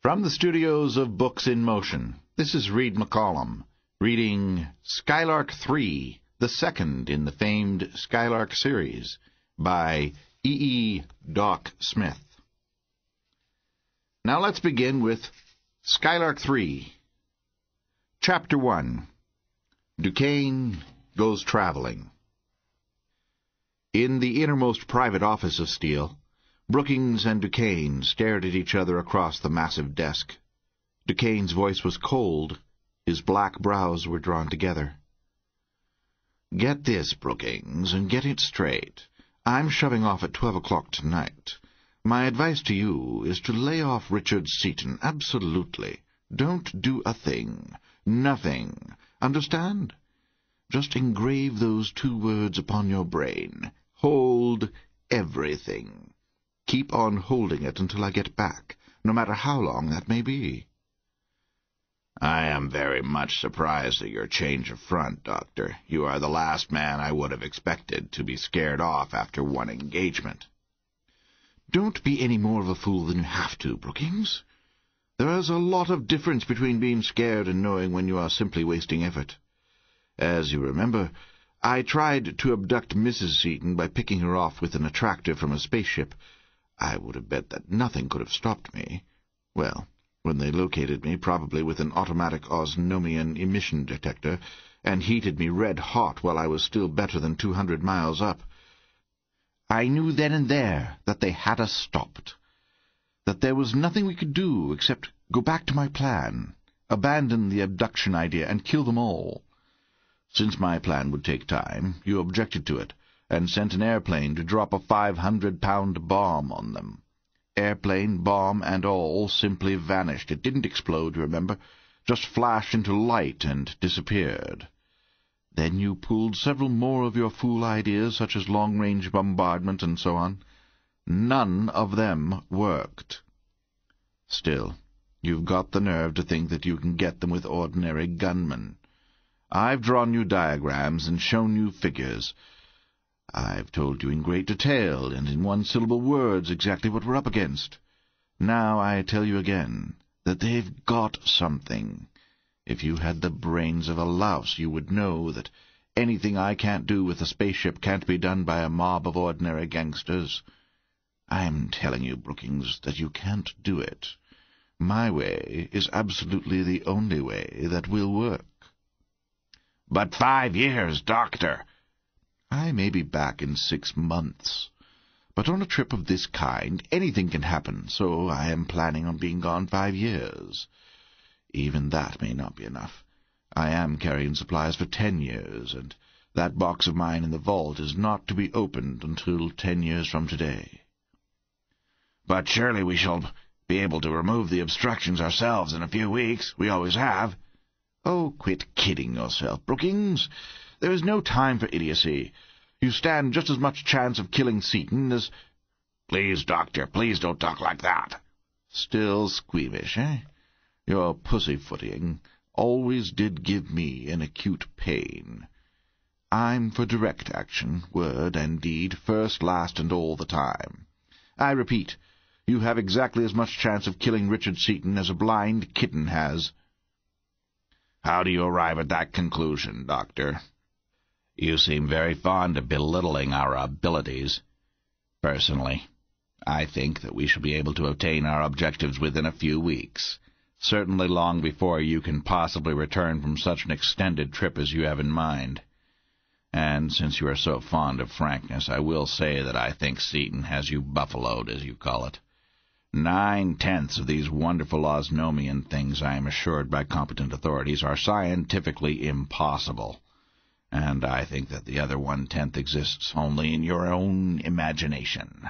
From the studios of Books in Motion, this is Reed McCollum, reading Skylark 3, the second in the famed Skylark series, by E. E. Doc Smith. Now let's begin with Skylark 3. Chapter 1 Duquesne Goes Traveling. In the innermost private office of Steele, Brookings and Duquesne stared at each other across the massive desk. Duquesne's voice was cold. His black brows were drawn together. Get this, Brookings, and get it straight. I'm shoving off at twelve o'clock tonight. My advice to you is to lay off Richard Seaton, absolutely. Don't do a thing. Nothing. Understand? Just engrave those two words upon your brain. Hold everything. Keep on holding it until I get back, no matter how long that may be. I am very much surprised at your change of front, Doctor. You are the last man I would have expected to be scared off after one engagement. Don't be any more of a fool than you have to, Brookings. There is a lot of difference between being scared and knowing when you are simply wasting effort. As you remember, I tried to abduct Mrs. Seaton by picking her off with an attractor from a spaceship, I would have bet that nothing could have stopped me. Well, when they located me, probably with an automatic Osnomian emission detector, and heated me red-hot while I was still better than two hundred miles up, I knew then and there that they had us stopped, that there was nothing we could do except go back to my plan, abandon the abduction idea, and kill them all. Since my plan would take time, you objected to it, and sent an airplane to drop a five-hundred-pound bomb on them. Airplane, bomb, and all simply vanished. It didn't explode, remember, just flashed into light and disappeared. Then you pulled several more of your fool ideas, such as long-range bombardment and so on. None of them worked. Still, you've got the nerve to think that you can get them with ordinary gunmen. I've drawn you diagrams and shown you figures. I've told you in great detail and in one-syllable words exactly what we're up against. Now I tell you again that they've got something. If you had the brains of a louse, you would know that anything I can't do with a spaceship can't be done by a mob of ordinary gangsters. I'm telling you, Brookings, that you can't do it. My way is absolutely the only way that will work. But five years, Doctor! I may be back in six months. But on a trip of this kind, anything can happen, so I am planning on being gone five years. Even that may not be enough. I am carrying supplies for ten years, and that box of mine in the vault is not to be opened until ten years from today. But surely we shall be able to remove the obstructions ourselves in a few weeks. We always have. Oh, quit kidding yourself, Brookings. There is no time for idiocy. You stand just as much chance of killing Seaton as... Please, Doctor, please don't talk like that. Still squeamish, eh? Your pussyfooting always did give me an acute pain. I'm for direct action, word and deed, first, last, and all the time. I repeat, you have exactly as much chance of killing Richard Seaton as a blind kitten has. How do you arrive at that conclusion, Doctor? You seem very fond of belittling our abilities. Personally, I think that we shall be able to obtain our objectives within a few weeks, certainly long before you can possibly return from such an extended trip as you have in mind. And since you are so fond of frankness, I will say that I think Seaton has you buffaloed, as you call it. Nine-tenths of these wonderful Osnomian things, I am assured by competent authorities, are scientifically impossible and I think that the other one-tenth exists only in your own imagination.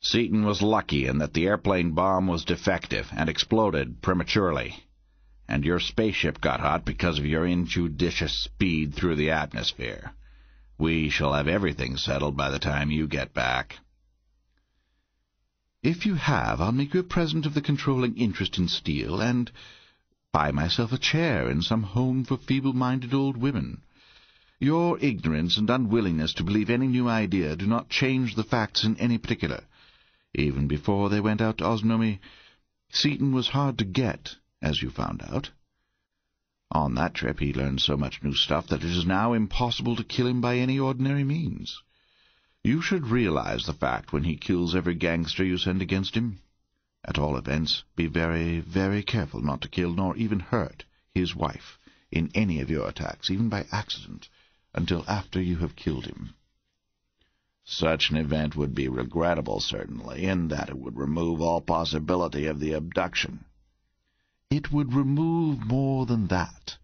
Seaton was lucky in that the airplane bomb was defective and exploded prematurely, and your spaceship got hot because of your injudicious speed through the atmosphere. We shall have everything settled by the time you get back. If you have, I'll make you a present of the controlling interest in Steel, and buy myself a chair in some home for feeble-minded old women. Your ignorance and unwillingness to believe any new idea do not change the facts in any particular. Even before they went out to Osnomi, Seaton was hard to get, as you found out. On that trip he learned so much new stuff that it is now impossible to kill him by any ordinary means. You should realize the fact when he kills every gangster you send against him. At all events, be very, very careful not to kill nor even hurt his wife in any of your attacks, even by accident, until after you have killed him. Such an event would be regrettable, certainly, in that it would remove all possibility of the abduction. It would remove more than that.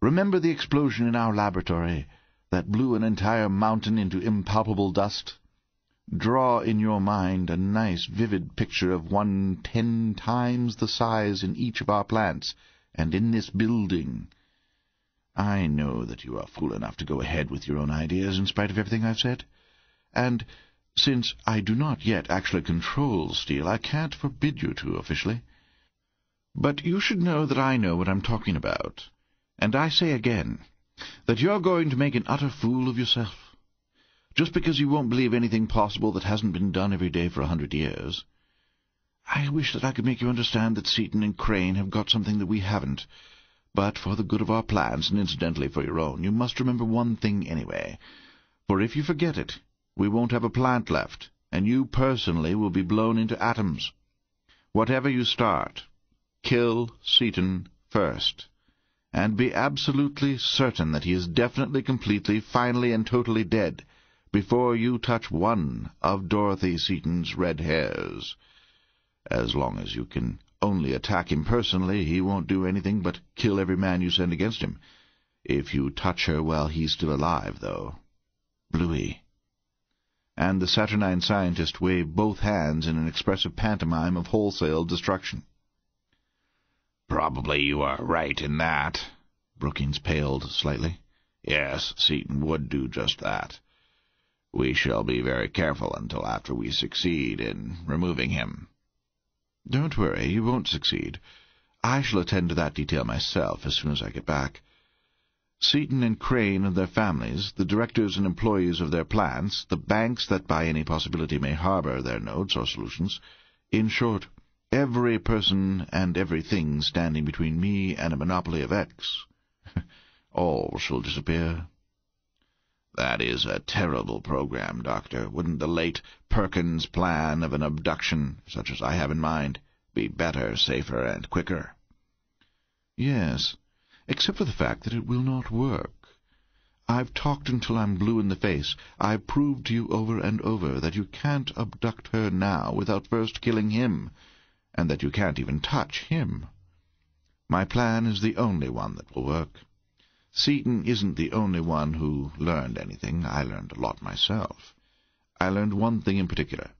Remember the explosion in our laboratory that blew an entire mountain into impalpable dust? Draw in your mind a nice vivid picture of one ten times the size in each of our plants, and in this building. I know that you are fool enough to go ahead with your own ideas in spite of everything I've said, and since I do not yet actually control steel, I can't forbid you to officially. But you should know that I know what I'm talking about, and I say again that you're going to make an utter fool of yourself just because you won't believe anything possible that hasn't been done every day for a hundred years. I wish that I could make you understand that Seaton and Crane have got something that we haven't, but for the good of our plans, and incidentally for your own, you must remember one thing anyway, for if you forget it, we won't have a plant left, and you personally will be blown into atoms. Whatever you start, kill Seaton first, and be absolutely certain that he is definitely, completely, finally, and totally dead, before you touch one of Dorothy Seaton's red hairs. As long as you can only attack him personally, he won't do anything but kill every man you send against him. If you touch her while he's still alive, though. Bluey. And the saturnine scientist waved both hands in an expressive pantomime of wholesale destruction. Probably you are right in that. Brookings paled slightly. Yes, Seaton would do just that. We shall be very careful until after we succeed in removing him. Don't worry, you won't succeed. I shall attend to that detail myself as soon as I get back. Seaton and Crane and their families, the directors and employees of their plants, the banks that by any possibility may harbour their notes or solutions, in short, every person and everything standing between me and a monopoly of X, all shall disappear. That is a terrible program, Doctor. Wouldn't the late Perkins plan of an abduction, such as I have in mind, be better, safer, and quicker? Yes, except for the fact that it will not work. I've talked until I'm blue in the face. I've proved to you over and over that you can't abduct her now without first killing him, and that you can't even touch him. My plan is the only one that will work. Seaton isn't the only one who learned anything. I learned a lot myself. I learned one thing in particular.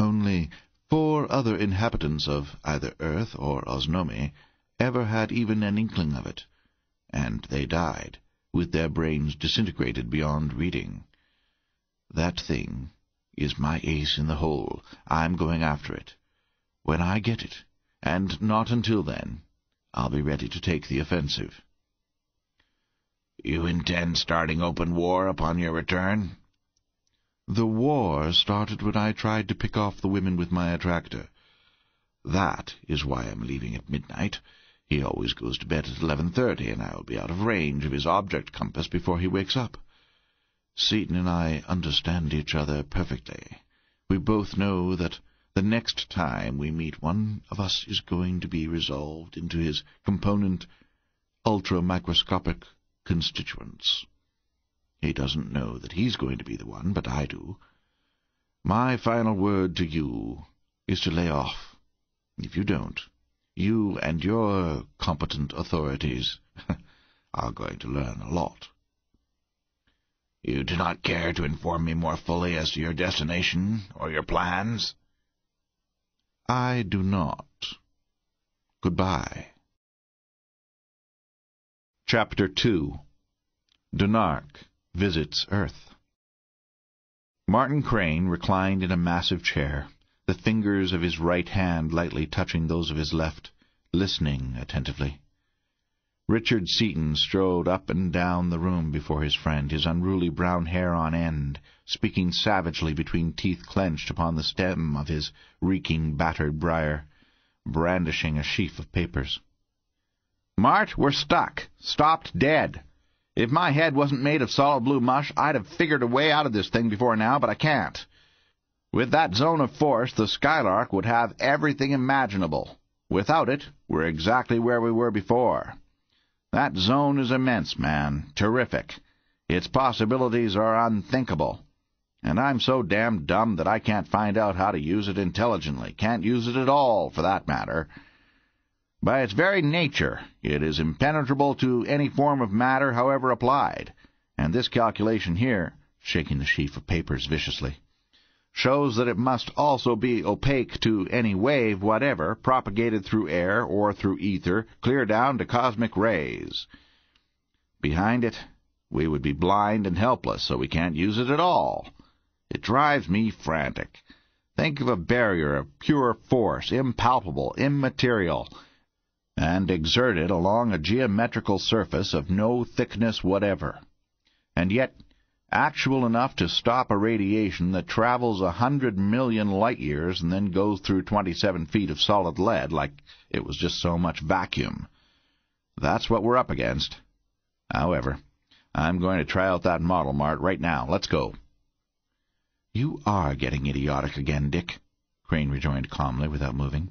Only four other inhabitants of either Earth or Osnomi ever had even an inkling of it, and they died, with their brains disintegrated beyond reading. That thing is my ace in the hole. I'm going after it. When I get it, and not until then, I'll be ready to take the offensive. You intend starting open war upon your return? The war started when I tried to pick off the women with my attractor. That is why I'm leaving at midnight. He always goes to bed at eleven thirty, and I will be out of range of his object compass before he wakes up. Seaton and I understand each other perfectly. We both know that the next time we meet one of us is going to be resolved into his component ultra-microscopic constituents. He doesn't know that he's going to be the one, but I do. My final word to you is to lay off. If you don't, you and your competent authorities are going to learn a lot. You do not care to inform me more fully as to your destination or your plans? I do not. Goodbye. Chapter 2 Dunark Visits Earth Martin Crane reclined in a massive chair, the fingers of his right hand lightly touching those of his left, listening attentively. Richard Seaton strode up and down the room before his friend, his unruly brown hair on end, speaking savagely between teeth clenched upon the stem of his reeking, battered briar. brandishing a sheaf of papers. Mart, we're stuck. Stopped dead. If my head wasn't made of solid blue mush, I'd have figured a way out of this thing before now, but I can't. With that zone of force, the Skylark would have everything imaginable. Without it, we're exactly where we were before. That zone is immense, man. Terrific. Its possibilities are unthinkable. And I'm so damn dumb that I can't find out how to use it intelligently. Can't use it at all, for that matter. By its very nature, it is impenetrable to any form of matter, however applied. And this calculation here, shaking the sheaf of papers viciously, shows that it must also be opaque to any wave whatever, propagated through air or through ether, clear down to cosmic rays. Behind it, we would be blind and helpless, so we can't use it at all. It drives me frantic. Think of a barrier of pure force, impalpable, immaterial, and exerted along a geometrical surface of no thickness whatever, and yet actual enough to stop a radiation that travels a hundred million light-years and then goes through 27 feet of solid lead like it was just so much vacuum. That's what we're up against. However, I'm going to try out that model, Mart, right now. Let's go. You are getting idiotic again, Dick, Crane rejoined calmly without moving.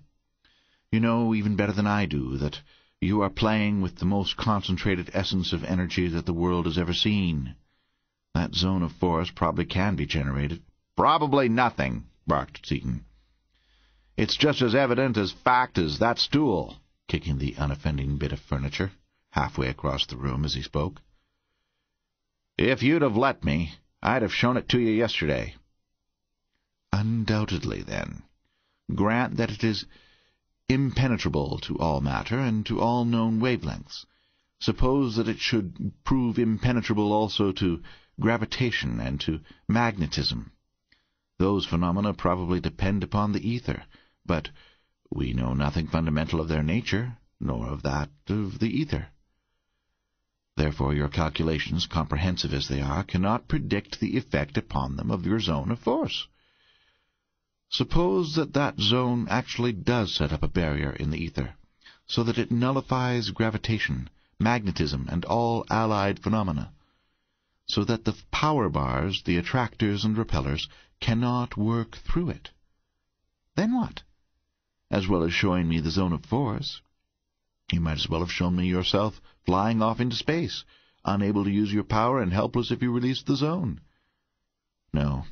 You know even better than I do that you are playing with the most concentrated essence of energy that the world has ever seen. That zone of force probably can be generated. Probably nothing, barked Seaton. It's just as evident as fact as that stool, kicking the unoffending bit of furniture halfway across the room as he spoke. If you'd have let me, I'd have shown it to you yesterday. Undoubtedly, then. Grant that it is impenetrable to all matter and to all known wavelengths. Suppose that it should prove impenetrable also to gravitation and to magnetism. Those phenomena probably depend upon the ether, but we know nothing fundamental of their nature, nor of that of the ether. Therefore your calculations, comprehensive as they are, cannot predict the effect upon them of your zone of force. Suppose that that zone actually does set up a barrier in the ether, so that it nullifies gravitation, magnetism, and all allied phenomena, so that the power bars, the attractors and repellers, cannot work through it. Then what? As well as showing me the zone of force, you might as well have shown me yourself flying off into space, unable to use your power and helpless if you released the zone. No,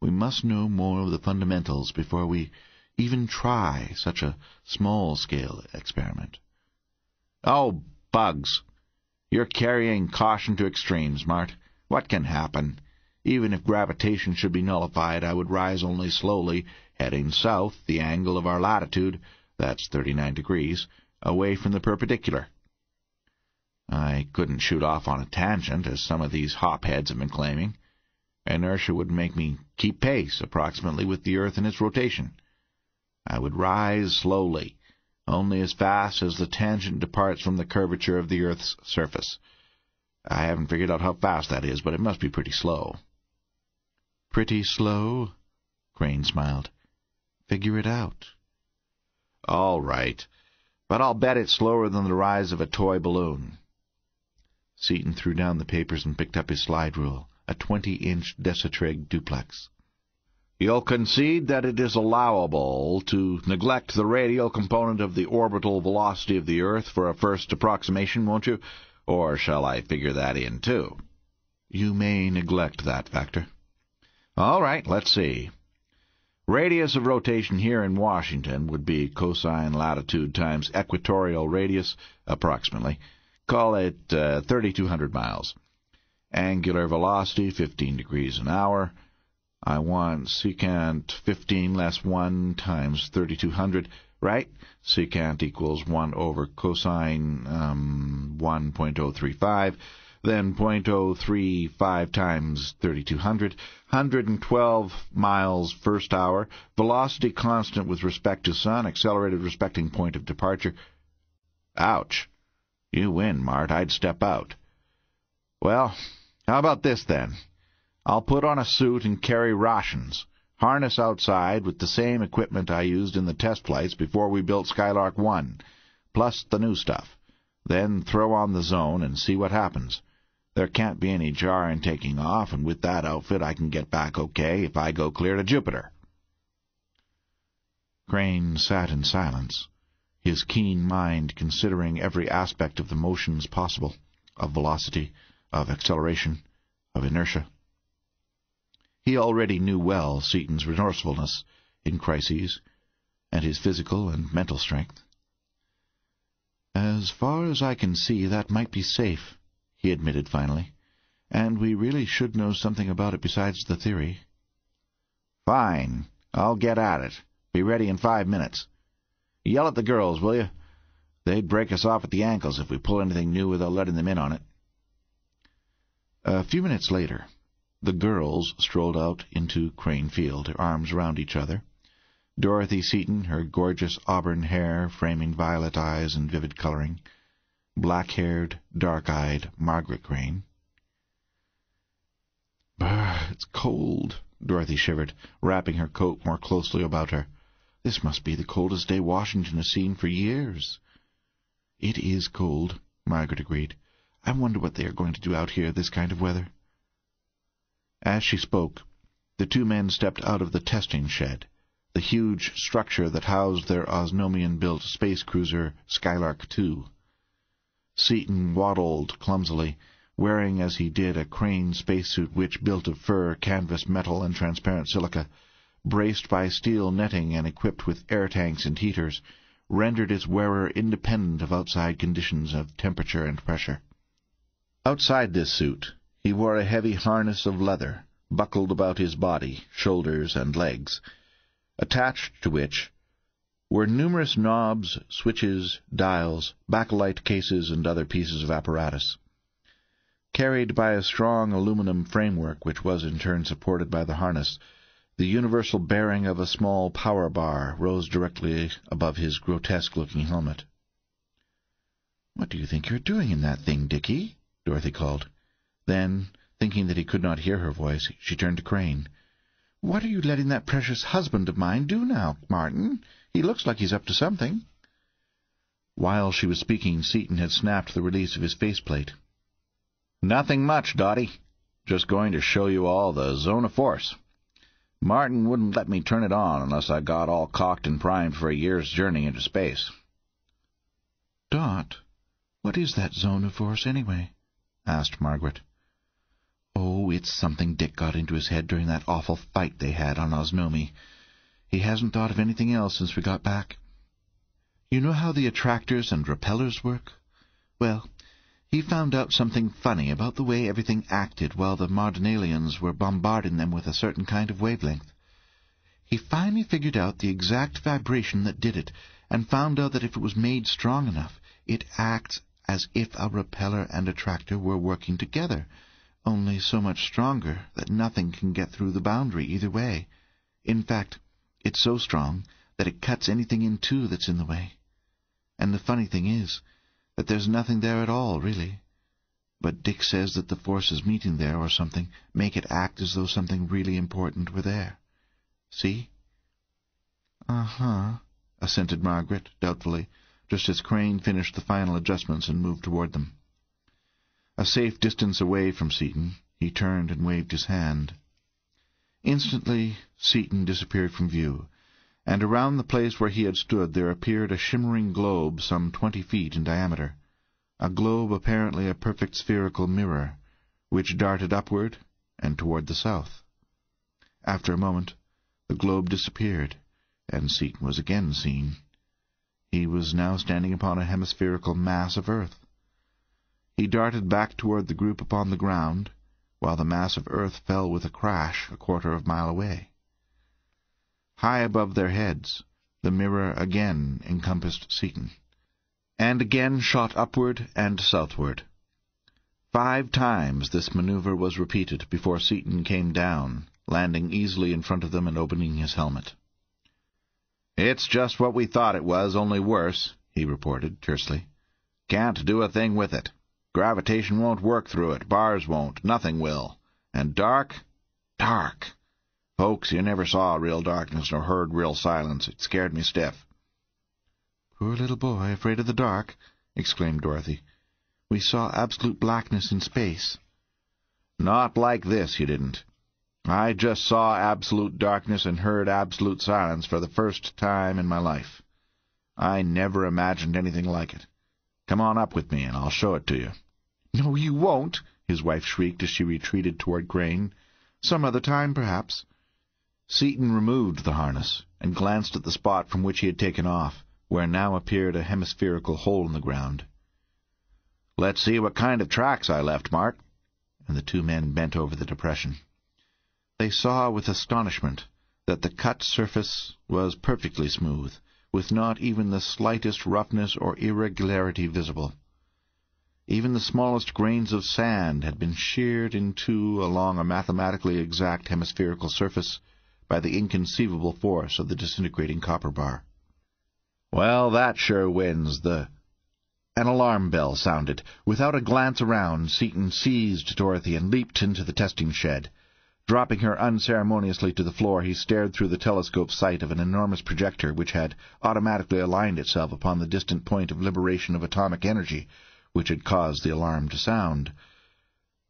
we must know more of the fundamentals before we even try such a small-scale experiment. Oh, bugs! You're carrying caution to extremes, Mart. What can happen? Even if gravitation should be nullified, I would rise only slowly, heading south, the angle of our latitude, that's 39 degrees, away from the perpendicular. I couldn't shoot off on a tangent, as some of these hopheads have been claiming. Inertia would make me keep pace, approximately, with the Earth in its rotation. I would rise slowly, only as fast as the tangent departs from the curvature of the Earth's surface. I haven't figured out how fast that is, but it must be pretty slow. Pretty slow? Crane smiled. Figure it out. All right, but I'll bet it's slower than the rise of a toy balloon. Seaton threw down the papers and picked up his slide rule a 20-inch Decitrig duplex. You'll concede that it is allowable to neglect the radial component of the orbital velocity of the Earth for a first approximation, won't you? Or shall I figure that in, too? You may neglect that factor. All right, let's see. Radius of rotation here in Washington would be cosine latitude times equatorial radius, approximately. Call it uh, 3,200 miles. Angular velocity, 15 degrees an hour. I want secant 15 less 1 times 3200, right? Secant equals 1 over cosine um, 1.035, then 0.035 times 3200, 112 miles first hour, velocity constant with respect to sun, accelerated respecting point of departure. Ouch. You win, Mart. I'd step out. Well, how about this, then? I'll put on a suit and carry rations. Harness outside with the same equipment I used in the test flights before we built Skylark 1, plus the new stuff. Then throw on the zone and see what happens. There can't be any jar in taking off, and with that outfit I can get back okay if I go clear to Jupiter. Crane sat in silence, his keen mind considering every aspect of the motions possible, of velocity, of acceleration, of inertia. He already knew well Seaton's resourcefulness in crises, and his physical and mental strength. As far as I can see, that might be safe, he admitted finally, and we really should know something about it besides the theory. Fine. I'll get at it. Be ready in five minutes. Yell at the girls, will you? They'd break us off at the ankles if we pull anything new without letting them in on it. A few minutes later, the girls strolled out into Crane Field, arms around each other. Dorothy Seaton, her gorgeous auburn hair framing violet eyes and vivid coloring, black-haired, dark-eyed Margaret Crane. Brr, it's cold, Dorothy shivered, wrapping her coat more closely about her. This must be the coldest day Washington has seen for years. It is cold, Margaret agreed. I wonder what they are going to do out here this kind of weather. As she spoke, the two men stepped out of the testing shed, the huge structure that housed their Osnomian-built space cruiser Skylark II. Seaton waddled clumsily, wearing as he did a crane spacesuit which, built of fur, canvas, metal, and transparent silica, braced by steel netting and equipped with air tanks and heaters, rendered its wearer independent of outside conditions of temperature and pressure. Outside this suit, he wore a heavy harness of leather, buckled about his body, shoulders, and legs, attached to which were numerous knobs, switches, dials, Bakelite cases, and other pieces of apparatus. Carried by a strong aluminum framework, which was in turn supported by the harness, the universal bearing of a small power bar rose directly above his grotesque-looking helmet. "'What do you think you're doing in that thing, Dickie?' Dorothy called. Then, thinking that he could not hear her voice, she turned to Crane. "'What are you letting that precious husband of mine do now, Martin? He looks like he's up to something.' While she was speaking, Seaton had snapped the release of his faceplate. "'Nothing much, Dottie. Just going to show you all the zone of force. Martin wouldn't let me turn it on unless I got all cocked and primed for a year's journey into space.' "'Dot, what is that zone of force, anyway?' Asked Margaret. "'Oh, it's something Dick got into his head during that awful fight they had on Osnomi. He hasn't thought of anything else since we got back. You know how the attractors and repellers work? Well, he found out something funny about the way everything acted while the Mardonalians were bombarding them with a certain kind of wavelength. He finally figured out the exact vibration that did it, and found out that if it was made strong enough, it acts as if a repeller and attractor were working together, only so much stronger that nothing can get through the boundary either way. In fact, it's so strong that it cuts anything in two that's in the way. And the funny thing is that there's nothing there at all, really. But Dick says that the forces meeting there or something make it act as though something really important were there. See? Uh-huh, assented Margaret, doubtfully, just as Crane finished the final adjustments and moved toward them. A safe distance away from Seaton, he turned and waved his hand. Instantly Seaton disappeared from view, and around the place where he had stood there appeared a shimmering globe some twenty feet in diameter, a globe apparently a perfect spherical mirror, which darted upward and toward the south. After a moment the globe disappeared, and Seaton was again seen. He was now standing upon a hemispherical mass of earth. He darted back toward the group upon the ground, while the mass of earth fell with a crash a quarter of a mile away. High above their heads, the mirror again encompassed Seaton, and again shot upward and southward. Five times this maneuver was repeated before Seaton came down, landing easily in front of them and opening his helmet. "'It's just what we thought it was, only worse,' he reported tersely. "'Can't do a thing with it. Gravitation won't work through it, bars won't, nothing will. And dark? Dark! Folks, you never saw real darkness nor heard real silence. It scared me stiff. Poor little boy, afraid of the dark, exclaimed Dorothy. We saw absolute blackness in space. Not like this, you didn't. I just saw absolute darkness and heard absolute silence for the first time in my life. I never imagined anything like it. Come on up with me, and I'll show it to you. No, you won't, his wife shrieked as she retreated toward Crane. Some other time, perhaps. Seaton removed the harness, and glanced at the spot from which he had taken off, where now appeared a hemispherical hole in the ground. "Let's see what kind of tracks I left, Mart." And the two men bent over the depression. They saw with astonishment that the cut surface was perfectly smooth, with not even the slightest roughness or irregularity visible. Even the smallest grains of sand had been sheared in two along a mathematically exact hemispherical surface by the inconceivable force of the disintegrating copper bar. Well, that sure wins the... An alarm bell sounded. Without a glance around, Seaton seized Dorothy and leaped into the testing shed. Dropping her unceremoniously to the floor, he stared through the telescope sight of an enormous projector which had automatically aligned itself upon the distant point of liberation of atomic energy, which had caused the alarm to sound.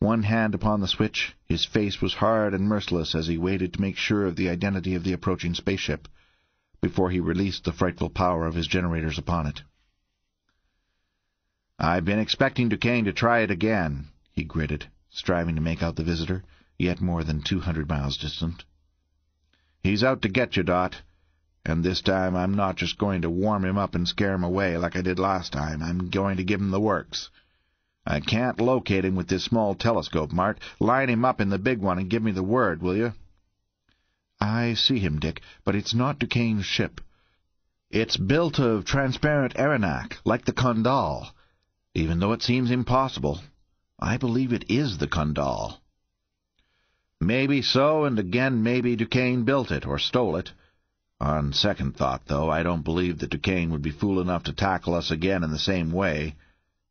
One hand upon the switch, his face was hard and merciless as he waited to make sure of the identity of the approaching spaceship, before he released the frightful power of his generators upon it. "I've been expecting Duquesne to try it again," he gritted, striving to make out the visitor yet more than two hundred miles distant. He's out to get you, Dot. And this time I'm not just going to warm him up and scare him away like I did last time. I'm going to give him the works. I can't locate him with this small telescope, Mart. Line him up in the big one and give me the word, will you? I see him, Dick, but it's not Duquesne's ship. It's built of transparent arenak, like the Kondal. Even though it seems impossible, I believe it is the Kondal. Maybe so, and again maybe Duquesne built it, or stole it. On second thought, though, I don't believe that Duquesne would be fool enough to tackle us again in the same way.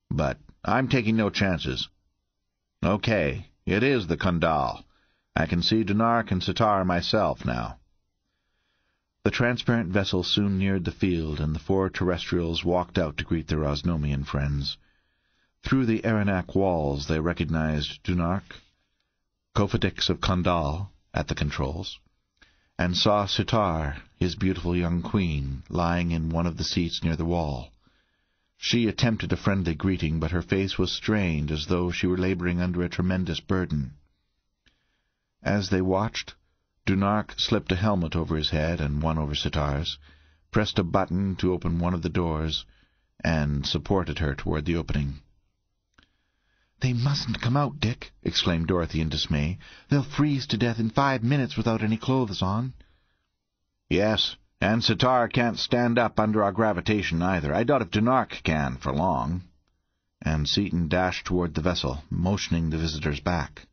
But I'm taking no chances. Okay, it is the Kondal. I can see Dunark and Sitar myself now. The transparent vessel soon neared the field, and the four terrestrials walked out to greet their Osnomian friends. Through the Arenak walls they recognized Dunark, Kofedix of Kondal at the controls, and saw Sitar, his beautiful young queen, lying in one of the seats near the wall. She attempted a friendly greeting, but her face was strained as though she were laboring under a tremendous burden. As they watched, Dunark slipped a helmet over his head and one over Sitar's, pressed a button to open one of the doors, and supported her toward the opening. "They mustn't come out, Dick!" exclaimed Dorothy in dismay. "They'll freeze to death in five minutes without any clothes on." "Yes, and Sitar can't stand up under our gravitation either. I doubt if Dunark can, for long." And Seaton dashed toward the vessel, motioning the visitors back.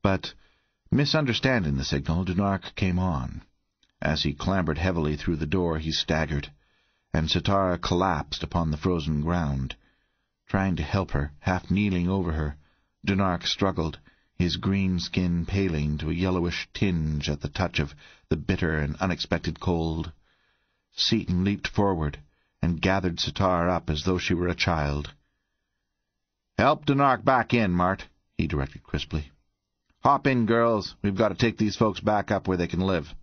But, misunderstanding the signal, Dunark came on. As he clambered heavily through the door he staggered, and Sitar collapsed upon the frozen ground. Trying to help her, half kneeling over her, Dunark struggled, his green skin paling to a yellowish tinge at the touch of the bitter and unexpected cold. Seaton leaped forward and gathered Sitar up as though she were a child. "Help Dunark back in, Mart," he directed crisply. "Hop in, girls. We've got to take these folks back up where they can live."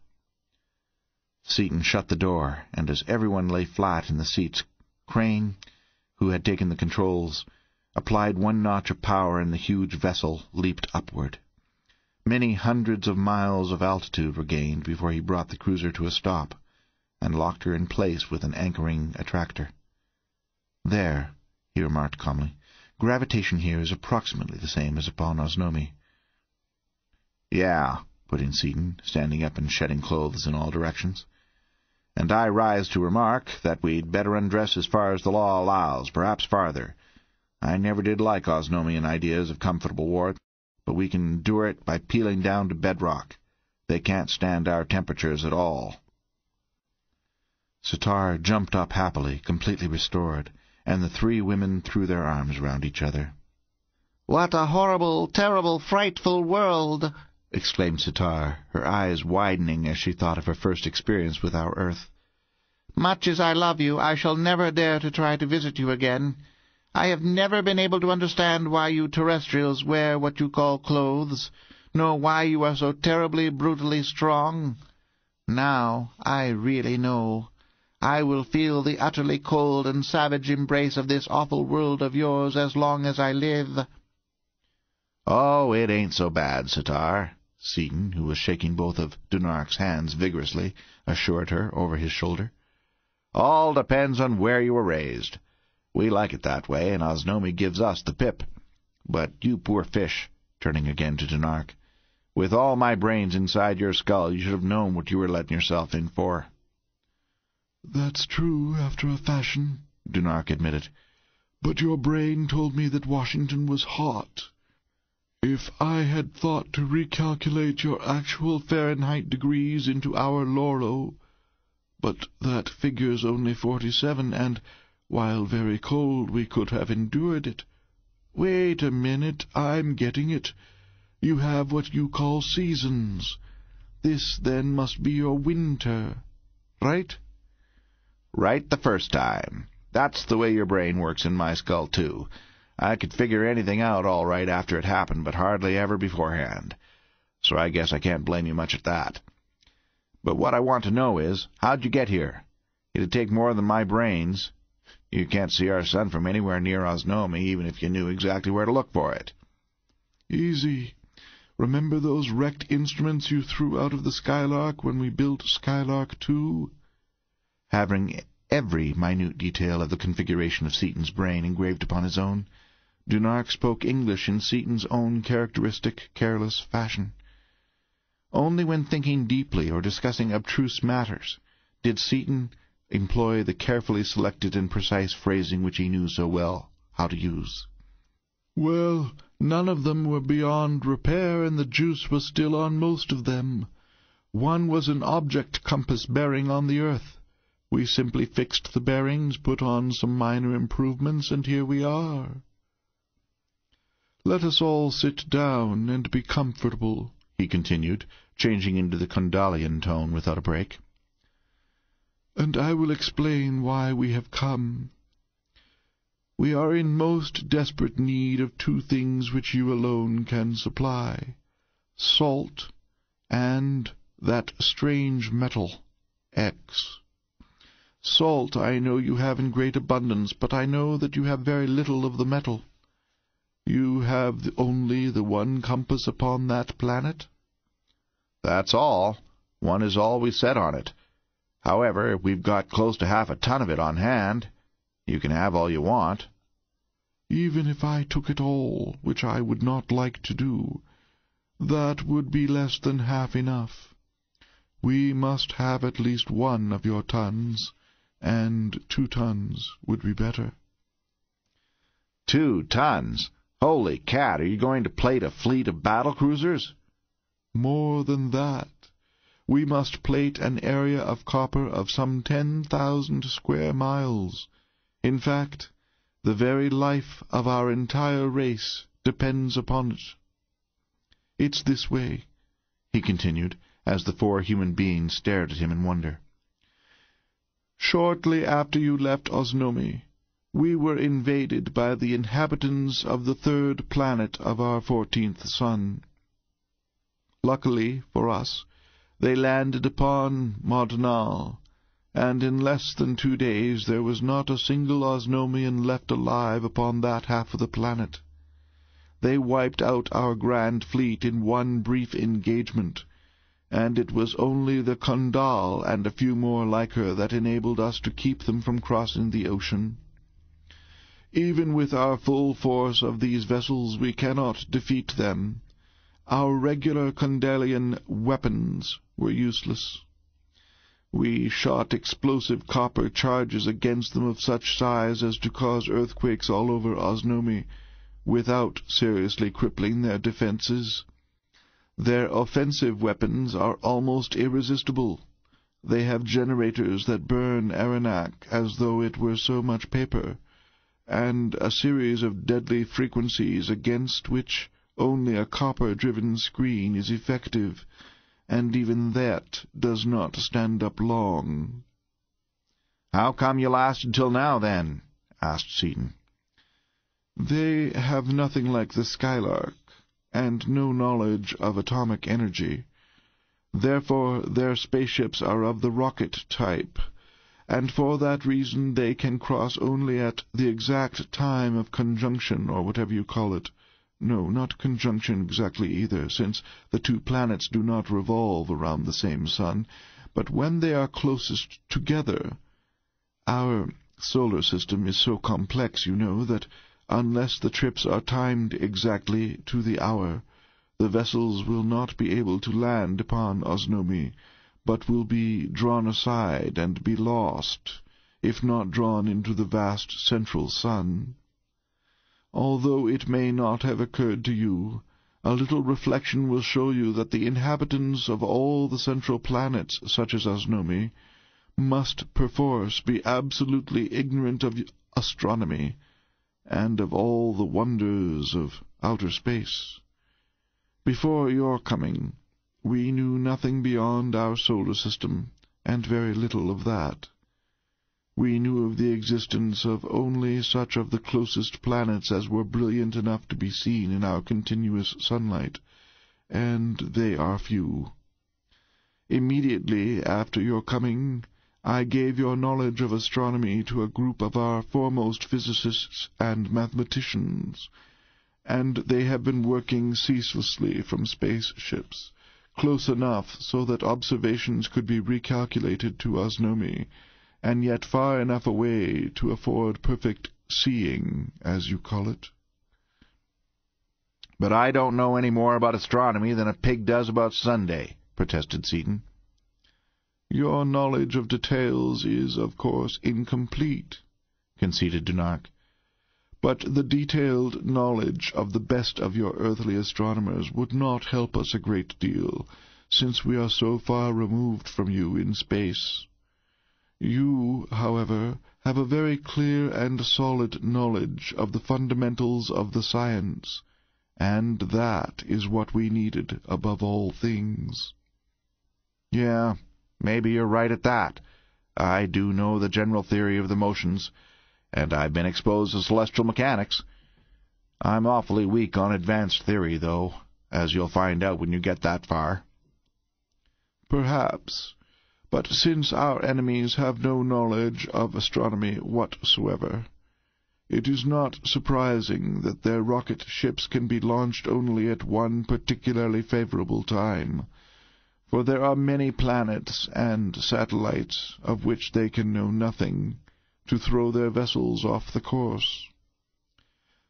Seaton shut the door, and as everyone lay flat in the seats, Crane who had taken the controls, applied one notch of power and the huge vessel leaped upward. Many hundreds of miles of altitude were gained before he brought the cruiser to a stop, and locked her in place with an anchoring attractor. "There," he remarked calmly. "Gravitation here is approximately the same as upon Osnomi." "Yeah," put in Seaton, standing up and shedding clothes in all directions. And I rise to remark that we'd better undress as far as the law allows, perhaps farther. I never did like Osnomian ideas of comfortable warmth, but we can endure it by peeling down to bedrock. They can't stand our temperatures at all. Sitar jumped up happily, completely restored, and the three women threw their arms round each other. "What a horrible, terrible, frightful world!" Exclaimed Sitar, her eyes widening as she thought of her first experience with our Earth. Much as I love you, I shall never dare to try to visit you again. I have never been able to understand why you terrestrials wear what you call clothes, nor why you are so terribly, brutally strong. Now I really know. I will feel the utterly cold and savage embrace of this awful world of yours as long as I live. Oh, it ain't so bad, Sitar, Seaton, who was shaking both of Dunark's hands vigorously, assured her over his shoulder. All depends on where you were raised. We like it that way, and Osnomi gives us the pip. But you poor fish, turning again to Dunark, with all my brains inside your skull, you should have known what you were letting yourself in for. That's true, after a fashion, Dunark admitted. But your brain told me that Washington was hot. If I had thought to recalculate your actual Fahrenheit degrees into our Loro, but that figure's only forty-seven, and, while very cold, we could have endured it. Wait a minute, I'm getting it. You have what you call seasons. This, then, must be your winter, right? Right the first time. That's the way your brain works in my skull, too. I could figure anything out all right after it happened, but hardly ever beforehand. So I guess I can't blame you much at that. But what I want to know is, how'd you get here? It'd take more than my brains. You can't see our sun from anywhere near Osnomi, even if you knew exactly where to look for it. Easy. Remember those wrecked instruments you threw out of the Skylark when we built Skylark II? Having every minute detail of the configuration of Seaton's brain engraved upon his own, Dunark spoke English in Seaton's own characteristic, careless fashion. Only when thinking deeply or discussing abstruse matters did Seaton employ the carefully selected and precise phrasing which he knew so well how to use. Well, none of them were beyond repair, and the juice was still on most of them. One was an object compass bearing on the earth. We simply fixed the bearings, put on some minor improvements, and here we are. Let us all sit down and be comfortable, he continued, changing into the Kondalian tone without a break. And I will explain why we have come. We are in most desperate need of two things which you alone can supply salt and that strange metal, X. Salt I know you have in great abundance, but I know that you have very little of the metal. You have only the one compass upon that planet? That's all. One is all we set on it. However, if we've got close to half a ton of it on hand. You can have all you want. Even if I took it all, which I would not like to do, that would be less than half enough. We must have at least one of your tons, and two tons would be better. Two tons? Holy cat, are you going to plate a fleet of battle cruisers? More than that. We must plate an area of copper of some ten thousand square miles. In fact, the very life of our entire race depends upon it. It's this way, he continued, as the four human beings stared at him in wonder. Shortly after you left Osnomi, we were invaded by the inhabitants of the third planet of our fourteenth sun. Luckily for us, they landed upon Mardonale, and in less than two days there was not a single Osnomian left alive upon that half of the planet. They wiped out our grand fleet in one brief engagement, and it was only the Kondal and a few more like her that enabled us to keep them from crossing the ocean. Even with our full force of these vessels we cannot defeat them. Our regular Kondalian weapons were useless. We shot explosive copper charges against them of such size as to cause earthquakes all over Osnomi, without seriously crippling their defences. Their offensive weapons are almost irresistible. They have generators that burn Arenak as though it were so much paper, and a series of deadly frequencies against which only a copper-driven screen is effective, and even that does not stand up long. How come you lasted till now, then? asked Seaton. They have nothing like the Skylark, and no knowledge of atomic energy. Therefore their spaceships are of the rocket type, and for that reason they can cross only at the exact time of conjunction, or whatever you call it. No, not conjunction exactly either, since the two planets do not revolve around the same sun, but when they are closest together. Our solar system is so complex, you know, that unless the trips are timed exactly to the hour, the vessels will not be able to land upon Osnomi, but will be drawn aside and be lost, if not drawn into the vast central sun. Although it may not have occurred to you, a little reflection will show you that the inhabitants of all the central planets, such as Osnomi, must perforce be absolutely ignorant of astronomy, and of all the wonders of outer space. Before your coming, we knew nothing beyond our solar system, and very little of that. We knew of the existence of only such of the closest planets as were brilliant enough to be seen in our continuous sunlight, and they are few. Immediately after your coming, I gave your knowledge of astronomy to a group of our foremost physicists and mathematicians, and they have been working ceaselessly from spaceships, close enough so that observations could be recalculated to Osnomi, and yet far enough away to afford perfect seeing, as you call it. But I don't know any more about astronomy than a pig does about Sunday, protested Seaton. Your knowledge of details is, of course, incomplete, conceded Dunark. But the detailed knowledge of the best of your earthly astronomers would not help us a great deal, since we are so far removed from you in space. You, however, have a very clear and solid knowledge of the fundamentals of the science, and that is what we needed above all things. Yeah, maybe you're right at that. I do know the general theory of the motions, and I've been exposed to celestial mechanics. I'm awfully weak on advanced theory, though, as you'll find out when you get that far. Perhaps. But since our enemies have no knowledge of astronomy whatsoever, it is not surprising that their rocket ships can be launched only at one particularly favorable time, for there are many planets and satellites of which they can know nothing, to throw their vessels off the course.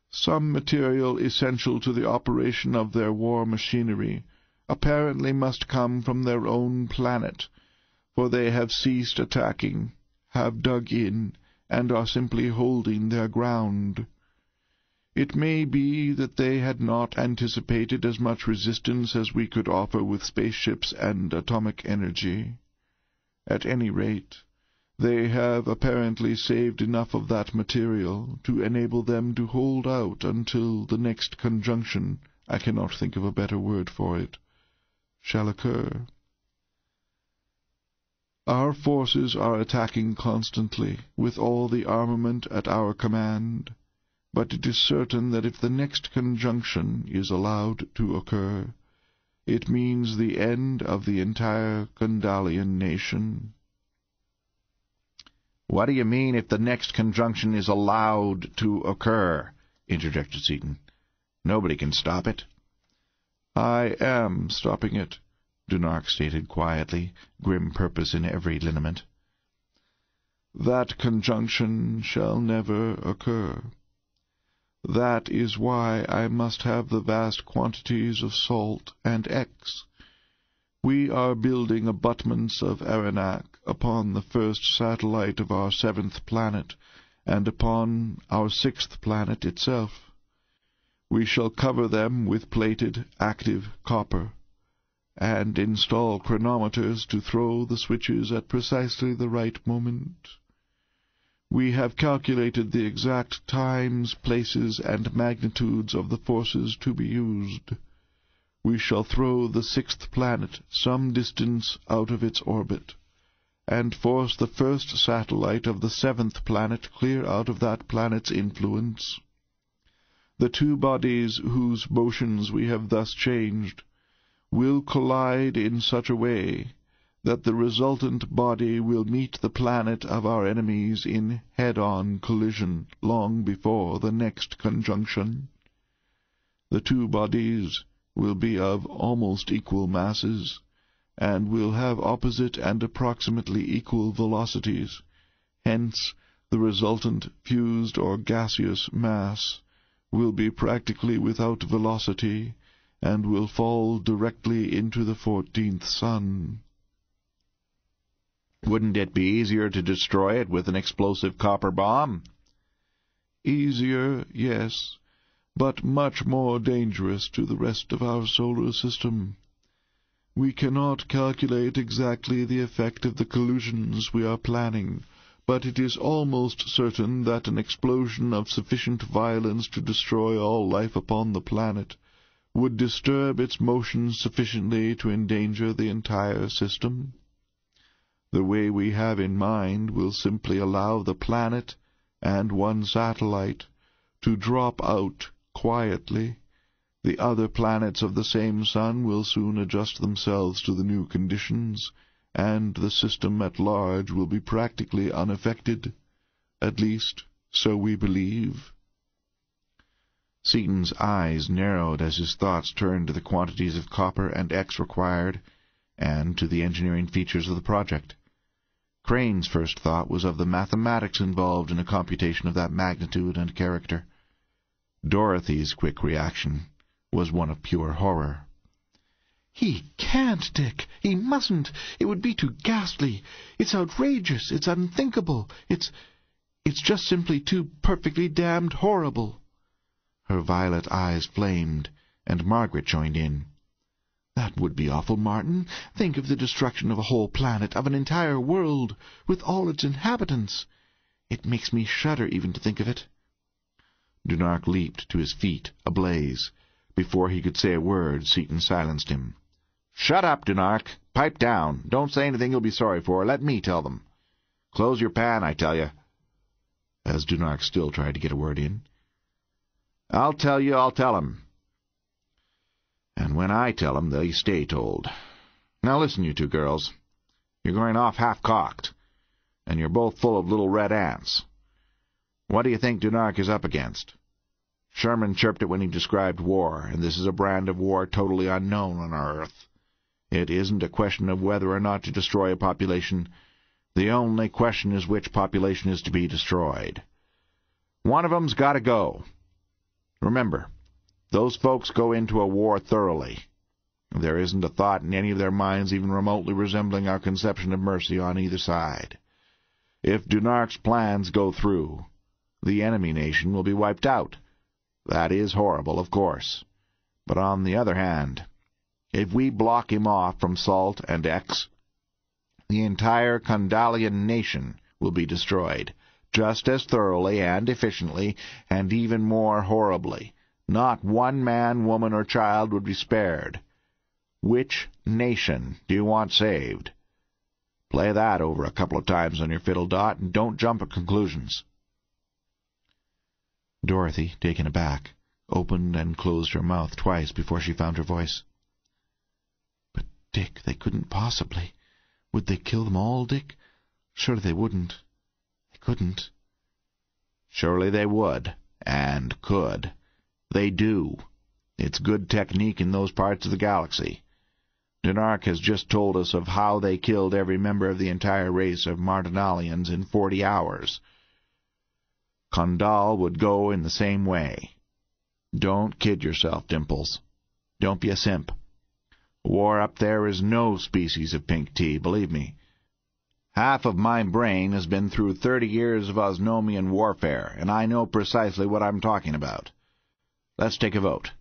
Some material essential to the operation of their war machinery apparently must come from their own planet, for they have ceased attacking, have dug in, and are simply holding their ground. It may be that they had not anticipated as much resistance as we could offer with spaceships and atomic energy. At any rate, they have apparently saved enough of that material to enable them to hold out until the next conjunction, I cannot think of a better word for it, shall occur. Our forces are attacking constantly, with all the armament at our command, but it is certain that if the next conjunction is allowed to occur, it means the end of the entire Kondalian nation. What do you mean if the next conjunction is allowed to occur? interjected Seaton. Nobody can stop it. I am stopping it, Dunark stated quietly, grim purpose in every lineament. That conjunction shall never occur. That is why I must have the vast quantities of salt and X. We are building abutments of Arenak upon the first satellite of our seventh planet, and upon our sixth planet itself. We shall cover them with plated, active copper, and install chronometers to throw the switches at precisely the right moment. We have calculated the exact times, places, and magnitudes of the forces to be used. We shall throw the sixth planet some distance out of its orbit, and force the first satellite of the seventh planet clear out of that planet's influence. The two bodies whose motions we have thus changed will collide in such a way that the resultant body will meet the planet of our enemies in head-on collision long before the next conjunction. The two bodies will be of almost equal masses, and will have opposite and approximately equal velocities. Hence, the resultant fused or gaseous mass will be practically without velocity, and will fall directly into the fourteenth sun. Wouldn't it be easier to destroy it with an explosive copper bomb? Easier, yes, but much more dangerous to the rest of our solar system. We cannot calculate exactly the effect of the collisions we are planning, but it is almost certain that an explosion of sufficient violence to destroy all life upon the planet would disturb its motion sufficiently to endanger the entire system. The way we have in mind will simply allow the planet and one satellite to drop out quietly. The other planets of the same sun will soon adjust themselves to the new conditions, and the system at large will be practically unaffected. At least, so we believe. Seaton's eyes narrowed as his thoughts turned to the quantities of copper and X required, and to the engineering features of the project. Crane's first thought was of the mathematics involved in a computation of that magnitude and character. Dorothy's quick reaction was one of pure horror. "He can't, Dick! He mustn't! It would be too ghastly! It's outrageous! It's unthinkable! It's... it's just simply too perfectly damned horrible!" Her violet eyes flamed, and Margaret joined in. That would be awful, Martin. Think of the destruction of a whole planet, of an entire world, with all its inhabitants. It makes me shudder even to think of it. Dunark leaped to his feet, ablaze. Before he could say a word, Seaton silenced him. "Shut up, Dunark! Pipe down! Don't say anything you'll be sorry for. Let me tell them. Close your pan, I tell you." As Dunark still tried to get a word in. "I'll tell you, I'll tell 'em. And when I tell 'em, they stay told. Now listen, you two girls. You're going off half-cocked, and you're both full of little red ants. What do you think Dunark is up against? Sherman chirped it when he described war, and this is a brand of war totally unknown on our Earth. It isn't a question of whether or not to destroy a population. The only question is which population is to be destroyed. One of 'em's got to go. Remember, those folks go into a war thoroughly. There isn't a thought in any of their minds even remotely resembling our conception of mercy on either side. If Dunark's plans go through, the enemy nation will be wiped out. That is horrible, of course. But on the other hand, if we block him off from Salt and X, the entire Kondalian nation will be destroyed, just as thoroughly and efficiently, and even more horribly. Not one man, woman, or child would be spared. Which nation do you want saved? Play that over a couple of times on your fiddle, Dot, and don't jump at conclusions. Dorothy, taken aback, opened and closed her mouth twice before she found her voice. "But, Dick, they couldn't possibly. Would they kill them all, Dick? Surely they wouldn't. They couldn't." "Surely they would, and could. They do. It's good technique in those parts of the galaxy. Dunark has just told us of how they killed every member of the entire race of Mardonalians in forty hours. Kondal would go in the same way. Don't kid yourself, Dimples. Don't be a simp. War up there is no species of pink tea, believe me. Half of my brain has been through thirty years of Osnomian warfare, and I know precisely what I'm talking about. Let's take a vote.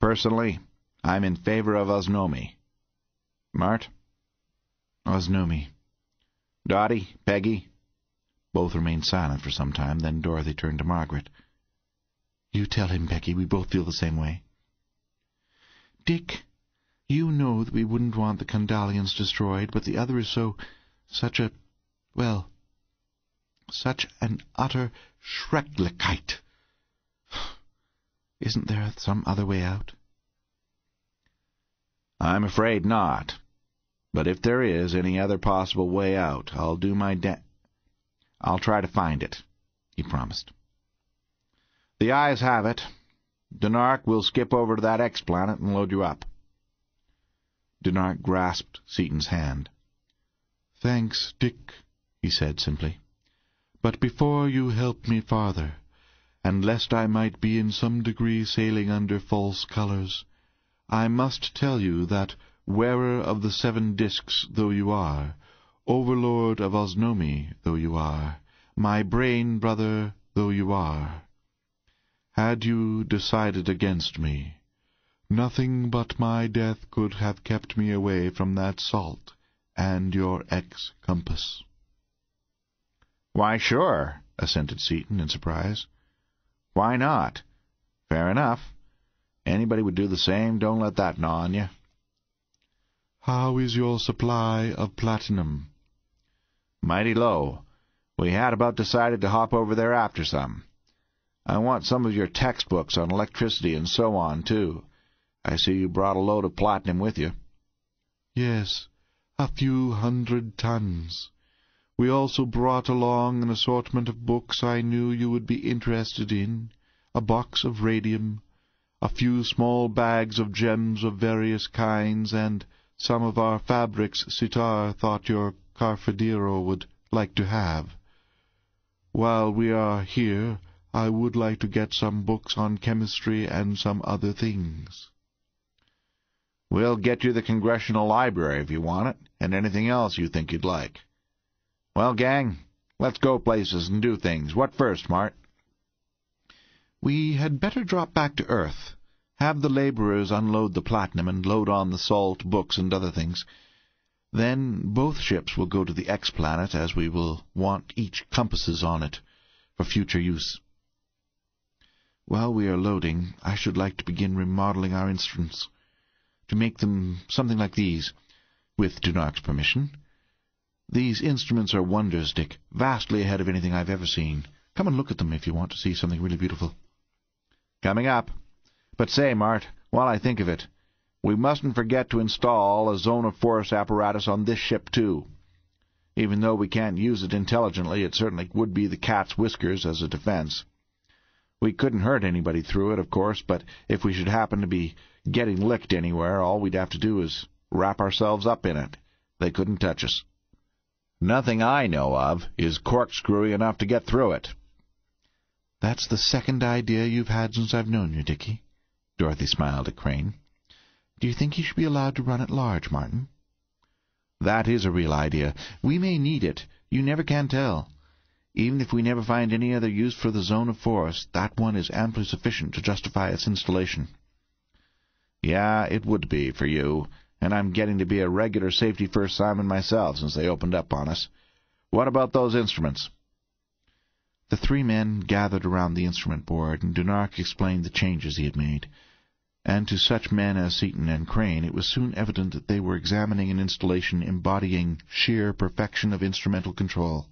Personally, I'm in favor of Osnomi. Mart? Osnomi. Dottie? Peggy? Both remained silent for some time, then Dorothy turned to Margaret. "You tell him, Becky. We both feel the same way." "Dick, you know that we wouldn't want the Kondalians destroyed, but the other is so... such a... well... such an utter Schrecklichkeit. Isn't there some other way out?" "I'm afraid not. But if there is any other possible way out, I'll do my da I'll try to find it," he promised. "The ayes have it. Dunark will skip over to that X-planet and load you up." Dunark grasped Seaton's hand. "Thanks, Dick," he said simply. "But before you help me farther, and lest I might be in some degree sailing under false colours, I must tell you that, wearer of the seven discs though you are, overlord of Osnomi though you are, my brain brother though you are, had you decided against me, nothing but my death could have kept me away from that salt and your X compass." "Why, sure," assented Seaton in surprise. "Why not? Fair enough. Anybody would do the same. Don't let that gnaw on you." "How is your supply of platinum?" "Mighty low. We had about decided to hop over there after some. I want some of your textbooks on electricity and so on, too. I see you brought a load of platinum with you." "Yes, a few hundred tons. We also brought along an assortment of books I knew you would be interested in, a box of radium, a few small bags of gems of various kinds, and some of our fabrics Sitar thought your Karfedira would like to have. While we are here, I would like to get some books on chemistry and some other things." "We'll get you the Congressional Library if you want it, and anything else you think you'd like. Well, gang, let's go places and do things. What first, Mart?" "We had better drop back to Earth. Have the laborers unload the platinum and load on the salt, books, and other things. Then both ships will go to the X-planet, as we will want X compasses on it for future use. While we are loading, I should like to begin remodeling our instruments, to make them something like these, with Dunark's permission. These instruments are wonders, Dick, vastly ahead of anything I've ever seen. Come and look at them if you want to see something really beautiful. Coming up. But say, Mart, while I think of it, we mustn't forget to install a zone of force apparatus on this ship, too. Even though we can't use it intelligently, it certainly would be the cat's whiskers as a defense. We couldn't hurt anybody through it, of course, but if we should happen to be getting licked anywhere, all we'd have to do is wrap ourselves up in it. They couldn't touch us. Nothing I know of is corkscrewy enough to get through it. That's the second idea you've had since I've known you, Dickie. Dorothy smiled at Crane. Do you think he should be allowed to run at large, Martin? That is a real idea. We may need it. You never can tell. Even if we never find any other use for the zone of force, that one is amply sufficient to justify its installation. Yeah, it would be for you and I'm getting to be a regular Safety First Simon myself since they opened up on us. What about those instruments? The three men gathered around the instrument board, and Dunark explained the changes he had made. And to such men as Seaton and Crane, it was soon evident that they were examining an installation embodying sheer perfection of instrumental control,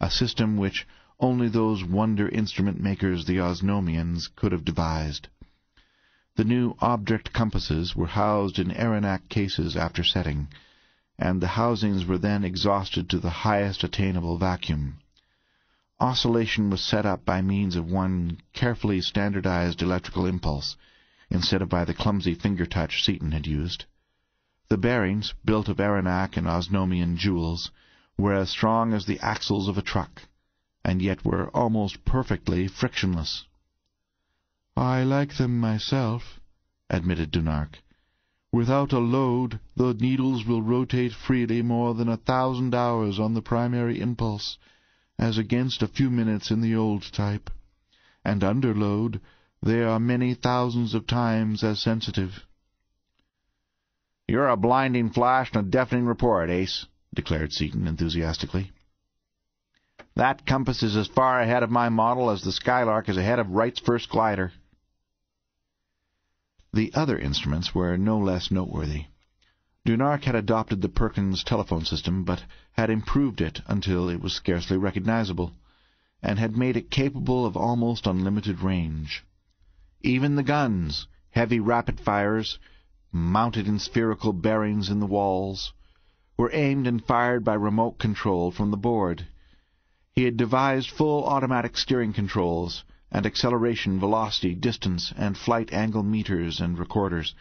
a system which only those wonder instrument makers, the Osnomians, could have devised. The new object compasses were housed in Arenak cases after setting, and the housings were then exhausted to the highest attainable vacuum. Oscillation was set up by means of one carefully standardized electrical impulse, instead of by the clumsy finger-touch Seaton had used. The bearings, built of Arenak and Osnomian jewels, were as strong as the axles of a truck, and yet were almost perfectly frictionless. "I like them myself," admitted Dunark. "Without a load the needles will rotate freely more than a thousand hours on the primary impulse, as against a few minutes in the old type. And under load they are many thousands of times as sensitive." "You're a blinding flash and a deafening report, Ace," declared Seaton enthusiastically. That compass is as far ahead of my model as the Skylark is ahead of Wright's first glider. The other instruments were no less noteworthy. Dunark had adopted the Perkins telephone system, but had improved it until it was scarcely recognizable, and had made it capable of almost unlimited range. Even the guns, heavy rapid fires, mounted in spherical bearings in the walls, were aimed and fired by remote control from the board. He had devised full automatic steering controls, and acceleration, velocity, distance, and flight angle meters and recorders.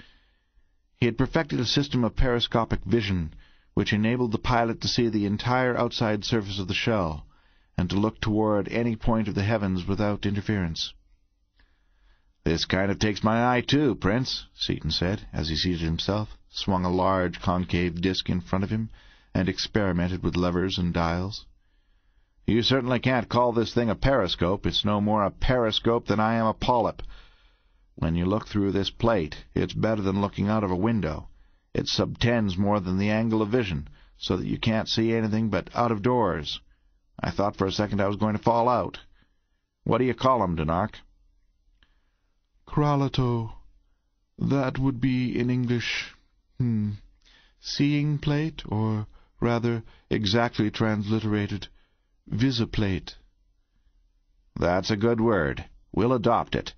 He had perfected a system of periscopic vision, which enabled the pilot to see the entire outside surface of the shell, and to look toward any point of the heavens without interference. This kind of takes my eye, too, Prince, Seaton said, as he seated himself, swung a large concave disc in front of him, and experimented with levers and dials. You certainly can't call this thing a periscope. It's no more a periscope than I am a polyp. When you look through this plate, it's better than looking out of a window. It subtends more than the angle of vision, so that you can't see anything but out of doors. I thought for a second I was going to fall out. What do you call 'em, Dunark? Kralato. That would be in English, hmm, seeing plate, or rather exactly transliterated, visiplate. That's a good word. We'll adopt it.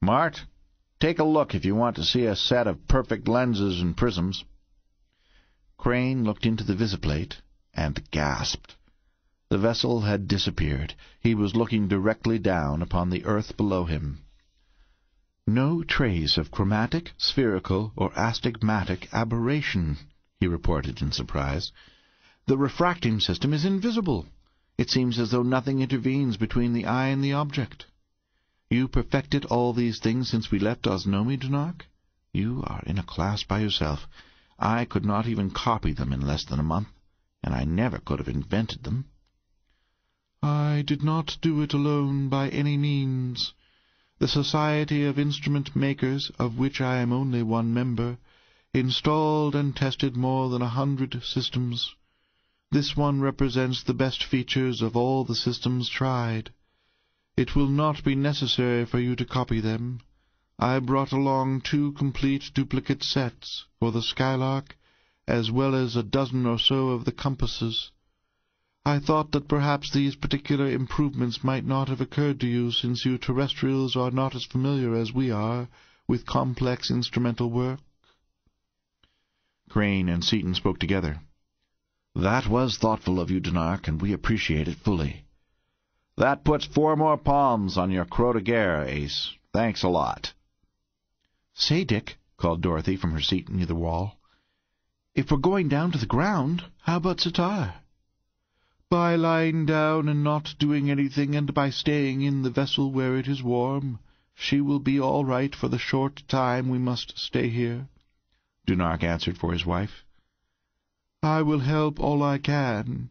Mart, take a look if you want to see a set of perfect lenses and prisms. Crane looked into the visiplate and gasped. The vessel had disappeared. He was looking directly down upon the earth below him. No trace of chromatic, spherical, or astigmatic aberration, he reported in surprise. The refracting system is invisible. It seems as though nothing intervenes between the eye and the object. You perfected all these things since we left Osnomi, Dunark? You are in a class by yourself. I could not even copy them in less than a month, and I never could have invented them. I did not do it alone by any means. The Society of Instrument Makers, of which I am only one member, installed and tested more than a hundred systems. This one represents the best features of all the systems tried. It will not be necessary for you to copy them. I brought along two complete duplicate sets for the Skylark, as well as a dozen or so of the compasses. I thought that perhaps these particular improvements might not have occurred to you, since you terrestrials are not as familiar as we are with complex instrumental work. Crane and Seaton spoke together. That was thoughtful of you, Dunark, and we appreciate it fully. That puts four more palms on your croix de guerre, Ace. Thanks a lot. Say, Dick, called Dorothy from her seat near the wall, if we're going down to the ground, how about Sitar? By lying down and not doing anything, and by staying in the vessel where it is warm, she will be all right for the short time we must stay here, Dunark answered for his wife. I will help all I can,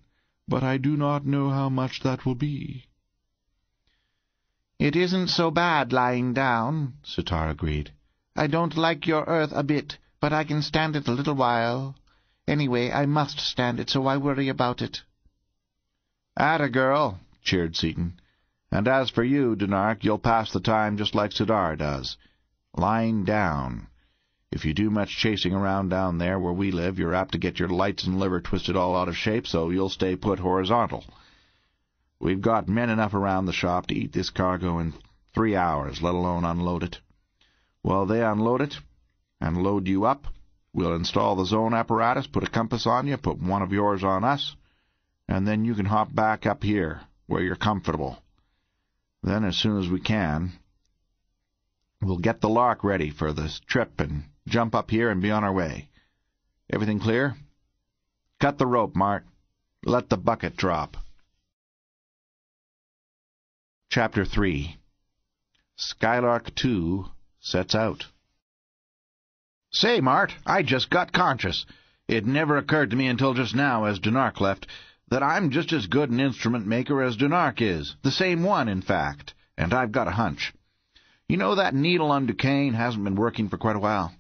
but I do not know how much that will be. It isn't so bad lying down, Sitar agreed. I don't like your earth a bit, but I can stand it a little while. Anyway, I must stand it, so I worry about it. Atta girl, cheered Seaton. And as for you, Dunark, you'll pass the time just like Sitar does. Lying down. If you do much chasing around down there where we live, you're apt to get your lights and liver twisted all out of shape, so you'll stay put horizontal. We've got men enough around the shop to eat this cargo in three hours, let alone unload it. While they unload it and load you up, we'll install the zone apparatus, put a compass on you, put one of yours on us, and then you can hop back up here, where you're comfortable. Then, as soon as we can, we'll get the lark ready for this trip and jump up here and be on our way. Everything clear? Cut the rope, Mart. Let the bucket drop. Chapter 3 Skylark 2 Sets Out Say, Mart, I just got conscious. It never occurred to me until just now, as Dunark left, that I'm just as good an instrument maker as Dunark is. The same one, in fact. And I've got a hunch. You know that needle on Duquesne hasn't been working for quite a while?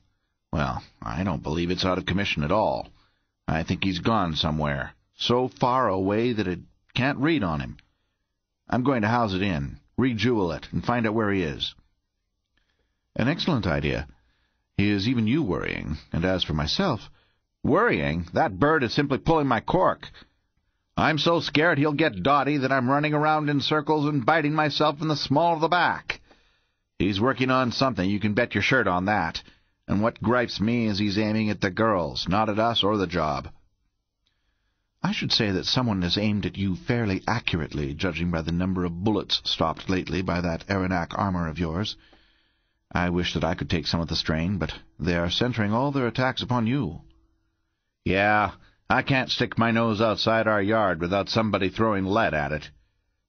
Well, I don't believe it's out of commission at all. I think he's gone somewhere, so far away that it Can't read on him. I'm going to house it in, rejewel it, and find out where he is. An excellent idea. He is even you worrying, and as for myself... Worrying? That bird is simply pulling my cork. I'm so scared he'll get dotty that I'm running around in circles and biting myself in the small of the back. He's working on something, you can bet your shirt on that. And what gripes me is he's aiming at the girls, not at us or the job. I should say that someone has aimed at you fairly accurately, judging by the number of bullets stopped lately by that Arenak armor of yours. I wish that I could take some of the strain, but they are centering all their attacks upon you. Yeah, I can't stick my nose outside our yard without somebody throwing lead at it.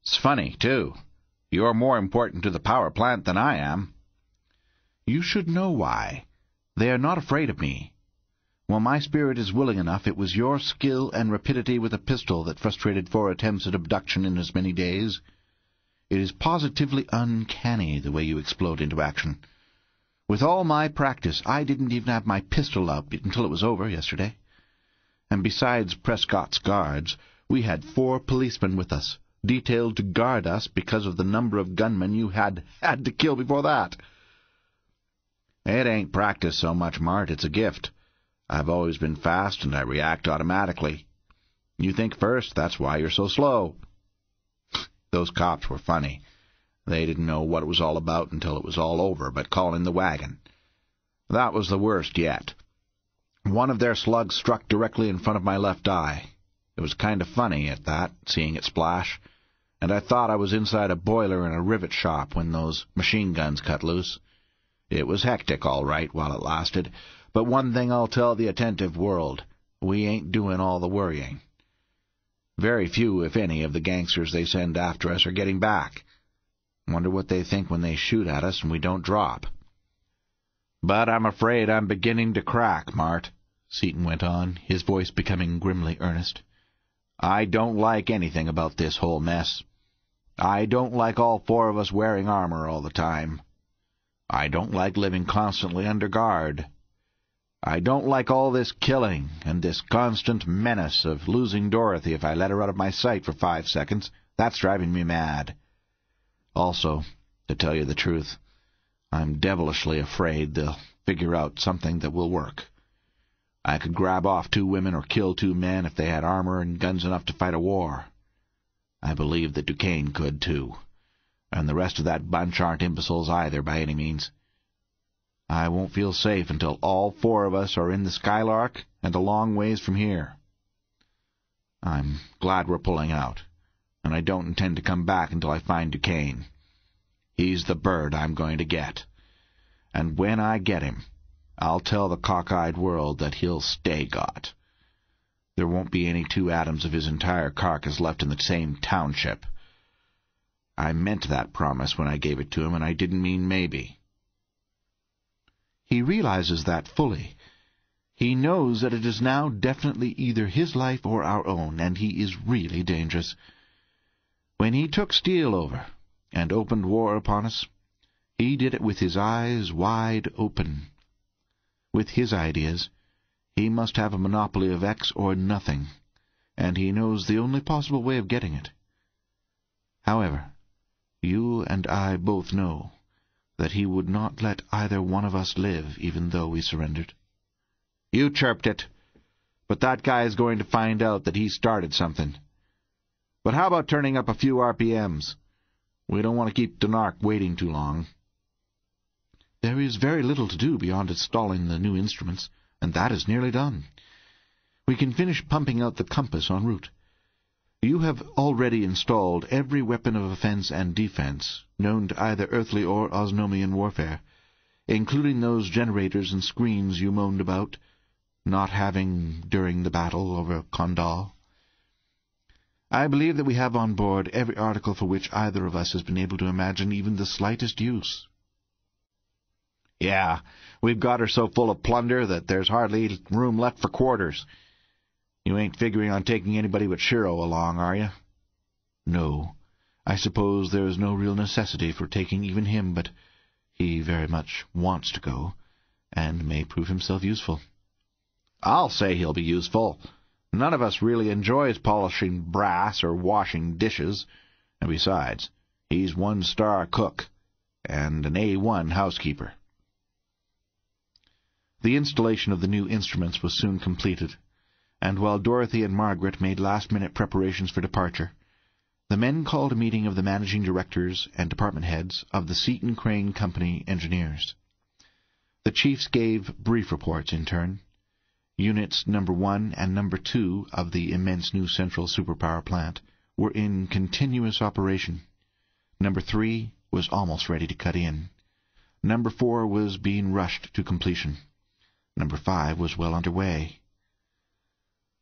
It's funny, too. You're more important to the power plant than I am. You should know why. They are not afraid of me. While my spirit is willing enough, it was your skill and rapidity with a pistol that frustrated four attempts at abduction in as many days. It is positively uncanny the way you explode into action. With all my practice, I didn't even have my pistol out until it was over yesterday and besides Prescott's guards, we had four policemen with us, detailed to guard us because of the number of gunmen you had had to kill before that. It ain't practice so much, Mart, it's a gift. I've always been fast, and I react automatically. You think first, that's why you're so slow. Those cops were funny. They didn't know what it was all about until it was all over, but calling the wagon. That was the worst yet. One of their slugs struck directly in front of my left eye. It was kind of funny, at that, seeing it splash, and I thought I was inside a boiler in a rivet shop when those machine guns cut loose. It was hectic, all right, while it lasted, but one thing I'll tell the attentive world, we ain't doing all the worrying. Very few, if any, of the gangsters they send after us are getting back. Wonder what they think when they shoot at us and we don't drop. But I'm afraid I'm beginning to crack, Mart, Seaton went on, his voice becoming grimly earnest. I don't like anything about this whole mess. I don't like all four of us wearing armor all the time. I don't like living constantly under guard. I don't like all this killing and this constant menace of losing Dorothy if I let her out of my sight for five seconds. That's driving me mad. Also, to tell you the truth, I'm devilishly afraid they'll figure out something that will work. I could grab off two women or kill two men if they had armor and guns enough to fight a war. I believe that Duquesne could, too. And the rest of that bunch aren't imbeciles either, by any means. I won't feel safe until all four of us are in the Skylark and a long ways from here. I'm glad we're pulling out, and I don't intend to come back until I find Duquesne. He's the bird I'm going to get. And when I get him, I'll tell the cockeyed world that he'll stay got. There won't be any two atoms of his entire carcass left in the same township. I meant that promise when I gave it to him, and I didn't mean maybe. He realizes that fully. He knows that it is now definitely either his life or our own, and he is really dangerous. When he took Steel over, and opened war upon us, he did it with his eyes wide open. With his ideas, he must have a monopoly of X or nothing, and he knows the only possible way of getting it. However, you and I both know that he would not let either one of us live even though we surrendered. You chirped it. But that guy is going to find out that he started something. But how about turning up a few RPMs? We don't want to keep Dunark waiting too long. There is very little to do beyond installing the new instruments, and that is nearly done. We can finish pumping out the compass en route. You have already installed every weapon of offense and defense known to either earthly or Osnomian warfare, including those generators and screens you moaned about, not having during the battle over Kondal. I believe that we have on board every article for which either of us has been able to imagine even the slightest use. Yeah, we've got her so full of plunder that there's hardly room left for quarters. You ain't figuring on taking anybody but Shiro along, are you? No. I suppose there is no real necessity for taking even him, but he very much wants to go, and may prove himself useful. I'll say he'll be useful. None of us really enjoys polishing brass or washing dishes. And besides, he's one-star cook and an A1 housekeeper. The installation of the new instruments was soon completed, and while Dorothy and Margaret made last-minute preparations for departure, the men called a meeting of the managing directors and department heads of the Seaton Crane Company engineers. The chiefs gave brief reports in turn. Units number one and number two of the immense new central superpower plant were in continuous operation. Number three was almost ready to cut in. Number four was being rushed to completion. Number five was well under way.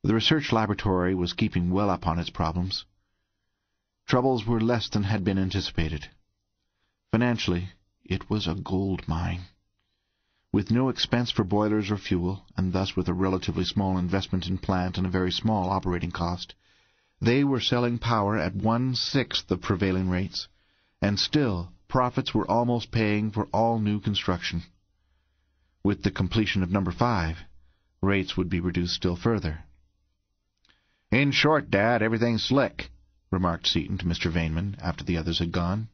The research laboratory was keeping well up on its problems. Troubles were less than had been anticipated. Financially, it was a gold mine. With no expense for boilers or fuel, and thus with a relatively small investment in plant and a very small operating cost, they were selling power at one-sixth of prevailing rates, and still profits were almost paying for all new construction. With the completion of number five, rates would be reduced still further. In short, Dad, everything's slick, remarked Seaton to Mr. Vaneman after the others had gone.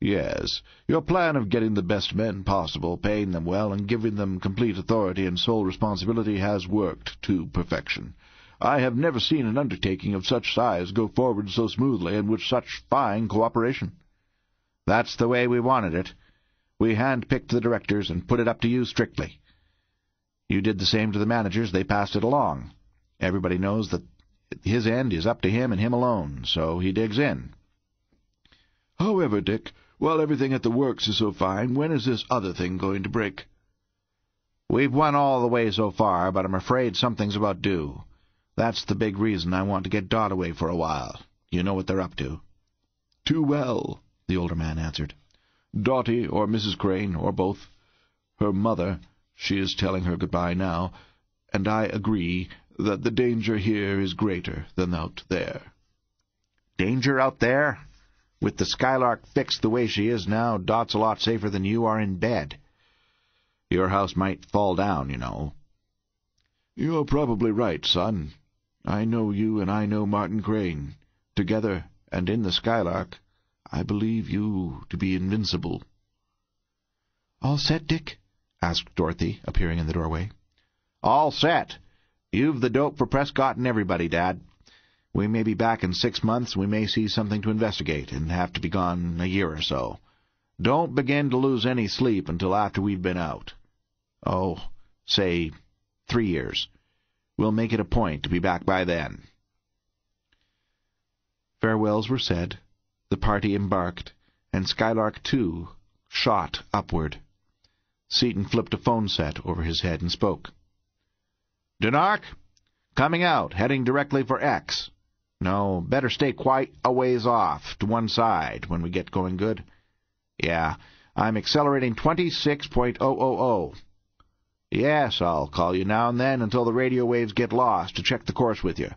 Yes, your plan of getting the best men possible, paying them well, and giving them complete authority and sole responsibility has worked to perfection. I have never seen an undertaking of such size go forward so smoothly and with such fine cooperation. That's the way we wanted it. We hand-picked the directors and put it up to you strictly. You did the same to the managers. They passed it along. Everybody knows that his end is up to him and him alone, so he digs in. However, Dick, while everything at the works is so fine, when is this other thing going to break? We've won all the way so far, but I'm afraid something's about due. That's the big reason I want to get Dot away for a while. You know what they're up to. Too well, the older man answered. Dotty, or Mrs. Crane, or both. Her mother, she is telling her goodbye now, and I agree that the danger here is greater than out there. Danger out there? With the Skylark fixed the way she is now, Dot's a lot safer than you are in bed. Your house might fall down, you know. You're probably right, son. I know you and I know Martin Crane. Together, and in the Skylark, I believe you to be invincible. All set, Dick? asked Dorothy, appearing in the doorway. All set. You've the dope for Prescott and everybody, Dad. We may be back in six months, we may see something to investigate, and have to be gone a year or so. Don't begin to lose any sleep until after we've been out. Oh, say, three years. We'll make it a point to be back by then. Farewells were said, the party embarked, and Skylark, too, shot upward. Seaton flipped a phone set over his head and spoke. Dunark, coming out, heading directly for X. No, better stay quite a ways off, to one side, when we get going good. Yeah, I'm accelerating 26.000. Yes, I'll call you now and then until the radio waves get lost to check the course with you.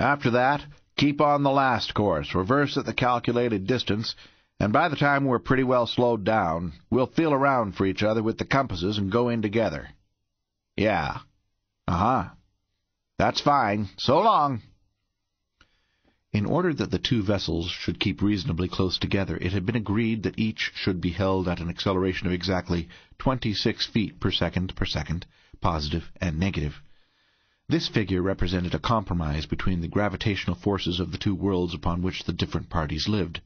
After that, keep on the last course, reverse at the calculated distance, and by the time we're pretty well slowed down, we'll feel around for each other with the compasses and go in together. Yeah. Uh-huh. That's fine. So long. In order that the two vessels should keep reasonably close together, it had been agreed that each should be held at an acceleration of exactly 26 feet per second per second, positive and negative. This figure represented a compromise between the gravitational forces of the two worlds upon which the different parties lived.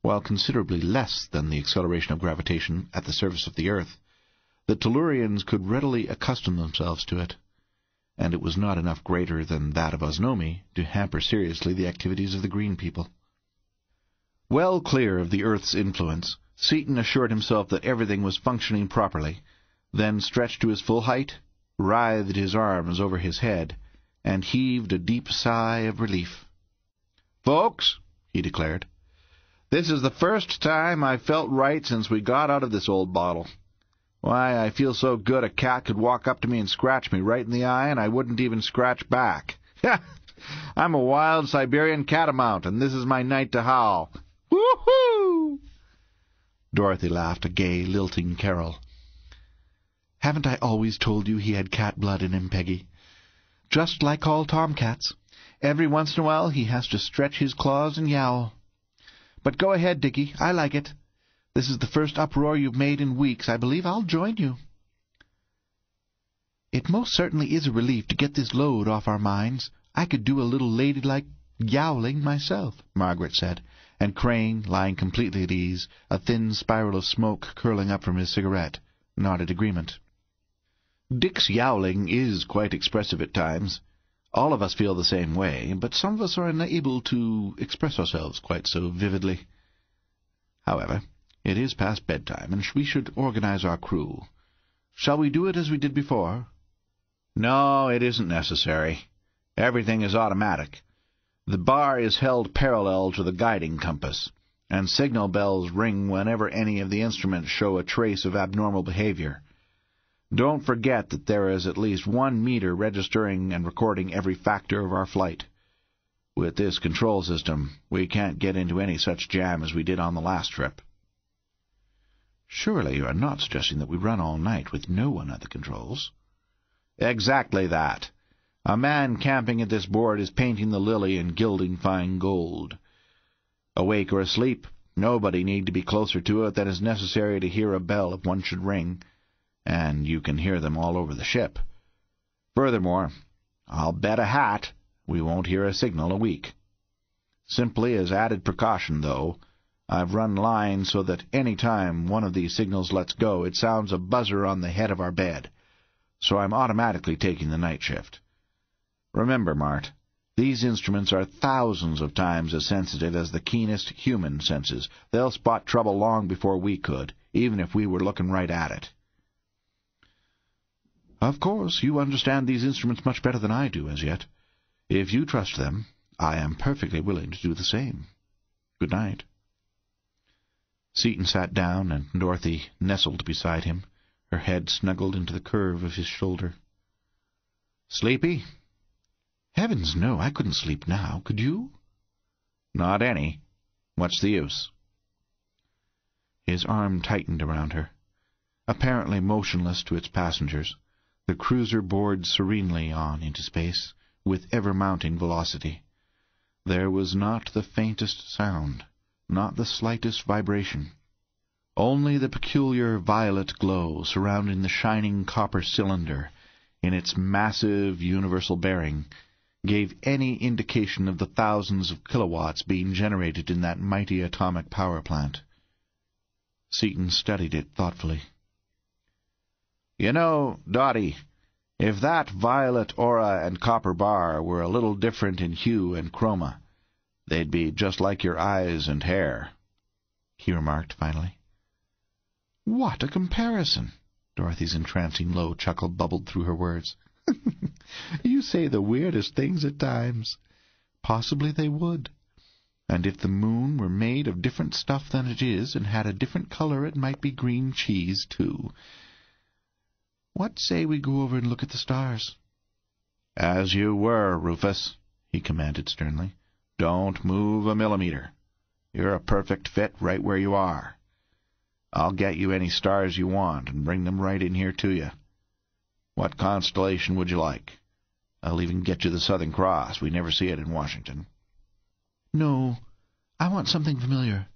While considerably less than the acceleration of gravitation at the surface of the earth, the Tellurians could readily accustom themselves to it and it was not enough greater than that of Osnomi to hamper seriously the activities of the Green people. Well clear of the Earth's influence, Seaton assured himself that everything was functioning properly, then stretched to his full height, writhed his arms over his head, and heaved a deep sigh of relief. "Folks," he declared, "this is the first time I've felt right since we got out of this old bottle. Why, I feel so good a cat could walk up to me and scratch me right in the eye, and I wouldn't even scratch back. I'm a wild Siberian catamount, and this is my night to howl. Woo-hoo! Dorothy laughed a gay, lilting carol. Haven't I always told you he had cat blood in him, Peggy? just like all tomcats. Every once in a while he has to stretch his claws and yowl. But go ahead, Dickie. I like it. This is the first uproar you've made in weeks. I believe I'll join you. It most certainly is a relief to get this load off our minds. I could do a little ladylike yowling myself, Margaret said, and Crane, lying completely at ease, a thin spiral of smoke curling up from his cigarette, nodded agreement. Dick's yowling is quite expressive at times. All of us feel the same way, but some of us are unable to express ourselves quite so vividly. However, it is past bedtime, and we should organize our crew. Shall we do it as we did before? No, it isn't necessary. Everything is automatic. The bar is held parallel to the guiding compass, and signal bells ring whenever any of the instruments show a trace of abnormal behavior. Don't forget that there is at least one meter registering and recording every factor of our flight. With this control system, we can't get into any such jam as we did on the last trip. Surely you are not suggesting that we run all night with no one at the controls? Exactly that. A man camping at this board is painting the lily and gilding fine gold. Awake or asleep, nobody need to be closer to it than is necessary to hear a bell if one should ring, and you can hear them all over the ship. Furthermore, I'll bet a hat we won't hear a signal a week. Simply as added precaution, though, I've run lines so that any time one of these signals lets go, it sounds a buzzer on the head of our bed, so I'm automatically taking the night shift. Remember, Mart, these instruments are thousands of times as sensitive as the keenest human senses. They'll spot trouble long before we could, even if we were looking right at it. Of course, you understand these instruments much better than I do as yet. If you trust them, I am perfectly willing to do the same. Good night. Seaton sat down, and Dorothy nestled beside him, her head snuggled into the curve of his shoulder. Sleepy? Heavens, no, I couldn't sleep now. Could you? Not any. What's the use? His arm tightened around her. Apparently motionless to its passengers, the cruiser bored serenely on into space, with ever-mounting velocity. There was not the faintest sound, not the slightest vibration. Only the peculiar violet glow surrounding the shining copper cylinder in its massive universal bearing gave any indication of the thousands of kilowatts being generated in that mighty atomic power plant. Seaton studied it thoughtfully. You know, Dotty, if that violet aura and copper bar were a little different in hue and chroma, they'd be just like your eyes and hair, he remarked finally. What a comparison! Dorothy's entrancing low chuckle bubbled through her words. you say the weirdest things at times. Possibly they would. And if the moon were made of different stuff than it is, and had a different color, it might be green cheese, too. What say we go over and look at the stars? As you were, Rufus, he commanded sternly. Don't move a millimeter. You're a perfect fit right where you are. I'll get you any stars you want and bring them right in here to you. What constellation would you like? I'll even get you the Southern Cross. We never see it in Washington. No, I want something familiar.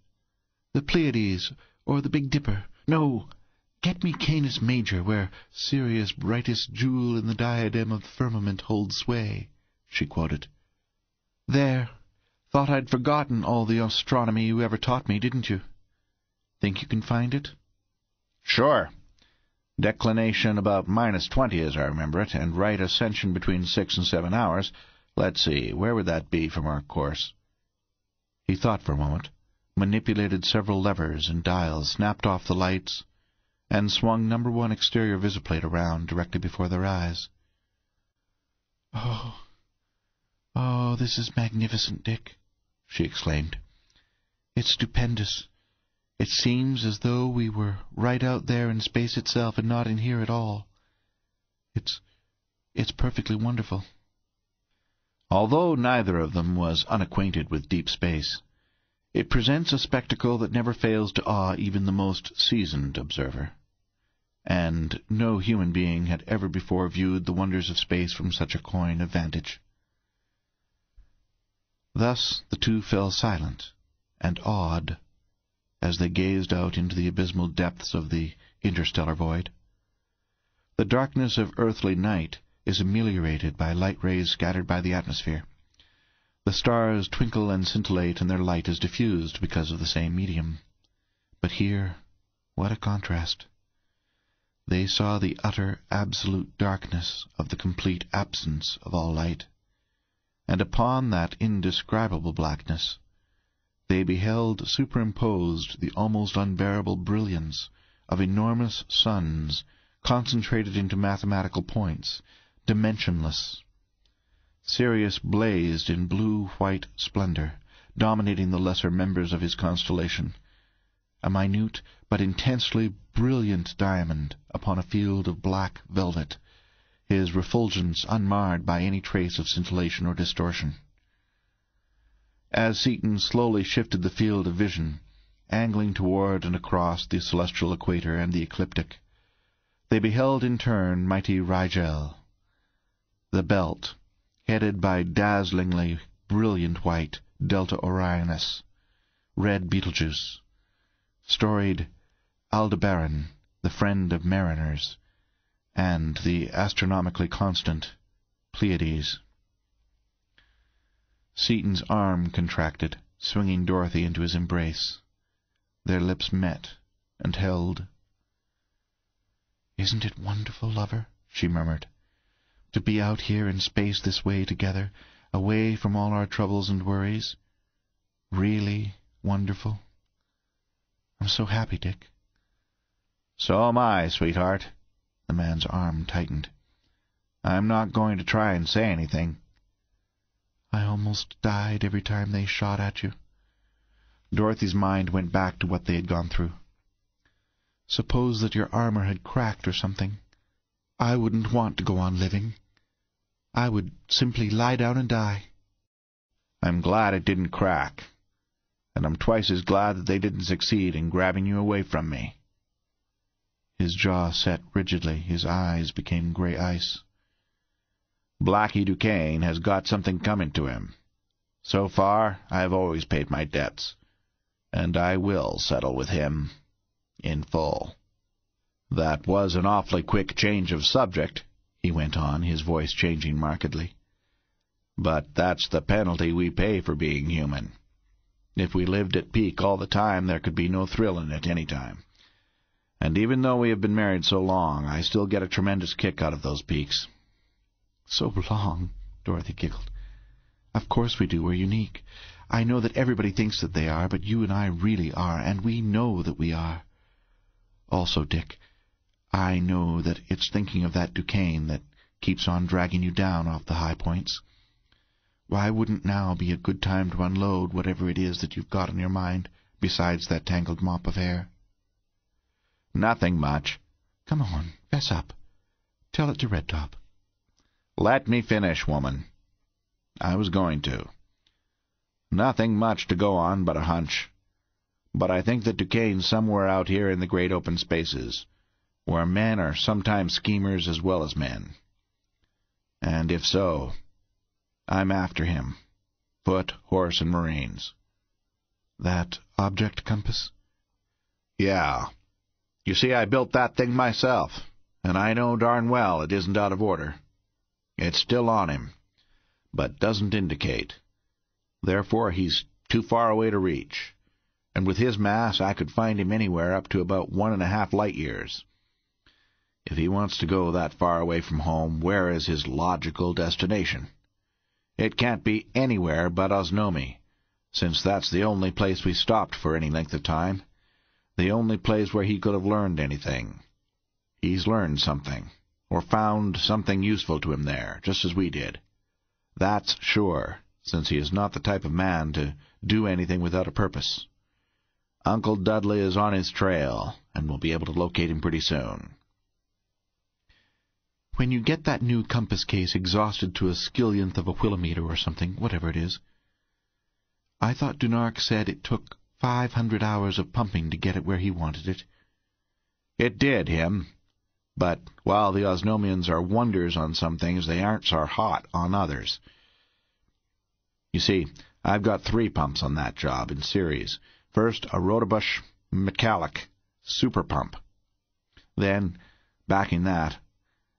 The Pleiades, or the Big Dipper. No, get me Canis Major, where Sirius, brightest jewel in the diadem of the firmament, holds sway, she quoted. There. Thought I'd forgotten all the astronomy you ever taught me, didn't you? Think you can find it? Sure. Declination about minus twenty, as I remember it, and right ascension between six and seven hours. Let's see, where would that be from our course? He thought for a moment, manipulated several levers and dials, snapped off the lights, and swung number one exterior visiplate around directly before their eyes. Oh, oh, this is magnificent, Dick, she exclaimed. It's stupendous. It seems as though we were right out there in space itself and not in here at all. It's it's perfectly wonderful. Although neither of them was unacquainted with deep space, it presents a spectacle that never fails to awe even the most seasoned observer. and no human being had ever before viewed the wonders of space from such a coign of vantage. Thus the two fell silent and awed as they gazed out into the abysmal depths of the interstellar void. The darkness of earthly night is ameliorated by light rays scattered by the atmosphere. The stars twinkle and scintillate, and their light is diffused because of the same medium. But here, what a contrast! They saw the utter, absolute darkness of the complete absence of all light. And upon that indescribable blackness they beheld superimposed the almost unbearable brilliance of enormous suns concentrated into mathematical points, dimensionless. Sirius blazed in blue-white splendor, dominating the lesser members of his constellation, a minute but intensely brilliant diamond upon a field of black velvet, his refulgence unmarred by any trace of scintillation or distortion. As Seaton slowly shifted the field of vision, angling toward and across the celestial equator and the ecliptic, they beheld in turn mighty Rigel, the belt, headed by dazzlingly brilliant white Delta Orionis, red Betelgeuse, storied Aldebaran, the friend of mariners, and the astronomically constant Pleiades. Seaton's arm contracted, swinging Dorothy into his embrace. Their lips met and held. "Isn't it wonderful, lover?" she murmured. "To be out here in space this way together, away from all our troubles and worries? Really wonderful? I'm so happy, Dick." "So am I, sweetheart." The man's arm tightened. "I'm not going to try and say anything. I almost died every time they shot at you. Dorothy's mind went back to what they had gone through. Suppose that your armor had cracked or something. I wouldn't want to go on living. I would simply lie down and die. I'm glad it didn't crack. And I'm twice as glad that they didn't succeed in grabbing you away from me. His jaw set rigidly. His eyes became gray ice. Blackie Duquesne has got something coming to him. So far, I have always paid my debts, and I will settle with him in full. That was an awfully quick change of subject, he went on, his voice changing markedly. But that's the penalty we pay for being human. If we lived at peak all the time, there could be no thrill in it any time. And even though we have been married so long, I still get a tremendous kick out of those peaks. So long, Dorothy giggled. Of course we do. We're unique. I know that everybody thinks that they are, but you and I really are, and we know that we are. Also, Dick, I know that it's thinking of that Duquesne that keeps on dragging you down off the high points. Why wouldn't now be a good time to unload whatever it is that you've got on your mind besides that tangled mop of hair? Nothing much. Come on, fess up. Tell it to Red Top. Let me finish, woman. I was going to. Nothing much to go on but a hunch. But I think that Duquesne's somewhere out here in the great open spaces, where men are sometimes schemers as well as men. And if so, I'm after him. Foot, horse, and marines. That object compass? Yeah. You see, I built that thing myself, and I know darn well it isn't out of order. It's still on him, but doesn't indicate. Therefore he's too far away to reach, and with his mass I could find him anywhere up to about one and a half light years. If he wants to go that far away from home, where is his logical destination? It can't be anywhere but Osnome, since that's the only place we stopped for any length of time, the only place where he could have learned anything. He's learned something or found something useful to him there, just as we did. That's sure, since he is not the type of man to do anything without a purpose. Uncle Dudley is on his trail, and we'll be able to locate him pretty soon. When you get that new compass case exhausted to a skillionth of a whillometer or something, whatever it is, I thought Dunark said it took five hundred hours of pumping to get it where he wanted it. It did him, But while the Osnomians are wonders on some things, they aren't so hot on others. You see, I've got three pumps on that job in series. First, a Rotabush Metallic super pump. Then, backing that,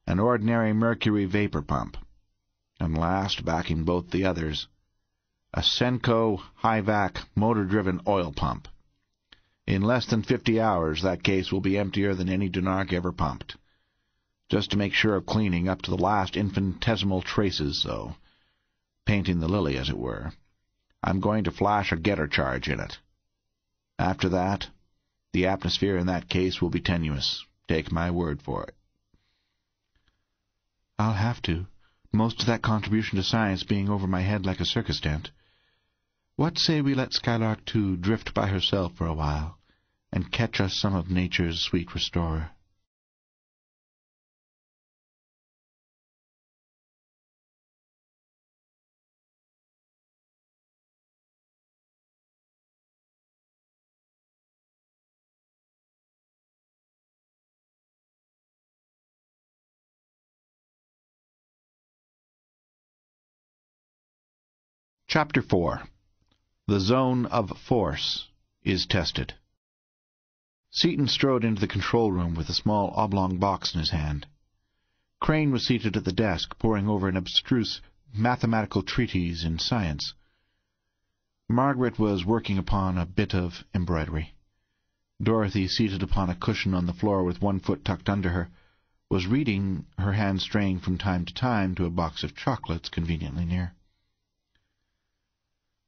an ordinary mercury vapor pump. And last, backing both the others, a Cenco Hyvac motor-driven oil pump. In less than fifty hours, that case will be emptier than any Dunark ever pumped. Just to make sure of cleaning up to the last infinitesimal traces, though. Painting the lily, as it were. I'm going to flash a getter charge in it. After that, the atmosphere in that case will be tenuous. Take my word for it. I'll have to, most of that contribution to science being over my head like a circus tent. What say we let Skylark 2 drift by herself for a while, and catch us some of nature's sweet restorer? Chapter 4 The Zone of Force is Tested Seaton strode into the control room with a small oblong box in his hand. Crane was seated at the desk, poring over an abstruse mathematical treatise in science. Margaret was working upon a bit of embroidery. Dorothy, seated upon a cushion on the floor with one foot tucked under her, was reading, her hand straying from time to time to a box of chocolates conveniently near.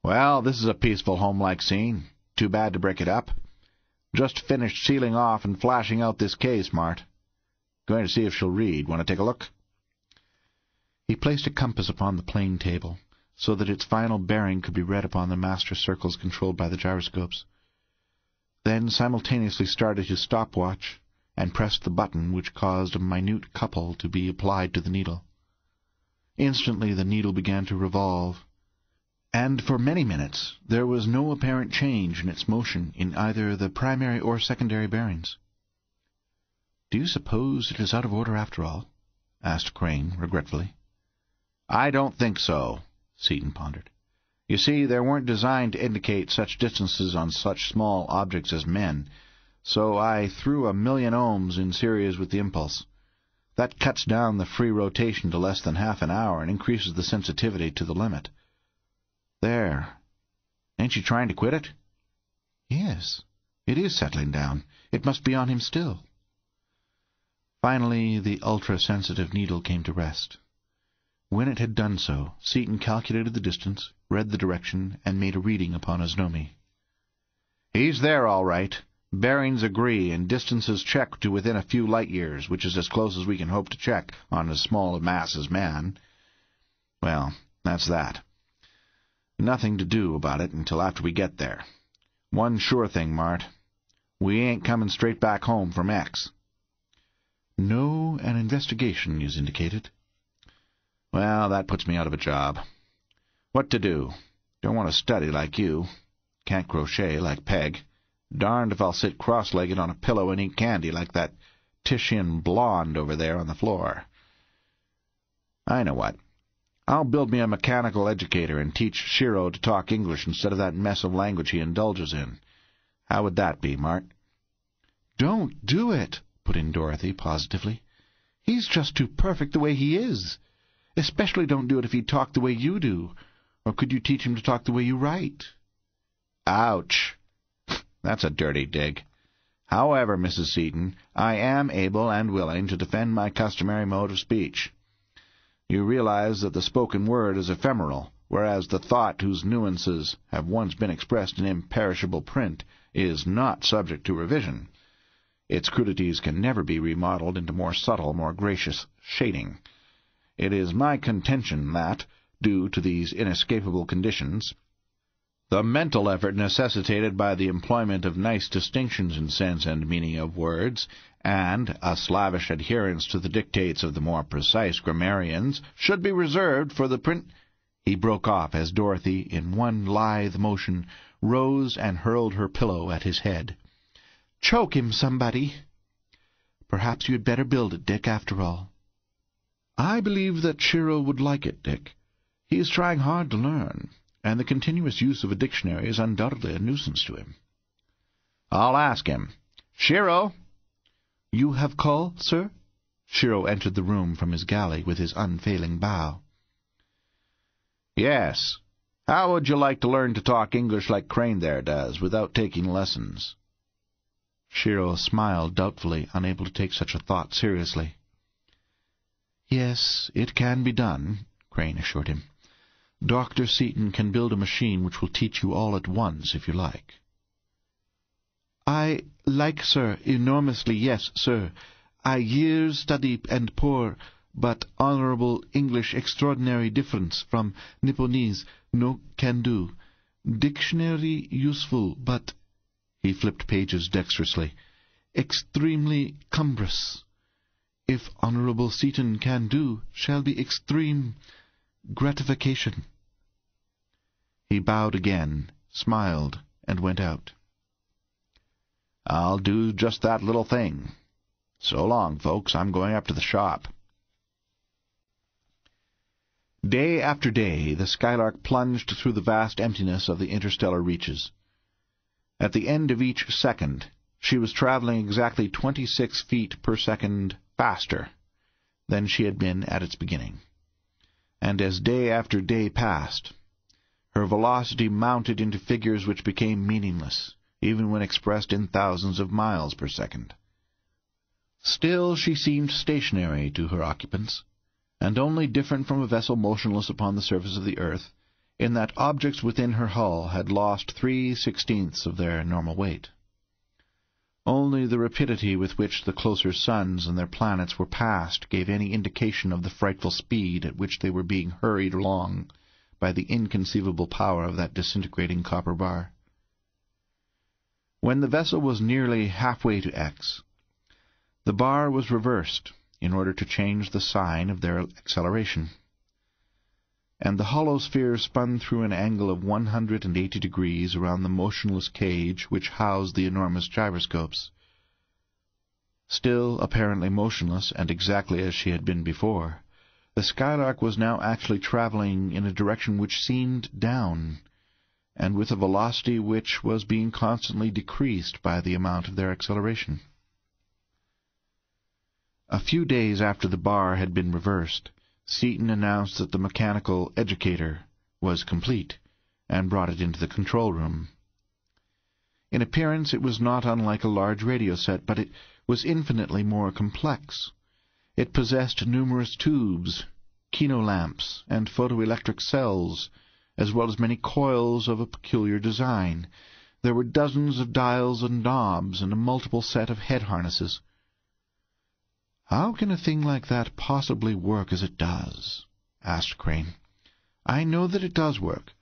Well, this is a peaceful, homelike scene. Too bad to break it up. Just finished sealing off and flashing out this case, Mart. Going to see if she'll read. Want to take a look? He placed a compass upon the plane table, so that its final bearing could be read upon the master circles controlled by the gyroscopes. Then simultaneously started his stopwatch and pressed the button which caused a minute couple to be applied to the needle. Instantly the needle began to revolve, and for many minutes there was no apparent change in its motion in either the primary or secondary bearings. "Do you suppose it is out of order after all?" asked Crane, regretfully. "I don't think so," Seaton pondered. "You see, they weren't designed to indicate such distances on such small objects as men, so I threw a million ohms in series with the impulse. That cuts down the free rotation to less than half an hour and increases the sensitivity to the limit. There. Ain't you trying to quit it? Yes. It is settling down. It must be on him still. Finally, the ultra-sensitive needle came to rest. When it had done so, Seaton calculated the distance, read the direction, and made a reading upon Osnome. He's there, all right. Bearings agree, and distances check to within a few light-years, which is as close as we can hope to check on as small a mass as man. Well, that's that. Nothing to do about it until after we get there. One sure thing, Mart. We ain't coming straight back home from X. No, an investigation is indicated. Well, that puts me out of a job. What to do? Don't want to study like you. Can't crochet like Peg. Darned if I'll sit cross-legged on a pillow and eat candy like that Titian blonde over there on the floor. I know what. I'll build me a mechanical educator and teach Shiro to talk English instead of that mess of language he indulges in. How would that be, Mart? Don't do it, put in Dorothy positively. He's just too perfect the way he is. Especially don't do it if he talked the way you do. Or could you teach him to talk the way you write? Ouch! That's a dirty dig. However, Mrs. Seaton, I am able and willing to defend my customary mode of speech you realize that the spoken word is ephemeral, whereas the thought whose nuances have once been expressed in imperishable print is not subject to revision. Its crudities can never be remodeled into more subtle, more gracious shading. It is my contention that, due to these inescapable conditions, the mental effort necessitated by the employment of nice distinctions in sense and meaning of words, and a slavish adherence to the dictates of the more precise grammarians, should be reserved for the print... He broke off as Dorothy, in one lithe motion, rose and hurled her pillow at his head. "Choke him, somebody!" Perhaps you had better build it, Dick, after all. I believe that Shiro would like it, Dick. He is trying hard to learn, and the continuous use of a dictionary is undoubtedly a nuisance to him. I'll ask him. Shiro! You have called, sir? Shiro entered the room from his galley with his unfailing bow. Yes. How would you like to learn to talk English like Crane there does, without taking lessons? Shiro smiled doubtfully, unable to take such a thought seriously. Yes, it can be done, Crane assured him. Dr. Seaton can build a machine which will teach you all at once, if you like. I like, sir, enormously, yes, sir. I years study and poor, but honourable English extraordinary difference from Nipponese, no can do. Dictionary useful, but he flipped pages dexterously. Extremely cumbrous. If Honourable Seaton can do, shall be extreme gratification. He bowed again, smiled, and went out. I'll do just that little thing. So long, folks. I'm going up to the shop. Day after day, the Skylark plunged through the vast emptiness of the interstellar reaches. At the end of each second, she was traveling exactly 26 feet per second faster than she had been at its beginning. And as day after day passed, her velocity mounted into figures which became meaningless, even when expressed in thousands of miles per second. Still she seemed stationary to her occupants, and only different from a vessel motionless upon the surface of the earth in that objects within her hull had lost three-sixteenths of their normal weight. Only the rapidity with which the closer suns and their planets were passed gave any indication of the frightful speed at which they were being hurried along by the inconceivable power of that disintegrating copper bar. When the vessel was nearly halfway to X, the bar was reversed in order to change the sign of their acceleration and the hollow sphere spun through an angle of 180 degrees around the motionless cage which housed the enormous gyroscopes. Still apparently motionless, and exactly as she had been before, the Skylark was now actually traveling in a direction which seemed down, and with a velocity which was being constantly decreased by the amount of their acceleration. A few days after the bar had been reversed, Seaton announced that the mechanical educator was complete, and brought it into the control room. In appearance it was not unlike a large radio set, but it was infinitely more complex. It possessed numerous tubes, kinolamps, and photoelectric cells, as well as many coils of a peculiar design. There were dozens of dials and knobs, and a multiple set of head harnesses. How can a thing like that possibly work as it does? asked Crane. I know that it does work,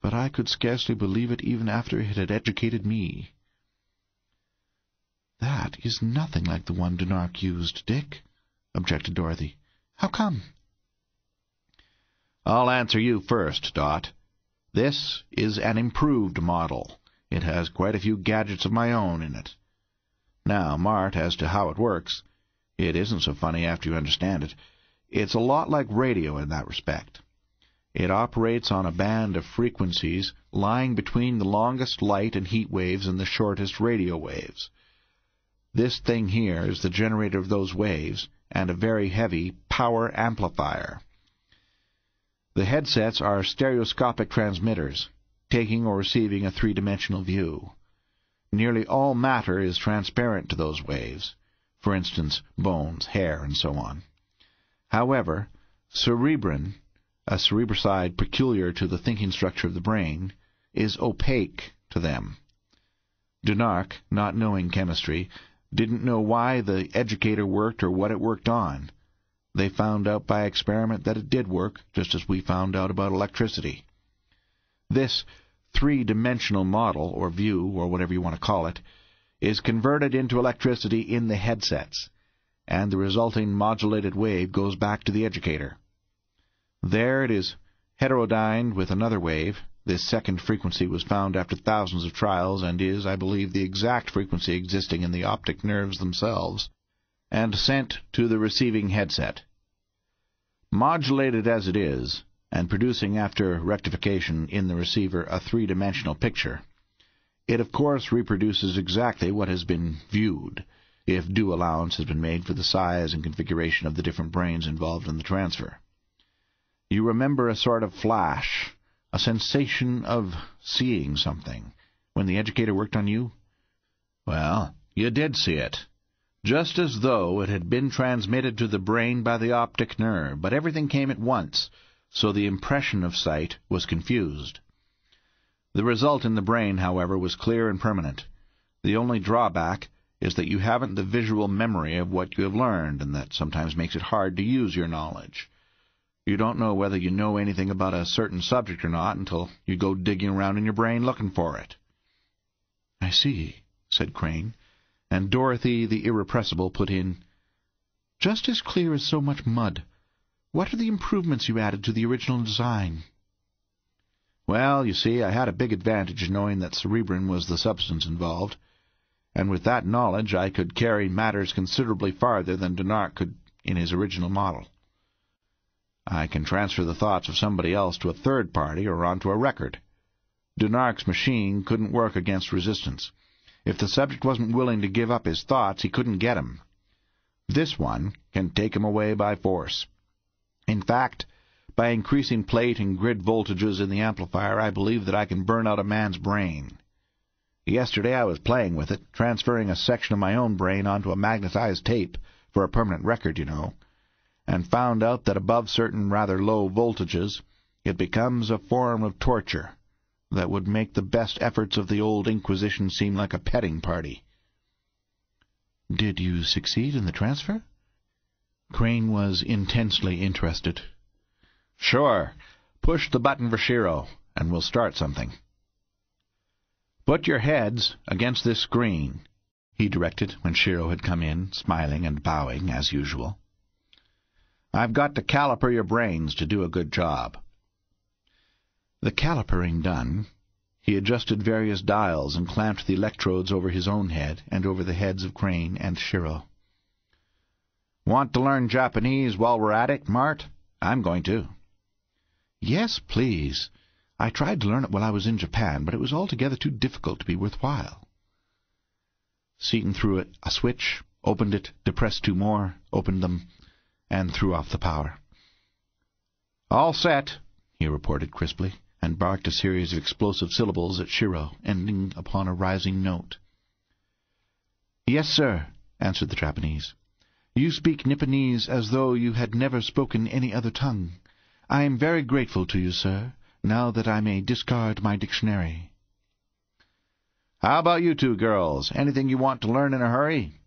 but I could scarcely believe it even after it had educated me. That is nothing like the one Dunark used, Dick, objected Dorothy. How come? I'll answer you first, Dot. This is an improved model. It has quite a few gadgets of my own in it. Now, Mart, as to how it works, it isn't so funny after you understand it. It's a lot like radio in that respect. It operates on a band of frequencies lying between the longest light and heat waves and the shortest radio waves. This thing here is the generator of those waves and a very heavy power amplifier. The headsets are stereoscopic transmitters, taking or receiving a three-dimensional view. Nearly all matter is transparent to those waves for instance, bones, hair, and so on. However, cerebrin, a cerebroside peculiar to the thinking structure of the brain, is opaque to them. Dunark, not knowing chemistry, didn't know why the educator worked or what it worked on. They found out by experiment that it did work, just as we found out about electricity. This three-dimensional model, or view, or whatever you want to call it, is converted into electricity in the headsets, and the resulting modulated wave goes back to the educator. There it is heterodyned with another wave. This second frequency was found after thousands of trials and is, I believe, the exact frequency existing in the optic nerves themselves. And sent to the receiving headset. Modulated as it is, and producing after rectification in the receiver a three-dimensional picture, it of course reproduces exactly what has been viewed, if due allowance has been made for the size and configuration of the different brains involved in the transfer. You remember a sort of flash, a sensation of seeing something, when the educator worked on you? Well, you did see it, just as though it had been transmitted to the brain by the optic nerve, but everything came at once, so the impression of sight was confused. The result in the brain, however, was clear and permanent. The only drawback is that you haven't the visual memory of what you have learned, and that sometimes makes it hard to use your knowledge. You don't know whether you know anything about a certain subject or not until you go digging around in your brain looking for it. I see, said Crane, and Dorothy the irrepressible put in, Just as clear as so much mud. What are the improvements you added to the original design? Well, you see, I had a big advantage in knowing that cerebrin was the substance involved and with that knowledge I could carry matters considerably farther than Dunark could in his original model. I can transfer the thoughts of somebody else to a third party or onto a record. Dunark's machine couldn't work against resistance. If the subject wasn't willing to give up his thoughts, he couldn't get 'em. This one can take 'em away by force. In fact, by increasing plate and grid voltages in the amplifier, I believe that I can burn out a man's brain. Yesterday I was playing with it, transferring a section of my own brain onto a magnetized tape, for a permanent record, you know, and found out that above certain rather low voltages it becomes a form of torture that would make the best efforts of the old Inquisition seem like a petting party. Did you succeed in the transfer? Crane was intensely interested. Sure. Push the button for Shiro, and we'll start something. Put your heads against this screen, he directed when Shiro had come in, smiling and bowing as usual. I've got to caliper your brains to do a good job. The calipering done, he adjusted various dials and clamped the electrodes over his own head and over the heads of Crane and Shiro. Want to learn Japanese while we're at it, Mart? I'm going to. Yes, please. I tried to learn it while I was in Japan, but it was altogether too difficult to be worthwhile. Seaton threw a switch, opened it, depressed two more, opened them, and threw off the power. All set, he reported crisply, and barked a series of explosive syllables at Shiro, ending upon a rising note. Yes, sir, answered the Japanese. You speak Nipponese as though you had never spoken any other tongue. I am very grateful to you, sir now that I may discard my dictionary. How about you two girls? Anything you want to learn in a hurry?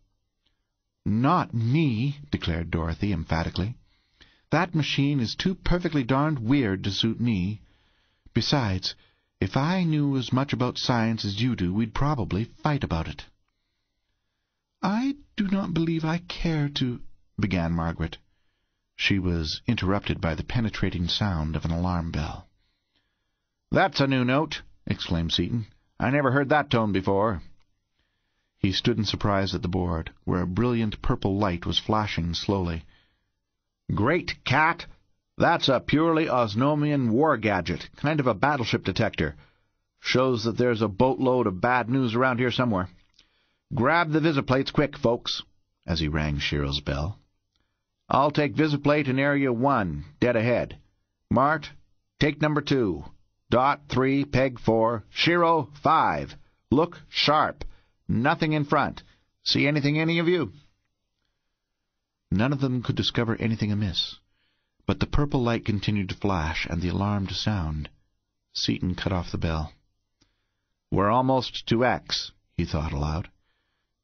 Not me, declared Dorothy emphatically. That machine is too perfectly darned weird to suit me. Besides, if I knew as much about science as you do, we'd probably fight about it. I do not believe I care to... began Margaret. She was interrupted by the penetrating sound of an alarm bell. That's a new note, exclaimed Seaton. I never heard that tone before. He stood in surprise at the board, where a brilliant purple light was flashing slowly. Great cat! That's a purely Osnomian war gadget, kind of a battleship detector. Shows that there's a boatload of bad news around here somewhere. Grab the visiplates quick, folks, as he rang Shiro's bell. I'll take visiplate in Area 1, dead ahead. Mart, take number 2. Dot three, peg four, Shiro five. Look sharp. Nothing in front. See anything, any of you? None of them could discover anything amiss, but the purple light continued to flash and the alarm to sound. Seaton cut off the bell. We're almost to X, he thought aloud.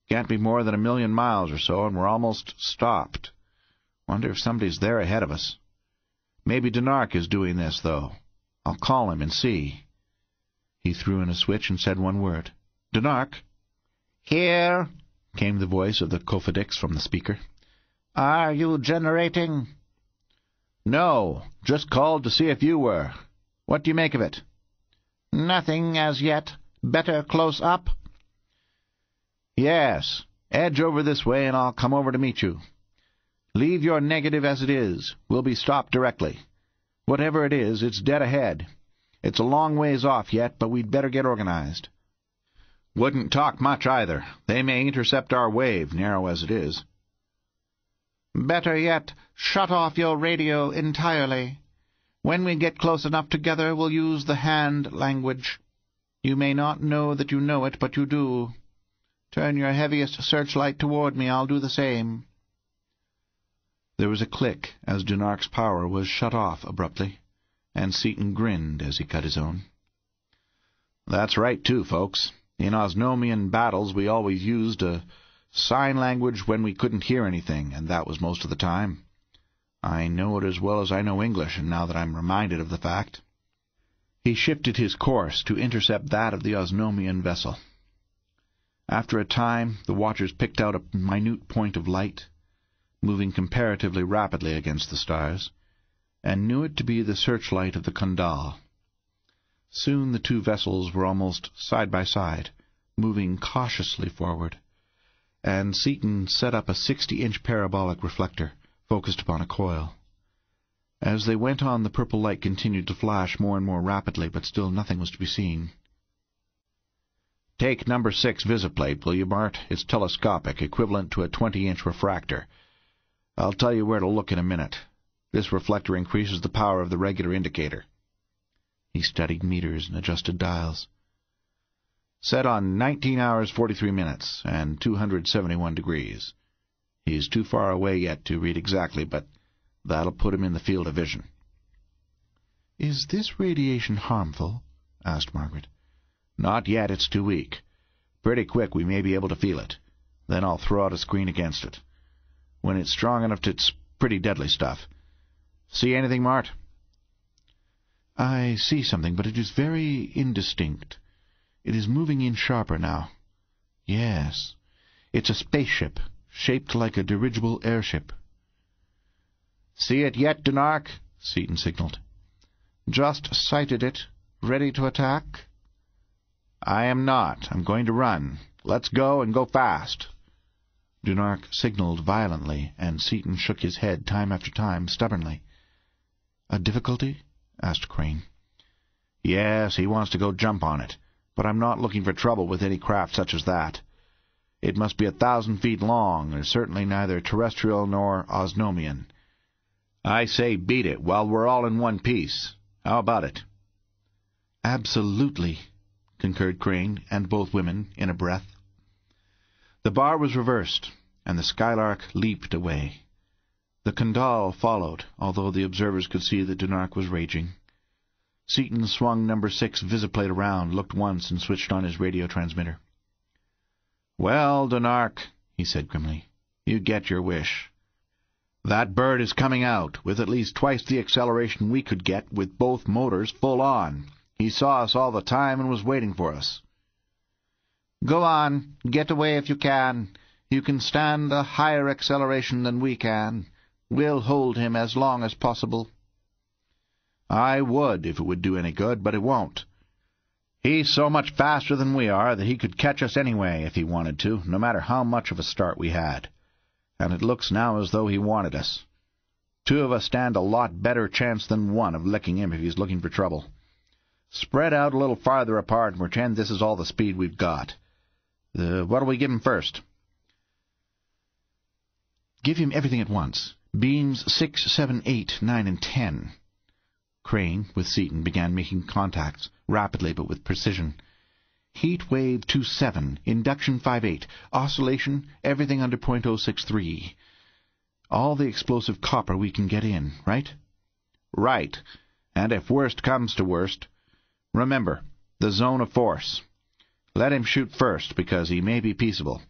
Can't be more than a million miles or so, and we're almost stopped. Wonder if somebody's there ahead of us. Maybe Dunark is doing this, though. I'll call him and see. He threw in a switch and said one word. Dunark. Here, came the voice of the Kofedix from the speaker. Are you generating? No, just called to see if you were. What do you make of it? Nothing as yet. Better close up? Yes. Edge over this way and I'll come over to meet you. Leave your negative as it is. We'll be stopped directly. Whatever it is, it's dead ahead. It's a long ways off yet, but we'd better get organized. Wouldn't talk much either. They may intercept our wave, narrow as it is. Better yet, shut off your radio entirely. When we get close enough together, we'll use the hand language. You may not know that you know it, but you do. Turn your heaviest searchlight toward me. I'll do the same. There was a click as Dunark's power was shut off abruptly, and Seaton grinned as he cut his own. That's right, too, folks. In Osnomian battles, we always used a sign language when we couldn't hear anything, and that was most of the time. I know it as well as I know English, and now that I'm reminded of the fact. He shifted his course to intercept that of the Osnomian vessel. After a time, the watchers picked out a minute point of light, moving comparatively rapidly against the stars, and knew it to be the searchlight of the Kondal. Soon the two vessels were almost side by side, moving cautiously forward, and Seaton set up a sixty-inch parabolic reflector, focused upon a coil. As they went on, the purple light continued to flash more and more rapidly, but still nothing was to be seen. Take number six visiplate, will you, Mart? It's telescopic, equivalent to a twenty-inch refractor. I'll tell you where to look in a minute. This reflector increases the power of the regular indicator. He studied meters and adjusted dials. Set on 19 hours 43 minutes and 271 degrees. He's too far away yet to read exactly, but that'll put him in the field of vision. "Is this radiation harmful?" asked Margaret. Not yet. It's too weak. Pretty quick we may be able to feel it. Then I'll throw out a screen against it. When it's strong enough it's pretty deadly stuff. See anything, Mart? I see something, but it is very indistinct. It is moving in sharper now. Yes, it's a spaceship shaped like a dirigible airship. See it yet, Dunark? Seaton signaled. Just sighted it. Ready to attack? I am not. I'm going to run. Let's go, and go fast. Dunark signaled violently, and Seaton shook his head time after time, stubbornly. A difficulty? asked Crane. Yes, he wants to go jump on it, but I'm not looking for trouble with any craft such as that. It must be a thousand feet long, and certainly neither terrestrial nor Osnomian. I say beat it while we're all in one piece. How about it? Absolutely, concurred Crane and both women in a breath. The bar was reversed, and the Skylark leaped away. The Kondal followed, although the observers could see that Dunark was raging. Seaton swung number six visiplate around, looked once, and switched on his radio transmitter. Well, Dunark, he said grimly, you get your wish. That bird is coming out, with at least twice the acceleration we could get with both motors full on. He saw us all the time and was waiting for us. Go on, get away if you can. You can stand a higher acceleration than we can. We'll hold him as long as possible. I would, if it would do any good, but it won't. He's so much faster than we are that he could catch us anyway if he wanted to, no matter how much of a start we had. And it looks now as though he wanted us. Two of us stand a lot better chance than one of licking him if he's looking for trouble. Spread out a little farther apart and pretend this is all the speed we've got. Uh, what'll we give him first? Give him everything at once. Beams six, seven, eight, nine, and ten. Crane, with Seaton, began making contacts, rapidly but with precision. Heat wave 2-7, induction 5-8, oscillation, everything under .063. All the explosive copper we can get in, right? Right. And if worst comes to worst, remember, the zone of force. Let him shoot first, because he may be peaceable.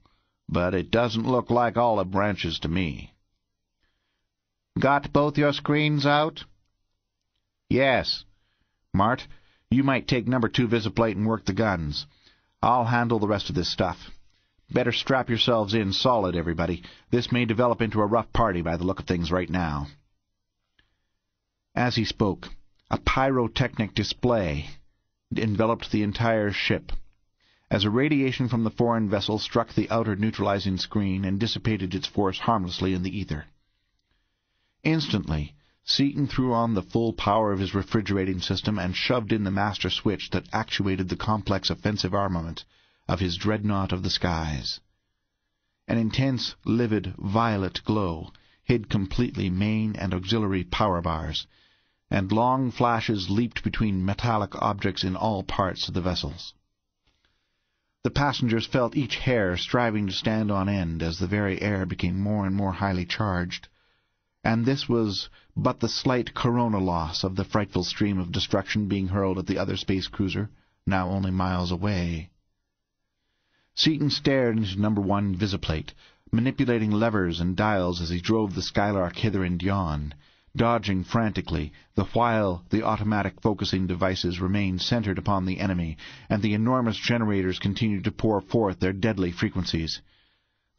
But it doesn't look like olive branches to me. Got both your screens out? Yes. Mart, you might take number two visiplate and work the guns. I'll handle the rest of this stuff. Better strap yourselves in solid, everybody. This may develop into a rough party by the look of things right now. As he spoke, a pyrotechnic display enveloped the entire ship. as a radiation from the foreign vessel struck the outer neutralizing screen and dissipated its force harmlessly in the ether. Instantly, Seaton threw on the full power of his refrigerating system and shoved in the master switch that actuated the complex offensive armament of his dreadnought of the skies. An intense, livid, violet glow hid completely main and auxiliary power bars, and long flashes leaped between metallic objects in all parts of the vessels. The passengers felt each hair striving to stand on end as the very air became more and more highly charged, and this was but the slight corona loss of the frightful stream of destruction being hurled at the other space cruiser, now only miles away. Seaton stared into number one visiplate, manipulating levers and dials as he drove the Skylark hither and yon, dodging frantically, the while the automatic focusing devices remained centered upon the enemy, and the enormous generators continued to pour forth their deadly frequencies.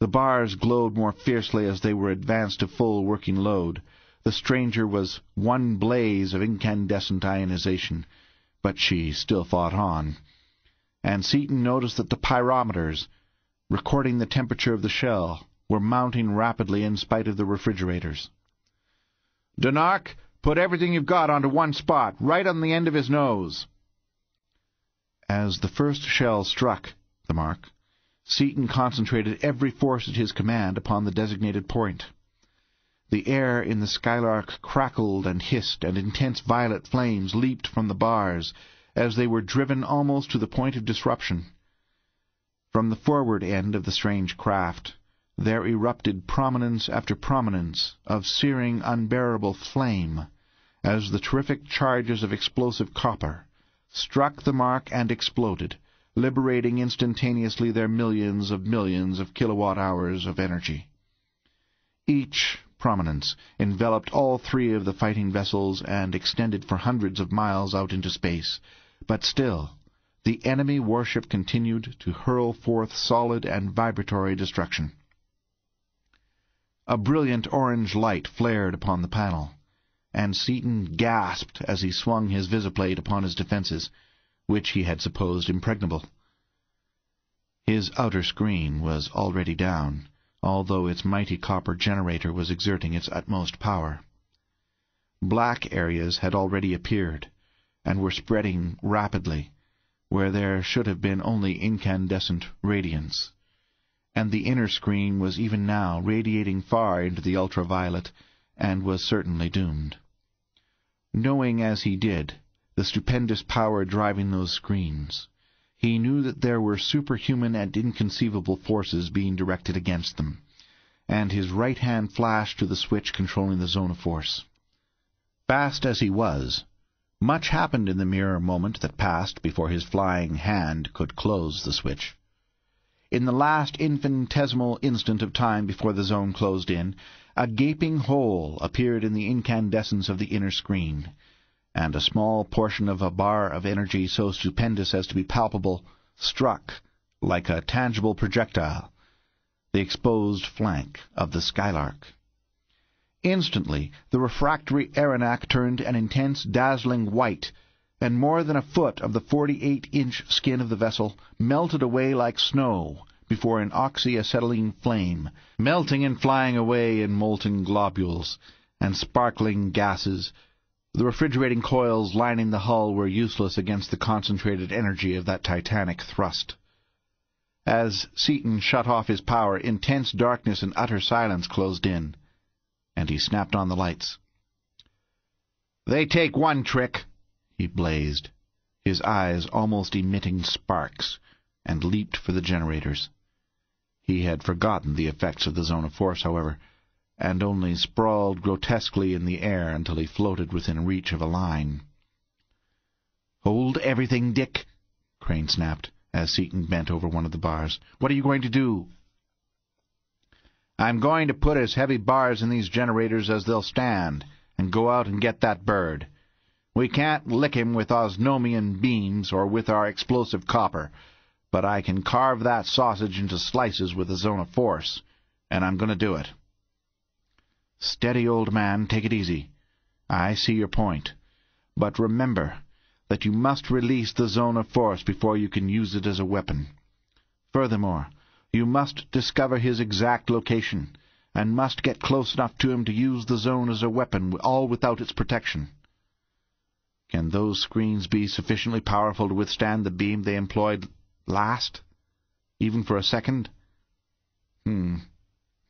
The bars glowed more fiercely as they were advanced to full working load. The stranger was one blaze of incandescent ionization, but she still fought on. And Seaton noticed that the pyrometers, recording the temperature of the shell, were mounting rapidly in spite of the refrigerators. Dunark, put everything you've got onto one spot, right on the end of his nose. As the first shell struck the mark, Seaton concentrated every force at his command upon the designated point. The air in the Skylark crackled and hissed, and intense violet flames leaped from the bars as they were driven almost to the point of disruption. From the forward end of the strange craft, there erupted prominence after prominence of searing, unbearable flame, as the terrific charges of explosive copper struck the mark and exploded, liberating instantaneously their millions of millions of kilowatt-hours of energy. Each prominence enveloped all three of the fighting vessels and extended for hundreds of miles out into space, but still the enemy warship continued to hurl forth solid and vibratory destruction. A brilliant orange light flared upon the panel, and Seaton gasped as he swung his visiplate upon his defences, which he had supposed impregnable. His outer screen was already down, although its mighty copper generator was exerting its utmost power. Black areas had already appeared, and were spreading rapidly, where there should have been only incandescent radiance and the inner screen was even now radiating far into the ultraviolet, and was certainly doomed. Knowing as he did the stupendous power driving those screens, he knew that there were superhuman and inconceivable forces being directed against them, and his right hand flashed to the switch controlling the zone of force. Fast as he was, much happened in the mere moment that passed before his flying hand could close the switch. In the last infinitesimal instant of time before the zone closed in, a gaping hole appeared in the incandescence of the inner screen, and a small portion of a bar of energy so stupendous as to be palpable struck, like a tangible projectile, the exposed flank of the Skylark. Instantly the refractory arenak turned an intense, dazzling white, and more than a foot of the forty-eight-inch skin of the vessel melted away like snow before an oxyacetylene flame, melting and flying away in molten globules and sparkling gases. The refrigerating coils lining the hull were useless against the concentrated energy of that titanic thrust. As Seaton shut off his power, intense darkness and utter silence closed in, and he snapped on the lights. "They take one trick," he blazed, his eyes almost emitting sparks, and leaped for the generators. He had forgotten the effects of the zone of force, however, and only sprawled grotesquely in the air until he floated within reach of a line. "Hold everything, Dick!" Crane snapped, as Seaton bent over one of the bars. "What are you going to do?" "I'm going to put as heavy bars in these generators as they'll stand, and go out and get that bird. We can't lick him with Osnomian beams or with our explosive copper, but I can carve that sausage into slices with the zone of force, and I'm going to do it. Steady, old man, take it easy. I see your point. But remember that you must release the zone of force before you can use it as a weapon. Furthermore, you must discover his exact location, and must get close enough to him to use the zone as a weapon, all without its protection. Can those screens be sufficiently powerful to withstand the beam they employed last? Even for a second? Hmm.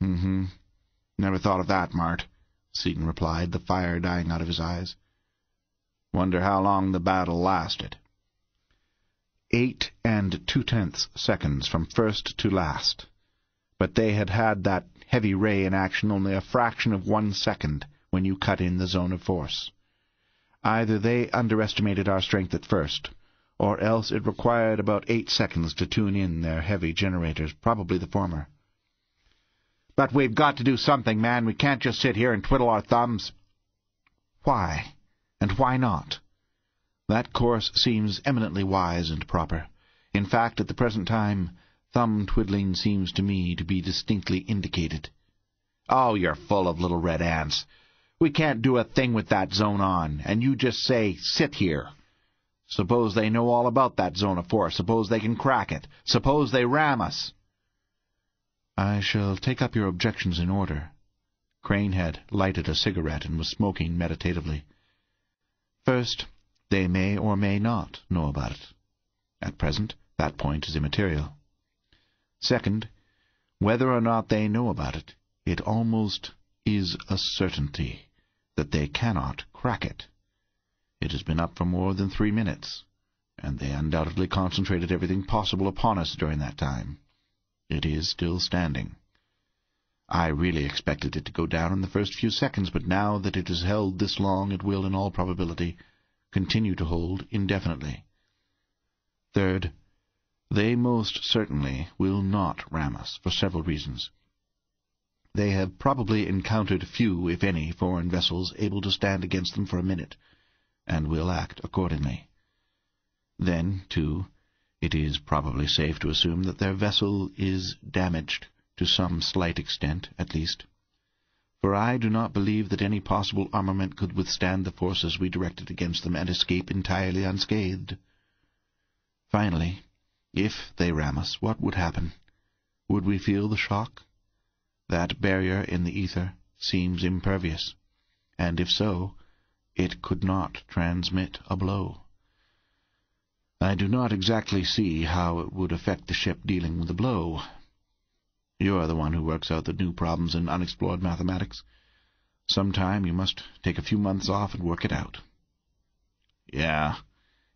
Mm-hmm. Never thought of that, Mart, Seaton replied, the fire dying out of his eyes. Wonder how long the battle lasted. Eight and two-tenths seconds from first to last. But they had had that heavy ray in action only a fraction of one second when you cut in the zone of force. Either they underestimated our strength at first, or else it required about eight seconds to tune in their heavy generators, probably the former. But we've got to do something, man. We can't just sit here and twiddle our thumbs. Why? And why not? That course seems eminently wise and proper. In fact, at the present time, thumb-twiddling seems to me to be distinctly indicated. Oh, you're full of little red ants. We can't do a thing with that zone on, and you just say, sit here. Suppose they know all about that zone of force. Suppose they can crack it. Suppose they ram us. I shall take up your objections in order. Crane had lighted a cigarette and was smoking meditatively. First, they may or may not know about it. At present, that point is immaterial. Second, whether or not they know about it, it almost is a certainty that they cannot crack it. It has been up for more than three minutes, and they undoubtedly concentrated everything possible upon us during that time. It is still standing. I really expected it to go down in the first few seconds, but now that it has held this long, it will, in all probability, continue to hold indefinitely. Third, they most certainly will not ram us, for several reasons. They have probably encountered few, if any, foreign vessels able to stand against them for a minute, and will act accordingly. Then, too, it is probably safe to assume that their vessel is damaged, to some slight extent, at least. For I do not believe that any possible armament could withstand the forces we directed against them and escape entirely unscathed. Finally, if they ram us, what would happen? Would we feel the shock? That barrier in the ether seems impervious, and if so, it could not transmit a blow. I do not exactly see how it would affect the ship dealing with the blow. You're the one who works out the new problems in unexplored mathematics. Sometime you must take a few months off and work it out. Yeah,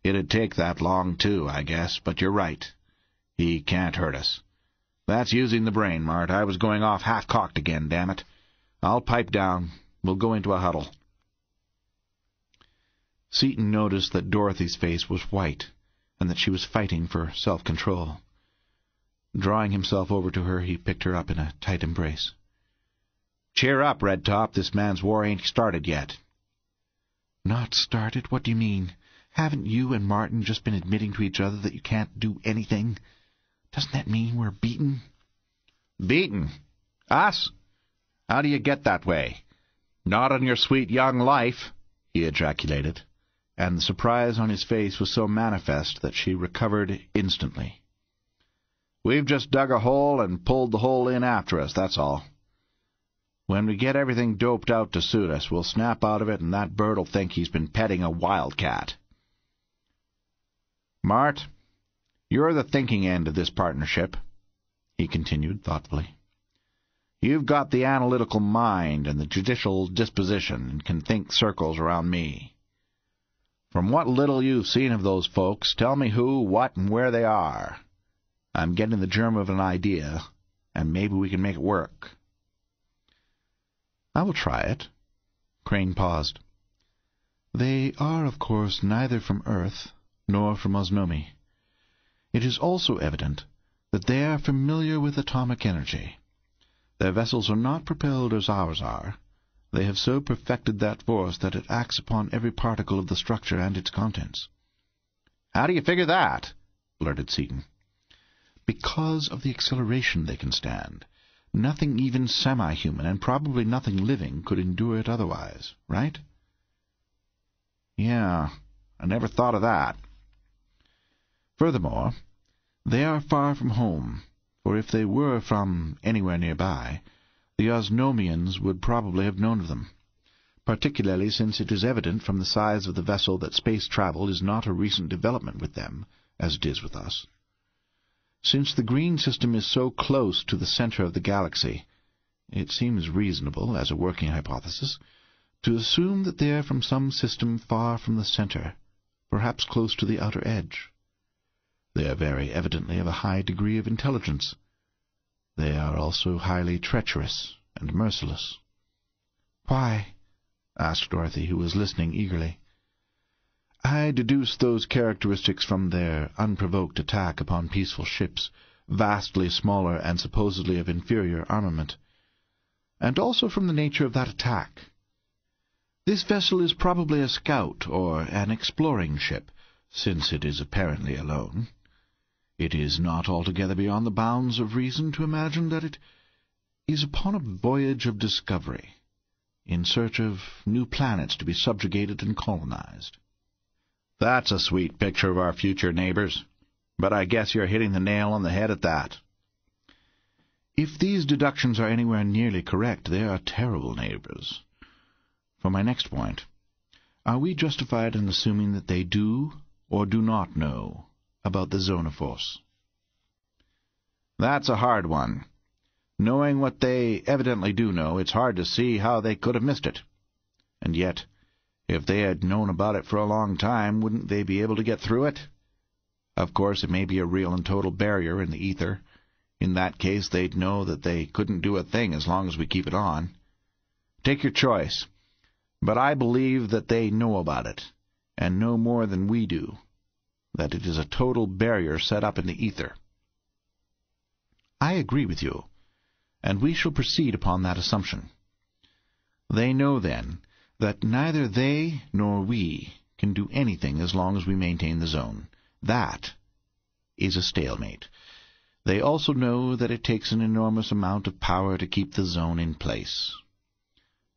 it'd take that long, too, I guess, but you're right. He can't hurt us. That's using the brain, Mart. I was going off half-cocked again, damn it. I'll pipe down. We'll go into a huddle. Seaton noticed that Dorothy's face was white, and that she was fighting for self-control. Drawing himself over to her, he picked her up in a tight embrace. Cheer up, Red Top. This man's war ain't started yet. Not started? What do you mean? Haven't you and Martin just been admitting to each other that you can't do anything? Doesn't that mean we're beaten? Beaten? Us? How do you get that way? Not on your sweet young life, he ejaculated, and the surprise on his face was so manifest that she recovered instantly. We've just dug a hole and pulled the hole in after us, that's all. When we get everything doped out to suit us, we'll snap out of it and that bird'll think he's been petting a wildcat. Mart, you're the thinking end of this partnership, he continued thoughtfully. You've got the analytical mind and the judicial disposition and can think circles around me. From what little you've seen of those folks, tell me who, what, and where they are. I'm getting the germ of an idea, and maybe we can make it work. I will try it. Crane paused. They are, of course, neither from Earth nor from Osnome. It is also evident that they are familiar with atomic energy. Their vessels are not propelled as ours are. They have so perfected that force that it acts upon every particle of the structure and its contents. How do you figure that? blurted Seaton. Because of the acceleration they can stand. Nothing even semi-human, and probably nothing living, could endure it otherwise, right? Yeah, I never thought of that. Furthermore, They are far from home, for if they were from anywhere nearby, the Osnomians would probably have known of them, particularly since it is evident from the size of the vessel that space travel is not a recent development with them, as it is with us. Since the green system is so close to the center of the galaxy, it seems reasonable, as a working hypothesis, to assume that they are from some system far from the center, perhaps close to the outer edge. They are very evidently of a high degree of intelligence. They are also highly treacherous and merciless. Why? asked Dorothy, who was listening eagerly. I deduce those characteristics from their unprovoked attack upon peaceful ships, vastly smaller and supposedly of inferior armament, and also from the nature of that attack. This vessel is probably a scout or an exploring ship, since it is apparently alone. It is not altogether beyond the bounds of reason to imagine that it is upon a voyage of discovery, in search of new planets to be subjugated and colonized. That's a sweet picture of our future neighbors, but I guess you're hitting the nail on the head at that. If these deductions are anywhere nearly correct, they are terrible neighbors. For my next point, are we justified in assuming that they do or do not know about the zone of force? That's a hard one. Knowing what they evidently do know, it's hard to see how they could have missed it. And yet, if they had known about it for a long time, wouldn't they be able to get through it? Of course, it may be a real and total barrier in the ether. In that case, they'd know that they couldn't do a thing as long as we keep it on. Take your choice. But I believe that they know about it, and know more than we do that it is a total barrier set up in the ether. I agree with you, and we shall proceed upon that assumption. They know, then, that neither they nor we can do anything as long as we maintain the zone. That is a stalemate. They also know that it takes an enormous amount of power to keep the zone in place.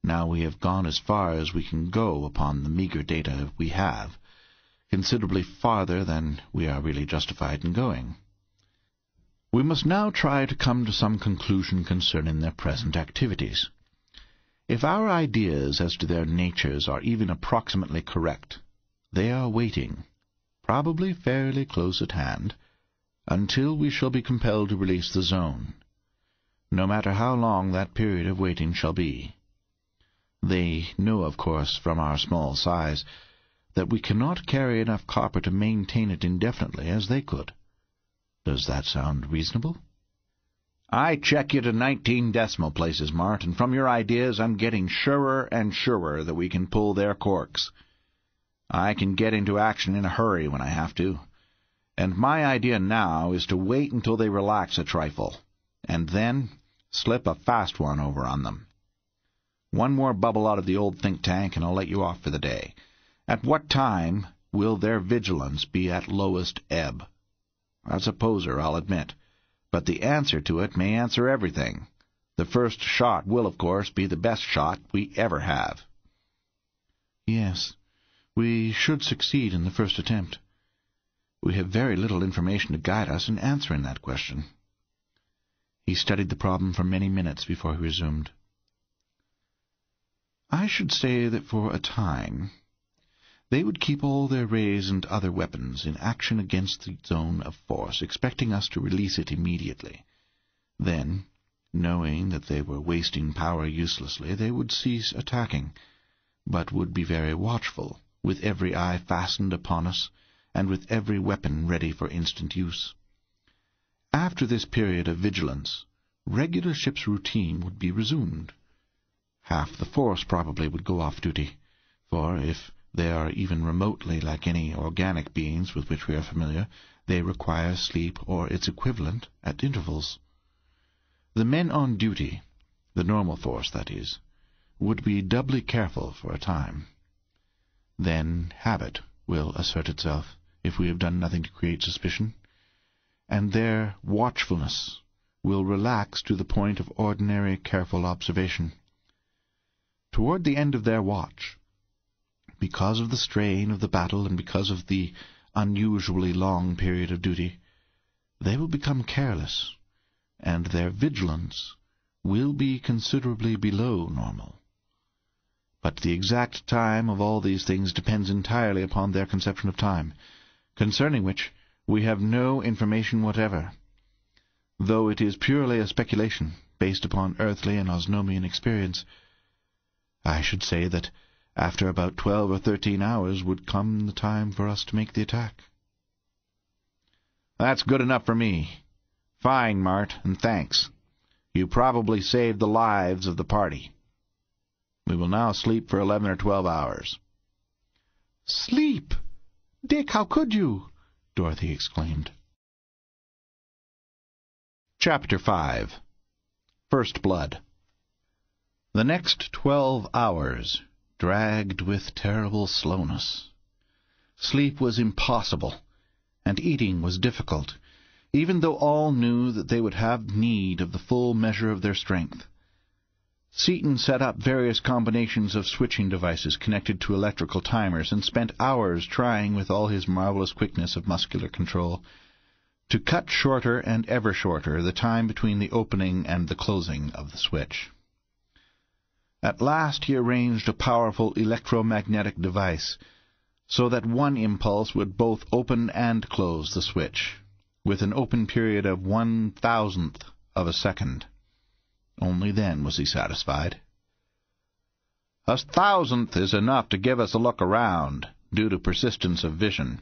Now we have gone as far as we can go upon the meager data we have, considerably farther than we are really justified in going. We must now try to come to some conclusion concerning their present activities. If our ideas as to their natures are even approximately correct, they are waiting, probably fairly close at hand, until we shall be compelled to release the zone, no matter how long that period of waiting shall be. They know, of course, from our small size, that we cannot carry enough copper to maintain it indefinitely as they could. Does that sound reasonable? I check you to nineteen decimal places, Mart, and from your ideas I'm getting surer and surer that we can pull their corks. I can get into action in a hurry when I have to. And my idea now is to wait until they relax a trifle, and then slip a fast one over on them. One more bubble out of the old think tank, and I'll let you off for the day. At what time will their vigilance be at lowest ebb? That's a poser, I'll admit, but the answer to it may answer everything. The first shot will, of course, be the best shot we ever have. Yes, we should succeed in the first attempt. We have very little information to guide us in answering that question. He studied the problem for many minutes before he resumed. I should say that for a time they would keep all their rays and other weapons in action against the zone of force, expecting us to release it immediately. Then, knowing that they were wasting power uselessly, they would cease attacking, but would be very watchful, with every eye fastened upon us, and with every weapon ready for instant use. After this period of vigilance, regular ship's routine would be resumed. Half the force probably would go off duty, for if they are even remotely like any organic beings with which we are familiar. They require sleep or its equivalent at intervals. The men on duty, the normal force, that is, would be doubly careful for a time. Then habit will assert itself, if we have done nothing to create suspicion, and their watchfulness will relax to the point of ordinary careful observation. Toward the end of their watch, because of the strain of the battle and because of the unusually long period of duty, they will become careless, and their vigilance will be considerably below normal. But the exact time of all these things depends entirely upon their conception of time, concerning which we have no information whatever, though it is purely a speculation based upon earthly and Osnomian experience. I should say that after about twelve or thirteen hours would come the time for us to make the attack. That's good enough for me. Fine, Mart, and thanks. You probably saved the lives of the party. We will now sleep for eleven or twelve hours. Sleep! Dick, how could you? Dorothy exclaimed. Chapter 5 First Blood The next twelve hours dragged with terrible slowness. Sleep was impossible, and eating was difficult, even though all knew that they would have need of the full measure of their strength. Seaton set up various combinations of switching devices connected to electrical timers and spent hours trying with all his marvelous quickness of muscular control to cut shorter and ever shorter the time between the opening and the closing of the switch. At last he arranged a powerful electromagnetic device so that one impulse would both open and close the switch, with an open period of one thousandth of a second. Only then was he satisfied. A thousandth is enough to give us a look around, due to persistence of vision.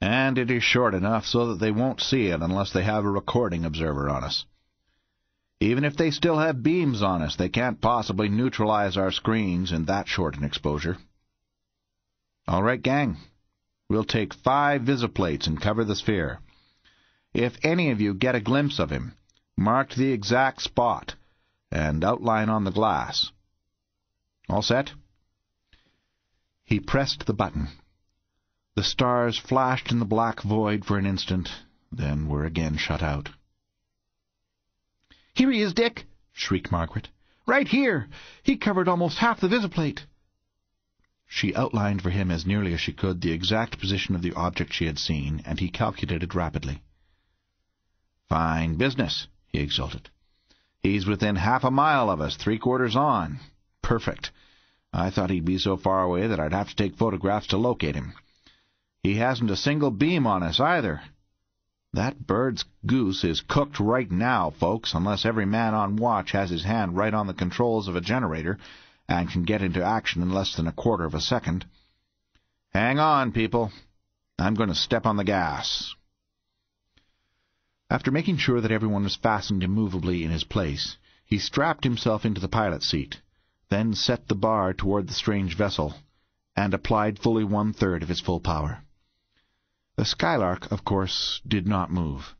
And it is short enough so that they won't see it unless they have a recording observer on us. Even if they still have beams on us, they can't possibly neutralize our screens in that short an exposure. All right, gang. We'll take five visiplates and cover the sphere. If any of you get a glimpse of him, mark the exact spot, and outline on the glass. All set? He pressed the button. The stars flashed in the black void for an instant, then were again shut out. "Here he is, Dick!" shrieked Margaret. "Right here! He covered almost half the visiplate." She outlined for him as nearly as she could the exact position of the object she had seen, and he calculated rapidly. Fine business he exulted. He's within half a mile of us, three quarters on. Perfect. I thought he'd be so far away that I'd have to take photographs to locate him. He hasn't a single beam on us, either. That bird's goose is cooked right now, folks, unless every man on watch has his hand right on the controls of a generator and can get into action in less than a quarter of a second. Hang on, people. I'm going to step on the gas. After making sure that everyone was fastened immovably in his place, he strapped himself into the pilot's seat, then set the bar toward the strange vessel, and applied fully one-third of his full power. The Skylark, of course, did not move.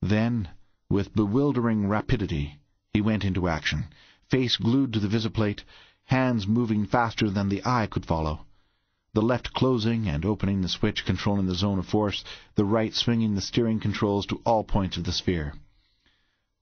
Then, with bewildering rapidity, he went into action, face glued to the visiplate, hands moving faster than the eye could follow the left closing and opening the switch controlling the zone of force, the right swinging the steering controls to all points of the sphere.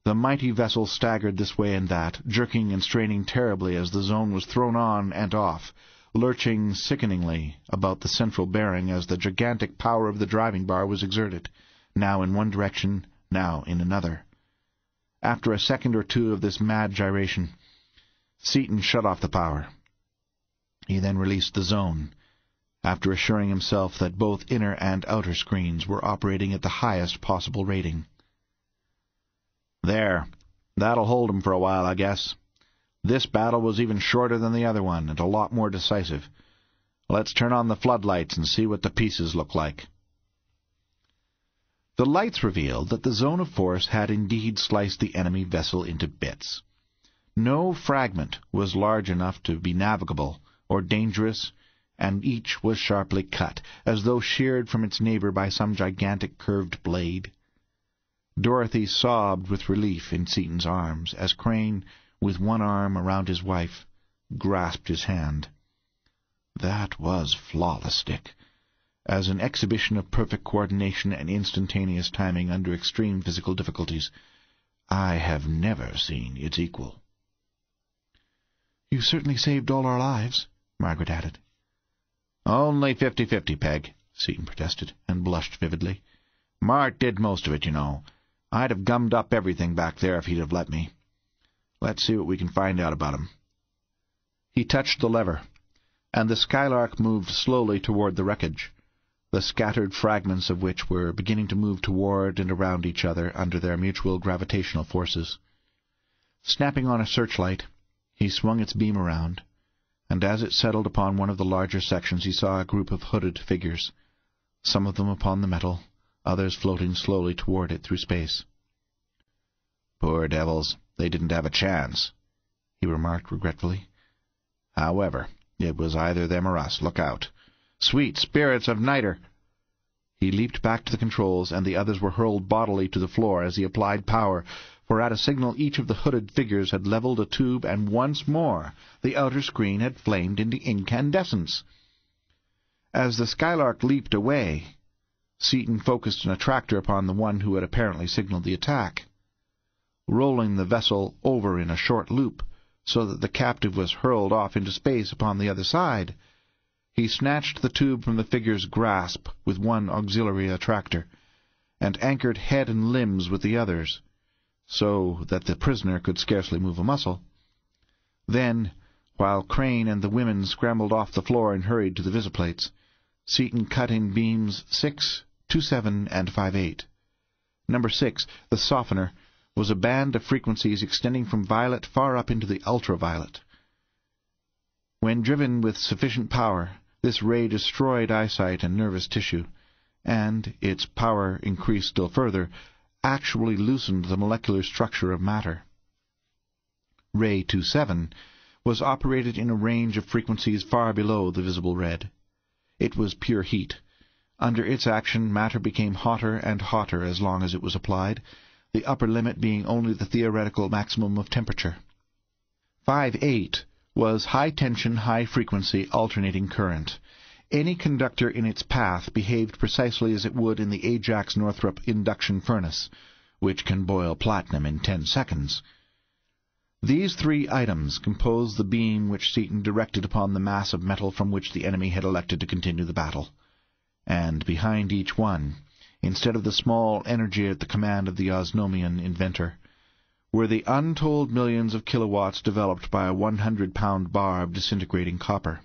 The mighty vessel staggered this way and that, jerking and straining terribly as the zone was thrown on and off, lurching sickeningly about the central bearing as the gigantic power of the driving bar was exerted, now in one direction, now in another. After a second or two of this mad gyration, Seaton shut off the power. He then released the zone, after assuring himself that both inner and outer screens were operating at the highest possible rating. There. That'll hold 'em for a while, I guess. This battle was even shorter than the other one, and a lot more decisive. Let's turn on the floodlights and see what the pieces look like. The lights revealed that the zone of force had indeed sliced the enemy vessel into bits. No fragment was large enough to be navigable, or dangerous, and each was sharply cut, as though sheared from its neighbor by some gigantic curved blade. Dorothy sobbed with relief in Seaton's arms, as Crane, with one arm around his wife, grasped his hand. That was flawless, Dick. As an exhibition of perfect coordination and instantaneous timing under extreme physical difficulties, I have never seen its equal. "You certainly saved all our lives," Margaret added. Only fifty-fifty, Peg, Seaton protested, and blushed vividly. Mart did most of it, you know. I'd have gummed up everything back there if he'd have let me. Let's see what we can find out about him. He touched the lever, and the Skylark moved slowly toward the wreckage, the scattered fragments of which were beginning to move toward and around each other under their mutual gravitational forces. Snapping on a searchlight, he swung its beam around, and as it settled upon one of the larger sections he saw a group of hooded figures, some of them upon the metal, others floating slowly toward it through space. Poor devils, they didn't have a chance, he remarked regretfully. However, it was either them or us. Look out. Sweet spirits of Niter! He leaped back to the controls, and the others were hurled bodily to the floor as he applied power, for at a signal each of the hooded figures had leveled a tube, and once more the outer screen had flamed into incandescence. As the Skylark leaped away, Seaton focused an attractor upon the one who had apparently signaled the attack. Rolling the vessel over in a short loop, so that the captive was hurled off into space upon the other side, he snatched the tube from the figure's grasp with one auxiliary attractor, and anchored head and limbs with the others, so that the prisoner could scarcely move a muscle. Then, while Crane and the women scrambled off the floor and hurried to the visiplates, Seaton cut in beams 6, 27, and 58. Number 6, the softener, was a band of frequencies extending from violet far up into the ultraviolet. When driven with sufficient power, this ray destroyed eyesight and nervous tissue, and, its power increased still further, actually loosened the molecular structure of matter. Ray 27 was operated in a range of frequencies far below the visible red. It was pure heat. Under its action, matter became hotter and hotter as long as it was applied, the upper limit being only the theoretical maximum of temperature. 5-8 was high-tension, high-frequency alternating current. Any conductor in its path behaved precisely as it would in the Ajax-Northrup induction furnace, which can boil platinum in ten seconds. These three items composed the beam which Seaton directed upon the mass of metal from which the enemy had elected to continue the battle. And behind each one, instead of the small energy at the command of the Osnomian inventor, were the untold millions of kilowatts developed by a 100-pound bar of disintegrating copper.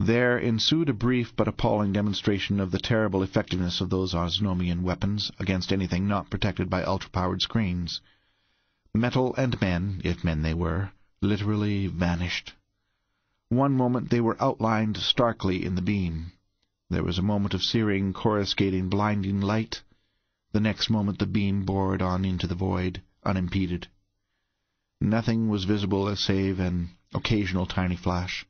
There ensued a brief but appalling demonstration of the terrible effectiveness of those Osnomian weapons against anything not protected by ultra-powered screens. Metal and men, if men they were, literally vanished. One moment they were outlined starkly in the beam. There was a moment of searing, coruscating, blinding light. The next moment the beam bored on into the void, unimpeded. Nothing was visible save an occasional tiny flash,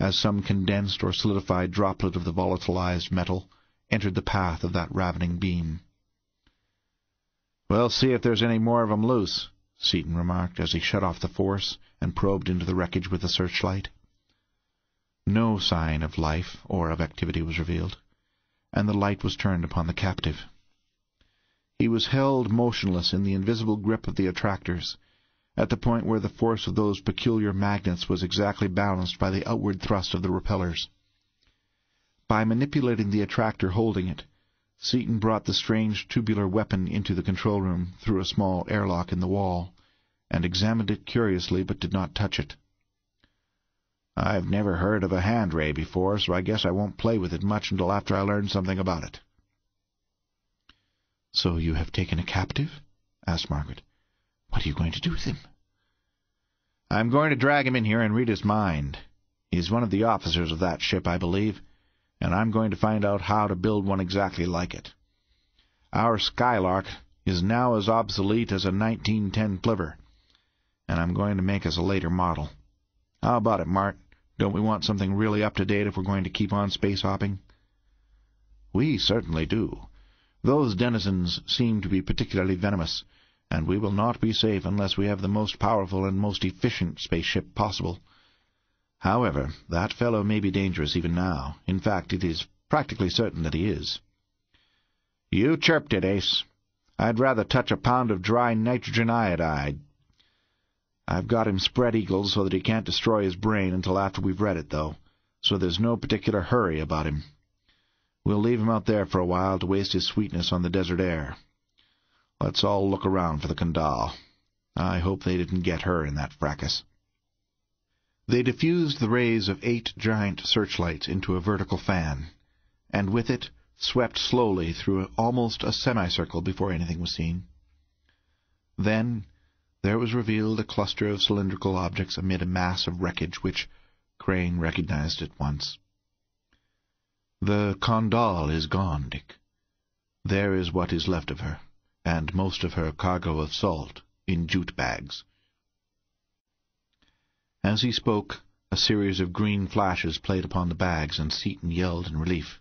as some condensed or solidified droplet of the volatilized metal entered the path of that ravening beam. "We'll see if there's any more of 'em loose," Seaton remarked as he shut off the force and probed into the wreckage with the searchlight. No sign of life or of activity was revealed, and the light was turned upon the captive. He was held motionless in the invisible grip of the attractors, at the point where the force of those peculiar magnets was exactly balanced by the outward thrust of the repellers. By manipulating the attractor holding it, Seaton brought the strange tubular weapon into the control room through a small airlock in the wall, and examined it curiously but did not touch it. I've never heard of a hand ray before, so I guess I won't play with it much until after I learn something about it. So you have taken a captive? asked Margaret. What are you going to do with him? I'm going to drag him in here and read his mind. He's one of the officers of that ship, I believe, and I'm going to find out how to build one exactly like it. Our Skylark is now as obsolete as a 1910 Flivver, and I'm going to make us a later model. How about it, Mart? Don't we want something really up-to-date if we're going to keep on space hopping? We certainly do. Those denizens seem to be particularly venomous, and we will not be safe unless we have the most powerful and most efficient spaceship possible. However, that fellow may be dangerous even now. In fact, it is practically certain that he is. You chirped it, Ace. I'd rather touch a pound of dry nitrogen iodide I've got him spread eagled so that he can't destroy his brain until after we've read it, though, so there's no particular hurry about him. We'll leave him out there for a while to waste his sweetness on the desert air. Let's all look around for the Kondal. I hope they didn't get her in that fracas. They diffused the rays of eight giant searchlights into a vertical fan, and with it swept slowly through almost a semicircle before anything was seen. Then there was revealed a cluster of cylindrical objects amid a mass of wreckage which Crane recognized at once. The Kondal is gone, Dick. There is what is left of her, and most of her cargo of salt in jute bags. As he spoke, a series of green flashes played upon the bags, and Seaton yelled in relief.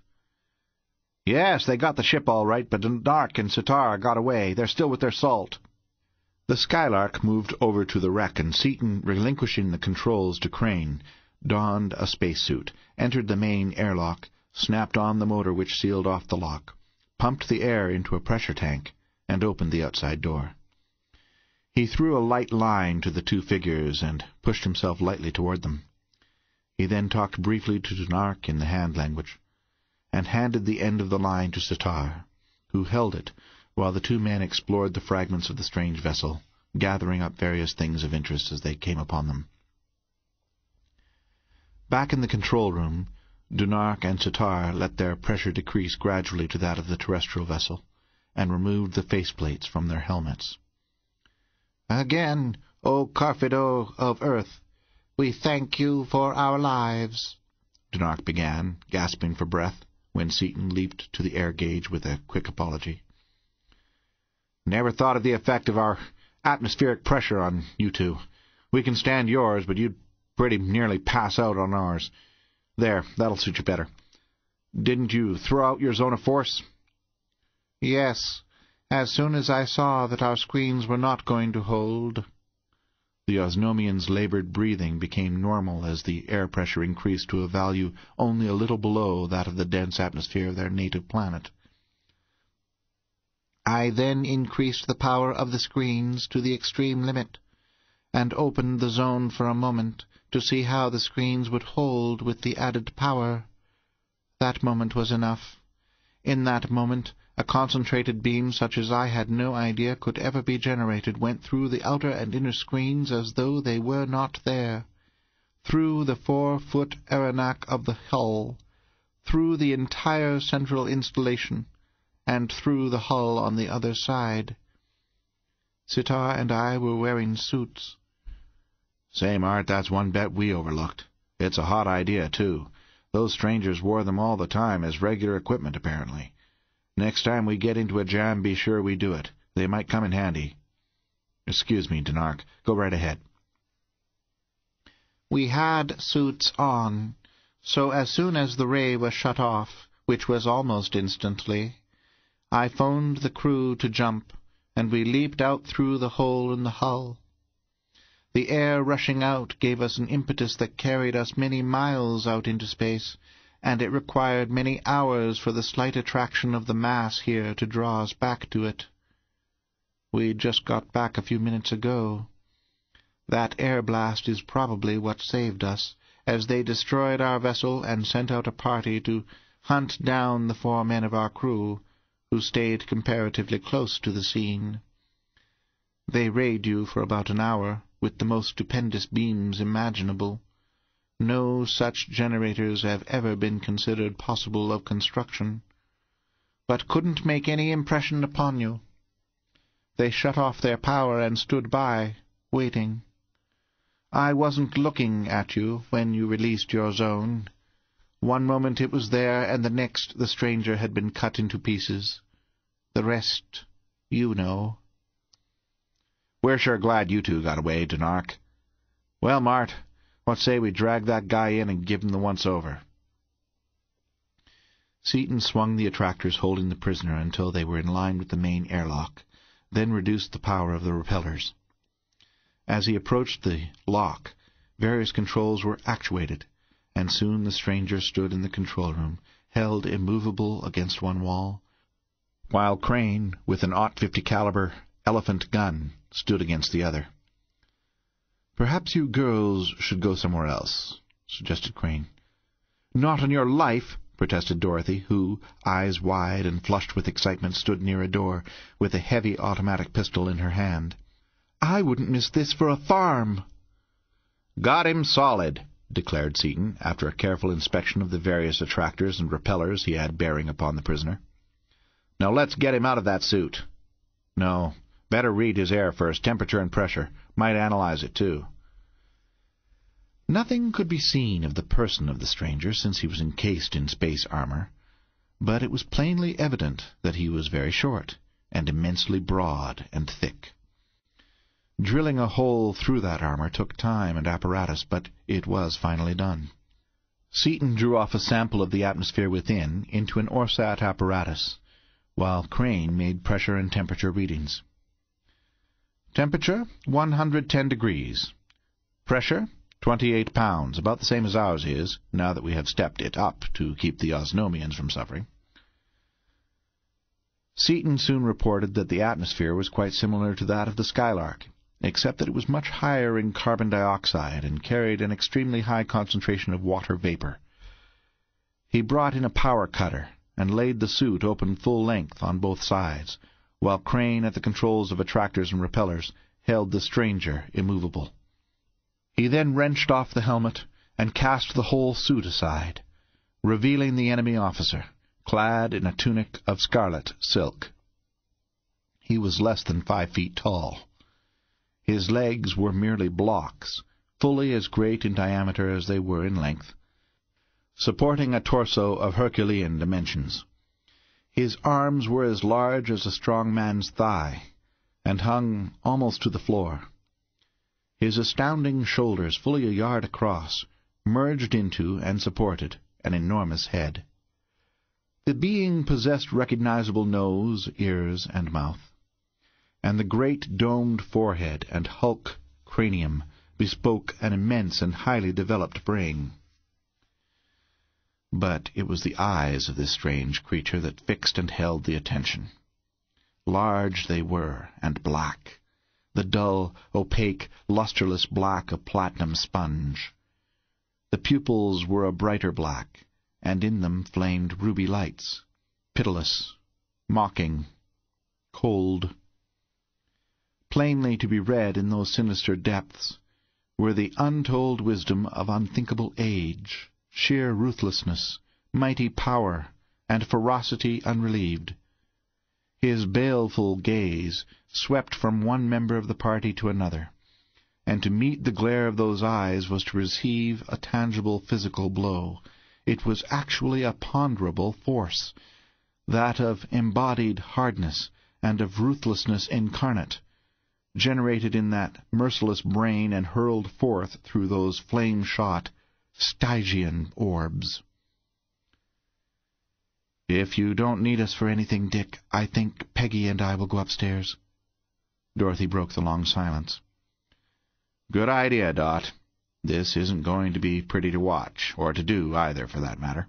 Yes, they got the ship all right, but Dunark and Sitar got away. They're still with their salt. The Skylark moved over to the wreck, and Seaton, relinquishing the controls to Crane, donned a spacesuit, entered the main airlock, snapped on the motor which sealed off the lock, pumped the air into a pressure tank, and opened the outside door. He threw a light line to the two figures and pushed himself lightly toward them. He then talked briefly to Dunark in the hand language, and handed the end of the line to Sitar, who held it while the two men explored the fragments of the strange vessel, gathering up various things of interest as they came upon them. Back in the control room, Dunark and Sitar let their pressure decrease gradually to that of the terrestrial vessel, and removed the faceplates from their helmets. Again, O Karfido of Earth, we thank you for our lives, Dunark began, gasping for breath, when Seaton leaped to the air gauge with a quick apology. Never thought of the effect of our atmospheric pressure on you two. We can stand yours, but you'd pretty nearly pass out on ours. There, that'll suit you better. Didn't you throw out your zone of force? Yes, as soon as I saw that our screens were not going to hold. The Osnomian's labored breathing became normal as the air pressure increased to a value only a little below that of the dense atmosphere of their native planet. I then increased the power of the screens to the extreme limit, and opened the zone for a moment to see how the screens would hold with the added power. That moment was enough. In that moment a concentrated beam such as I had no idea could ever be generated went through the outer and inner screens as though they were not there, through the four-foot arenak of the hull, through the entire central installation, and through the hull on the other side. Sitar and I were wearing suits. Say, Mart, that's one bet we overlooked. It's a hot idea, too. Those strangers wore them all the time as regular equipment, apparently. Next time we get into a jam, be sure we do it. They might come in handy. Excuse me, Dunark. Go right ahead. We had suits on, so as soon as the ray was shut off, which was almost instantly, I phoned the crew to jump, and we leaped out through the hole in the hull. The air rushing out gave us an impetus that carried us many miles out into space, and it required many hours for the slight attraction of the mass here to draw us back to it. We just got back a few minutes ago. That air blast is probably what saved us, as they destroyed our vessel and sent out a party to hunt down the four men of our crew, who stayed comparatively close to the scene. They rayed you for about an hour with the most stupendous beams imaginable. No such generators have ever been considered possible of construction, but couldn't make any impression upon you. They shut off their power and stood by, waiting. I wasn't looking at you when you released your zone. One moment it was there, and the next the stranger had been cut into pieces. The rest you know. We're sure glad you two got away, Dunark. Well, Mart, what say we drag that guy in and give him the once-over? Seaton swung the attractors holding the prisoner until they were in line with the main airlock, then reduced the power of the repellers. As he approached the lock, various controls were actuated, and soon the stranger stood in the control room, held immovable against one wall, while Crane, with an .50 caliber elephant gun, stood against the other. "Perhaps you girls should go somewhere else," suggested Crane. "Not on your life!" protested Dorothy, who, eyes wide and flushed with excitement, stood near a door, with a heavy automatic pistol in her hand. "I wouldn't miss this for a farm!" "Got him solid!" Declared Seaton, after a careful inspection of the various attractors and repellers he had bearing upon the prisoner. "Now let's get him out of that suit. No, better read his air first, temperature and pressure. Might analyze it, too." Nothing could be seen of the person of the stranger, since he was encased in space armor, but it was plainly evident that he was very short, and immensely broad and thick. Drilling a hole through that armor took time and apparatus, but it was finally done. Seaton drew off a sample of the atmosphere within into an Orsat apparatus, while Crane made pressure and temperature readings. Temperature, 110 degrees. Pressure, Twenty-eight pounds, about the same as ours is, now that we have stepped it up to keep the Osnomians from suffering. Seaton soon reported that the atmosphere was quite similar to that of the Skylark, except that it was much higher in carbon dioxide and carried an extremely high concentration of water vapor. He brought in a power cutter and laid the suit open full length on both sides, while Crane at the controls of attractors and repellers held the stranger immovable. He then wrenched off the helmet and cast the whole suit aside, revealing the enemy officer, clad in a tunic of scarlet silk. He was less than five feet tall. His legs were merely blocks, fully as great in diameter as they were in length, supporting a torso of Herculean dimensions. His arms were as large as a strong man's thigh, and hung almost to the floor. His astounding shoulders, fully a yard across, merged into and supported an enormous head. The being possessed recognizable nose, ears, and mouth, and the great domed forehead and hulk cranium bespoke an immense and highly developed brain. But it was the eyes of this strange creature that fixed and held the attention. Large they were, and black, the dull, opaque, lustreless black of platinum sponge. The pupils were a brighter black, and in them flamed ruby lights, pitiless, mocking, cold. Plainly to be read in those sinister depths were the untold wisdom of unthinkable age, sheer ruthlessness, mighty power, and ferocity unrelieved. His baleful gaze swept from one member of the party to another, and to meet the glare of those eyes was to receive a tangible physical blow. It was actually a ponderable force, that of embodied hardness and of ruthlessness incarnate, generated in that merciless brain and hurled forth through those flame-shot Stygian orbs. "If you don't need us for anything, Dick, I think Peggy and I will go upstairs." Dorothy broke the long silence. Good idea, Dot. This isn't going to be pretty to watch, or to do, either, for that matter.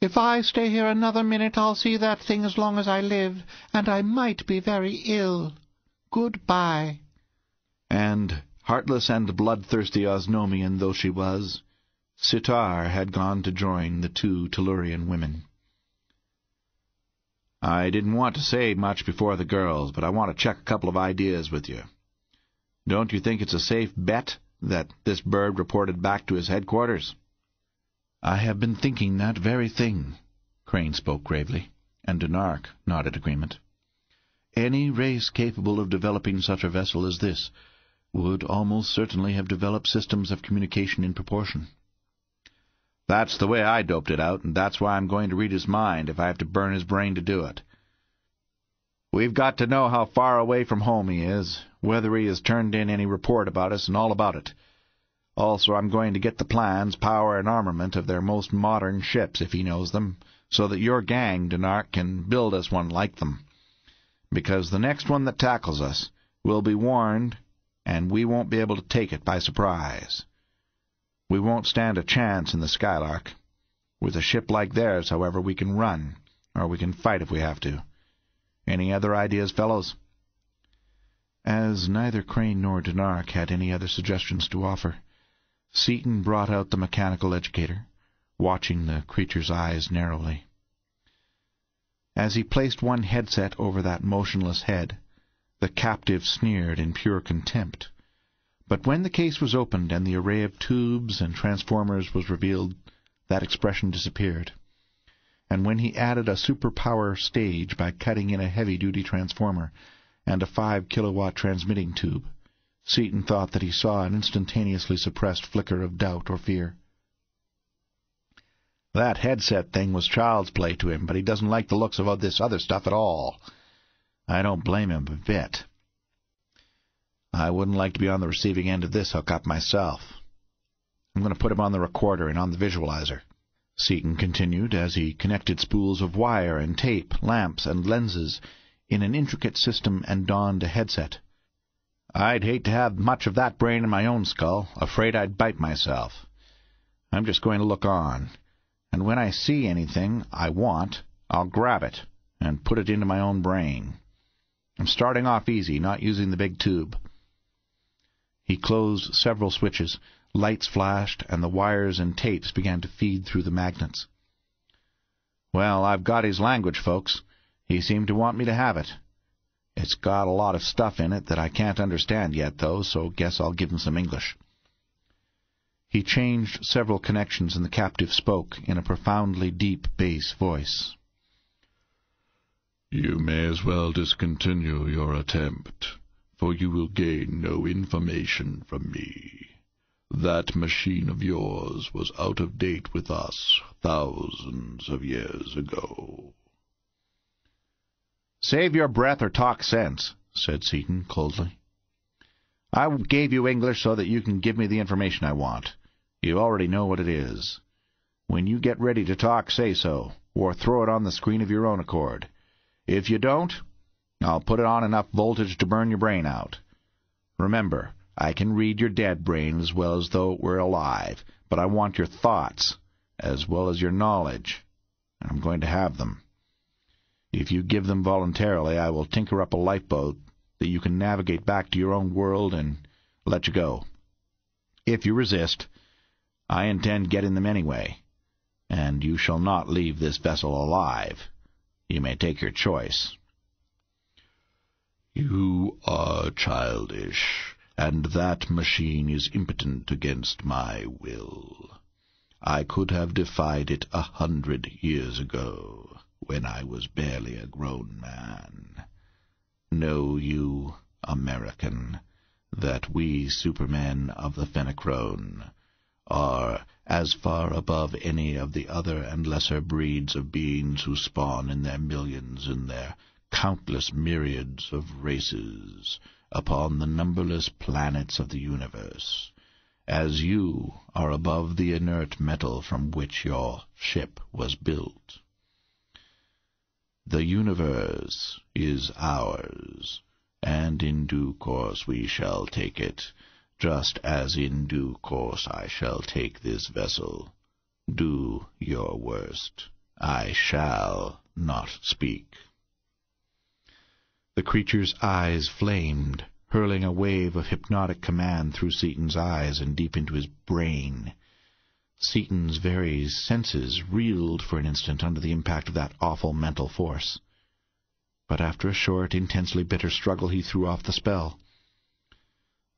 If I stay here another minute, I'll see that thing as long as I live, and I might be very ill. Good-bye. And, heartless and bloodthirsty Osnomian though she was, Sitar had gone to join the two Tellurian women. I didn't want to say much before the girls, but I want to check a couple of ideas with you. Don't you think it's a safe bet that this bird reported back to his headquarters? I have been thinking that very thing, Crane spoke gravely, and Dunark nodded agreement. Any race capable of developing such a vessel as this would almost certainly have developed systems of communication in proportion. That's the way I doped it out, and that's why I'm going to read his mind if I have to burn his brain to do it. We've got to know how far away from home he is, whether he has turned in any report about us, and all about it. Also, I'm going to get the plans, power, and armament of their most modern ships, if he knows them, so that your gang, Dunark, can build us one like them. Because the next one that tackles us will be warned, and we won't be able to take it by surprise. We won't stand a chance in the Skylark. With a ship like theirs, however, we can run, or we can fight if we have to. Any other ideas, fellows?" As neither Crane nor Dunark had any other suggestions to offer, Seaton brought out the mechanical educator, watching the creature's eyes narrowly. As he placed one headset over that motionless head, the captive sneered in pure contempt. But when the case was opened and the array of tubes and transformers was revealed, that expression disappeared. And when he added a superpower stage by cutting in a heavy-duty transformer and a 5-kilowatt transmitting tube, Seaton thought that he saw an instantaneously suppressed flicker of doubt or fear. That headset thing was child's play to him, but he doesn't like the looks of all this other stuff at all. I don't blame him a bit. I wouldn't like to be on the receiving end of this hookup myself. I'm going to put him on the recorder and on the visualizer. Seaton continued as he connected spools of wire and tape, lamps, and lenses in an intricate system and donned a headset. I'd hate to have much of that brain in my own skull, afraid I'd bite myself. I'm just going to look on and when I see anything I want, I'll grab it and put it into my own brain. I'm starting off easy, not using the big tube. He closed several switches, lights flashed, and the wires and tapes began to feed through the magnets. Well, I've got his language, folks. He seemed to want me to have it. It's got a lot of stuff in it that I can't understand yet, though, so guess I'll give him some English. He changed several connections, and the captive spoke in a profoundly deep bass voice. You may as well discontinue your attempt, for you will gain no information from me. That machine of yours was out of date with us thousands of years ago. Save your breath or talk sense, said Seaton coldly. I gave you English so that you can give me the information I want. You already know what it is. When you get ready to talk, say so, or throw it on the screen of your own accord. If you don't, I'll put it on enough voltage to burn your brain out. Remember, I can read your dead brain as well as though it were alive, but I want your thoughts as well as your knowledge, and I'm going to have them. If you give them voluntarily, I will tinker up a lifeboat that you can navigate back to your own world and let you go. If you resist, I intend getting them anyway, and you shall not leave this vessel alive. You may take your choice. You are childish, and that machine is impotent against my will. I could have defied it a hundred years ago, when I was barely a grown man. Know you, American, that we supermen of the Fenachrone are as far above any of the other and lesser breeds of beings who spawn in their millions in their countless myriads of races upon the numberless planets of the universe, as you are above the inert metal from which your ship was built. The universe is ours, and in due course we shall take it, just as in due course I shall take this vessel. Do your worst. I shall not speak. The creature's eyes flamed, hurling a wave of hypnotic command through Seaton's eyes and deep into his brain. Seaton's very senses reeled for an instant under the impact of that awful mental force. But after a short, intensely bitter struggle, he threw off the spell.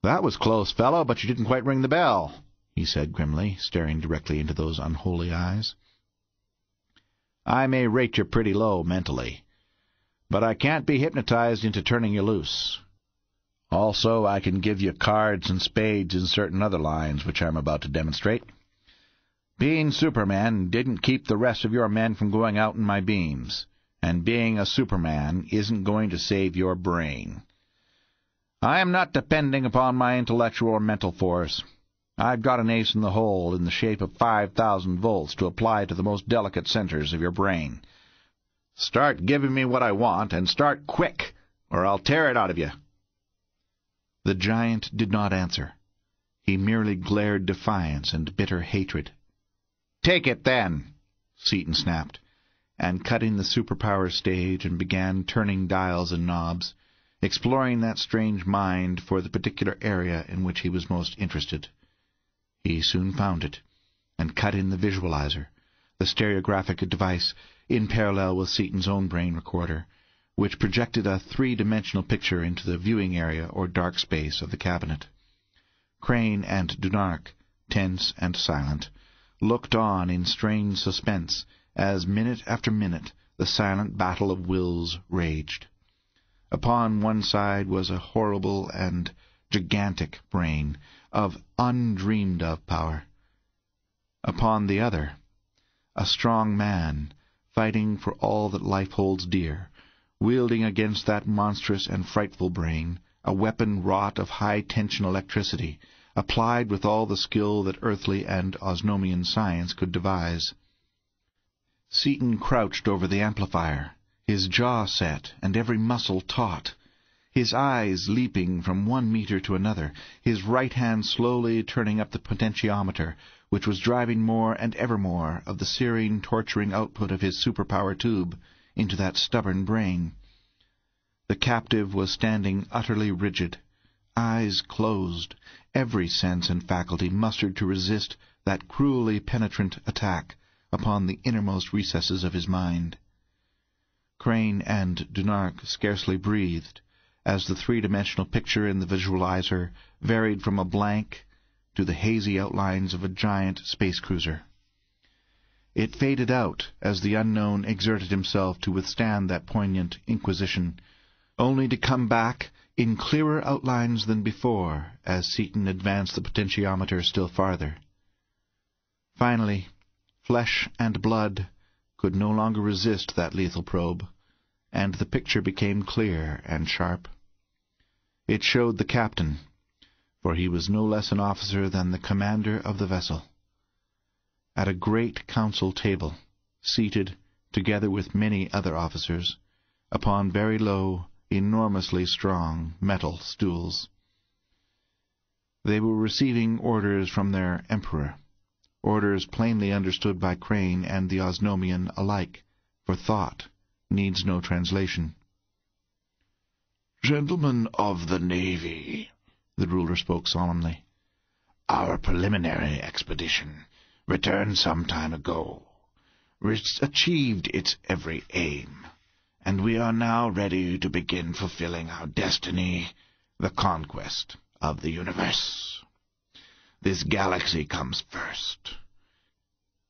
"That was close, fellow, but you didn't quite ring the bell," he said grimly, staring directly into those unholy eyes. "I may rate you pretty low mentally, but I can't be hypnotized into turning you loose. Also, I can give you cards and spades in certain other lines which I'm about to demonstrate. Being Superman didn't keep the rest of your men from going out in my beams, and being a Superman isn't going to save your brain. I am not depending upon my intellectual or mental force. I've got an ace in the hole in the shape of 5,000 volts to apply to the most delicate centers of your brain. Start giving me what I want, and start quick, or I'll tear it out of you. The giant did not answer. He merely glared defiance and bitter hatred. Take it, then, Seaton snapped, and cut in the superpower stage and began turning dials and knobs exploring that strange mind for the particular area in which he was most interested. He soon found it, and cut in the visualizer, the stereographic device in parallel with Seaton's own brain recorder, which projected a three-dimensional picture into the viewing area or dark space of the cabinet. Crane and Dunark, tense and silent, looked on in strained suspense as minute after minute the silent battle of wills raged. Upon one side was a horrible and gigantic brain of undreamed-of power. Upon the other, a strong man, fighting for all that life holds dear, wielding against that monstrous and frightful brain a weapon wrought of high-tension electricity, applied with all the skill that earthly and Osnomian science could devise. Seaton crouched over the amplifier, his jaw set and every muscle taut, his eyes leaping from one meter to another, his right hand slowly turning up the potentiometer, which was driving more and ever more of the searing, torturing output of his superpower tube into that stubborn brain. The captive was standing utterly rigid, eyes closed, every sense and faculty mustered to resist that cruelly penetrant attack upon the innermost recesses of his mind. Crane and Dunark scarcely breathed as the three-dimensional picture in the visualizer varied from a blank to the hazy outlines of a giant space cruiser. It faded out as the unknown exerted himself to withstand that poignant inquisition, only to come back in clearer outlines than before as Seaton advanced the potentiometer still farther. Finally, Flesh and blood could no longer resist that lethal probe, and the picture became clear and sharp. It showed the captain, for he was no less an officer than the commander of the vessel, at a great council table, seated, together with many other officers, upon very low, enormously strong metal stools. They were receiving orders from their emperor orders plainly understood by Crane and the Osnomian alike, for thought needs no translation. Gentlemen of the Navy, the ruler spoke solemnly, our preliminary expedition, returned some time ago, achieved its every aim, and we are now ready to begin fulfilling our destiny, the conquest of the universe. This galaxy comes first.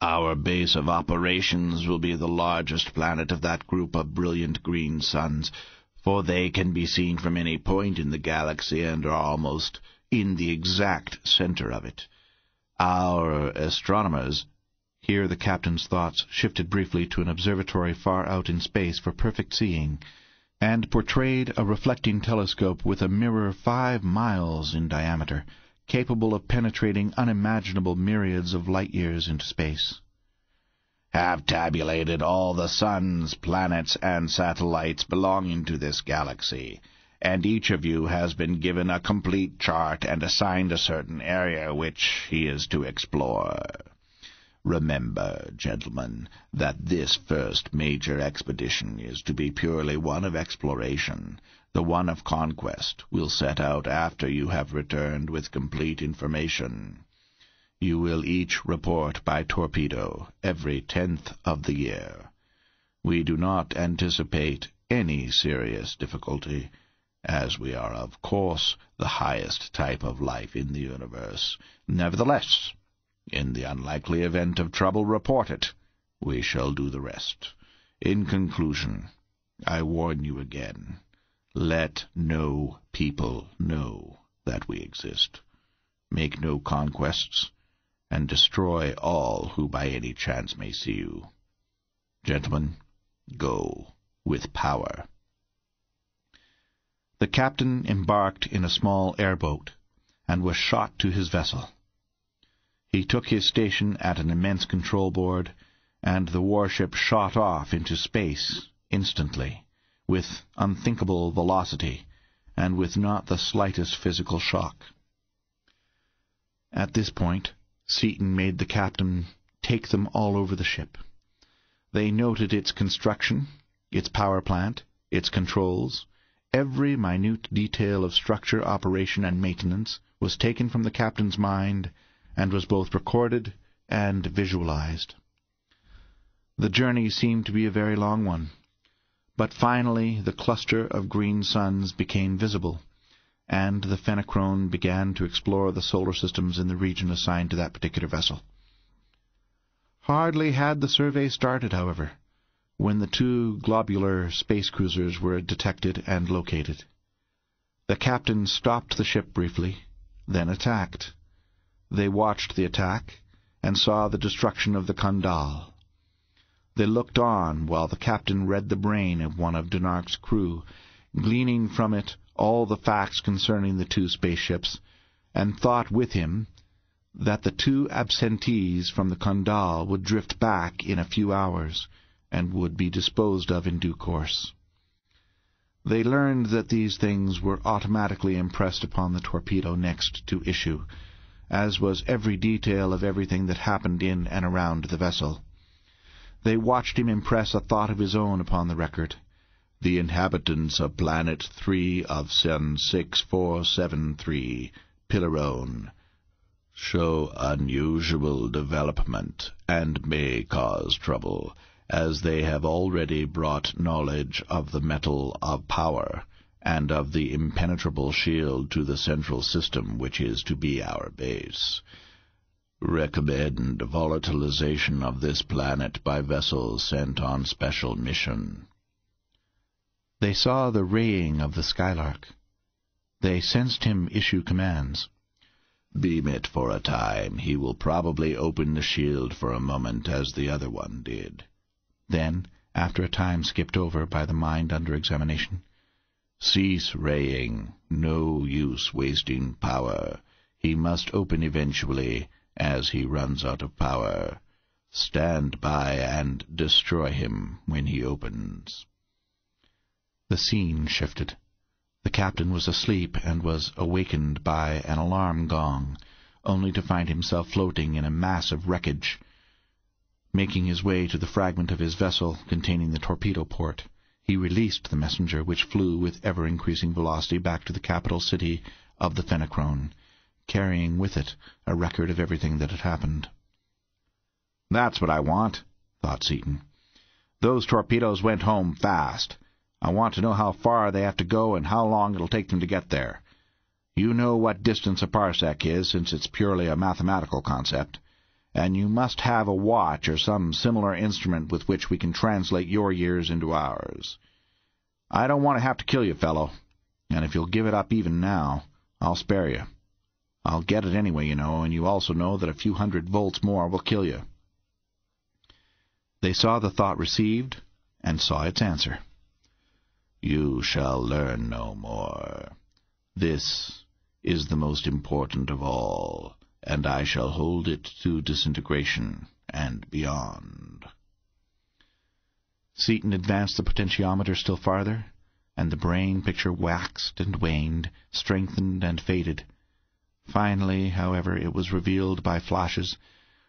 Our base of operations will be the largest planet of that group of brilliant green suns, for they can be seen from any point in the galaxy and are almost in the exact center of it. Our astronomers here the captain's thoughts shifted briefly to an observatory far out in space for perfect seeing, and portrayed a reflecting telescope with a mirror five miles in diameter capable of penetrating unimaginable myriads of light-years into space. Have tabulated all the suns, planets, and satellites belonging to this galaxy, and each of you has been given a complete chart and assigned a certain area which he is to explore. Remember, gentlemen, that this first major expedition is to be purely one of exploration, the one of conquest will set out after you have returned with complete information. You will each report by torpedo every tenth of the year. We do not anticipate any serious difficulty, as we are of course the highest type of life in the universe. Nevertheless, in the unlikely event of trouble, report it. We shall do the rest. In conclusion, I warn you again. Let no people know that we exist. Make no conquests, and destroy all who by any chance may see you. Gentlemen, go with power. The captain embarked in a small airboat, and was shot to his vessel. He took his station at an immense control board, and the warship shot off into space instantly with unthinkable velocity, and with not the slightest physical shock. At this point, Seaton made the captain take them all over the ship. They noted its construction, its power plant, its controls. Every minute detail of structure, operation, and maintenance was taken from the captain's mind and was both recorded and visualized. The journey seemed to be a very long one, but finally the cluster of green suns became visible, and the Fenachrone began to explore the solar systems in the region assigned to that particular vessel. Hardly had the survey started, however, when the two globular space cruisers were detected and located. The captain stopped the ship briefly, then attacked. They watched the attack, and saw the destruction of the Kondal. They looked on while the captain read the brain of one of Dunark's crew, gleaning from it all the facts concerning the two spaceships, and thought with him that the two absentees from the Kondal would drift back in a few hours, and would be disposed of in due course. They learned that these things were automatically impressed upon the torpedo next to issue, as was every detail of everything that happened in and around the vessel. They watched him impress a thought of his own upon the record. The inhabitants of planet 3 of Sun 6473, Pillarone, show unusual development and may cause trouble, as they have already brought knowledge of the metal of power and of the impenetrable shield to the central system which is to be our base recommend volatilization of this planet by vessels sent on special mission. They saw the raying of the Skylark. They sensed him issue commands. Beam it for a time. He will probably open the shield for a moment as the other one did. Then, after a time skipped over by the mind under examination, Cease raying. No use wasting power. He must open eventually as he runs out of power. Stand by and destroy him when he opens. The scene shifted. The captain was asleep and was awakened by an alarm gong, only to find himself floating in a mass of wreckage. Making his way to the fragment of his vessel containing the torpedo port, he released the messenger, which flew with ever-increasing velocity back to the capital city of the Fenachrone, carrying with it a record of everything that had happened. That's what I want, thought Seaton. Those torpedoes went home fast. I want to know how far they have to go and how long it'll take them to get there. You know what distance a parsec is, since it's purely a mathematical concept, and you must have a watch or some similar instrument with which we can translate your years into ours. I don't want to have to kill you, fellow, and if you'll give it up even now, I'll spare you. I'll get it anyway, you know, and you also know that a few hundred volts more will kill you. They saw the thought received, and saw its answer. You shall learn no more. This is the most important of all, and I shall hold it to disintegration and beyond. Seaton advanced the potentiometer still farther, and the brain picture waxed and waned, strengthened and faded, Finally, however, it was revealed by flashes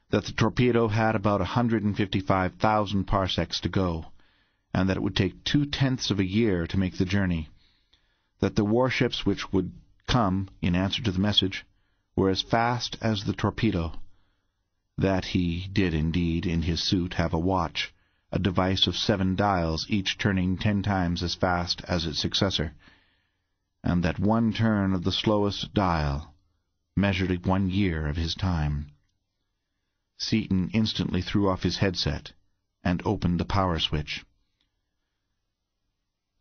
that the torpedo had about a 155,000 parsecs to go, and that it would take two-tenths of a year to make the journey, that the warships which would come in answer to the message were as fast as the torpedo, that he did indeed in his suit have a watch, a device of seven dials, each turning ten times as fast as its successor, and that one turn of the slowest dial measured one year of his time. Seaton instantly threw off his headset and opened the power switch.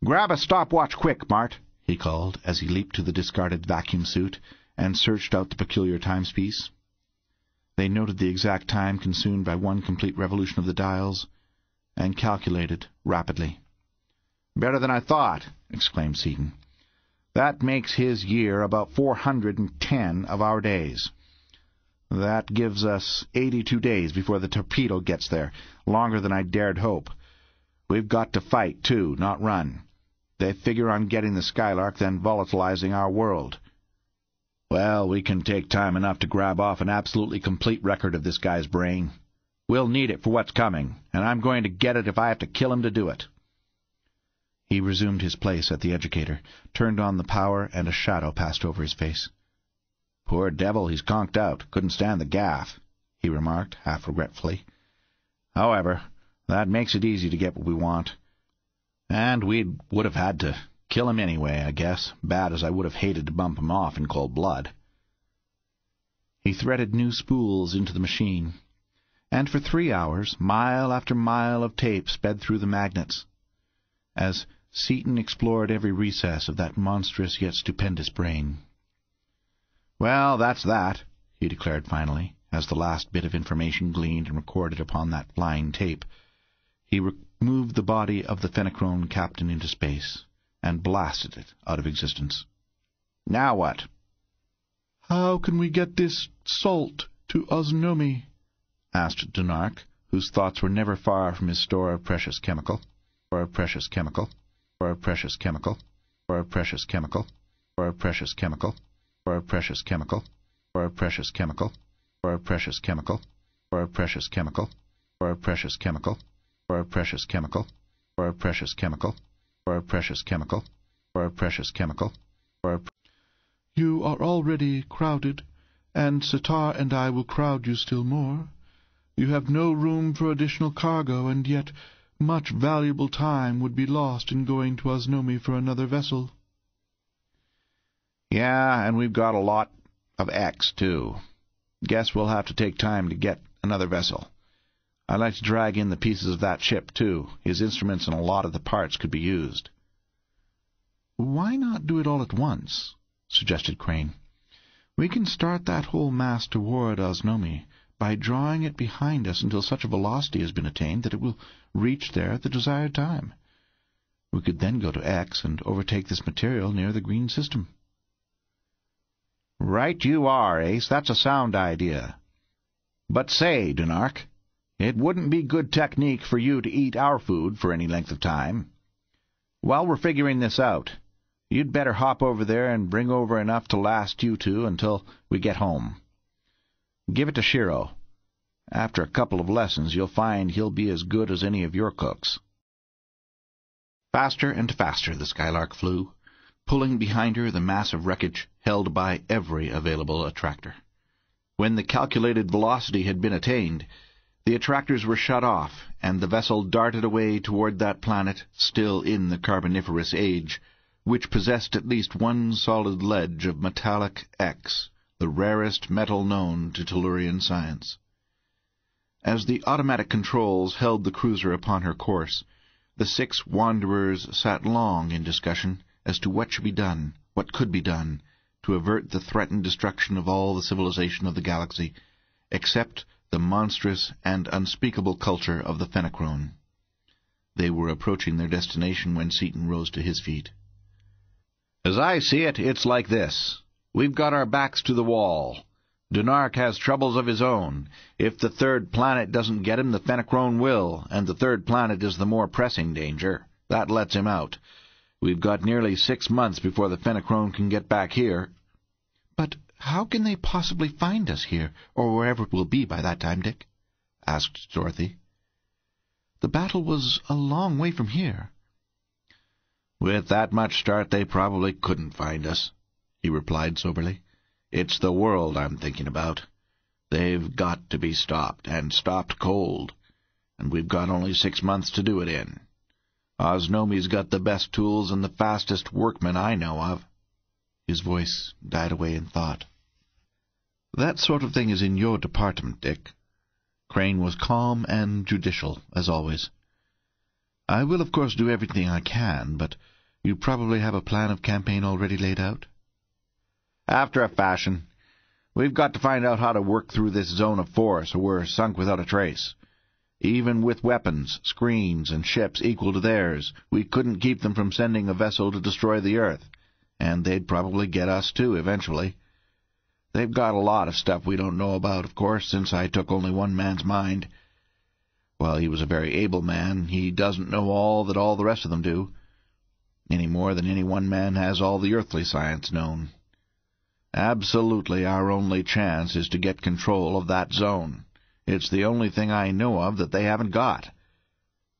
"Grab a stopwatch quick, Mart," he called as he leaped to the discarded vacuum suit and searched out the peculiar timepiece. They noted the exact time consumed by one complete revolution of the dials and calculated rapidly. "Better than I thought!" exclaimed Seaton. That makes his year about 410 of our days. That gives us 82 days before the torpedo gets there, longer than I dared hope. We've got to fight, too, not run. They figure on getting the Skylark, then volatilizing our world. Well, we can take time enough to grab off an absolutely complete record of this guy's brain. We'll need it for what's coming, and I'm going to get it if I have to kill him to do it. He resumed his place at the educator, turned on the power, and a shadow passed over his face. Poor devil, he's conked out. Couldn't stand the gaff, he remarked, half regretfully. However, that makes it easy to get what we want. And we would have had to kill him anyway, I guess, bad as I would have hated to bump him off in cold blood. He threaded new spools into the machine, and for three hours mile after mile of tape sped through the magnets, as Seaton explored every recess of that monstrous yet stupendous brain. Well, that's that, he declared finally, as the last bit of information gleaned and recorded upon that flying tape. He removed the body of the Fenachrone captain into space and blasted it out of existence. Now what? How can we get this salt to Osnome? asked Dunark, whose thoughts were never far from his store of precious chemical or of precious chemical, or of precious chemical, or of precious chemical, or of precious chemical, or a precious chemical, or a precious chemical, or a precious chemical, or a precious chemical, or a precious chemical, or a precious chemical, or a precious chemical, or a precious chemical, or a precious chemical, or a You are already crowded, and Sitar and I will crowd you still more. You have no room for additional cargo, and yet much valuable time would be lost in going to Osnome for another vessel. Yeah, and we've got a lot of X, too. Guess we'll have to take time to get another vessel. I'd like to drag in the pieces of that ship, too. His instruments and a lot of the parts could be used. Why not do it all at once? suggested Crane. We can start that whole mass toward Osnome by drawing it behind us until such a velocity has been attained that it will reach there at the desired time. We could then go to X and overtake this material near the green system. Right you are, Ace. That's a sound idea. But say, Dunark, it wouldn't be good technique for you to eat our food for any length of time. While we're figuring this out, you'd better hop over there and bring over enough to last you two until we get home. Give it to Shiro. After a couple of lessons, you'll find he'll be as good as any of your cooks. Faster and faster the Skylark flew, pulling behind her the mass of wreckage held by every available attractor. When the calculated velocity had been attained, the attractors were shut off, and the vessel darted away toward that planet still in the Carboniferous Age, which possessed at least one solid ledge of metallic X, the rarest metal known to Tellurian science. As the automatic controls held the cruiser upon her course, the six wanderers sat long in discussion as to what should be done, what could be done, to avert the threatened destruction of all the civilization of the galaxy, except the monstrous and unspeakable culture of the Fenachrone. They were approaching their destination when Seaton rose to his feet. As I see it, it's like this. We've got our backs to the wall. Dunark has troubles of his own. If the third planet doesn't get him, the Fenachrone will, and the third planet is the more pressing danger. That lets him out. We've got nearly six months before the Fenachrone can get back here. But how can they possibly find us here, or wherever we'll be by that time, Dick? asked Dorothy. The battle was a long way from here. With that much start, they probably couldn't find us, he replied soberly. It's the world I'm thinking about. They've got to be stopped, and stopped cold, and we've got only six months to do it in. Osnome's got the best tools and the fastest workmen I know of. His voice died away in thought. That sort of thing is in your department, Dick. Crane was calm and judicial, as always. I will, of course, do everything I can, but you probably have a plan of campaign already laid out? After a fashion. We've got to find out how to work through this zone of force, or we're sunk without a trace. Even with weapons, screens, and ships equal to theirs, we couldn't keep them from sending a vessel to destroy the Earth. And they'd probably get us, too, eventually. They've got a lot of stuff we don't know about, of course, since I took only one man's mind. Well, he was a very able man. He doesn't know all that all the rest of them do, any more than any one man has all the earthly science known. Absolutely our only chance is to get control of that zone. It's the only thing I know of that they haven't got.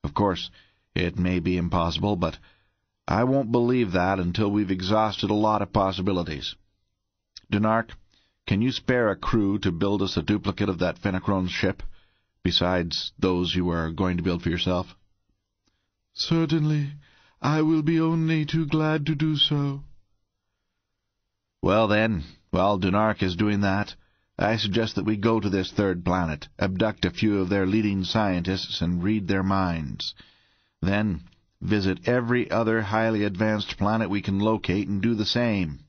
Of course, it may be impossible, but I won't believe that until we've exhausted a lot of possibilities. Dunark, Can you spare a crew to build us a duplicate of that Fenachrone ship, besides those you are going to build for yourself? Certainly. I will be only too glad to do so. Well, then, while Dunark is doing that, I suggest that we go to this third planet, abduct a few of their leading scientists, and read their minds. Then visit every other highly advanced planet we can locate and do the same.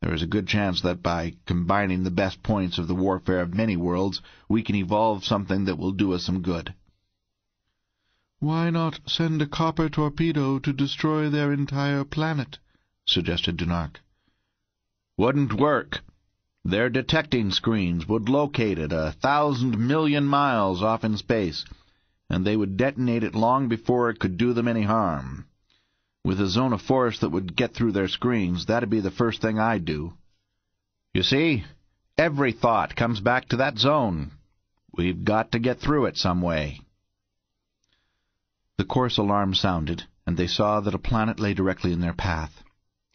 There is a good chance that by combining the best points of the warfare of many worlds, we can evolve something that will do us some good. Why not send a copper torpedo to destroy their entire planet? suggested Dunark. Wouldn't work. Their detecting screens would locate it a thousand million miles off in space, and they would detonate it long before it could do them any harm. With a zone of force that would get through their screens, that'd be the first thing I'd do. You see, every thought comes back to that zone. We've got to get through it some way. The course alarm sounded, and they saw that a planet lay directly in their path.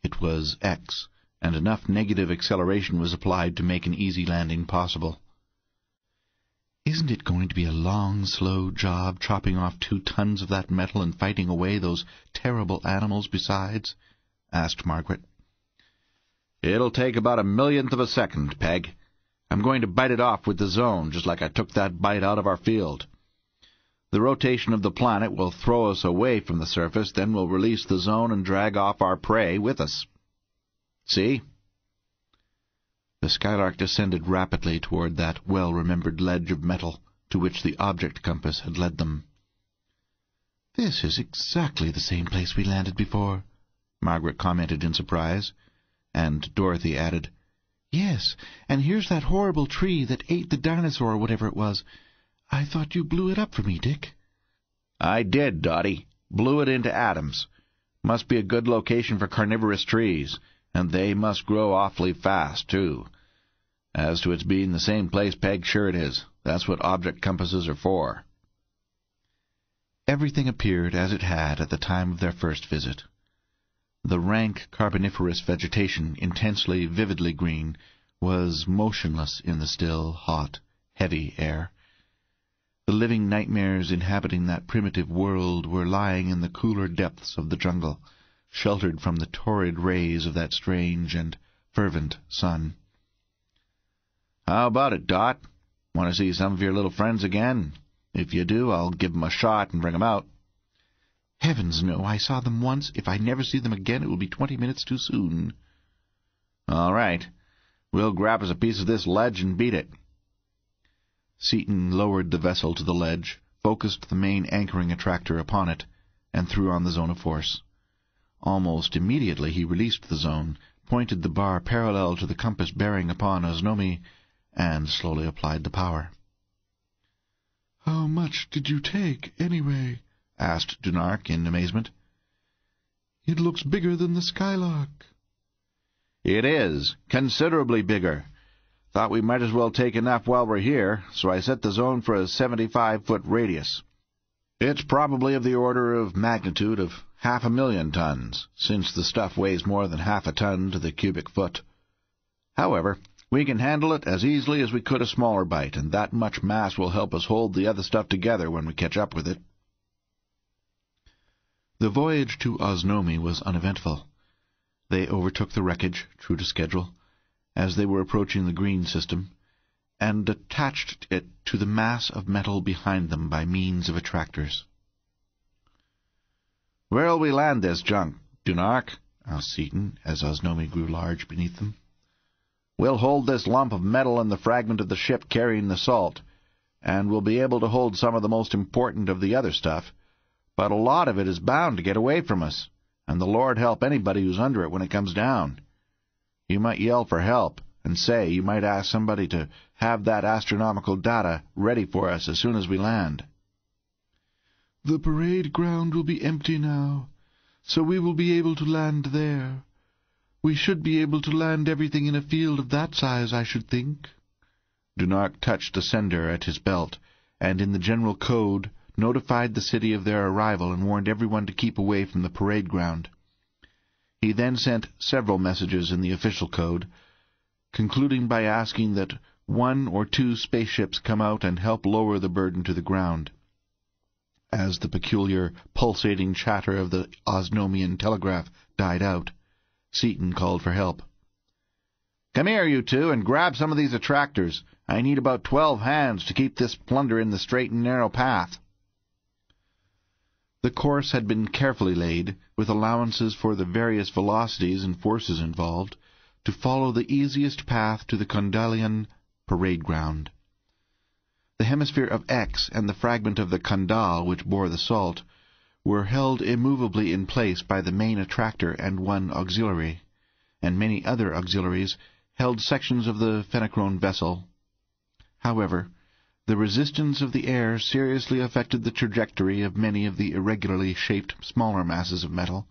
It was X, and enough negative acceleration was applied to make an easy landing possible. Isn't it going to be a long, slow job chopping off two tons of that metal and fighting away those terrible animals besides? asked Margaret. It'll take about a millionth of a second, Peg. I'm going to bite it off with the zone, just like I took that bite out of our field. The rotation of the planet will throw us away from the surface, then we'll release the zone and drag off our prey with us. See? The Skylark descended rapidly toward that well-remembered ledge of metal to which the object compass had led them. This is exactly the same place we landed before, Margaret commented in surprise, and Dorothy added, Yes, and here's that horrible tree that ate the dinosaur or whatever it was. I thought you blew it up for me, Dick. I did, Dotty. Blew it into atoms. Must be a good location for carnivorous trees and they must grow awfully fast, too. As to its being the same place, Peg, sure it is. That's what object compasses are for. Everything appeared as it had at the time of their first visit. The rank carboniferous vegetation, intensely, vividly green, was motionless in the still, hot, heavy air. The living nightmares inhabiting that primitive world were lying in the cooler depths of the jungle, sheltered from the torrid rays of that strange and fervent sun. How about it, Dot? Want to see some of your little friends again? If you do, I'll give 'em a shot and bring 'em out. Heavens, no. I saw them once. If I never see them again, it will be twenty minutes too soon. All right. We'll grab us a piece of this ledge and beat it. Seaton lowered the vessel to the ledge, focused the main anchoring attractor upon it, and threw on the zone of force. Almost immediately he released the zone, pointed the bar parallel to the compass bearing upon Osnome, and slowly applied the power. "How much did you take, anyway?" asked Dunark in amazement. "It looks bigger than the Skylark." "It is. Considerably bigger. Thought we might as well take enough while we're here, so I set the zone for a seventy-five-foot radius. It's probably of the order of magnitude of half a million tons, since the stuff weighs more than half a ton to the cubic foot. However, we can handle it as easily as we could a smaller bite, and that much mass will help us hold the other stuff together when we catch up with it. The voyage to Osnome was uneventful. They overtook the wreckage, true to schedule, as they were approaching the green system, and attached it to the mass of metal behind them by means of attractors. Where'll we land this junk, Dunark? asked Seaton, as Osnome grew large beneath them. We'll hold this lump of metal and the fragment of the ship carrying the salt, and we'll be able to hold some of the most important of the other stuff, but a lot of it is bound to get away from us, and the Lord help anybody who's under it when it comes down. You might yell for help, and say you might ask somebody to have that astronomical data ready for us as soon as we land. The parade ground will be empty now, so we will be able to land there. We should be able to land everything in a field of that size, I should think. Dunark touched a sender at his belt, and in the general code notified the city of their arrival and warned everyone to keep away from the parade ground. He then sent several messages in the official code, concluding by asking that one or two spaceships come out and help lower the burden to the ground. As the peculiar pulsating chatter of the Osnomian telegraph died out, Seaton called for help. Come here, you two, and grab some of these attractors. I need about twelve hands to keep this plunder in the straight and narrow path. The course had been carefully laid, with allowances for the various velocities and forces involved, to follow the easiest path to the Kondalian parade ground. The hemisphere of X and the fragment of the Kondal which bore the salt were held immovably in place by the main attractor and one auxiliary, and many other auxiliaries held sections of the Fenachrone vessel. However, the resistance of the air seriously affected the trajectory of many of the irregularly shaped smaller masses of metal,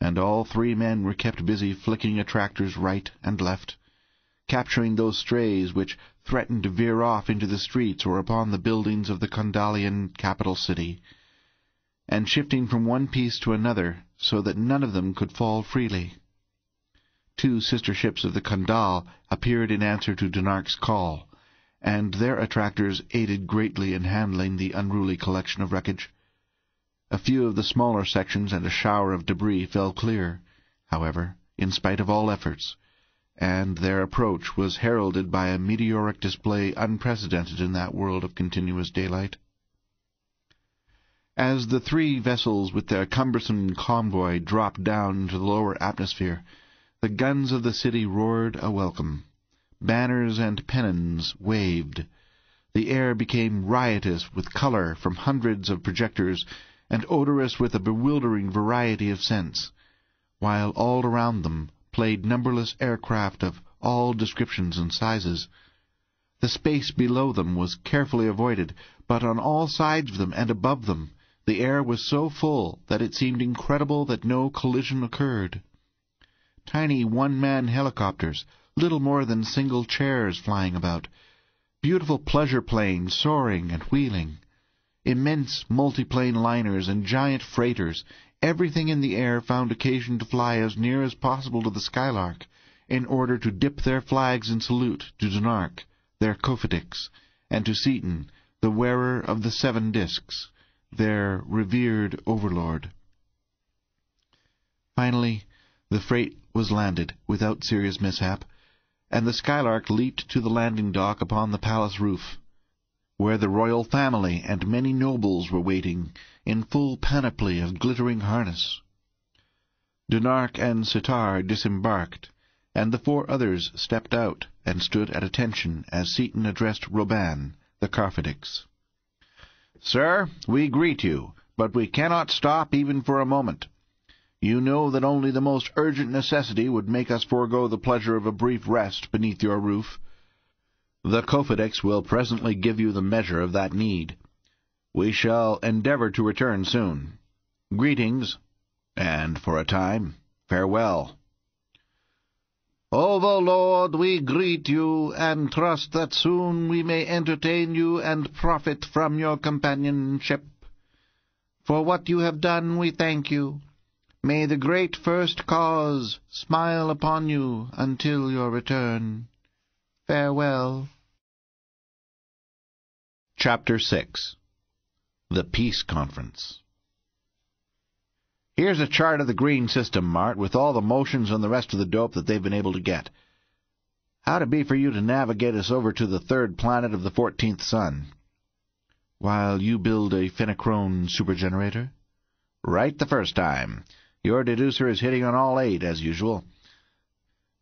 and all three men were kept busy flicking attractors right and left, capturing those strays which threatened to veer off into the streets or upon the buildings of the Kondalian capital city, and shifting from one piece to another so that none of them could fall freely. Two sister ships of the Kondal appeared in answer to Dunark's call, and their attractors aided greatly in handling the unruly collection of wreckage. A few of the smaller sections and a shower of debris fell clear, however, in spite of all efforts, and their approach was heralded by a meteoric display unprecedented in that world of continuous daylight. As the three vessels with their cumbersome convoy dropped down into the lower atmosphere, the guns of the city roared a welcome. Banners and pennons waved. The air became riotous with color from hundreds of projectors and odorous with a bewildering variety of scents, while all around them played numberless aircraft of all descriptions and sizes. The space below them was carefully avoided, but on all sides of them and above them the air was so full that it seemed incredible that no collision occurred. Tiny one-man helicopters, little more than single chairs flying about, beautiful pleasure planes soaring and wheeling, Immense multiplane liners and giant freighters, everything in the air found occasion to fly as near as possible to the Skylark, in order to dip their flags in salute to Dunark, their Kofedix, and to Seaton, the wearer of the seven discs, their revered overlord. Finally, the freight was landed without serious mishap, and the Skylark leaped to the landing dock upon the palace roof where the royal family and many nobles were waiting in full panoply of glittering harness. Dunark and Sitar disembarked, and the four others stepped out and stood at attention as Seaton addressed Roban, the Karfedix. Sir, we greet you, but we cannot stop even for a moment. You know that only the most urgent necessity would make us forego the pleasure of a brief rest beneath your roof. The Kofedix will presently give you the measure of that need. We shall endeavor to return soon. Greetings, and for a time, farewell. Overlord, we greet you, and trust that soon we may entertain you and profit from your companionship. For what you have done we thank you. May the great First Cause smile upon you until your return. Farewell. Chapter 6 The Peace Conference Here's a chart of the green system, Mart, with all the motions and the rest of the dope that they've been able to get. How'd it be for you to navigate us over to the third planet of the fourteenth sun? While you build a Fenachrone supergenerator? Right the first time. Your deducer is hitting on all eight, as usual.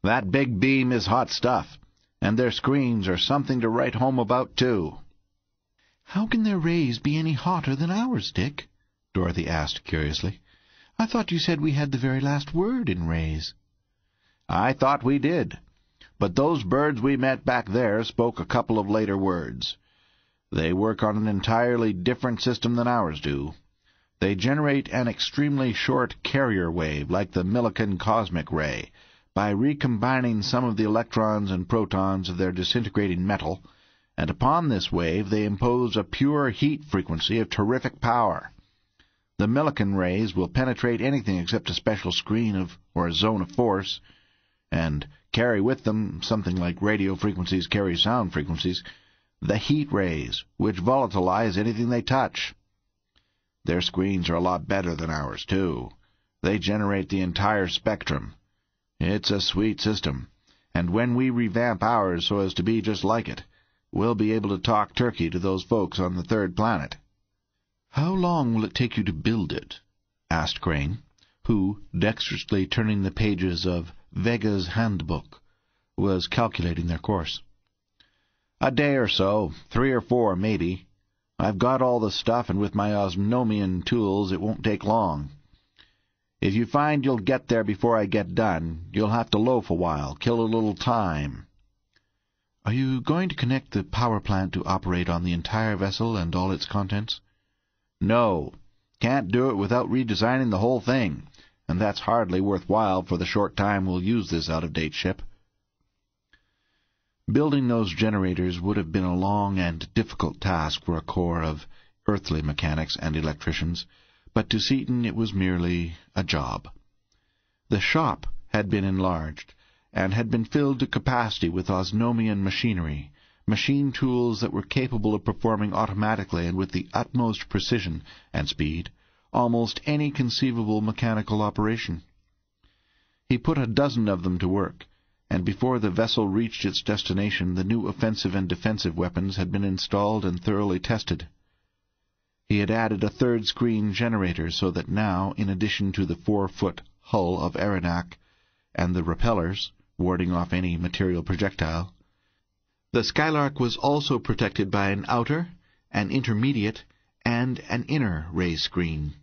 That big beam is hot stuff and their screens are something to write home about, too. How can their rays be any hotter than ours, Dick? Dorothy asked curiously. I thought you said we had the very last word in rays. I thought we did. But those birds we met back there spoke a couple of later words. They work on an entirely different system than ours do. They generate an extremely short carrier wave, like the Millikan cosmic ray, by recombining some of the electrons and protons of their disintegrating metal, and upon this wave they impose a pure heat frequency of terrific power. The Millikan rays will penetrate anything except a special screen of or a zone of force, and carry with them something like radio frequencies carry sound frequencies, the heat rays, which volatilize anything they touch. Their screens are a lot better than ours, too. They generate the entire spectrum. It's a sweet system, and when we revamp ours so as to be just like it, we'll be able to talk turkey to those folks on the third planet. How long will it take you to build it? asked Crane, who, dexterously turning the pages of Vega's handbook, was calculating their course. A day or so, three or four, maybe. I've got all the stuff, and with my osnomian tools it won't take long. If you find you'll get there before I get done, you'll have to loaf a while, kill a little time. Are you going to connect the power plant to operate on the entire vessel and all its contents? No. Can't do it without redesigning the whole thing, and that's hardly worthwhile for the short time we'll use this out-of-date ship. Building those generators would have been a long and difficult task for a corps of earthly mechanics and electricians, but to Seaton it was merely a job. The shop had been enlarged, and had been filled to capacity with Osnomian machinery, machine tools that were capable of performing automatically and with the utmost precision and speed almost any conceivable mechanical operation. He put a dozen of them to work, and before the vessel reached its destination the new offensive and defensive weapons had been installed and thoroughly tested. He had added a third screen generator so that now, in addition to the four-foot hull of Arenak and the repellers, warding off any material projectile, the Skylark was also protected by an outer, an intermediate, and an inner ray screen,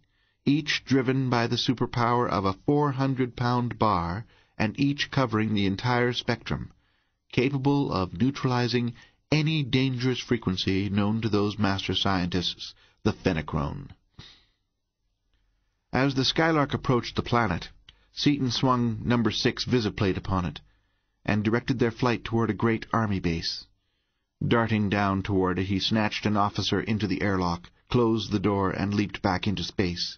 each driven by the superpower of a 400-pound bar and each covering the entire spectrum, capable of neutralizing any dangerous frequency known to those master scientists, the Fenachrone. As the Skylark approached the planet, Seaton swung number six visiplate upon it, and directed their flight toward a great army base. Darting down toward it, he snatched an officer into the airlock, closed the door, and leaped back into space.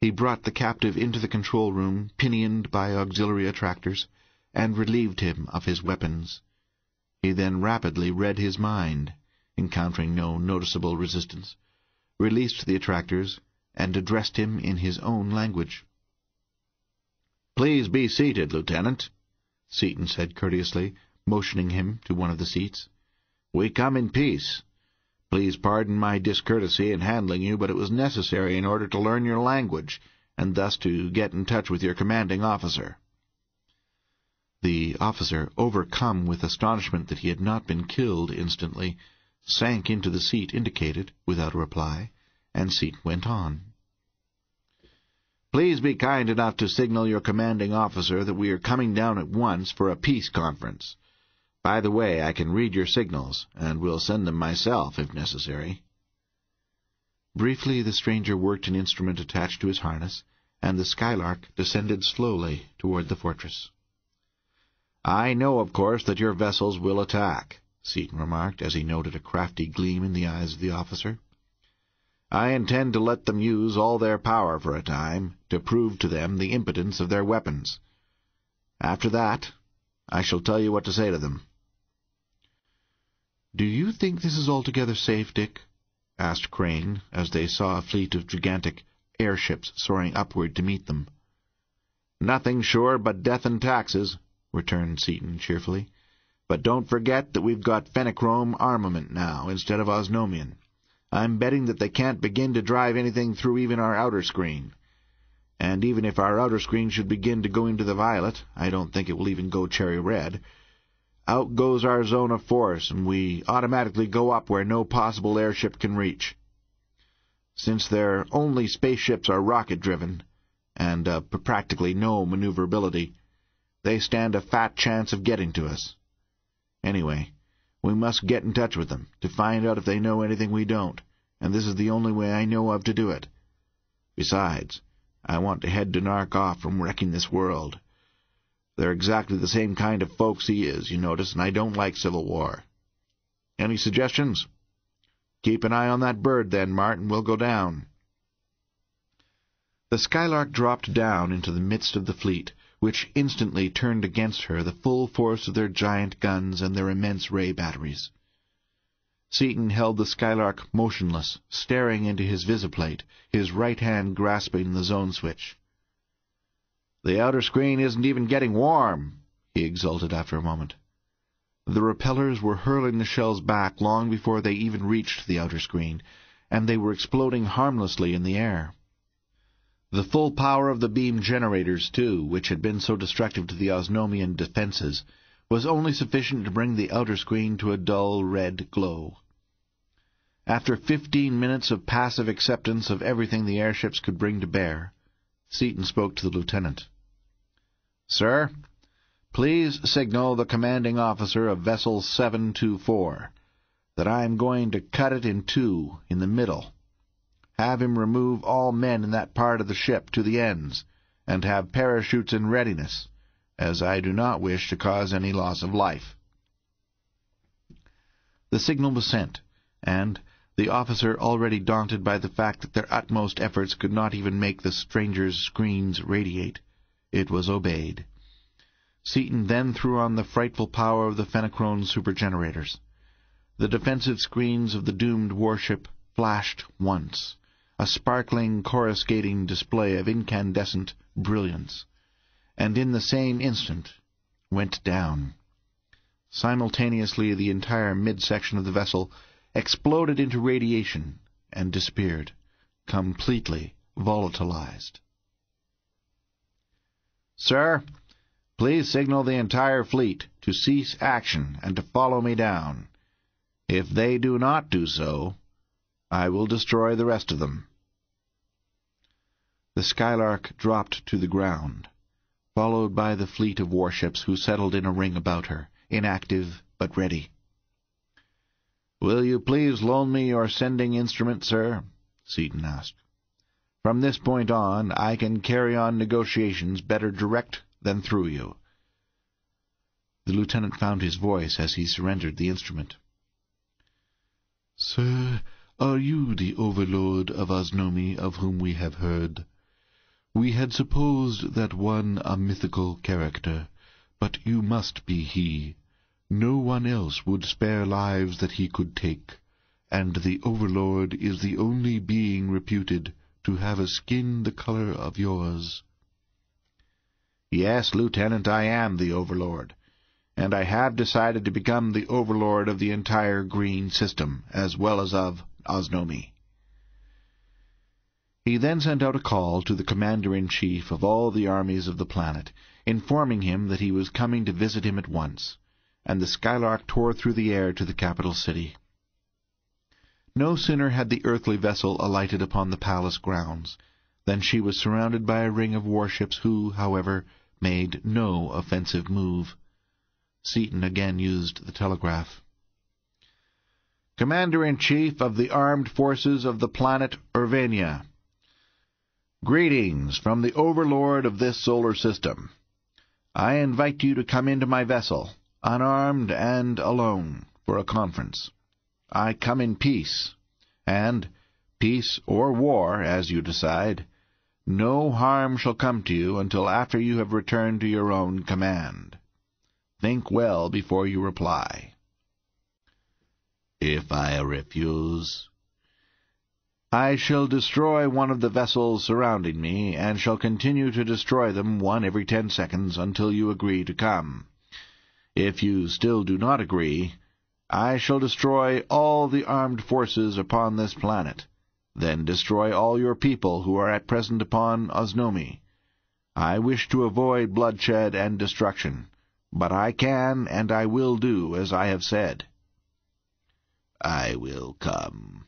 He brought the captive into the control room, pinioned by auxiliary attractors, and relieved him of his weapons. He then rapidly read his mind, encountering no noticeable resistance, released the attractors, and addressed him in his own language. "Please be seated, Lieutenant," Seaton said courteously, motioning him to one of the seats. "We come in peace. Please pardon my discourtesy in handling you, but it was necessary in order to learn your language, and thus to get in touch with your commanding officer." The officer, overcome with astonishment that he had not been killed instantly, sank into the seat indicated, without a reply, and Seaton went on. Please be kind enough to signal your commanding officer that we are coming down at once for a peace conference. By the way, I can read your signals, and will send them myself if necessary. Briefly the stranger worked an instrument attached to his harness, and the Skylark descended slowly toward the fortress. "I know, of course, that your vessels will attack," Seaton remarked, as he noted a crafty gleam in the eyes of the officer. "I intend to let them use all their power for a time, to prove to them the impotence of their weapons. After that, I shall tell you what to say to them. "Do you think this is altogether safe, Dick?" asked Crane, as they saw a fleet of gigantic airships soaring upward to meet them. "Nothing sure but death and taxes," returned Seaton cheerfully. "But don't forget that we've got Fenachrone armament now, instead of Osnomian. I'm betting that they can't begin to drive anything through even our outer screen. And even if our outer screen should begin to go into the violet, I don't think it will even go cherry red. Out goes our zone of force, and we automatically go up where no possible airship can reach. Since their only spaceships are rocket-driven, and uh, practically no maneuverability, they stand a fat chance of getting to us. Anyway, we must get in touch with them, to find out if they know anything we don't, and this is the only way I know of to do it. Besides, I want to head Dunark off from wrecking this world. They're exactly the same kind of folks he is, you notice, and I don't like civil war. Any suggestions? Keep an eye on that bird, then, Martin. We'll go down. The Skylark dropped down into the midst of the fleet, which instantly turned against her the full force of their giant guns and their immense ray batteries. Seaton held the Skylark motionless, staring into his visiplate, his right hand grasping the zone switch. The outer screen isn't even getting warm, he exulted after a moment. The repellers were hurling the shells back long before they even reached the outer screen, and they were exploding harmlessly in the air. The full power of the beam generators, too, which had been so destructive to the Osnomian defenses, was only sufficient to bring the outer screen to a dull red glow. After fifteen minutes of passive acceptance of everything the airships could bring to bear, Seaton spoke to the lieutenant. Sir, please signal the commanding officer of Vessel 724 that I am going to cut it in two in the middle have him remove all men in that part of the ship to the ends, and have parachutes in readiness, as I do not wish to cause any loss of life. The signal was sent, and, the officer already daunted by the fact that their utmost efforts could not even make the stranger's screens radiate, it was obeyed. Seaton then threw on the frightful power of the Fenachrone supergenerators. The defensive screens of the doomed warship flashed once, a sparkling, coruscating display of incandescent brilliance, and in the same instant went down. Simultaneously the entire midsection of the vessel exploded into radiation and disappeared, completely volatilized. Sir, please signal the entire fleet to cease action and to follow me down. If they do not do so, I will destroy the rest of them. The Skylark dropped to the ground, followed by the fleet of warships who settled in a ring about her, inactive but ready. "Will you please loan me your sending instrument, sir?" Seaton asked. "From this point on I can carry on negotiations better direct than through you." The lieutenant found his voice as he surrendered the instrument. "Sir, are you the overlord of Osnome of whom we have heard?" We had supposed that one a mythical character, but you must be he. No one else would spare lives that he could take, and the Overlord is the only being reputed to have a skin the color of yours. Yes, Lieutenant, I am the Overlord, and I have decided to become the Overlord of the entire green system, as well as of Osnome. He then sent out a call to the commander-in-chief of all the armies of the planet, informing him that he was coming to visit him at once, and the Skylark tore through the air to the capital city. No sooner had the earthly vessel alighted upon the palace grounds than she was surrounded by a ring of warships who, however, made no offensive move. Seaton again used the telegraph. Commander-in-Chief of the Armed Forces of the planet Urbania. Greetings from the overlord of this solar system. I invite you to come into my vessel, unarmed and alone, for a conference. I come in peace, and, peace or war, as you decide, no harm shall come to you until after you have returned to your own command. Think well before you reply. If I refuse, I shall destroy one of the vessels surrounding me, and shall continue to destroy them one every ten seconds until you agree to come. If you still do not agree, I shall destroy all the armed forces upon this planet, then destroy all your people who are at present upon Osnome. I wish to avoid bloodshed and destruction, but I can and I will do as I have said. I will come.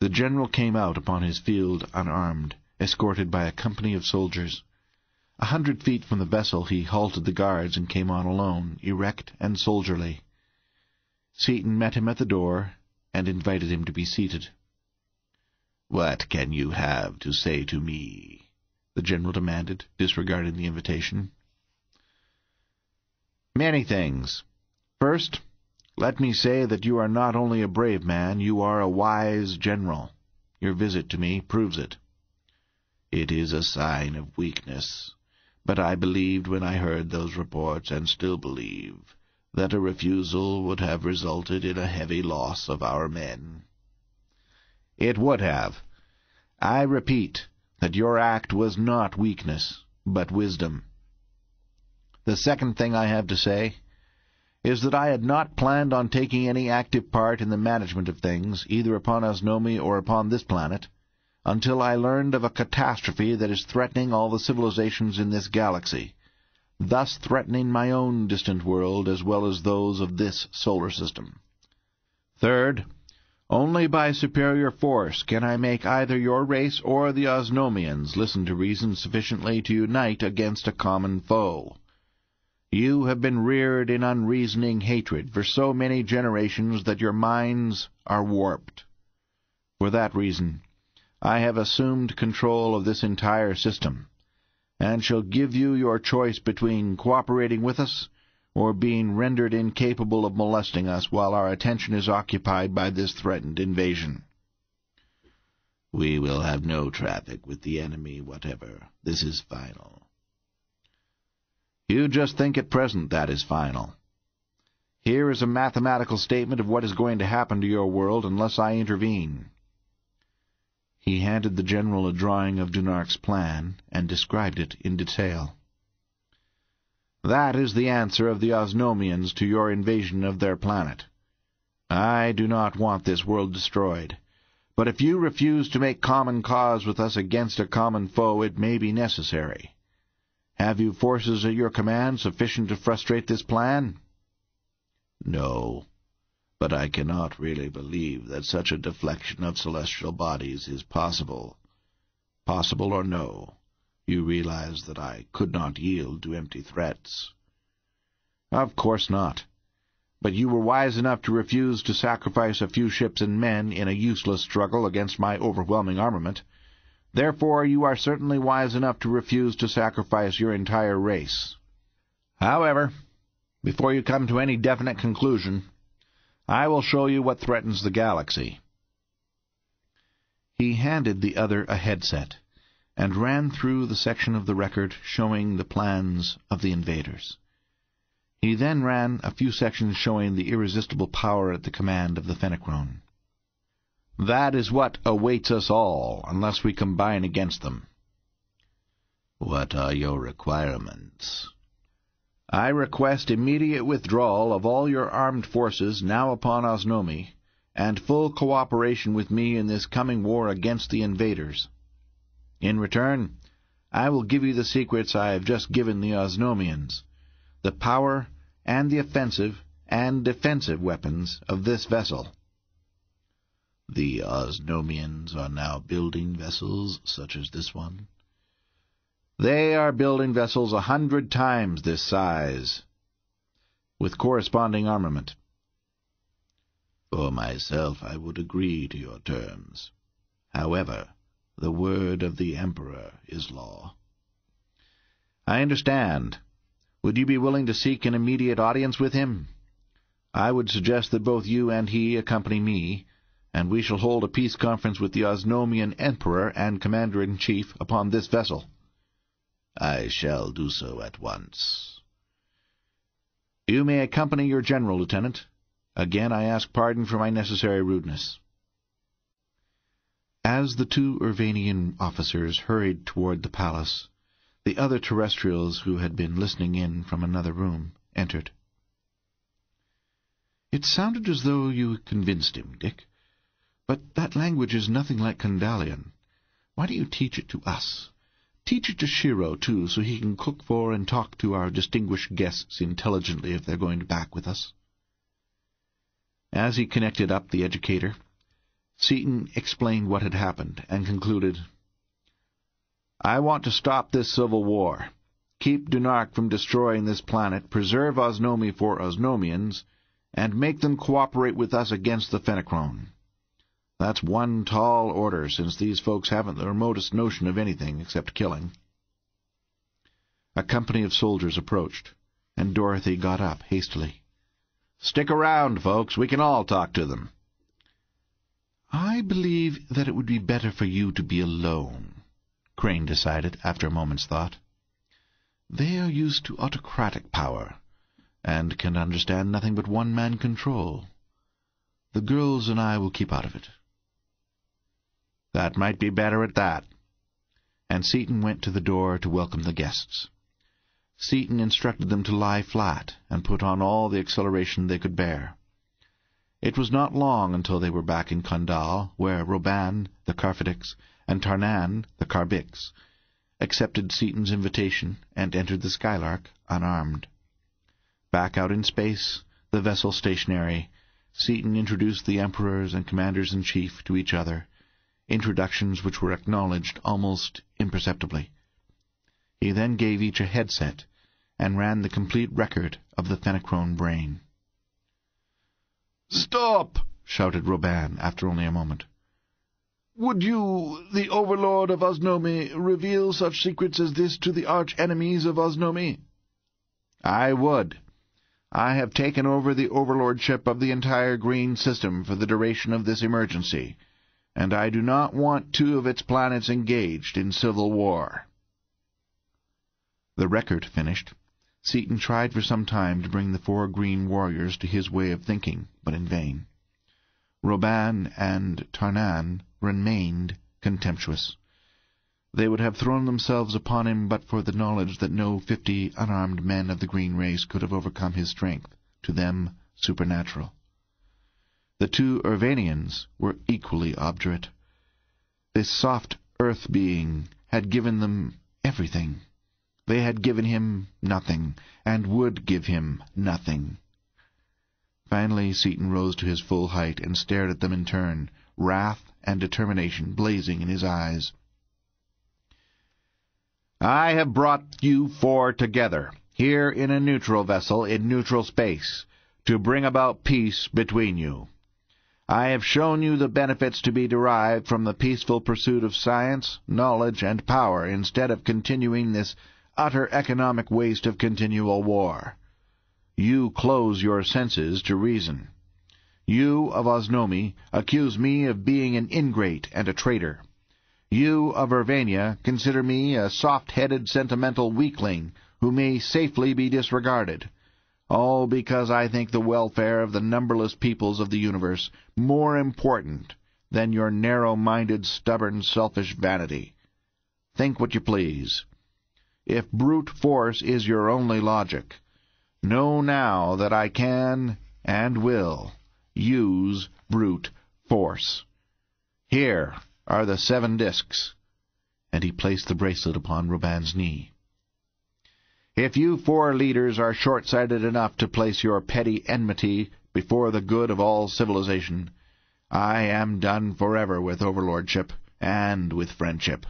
The general came out upon his field unarmed, escorted by a company of soldiers. A hundred feet from the vessel he halted the guards and came on alone, erect and soldierly. Seaton met him at the door and invited him to be seated. "What can you have to say to me?" the general demanded, disregarding the invitation. "Many things. First, let me say that you are not only a brave man, you are a wise general. Your visit to me proves it. It is a sign of weakness. but I believed when I heard those reports, and still believe, that a refusal would have resulted in a heavy loss of our men. It would have. I repeat that your act was not weakness, but wisdom. The second thing I have to say is that I had not planned on taking any active part in the management of things, either upon Osnome or upon this planet, until I learned of a catastrophe that is threatening all the civilizations in this galaxy, thus threatening my own distant world as well as those of this solar system. Third, only by superior force can I make either your race or the Osnomians listen to reason sufficiently to unite against a common foe. You have been reared in unreasoning hatred for so many generations that your minds are warped. For that reason, I have assumed control of this entire system, and shall give you your choice between cooperating with us or being rendered incapable of molesting us while our attention is occupied by this threatened invasion. We will have no traffic with the enemy whatever. This is final. You just think at present that is final. Here is a mathematical statement of what is going to happen to your world unless I intervene. He handed the general a drawing of Dunark's plan and described it in detail. That is the answer of the Osnomians to your invasion of their planet. I do not want this world destroyed. But if you refuse to make common cause with us against a common foe, it may be necessary. Have you forces at your command sufficient to frustrate this plan? No, but I cannot really believe that such a deflection of celestial bodies is possible. Possible or no, you realize that I could not yield to empty threats. Of course not. But you were wise enough to refuse to sacrifice a few ships and men in a useless struggle against my overwhelming armament. Therefore you are certainly wise enough to refuse to sacrifice your entire race. However, before you come to any definite conclusion, I will show you what threatens the galaxy. He handed the other a headset and ran through the section of the record showing the plans of the invaders. He then ran a few sections showing the irresistible power at the command of the Fenachrone. That is what awaits us all, unless we combine against them. What are your requirements? I request immediate withdrawal of all your armed forces now upon Osnome, and full cooperation with me in this coming war against the invaders. In return, I will give you the secrets I have just given the Osnomians, the power and the offensive and defensive weapons of this vessel. The Osnomians are now building vessels such as this one? They are building vessels a hundred times this size, with corresponding armament. For myself, I would agree to your terms. However, the word of the Emperor is law. I understand. Would you be willing to seek an immediate audience with him? I would suggest that both you and he accompany me, and we shall hold a peace conference with the Osnomian Emperor and Commander-in-Chief upon this vessel. I shall do so at once. You may accompany your general, Lieutenant. Again I ask pardon for my necessary rudeness. As the two Urvanian officers hurried toward the palace, the other terrestrials who had been listening in from another room entered. It sounded as though you convinced him, Dick. But that language is nothing like Kondalian. Why don't you teach it to us? Teach it to Shiro, too, so he can cook for and talk to our distinguished guests intelligently if they're going back with us. As he connected up the educator, Seaton explained what had happened and concluded, I want to stop this civil war, keep Dunark from destroying this planet, preserve Osnome for Osnomians, and make them cooperate with us against the Fenachrone. That's one tall order, since these folks haven't the remotest notion of anything except killing. A company of soldiers approached, and Dorothy got up hastily. Stick around, folks. We can all talk to them. I believe that it would be better for you to be alone, Crane decided after a moment's thought. They are used to autocratic power, and can understand nothing but one-man control. The girls and I will keep out of it. That might be better at that. And Seaton went to the door to welcome the guests. Seaton instructed them to lie flat and put on all the acceleration they could bear. It was not long until they were back in Kondal, where Roban, the Karfedix, and Tarnan, the Karbix, accepted Seaton's invitation and entered the Skylark unarmed. Back out in space, the vessel stationary, Seaton introduced the emperors and commanders-in-chief to each other, introductions which were acknowledged almost imperceptibly. He then gave each a headset and ran the complete record of the Fenachrone brain. "Stop!" shouted Roban after only a moment. "Would you, the overlord of Osnome, reveal such secrets as this to the arch-enemies of Osnome?" "I would. I have taken over the overlordship of the entire green system for the duration of this emergency, and I do not want two of its planets engaged in civil war." The record finished, Seaton tried for some time to bring the four green warriors to his way of thinking, but in vain. Roban and Tarnan remained contemptuous. They would have thrown themselves upon him but for the knowledge that no fifty unarmed men of the green race could have overcome his strength, to them supernatural. The two Urvanians were equally obdurate. This soft earth being had given them everything. They had given him nothing, and would give him nothing. Finally Seaton rose to his full height and stared at them in turn, wrath and determination blazing in his eyes. I have brought you four together, here in a neutral vessel in neutral space, to bring about peace between you. I have shown you the benefits to be derived from the peaceful pursuit of science, knowledge, and power instead of continuing this utter economic waste of continual war. You close your senses to reason. You of Osnome accuse me of being an ingrate and a traitor. You of Urvania consider me a soft-headed, sentimental weakling who may safely be disregarded, all because I think the welfare of the numberless peoples of the universe more important than your narrow-minded, stubborn, selfish vanity. Think what you please. If brute force is your only logic, know now that I can and will use brute force. Here are the seven discs. And he placed the bracelet upon Roban's knee. If you four leaders are short-sighted enough to place your petty enmity before the good of all civilization, I am done forever with overlordship and with friendship.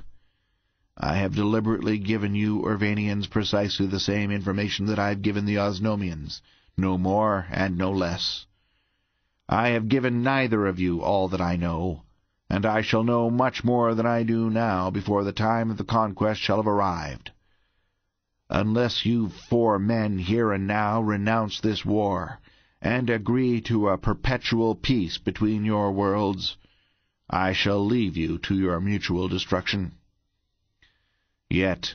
I have deliberately given you Urvanians precisely the same information that I have given the Osnomians, no more and no less. I have given neither of you all that I know, and I shall know much more than I do now before the time of the conquest shall have arrived. Unless you four men here and now renounce this war, and agree to a perpetual peace between your worlds, I shall leave you to your mutual destruction. Yet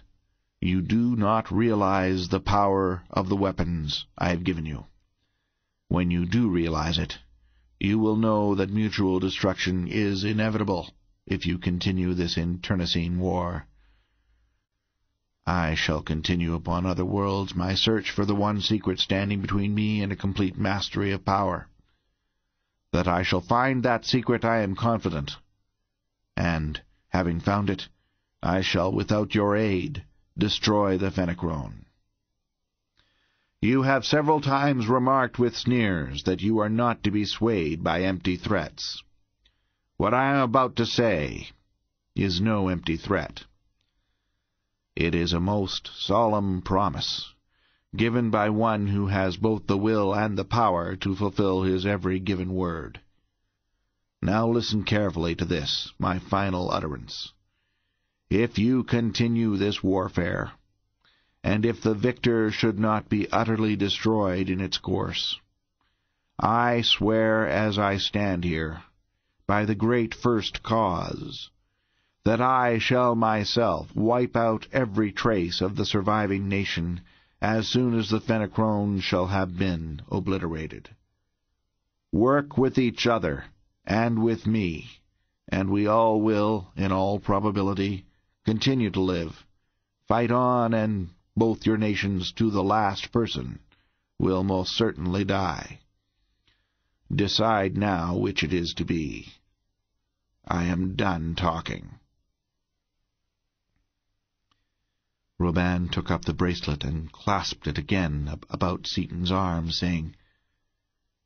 you do not realize the power of the weapons I have given you. When you do realize it, you will know that mutual destruction is inevitable if you continue this internecine war. I shall continue upon other worlds my search for the one secret standing between me and a complete mastery of power. That I shall find that secret I am confident, and, having found it, I shall, without your aid, destroy the Fenachrone. You have several times remarked with sneers that you are not to be swayed by empty threats. What I am about to say is no empty threat. It is a most solemn promise, given by one who has both the will and the power to fulfill his every given word. Now listen carefully to this, my final utterance. If you continue this warfare, and if the victor should not be utterly destroyed in its course, I swear as I stand here, by the great first cause, that I shall myself wipe out every trace of the surviving nation as soon as the Fenachrone shall have been obliterated. Work with each other, and with me, and we all will, in all probability, continue to live. Fight on, and both your nations, to the last person, will most certainly die. Decide now which it is to be. I am done talking. Roban took up the bracelet and clasped it again about Seaton's arm, saying,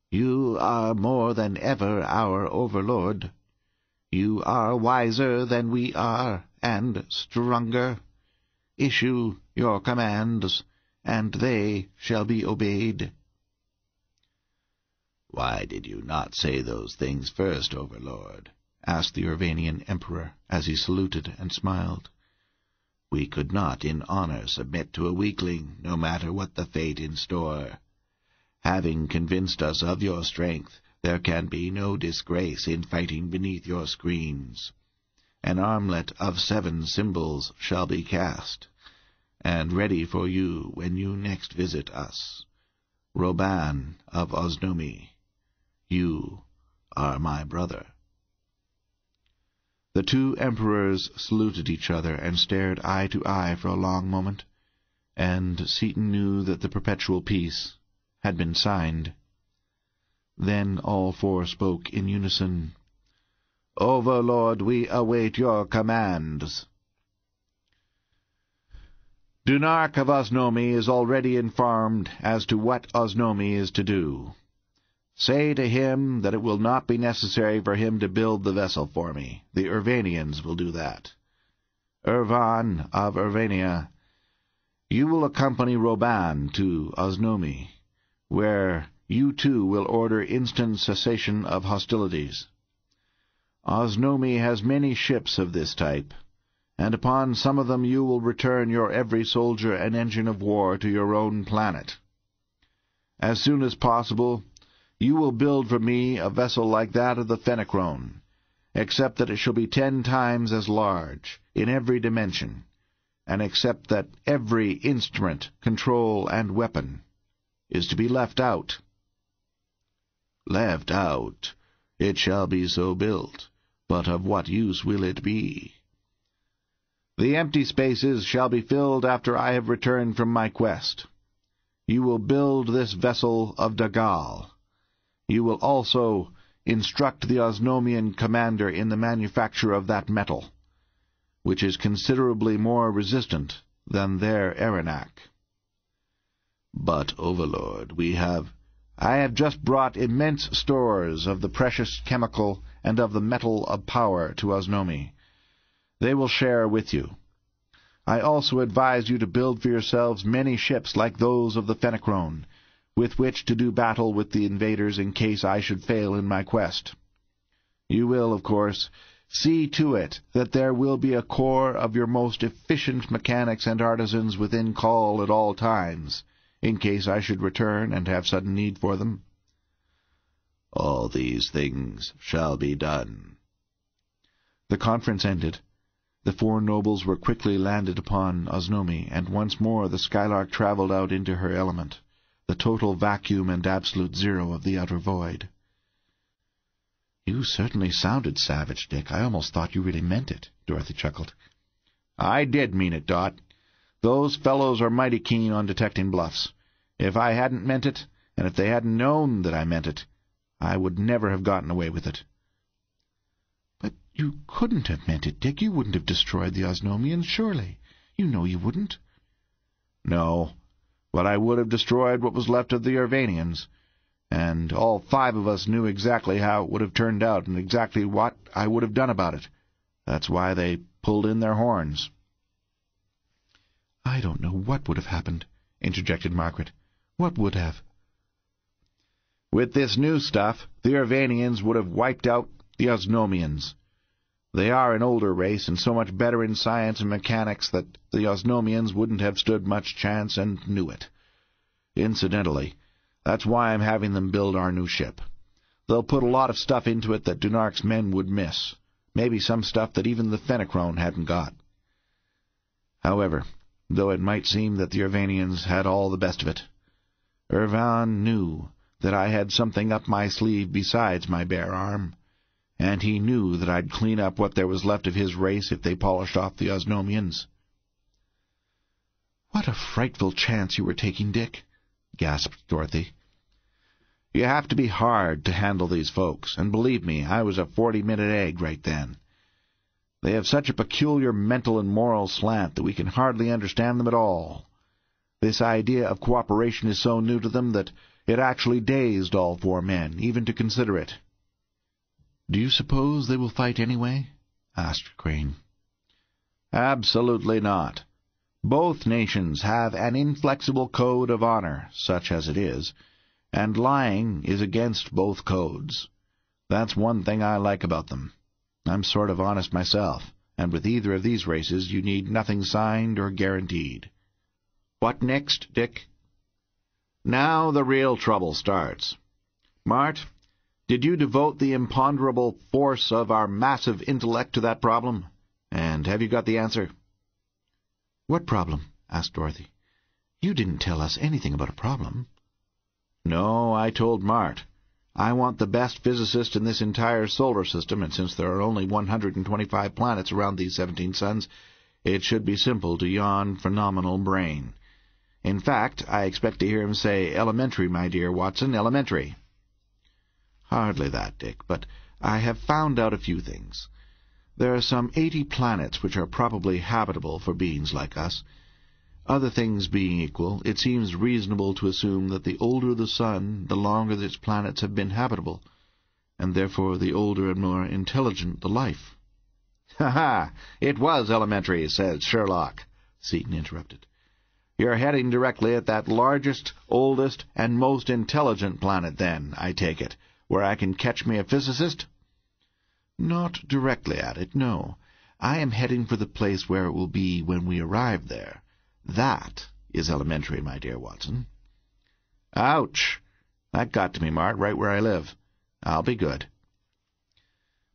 You are more than ever our overlord. You are wiser than we are, and stronger. Issue your commands, and they shall be obeyed. Why did you not say those things first, overlord? asked the Urvanian emperor, as he saluted and smiled. We could not in honor submit to a weakling, no matter what the fate in store. Having convinced us of your strength, there can be no disgrace in fighting beneath your screens. An armlet of seven symbols shall be cast, and ready for you when you next visit us. Roban of Osnome, you are my brother. The two emperors saluted each other and stared eye to eye for a long moment, and Seaton knew that the perpetual peace had been signed. Then all four spoke in unison. Overlord, we await your commands. Dunark of Osnome is already informed as to what Osnome is to do. Say to him that it will not be necessary for him to build the vessel for me. The Urvanians will do that. Urvan of Urvania, you will accompany Roban to Osnome, where you too will order instant cessation of hostilities. Osnome has many ships of this type, and upon some of them you will return your every soldier and engine of war to your own planet. As soon as possible, you will build for me a vessel like that of the Fenachrone, except that it shall be ten times as large, in every dimension, and except that every instrument, control, and weapon is to be left out. Left out? It shall be so built, but of what use will it be? The empty spaces shall be filled after I have returned from my quest. You will build this vessel of Dagal, you will also instruct the Osnomian commander in the manufacture of that metal, which is considerably more resistant than their Arenak. But, Overlord, we have... I have just brought immense stores of the precious chemical and of the metal of power to Osnome. They will share with you. I also advise you to build for yourselves many ships like those of the Fenachrone, with which to do battle with the invaders in case I should fail in my quest. You will, of course, see to it that there will be a corps of your most efficient mechanics and artisans within call at all times, in case I should return and have sudden need for them. All these things shall be done. The conference ended. The four nobles were quickly landed upon Osnome, and once more the Skylark travelled out into her element the total vacuum and absolute zero of the outer void. You certainly sounded savage, Dick. I almost thought you really meant it, Dorothy chuckled. I did mean it, Dot. Those fellows are mighty keen on detecting bluffs. If I hadn't meant it, and if they hadn't known that I meant it, I would never have gotten away with it. But you couldn't have meant it, Dick. You wouldn't have destroyed the Osnomians, surely. You know you wouldn't. No, but I would have destroyed what was left of the Urvanians, and all five of us knew exactly how it would have turned out and exactly what I would have done about it. That's why they pulled in their horns. I don't know what would have happened, interjected Margaret. What would have? With this new stuff, the Urvanians would have wiped out the Osnomians. They are an older race, and so much better in science and mechanics that the Osnomians wouldn't have stood much chance and knew it. Incidentally, that's why I'm having them build our new ship. They'll put a lot of stuff into it that Dunark's men would miss. Maybe some stuff that even the Fenachrone hadn't got. However, though it might seem that the Urvanians had all the best of it, Urvan knew that I had something up my sleeve besides my bare arm, and he knew that I'd clean up what there was left of his race if they polished off the Osnomians. "What a frightful chance you were taking, Dick," gasped Dorothy. You have to be hard to handle these folks, and believe me, I was a forty-minute egg right then. They have such a peculiar mental and moral slant that we can hardly understand them at all. This idea of cooperation is so new to them that it actually dazed all four men, even to consider it. "Do you suppose they will fight anyway?" asked Crane. Absolutely not. Both nations have an inflexible code of honor, such as it is, and lying is against both codes. That's one thing I like about them. I'm sort of honest myself, and with either of these races you need nothing signed or guaranteed. What next, Dick? Now the real trouble starts. Mart, did you devote the imponderable force of our massive intellect to that problem? And have you got the answer? What problem? asked Dorothy. You didn't tell us anything about a problem. No, I told Mart. I want the best physicist in this entire solar system, and since there are only 125 planets around these 17 suns, it should be simple to yon phenomenal brain. In fact, I expect to hear him say, Elementary, my dear Watson, elementary. Hardly that, Dick, but I have found out a few things. There are some eighty planets which are probably habitable for beings like us, other things being equal, it seems reasonable to assume that the older the sun, the longer its planets have been habitable, and therefore the older and more intelligent the life. Ha ha! It was elementary, says Sherlock, Seaton interrupted. You're heading directly at that largest, oldest, and most intelligent planet, then, I take it, where I can catch me a physicist? Not directly at it, no. I am heading for the place where it will be when we arrive there. That is elementary, my dear Watson. Ouch! That got to me, Mart, right where I live. I'll be good.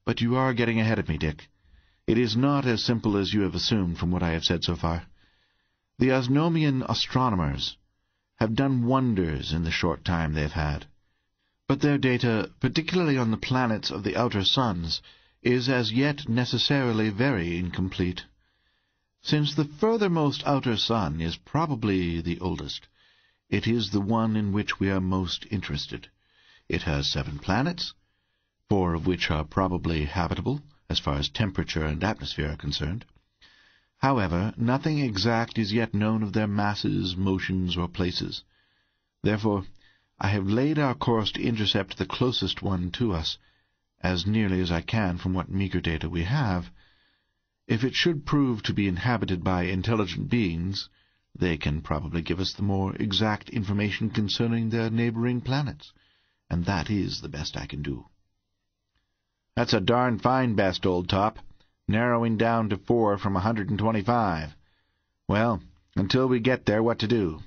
But you are getting ahead of me, Dick. It is not as simple as you have assumed from what I have said so far. The Osnomian astronomers have done wonders in the short time they have had. But their data, particularly on the planets of the outer suns, is as yet necessarily very incomplete. Since the furthermost outer sun is probably the oldest, it is the one in which we are most interested. It has seven planets, four of which are probably habitable, as far as temperature and atmosphere are concerned. However, nothing exact is yet known of their masses, motions, or places. Therefore, I have laid our course to intercept the closest one to us, as nearly as I can from what meagre data we have, if it should prove to be inhabited by intelligent beings, they can probably give us the more exact information concerning their neighboring planets, and that is the best I can do. That's a darn fine best, old top, narrowing down to four from a hundred and twenty-five. Well, until we get there, what to do?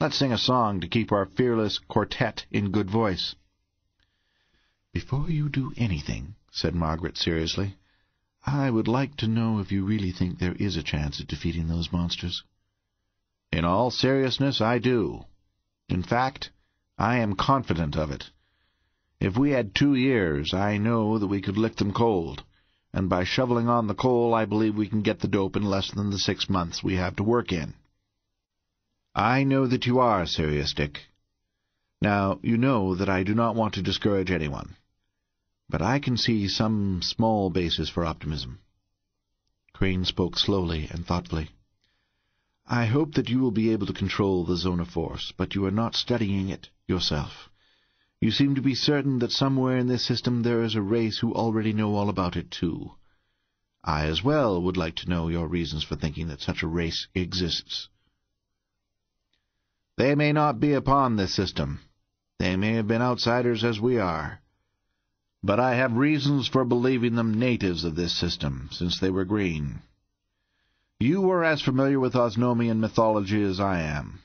Let's sing a song to keep our fearless quartet in good voice. Before you do anything, said Margaret seriously, I would like to know if you really think there is a chance of defeating those monsters. In all seriousness, I do. In fact, I am confident of it. If we had two years, I know that we could lick them cold, and by shoveling on the coal, I believe we can get the dope in less than the six months we have to work in. I know that you are serious, Dick. Now, you know that I do not want to discourage anyone but I can see some small basis for optimism. Crane spoke slowly and thoughtfully. I hope that you will be able to control the zone of force, but you are not studying it yourself. You seem to be certain that somewhere in this system there is a race who already know all about it, too. I as well would like to know your reasons for thinking that such a race exists. They may not be upon this system. They may have been outsiders as we are but I have reasons for believing them natives of this system, since they were green. You are as familiar with Osnomian mythology as I am.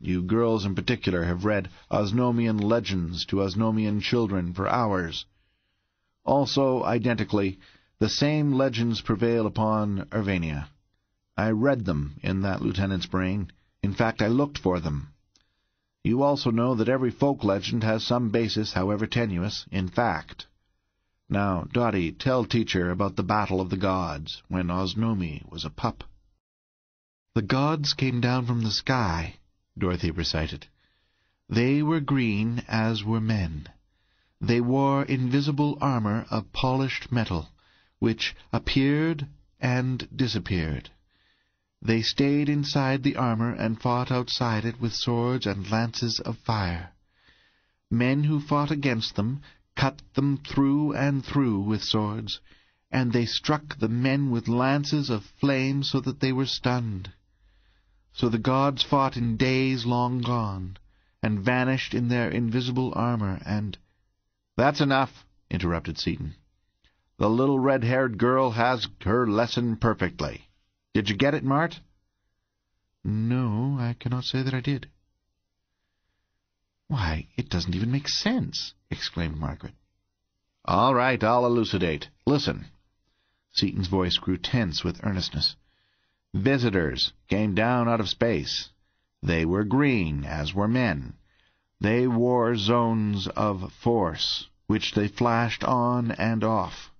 You girls in particular have read Osnomian legends to Osnomian children for hours. Also, identically, The same legends prevail upon Urvania. I read them in that lieutenant's brain. In fact, I looked for them. You also know that every folk legend has some basis, however tenuous, in fact. Now, Dotty, tell teacher about the Battle of the Gods, when Osnome was a pup. The gods came down from the sky, Dorothy recited. They were green as were men. They wore invisible armor of polished metal, which appeared and disappeared. They stayed inside the armor and fought outside it with swords and lances of fire. Men who fought against them cut them through and through with swords, and they struck the men with lances of flame so that they were stunned. So the gods fought in days long gone, and vanished in their invisible armor, and... "That's enough," interrupted Seaton. "The little red-haired girl has her lesson perfectly. Did you get it, Mart?" "No, I cannot say that I did." "Why, it doesn't even make sense!" exclaimed Margaret. "All right, I'll elucidate. Listen." Seaton's voice grew tense with earnestness. Visitors came down out of space. They were green, as were men. They wore zones of force, which they flashed on and off.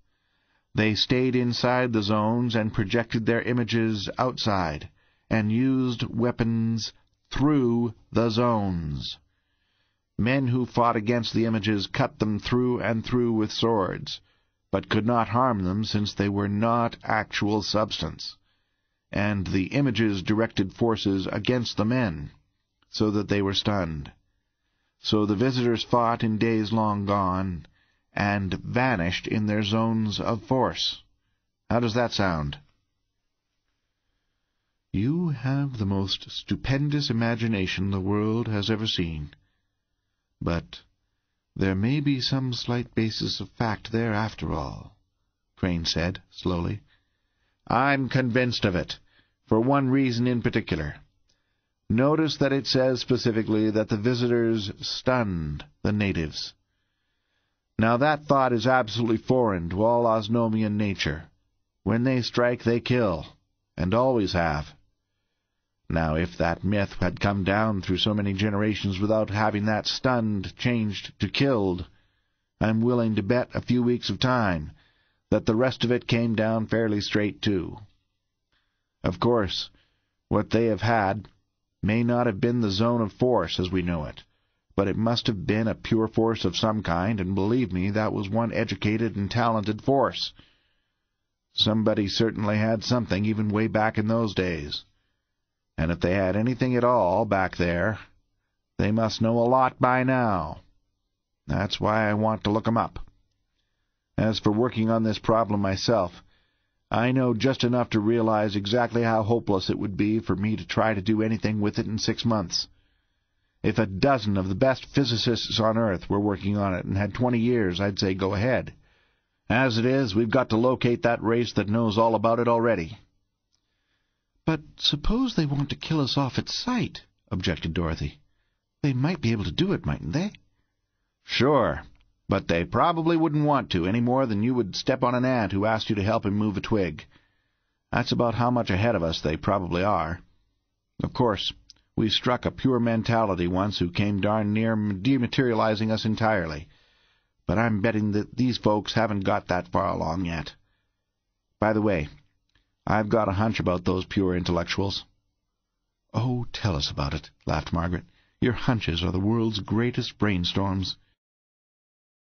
They stayed inside the zones and projected their images outside, and used weapons through the zones. Men who fought against the images cut them through and through with swords, but could not harm them since they were not actual substance. And the images directed forces against the men, so that they were stunned. So the visitors fought in days long gone, and vanished in their zones of force. How does that sound? You have the most stupendous imagination the world has ever seen. But there may be some slight basis of fact there after all, Crane said, slowly. I'm convinced of it, for one reason in particular. Notice that it says specifically that the visitors stunned the natives. Now that thought is absolutely foreign to all Osnomian nature. When they strike, they kill, and always have. Now, if that myth had come down through so many generations without having that stunned changed to killed, I'm willing to bet a few weeks of time that the rest of it came down fairly straight too. Of course, what they have had may not have been the zone of force as we know it but it must have been a pure force of some kind, and believe me, that was one educated and talented force. Somebody certainly had something even way back in those days. And if they had anything at all back there, they must know a lot by now. That's why I want to look 'em up. As for working on this problem myself, I know just enough to realize exactly how hopeless it would be for me to try to do anything with it in six months. If a dozen of the best physicists on Earth were working on it and had twenty years, I'd say go ahead. As it is, we've got to locate that race that knows all about it already. But suppose they want to kill us off at sight, objected Dorothy. They might be able to do it, mightn't they? Sure, but they probably wouldn't want to any more than you would step on an ant who asked you to help him move a twig. That's about how much ahead of us they probably are. Of course, we struck a pure mentality once who came darn near dematerializing us entirely. But I'm betting that these folks haven't got that far along yet. By the way, I've got a hunch about those pure intellectuals. Oh, tell us about it, laughed Margaret. Your hunches are the world's greatest brainstorms.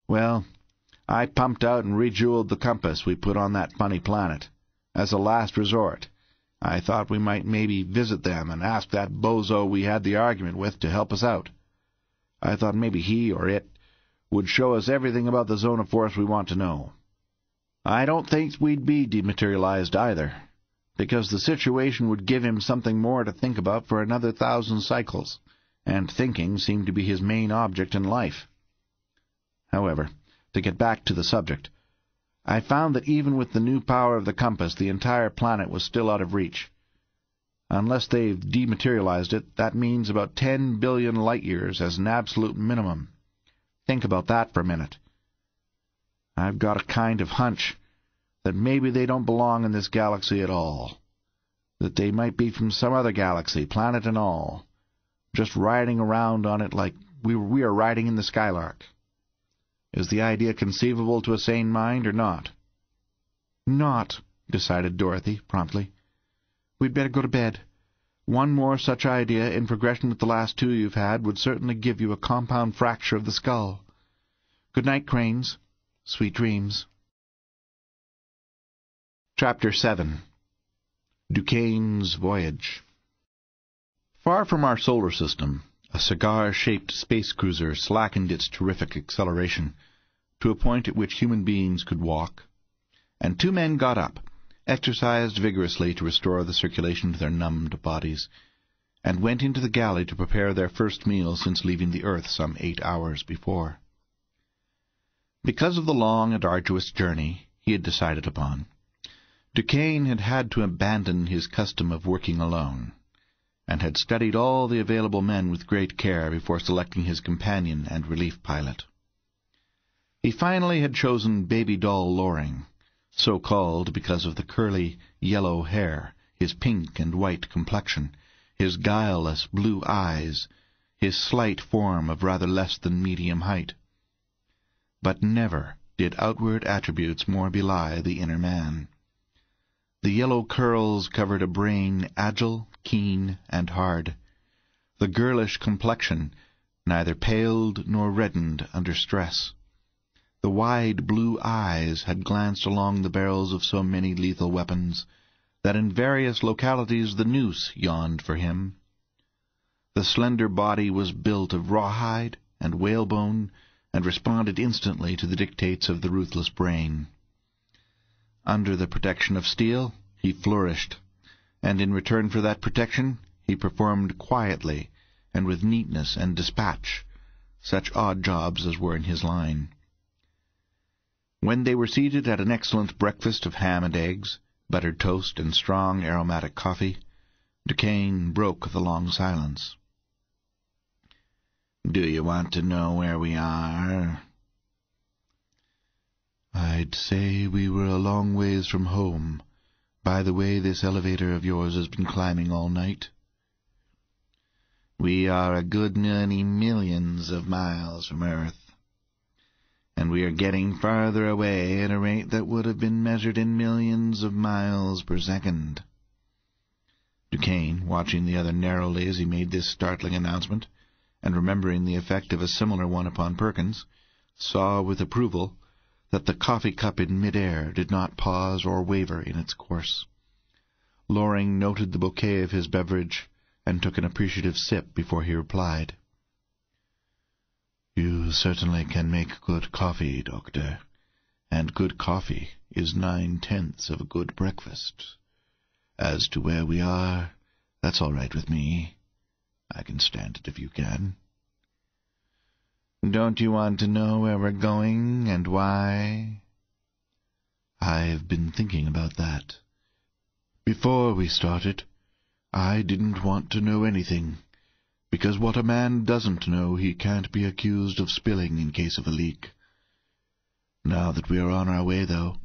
Well, I pumped out and rejeweled the compass we put on that funny planet, as a last resort. I thought we might maybe visit them and ask that bozo we had the argument with to help us out. I thought maybe he or it would show us everything about the zone of force we want to know. I don't think we'd be dematerialized either, because the situation would give him something more to think about for another thousand cycles, and thinking seemed to be his main object in life. However, to get back to the subject, I found that even with the new power of the compass, the entire planet was still out of reach. Unless they've dematerialized it, that means about 10 billion light-years as an absolute minimum. Think about that for a minute. I've got a kind of hunch that maybe they don't belong in this galaxy at all. That they might be from some other galaxy, planet and all, just riding around on it like we, we are riding in the Skylark. Is the idea conceivable to a sane mind or not? Not, decided Dorothy promptly. We'd better go to bed. One more such idea, in progression with the last two you've had, would certainly give you a compound fracture of the skull. Good night, Cranes. Sweet dreams. Chapter 7 Duquesne's Voyage Far from our solar system, a cigar-shaped space cruiser slackened its terrific acceleration to a point at which human beings could walk, and two men got up, exercised vigorously to restore the circulation to their numbed bodies, and went into the galley to prepare their first meal since leaving the earth some eight hours before. Because of the long and arduous journey he had decided upon, Duquesne had had to abandon his custom of working alone and had studied all the available men with great care before selecting his companion and relief pilot. He finally had chosen Baby Doll Loring, so called because of the curly yellow hair, his pink and white complexion, his guileless blue eyes, his slight form of rather less than medium height. But never did outward attributes more belie the inner man. The yellow curls covered a brain agile, keen, and hard. The girlish complexion neither paled nor reddened under stress. The wide blue eyes had glanced along the barrels of so many lethal weapons that in various localities the noose yawned for him. The slender body was built of rawhide and whalebone and responded instantly to the dictates of the ruthless brain. Under the protection of steel, he flourished, and in return for that protection he performed quietly and with neatness and dispatch such odd jobs as were in his line. When they were seated at an excellent breakfast of ham and eggs, buttered toast, and strong aromatic coffee, Duquesne broke the long silence. "Do you want to know where we are?" I'd say we were a long ways from home, by the way this elevator of yours has been climbing all night. We are a good many millions of miles from Earth, and we are getting farther away at a rate that would have been measured in millions of miles per second. Duquesne, watching the other narrowly as he made this startling announcement, and remembering the effect of a similar one upon Perkins, saw with approval that the coffee cup in mid-air did not pause or waver in its course. Loring noted the bouquet of his beverage and took an appreciative sip before he replied. You certainly can make good coffee, Doctor, and good coffee is nine-tenths of a good breakfast. As to where we are, that's all right with me. I can stand it if you can. Don't you want to know where we're going, and why? I've been thinking about that. Before we started, I didn't want to know anything, because what a man doesn't know he can't be accused of spilling in case of a leak. Now that we are on our way, though,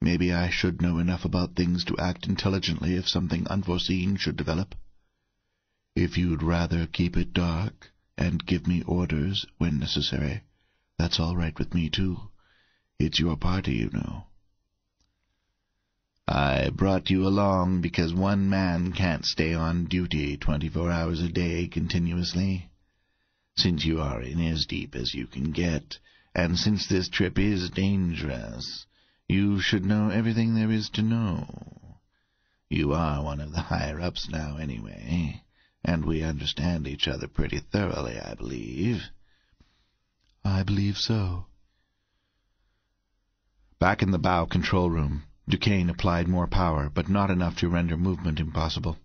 maybe I should know enough about things to act intelligently if something unforeseen should develop. If you'd rather keep it dark, and give me orders when necessary. That's all right with me, too. It's your party, you know. I brought you along because one man can't stay on duty twenty-four hours a day continuously. Since you are in as deep as you can get, and since this trip is dangerous, you should know everything there is to know. You are one of the higher-ups now, anyway and we understand each other pretty thoroughly, I believe. I believe so. Back in the bow control room, Duquesne applied more power, but not enough to render movement impossible.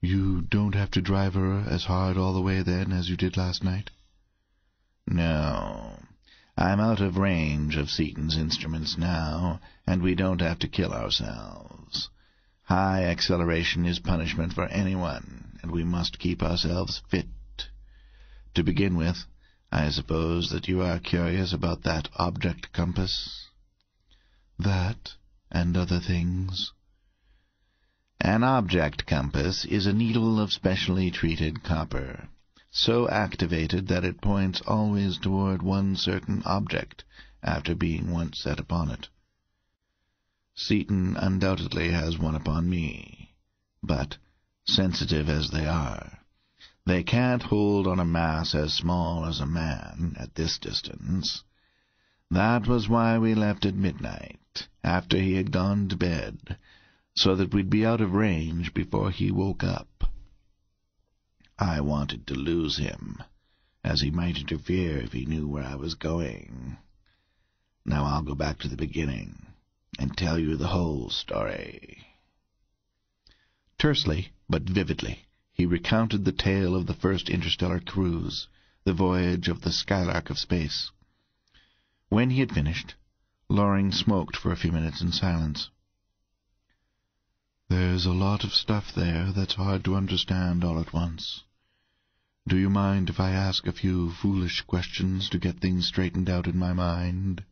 You don't have to drive her as hard all the way, then, as you did last night? No. I'm out of range of Seaton's instruments now, and we don't have to kill ourselves. High acceleration is punishment for anyone, and we must keep ourselves fit. To begin with, I suppose that you are curious about that object compass? That and other things. An object compass is a needle of specially treated copper, so activated that it points always toward one certain object after being once set upon it. Seaton undoubtedly has one upon me, but, sensitive as they are, they can't hold on a mass as small as a man at this distance. That was why we left at midnight, after he had gone to bed, so that we'd be out of range before he woke up. I wanted to lose him, as he might interfere if he knew where I was going. Now I'll go back to the beginning and tell you the whole story. Tersely, but vividly, he recounted the tale of the first interstellar cruise, the voyage of the Skylark of Space. When he had finished, Loring smoked for a few minutes in silence. There's a lot of stuff there that's hard to understand all at once. Do you mind if I ask a few foolish questions to get things straightened out in my mind?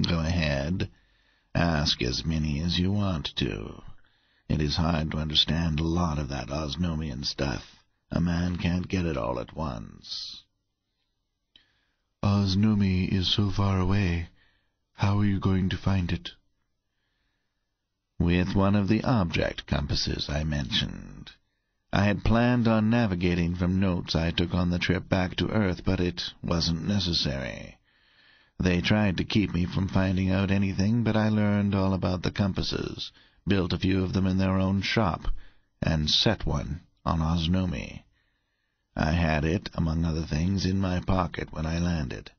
Go ahead. Ask as many as you want to. It is hard to understand a lot of that Osnomian stuff. A man can't get it all at once. Osnome is so far away. How are you going to find it? With one of the object compasses I mentioned. I had planned on navigating from notes I took on the trip back to Earth, but it wasn't necessary. They tried to keep me from finding out anything, but I learned all about the compasses, built a few of them in their own shop, and set one on Osnome. I had it, among other things, in my pocket when I landed.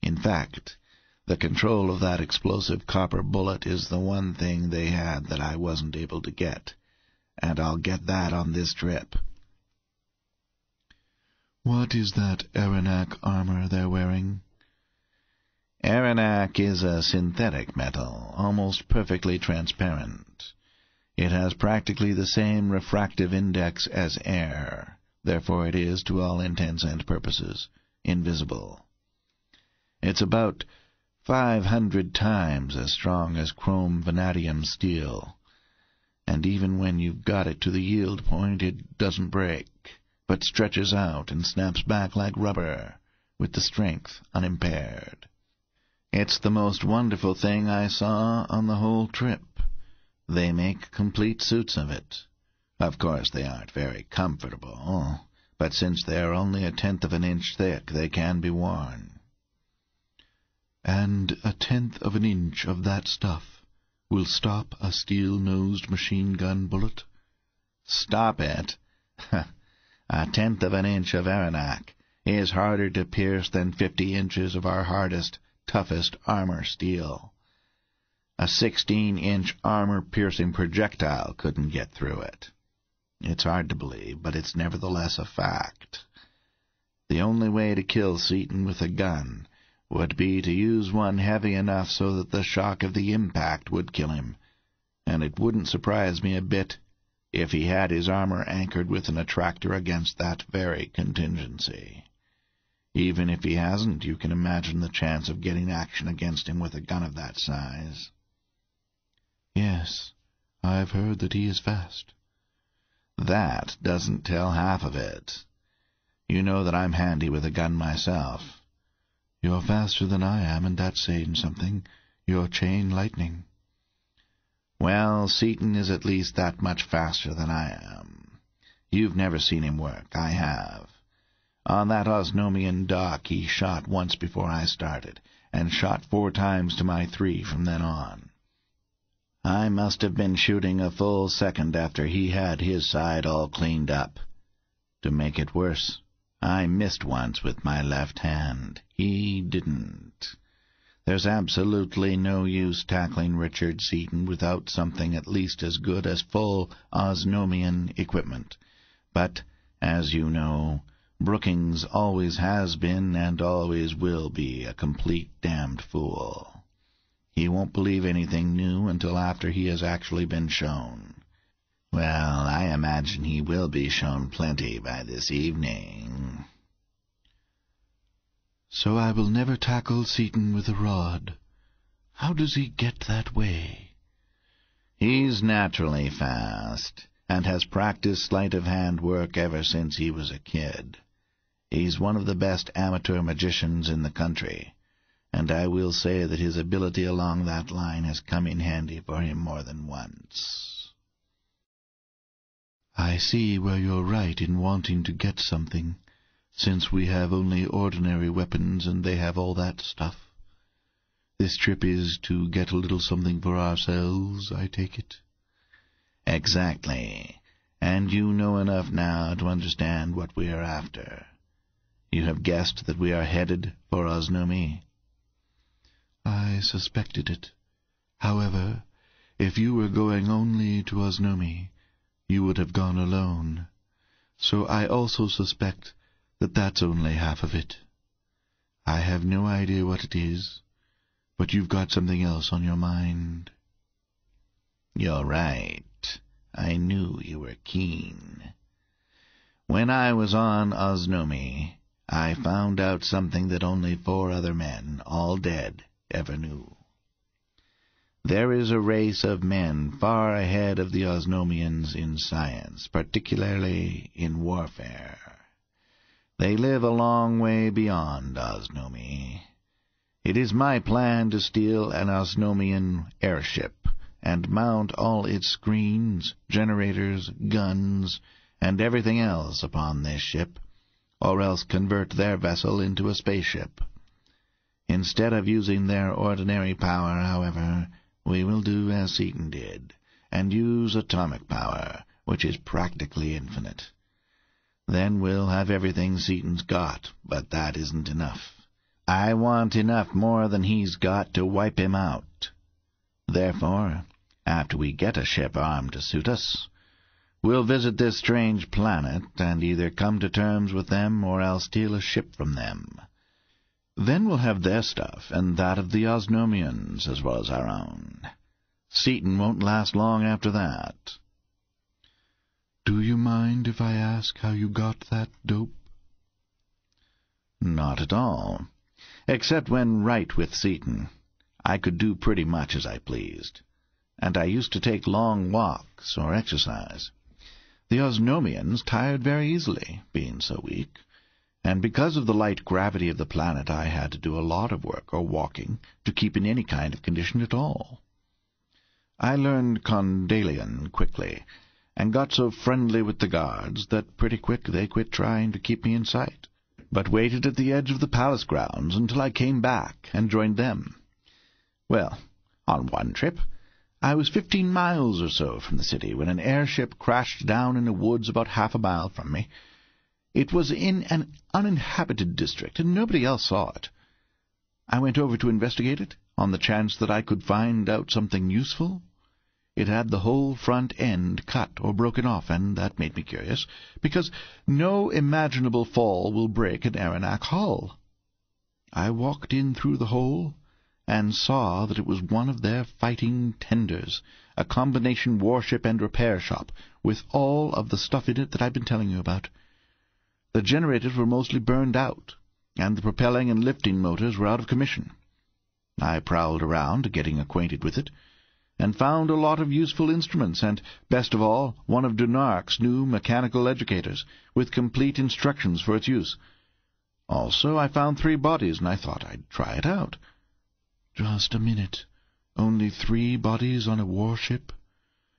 In fact, the control of that explosive copper bullet is the one thing they had that I wasn't able to get, and I'll get that on this trip. What is that Arenak armor they're wearing? Arenak is a synthetic metal, almost perfectly transparent. It has practically the same refractive index as air, therefore it is, to all intents and purposes, invisible. It's about five hundred times as strong as chrome vanadium steel, and even when you've got it to the yield point it doesn't break, but stretches out and snaps back like rubber, with the strength unimpaired. It's the most wonderful thing I saw on the whole trip. They make complete suits of it. Of course they aren't very comfortable, but since they are only a tenth of an inch thick, they can be worn. And a tenth of an inch of that stuff will stop a steel-nosed machine-gun bullet? Stop it? a tenth of an inch of Arenak is harder to pierce than fifty inches of our hardest, toughest armor steel. A sixteen-inch armor-piercing projectile couldn't get through it. It's hard to believe, but it's nevertheless a fact. The only way to kill Seaton with a gun would be to use one heavy enough so that the shock of the impact would kill him, and it wouldn't surprise me a bit if he had his armor anchored with an attractor against that very contingency. Even if he hasn't, you can imagine the chance of getting action against him with a gun of that size. Yes, I've heard that he is fast. That doesn't tell half of it. You know that I'm handy with a gun myself. You're faster than I am, and that's saying something. You're chain lightning. Well, Seaton is at least that much faster than I am. You've never seen him work. I have. On that Osnomian dock he shot once before I started, and shot four times to my three from then on. I must have been shooting a full second after he had his side all cleaned up. To make it worse, I missed once with my left hand. He didn't. There's absolutely no use tackling Richard Seaton without something at least as good as full Osnomian equipment. But, as you know, Brookings always has been and always will be a complete damned fool. He won't believe anything new until after he has actually been shown. Well, I imagine he will be shown plenty by this evening. So I will never tackle Seaton with a rod, How does he get that way? He's naturally fast, and has practiced sleight-of-hand work ever since he was a kid. He's one of the best amateur magicians in the country, and I will say that his ability along that line has come in handy for him more than once. I see where you're right in wanting to get something, since we have only ordinary weapons and they have all that stuff. This trip is to get a little something for ourselves, I take it. Exactly. And you know enough now to understand what we are after. You have guessed that we are headed for Osnome. I suspected it. However, if you were going only to Osnome, you would have gone alone. So I also suspect that that's only half of it. I have no idea what it is, but you've got something else on your mind. You're right. I knew you were keen. When I was on Osnome, I found out something that only four other men, all dead, ever knew. There is a race of men far ahead of the Osnomians in science, particularly in warfare. They live a long way beyond Osnome. It is my plan to steal an Osnomian airship and mount all its screens, generators, guns, and everything else upon this ship, or else convert their vessel into a spaceship. Instead of using their ordinary power, however, we will do as Seaton did, and use atomic power, which is practically infinite. Then we'll have everything Seaton's got, but that isn't enough. I want enough more than he's got to wipe him out. Therefore, after we get a ship armed to suit us, we'll visit this strange planet and either come to terms with them or else steal a ship from them. Then we'll have their stuff and that of the Osnomians as well as our own. Seaton won't last long after that. Do you mind if I ask how you got that dope? Not at all. Except when right with Seaton. I could do pretty much as I pleased. And I used to take long walks or exercise. The Osnomians tired very easily, being so weak, and because of the light gravity of the planet I had to do a lot of work or walking to keep in any kind of condition at all. I learned Kondalian quickly, and got so friendly with the guards that pretty quick they quit trying to keep me in sight but waited at the edge of the palace grounds until I came back and joined them. Well, on one trip, I was fifteen miles or so from the city when an airship crashed down in the woods about half a mile from me. It was in an uninhabited district, and nobody else saw it. I went over to investigate it, on the chance that I could find out something useful, it had the whole front end cut or broken off, and that made me curious, because no imaginable fall will break an aeronaut hull. I walked in through the hole, and saw that it was one of their fighting tenders, a combination warship and repair shop, with all of the stuff in it that I've been telling you about. The generators were mostly burned out, and the propelling and lifting motors were out of commission. I prowled around, getting acquainted with it, and found a lot of useful instruments, and, best of all, one of Dunark's new mechanical educators, with complete instructions for its use. Also, I found three bodies, and I thought I'd try it out. Just a minute. Only three bodies on a warship?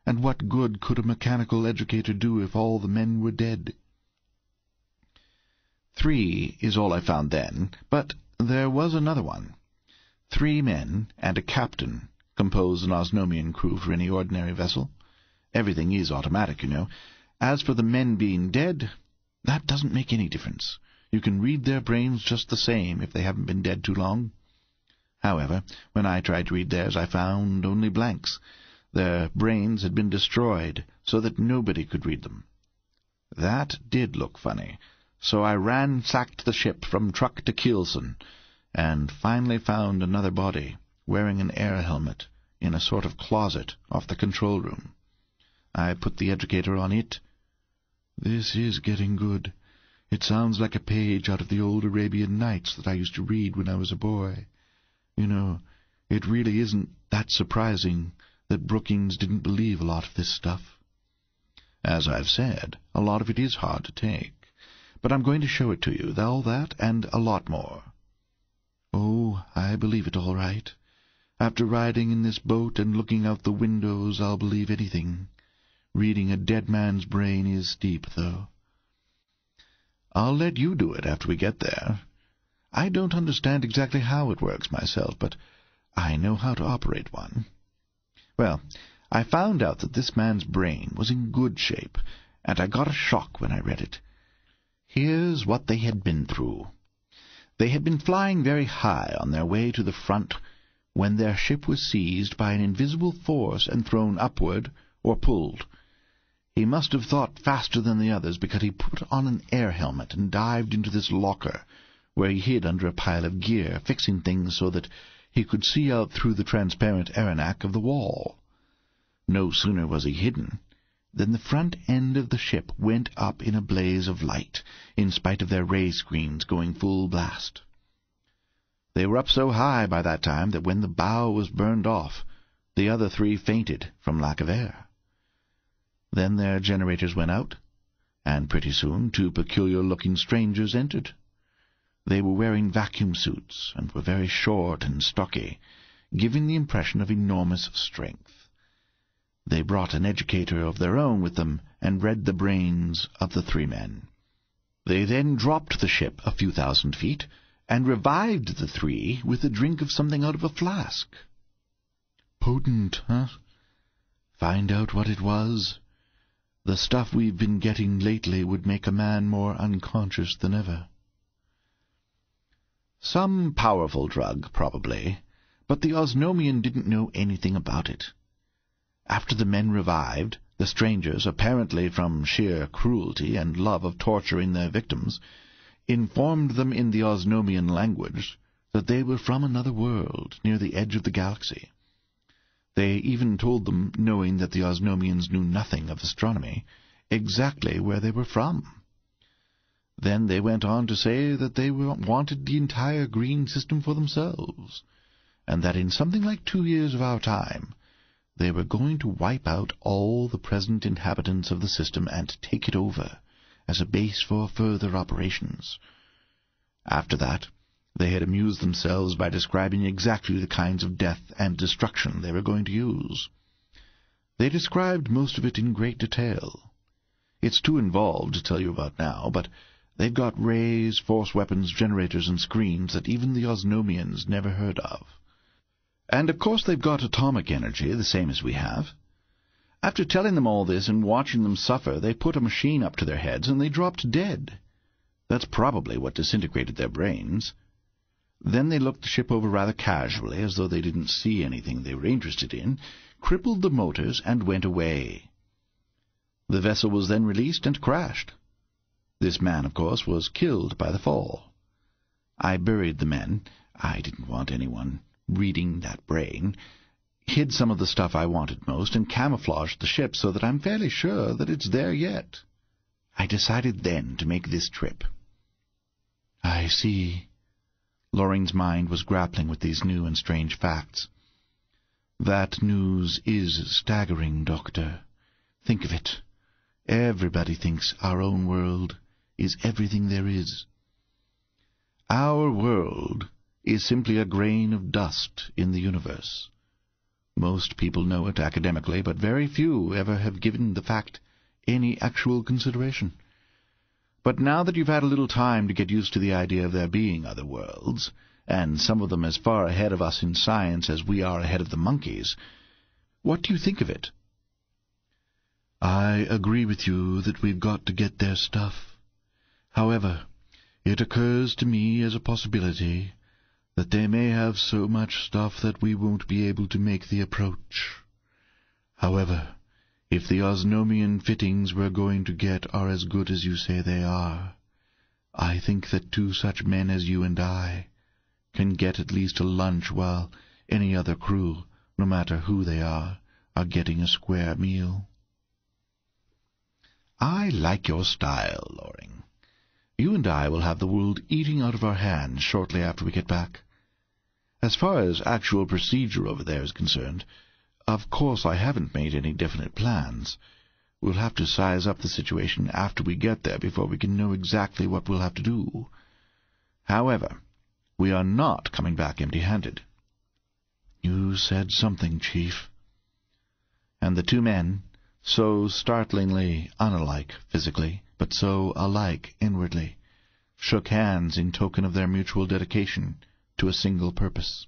And what good could a mechanical educator do if all the men were dead? Three is all I found then, but there was another one. Three men and a captain compose an Osnomian crew for any ordinary vessel. Everything is automatic, you know. As for the men being dead, that doesn't make any difference. You can read their brains just the same if they haven't been dead too long. However, when I tried to read theirs, I found only blanks. Their brains had been destroyed, so that nobody could read them. That did look funny, so I ransacked the ship from truck to keelson, and finally found another body wearing an air helmet, in a sort of closet off the control room. I put the educator on it. This is getting good. It sounds like a page out of the old Arabian Nights that I used to read when I was a boy. You know, It really isn't that surprising that Brookings didn't believe a lot of this stuff. As I've said, a lot of it is hard to take. But I'm going to show it to you, all that, and a lot more. Oh, I believe it all right. After riding in this boat and looking out the windows, I'll believe anything. Reading a dead man's brain is steep, though. I'll let you do it after we get there. I don't understand exactly how it works myself, but I know how to operate one. Well, I found out that this man's brain was in good shape, and I got a shock when I read it. Here's what they had been through. They had been flying very high on their way to the front when their ship was seized by an invisible force and thrown upward or pulled. He must have thought faster than the others because he put on an air helmet and dived into this locker, where he hid under a pile of gear, fixing things so that he could see out through the transparent arenak of the wall. No sooner was he hidden than the front end of the ship went up in a blaze of light, in spite of their ray screens going full blast. They were up so high by that time that when the bow was burned off, the other three fainted from lack of air. Then their generators went out, and pretty soon two peculiar-looking strangers entered. They were wearing vacuum suits, and were very short and stocky, giving the impression of enormous strength. They brought an educator of their own with them, and read the brains of the three men. They then dropped the ship a few thousand feet, and revived the three with a drink of something out of a flask. Potent, huh? Find out what it was, the stuff we've been getting lately would make a man more unconscious than ever. Some powerful drug, probably, but the Osnomian didn't know anything about it. After the men revived, the strangers, apparently from sheer cruelty and love of torturing their victims, informed them in the Osnomian language that they were from another world near the edge of the galaxy. They even told them, knowing that the Osnomians knew nothing of astronomy, exactly where they were from. Then they went on to say that they wanted the entire green system for themselves, and that in something like two years of our time they were going to wipe out all the present inhabitants of the system and take it over as a base for further operations. After that, they had amused themselves by describing exactly the kinds of death and destruction they were going to use. They described most of it in great detail. It's too involved to tell you about now, but they've got rays, force weapons, generators, and screens that even the Osnomians never heard of. And of course they've got atomic energy, the same as we have. After telling them all this and watching them suffer, they put a machine up to their heads and they dropped dead. That's probably what disintegrated their brains. Then they looked the ship over rather casually, as though they didn't see anything they were interested in, crippled the motors, and went away. The vessel was then released and crashed. This man, of course, was killed by the fall. I buried the men. I didn't want anyone reading that brain. Hid some of the stuff I wanted most, and camouflaged the ship so that I'm fairly sure that it's there yet. I decided then to make this trip. I see, Loring's mind was grappling with these new and strange facts. That news is staggering, Doctor. Think of it. Everybody thinks our own world is everything there is. Our world is simply a grain of dust in the universe. Most people know it academically, but very few ever have given the fact any actual consideration. But now that you've had a little time to get used to the idea of there being other worlds, and some of them as far ahead of us in science as we are ahead of the monkeys, what do you think of it? I agree with you that we've got to get their stuff. However, it occurs to me as a possibility that they may have so much stuff that we won't be able to make the approach. However, if the Osnomian fittings we're going to get are as good as you say they are, I think that two such men as you and I can get at least a lunch while any other crew, no matter who they are, are getting a square meal. I like your style, Loring. You and I will have the world eating out of our hands shortly after we get back. As far as actual procedure over there is concerned, of course I haven't made any definite plans. We'll have to size up the situation after we get there before we can know exactly what we'll have to do. However, we are not coming back empty-handed. You said something, Chief. And the two men, so startlingly unlike physically, but so alike inwardly, shook hands in token of their mutual dedication to a single purpose.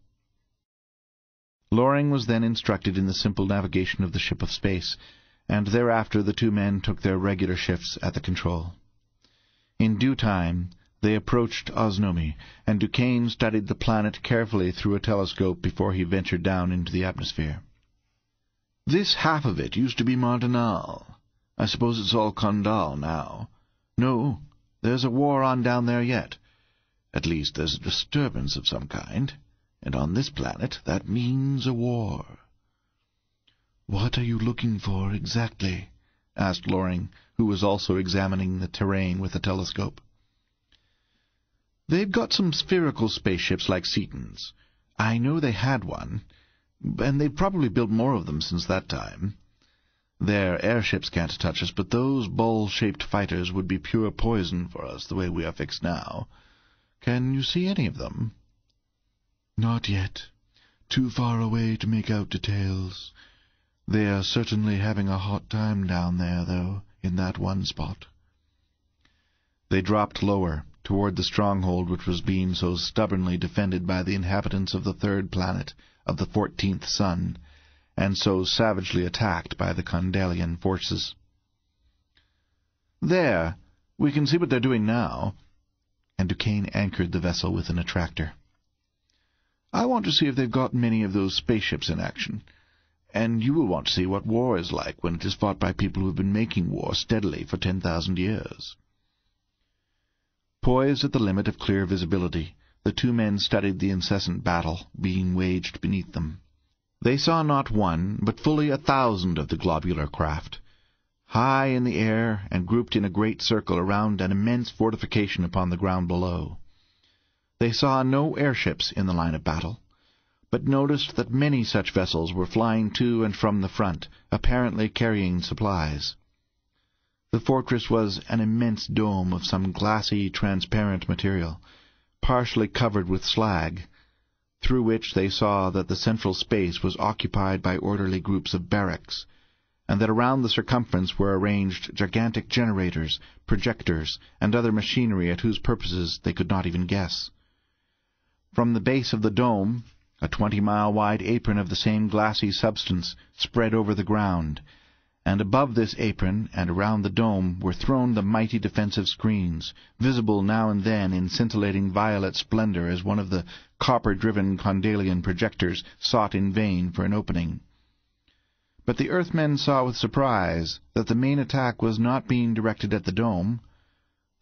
Loring was then instructed in the simple navigation of the ship of space, and thereafter the two men took their regular shifts at the control. In due time they approached Osnome, and Duquesne studied the planet carefully through a telescope before he ventured down into the atmosphere. This half of it used to be Mardonale. I suppose it's all Kondal now. No, there's a war on down there yet. At least there's a disturbance of some kind, and on this planet that means a war. "What are you looking for, exactly?" asked Loring, who was also examining the terrain with a telescope. "They've got some spherical spaceships like Seaton's. I know they had one, and they've probably built more of them since that time. Their airships can't touch us, but those ball-shaped fighters would be pure poison for us, the way we are fixed now. Can you see any of them?" "Not yet. Too far away to make out details. They are certainly having a hot time down there, though, in that one spot. They dropped lower, toward the stronghold which was being so stubbornly defended by the inhabitants of the third planet of the fourteenth sun, and so savagely attacked by the Kondalian forces. There! We can see what they're doing now. And Duquesne anchored the vessel with an attractor. I want to see if they've got many of those spaceships in action and you will want to see what war is like when it is fought by people who have been making war steadily for ten thousand years. Poised at the limit of clear visibility, the two men studied the incessant battle being waged beneath them. They saw not one, but fully a thousand of the globular craft, high in the air and grouped in a great circle around an immense fortification upon the ground below. They saw no airships in the line of battle, but noticed that many such vessels were flying to and from the front, apparently carrying supplies. The fortress was an immense dome of some glassy, transparent material, partially covered with slag, through which they saw that the central space was occupied by orderly groups of barracks, and that around the circumference were arranged gigantic generators, projectors, and other machinery at whose purposes they could not even guess. From the base of the dome a twenty-mile-wide apron of the same glassy substance spread over the ground, and above this apron and around the dome were thrown the mighty defensive screens, visible now and then in scintillating violet splendor as one of the copper-driven Kondalian projectors sought in vain for an opening. But the Earthmen saw with surprise that the main attack was not being directed at the dome,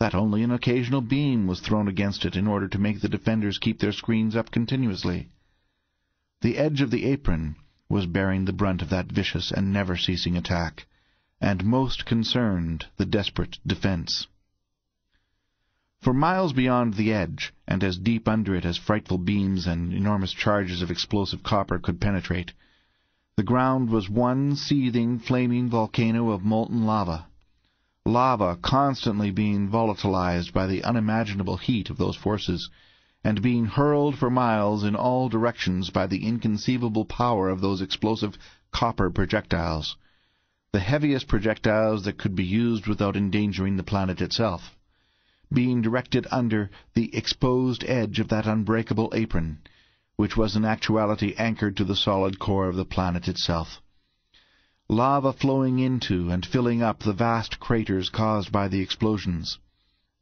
that only an occasional beam was thrown against it in order to make the defenders keep their screens up continuously. The edge of the apron was bearing the brunt of that vicious and never-ceasing attack, and most concerned the desperate defence. For miles beyond the edge, and as deep under it as frightful beams and enormous charges of explosive copper could penetrate, the ground was one seething, flaming volcano of molten lava, lava constantly being volatilized by the unimaginable heat of those forces, and being hurled for miles in all directions by the inconceivable power of those explosive copper projectiles, the heaviest projectiles that could be used without endangering the planet itself, being directed under the exposed edge of that unbreakable apron, which was in actuality anchored to the solid core of the planet itself. Lava flowing into and filling up the vast craters caused by the explosions,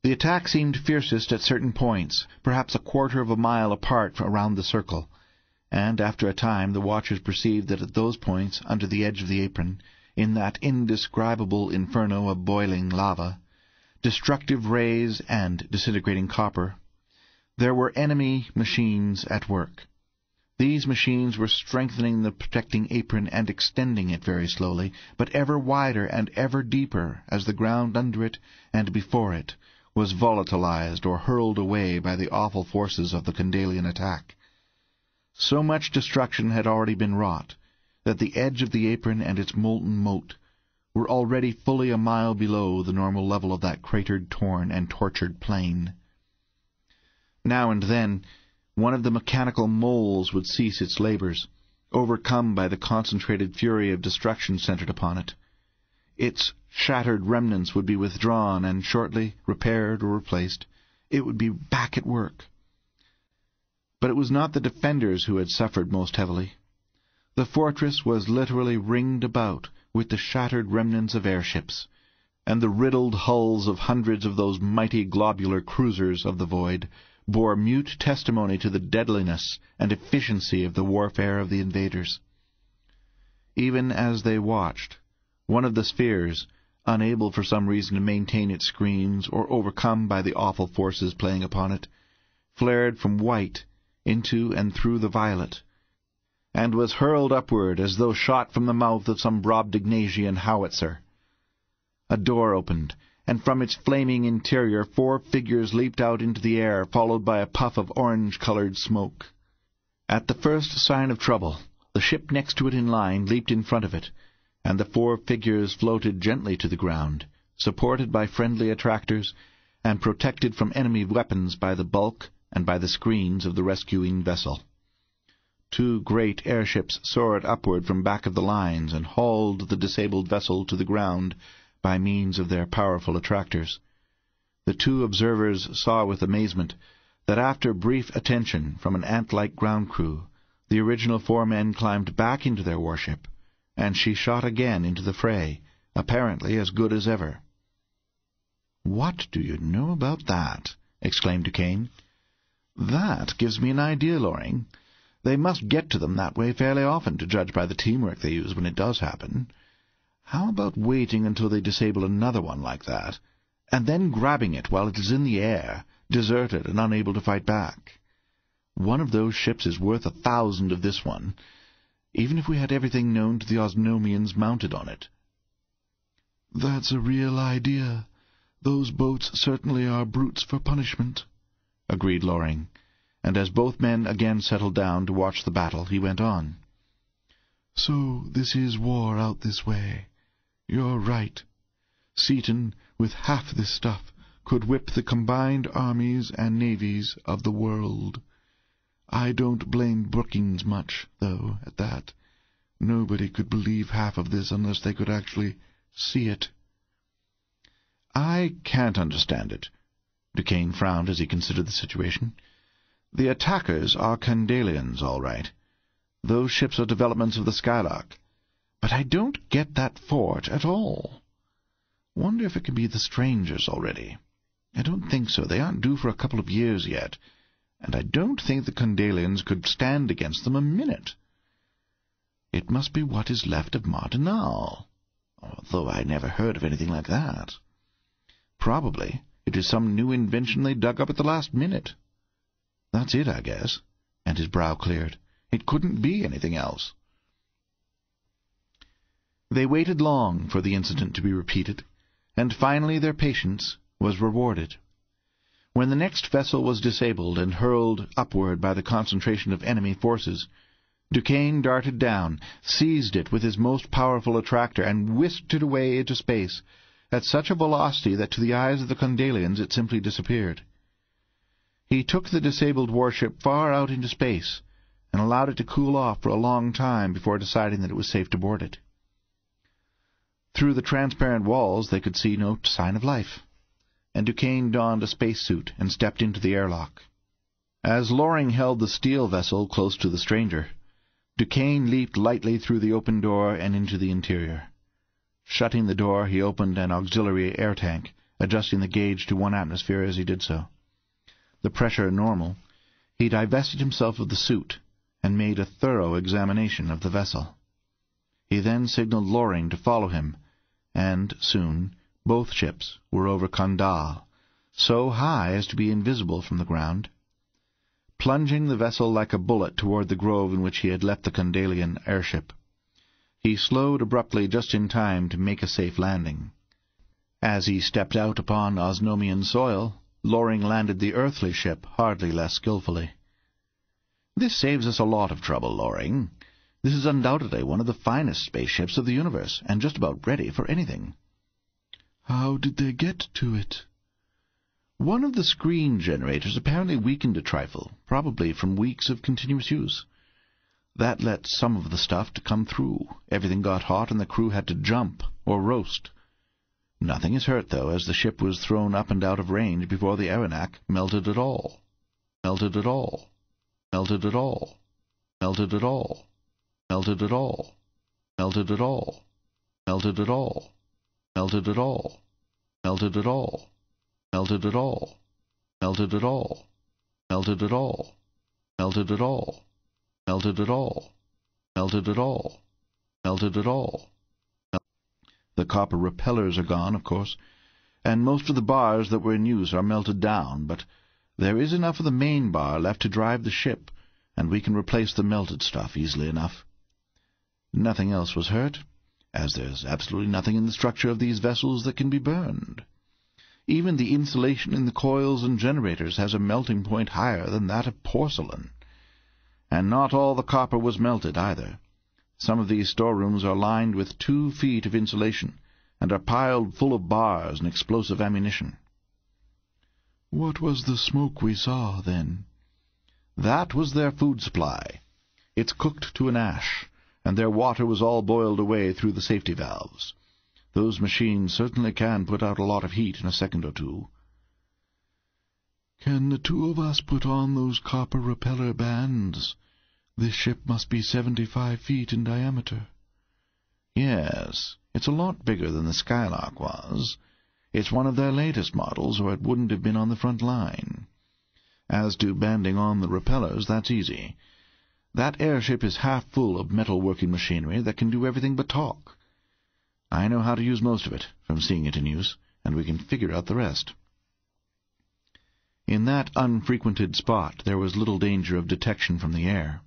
the attack seemed fiercest at certain points, perhaps a quarter of a mile apart around the circle, and after a time the watchers perceived that at those points, under the edge of the apron, in that indescribable inferno of boiling lava, destructive rays and disintegrating copper, there were enemy machines at work. These machines were strengthening the protecting apron and extending it very slowly, but ever wider and ever deeper as the ground under it and before it was volatilized or hurled away by the awful forces of the Kondalian attack. So much destruction had already been wrought that the edge of the apron and its molten moat were already fully a mile below the normal level of that cratered, torn, and tortured plain. Now and then one of the mechanical moles would cease its labours, overcome by the concentrated fury of destruction centred upon it. Its shattered remnants would be withdrawn, and shortly, repaired or replaced, it would be back at work. But it was not the defenders who had suffered most heavily. The fortress was literally ringed about with the shattered remnants of airships, and the riddled hulls of hundreds of those mighty globular cruisers of the void bore mute testimony to the deadliness and efficiency of the warfare of the invaders. Even as they watched, one of the spheres, unable for some reason to maintain its screens or overcome by the awful forces playing upon it, flared from white into and through the violet, and was hurled upward as though shot from the mouth of some Brobdingnagian howitzer. A door opened, and from its flaming interior four figures leaped out into the air, followed by a puff of orange-coloured smoke. At the first sign of trouble, the ship next to it in line leaped in front of it, and the four figures floated gently to the ground, supported by friendly attractors, and protected from enemy weapons by the bulk and by the screens of the rescuing vessel. Two great airships soared upward from back of the lines and hauled the disabled vessel to the ground by means of their powerful attractors. The two observers saw with amazement that after brief attention from an ant-like ground crew, the original four men climbed back into their warship, and she shot again into the fray, apparently as good as ever. "What do you know about that?" exclaimed Duquesne. "That gives me an idea, Loring. They must get to them that way fairly often, to judge by the teamwork they use when it does happen. How about waiting until they disable another one like that, and then grabbing it while it is in the air, deserted and unable to fight back? One of those ships is worth a thousand of this one, even if we had everything known to the Osnomians mounted on it. That's a real idea. Those boats certainly are brutes for punishment, agreed Loring, and as both men again settled down to watch the battle, he went on. So this is war out this way. You're right. Seaton, with half this stuff, could whip the combined armies and navies of the world. I don't blame Brookings much, though, at that. Nobody could believe half of this unless they could actually see it. I can't understand it. Duquesne frowned as he considered the situation. The attackers are Kondalians, all right. Those ships are developments of the Skylark. But I don't get that fort at all. Wonder if it can be the strangers already. I don't think so. They aren't due for a couple of years yet, and I don't think the Kondalians could stand against them a minute. It must be what is left of Mardonale, although I never heard of anything like that. Probably it is some new invention they dug up at the last minute. That's it, I guess. And his brow cleared. It couldn't be anything else. They waited long for the incident to be repeated, and finally their patience was rewarded. When the next vessel was disabled and hurled upward by the concentration of enemy forces, Duquesne darted down, seized it with his most powerful attractor, and whisked it away into space at such a velocity that to the eyes of the Kondalians it simply disappeared. He took the disabled warship far out into space and allowed it to cool off for a long time before deciding that it was safe to board it. Through the transparent walls they could see no sign of life, and Duquesne donned a spacesuit and stepped into the airlock. As Loring held the steel vessel close to the stranger, Duquesne leaped lightly through the open door and into the interior. Shutting the door, he opened an auxiliary air tank, adjusting the gauge to one atmosphere as he did so. The pressure normal, he divested himself of the suit and made a thorough examination of the vessel. He then signalled Loring to follow him, and soon both ships were over Kondal, so high as to be invisible from the ground. Plunging the vessel like a bullet toward the grove in which he had left the Kondalian airship, he slowed abruptly just in time to make a safe landing. As he stepped out upon Osnomian soil, Loring landed the earthly ship hardly less skilfully. This saves us a lot of trouble, Loring. This is undoubtedly one of the finest spaceships of the universe, and just about ready for anything. How did they get to it? One of the screen generators apparently weakened a trifle, probably from weeks of continuous use. That let some of the stuff to come through. Everything got hot, and the crew had to jump, or roast. Nothing is hurt, though, as the ship was thrown up and out of range before the Arenak melted at all. Melted at all. Melted at all. Melted at all. Melted at all. Melted at all. Melted at all. Melted at all. Melted at all. Melted at all. Melted at all. Melted at all. Melted at all melted at all, melted at all, melted at all. The copper repellers are gone, of course, and most of the bars that were in use are melted down, but there is enough of the main bar left to drive the ship, and we can replace the melted stuff easily enough. Nothing else was hurt, as there's absolutely nothing in the structure of these vessels that can be burned. Even the insulation in the coils and generators has a melting point higher than that of porcelain. And not all the copper was melted either. Some of these storerooms are lined with two feet of insulation, and are piled full of bars and explosive ammunition. What was the smoke we saw, then? That was their food supply. It's cooked to an ash, and their water was all boiled away through the safety valves. Those machines certainly can put out a lot of heat in a second or two. Can the two of us put on those copper repeller bands? This ship must be seventy-five feet in diameter. Yes, it's a lot bigger than the Skylark was. It's one of their latest models, or it wouldn't have been on the front line. As to banding on the repellers, that's easy. That airship is half full of metal-working machinery that can do everything but talk. I know how to use most of it, from seeing it in use, and we can figure out the rest. In that unfrequented spot there was little danger of detection from the air,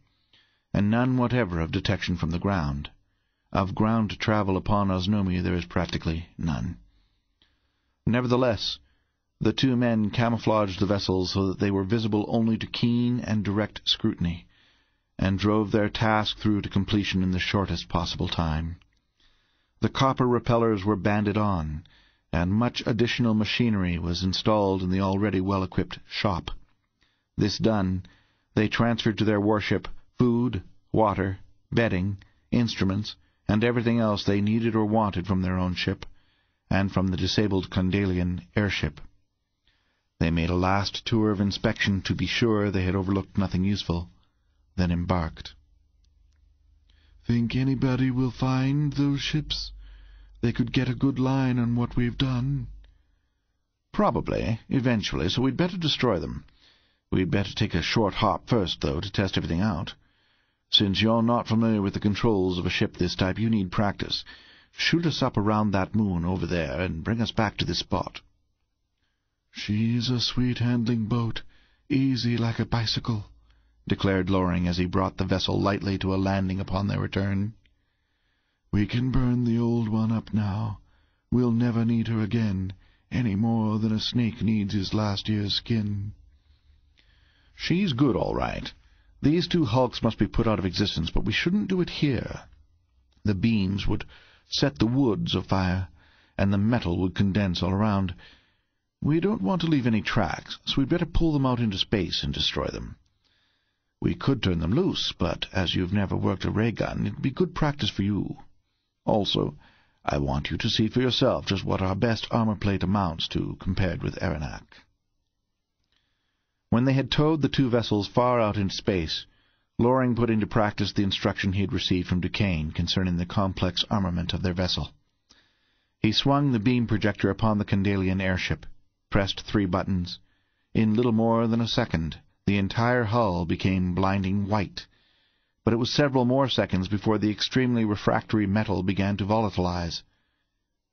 and none whatever of detection from the ground. Of ground travel upon Osnome there is practically none. Nevertheless, the two men camouflaged the vessels so that they were visible only to keen and direct scrutiny, and drove their task through to completion in the shortest possible time. The copper repellers were banded on, and much additional machinery was installed in the already well-equipped shop. This done, they transferred to their warship food, water, bedding, instruments, and everything else they needed or wanted from their own ship, and from the disabled Kondalian airship. They made a last tour of inspection to be sure they had overlooked nothing useful, then embarked. Think anybody will find those ships? They could get a good line on what we've done. Probably, eventually, so we'd better destroy them. We'd better take a short hop first, though, to test everything out. Since you're not familiar with the controls of a ship this type, you need practice. Shoot us up around that moon over there and bring us back to this spot. She's a sweet-handling boat, easy like a bicycle, declared Loring as he brought the vessel lightly to a landing upon their return. We can burn the old one up now. We'll never need her again, any more than a snake needs his last year's skin. She's good, all right. These two hulks must be put out of existence, but we shouldn't do it here. The beams would set the woods afire, and the metal would condense all around. We don't want to leave any tracks, so we'd better pull them out into space and destroy them. We could turn them loose, but as you've never worked a ray gun, it'd be good practice for you. Also, I want you to see for yourself just what our best armor plate amounts to compared with Arenak. When they had towed the two vessels far out into space, Loring put into practice the instruction he had received from Duquesne concerning the complex armament of their vessel. He swung the beam projector upon the Kondalian airship, pressed three buttons. In little more than a second, the entire hull became blinding white, but it was several more seconds before the extremely refractory metal began to volatilize.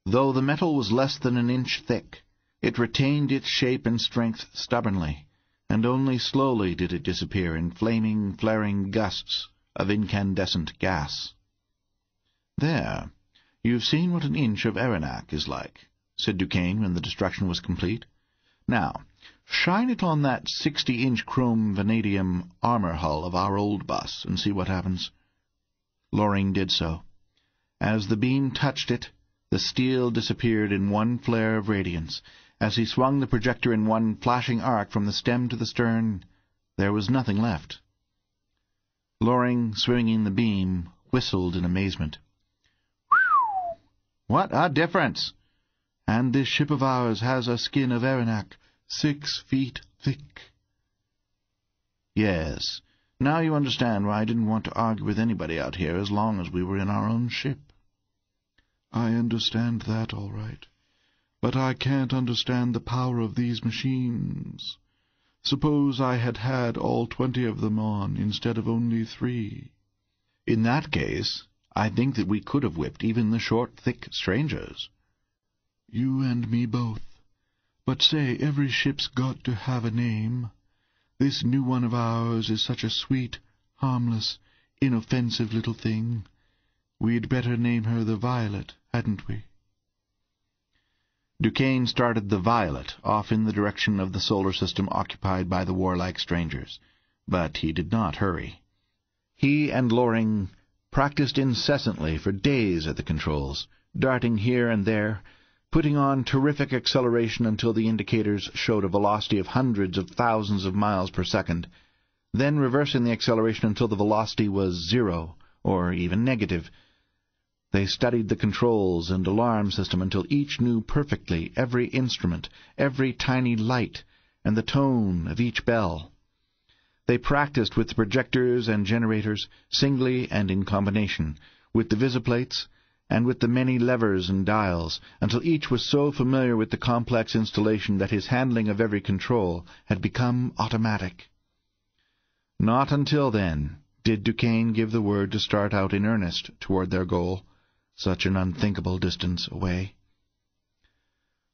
Though the metal was less than an inch thick, it retained its shape and strength stubbornly, and only slowly did it disappear in flaming, flaring gusts of incandescent gas. "There, you've seen what an inch of Arenak is like," said Duquesne when the destruction was complete. "Now, Shine it on that 60-inch chrome vanadium armor hull of our old bus and see what happens. Loring did so. As the beam touched it, the steel disappeared in one flare of radiance. As he swung the projector in one flashing arc from the stem to the stern, there was nothing left. Loring, swinging the beam, whistled in amazement. What a difference! And this ship of ours has a skin of Arenak, six feet thick. Yes, now you understand why I didn't want to argue with anybody out here as long as we were in our own ship. I understand that all right, but I can't understand the power of these machines. Suppose I had had all twenty of them on instead of only three. In that case, I think that we could have whipped even the short, thick strangers. You and me both. But say, every ship's got to have a name. This new one of ours is such a sweet, harmless, inoffensive little thing. We'd better name her the Violet, hadn't we? Duquesne started the Violet off in the direction of the solar system occupied by the warlike strangers, but he did not hurry. He and Loring practiced incessantly for days at the controls, darting here and there, putting on terrific acceleration until the indicators showed a velocity of hundreds of thousands of miles per second, then reversing the acceleration until the velocity was zero, or even negative, they studied the controls and alarm system until each knew perfectly every instrument, every tiny light, and the tone of each bell. They practiced with the projectors and generators, singly and in combination, with the visiplates, and with the many levers and dials, until each was so familiar with the complex installation that his handling of every control had become automatic. Not until then did Duquesne give the word to start out in earnest toward their goal, such an unthinkable distance away.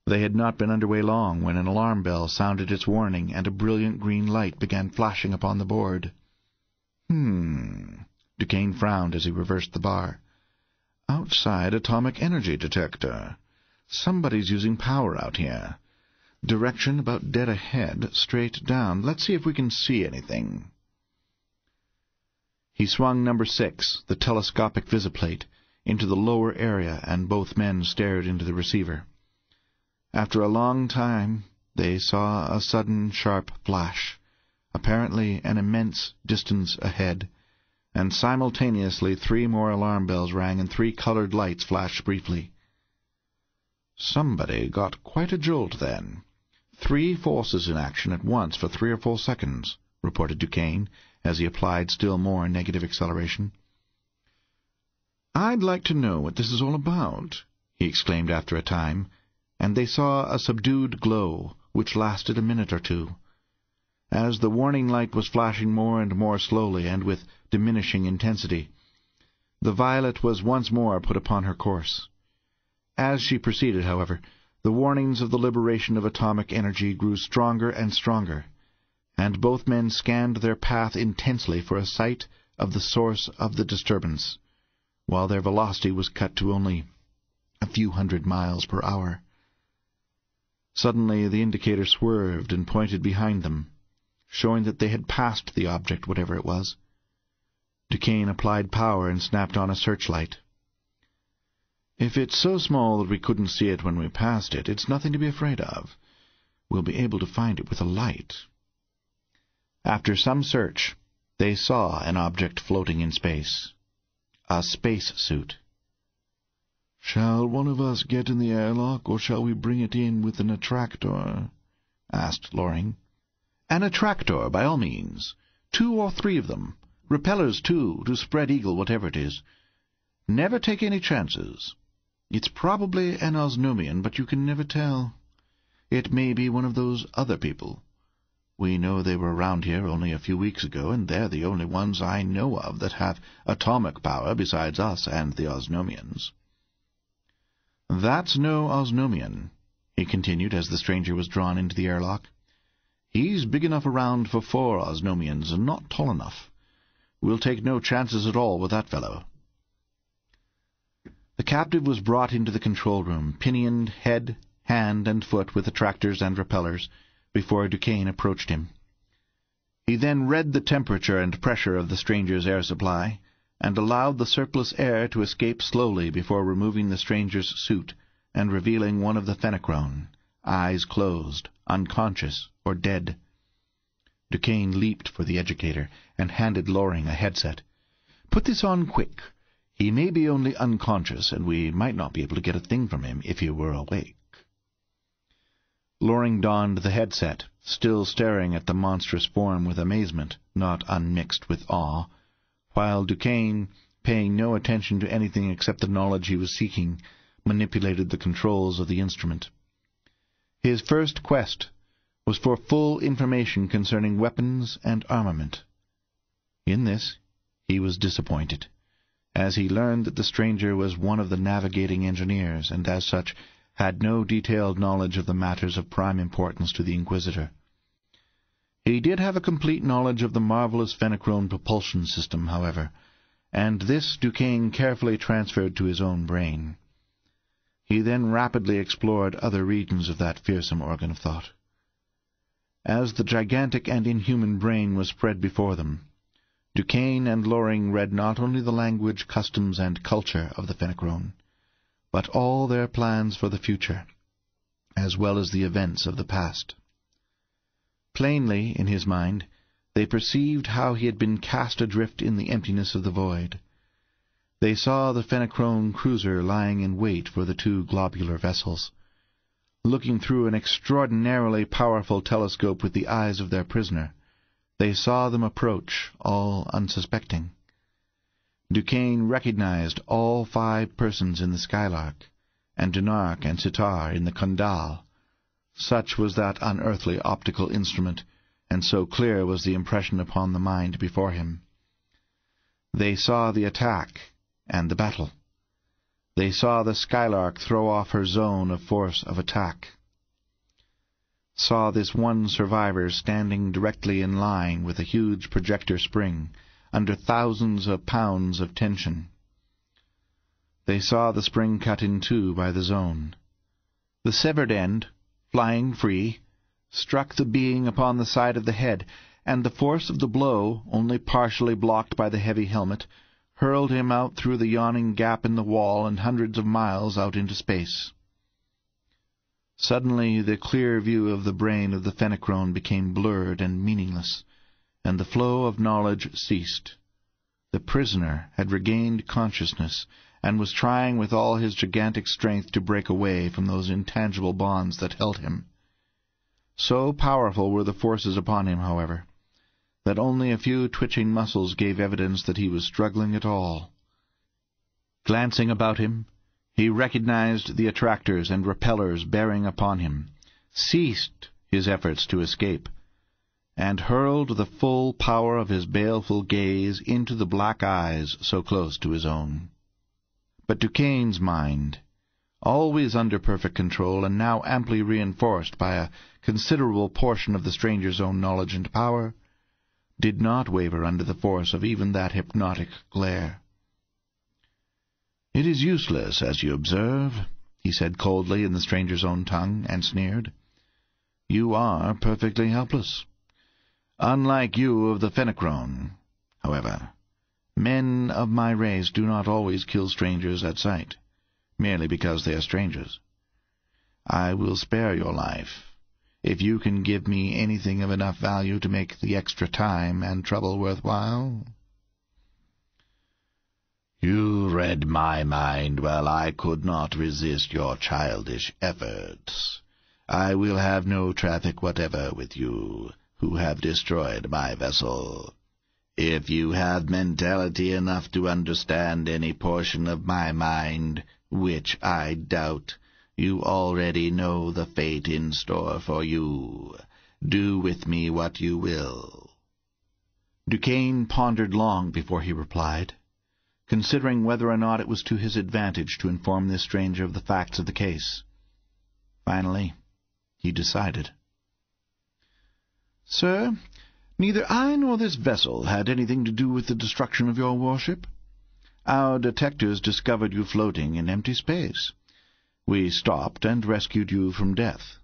They had not been under way long when an alarm bell sounded its warning and a brilliant green light began flashing upon the board. Hmm. Duquesne frowned as he reversed the bar. Outside atomic energy detector. Somebody's using power out here. Direction about dead ahead, straight down. Let's see if we can see anything. He swung number six, the telescopic visiplate, into the lower area, and both men stared into the receiver. After a long time, they saw a sudden sharp flash, apparently an immense distance ahead, and simultaneously three more alarm bells rang and three colored lights flashed briefly. Somebody got quite a jolt then. Three forces in action at once for three or four seconds, reported Duquesne, as he applied still more negative acceleration. I'd like to know what this is all about, he exclaimed after a time, and they saw a subdued glow, which lasted a minute or two. As the warning light was flashing more and more slowly and with diminishing intensity, the Violet was once more put upon her course. As she proceeded, however, the warnings of the liberation of atomic energy grew stronger and stronger, and both men scanned their path intensely for a sight of the source of the disturbance while their velocity was cut to only a few hundred miles per hour. Suddenly the indicator swerved and pointed behind them, showing that they had passed the object, whatever it was. Duquesne applied power and snapped on a searchlight. If it's so small that we couldn't see it when we passed it, it's nothing to be afraid of. We'll be able to find it with a light. After some search, they saw an object floating in space a space suit. Shall one of us get in the airlock, or shall we bring it in with an attractor? asked Loring. An attractor, by all means. Two or three of them. Repellers, too, to spread eagle whatever it is. Never take any chances. It's probably an Osnomian, but you can never tell. It may be one of those other people. We know they were around here only a few weeks ago, and they're the only ones I know of that have atomic power besides us and the Osnomians. That's no Osnomian, he continued as the stranger was drawn into the airlock. He's big enough around for four Osnomians, and not tall enough. We'll take no chances at all with that fellow. The captive was brought into the control room, pinioned head, hand, and foot with attractors and repellers, before Duquesne approached him. He then read the temperature and pressure of the stranger's air supply, and allowed the surplus air to escape slowly before removing the stranger's suit and revealing one of the Fenachrone, eyes closed, unconscious, or dead. Duquesne leaped for the educator and handed Loring a headset. "Put this on quick. He may be only unconscious, and we might not be able to get a thing from him if he were awake." Loring donned the headset, still staring at the monstrous form with amazement, not unmixed with awe, while Duquesne, paying no attention to anything except the knowledge he was seeking, manipulated the controls of the instrument. His first quest was for full information concerning weapons and armament. In this he was disappointed, as he learned that the stranger was one of the navigating engineers, and as such had no detailed knowledge of the matters of prime importance to the Inquisitor. He did have a complete knowledge of the marvelous Fenachrone propulsion system, however, and this Duquesne carefully transferred to his own brain. He then rapidly explored other regions of that fearsome organ of thought. As the gigantic and inhuman brain was spread before them, Duquesne and Loring read not only the language, customs, and culture of the Fenachrone, but all their plans for the future, as well as the events of the past. Plainly, in his mind, they perceived how he had been cast adrift in the emptiness of the void. They saw the Fenachrone cruiser lying in wait for the two globular vessels. Looking through an extraordinarily powerful telescope with the eyes of their prisoner, they saw them approach, all unsuspecting. Duquesne recognized all five persons in the Skylark, and Dunark and Sitar in the Kondal. Such was that unearthly optical instrument, and so clear was the impression upon the mind before him. They saw the attack and the battle. They saw the Skylark throw off her zone of force of attack. Saw this one survivor standing directly in line with a huge projector spring, under thousands of pounds of tension. They saw the spring cut in two by the zone. The severed end, flying free, struck the being upon the side of the head, and the force of the blow, only partially blocked by the heavy helmet, hurled him out through the yawning gap in the wall and hundreds of miles out into space. Suddenly the clear view of the brain of the Fenachrone became blurred and meaningless and the flow of knowledge ceased. The prisoner had regained consciousness, and was trying with all his gigantic strength to break away from those intangible bonds that held him. So powerful were the forces upon him, however, that only a few twitching muscles gave evidence that he was struggling at all. Glancing about him, he recognized the attractors and repellers bearing upon him, ceased his efforts to escape, and hurled the full power of his baleful gaze into the black eyes so close to his own. But Duquesne's mind, always under perfect control and now amply reinforced by a considerable portion of the stranger's own knowledge and power, did not waver under the force of even that hypnotic glare. "It is useless, as you observe," he said coldly in the stranger's own tongue, and sneered. "You are perfectly helpless. Unlike you of the Fenachrone, however, men of my race do not always kill strangers at sight, merely because they are strangers. I will spare your life, if you can give me anything of enough value to make the extra time and trouble worthwhile. You read my mind while I could not resist your childish efforts. I will have no traffic whatever with you who have destroyed my vessel. If you have mentality enough to understand any portion of my mind, which I doubt, you already know the fate in store for you. Do with me what you will. Duquesne pondered long before he replied, considering whether or not it was to his advantage to inform this stranger of the facts of the case. Finally, he decided. Sir, neither I nor this vessel had anything to do with the destruction of your warship. Our detectors discovered you floating in empty space. We stopped and rescued you from death.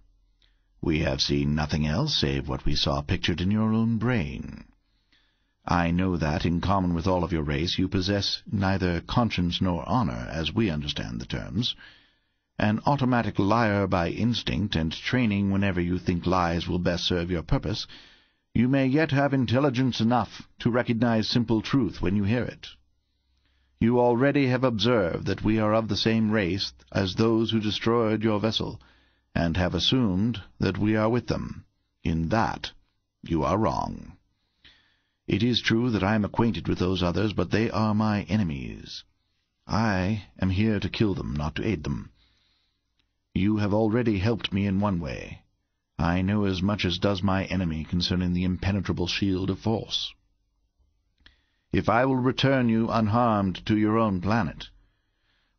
We have seen nothing else save what we saw pictured in your own brain. I know that, in common with all of your race, you possess neither conscience nor honor, as we understand the terms. An automatic liar by instinct and training whenever you think lies will best serve your purpose, you may yet have intelligence enough to recognize simple truth when you hear it. You already have observed that we are of the same race as those who destroyed your vessel, and have assumed that we are with them. In that you are wrong. It is true that I am acquainted with those others, but they are my enemies. I am here to kill them, not to aid them. You have already helped me in one way. I know as much as does my enemy concerning the impenetrable shield of force. If I will return you unharmed to your own planet,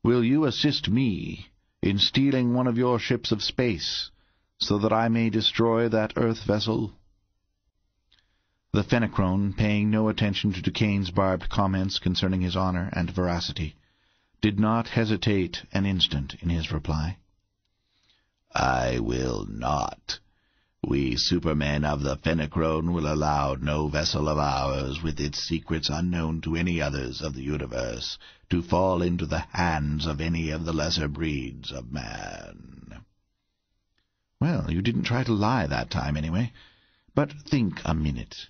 will you assist me in stealing one of your ships of space, so that I may destroy that Earth vessel the Fenachrone, paying no attention to Duquesne's barbed comments concerning his honor and veracity, did not hesitate an instant in his reply. I will not. We supermen of the Fenachrone will allow no vessel of ours, with its secrets unknown to any others of the universe, to fall into the hands of any of the lesser breeds of man. Well, you didn't try to lie that time, anyway. But think a minute.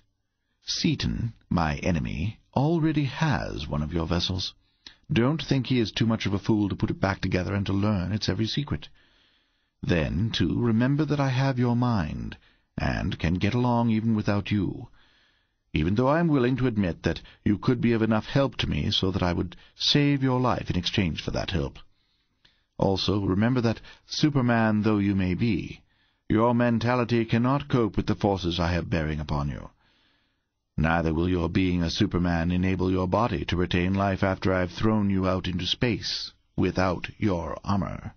Seaton, my enemy, already has one of your vessels. Don't think he is too much of a fool to put it back together and to learn its every secret. Then, too, remember that I have your mind, and can get along even without you, even though I am willing to admit that you could be of enough help to me so that I would save your life in exchange for that help. Also, remember that, Superman though you may be, your mentality cannot cope with the forces I have bearing upon you. Neither will your being a Superman enable your body to retain life after I've thrown you out into space without your armor.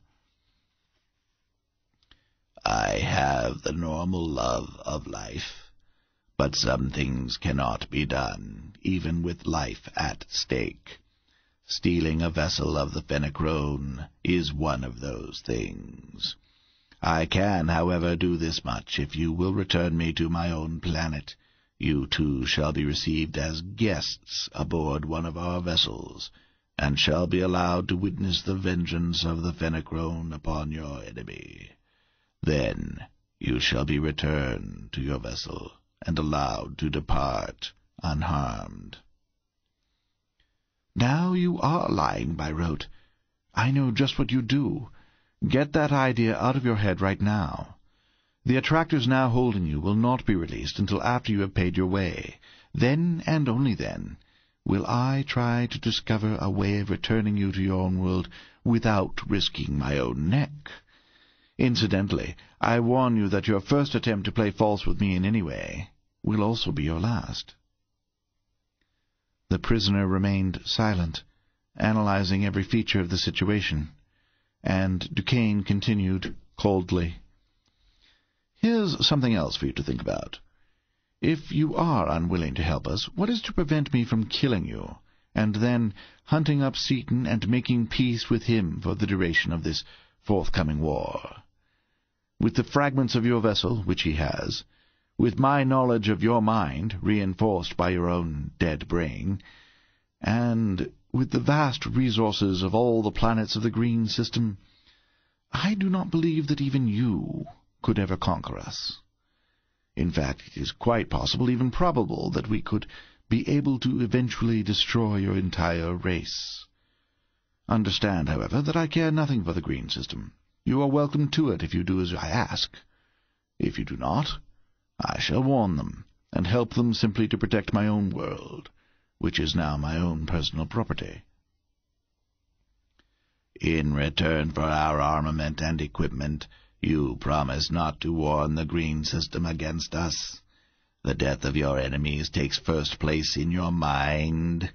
I have the normal love of life, but some things cannot be done, even with life at stake. Stealing a vessel of the Fenachrone is one of those things. I can, however, do this much if you will return me to my own planet you two shall be received as guests aboard one of our vessels, and shall be allowed to witness the vengeance of the Fenachrone upon your enemy. Then you shall be returned to your vessel, and allowed to depart unharmed. Now you are lying by rote. I know just what you do. Get that idea out of your head right now. The attractors now holding you will not be released until after you have paid your way. Then, and only then, will I try to discover a way of returning you to your own world without risking my own neck. Incidentally, I warn you that your first attempt to play false with me in any way will also be your last. The prisoner remained silent, analyzing every feature of the situation, and Duquesne continued coldly. Here's something else for you to think about. If you are unwilling to help us, what is to prevent me from killing you, and then hunting up Seaton and making peace with him for the duration of this forthcoming war? With the fragments of your vessel, which he has, with my knowledge of your mind, reinforced by your own dead brain, and with the vast resources of all the planets of the green system, I do not believe that even you could ever conquer us. In fact, it is quite possible, even probable, that we could be able to eventually destroy your entire race. Understand, however, that I care nothing for the green system. You are welcome to it if you do as I ask. If you do not, I shall warn them, and help them simply to protect my own world, which is now my own personal property. In return for our armament and equipment, you promise not to warn the green system against us. The death of your enemies takes first place in your mind.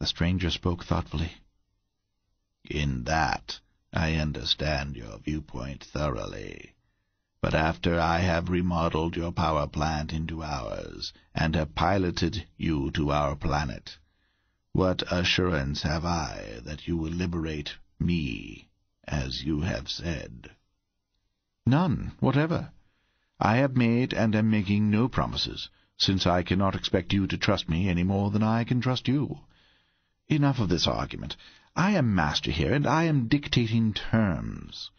The stranger spoke thoughtfully. In that, I understand your viewpoint thoroughly. But after I have remodeled your power plant into ours, and have piloted you to our planet, what assurance have I that you will liberate me, as you have said?' None whatever. I have made and am making no promises, since I cannot expect you to trust me any more than I can trust you. Enough of this argument. I am master here, and I am dictating terms.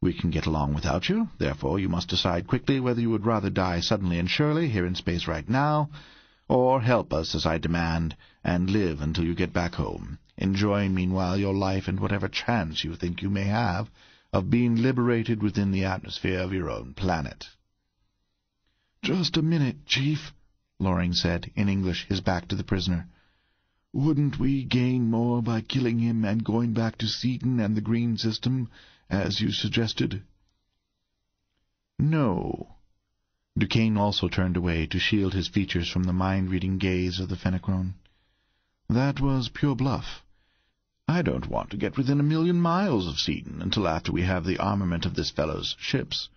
We can get along without you, therefore you must decide quickly whether you would rather die suddenly and surely, here in space right now, or help us, as I demand, and live until you get back home, enjoying meanwhile your life and whatever chance you think you may have of being liberated within the atmosphere of your own planet. Just a minute, Chief, Loring said, in English, his back to the prisoner. Wouldn't we gain more by killing him and going back to Seaton and the Green System as you suggested? No. Duquesne also turned away to shield his features from the mind-reading gaze of the Fenachrone. That was pure bluff. I don't want to get within a million miles of Seaton until after we have the armament of this fellow's ships.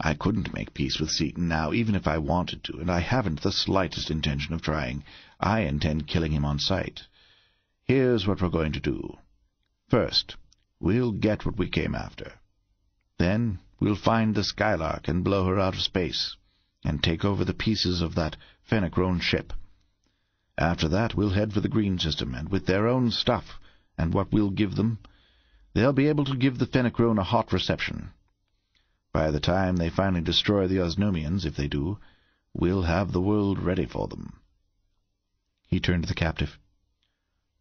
I couldn't make peace with Seaton now, even if I wanted to, and I haven't the slightest intention of trying. I intend killing him on sight. Here's what we're going to do. First, We'll get what we came after. Then we'll find the Skylark and blow her out of space, and take over the pieces of that Fenachrone ship. After that we'll head for the Green System, and with their own stuff and what we'll give them, they'll be able to give the Fenachrone a hot reception. By the time they finally destroy the Osnomians, if they do, we'll have the world ready for them. He turned to the captive.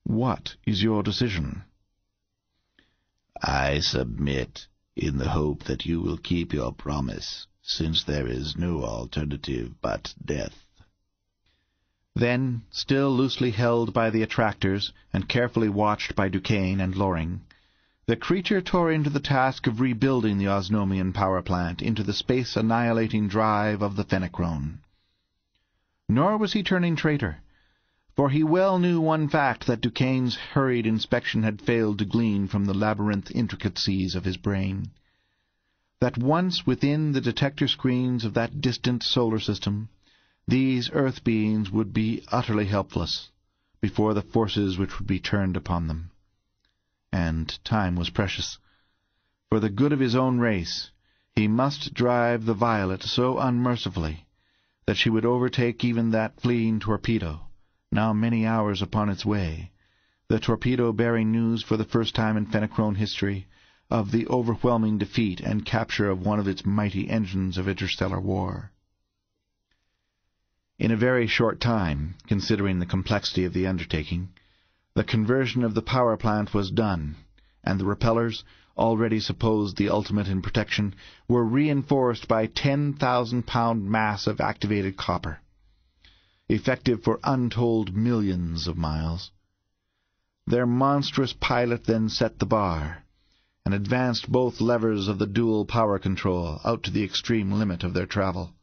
What is your decision? I submit in the hope that you will keep your promise, since there is no alternative but death. Then, still loosely held by the attractors and carefully watched by Duquesne and Loring, the creature tore into the task of rebuilding the Osnomian power plant into the space-annihilating drive of the Fenachrone. Nor was he turning traitor for he well knew one fact that Duquesne's hurried inspection had failed to glean from the labyrinth intricacies of his brain. That once within the detector screens of that distant solar system, these Earth beings would be utterly helpless before the forces which would be turned upon them. And time was precious. For the good of his own race, he must drive the Violet so unmercifully that she would overtake even that fleeing torpedo now many hours upon its way, the torpedo bearing news for the first time in Fenachrone history of the overwhelming defeat and capture of one of its mighty engines of interstellar war. In a very short time, considering the complexity of the undertaking, the conversion of the power plant was done, and the repellers, already supposed the ultimate in protection, were reinforced by ten thousand pound mass of activated copper effective for untold millions of miles. Their monstrous pilot then set the bar, and advanced both levers of the dual power control out to the extreme limit of their travel.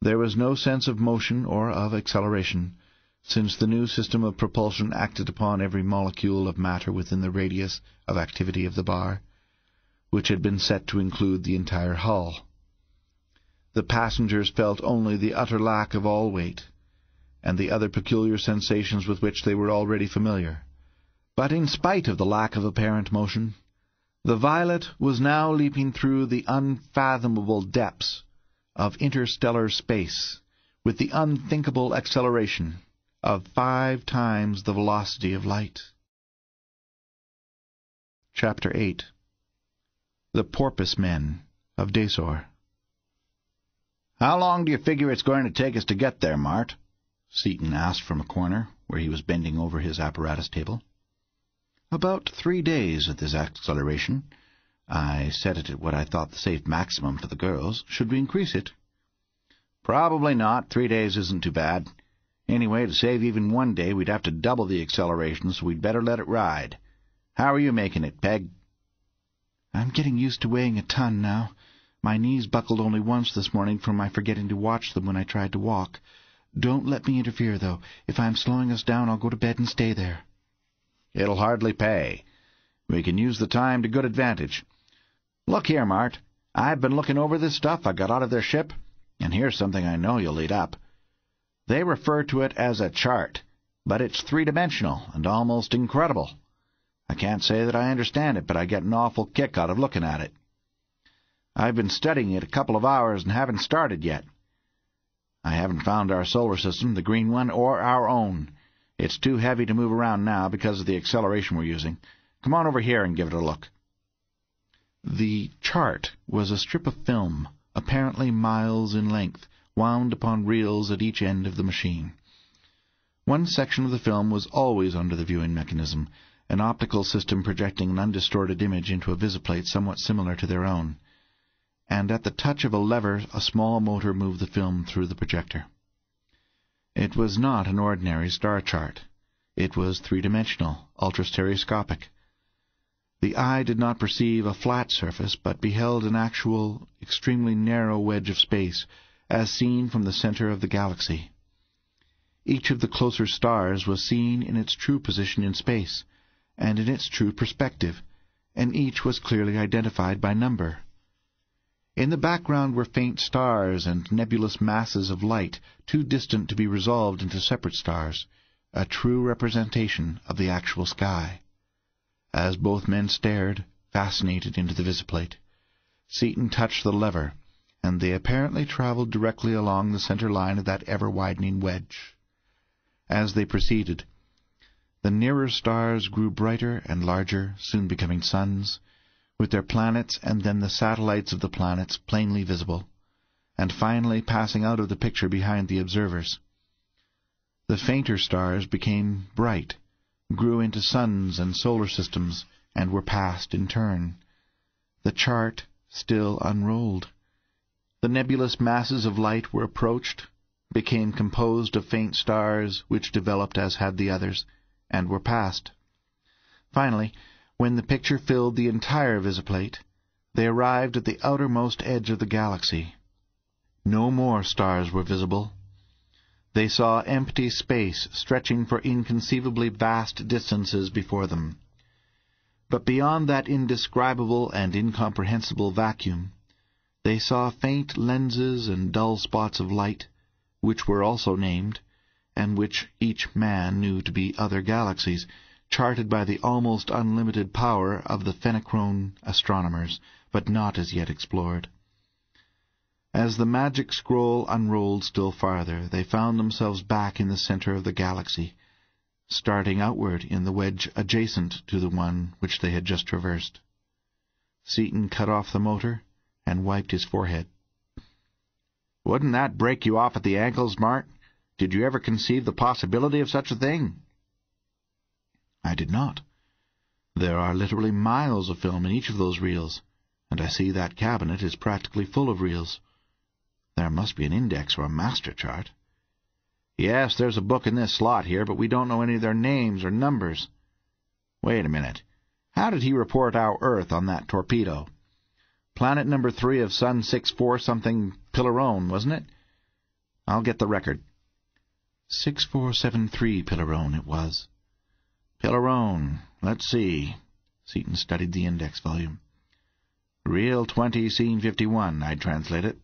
There was no sense of motion or of acceleration, since the new system of propulsion acted upon every molecule of matter within the radius of activity of the bar, which had been set to include the entire hull. The passengers felt only the utter lack of all weight, and the other peculiar sensations with which they were already familiar. But in spite of the lack of apparent motion, the Violet was now leaping through the unfathomable depths of interstellar space with the unthinkable acceleration of five times the velocity of light. Chapter 8 The Porpoise Men of Dasor how long do you figure it's going to take us to get there, Mart? Seaton asked from a corner, where he was bending over his apparatus table. About three days at this acceleration. I set it at what I thought the safe maximum for the girls. Should we increase it? Probably not. Three days isn't too bad. Anyway, to save even one day, we'd have to double the acceleration, so we'd better let it ride. How are you making it, Peg? I'm getting used to weighing a ton now. My knees buckled only once this morning from my forgetting to watch them when I tried to walk. Don't let me interfere, though. If I'm slowing us down, I'll go to bed and stay there. It'll hardly pay. We can use the time to good advantage. Look here, Mart. I've been looking over this stuff I got out of their ship, and here's something I know you'll eat up. They refer to it as a chart, but it's three-dimensional and almost incredible. I can't say that I understand it, but I get an awful kick out of looking at it. I've been studying it a couple of hours and haven't started yet. I haven't found our solar system, the green one, or our own. It's too heavy to move around now because of the acceleration we're using. Come on over here and give it a look. The chart was a strip of film, apparently miles in length, wound upon reels at each end of the machine. One section of the film was always under the viewing mechanism, an optical system projecting an undistorted image into a visiplate somewhat similar to their own and at the touch of a lever a small motor moved the film through the projector. It was not an ordinary star chart. It was three-dimensional, ultra-stereoscopic. The eye did not perceive a flat surface, but beheld an actual, extremely narrow wedge of space, as seen from the center of the galaxy. Each of the closer stars was seen in its true position in space, and in its true perspective, and each was clearly identified by number. In the background were faint stars and nebulous masses of light, too distant to be resolved into separate stars, a true representation of the actual sky. As both men stared, fascinated into the visiplate, Seaton touched the lever, and they apparently travelled directly along the centre line of that ever-widening wedge. As they proceeded, the nearer stars grew brighter and larger, soon becoming suns, with their planets and then the satellites of the planets plainly visible, and finally passing out of the picture behind the observers. The fainter stars became bright, grew into suns and solar systems, and were passed in turn. The chart still unrolled. The nebulous masses of light were approached, became composed of faint stars, which developed as had the others, and were passed. Finally, when the picture filled the entire visiplate, they arrived at the outermost edge of the galaxy. No more stars were visible. They saw empty space stretching for inconceivably vast distances before them. But beyond that indescribable and incomprehensible vacuum, they saw faint lenses and dull spots of light, which were also named, and which each man knew to be other galaxies, charted by the almost unlimited power of the Fenachrone astronomers, but not as yet explored. As the magic scroll unrolled still farther, they found themselves back in the center of the galaxy, starting outward in the wedge adjacent to the one which they had just traversed. Seaton cut off the motor and wiped his forehead. "Wouldn't that break you off at the ankles, Mart? Did you ever conceive the possibility of such a thing?" I did not. There are literally miles of film in each of those reels, and I see that cabinet is practically full of reels. There must be an index or a master chart. Yes, there's a book in this slot here, but we don't know any of their names or numbers. Wait a minute. How did he report our Earth on that torpedo? Planet number three of Sun 64 something Pilarone, wasn't it? I'll get the record. 6473 Pilarone it was. Pilarone. Let's see. Seaton studied the index volume. Reel 20, scene 51, I'd translate it.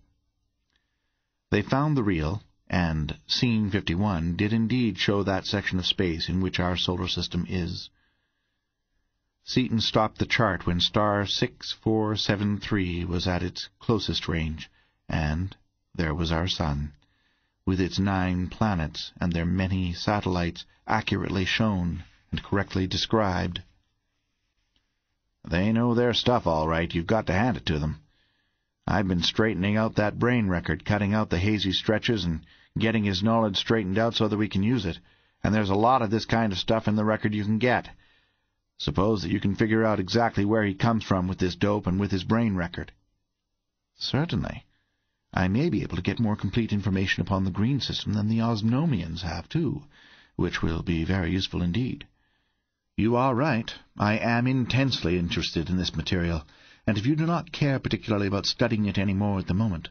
They found the reel, and scene 51 did indeed show that section of space in which our solar system is. Seaton stopped the chart when star 6473 was at its closest range, and there was our sun, with its nine planets and their many satellites accurately shown and correctly described. They know their stuff all right, you've got to hand it to them. I've been straightening out that brain record, cutting out the hazy stretches and getting his knowledge straightened out so that we can use it, and there's a lot of this kind of stuff in the record you can get. Suppose that you can figure out exactly where he comes from with this dope and with his brain record. Certainly. I may be able to get more complete information upon the green system than the Osnomians have, too, which will be very useful indeed. You are right. I am intensely interested in this material, and if you do not care particularly about studying it any more at the moment,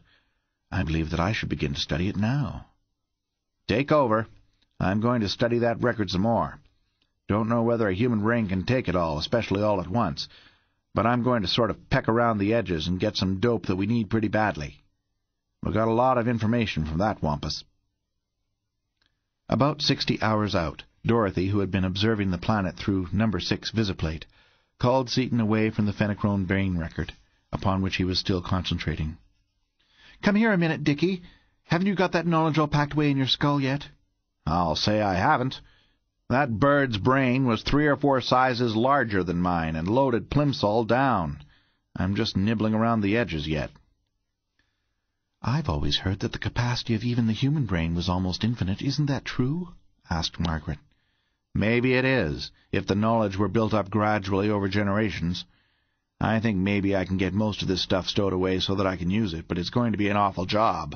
I believe that I should begin to study it now. Take over. I'm going to study that record some more. Don't know whether a human brain can take it all, especially all at once, but I'm going to sort of peck around the edges and get some dope that we need pretty badly. We've got a lot of information from that wampus. About sixty hours out, Dorothy, who had been observing the planet through number six visiplate, called Seaton away from the Fenachrone brain record, upon which he was still concentrating. "Come here a minute, Dickie. Haven't you got that knowledge all packed away in your skull yet?" "I'll say I haven't. That bird's brain was three or four sizes larger than mine, and loaded Plimsoll down. I'm just nibbling around the edges yet." "I've always heard that the capacity of even the human brain was almost infinite. Isn't that true?" asked Margaret. "Maybe it is, if the knowledge were built up gradually over generations. I think maybe I can get most of this stuff stowed away so that I can use it, but it's going to be an awful job."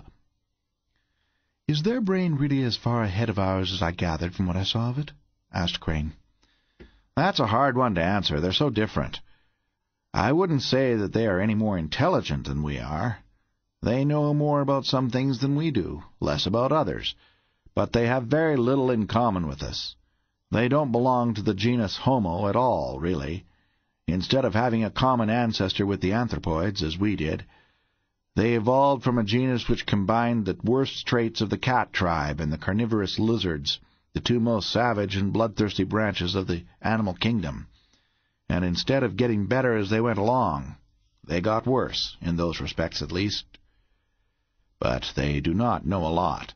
"Is their brain really as far ahead of ours as I gathered from what I saw of it?" asked Crane. That's a hard one to answer. They're so different. I wouldn't say that they are any more intelligent than we are. They know more about some things than we do, less about others, but they have very little in common with us. They don't belong to the genus Homo at all, really. Instead of having a common ancestor with the anthropoids, as we did, they evolved from a genus which combined the worst traits of the cat tribe and the carnivorous lizards, the two most savage and bloodthirsty branches of the animal kingdom. And instead of getting better as they went along, they got worse, in those respects at least. But they do not know a lot.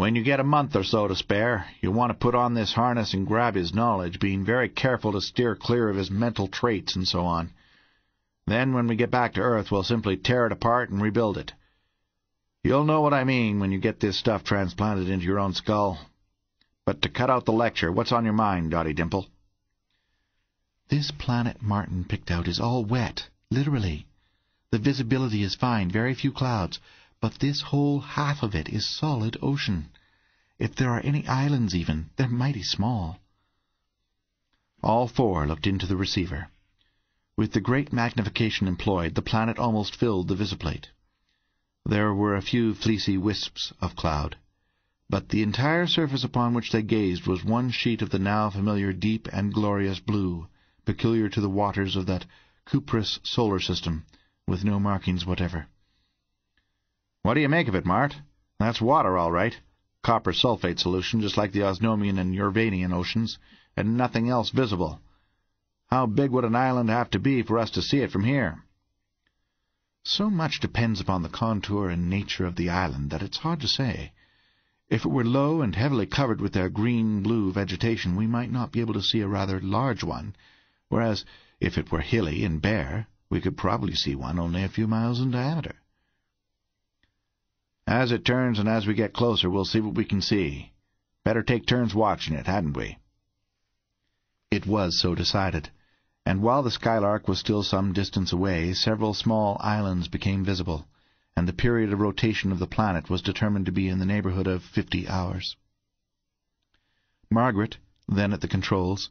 When you get a month or so to spare, you'll want to put on this harness and grab his knowledge, being very careful to steer clear of his mental traits and so on. Then when we get back to Earth, we'll simply tear it apart and rebuild it. You'll know what I mean when you get this stuff transplanted into your own skull. But to cut out the lecture, what's on your mind, Dotty Dimple? This planet Martin picked out is all wet, literally. The visibility is fine, very few clouds, but this whole half of it is solid ocean. If there are any islands even, they're mighty small. All four looked into the receiver. With the great magnification employed, the planet almost filled the visiplate. There were a few fleecy wisps of cloud but the entire surface upon which they gazed was one sheet of the now familiar deep and glorious blue, peculiar to the waters of that cuprous solar system, with no markings whatever. What do you make of it, Mart? That's water, all right. Copper sulfate solution, just like the Osnomian and Urvanian oceans, and nothing else visible. How big would an island have to be for us to see it from here? So much depends upon the contour and nature of the island that it's hard to say. If it were low and heavily covered with their green-blue vegetation, we might not be able to see a rather large one, whereas if it were hilly and bare, we could probably see one only a few miles in diameter. As it turns and as we get closer, we'll see what we can see. Better take turns watching it, hadn't we? It was so decided, and while the Skylark was still some distance away, several small islands became visible and the period of rotation of the planet was determined to be in the neighborhood of fifty hours. Margaret, then at the controls,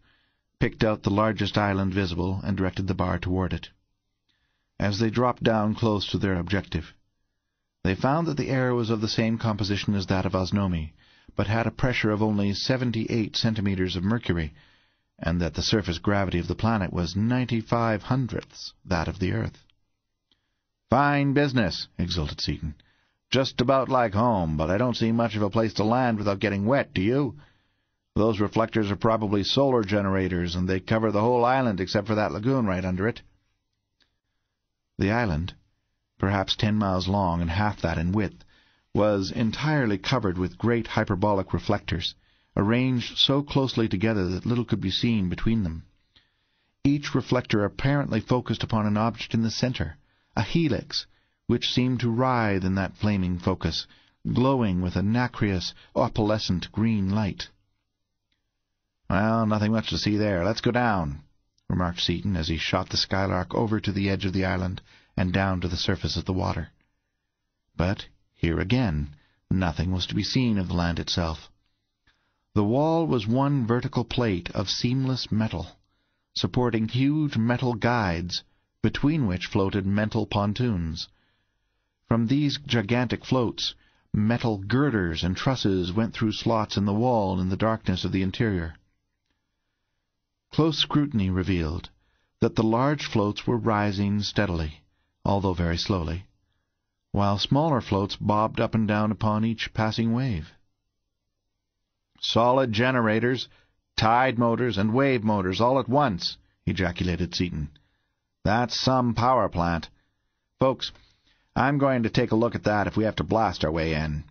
picked out the largest island visible and directed the bar toward it. As they dropped down close to their objective, they found that the air was of the same composition as that of Osnome, but had a pressure of only seventy-eight centimeters of mercury, and that the surface gravity of the planet was ninety-five hundredths that of the Earth. Fine business, exulted Seaton. Just about like home, but I don't see much of a place to land without getting wet, do you? Those reflectors are probably solar generators, and they cover the whole island except for that lagoon right under it. The island, perhaps ten miles long and half that in width, was entirely covered with great hyperbolic reflectors, arranged so closely together that little could be seen between them. Each reflector apparently focused upon an object in the center, a helix, which seemed to writhe in that flaming focus, glowing with a nacreous, opalescent green light. "Well, nothing much to see there. Let's go down," remarked Seaton as he shot the Skylark over to the edge of the island and down to the surface of the water. But here again nothing was to be seen of the land itself. The wall was one vertical plate of seamless metal, supporting huge metal guides between which floated metal pontoons. From these gigantic floats, metal girders and trusses went through slots in the wall in the darkness of the interior. Close scrutiny revealed that the large floats were rising steadily, although very slowly, while smaller floats bobbed up and down upon each passing wave. "Solar generators, tide motors, and wave motors all at once!" ejaculated Seaton. That's some power plant. Folks, I'm going to take a look at that if we have to blast our way in.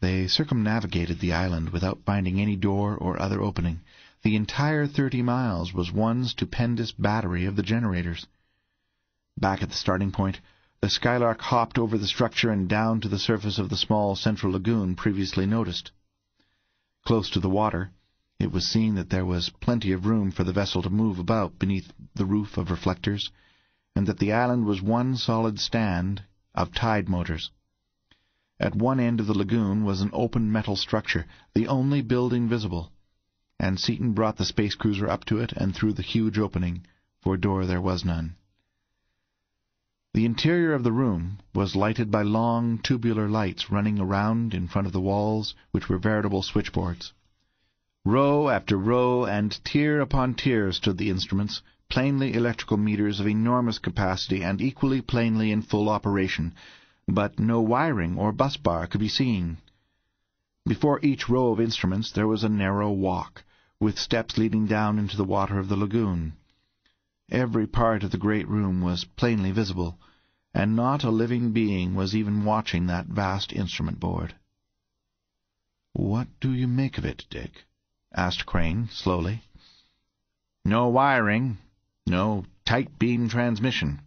They circumnavigated the island without finding any door or other opening. The entire thirty miles was one stupendous battery of the generators. Back at the starting point, the Skylark hopped over the structure and down to the surface of the small central lagoon previously noticed. Close to the water, it was seen that there was plenty of room for the vessel to move about beneath the roof of reflectors, and that the island was one solid stand of tide motors. At one end of the lagoon was an open metal structure, the only building visible, and Seaton brought the space cruiser up to it and through the huge opening, for door there was none. The interior of the room was lighted by long tubular lights running around in front of the walls, which were veritable switchboards. Row after row and tier upon tier stood the instruments, plainly electrical meters of enormous capacity and equally plainly in full operation, but no wiring or bus bar could be seen. Before each row of instruments there was a narrow walk, with steps leading down into the water of the lagoon. Every part of the great room was plainly visible, and not a living being was even watching that vast instrument board. "What do you make of it, Dick?" asked Crane, slowly. "No wiring, no tight beam transmission.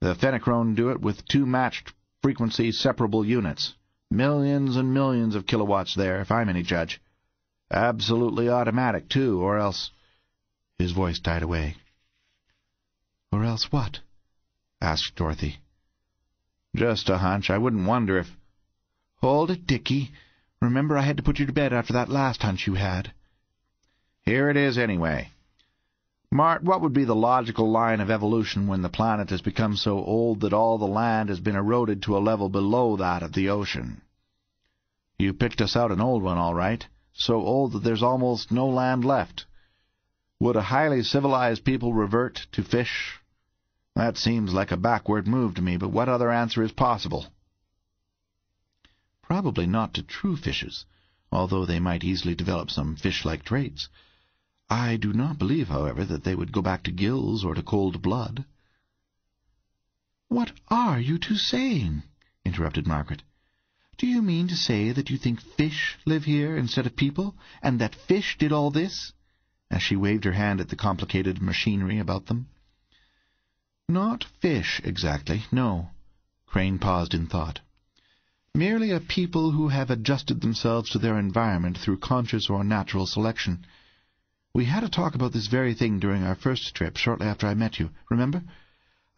The Fenachrone do it with two matched frequency separable units. Millions and millions of kilowatts there, if I'm any judge. Absolutely automatic, too, or else—" His voice died away. "Or else what?" asked Dorothy. "Just a hunch. I wouldn't wonder if—" "Hold it, Dickie. Remember I had to put you to bed after that last hunch you had." "Here it is, anyway. Mart, what would be the logical line of evolution when the planet has become so old that all the land has been eroded to a level below that of the ocean? You picked us out an old one, all right, so old that there's almost no land left. Would a highly civilized people revert to fish? That seems like a backward move to me, but what other answer is possible? Probably not to true fishes, although they might easily develop some fish-like traits. I do not believe, however, that they would go back to gills or to cold blood. "What are you two saying?" interrupted Margaret. "Do you mean to say that you think fish live here instead of people, and that fish did all this?" As she waved her hand at the complicated machinery about them. "Not fish, exactly, no." Crane paused in thought. "Merely a people who have adjusted themselves to their environment through conscious or natural selection. We had a talk about this very thing during our first trip, shortly after I met you, remember?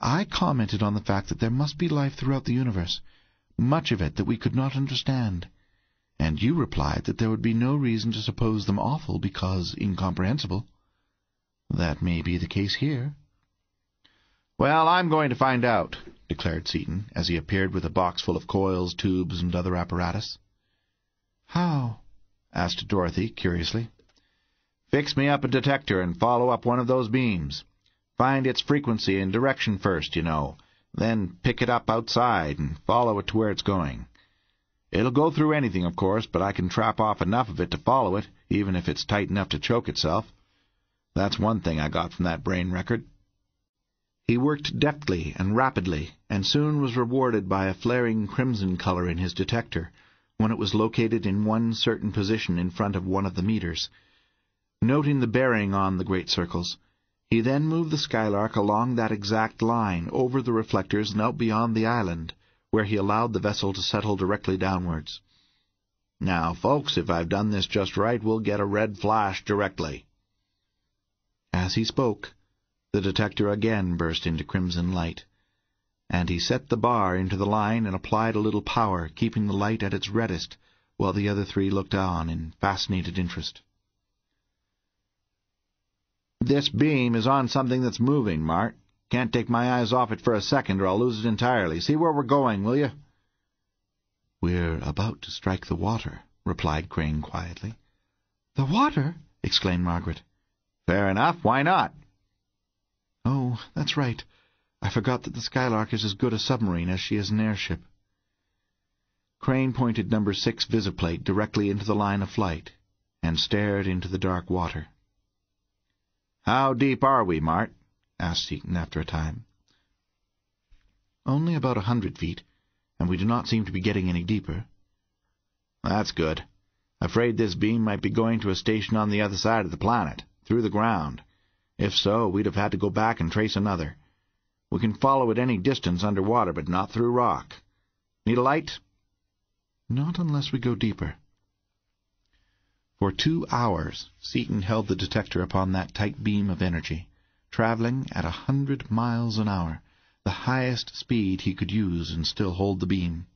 I commented on the fact that there must be life throughout the universe, much of it that we could not understand. And you replied that there would be no reason to suppose them awful because incomprehensible. That may be the case here. Well, I'm going to find out, declared Seaton, as he appeared with a box full of coils, tubes, and other apparatus. How? asked Dorothy, curiously. Fix me up a detector and follow up one of those beams. Find its frequency and direction first, you know. Then pick it up outside and follow it to where it's going. It'll go through anything, of course, but I can trap off enough of it to follow it, even if it's tight enough to choke itself. That's one thing I got from that brain record. He worked deftly and rapidly, and soon was rewarded by a flaring crimson color in his detector, when it was located in one certain position in front of one of the meters. Noting the bearing on the great circles, he then moved the Skylark along that exact line, over the reflectors and out beyond the island, where he allowed the vessel to settle directly downwards. Now, folks, if I've done this just right, we'll get a red flash directly. As he spoke, the detector again burst into crimson light, and he set the bar into the line and applied a little power, keeping the light at its reddest, while the other three looked on in fascinated interest. This beam is on something that's moving, Mart. Can't take my eyes off it for a second or I'll lose it entirely. See where we're going, will you? We're about to strike the water, replied Crane quietly. The water? exclaimed Margaret. Fair enough. Why not? Oh, that's right. I forgot that the Skylark is as good a submarine as she is an airship. Crane pointed number six visiplate directly into the line of flight and stared into the dark water. How deep are we, Mart? Asked Seaton after a time. Only about a hundred feet, and we do not seem to be getting any deeper. That's good. Afraid this beam might be going to a station on the other side of the planet, through the ground. If so, we'd have had to go back and trace another. We can follow it any distance under water, but not through rock. Need a light? Not unless we go deeper. For two hours Seaton held the detector upon that tight beam of energy, traveling at a hundred miles an hour, the highest speed he could use and still hold the beam.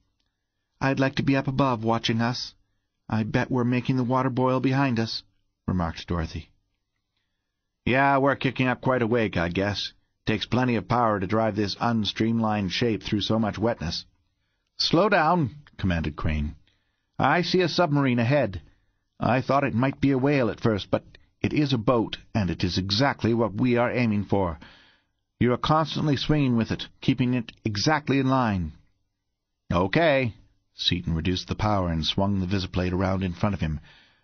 "I'd like to be up above watching us. I bet we're making the water boil behind us," remarked Dorothy. Yeah, we're kicking up quite a wake, I guess. Takes plenty of power to drive this unstreamlined shape through so much wetness. Slow down, commanded Crane. I see a submarine ahead. I thought it might be a whale at first, but it is a boat, and it is exactly what we are aiming for. You are constantly swinging with it, keeping it exactly in line. Okay. Seaton reduced the power and swung the visiplate around in front of him,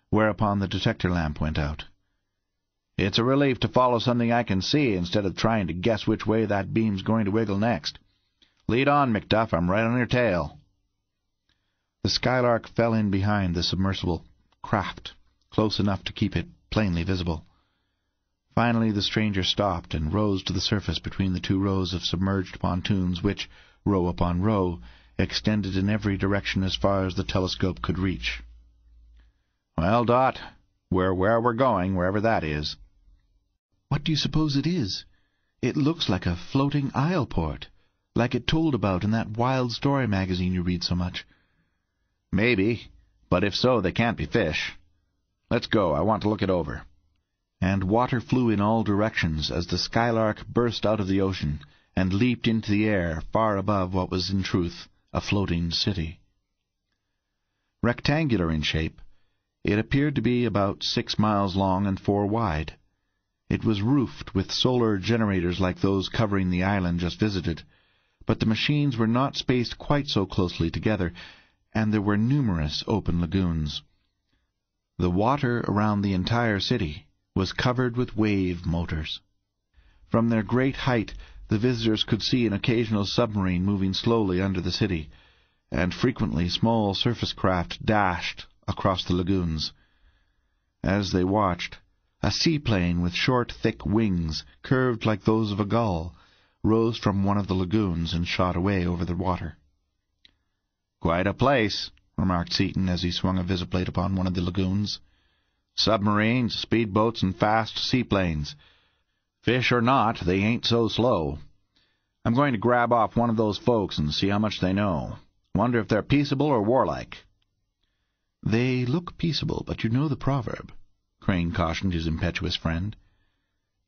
whereupon the detector lamp went out. It's a relief to follow something I can see instead of trying to guess which way that beam's going to wiggle next. Lead on, McDuff. I'm right on your tail. The Skylark fell in behind the submersible craft, close enough to keep it plainly visible. Finally the stranger stopped and rose to the surface between the two rows of submerged pontoons which, row upon row, extended in every direction as far as the telescope could reach. Well, Dot, we're where we're going, wherever that is. What do you suppose it is? It looks like a floating isle port, like it told about in that wild story magazine you read so much. Maybe, but if so, they can't be fish. Let's go. I want to look it over. And water flew in all directions as the Skylark burst out of the ocean and leaped into the air far above what was in truth a floating city. Rectangular in shape, it appeared to be about six miles long and four wide. It was roofed with solar generators like those covering the island just visited, but the machines were not spaced quite so closely together, and there were numerous open lagoons. The water around the entire city was covered with wave motors. From their great height the visitors could see an occasional submarine moving slowly under the city, and frequently small surface craft dashed across the lagoons. As they watched, a seaplane with short, thick wings, curved like those of a gull, rose from one of the lagoons and shot away over the water. Quite a place, remarked Seaton as he swung a visiplate upon one of the lagoons. Submarines, speedboats, and fast seaplanes. Fish or not, they ain't so slow. I'm going to grab off one of those folks and see how much they know. Wonder if they're peaceable or warlike. They look peaceable, but you know the proverb, Crane cautioned his impetuous friend.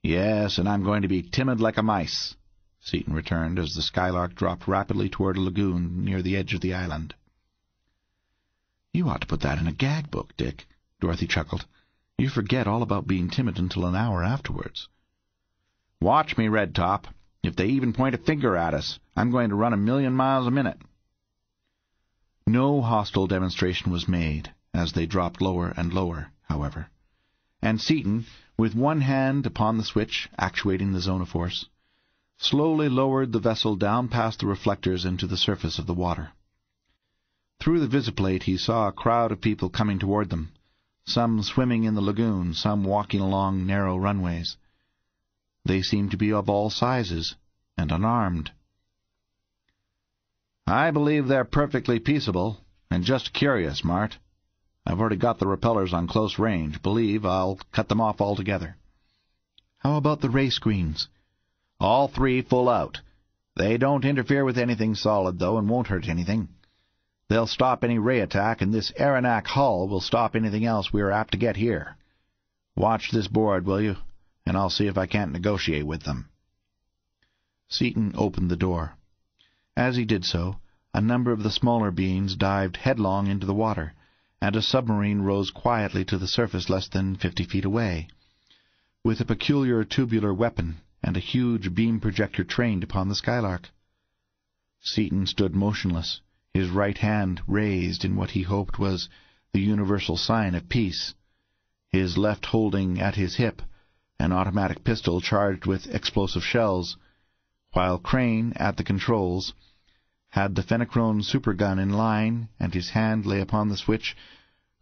Yes, and I'm going to be timid like a mice, Seaton returned as the Skylark dropped rapidly toward a lagoon near the edge of the island. You ought to put that in a gag book, Dick, Dorothy chuckled. You forget all about being timid until an hour afterwards. Watch me, Red Top. If they even point a finger at us, I'm going to run a million miles a minute. No hostile demonstration was made, as they dropped lower and lower, however, and Seaton, with one hand upon the switch actuating the zone of force, slowly lowered the vessel down past the reflectors into the surface of the water. Through the visiplate he saw a crowd of people coming toward them, some swimming in the lagoon, some walking along narrow runways. They seemed to be of all sizes, and unarmed. I believe they're perfectly peaceable, and just curious, Mart. I've already got the repellers on close range. Believe I'll cut them off altogether. How about the ray screens? All three full out. They don't interfere with anything solid, though, and won't hurt anything. They'll stop any ray attack, and this Arenak hull will stop anything else we are apt to get here. Watch this board, will you? And I'll see if I can't negotiate with them. Seaton opened the door. As he did so, a number of the smaller beings dived headlong into the water, and a submarine rose quietly to the surface less than fifty feet away, with a peculiar tubular weapon and a huge beam projector trained upon the Skylark. Seaton stood motionless, his right hand raised in what he hoped was the universal sign of peace, his left holding at his hip an automatic pistol charged with explosive shells, while Crane, at the controls, had the Fenachrone supergun in line, and his hand lay upon the switch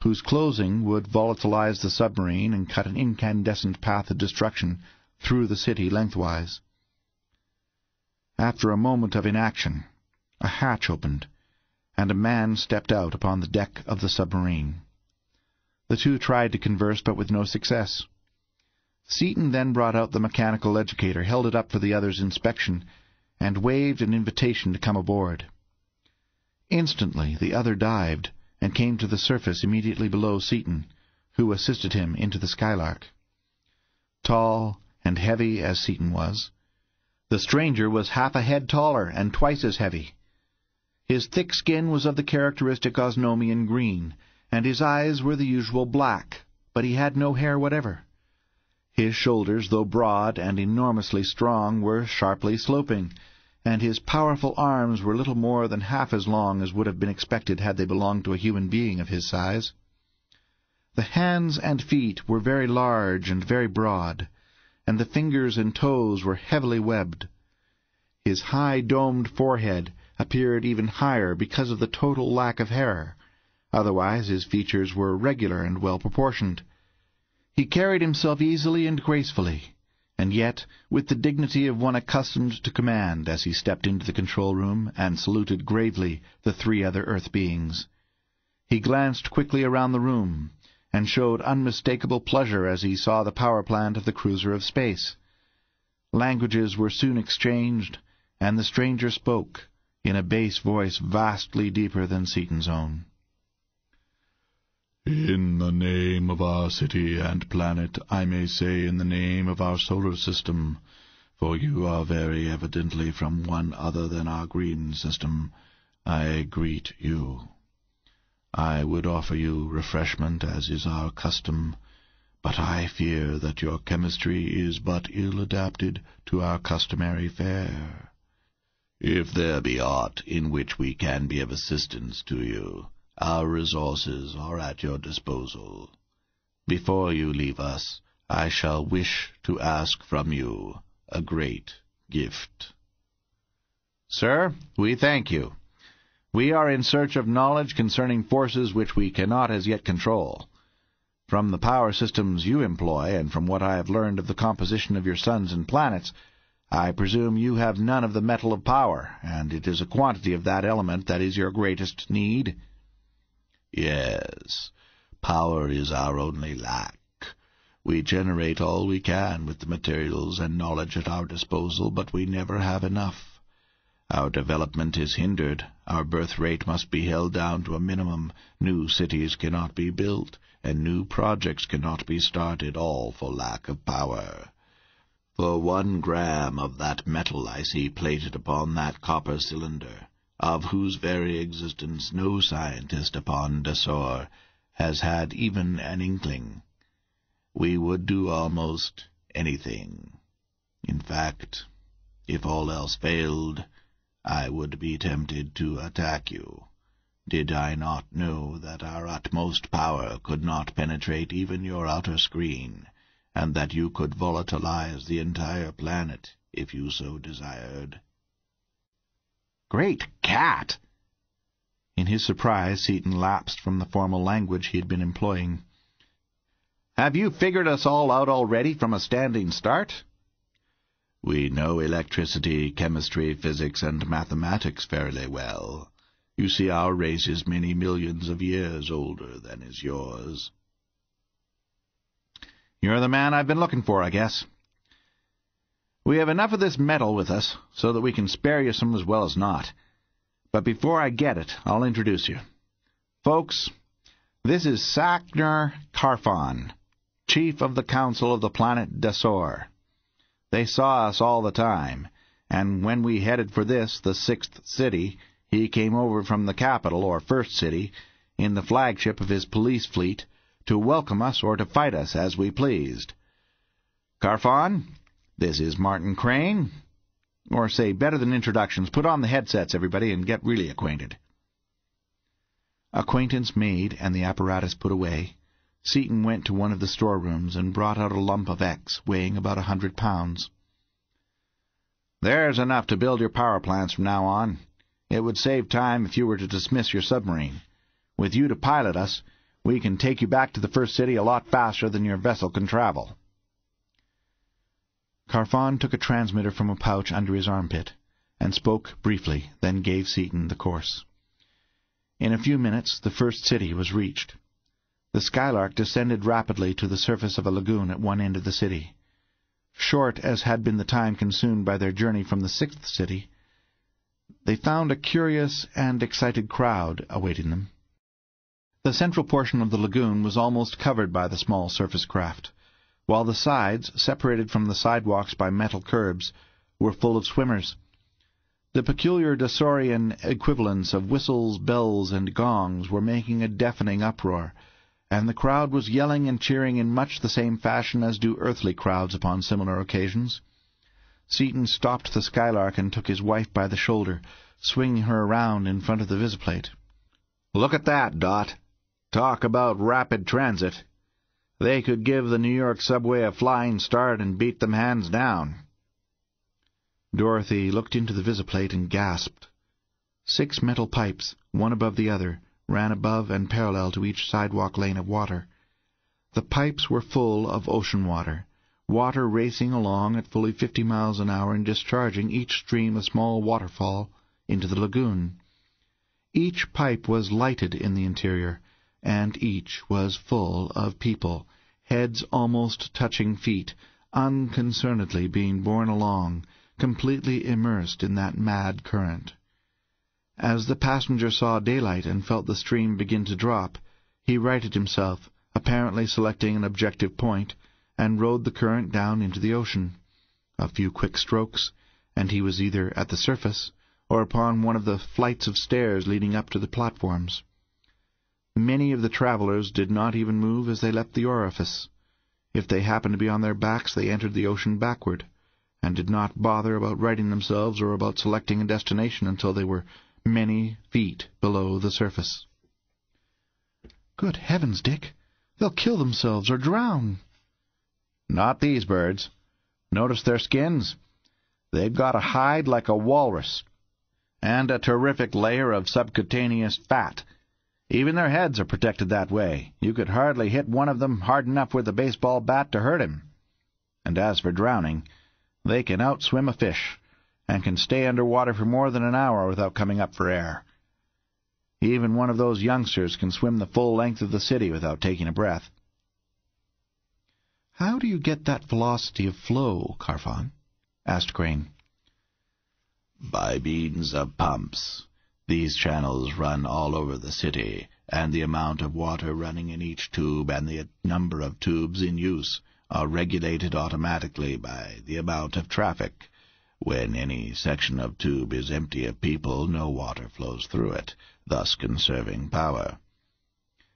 whose closing would volatilize the submarine and cut an incandescent path of destruction through the city lengthwise. After a moment of inaction, a hatch opened, and a man stepped out upon the deck of the submarine. The two tried to converse, but with no success. Seaton then brought out the mechanical educator, held it up for the other's inspection, and waved an invitation to come aboard. Instantly the other dived, and came to the surface immediately below Seaton, who assisted him into the Skylark. Tall and heavy as Seaton was, the stranger was half a head taller and twice as heavy. His thick skin was of the characteristic Osnomian green, and his eyes were the usual black, but he had no hair whatever. His shoulders, though broad and enormously strong, were sharply sloping, and his powerful arms were little more than half as long as would have been expected had they belonged to a human being of his size. The hands and feet were very large and very broad, and the fingers and toes were heavily webbed. His high domed forehead appeared even higher because of the total lack of hair. Otherwise his features were regular and well proportioned. He carried himself easily and gracefully, and yet with the dignity of one accustomed to command as he stepped into the control room and saluted gravely the three other Earth beings. He glanced quickly around the room, and showed unmistakable pleasure as he saw the power plant of the cruiser of space. Languages were soon exchanged, and the stranger spoke, in a bass voice vastly deeper than Seaton's own. In the name of our city and planet, I may say in the name of our solar system, for you are very evidently from one other than our green system, I greet you. I would offer you refreshment, as is our custom, but I fear that your chemistry is but ill adapted to our customary fare. If there be aught in which we can be of assistance to you, our resources are at your disposal. Before you leave us, I shall wish to ask from you a great gift. Sir, we thank you. We are in search of knowledge concerning forces which we cannot as yet control. From the power systems you employ, and from what I have learned of the composition of your suns and planets, I presume you have none of the metal of power, and it is a quantity of that element that is your greatest need. Yes, power is our only lack. We generate all we can with the materials and knowledge at our disposal, but we never have enough. Our development is hindered. Our birth rate must be held down to a minimum. New cities cannot be built, and new projects cannot be started, all for lack of power. For one gram of that metal I see plated upon that copper cylinder, of whose very existence no scientist upon Dasor has had even an inkling, we would do almost anything. In fact, if all else failed, I would be tempted to attack you, did I not know that our utmost power could not penetrate even your outer screen, and that you could volatilize the entire planet if you so desired. Great cat! In his surprise, Seaton lapsed from the formal language he had been employing. Have you figured us all out already from a standing start? We know electricity, chemistry, physics, and mathematics fairly well. You see, our race is many millions of years older than is yours. You're the man I've been looking for, I guess. We have enough of this metal with us so that we can spare you some as well as not. But before I get it, I'll introduce you. Folks, this is Sacner Carfon, Chief of the Council of the planet Dasor. They saw us all the time, and when we headed for this, the sixth city, he came over from the capital, or first city, in the flagship of his police fleet, to welcome us or to fight us as we pleased. Carfon, this is Martin Crane. Or say, better than introductions, put on the headsets, everybody, and get really acquainted. Acquaintance made and the apparatus put away, Seaton went to one of the storerooms and brought out a lump of X weighing about a hundred pounds. There's enough to build your power plants from now on. It would save time if you were to dismiss your submarine. With you to pilot us, we can take you back to the first city a lot faster than your vessel can travel. Carfon took a transmitter from a pouch under his armpit and spoke briefly, then gave Seaton the course. In a few minutes the first city was reached. The Skylark descended rapidly to the surface of a lagoon at one end of the city. Short as had been the time consumed by their journey from the sixth city, they found a curious and excited crowd awaiting them. The central portion of the lagoon was almost covered by the small surface craft, while the sides, separated from the sidewalks by metal curbs, were full of swimmers. The peculiar Dasorian equivalents of whistles, bells, and gongs were making a deafening uproar, and the crowd was yelling and cheering in much the same fashion as do earthly crowds upon similar occasions. Seaton stopped the Skylark and took his wife by the shoulder, swinging her around in front of the visiplate. "Look at that, Dot. Talk about rapid transit. They could give the New York subway a flying start and beat them hands down." Dorothy looked into the visiplate and gasped. Six metal pipes, one above the other, ran above and parallel to each sidewalk lane of water. The pipes were full of ocean water, water racing along at fully fifty miles an hour and discharging each stream a small waterfall into the lagoon. Each pipe was lighted in the interior, and each was full of people, heads almost touching feet, unconcernedly being borne along, completely immersed in that mad current. As the passenger saw daylight and felt the stream begin to drop, he righted himself, apparently selecting an objective point, and rode the current down into the ocean. A few quick strokes, and he was either at the surface or upon one of the flights of stairs leading up to the platforms. Many of the travellers did not even move as they left the orifice. If they happened to be on their backs, they entered the ocean backward and did not bother about righting themselves or about selecting a destination until they were many feet below the surface. Good heavens, Dick! They'll kill themselves or drown. Not these birds. Notice their skins? They've got a hide like a walrus, and a terrific layer of subcutaneous fat. Even their heads are protected that way. You could hardly hit one of them hard enough with a baseball bat to hurt him. And as for drowning, they can outswim a fish, and can stay under water for more than an hour without coming up for air. Even one of those youngsters can swim the full length of the city without taking a breath. How do you get that velocity of flow, Carfon? asked Crane. By means of pumps. These channels run all over the city, and the amount of water running in each tube and the number of tubes in use are regulated automatically by the amount of traffic. When any section of tube is empty of people, no water flows through it, thus conserving power.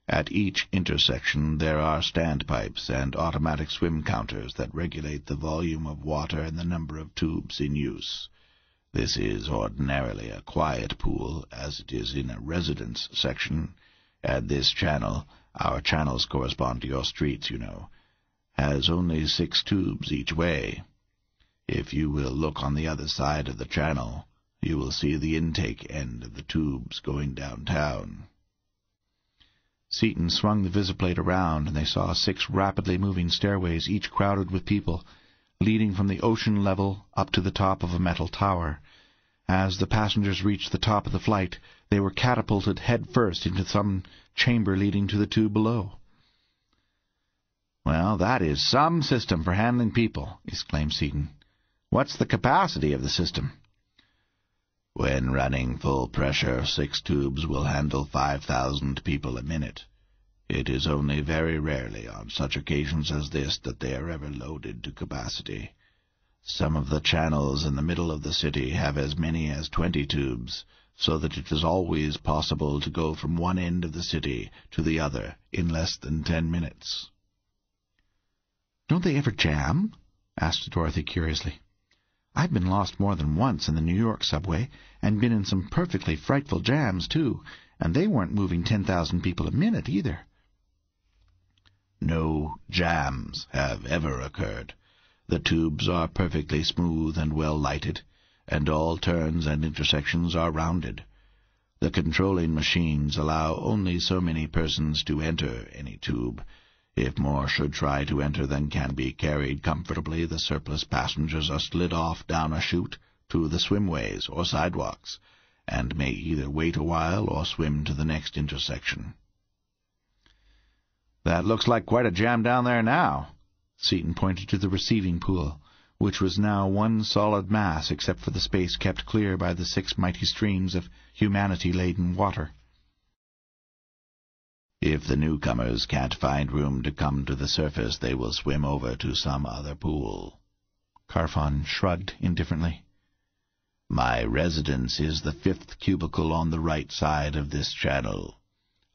At each intersection there are standpipes and automatic swim counters that regulate the volume of water and the number of tubes in use. This is ordinarily a quiet pool, as it is in a residence section, and this channel, our channels correspond to your streets, you know, has only six tubes each way. If you will look on the other side of the channel, you will see the intake end of the tubes going downtown. Seaton swung the visiplate around, and they saw six rapidly moving stairways, each crowded with people, leading from the ocean level up to the top of a metal tower. As the passengers reached the top of the flight, they were catapulted head first into some chamber leading to the tube below. Well, that is some system for handling people, exclaimed Seaton. What's the capacity of the system? When running full pressure, six tubes will handle 5,000 people a minute. It is only very rarely on such occasions as this that they are ever loaded to capacity. Some of the channels in the middle of the city have as many as twenty tubes, so that it is always possible to go from one end of the city to the other in less than ten minutes. Don't they ever jam? asked Dorothy curiously. I've been lost more than once in the New York subway, and been in some perfectly frightful jams, too, and they weren't moving ten thousand people a minute, either. No jams have ever occurred. The tubes are perfectly smooth and well lighted, and all turns and intersections are rounded. The controlling machines allow only so many persons to enter any tube. If more should try to enter than can be carried comfortably, the surplus passengers are slid off down a chute to the swimways or sidewalks, and may either wait a while or swim to the next intersection. That looks like quite a jam down there now. Seaton pointed to the receiving pool, which was now one solid mass except for the space kept clear by the six mighty streams of humanity-laden water. If the newcomers can't find room to come to the surface, they will swim over to some other pool. Carfon shrugged indifferently. My residence is the fifth cubicle on the right side of this channel.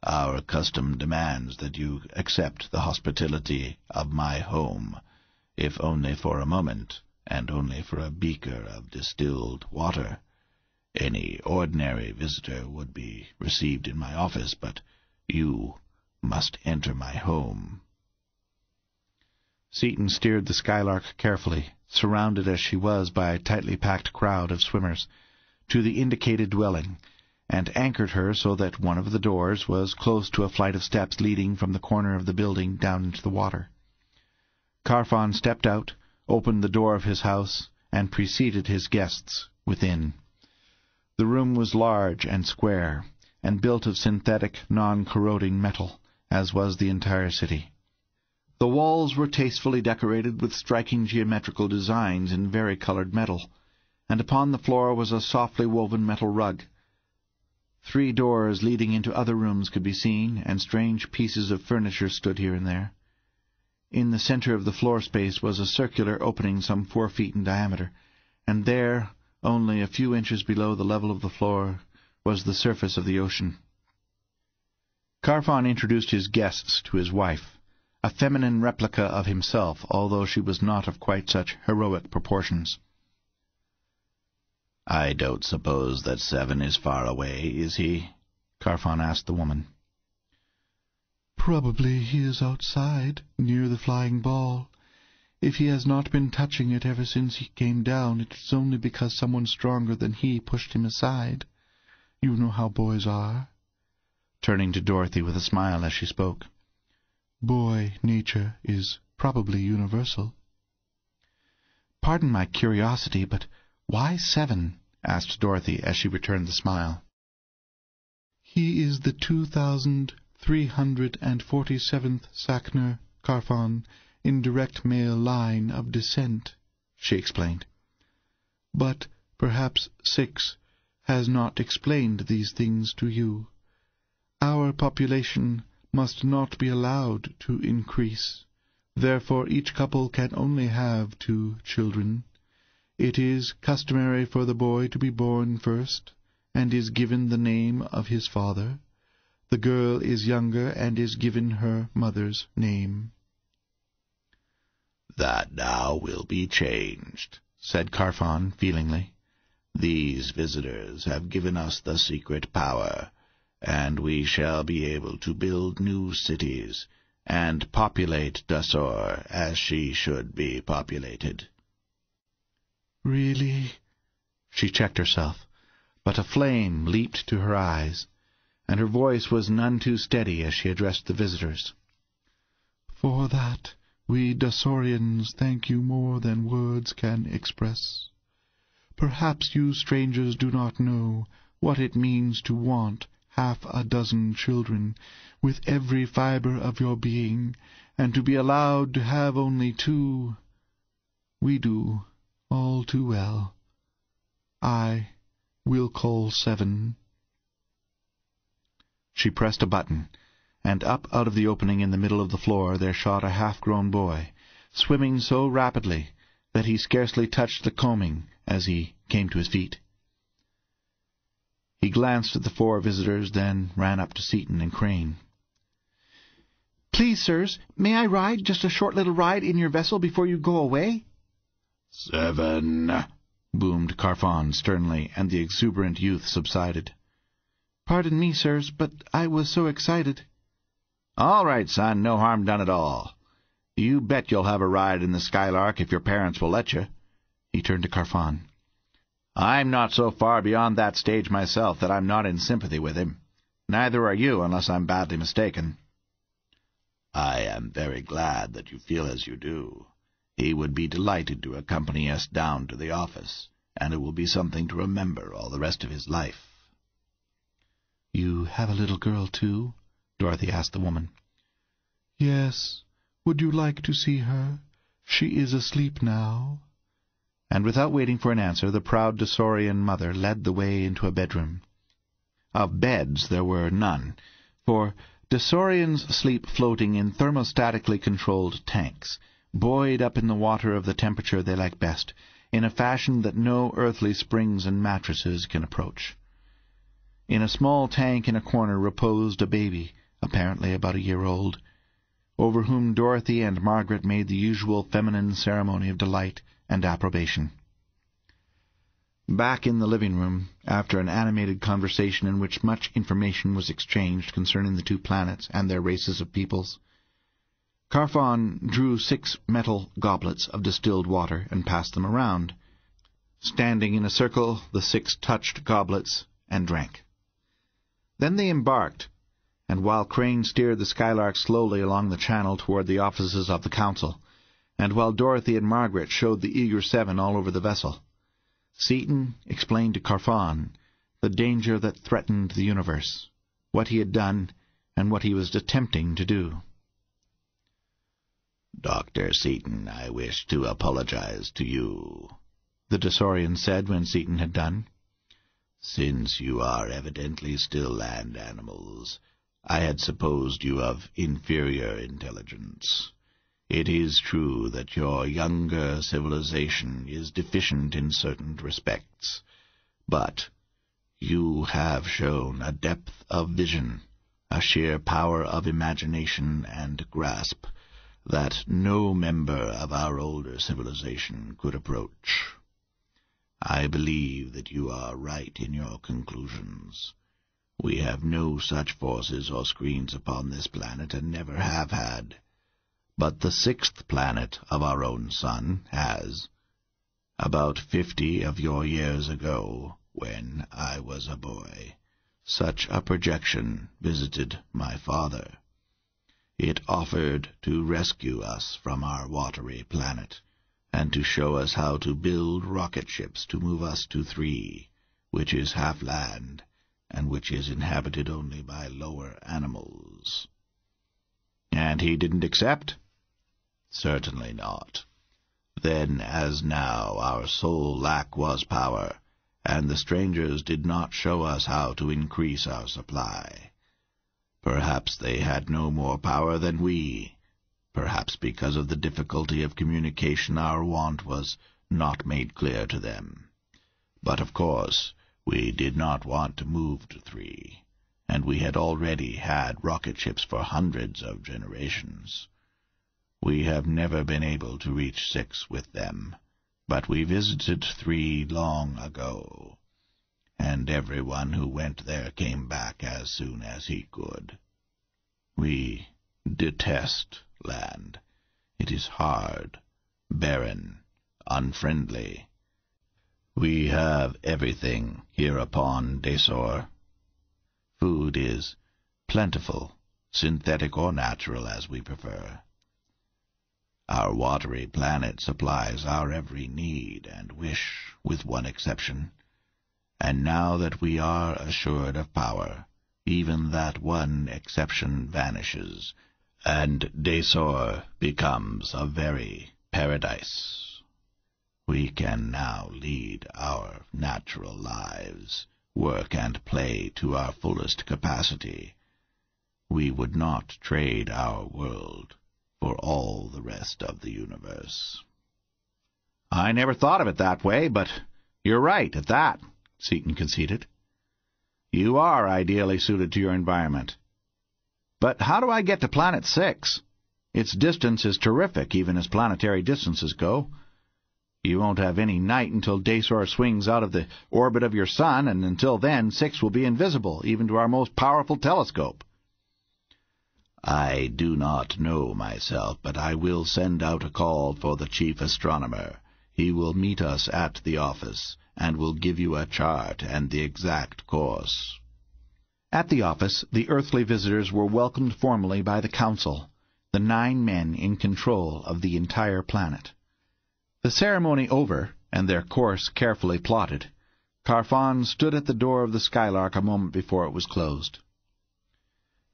Our custom demands that you accept the hospitality of my home, if only for a moment, and only for a beaker of distilled water. Any ordinary visitor would be received in my office, but you must enter my home. Seaton steered the Skylark carefully, surrounded as she was by a tightly packed crowd of swimmers, to the indicated dwelling, and anchored her so that one of the doors was close to a flight of steps leading from the corner of the building down into the water. Carfon stepped out, opened the door of his house, and preceded his guests within. The room was large and square, and built of synthetic, non-corroding metal, as was the entire city. The walls were tastefully decorated with striking geometrical designs in vari-coloured metal, and upon the floor was a softly woven metal rug. Three doors leading into other rooms could be seen, and strange pieces of furniture stood here and there. In the centre of the floor space was a circular opening some four feet in diameter, and there, only a few inches below the level of the floor, was the surface of the ocean. Carfon introduced his guests to his wife, a feminine replica of himself, although she was not of quite such heroic proportions. "I don't suppose that Seven is far away, is he?" Carfon asked the woman. "Probably he is outside, near the flying ball. If he has not been touching it ever since he came down, it is only because someone stronger than he pushed him aside. You know how boys are." Turning to Dorothy with a smile as she spoke. "Boy nature is probably universal." "Pardon my curiosity, but why seven?" asked Dorothy as she returned the smile. "He is the two thousand three hundred and forty-seventh Sacner Carfon in direct male line of descent," she explained. "But perhaps six has not explained these things to you. Our population must not be allowed to increase. Therefore each couple can only have two children. It is customary for the boy to be born first, and is given the name of his father. The girl is younger and is given her mother's name. That now will be changed, said Carfon feelingly. These visitors have given us the secret power, and we shall be able to build new cities and populate Dasor as she should be populated. Really? She checked herself, but a flame leaped to her eyes, and her voice was none too steady as she addressed the visitors. For that we Dasorians thank you more than words can express. Perhaps you strangers do not know what it means to want half a dozen children with every fibre of your being, and to be allowed to have only two. We do, all too well. I will call seven. She pressed a button, and up out of the opening in the middle of the floor there shot a half-grown boy, swimming so rapidly that he scarcely touched the coaming as he came to his feet. He glanced at the four visitors, then ran up to Seaton and Crane. "Please, sirs, may I ride just a short little ride in your vessel before you go away?" "Seven!" boomed Carfon sternly, and the exuberant youth subsided. "Pardon me, sirs, but I was so excited." All right, son, no harm done at all. You bet you'll have a ride in the Skylark if your parents will let you. He turned to Carfon. I'm not so far beyond that stage myself that I'm not in sympathy with him. Neither are you, unless I'm badly mistaken. I am very glad that you feel as you do. He would be delighted to accompany us down to the office, and it will be something to remember all the rest of his life. You have a little girl, too? Dorothy asked the woman. Yes. Would you like to see her? She is asleep now. And without waiting for an answer, the proud Dasorian mother led the way into a bedroom. Of beds there were none, for Dasorians sleep floating in thermostatically controlled tanks, buoyed up in the water of the temperature they like best, in a fashion that no earthly springs and mattresses can approach. In a small tank in a corner reposed a baby, apparently about a year old, over whom Dorothy and Margaret made the usual feminine ceremony of delight and approbation. Back in the living room, after an animated conversation in which much information was exchanged concerning the two planets and their races of peoples, Carfon drew six metal goblets of distilled water and passed them around. Standing in a circle, the six touched goblets and drank. Then they embarked, and while Crane steered the Skylark slowly along the channel toward the offices of the Council, and while Dorothy and Margaret showed the eager seven all over the vessel, Seaton explained to Carfon the danger that threatened the universe, what he had done, and what he was attempting to do. Dr. Seaton, I wish to apologize to you, the Dasorian said when Seaton had done. Since you are evidently still land animals, I had supposed you of inferior intelligence. It is true that your younger civilization is deficient in certain respects, but you have shown a depth of vision, a sheer power of imagination and grasp that no member of our older civilization could approach. I believe that you are right in your conclusions. We have no such forces or screens upon this planet and never have had. But the sixth planet of our own sun has. About fifty of your years ago, when I was a boy, such a projection visited my father. It offered to rescue us from our watery planet, and to show us how to build rocket ships to move us to three, which is half land, and which is inhabited only by lower animals. And he didn't accept? Certainly not. Then as now our sole lack was power, and the strangers did not show us how to increase our supply. Perhaps they had no more power than we. Perhaps because of the difficulty of communication our want was not made clear to them. But of course we did not want to move to three, and we had already had rocket ships for hundreds of generations. We have never been able to reach six with them, but we visited three long ago, and everyone who went there came back as soon as he could. We detest land. It is hard, barren, unfriendly. We have everything here upon Dasor. Food is plentiful, synthetic or natural as we prefer. Our watery planet supplies our every need and wish, with one exception. And now that we are assured of power, even that one exception vanishes, and Dasor becomes a very paradise. We can now lead our natural lives, work and play to our fullest capacity. We would not trade our world for all the rest of the universe. I never thought of it that way, but you're right at that, Seaton conceded. You are ideally suited to your environment. But how do I get to Planet 6? Its distance is terrific, even as planetary distances go. You won't have any night until Dasor swings out of the orbit of your sun, and until then, Six will be invisible, even to our most powerful telescope. I do not know myself, but I will send out a call for the chief astronomer. He will meet us at the office, and will give you a chart and the exact course. At the office, the earthly visitors were welcomed formally by the Council, the nine men in control of the entire planet. The ceremony over, and their course carefully plotted, Carfon stood at the door of the Skylark a moment before it was closed.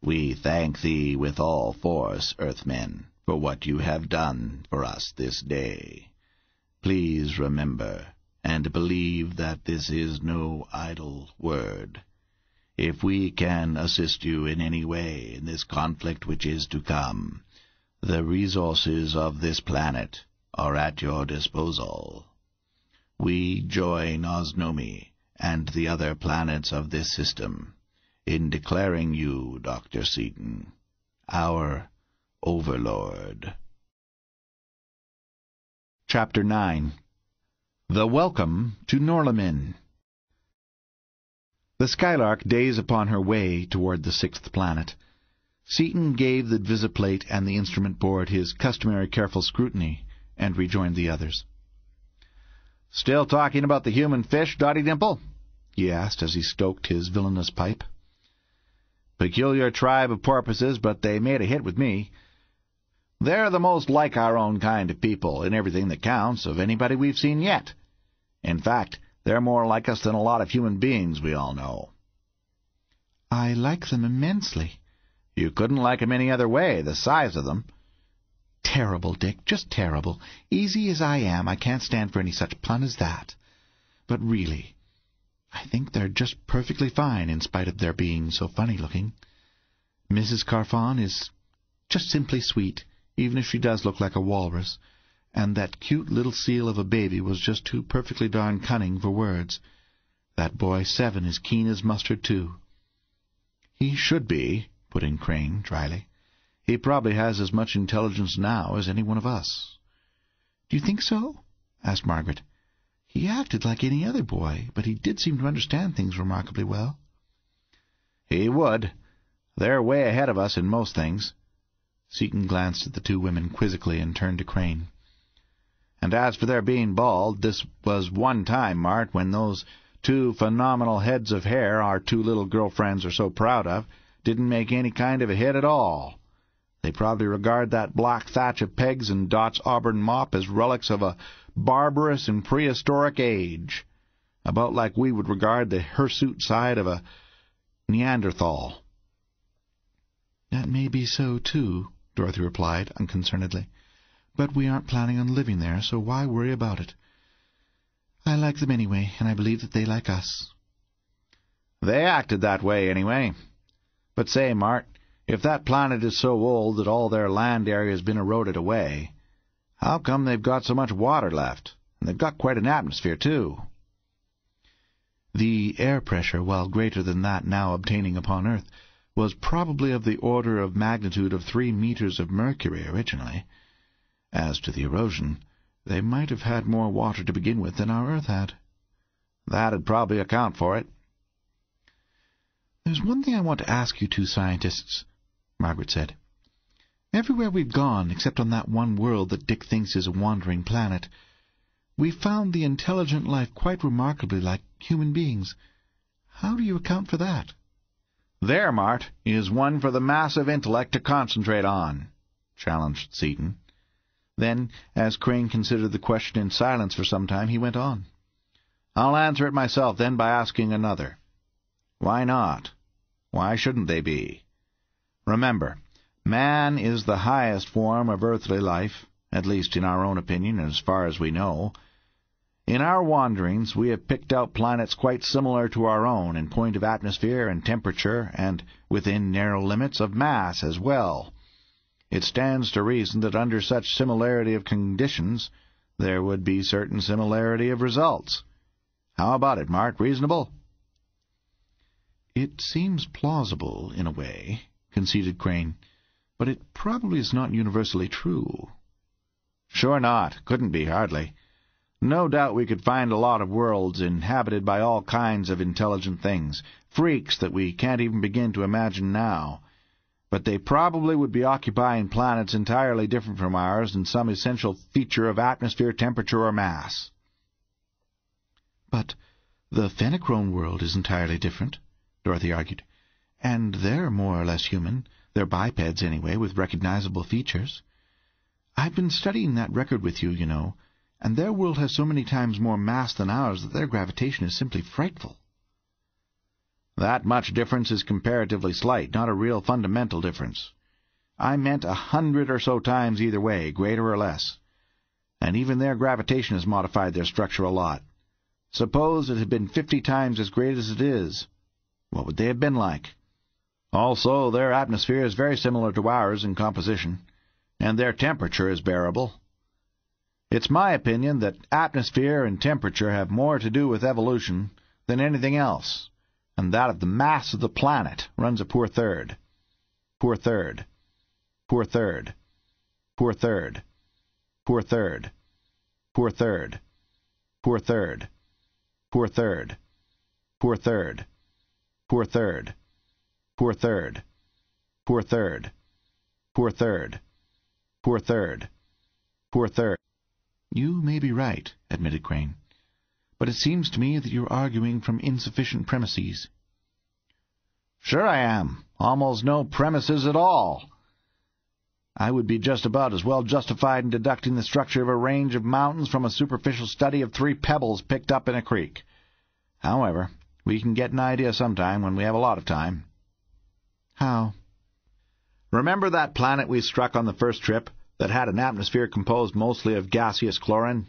We thank thee with all force, Earthmen, for what you have done for us this day. Please remember and believe that this is no idle word. If we can assist you in any way in this conflict which is to come, the resources of this planet are at your disposal. We join Osnome and the other planets of this system in declaring you, Dr. Seaton, our overlord. Chapter 9 The Welcome to Norlamin The Skylark days upon her way toward the sixth planet. Seaton gave the visiplate and the instrument board his customary careful scrutiny, and rejoined the others. "Still talking about the human fish, Dotty Dimple?" he asked as he stoked his villainous pipe. Peculiar tribe of porpoises, but they made a hit with me. They're the most like our own kind of people, in everything that counts, of anybody we've seen yet. In fact, they're more like us than a lot of human beings we all know. I like them immensely. You couldn't like 'em any other way, the size of them. Terrible, Dick, just terrible. Easy as I am, I can't stand for any such pun as that. But really, I think they're just perfectly fine in spite of their being so funny-looking. Mrs. Carfon is just simply sweet, even if she does look like a walrus, and that cute little seal of a baby was just too perfectly darn cunning for words. That boy Seven is keen as mustard, too. He should be, put in Crane, dryly. He probably has as much intelligence now as any one of us. Do you think so? asked Margaret. He acted like any other boy, but he did seem to understand things remarkably well. He would. They're way ahead of us in most things. Seaton glanced at the two women quizzically and turned to Crane. And as for their being bald, this was one time, Mart, when those two phenomenal heads of hair our two little girlfriends are so proud of didn't make any kind of a hit at all. They probably regard that black thatch of Pegs and Dot's auburn mop as relics of a barbarous and prehistoric age, about like we would regard the hirsute side of a Neanderthal. That may be so, too, Dorothy replied unconcernedly. But we aren't planning on living there, so why worry about it? I like them anyway, and I believe that they like us. They acted that way, anyway. But say, Mart, if that planet is so old that all their land area has been eroded away, how come they've got so much water left? And they've got quite an atmosphere, too. The air pressure, while greater than that now obtaining upon Earth, was probably of the order of magnitude of three meters of mercury originally. As to the erosion, they might have had more water to begin with than our Earth had. That'd probably account for it. There's one thing I want to ask you two scientists, Margaret said. Everywhere we've gone, except on that one world that Dick thinks is a wandering planet, we've found the intelligent life quite remarkably like human beings. How do you account for that? There, Mart, is one for the massive intellect to concentrate on, challenged Seaton. Then, as Crane considered the question in silence for some time, he went on. I'll answer it myself then by asking another. Why not? Why shouldn't they be? Remember, Man is the highest form of earthly life, at least in our own opinion and as far as we know. In our wanderings we have picked out planets quite similar to our own in point of atmosphere and temperature and, within narrow limits, of mass as well. It stands to reason that under such similarity of conditions there would be certain similarity of results. How about it, Mart? Reasonable? It seems plausible, in a way, conceded Crane but it probably is not universally true. Sure not. Couldn't be, hardly. No doubt we could find a lot of worlds inhabited by all kinds of intelligent things, freaks that we can't even begin to imagine now. But they probably would be occupying planets entirely different from ours in some essential feature of atmosphere, temperature, or mass. But the Fenachrone world is entirely different, Dorothy argued. And they're more or less human. They're bipeds, anyway, with recognizable features. I've been studying that record with you, you know, and their world has so many times more mass than ours that their gravitation is simply frightful. That much difference is comparatively slight, not a real fundamental difference. I meant a hundred or so times either way, greater or less. And even their gravitation has modified their structure a lot. Suppose it had been fifty times as great as it is. What would they have been like? Also, their atmosphere is very similar to ours in composition, and their temperature is bearable. It's my opinion that atmosphere and temperature have more to do with evolution than anything else, and that of the mass of the planet runs a poor third. Poor third. Poor third. Poor third. Poor third. Poor third. Poor third. Poor third. Poor third. Poor third. Poor third. Poor third. Poor third. Poor third. Poor third. You may be right, admitted Crane. But it seems to me that you're arguing from insufficient premises. Sure I am. Almost no premises at all. I would be just about as well justified in deducting the structure of a range of mountains from a superficial study of three pebbles picked up in a creek. However, we can get an idea sometime when we have a lot of time. How? Remember that planet we struck on the first trip that had an atmosphere composed mostly of gaseous chlorine?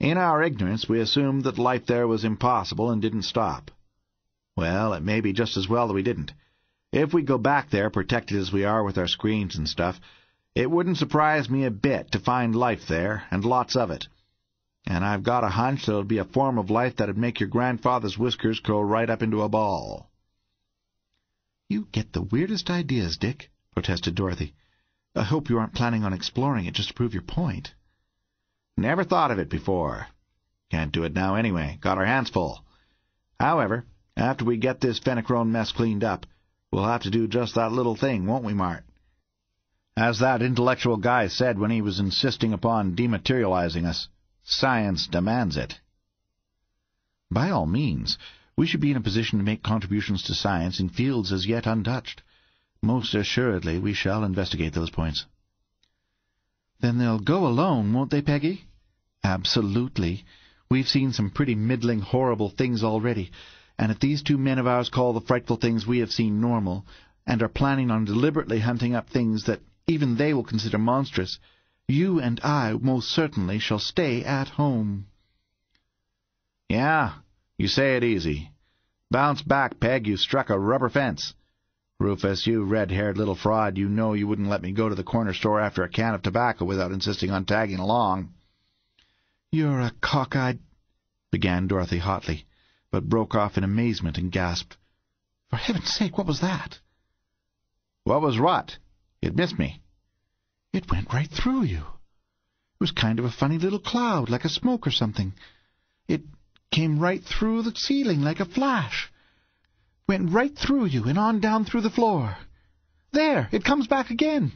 In our ignorance, we assumed that life there was impossible and didn't stop. Well, it may be just as well that we didn't. If we go back there, protected as we are with our screens and stuff, it wouldn't surprise me a bit to find life there, and lots of it. And I've got a hunch that it'll be a form of life that'd make your grandfather's whiskers curl right up into a ball. You get the weirdest ideas, Dick, protested Dorothy. I hope you aren't planning on exploring it just to prove your point. Never thought of it before. Can't do it now anyway. Got our hands full. However, after we get this Fenachrone mess cleaned up, we'll have to do just that little thing, won't we, Mart? As that intellectual guy said when he was insisting upon dematerializing us, science demands it. By all means. We should be in a position to make contributions to science in fields as yet untouched. Most assuredly we shall investigate those points. Then they'll go alone, won't they, Peggy? Absolutely. We've seen some pretty middling, horrible things already, and if these two men of ours call the frightful things we have seen normal, and are planning on deliberately hunting up things that even they will consider monstrous, you and I most certainly shall stay at home. Yeah, you say it easy. Bounce back, Peg, you struck a rubber fence. Rufus, you red-haired little fraud, you know you wouldn't let me go to the corner store after a can of tobacco without insisting on tagging along. You're a cockeyed... began Dorothy hotly, but broke off in amazement and gasped. For heaven's sake, what was that? What was what? It missed me. It went right through you. It was kind of a funny little cloud, like a smoke or something. It came right through the ceiling like a flash. Went right through you and on down through the floor. There! It comes back again!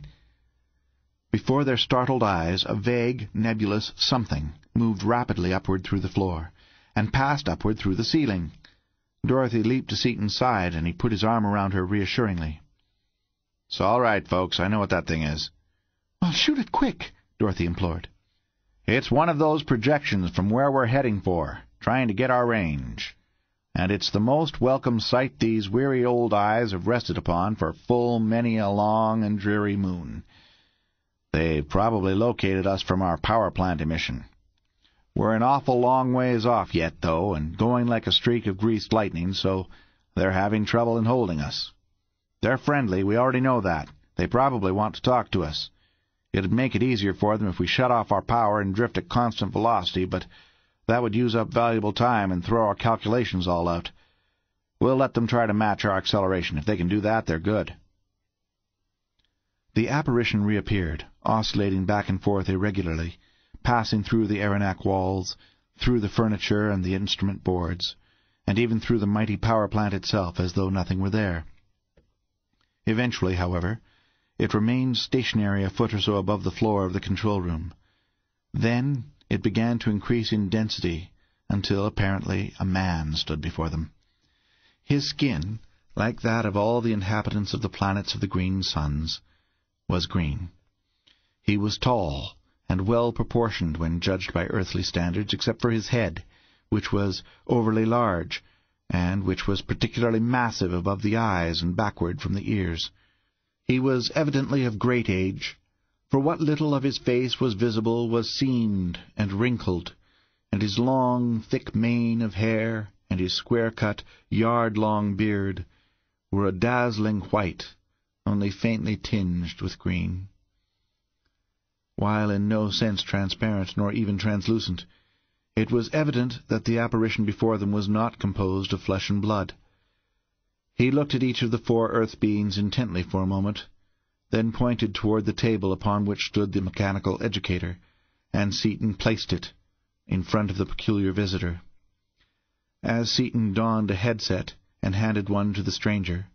Before their startled eyes, a vague, nebulous something moved rapidly upward through the floor, and passed upward through the ceiling. Dorothy leaped to Seaton's side, and he put his arm around her reassuringly. It's all right, folks. I know what that thing is. Well, shoot it quick, Dorothy implored. It's one of those projections from where we're heading for trying to get our range. And it's the most welcome sight these weary old eyes have rested upon for full many a long and dreary moon. They've probably located us from our power plant emission. We're an awful long ways off yet, though, and going like a streak of greased lightning, so they're having trouble in holding us. They're friendly, we already know that. They probably want to talk to us. It'd make it easier for them if we shut off our power and drift at constant velocity, but that would use up valuable time and throw our calculations all out. We'll let them try to match our acceleration. If they can do that, they're good. The apparition reappeared, oscillating back and forth irregularly, passing through the arenak walls, through the furniture and the instrument boards, and even through the mighty power plant itself as though nothing were there. Eventually, however, it remained stationary a foot or so above the floor of the control room. Then it began to increase in density until, apparently, a man stood before them. His skin, like that of all the inhabitants of the planets of the green suns, was green. He was tall and well proportioned when judged by earthly standards, except for his head, which was overly large, and which was particularly massive above the eyes and backward from the ears. He was evidently of great age, for what little of his face was visible was seamed and wrinkled, and his long, thick mane of hair and his square-cut, yard-long beard were a dazzling white, only faintly tinged with green. While in no sense transparent, nor even translucent, it was evident that the apparition before them was not composed of flesh and blood. He looked at each of the four earth beings intently for a moment, then pointed toward the table upon which stood the mechanical educator, and Seaton placed it in front of the peculiar visitor. As Seaton donned a headset and handed one to the stranger,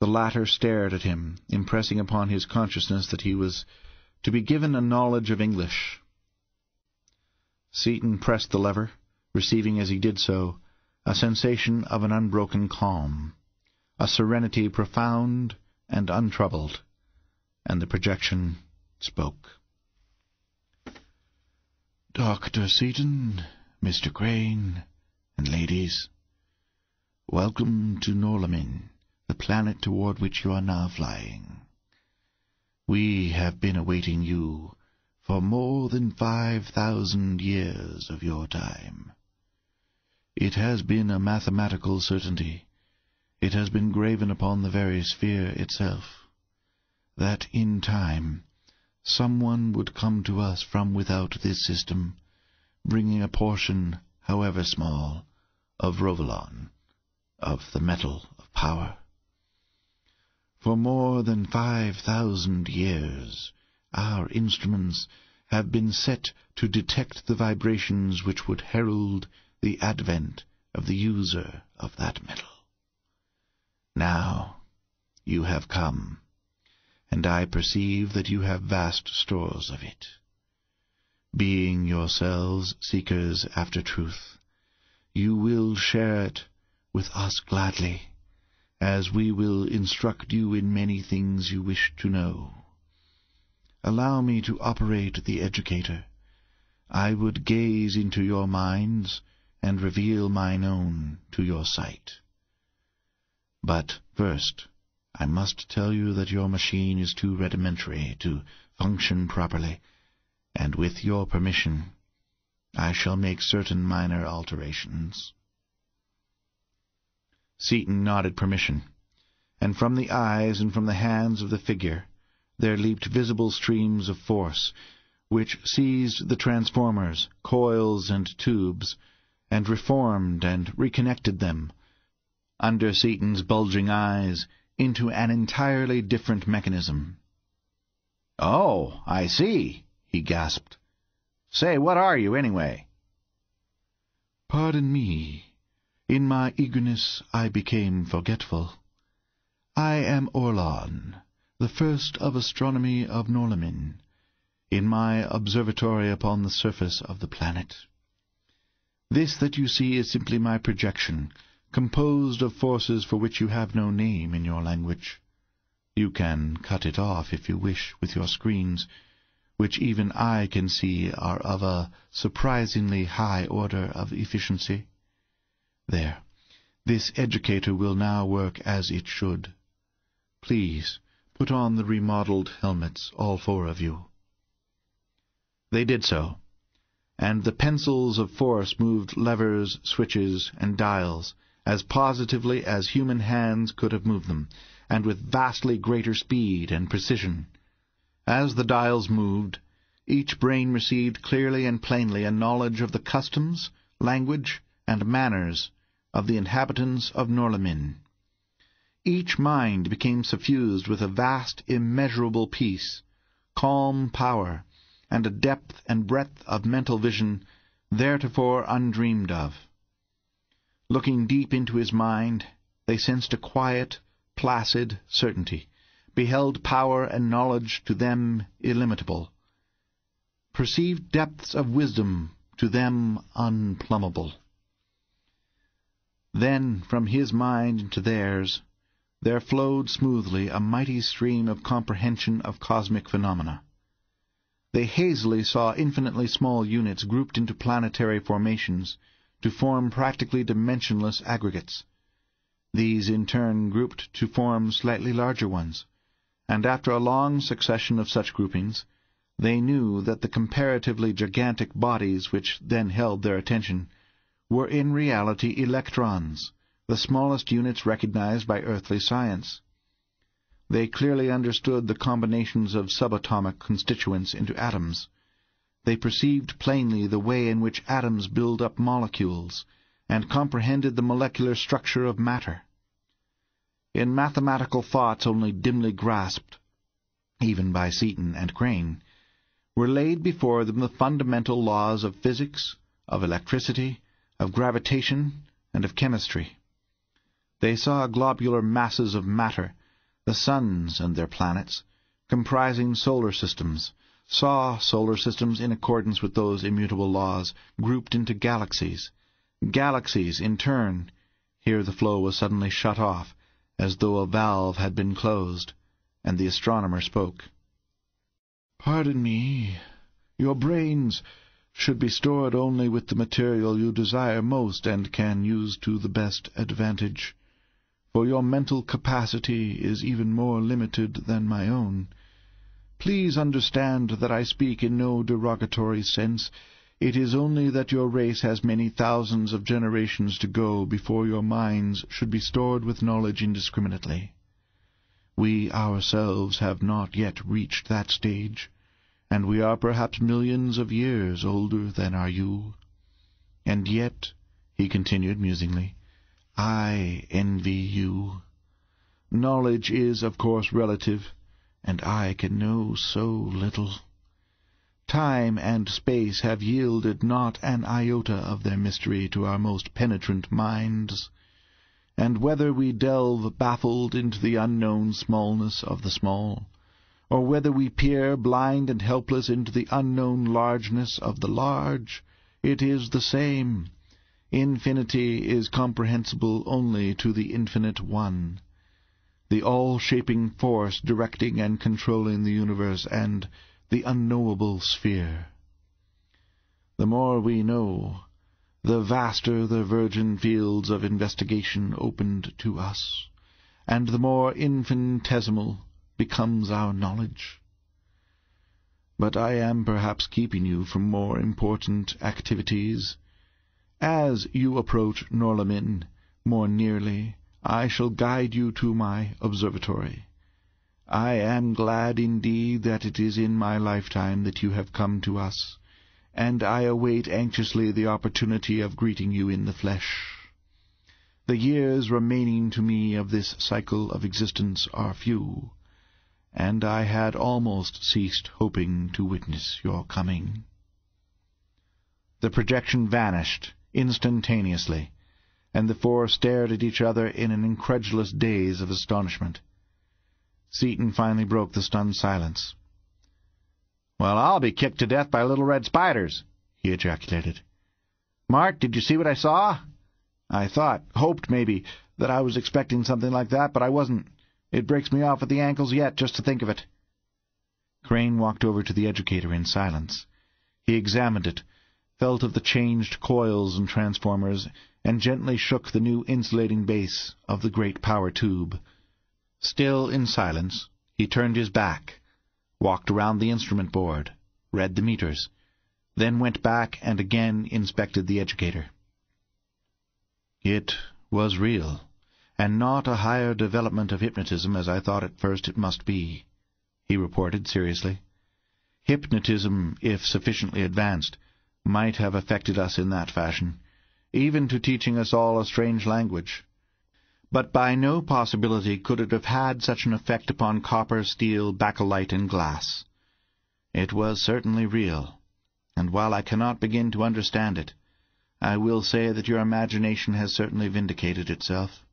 the latter stared at him, impressing upon his consciousness that he was to be given a knowledge of English. Seaton pressed the lever, receiving as he did so a sensation of an unbroken calm, a serenity profound and untroubled, and the projection spoke. Dr. Seaton, Mr. Crane, and ladies, welcome to Norlamin, the planet toward which you are now flying. We have been awaiting you for more than five thousand years of your time. It has been a mathematical certainty, it has been graven upon the very sphere itself, that in time someone would come to us from without this system, bringing a portion, however small, of Rovolon, of the metal of power. For more than five thousand years our instruments have been set to detect the vibrations which would herald the advent of the user of that metal. Now you have come, and I perceive that you have vast stores of it. Being yourselves seekers after truth, you will share it with us gladly, as we will instruct you in many things you wish to know. Allow me to operate the educator. I would gaze into your minds and reveal mine own to your sight. But first, I must tell you that your machine is too rudimentary to function properly, and with your permission, I shall make certain minor alterations. Seaton nodded permission, and from the eyes and from the hands of the figure there leaped visible streams of force, which seized the transformers, coils, and tubes, and reformed and reconnected them, under Seaton's bulging eyes, into an entirely different mechanism. "Oh, I see," he gasped. "Say, what are you, anyway?" "Pardon me. In my eagerness I became forgetful. I am Orlon, the first of astronomy of Norlamin, in my observatory upon the surface of the planet. This that you see is simply my projection, composed of forces for which you have no name in your language. You can cut it off if you wish with your screens, which even I can see are of a surprisingly high order of efficiency. There, this educator will now work as it should. Please, Put on the remodeled helmets, all four of you. They did so, and the pencils of force moved levers, switches, and dials as positively as human hands could have moved them, and with vastly greater speed and precision. As the dials moved, each brain received clearly and plainly a knowledge of the customs, language, and manners of the inhabitants of Norlamin. Each mind became suffused with a vast, immeasurable peace, calm power, and a depth and breadth of mental vision theretofore undreamed of. Looking deep into his mind, they sensed a quiet, placid certainty, beheld power and knowledge to them illimitable, perceived depths of wisdom to them unplumbable. Then from his mind into theirs there flowed smoothly a mighty stream of comprehension of cosmic phenomena. They hazily saw infinitely small units grouped into planetary formations to form practically dimensionless aggregates. These in turn grouped to form slightly larger ones, and after a long succession of such groupings, they knew that the comparatively gigantic bodies which then held their attention were in reality electrons, the smallest units recognized by earthly science. They clearly understood the combinations of subatomic constituents into atoms. They perceived plainly the way in which atoms build up molecules, and comprehended the molecular structure of matter. In mathematical thoughts only dimly grasped, even by Seaton and Crane, were laid before them the fundamental laws of physics, of electricity, of gravitation, and of chemistry. They saw globular masses of matter, the suns and their planets, comprising solar systems, saw solar systems in accordance with those immutable laws, grouped into galaxies. Galaxies, in turn, here the flow was suddenly shut off, as though a valve had been closed, and the astronomer spoke. Pardon me. Your brains should be stored only with the material you desire most and can use to the best advantage for your mental capacity is even more limited than my own. Please understand that I speak in no derogatory sense. It is only that your race has many thousands of generations to go before your minds should be stored with knowledge indiscriminately. We ourselves have not yet reached that stage, and we are perhaps millions of years older than are you. And yet, he continued musingly, I envy you. Knowledge is, of course, relative, and I can know so little. Time and space have yielded not an iota of their mystery to our most penetrant minds, and whether we delve baffled into the unknown smallness of the small, or whether we peer blind and helpless into the unknown largeness of the large, it is the same. Infinity is comprehensible only to the infinite One, the all-shaping force directing and controlling the universe and the unknowable sphere. The more we know, the vaster the virgin fields of investigation opened to us, and the more infinitesimal becomes our knowledge. But I am perhaps keeping you from more important activities as you approach Norlamin more nearly, I shall guide you to my observatory. I am glad indeed that it is in my lifetime that you have come to us, and I await anxiously the opportunity of greeting you in the flesh. The years remaining to me of this cycle of existence are few, and I had almost ceased hoping to witness your coming. The projection vanished, instantaneously, and the four stared at each other in an incredulous daze of astonishment. Seaton finally broke the stunned silence. "Well, I'll be kicked to death by little red spiders," he ejaculated. "Mart, did you see what I saw? I thought, hoped, maybe, that I was expecting something like that, but I wasn't. It breaks me off at the ankles yet, just to think of it." Crane walked over to the educator in silence. He examined it, felt of the changed coils and transformers, and gently shook the new insulating base of the great power tube. Still in silence, he turned his back, walked around the instrument board, read the meters, then went back and again inspected the educator. It was real, and not a higher development of hypnotism as I thought at first it must be, he reported seriously. Hypnotism, if sufficiently advanced, might have affected us in that fashion, even to teaching us all a strange language. But by no possibility could it have had such an effect upon copper, steel, bakelite, and glass. It was certainly real, and while I cannot begin to understand it, I will say that your imagination has certainly vindicated itself.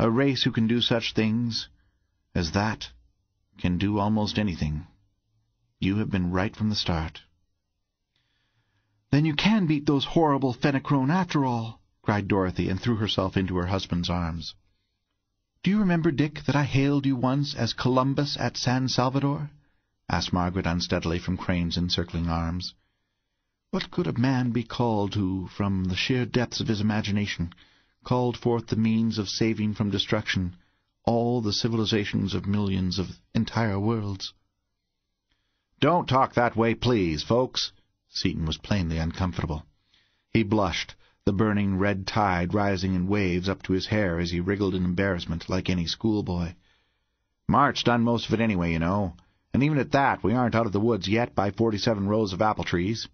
A race who can do such things as that can do almost anything. You have been right from the start. Then you can beat those horrible Fenachrone after all, cried Dorothy, and threw herself into her husband's arms. Do you remember, Dick, that I hailed you once as Columbus at San Salvador? asked Margaret unsteadily from Crane's encircling arms. What could a man be called who, from the sheer depths of his imagination, called forth the means of saving from destruction all the civilizations of millions of entire worlds? Don't talk that way, please, folks. Seaton was plainly uncomfortable. He blushed, the burning red tide rising in waves up to his hair as he wriggled in embarrassment like any schoolboy. Mart done most of it anyway, you know, and even at that we aren't out of the woods yet by forty-seven rows of apple trees.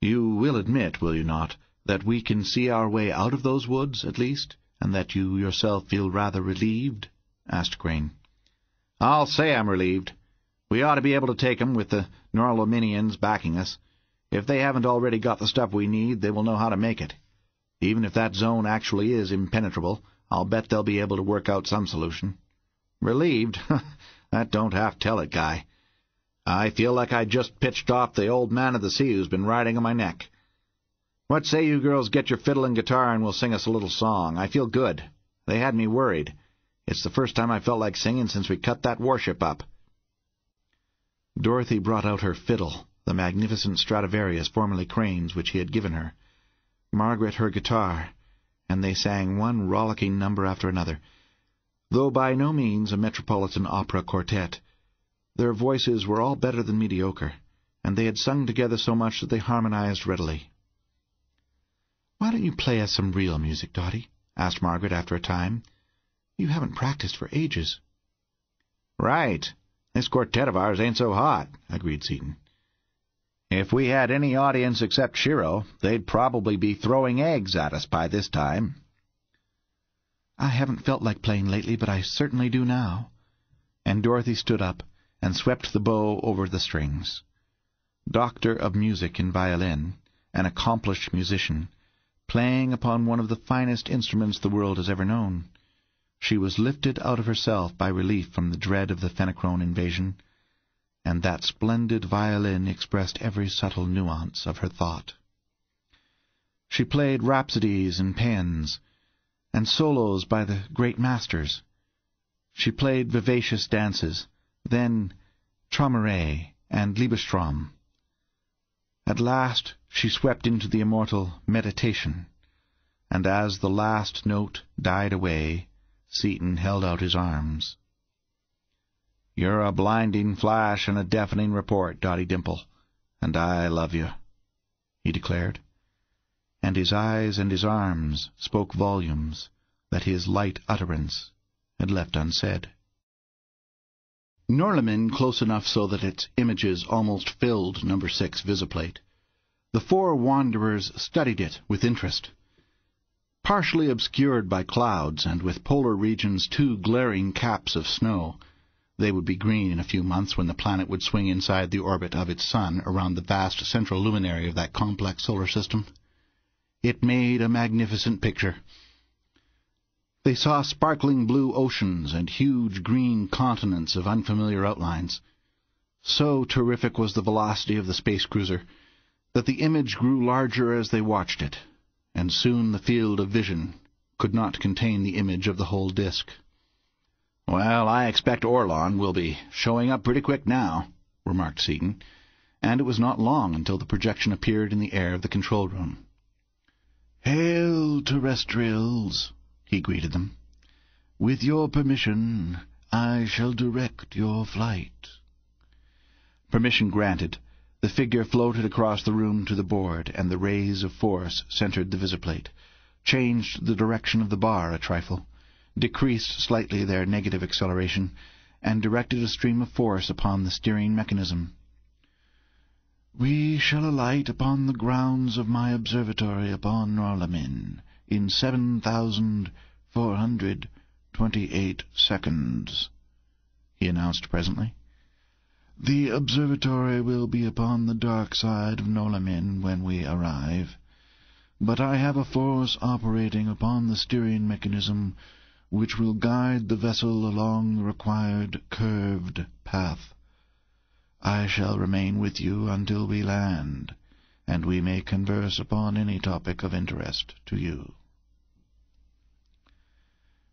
You will admit, will you not, that we can see our way out of those woods, at least, and that you yourself feel rather relieved? asked Crane. I'll say I'm relieved. We ought to be able to take 'em with the Norlaminians backing us. If they haven't already got the stuff we need, they will know how to make it. Even if that zone actually is impenetrable, I'll bet they'll be able to work out some solution. Relieved? that don't half tell it, Guy. I feel like I just pitched off the old man of the sea who's been riding on my neck. What say you girls get your fiddle and guitar and we'll sing us a little song? I feel good. They had me worried. It's the first time I felt like singing since we cut that warship up. Dorothy brought out her fiddle, the magnificent Stradivarius formerly Crane's which he had given her. Margaret her guitar, and they sang one rollicking number after another. Though by no means a Metropolitan Opera quartet, their voices were all better than mediocre, and they had sung together so much that they harmonized readily. "Why don't you play us some real music, Dotty?" asked Margaret after a time. "You haven't practiced for ages." "Right. This quartet of ours ain't so hot," agreed Seaton. If we had any audience except Shiro, they'd probably be throwing eggs at us by this time. I haven't felt like playing lately, but I certainly do now. And Dorothy stood up and swept the bow over the strings. Doctor of music in violin, an accomplished musician, playing upon one of the finest instruments the world has ever known, she was lifted out of herself by relief from the dread of the Fenachrone invasion and that splendid violin expressed every subtle nuance of her thought. She played rhapsodies and paeans, and solos by the great masters. She played vivacious dances, then Traumerei and Liebestraum. At last she swept into the immortal meditation, and as the last note died away, Seaton held out his arms. You're a blinding flash and a deafening report, Dotty Dimple, and I love you, he declared. And his eyes and his arms spoke volumes that his light utterance had left unsaid. Norlamin close enough so that its images almost filled number six visiplate. The four wanderers studied it with interest. Partially obscured by clouds and with polar regions two glaring caps of snow, they would be green in a few months when the planet would swing inside the orbit of its sun around the vast central luminary of that complex solar system. It made a magnificent picture. They saw sparkling blue oceans and huge green continents of unfamiliar outlines. So terrific was the velocity of the space cruiser that the image grew larger as they watched it, and soon the field of vision could not contain the image of the whole disk. Well, I expect Orlon will be showing up pretty quick now, remarked Seaton, and it was not long until the projection appeared in the air of the control room. Hail, terrestrials, he greeted them. With your permission, I shall direct your flight. Permission granted. The figure floated across the room to the board, and the rays of force centered the visiplate, changed the direction of the bar a trifle, decreased slightly their negative acceleration, and directed a stream of force upon the steering mechanism. We shall alight upon the grounds of my observatory upon Norlamin in seven thousand four hundred twenty-eight seconds, he announced presently. The observatory will be upon the dark side of Norlamin when we arrive, but I have a force operating upon the steering mechanism which will guide the vessel along the required curved path. I shall remain with you until we land, and we may converse upon any topic of interest to you.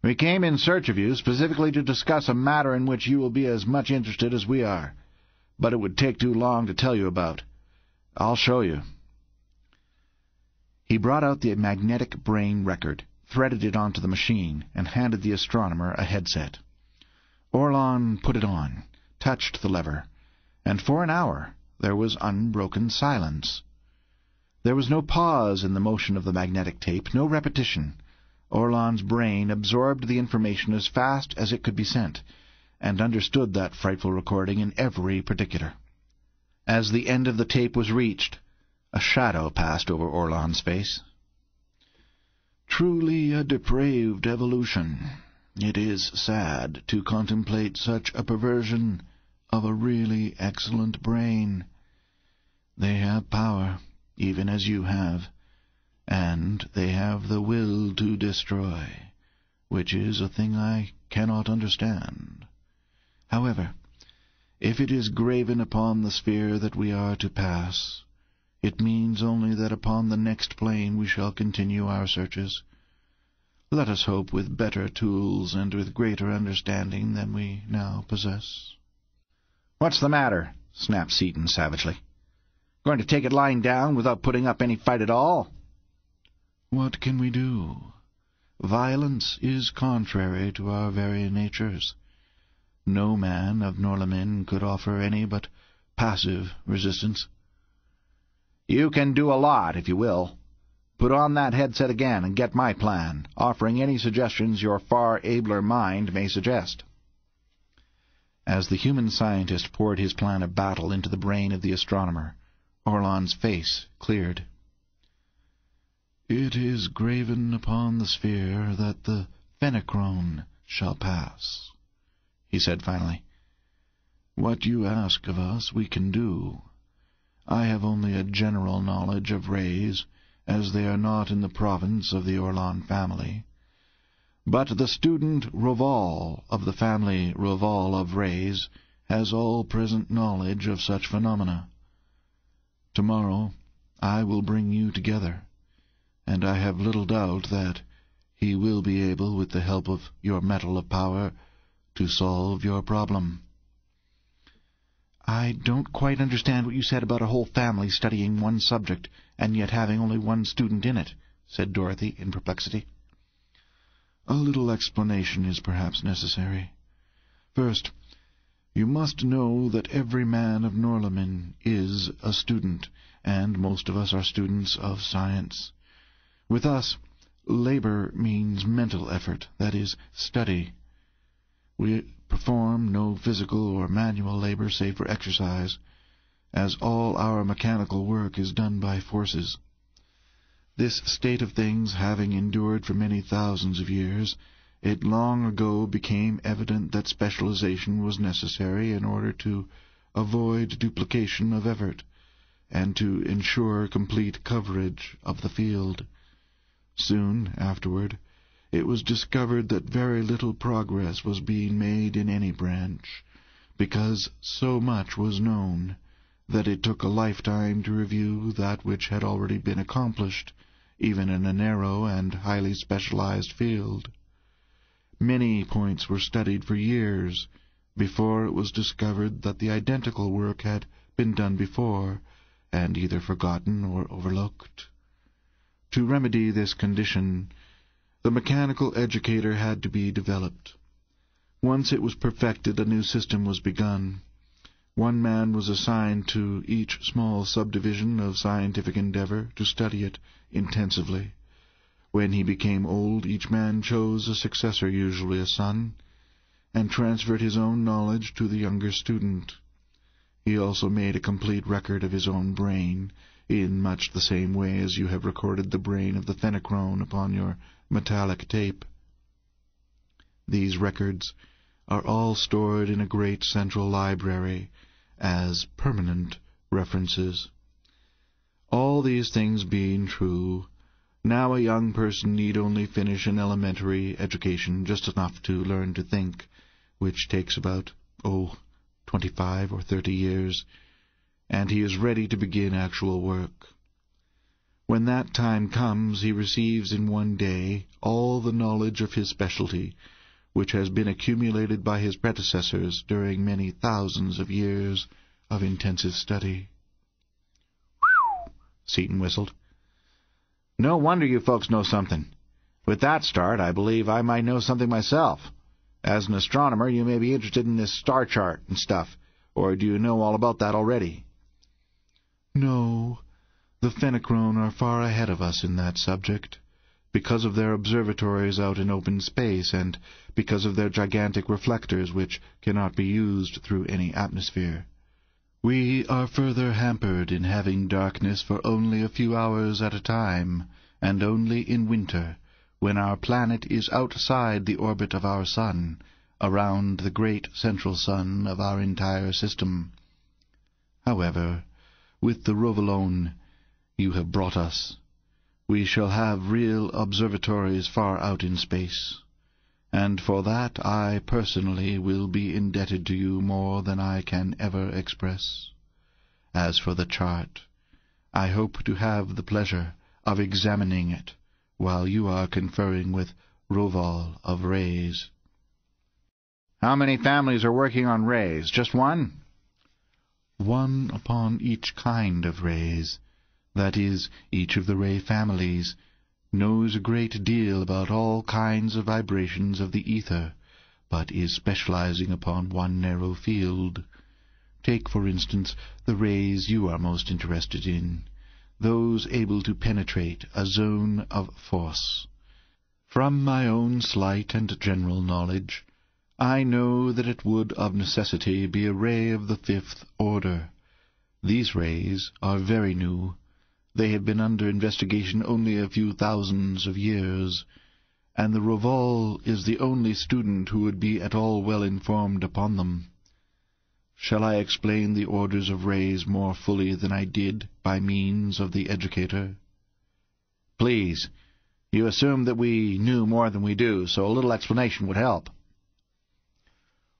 We came in search of you specifically to discuss a matter in which you will be as much interested as we are, but it would take too long to tell you about. I'll show you. He brought out the magnetic brain record, threaded it onto the machine, and handed the astronomer a headset. Orlon put it on, touched the lever, and for an hour there was unbroken silence. There was no pause in the motion of the magnetic tape, no repetition. Orlon's brain absorbed the information as fast as it could be sent, and understood that frightful recording in every particular. As the end of the tape was reached, a shadow passed over Orlon's face. Truly a depraved evolution. It is sad to contemplate such a perversion of a really excellent brain. They have power, even as you have, and they have the will to destroy, which is a thing I cannot understand. However, if it is graven upon the sphere that we are to pass, it means only that upon the next plane we shall continue our searches. Let us hope with better tools and with greater understanding than we now possess. What's the matter? snapped Seaton savagely. Going to take it lying down without putting up any fight at all? What can we do? Violence is contrary to our very natures. No man of Norlamin could offer any but passive resistance. You can do a lot, if you will. Put on that headset again and get my plan, offering any suggestions your far abler mind may suggest. As the human scientist poured his plan of battle into the brain of the astronomer, Orlon's face cleared. It is graven upon the sphere that the Fenachrone shall pass, he said finally. What you ask of us we can do. I have only a general knowledge of rays, as they are not in the province of the Orlon family. But the student Rovol of the family Rovol of rays has all present knowledge of such phenomena. Tomorrow I will bring you together, and I have little doubt that he will be able, with the help of your metal of power, to solve your problem. I don't quite understand what you said about a whole family studying one subject, and yet having only one student in it, said Dorothy in perplexity. A little explanation is perhaps necessary. First, you must know that every man of Norlamin is a student, and most of us are students of science. With us, labor means mental effort, that is, study. We perform no physical or manual labor save for exercise, as all our mechanical work is done by forces. This state of things having endured for many thousands of years, it long ago became evident that specialization was necessary in order to avoid duplication of effort, and to ensure complete coverage of the field. Soon afterward, it was discovered that very little progress was being made in any branch, because so much was known that it took a lifetime to review that which had already been accomplished, even in a narrow and highly specialized field. Many points were studied for years before it was discovered that the identical work had been done before, and either forgotten or overlooked. To remedy this condition, the mechanical educator had to be developed. Once it was perfected, a new system was begun. One man was assigned to each small subdivision of scientific endeavor to study it intensively. When he became old, each man chose a successor, usually a son, and transferred his own knowledge to the younger student. He also made a complete record of his own brain, in much the same way as you have recorded the brain of the Fenachrone upon your metallic tape. These records are all stored in a great central library as permanent references. All these things being true, Now a young person need only finish an elementary education, just enough to learn to think, which takes about, oh, twenty-five or thirty years, and he is ready to begin actual work. When that time comes, he receives in one day all the knowledge of his specialty, which has been accumulated by his predecessors during many thousands of years of intensive study. Seaton whistled. No wonder you folks know something. With that start, I believe I might know something myself. As an astronomer, you may be interested in this star chart and stuff, or do you know all about that already? No, the Fenachrone are far ahead of us in that subject, because of their observatories out in open space, and because of their gigantic reflectors which cannot be used through any atmosphere. We are further hampered in having darkness for only a few hours at a time, and only in winter, when our planet is outside the orbit of our sun, around the great central sun of our entire system. However, with the Rovolon you have brought us, we shall have real observatories far out in space, and for that I personally will be indebted to you more than I can ever express. As for the chart, I hope to have the pleasure of examining it while you are conferring with Rovol of Rays. How many families are working on rays? Just one? One upon each kind of rays. That is, each of the ray families knows a great deal about all kinds of vibrations of the ether, but is specializing upon one narrow field. Take, for instance, the rays you are most interested in, those able to penetrate a zone of force. From my own slight and general knowledge, I know that it would of necessity be a ray of the fifth order. These rays are very new. They have been under investigation only a few thousands of years, and the Rovol is the only student who would be at all well informed upon them. Shall I explain the orders of rays more fully than I did by means of the educator? Please. You assume that we knew more than we do, so a little explanation would help.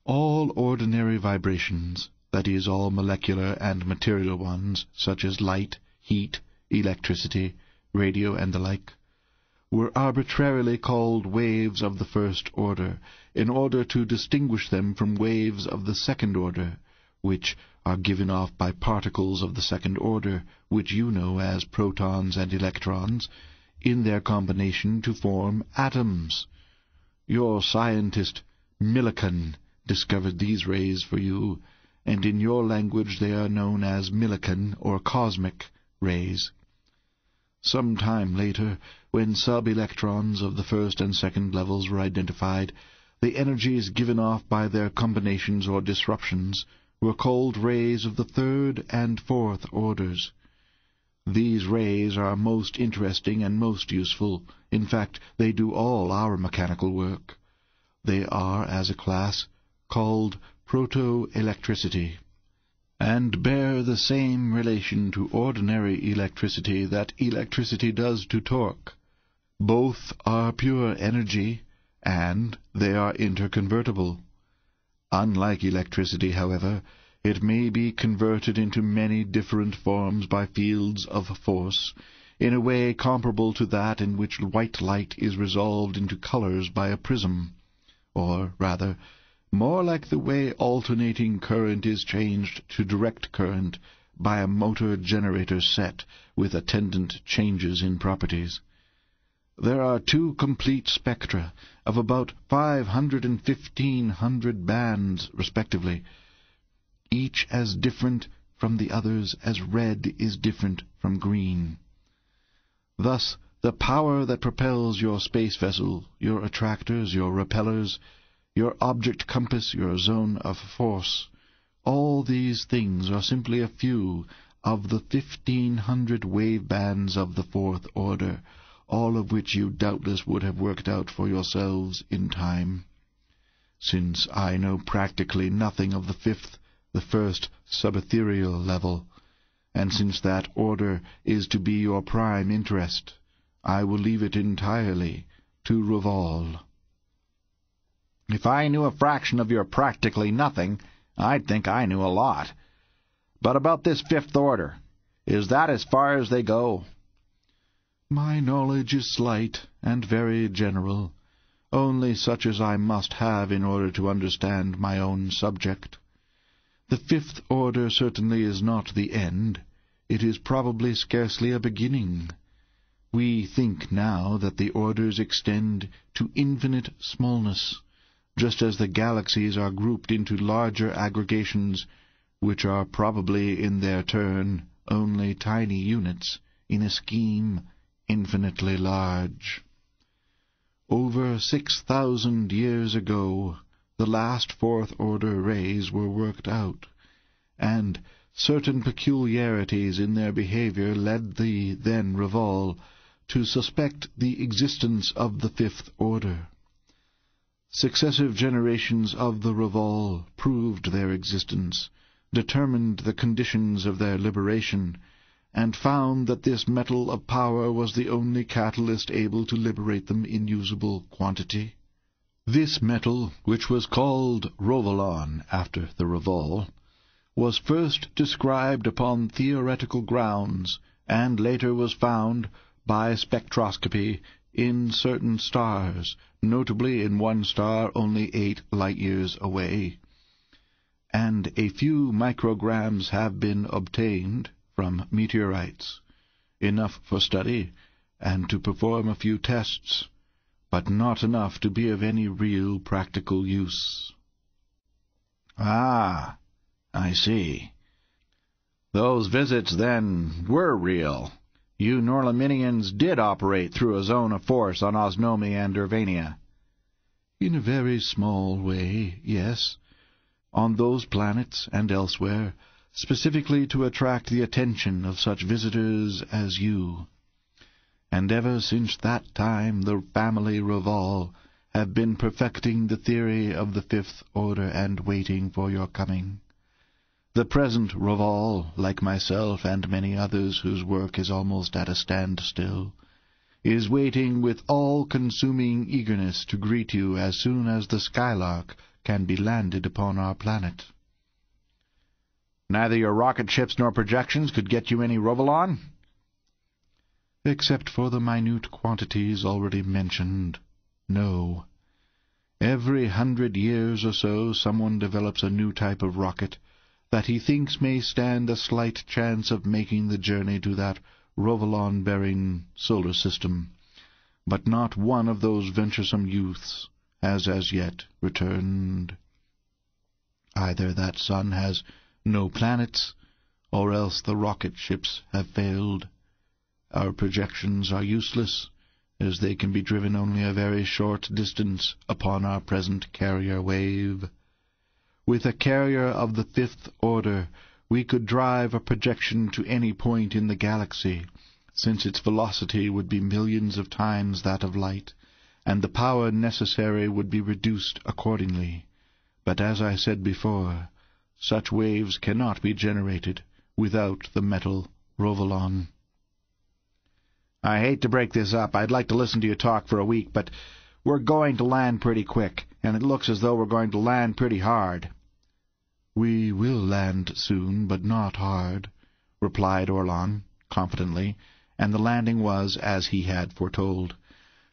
All ordinary vibrations, that is, all molecular and material ones, such as light, heat, electricity, radio, and the like, were arbitrarily called waves of the first order, in order to distinguish them from waves of the second order, which are given off by particles of the second order, which you know as protons and electrons, in their combination to form atoms. Your scientist, Millikan, discovered these rays for you, and in your language they are known as Millikan or cosmic rays. Some time later, when sub-electrons of the first and second levels were identified, the energies given off by their combinations or disruptions were called rays of the third and fourth orders. These rays are most interesting and most useful. In fact, they do all our mechanical work. They are, as a class, called proto-electricity, and bear the same relation to ordinary electricity that electricity does to torque. Both are pure energy, and they are interconvertible. Unlike electricity, however, it may be converted into many different forms by fields of force, in a way comparable to that in which white light is resolved into colours by a prism, or, rather, more like the way alternating current is changed to direct current by a motor generator set with attendant changes in properties. There are two complete spectra of about five hundred and fifteen hundred bands, respectively, each as different from the others as red is different from green. Thus, the power that propels your space vessel, your attractors, your repellers, your object compass, your zone of force. All these things are simply a few of the fifteen hundred wave bands of the fourth order, all of which you doubtless would have worked out for yourselves in time. Since I know practically nothing of the fifth, the first subethereal level, and since that order is to be your prime interest, I will leave it entirely to Rovol. If I knew a fraction of your practically nothing, I'd think I knew a lot. But about this fifth order, is that as far as they go? My knowledge is slight and very general, only such as I must have in order to understand my own subject. The fifth order certainly is not the end. It is probably scarcely a beginning. We think now that the orders extend to infinite smallness, just as the galaxies are grouped into larger aggregations, which are probably in their turn only tiny units in a scheme infinitely large. Over six thousand years ago the last fourth-order rays were worked out, and certain peculiarities in their behavior led the then Rovol to suspect the existence of the fifth order. Successive generations of the Rovol proved their existence, determined the conditions of their liberation, and found that this metal of power was the only catalyst able to liberate them in usable quantity. This metal, which was called Rovolon after the Rovol, was first described upon theoretical grounds, and later was found, by spectroscopy, in certain stars, notably in one star only eight light-years away. And a few micrograms have been obtained from meteorites, enough for study, and to perform a few tests but not enough to be of any real practical use. Ah, I see. Those visits, then, were real. You Norlaminians did operate through a zone of force on Osnome and Dervania. In a very small way, yes. On those planets and elsewhere, specifically to attract the attention of such visitors as you and ever since that time the family Rovol have been perfecting the theory of the fifth order and waiting for your coming. The present Rovol, like myself and many others whose work is almost at a standstill, is waiting with all-consuming eagerness to greet you as soon as the Skylark can be landed upon our planet. Neither your rocket ships nor projections could get you any Rovolon? Except for the minute quantities already mentioned, no. Every hundred years or so someone develops a new type of rocket that he thinks may stand a slight chance of making the journey to that Rovolon-bearing solar system, but not one of those venturesome youths has as yet returned. Either that sun has no planets, or else the rocket ships have failed. Our projections are useless, as they can be driven only a very short distance upon our present carrier wave. With a carrier of the fifth order, we could drive a projection to any point in the galaxy, since its velocity would be millions of times that of light, and the power necessary would be reduced accordingly. But as I said before, such waves cannot be generated without the metal Rovolon. I hate to break this up. I'd like to listen to you talk for a week, but we're going to land pretty quick, and it looks as though we're going to land pretty hard. We will land soon, but not hard, replied Orlon, confidently, and the landing was as he had foretold.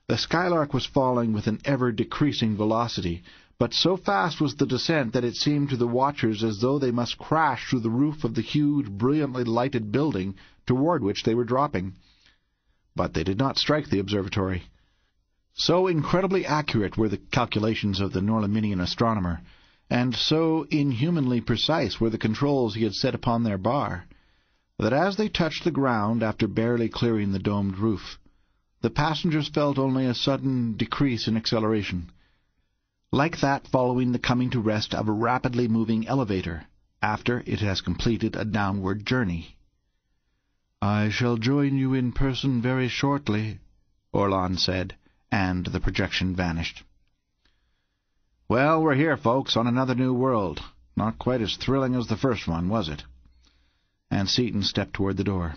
The Skylark was falling with an ever-decreasing velocity, but so fast was the descent that it seemed to the watchers as though they must crash through the roof of the huge, brilliantly lighted building toward which they were dropping but they did not strike the observatory. So incredibly accurate were the calculations of the Norlaminian astronomer, and so inhumanly precise were the controls he had set upon their bar, that as they touched the ground after barely clearing the domed roof, the passengers felt only a sudden decrease in acceleration, like that following the coming to rest of a rapidly moving elevator after it has completed a downward journey. I shall join you in person very shortly, Orlon said, and the projection vanished. Well, we're here, folks, on another new world. Not quite as thrilling as the first one, was it? And Seaton stepped toward the door.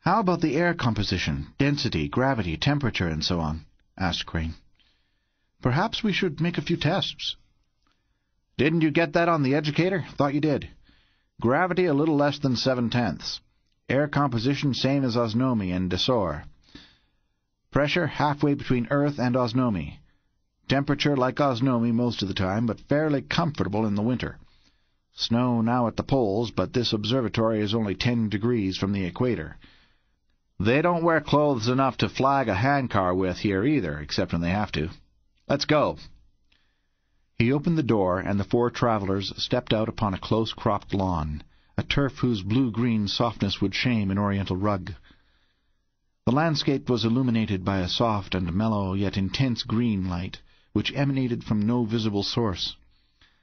How about the air composition, density, gravity, temperature, and so on? asked Crane. Perhaps we should make a few tests. Didn't you get that on the educator? Thought you did. Gravity a little less than seven-tenths. Air composition same as Osnome and Dasor. Pressure halfway between Earth and Osnome. Temperature like Osnome most of the time, but fairly comfortable in the winter. Snow now at the poles, but this observatory is only ten degrees from the equator. They don't wear clothes enough to flag a handcar with here either, except when they have to. Let's go. He opened the door, and the four travellers stepped out upon a close-cropped lawn, a turf whose blue-green softness would shame an oriental rug. The landscape was illuminated by a soft and mellow yet intense green light, which emanated from no visible source.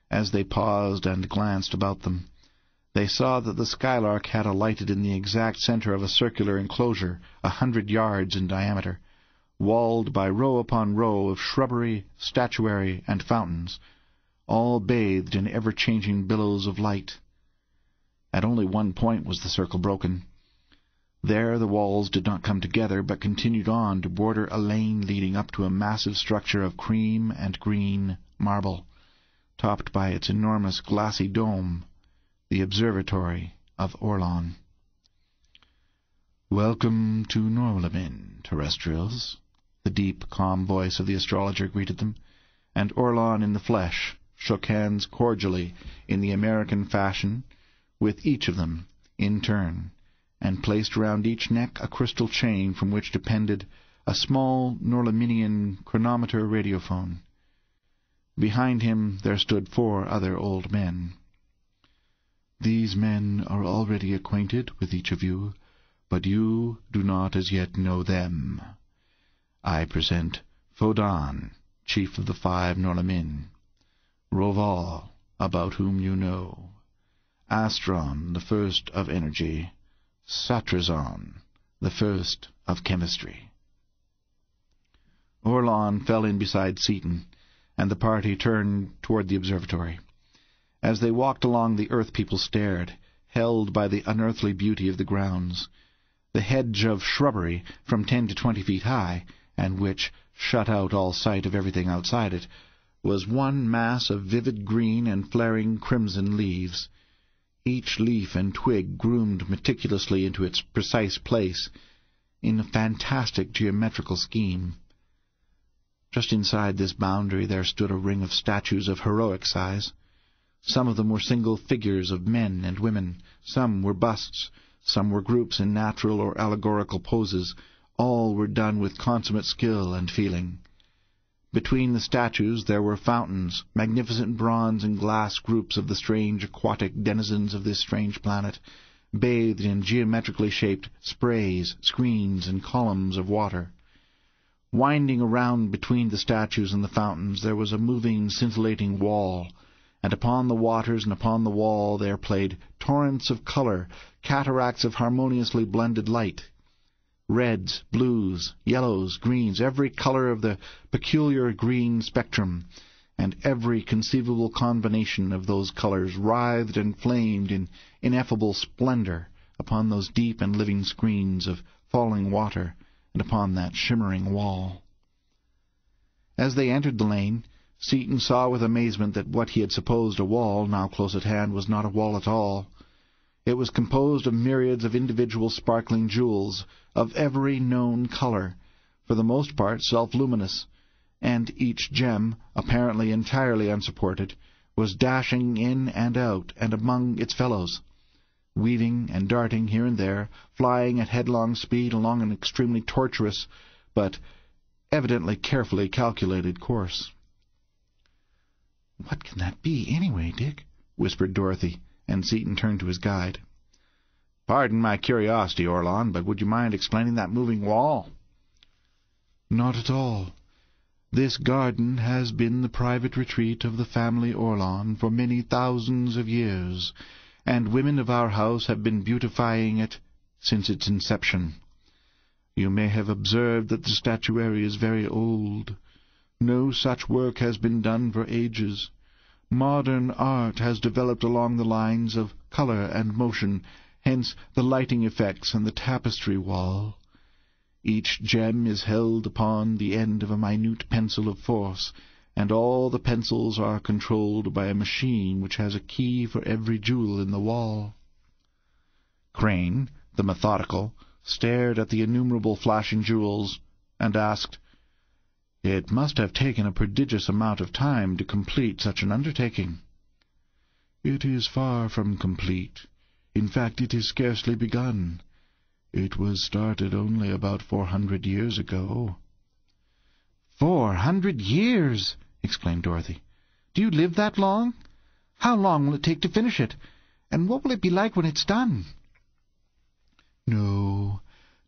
As they paused and glanced about them, they saw that the skylark had alighted in the exact centre of a circular enclosure a hundred yards in diameter, walled by row upon row of shrubbery, statuary, and fountains, all bathed in ever-changing billows of light. At only one point was the circle broken. There the walls did not come together, but continued on to border a lane leading up to a massive structure of cream and green marble topped by its enormous glassy dome, the Observatory of Orlon. Welcome to Norlamin, terrestrials, the deep, calm voice of the astrologer greeted them, and Orlon in the flesh shook hands cordially in the American fashion with each of them in turn, and placed round each neck a crystal chain from which depended a small Norlaminian chronometer radiophone. Behind him there stood four other old men. These men are already acquainted with each of you, but you do not as yet know them. I present Fodan, chief of the five Norlamin, Rovol, about whom you know, Astron, the first of energy, Satrazon, the first of chemistry. Orlon fell in beside Seaton, and the party turned toward the observatory. As they walked along, the Earth people stared, held by the unearthly beauty of the grounds. The hedge of shrubbery, from ten to twenty feet high, and which shut out all sight of everything outside it, was one mass of vivid green and flaring crimson leaves, each leaf and twig groomed meticulously into its precise place, in a fantastic geometrical scheme. Just inside this boundary there stood a ring of statues of heroic size. Some of them were single figures of men and women, some were busts, some were groups in natural or allegorical poses, all were done with consummate skill and feeling. Between the statues there were fountains, magnificent bronze and glass groups of the strange aquatic denizens of this strange planet, bathed in geometrically shaped sprays, screens, and columns of water. Winding around between the statues and the fountains there was a moving, scintillating wall, and upon the waters and upon the wall there played torrents of colour, cataracts of harmoniously blended light. Reds, blues, yellows, greens, every colour of the peculiar green spectrum, and every conceivable combination of those colours writhed and flamed in ineffable splendour upon those deep and living screens of falling water and upon that shimmering wall. As they entered the lane, Seaton saw with amazement that what he had supposed a wall, now close at hand, was not a wall at all. It was composed of myriads of individual sparkling jewels, of every known colour, for the most part self-luminous, and each gem, apparently entirely unsupported, was dashing in and out and among its fellows weaving and darting here and there, flying at headlong speed along an extremely tortuous but evidently carefully calculated course. "What can that be, anyway, Dick?" whispered Dorothy, and Seaton turned to his guide. "Pardon my curiosity, Orlon, but would you mind explaining that moving wall?" "Not at all. This garden has been the private retreat of the family Orlon for many thousands of years and women of our house have been beautifying it since its inception. You may have observed that the statuary is very old. No such work has been done for ages. Modern art has developed along the lines of colour and motion, hence the lighting effects and the tapestry wall. Each gem is held upon the end of a minute pencil of force, and all the pencils are controlled by a machine which has a key for every jewel in the wall. Crane, the methodical, stared at the innumerable flashing jewels, and asked, It must have taken a prodigious amount of time to complete such an undertaking. It is far from complete. In fact, it is scarcely begun. It was started only about four hundred years ago. Four hundred years! exclaimed Dorothy. Do you live that long? How long will it take to finish it? And what will it be like when it's done? No,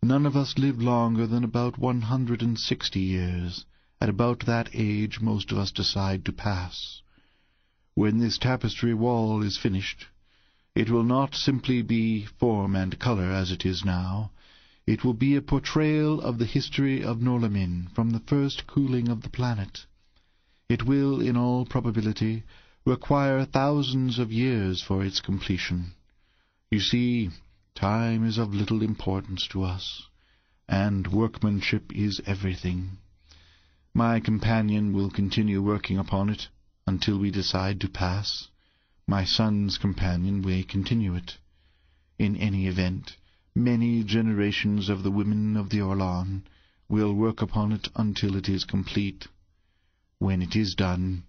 none of us live longer than about one hundred and sixty years. At about that age most of us decide to pass. When this tapestry wall is finished, it will not simply be form and colour as it is now. It will be a portrayal of the history of Norlamin from the first cooling of the planet. It will, in all probability, require thousands of years for its completion. You see, time is of little importance to us, and workmanship is everything. My companion will continue working upon it until we decide to pass. My son's companion will continue it. In any event, many generations of the women of the Orlon will work upon it until it is complete. When it is done,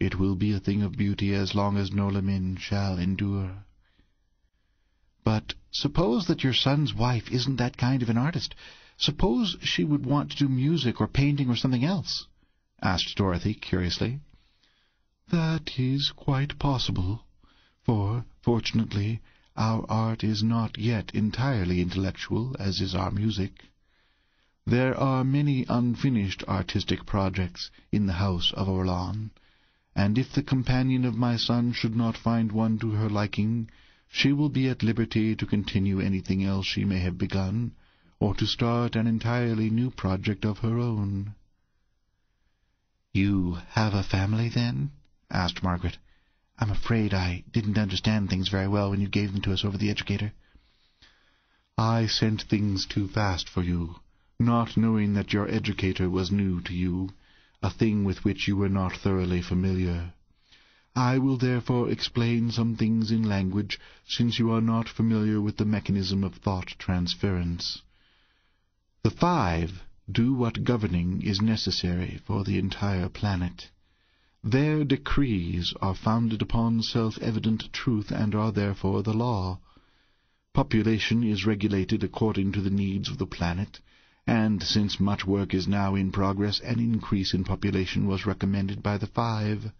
it will be a thing of beauty as long as Norlamin shall endure. But suppose that your son's wife isn't that kind of an artist. Suppose she would want to do music or painting or something else? asked Dorothy curiously. That is quite possible, for, fortunately, our art is not yet entirely intellectual, as is our music. There are many unfinished artistic projects in the house of Orlon, and if the companion of my son should not find one to her liking, she will be at liberty to continue anything else she may have begun, or to start an entirely new project of her own. You have a family, then? asked Margaret. I'm afraid I didn't understand things very well when you gave them to us over the educator. I sent things too fast for you, not knowing that your educator was new to you, a thing with which you were not thoroughly familiar. I will therefore explain some things in language, since you are not familiar with the mechanism of thought transference. The five do what governing is necessary for the entire planet. Their decrees are founded upon self-evident truth and are therefore the law. Population is regulated according to the needs of the planet, and since much work is now in progress, an increase in population was recommended by the five.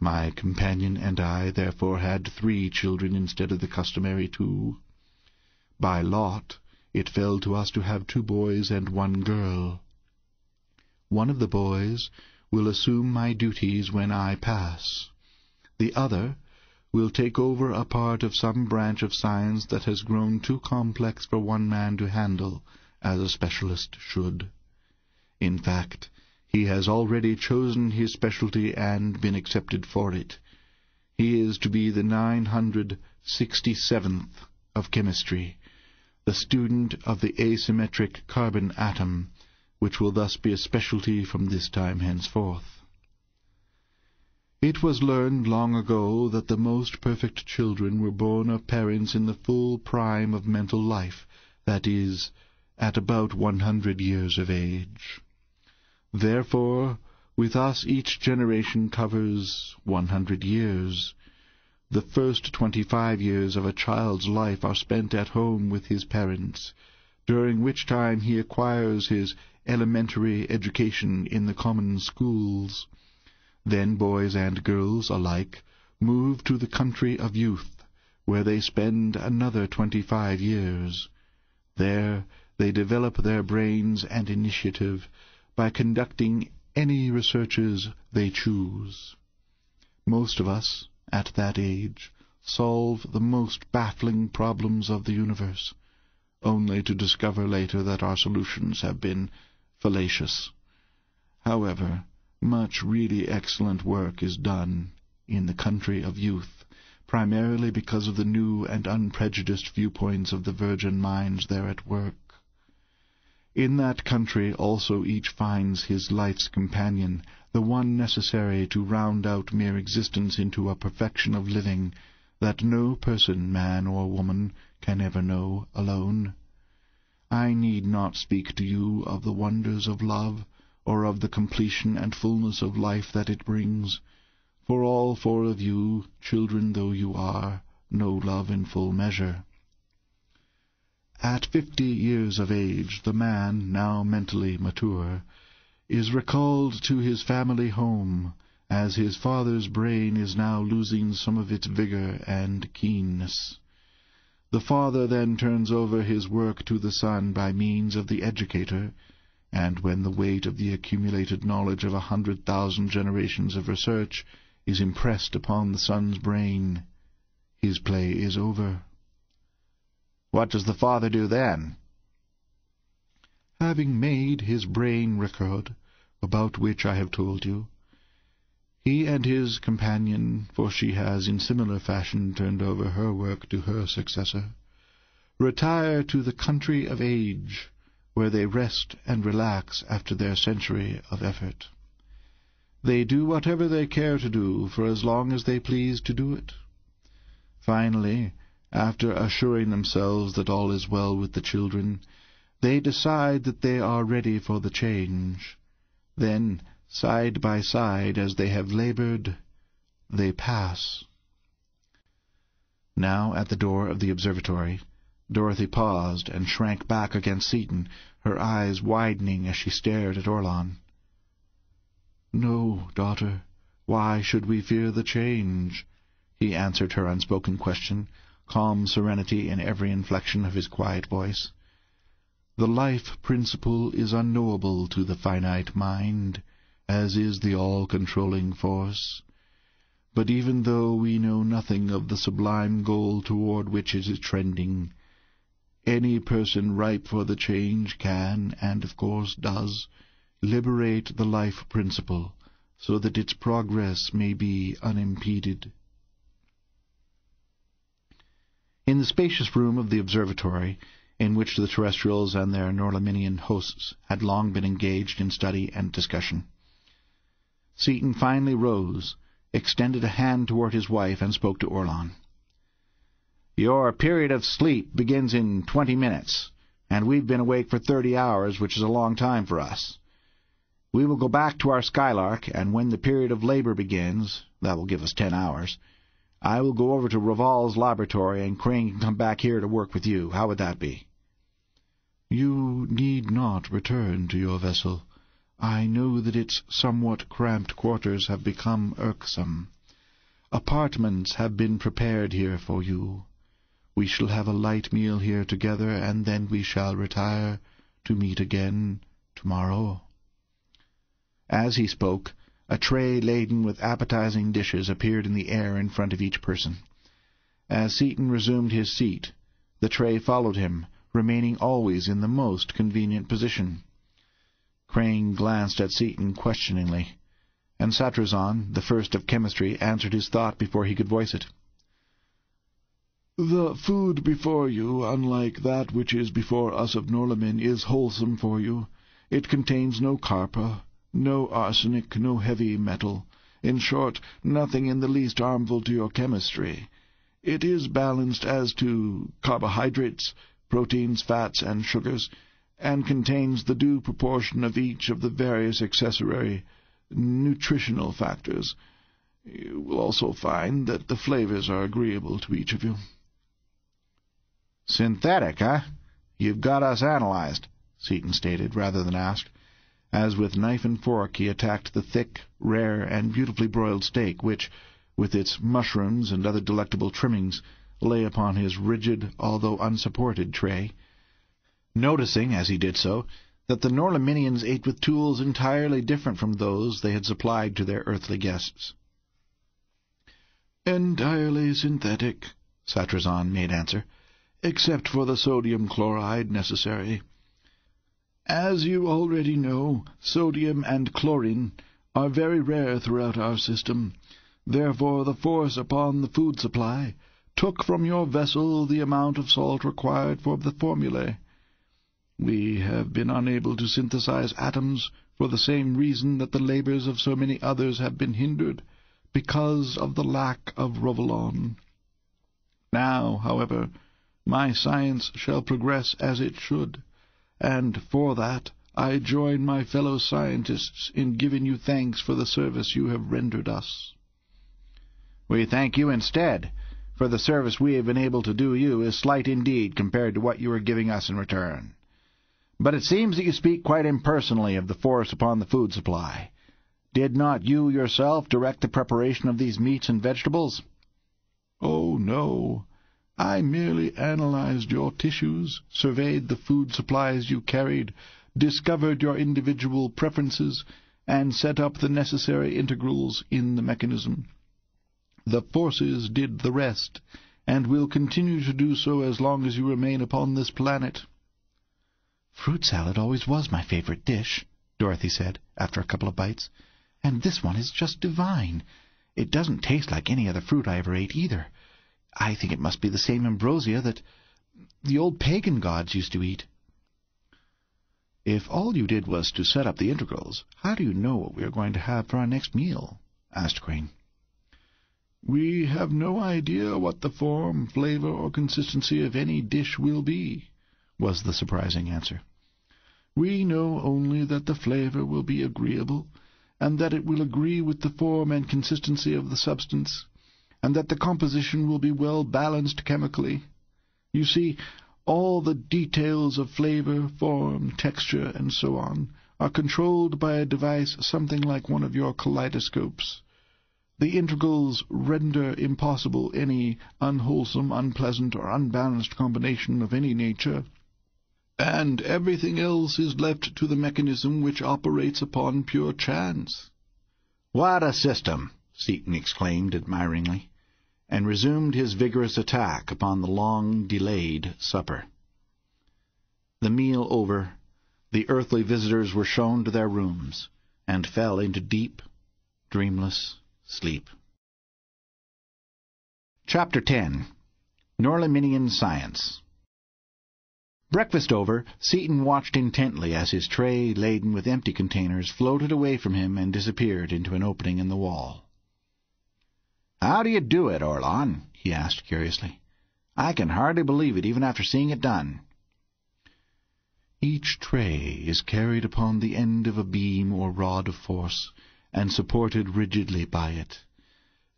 My companion and I therefore had three children instead of the customary two. By lot, it fell to us to have two boys and one girl. One of the boys will assume my duties when I pass. The other will take over a part of some branch of science that has grown too complex for one man to handle, as a specialist should. In fact, he has already chosen his specialty and been accepted for it. He is to be the nine hundred sixty-seventh of chemistry, the student of the asymmetric carbon atom, which will thus be a specialty from this time henceforth. It was learned long ago that the most perfect children were born of parents in the full prime of mental life, that is, at about one hundred years of age. Therefore, with us each generation covers one hundred years. The first twenty-five years of a child's life are spent at home with his parents, during which time he acquires his elementary education in the common schools. Then boys and girls alike move to the country of youth, where they spend another twenty-five years. There they develop their brains and initiative by conducting any researches they choose. Most of us, at that age, solve the most baffling problems of the universe, only to discover later that our solutions have been fallacious. However, much really excellent work is done in the country of youth, primarily because of the new and unprejudiced viewpoints of the virgin minds there at work. In that country also each finds his life's companion, the one necessary to round out mere existence into a perfection of living that no person, man or woman, can ever know alone. I need not speak to you of the wonders of love, or of the completion and fullness of life that it brings, for all four of you, children though you are, know love in full measure. At fifty years of age the man, now mentally mature, is recalled to his family home, as his father's brain is now losing some of its vigour and keenness. The father then turns over his work to the son by means of the educator, and when the weight of the accumulated knowledge of a hundred thousand generations of research is impressed upon the son's brain, his play is over. What does the father do then? Having made his brain record, about which I have told you, he and his companion, for she has in similar fashion turned over her work to her successor, retire to the country of age, where they rest and relax after their century of effort. They do whatever they care to do for as long as they please to do it. Finally, after assuring themselves that all is well with the children, they decide that they are ready for the change. Then, side by side, as they have laboured, they pass. Now, at the door of the observatory, Dorothy paused and shrank back against Seaton, her eyes widening as she stared at Orlon. "No, daughter. Why should we fear the change?" he answered her unspoken question, calm serenity in every inflection of his quiet voice. The life principle is unknowable to the finite mind, as is the all-controlling force. But even though we know nothing of the sublime goal toward which it is trending, any person ripe for the change can, and of course does, liberate the life principle, so that its progress may be unimpeded. In the spacious room of the observatory, in which the terrestrials and their Norlaminian hosts had long been engaged in study and discussion, Seaton finally rose, extended a hand toward his wife, and spoke to Orlon. "Your period of sleep begins in twenty minutes, and we've been awake for thirty hours, which is a long time for us. We will go back to our Skylark, and when the period of labour begins, that will give us ten hours, I will go over to Rovol's laboratory, and Crane can come back here to work with you. How would that be?" "You need not return to your vessel. I know that its somewhat cramped quarters have become irksome. Apartments have been prepared here for you. We shall have a light meal here together, and then we shall retire to meet again tomorrow." As he spoke, a tray laden with appetizing dishes appeared in the air in front of each person. As Seaton resumed his seat, the tray followed him, remaining always in the most convenient position. Crane glanced at Seaton questioningly, and Satrazon, the first of chemistry, answered his thought before he could voice it. The food before you, unlike that which is before us of Norlamin, is wholesome for you. It contains no copper, no arsenic, no heavy metal. In short, nothing in the least harmful to your chemistry. It is balanced as to carbohydrates, proteins, fats, and sugars, and contains the due proportion of each of the various accessory nutritional factors. You will also find that the flavors are agreeable to each of you. Synthetic, eh? You've got us analyzed, Seaton stated, rather than asked as with knife and fork he attacked the thick, rare, and beautifully broiled steak which, with its mushrooms and other delectable trimmings, lay upon his rigid, although unsupported, tray, noticing, as he did so, that the Norlaminians ate with tools entirely different from those they had supplied to their earthly guests. "Entirely synthetic," Satrazon made answer, "except for the sodium chloride necessary. As you already know, sodium and chlorine are very rare throughout our system. Therefore the force upon the food supply took from your vessel the amount of salt required for the formulae. We have been unable to synthesize atoms for the same reason that the labours of so many others have been hindered, because of the lack of Rovolon. Now, however, my science shall progress as it should, and for that I join my fellow scientists in giving you thanks for the service you have rendered us. We thank you instead, for the service we have been able to do you is slight indeed compared to what you are giving us in return. But it seems that you speak quite impersonally of the force upon the food supply. Did not you yourself direct the preparation of these meats and vegetables? Oh, no. I merely analyzed your tissues, surveyed the food supplies you carried, discovered your individual preferences, and set up the necessary integrals in the mechanism. The forces did the rest, and will continue to do so as long as you remain upon this planet. Fruit salad always was my favorite dish, Dorothy said, after a couple of bites. And this one is just divine. It doesn't taste like any other fruit I ever ate, either. I think it must be the same ambrosia that the old pagan gods used to eat. If all you did was to set up the integrals, how do you know what we are going to have for our next meal? asked Crane. We have no idea what the form, flavor, or consistency of any dish will be, was the surprising answer. We know only that the flavor will be agreeable, and that it will agree with the form and consistency of the substance, and that the composition will be well balanced chemically. You see, all the details of flavor, form, texture, and so on are controlled by a device something like one of your kaleidoscopes. The integrals render impossible any unwholesome, unpleasant, or unbalanced combination of any nature, and everything else is left to the mechanism which operates upon pure chance. What a system! Seaton exclaimed admiringly and resumed his vigorous attack upon the long-delayed supper. The meal over, the earthly visitors were shown to their rooms, and fell into deep, dreamless sleep. Chapter 10 Norlaminian Science Breakfast over, Seaton watched intently as his tray laden with empty containers floated away from him and disappeared into an opening in the wall. "How do you do it, Orlon?" he asked curiously. "I can hardly believe it, even after seeing it done." Each tray is carried upon the end of a beam or rod of force, and supported rigidly by it.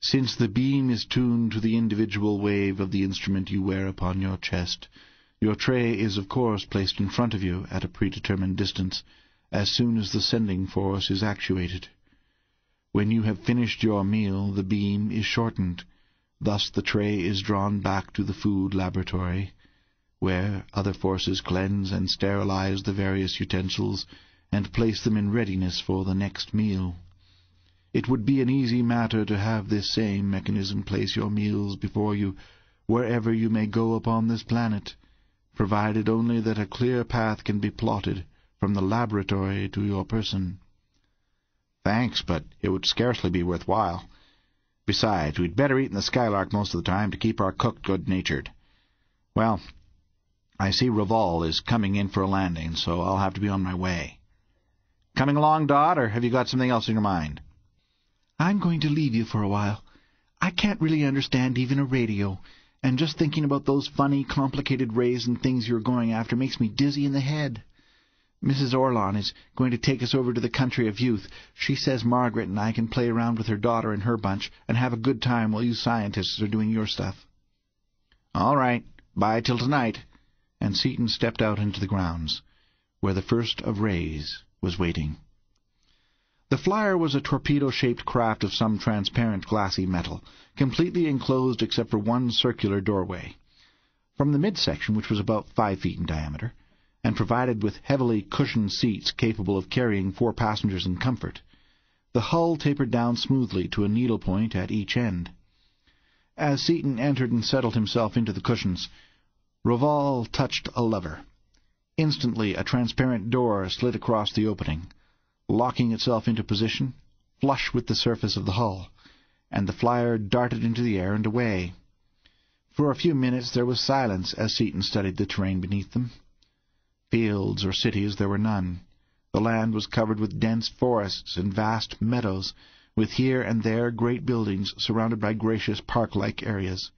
Since the beam is tuned to the individual wave of the instrument you wear upon your chest, your tray is of course placed in front of you at a predetermined distance as soon as the sending force is actuated. When you have finished your meal, the beam is shortened. Thus the tray is drawn back to the food laboratory, where other forces cleanse and sterilize the various utensils and place them in readiness for the next meal. It would be an easy matter to have this same mechanism place your meals before you wherever you may go upon this planet, provided only that a clear path can be plotted from the laboratory to your person. Thanks, but it would scarcely be worth while. Besides, we'd better eat in the Skylark most of the time to keep our cook good-natured. Well, I see Rovol is coming in for a landing, so I'll have to be on my way. Coming along, Dot, or have you got something else in your mind? I'm going to leave you for a while. I can't really understand even a radio, and just thinking about those funny, complicated rays and things you're going after makes me dizzy in the head. Mrs. Orlon is going to take us over to the country of youth. She says Margaret and I can play around with her daughter and her bunch and have a good time while you scientists are doing your stuff. All right. Bye till tonight. And Seaton stepped out into the grounds, where the first of rays was waiting. The flyer was a torpedo-shaped craft of some transparent glassy metal, completely enclosed except for one circular doorway. From the midsection, which was about five feet in diameter, and provided with heavily cushioned seats capable of carrying four passengers in comfort. The hull tapered down smoothly to a needle-point at each end. As Seaton entered and settled himself into the cushions, Rovol touched a lever. Instantly a transparent door slid across the opening, locking itself into position, flush with the surface of the hull, and the flyer darted into the air and away. For a few minutes there was silence as Seaton studied the terrain beneath them. Fields or cities there were none. The land was covered with dense forests and vast meadows, with here and there great buildings surrounded by gracious park-like areas.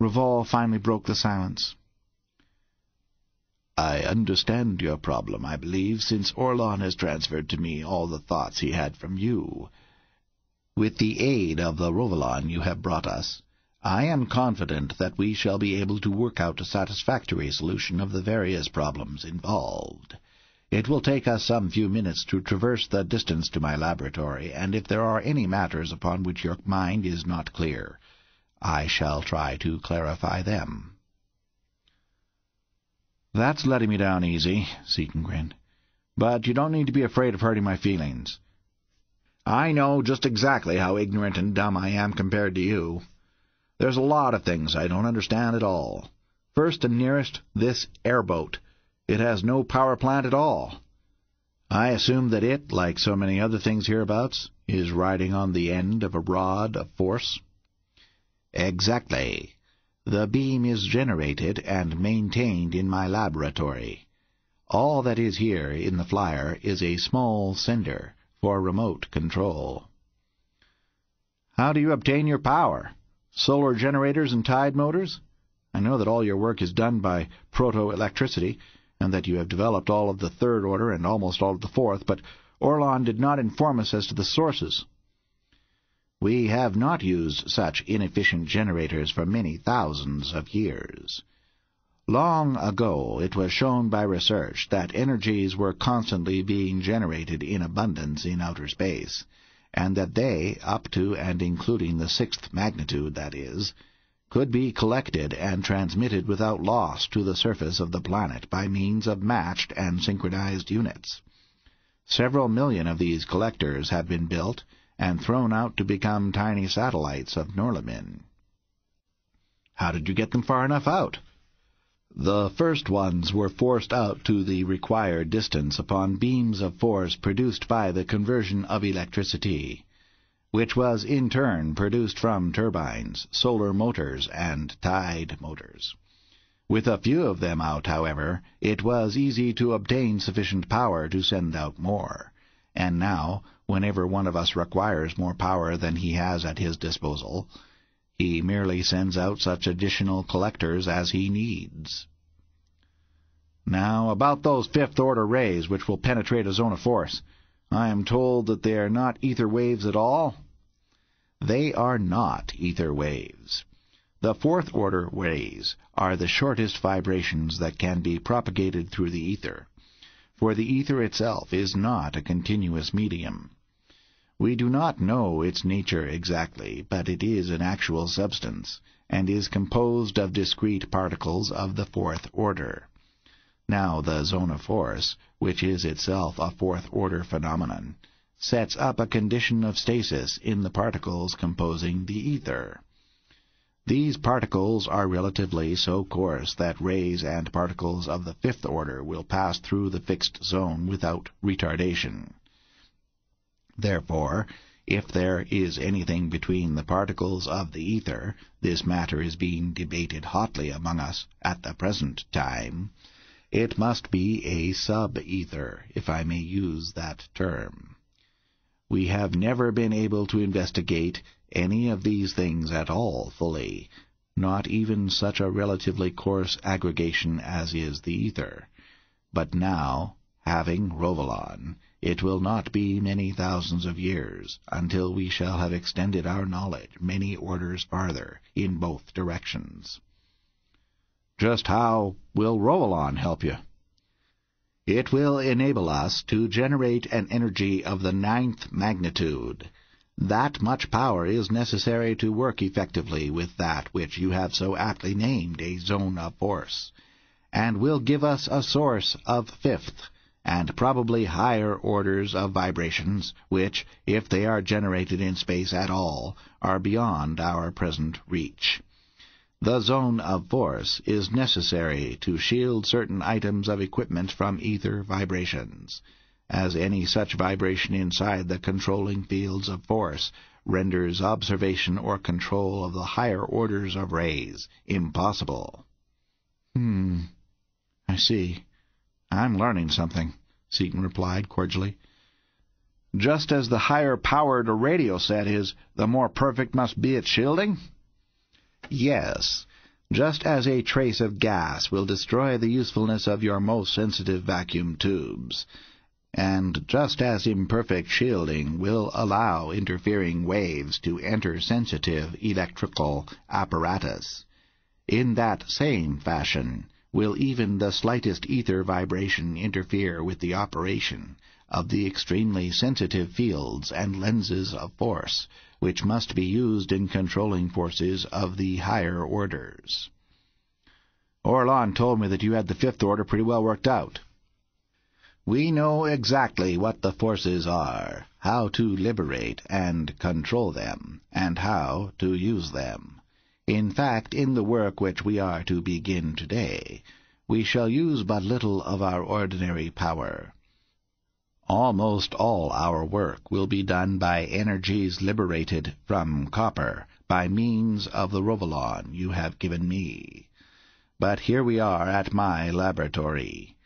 Rovol finally broke the silence. I understand your problem, I believe, since Orlon has transferred to me all the thoughts he had from you. With the aid of the Rovolon you have brought us, I am confident that we shall be able to work out a satisfactory solution of the various problems involved. It will take us some few minutes to traverse the distance to my laboratory, and if there are any matters upon which your mind is not clear, I shall try to clarify them. That's letting me down easy, Seaton grinned. But you don't need to be afraid of hurting my feelings. I know just exactly how ignorant and dumb I am compared to you. There's a lot of things I don't understand at all. First and nearest, this airboat. It has no power plant at all. I assume that it, like so many other things hereabouts, is riding on the end of a rod of force. Exactly. The beam is generated and maintained in my laboratory. All that is here in the flyer is a small sender for remote control. How do you obtain your power? Solar generators and tide motors? I know that all your work is done by proto-electricity, and that you have developed all of the third order and almost all of the fourth, but Orlon did not inform us as to the sources. We have not used such inefficient generators for many thousands of years. Long ago it was shown by research that energies were constantly being generated in abundance in outer space, and that they, up to and including the sixth magnitude, that is, could be collected and transmitted without loss to the surface of the planet by means of matched and synchronized units. Several million of these collectors have been built and thrown out to become tiny satellites of Norlamin. How did you get them far enough out? The first ones were forced out to the required distance upon beams of force produced by the conversion of electricity, which was in turn produced from turbines, solar motors, and tide motors. With a few of them out, however, it was easy to obtain sufficient power to send out more, and now whenever one of us requires more power than he has at his disposal. He merely sends out such additional collectors as he needs. Now, about those fifth-order rays which will penetrate a zone of force. I am told that they are not ether waves at all? They are not ether waves. The fourth-order rays are the shortest vibrations that can be propagated through the ether, for the ether itself is not a continuous medium. We do not know its nature exactly, but it is an actual substance, and is composed of discrete particles of the fourth order. Now the zone of force, which is itself a fourth-order phenomenon, sets up a condition of stasis in the particles composing the ether. These particles are relatively so coarse that rays and particles of the fifth order will pass through the fixed zone without retardation. Therefore, if there is anything between the particles of the ether, this matter is being debated hotly among us at the present time, it must be a sub-ether, if I may use that term. We have never been able to investigate any of these things at all fully, not even such a relatively coarse aggregation as is the ether. But now, having Rovolon, it will not be many thousands of years until we shall have extended our knowledge many orders farther in both directions. Just how will Rovolon help you? It will enable us to generate an energy of the ninth magnitude. That much power is necessary to work effectively with that which you have so aptly named a zone of force, and will give us a source of fifth, and probably higher orders of vibrations, which, if they are generated in space at all, are beyond our present reach. The zone of force is necessary to shield certain items of equipment from ether vibrations, as any such vibration inside the controlling fields of force renders observation or control of the higher orders of rays impossible. Hmm. I see. I'm learning something, Seaton replied cordially. Just as the higher powered a radio set is, the more perfect must be its shielding? Yes. Just as a trace of gas will destroy the usefulness of your most sensitive vacuum tubes, and just as imperfect shielding will allow interfering waves to enter sensitive electrical apparatus. In that same fashion will even the slightest ether vibration interfere with the operation of the extremely sensitive fields and lenses of force which must be used in controlling forces of the higher orders. Orlon told me that you had the fifth order pretty well worked out. We know exactly what the forces are, how to liberate and control them, and how to use them. In fact, in the work which we are to begin today, we shall use but little of our ordinary power. Almost all our work will be done by energies liberated from copper by means of the Rovolon you have given me. But here we are at my laboratory.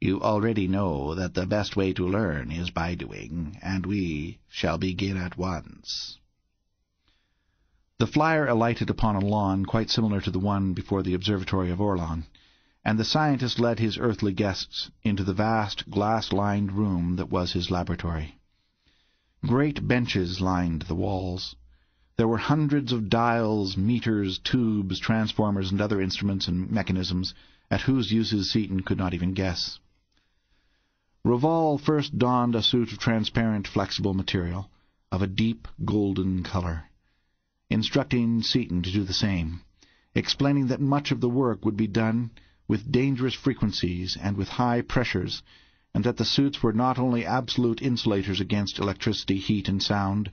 You already know that the best way to learn is by doing, and we shall begin at once. The flyer alighted upon a lawn quite similar to the one before the observatory of Orlon, and the scientist led his earthly guests into the vast glass-lined room that was his laboratory. Great benches lined the walls. There were hundreds of dials, meters, tubes, transformers, and other instruments and mechanisms at whose uses Seaton could not even guess. Rovol first donned a suit of transparent, flexible material, of a deep golden color, instructing Seaton to do the same, explaining that much of the work would be done with dangerous frequencies and with high pressures, and that the suits were not only absolute insulators against electricity, heat, and sound,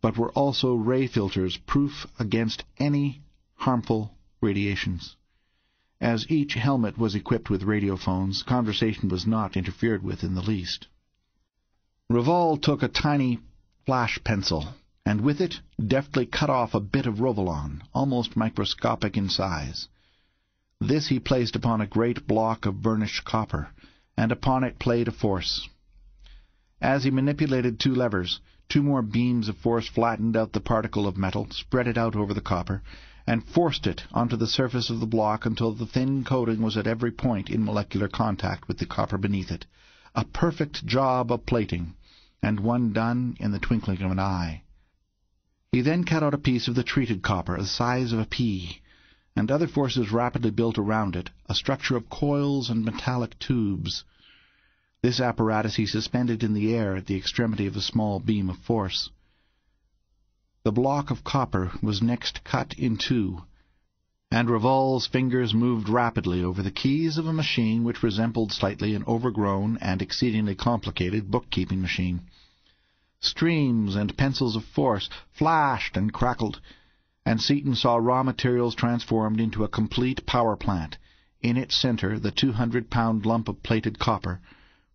but were also ray filters proof against any harmful radiations. As each helmet was equipped with radiophones, conversation was not interfered with in the least. Rovol took a tiny flash pencil, and with it deftly cut off a bit of Rovolon, almost microscopic in size. This he placed upon a great block of burnished copper, and upon it played a force. As he manipulated two levers, two more beams of force flattened out the particle of metal, spread it out over the copper, and forced it onto the surface of the block until the thin coating was at every point in molecular contact with the copper beneath it. A perfect job of plating, and one done in the twinkling of an eye. He then cut out a piece of the treated copper the size of a pea, and other forces rapidly built around it a structure of coils and metallic tubes. This apparatus he suspended in the air at the extremity of a small beam of force. The block of copper was next cut in two, and Rovol's fingers moved rapidly over the keys of a machine which resembled slightly an overgrown and exceedingly complicated bookkeeping machine. Streams and pencils of force flashed and crackled, and Seaton saw raw materials transformed into a complete power plant, in its center the two hundred pound lump of plated copper,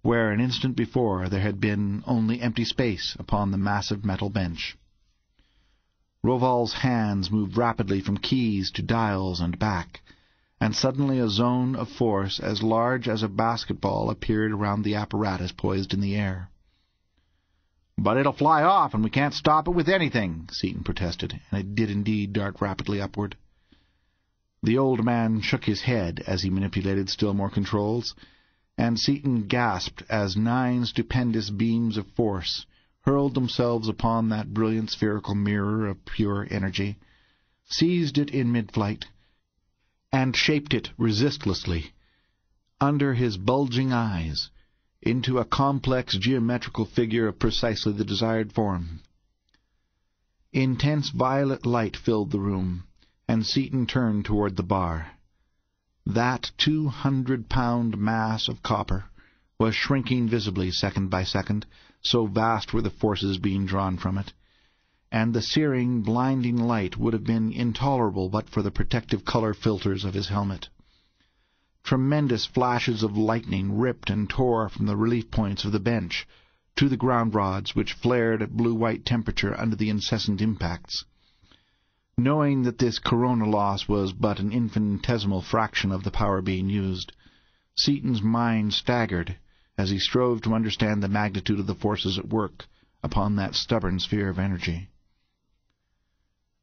where an instant before there had been only empty space upon the massive metal bench. Rovol's hands moved rapidly from keys to dials and back, and suddenly a zone of force as large as a basketball appeared around the apparatus poised in the air. "But it'll fly off, and we can't stop it with anything," Seaton protested, and it did indeed dart rapidly upward. The old man shook his head as he manipulated still more controls, and Seaton gasped as nine stupendous beams of force hurled themselves upon that brilliant spherical mirror of pure energy, seized it in mid-flight, and shaped it resistlessly, under his bulging eyes, into a complex geometrical figure of precisely the desired form. Intense violet light filled the room, and Seaton turned toward the bar. That two hundred pound mass of copper was shrinking visibly second by second, so vast were the forces being drawn from it, and the searing, blinding light would have been intolerable but for the protective color filters of his helmet. Tremendous flashes of lightning ripped and tore from the relief points of the bench, to the ground rods, which flared at blue-white temperature under the incessant impacts. Knowing that this corona loss was but an infinitesimal fraction of the power being used, Seaton's mind staggered as he strove to understand the magnitude of the forces at work upon that stubborn sphere of energy.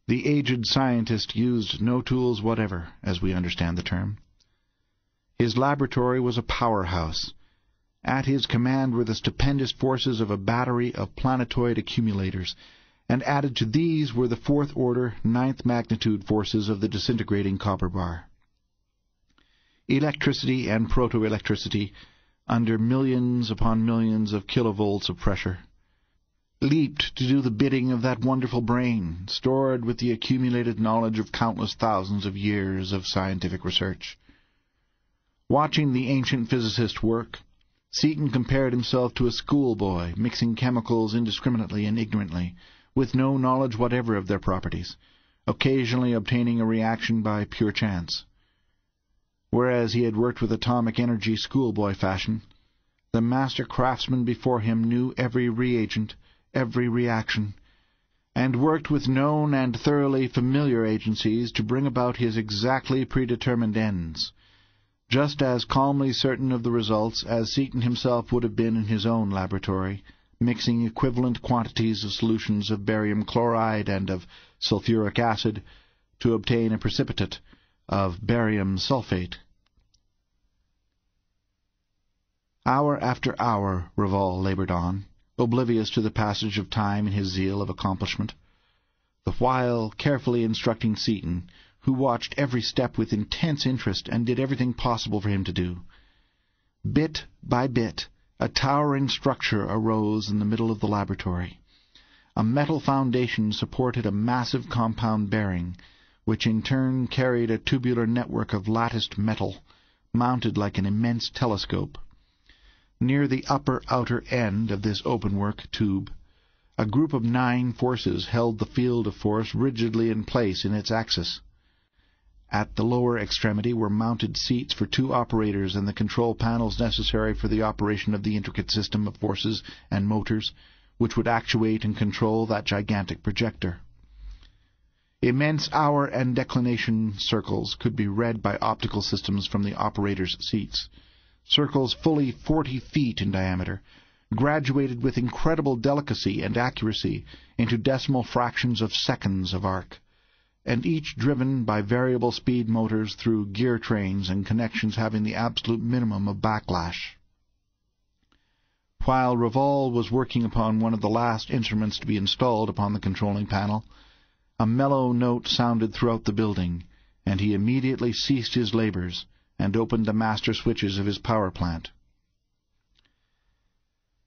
The aged scientist used no tools whatever, as we understand the term. His laboratory was a powerhouse. At his command were the stupendous forces of a battery of planetoid accumulators, and added to these were the fourth-order, ninth-magnitude forces of the disintegrating copper bar. Electricity and proto-electricity, under millions upon millions of kilovolts of pressure, leaped to do the bidding of that wonderful brain, stored with the accumulated knowledge of countless thousands of years of scientific research. Watching the ancient physicist work, Seaton compared himself to a schoolboy, mixing chemicals indiscriminately and ignorantly, with no knowledge whatever of their properties, occasionally obtaining a reaction by pure chance. Whereas he had worked with atomic energy schoolboy fashion, the master craftsman before him knew every reagent, every reaction, and worked with known and thoroughly familiar agencies to bring about his exactly predetermined ends, just as calmly certain of the results as Seaton himself would have been in his own laboratory, mixing equivalent quantities of solutions of barium chloride and of sulfuric acid to obtain a precipitate of barium sulfate. Hour after hour Rovol laboured on, oblivious to the passage of time in his zeal of accomplishment, the while carefully instructing Seaton, who watched every step with intense interest and did everything possible for him to do. Bit by bit, a towering structure arose in the middle of the laboratory. A metal foundation supported a massive compound bearing, which in turn carried a tubular network of latticed metal, mounted like an immense telescope. Near the upper outer end of this openwork tube, a group of nine forces held the field of force rigidly in place in its axis. At the lower extremity were mounted seats for two operators and the control panels necessary for the operation of the intricate system of forces and motors which would actuate and control that gigantic projector. Immense hour and declination circles could be read by optical systems from the operators' seats circles fully forty feet in diameter, graduated with incredible delicacy and accuracy into decimal fractions of seconds of arc, and each driven by variable speed motors through gear trains and connections having the absolute minimum of backlash. While Rovol was working upon one of the last instruments to be installed upon the controlling panel, a mellow note sounded throughout the building, and he immediately ceased his labours and opened the master switches of his power plant.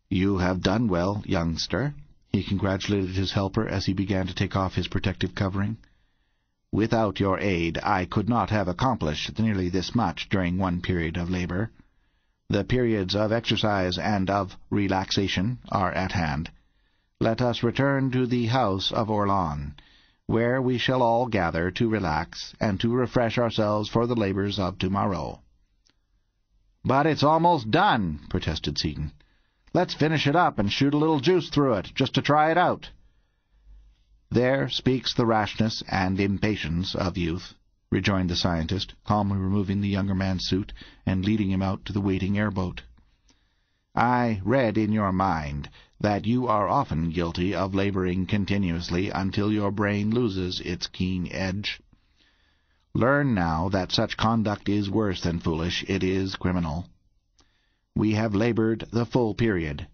"You have done well, youngster," he congratulated his helper as he began to take off his protective covering. "Without your aid I could not have accomplished nearly this much during one period of labour. The periods of exercise and of relaxation are at hand. Let us return to the house of Orlon where we shall all gather to relax and to refresh ourselves for the labours of tomorrow. But it's almost done, protested Seaton. Let's finish it up and shoot a little juice through it, just to try it out. There speaks the rashness and impatience of youth, rejoined the scientist, calmly removing the younger man's suit and leading him out to the waiting airboat. I read in your mind that you are often guilty of labouring continuously until your brain loses its keen edge. Learn now that such conduct is worse than foolish, it is criminal. We have laboured the full period.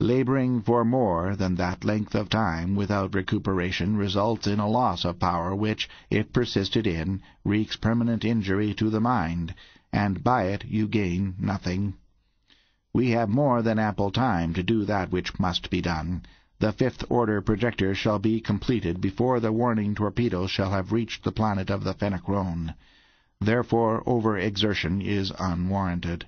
Labouring for more than that length of time without recuperation results in a loss of power which, if persisted in, wreaks permanent injury to the mind, and by it you gain nothing. We have more than ample time to do that which must be done. The fifth-order projector shall be completed before the warning torpedoes shall have reached the planet of the Fenachrone. Therefore over-exertion is unwarranted.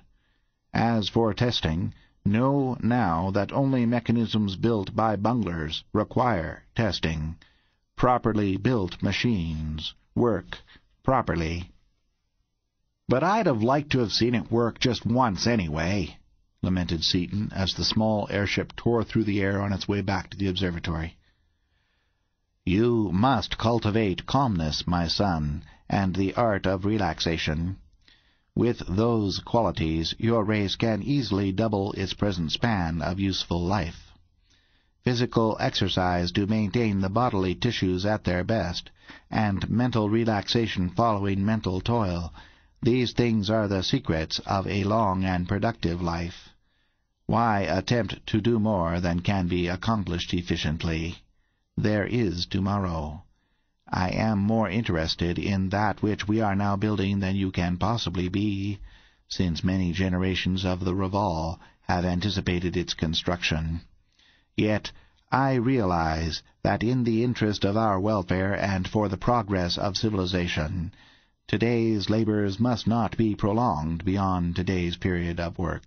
As for testing, know now that only mechanisms built by bunglers require testing. Properly built machines work properly. But I'd have liked to have seen it work just once anyway, lamented Seaton as the small airship tore through the air on its way back to the observatory. You must cultivate calmness, my son, and the art of relaxation. With those qualities, your race can easily double its present span of useful life. Physical exercise to maintain the bodily tissues at their best, and mental relaxation following mental toil, these things are the secrets of a long and productive life. Why attempt to do more than can be accomplished efficiently? There is tomorrow. I am more interested in that which we are now building than you can possibly be, since many generations of the Rovol have anticipated its construction. Yet I realize that in the interest of our welfare and for the progress of civilization, today's labors must not be prolonged beyond today's period of work.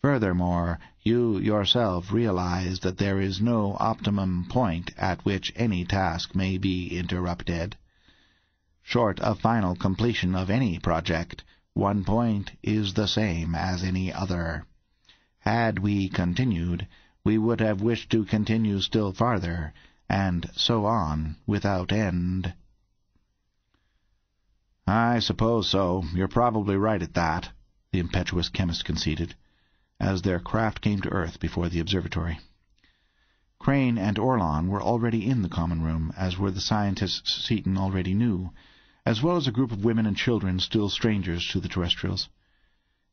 Furthermore, you yourself realize that there is no optimum point at which any task may be interrupted. Short of final completion of any project, one point is the same as any other. Had we continued, we would have wished to continue still farther, and so on, without end. I suppose so. You're probably right at that, the impetuous chemist conceded as their craft came to earth before the observatory. Crane and Orlon were already in the common room, as were the scientists Seaton already knew, as well as a group of women and children still strangers to the terrestrials.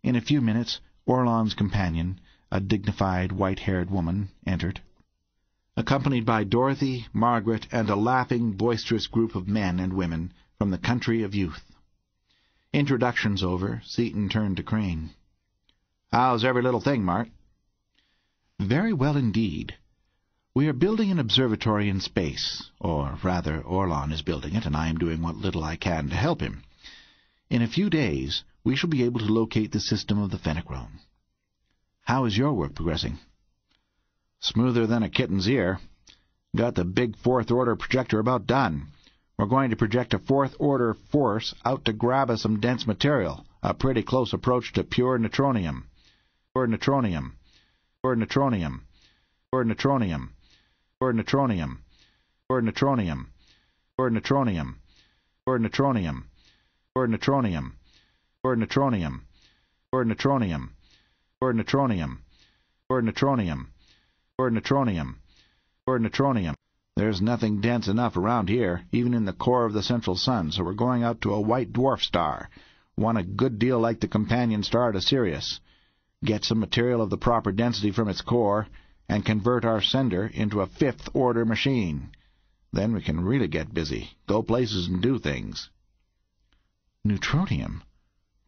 In a few minutes Orlon's companion, a dignified white-haired woman, entered, accompanied by Dorothy, Margaret, and a laughing, boisterous group of men and women from the country of youth. Introductions over, Seaton turned to Crane. How's every little thing, Mart? Very well indeed. We are building an observatory in space, or rather Orlon is building it, and I am doing what little I can to help him. In a few days we shall be able to locate the system of the Fenachrone. How is your work progressing? Smoother than a kitten's ear. Got the big fourth-order projector about done. We're going to project a fourth-order force out to grab us some dense material, a pretty close approach to pure neutronium or neutronium, or neutronium, or neutronium, or neutronium, or neutronium, or neutronium, or neutronium, or neutronium, or neutronium, or neutronium, or neutronium. There's nothing dense enough around here, even in the core of the central sun, so we're going out to a white dwarf star, one a good deal like the companion star to Sirius get some material of the proper density from its core, and convert our sender into a fifth-order machine. Then we can really get busy, go places and do things. Neutronium?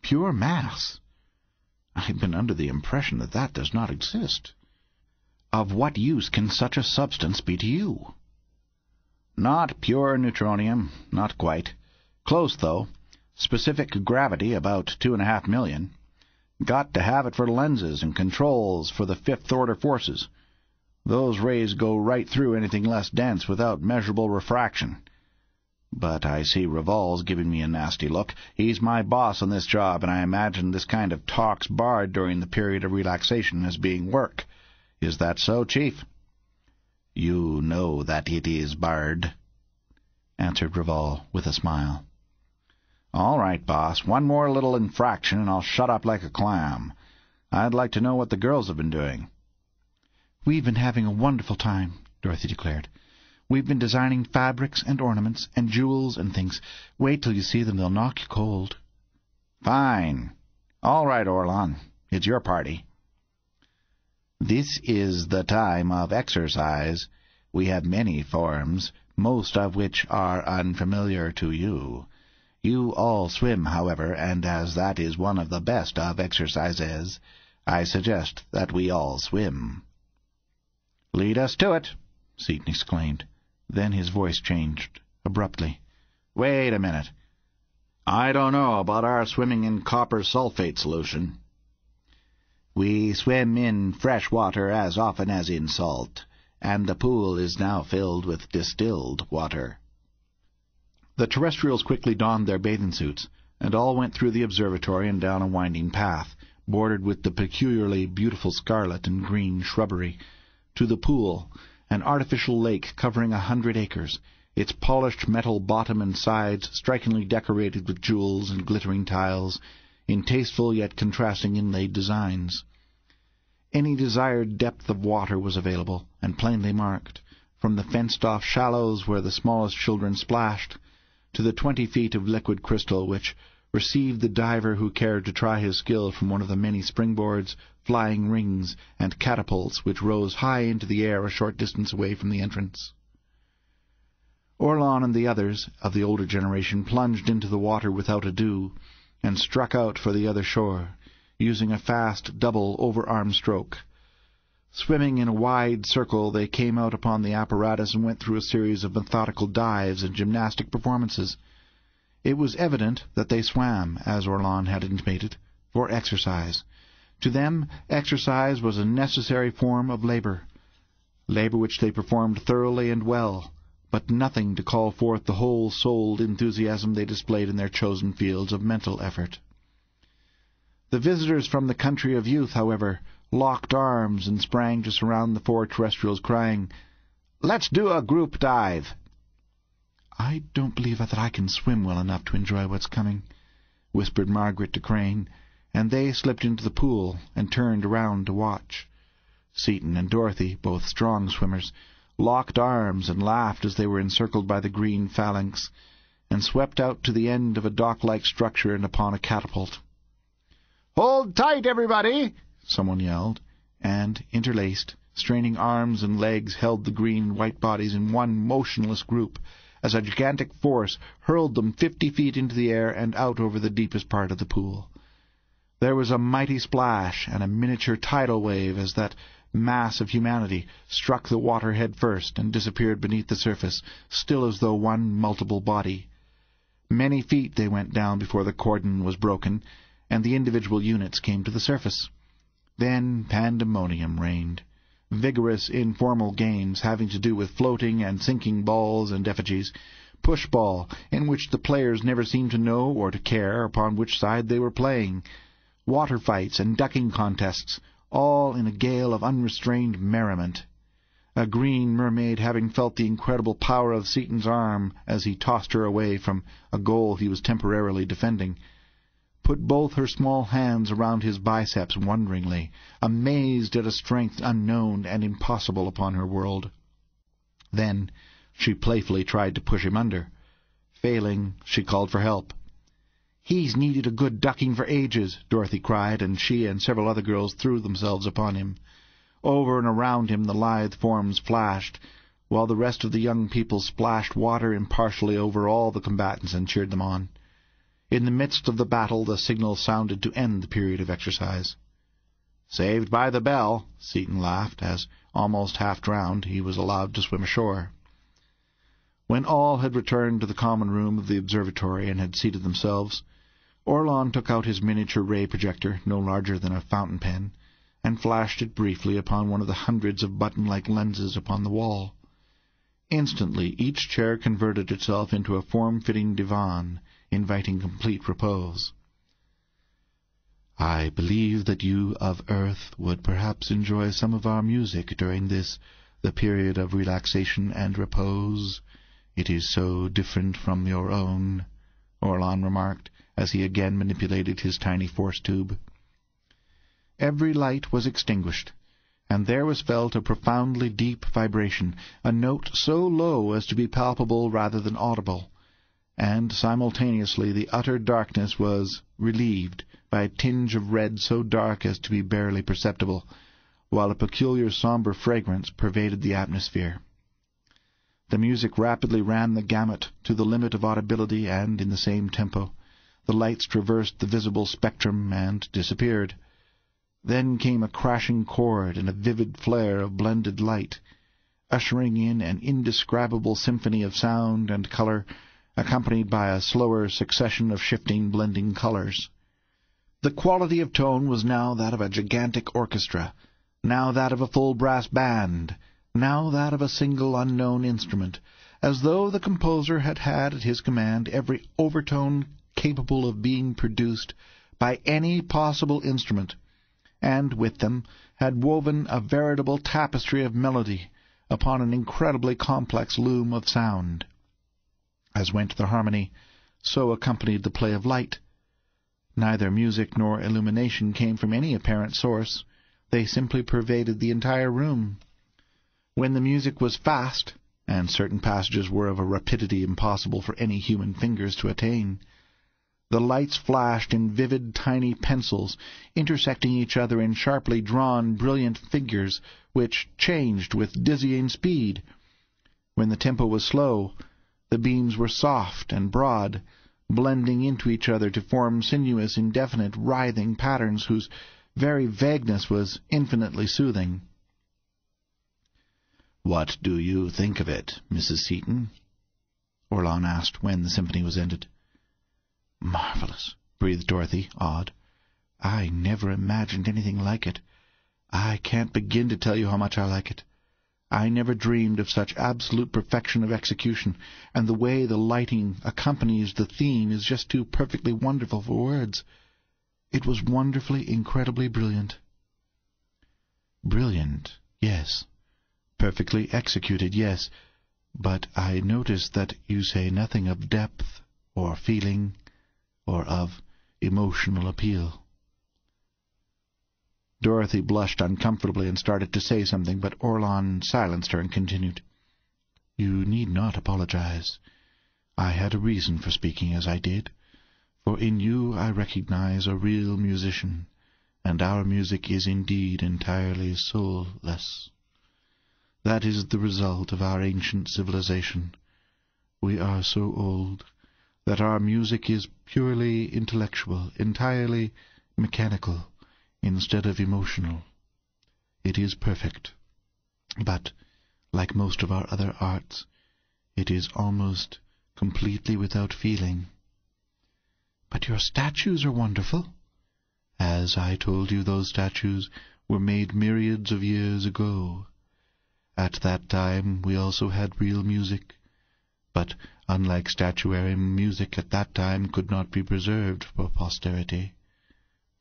Pure mass? I've been under the impression that that does not exist. Of what use can such a substance be to you? Not pure neutronium, not quite. Close, though. Specific gravity about two and a half million. Got to have it for lenses and controls for the fifth-order forces. Those rays go right through anything less dense without measurable refraction. But I see Rovol's giving me a nasty look. He's my boss on this job, and I imagine this kind of talk's barred during the period of relaxation as being work. Is that so, Chief? You know that it is barred, answered Raval with a smile. All right, boss. One more little infraction, and I'll shut up like a clam. I'd like to know what the girls have been doing. We've been having a wonderful time, Dorothy declared. We've been designing fabrics and ornaments and jewels and things. Wait till you see them. They'll knock you cold. Fine. All right, Orlon. It's your party. This is the time of exercise. We have many forms, most of which are unfamiliar to you. You all swim, however, and as that is one of the best of exercises, I suggest that we all swim. Lead us to it, Seaton exclaimed. Then his voice changed, abruptly. Wait a minute. I don't know about our swimming in copper sulfate solution. We swim in fresh water as often as in salt, and the pool is now filled with distilled water. The terrestrials quickly donned their bathing suits, and all went through the observatory and down a winding path, bordered with the peculiarly beautiful scarlet and green shrubbery, to the pool, an artificial lake covering a hundred acres, its polished metal bottom and sides strikingly decorated with jewels and glittering tiles, in tasteful yet contrasting inlaid designs. Any desired depth of water was available, and plainly marked, from the fenced-off shallows where the smallest children splashed, to the twenty feet of liquid crystal which received the diver who cared to try his skill from one of the many springboards, flying rings, and catapults which rose high into the air a short distance away from the entrance. Orlon and the others of the older generation plunged into the water without ado, and struck out for the other shore, using a fast double overarm stroke. Swimming in a wide circle, they came out upon the apparatus and went through a series of methodical dives and gymnastic performances. It was evident that they swam, as Orlon had intimated, for exercise. To them, exercise was a necessary form of labour, labour which they performed thoroughly and well, but nothing to call forth the whole-souled enthusiasm they displayed in their chosen fields of mental effort. The visitors from the country of youth, however, locked arms and sprang to surround the four terrestrials, crying, "Let's do a group dive!" "I don't believe that I can swim well enough to enjoy what's coming," whispered Margaret to Crane, and they slipped into the pool and turned around to watch. Seaton and Dorothy, both strong swimmers, locked arms and laughed as they were encircled by the green phalanx, and swept out to the end of a dock-like structure and upon a catapult. "Hold tight, everybody!" Someone yelled, and, interlaced, straining arms and legs held the green and white bodies in one motionless group, as a gigantic force hurled them fifty feet into the air and out over the deepest part of the pool. There was a mighty splash and a miniature tidal wave as that mass of humanity struck the water head first and disappeared beneath the surface, still as though one multiple body. Many feet they went down before the cordon was broken, and the individual units came to the surface. Then pandemonium reigned. Vigorous informal games having to do with floating and sinking balls and effigies, push-ball, in which the players never seemed to know or to care upon which side they were playing, water fights and ducking contests, all in a gale of unrestrained merriment. A green mermaid, having felt the incredible power of Seaton's arm as he tossed her away from a goal he was temporarily defending, put both her small hands around his biceps wonderingly, amazed at a strength unknown and impossible upon her world. Then she playfully tried to push him under. Failing, she called for help. "He's needed a good ducking for ages," Dorothy cried, and she and several other girls threw themselves upon him. Over and around him the lithe forms flashed, while the rest of the young people splashed water impartially over all the combatants and cheered them on. In the midst of the battle the signal sounded to end the period of exercise. "Saved by the bell," Seaton laughed, as, almost half drowned, he was allowed to swim ashore. When all had returned to the common room of the observatory and had seated themselves, Orlon took out his miniature ray projector, no larger than a fountain pen, and flashed it briefly upon one of the hundreds of button-like lenses upon the wall. Instantly each chair converted itself into a form-fitting divan, inviting complete repose. I believe that you of Earth would perhaps enjoy some of our music during this, the period of relaxation and repose. It is so different from your own, Orlon remarked, as he again manipulated his tiny force tube. Every light was extinguished, and there was felt a profoundly deep vibration, a note so low as to be palpable rather than audible, and simultaneously the utter darkness was relieved by a tinge of red so dark as to be barely perceptible, while a peculiar sombre fragrance pervaded the atmosphere. The music rapidly ran the gamut to the limit of audibility, and in the same tempo. The lights traversed the visible spectrum and disappeared. Then came a crashing chord and a vivid flare of blended light, ushering in an indescribable symphony of sound and colour, accompanied by a slower succession of shifting, blending colours. The quality of tone was now that of a gigantic orchestra, now that of a full brass band, now that of a single unknown instrument, as though the composer had had at his command every overtone capable of being produced by any possible instrument, and with them had woven a veritable tapestry of melody upon an incredibly complex loom of sound. As went the harmony, so accompanied the play of light. Neither music nor illumination came from any apparent source. They simply pervaded the entire room. When the music was fast, and certain passages were of a rapidity impossible for any human fingers to attain, the lights flashed in vivid tiny pencils, intersecting each other in sharply drawn brilliant figures, which changed with dizzying speed. When the tempo was slow, the beams were soft and broad, blending into each other to form sinuous, indefinite, writhing patterns whose very vagueness was infinitely soothing. "What do you think of it, Mrs. Seaton?" Orlon asked when the symphony was ended. "Marvellous!" breathed Dorothy, awed. "I never imagined anything like it. I can't begin to tell you how much I like it. I never dreamed of such absolute perfection of execution, and the way the lighting accompanies the theme is just too perfectly wonderful for words. It was wonderfully, incredibly brilliant." "Brilliant, yes. Perfectly executed, yes. But I notice that you say nothing of depth, or feeling, or of emotional appeal. Dorothy blushed uncomfortably and started to say something, but Orlon silenced her and continued. You need not apologize. I had a reason for speaking as I did, for in you I recognize a real musician, and our music is indeed entirely soulless. That is the result of our ancient civilization. We are so old that our music is purely intellectual, entirely mechanical, instead of emotional. It is perfect, but, like most of our other arts, it is almost completely without feeling. But your statues are wonderful. As I told you, those statues were made myriads of years ago. At that time we also had real music, but unlike statuary, music at that time could not be preserved for posterity.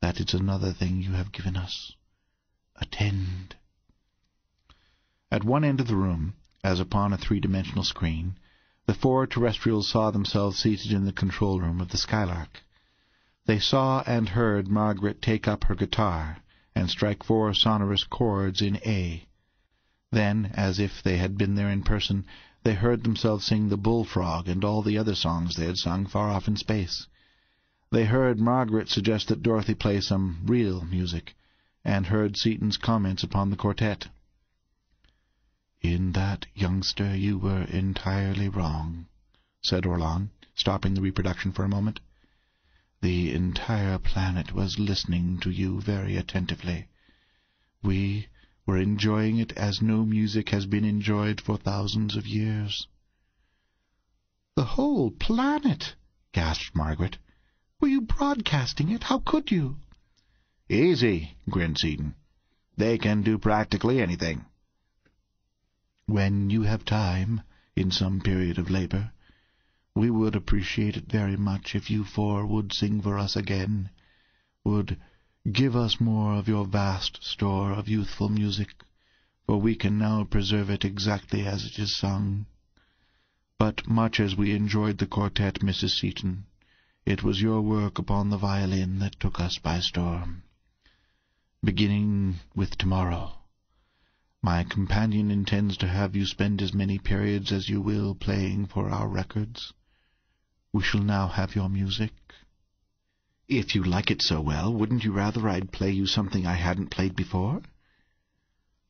That is another thing you have given us. Attend. At one end of the room, as upon a three-dimensional screen, the four terrestrials saw themselves seated in the control room of the Skylark. They saw and heard Margaret take up her guitar and strike four sonorous chords in A. Then, as if they had been there in person, they heard themselves sing the Bullfrog and all the other songs they had sung far off in space. They heard Margaret suggest that Dorothy play some real music, and heard Seaton's comments upon the quartet. "In that, youngster, you were entirely wrong," said Orlon, stopping the reproduction for a moment. "The entire planet was listening to you very attentively. We were enjoying it as no music has been enjoyed for thousands of years." "The whole planet!" gasped Margaret. Were you broadcasting it? How could you? Easy, grinned Seaton. They can do practically anything. When you have time, in some period of labor, we would appreciate it very much if you four would sing for us again, would give us more of your vast store of youthful music, for we can now preserve it exactly as it is sung. But much as we enjoyed the quartet, Mrs. Seaton, it was your work upon the violin that took us by storm. Beginning with tomorrow, my companion intends to have you spend as many periods as you will playing for our records. We shall now have your music. If you like it so well, wouldn't you rather I'd play you something I hadn't played before?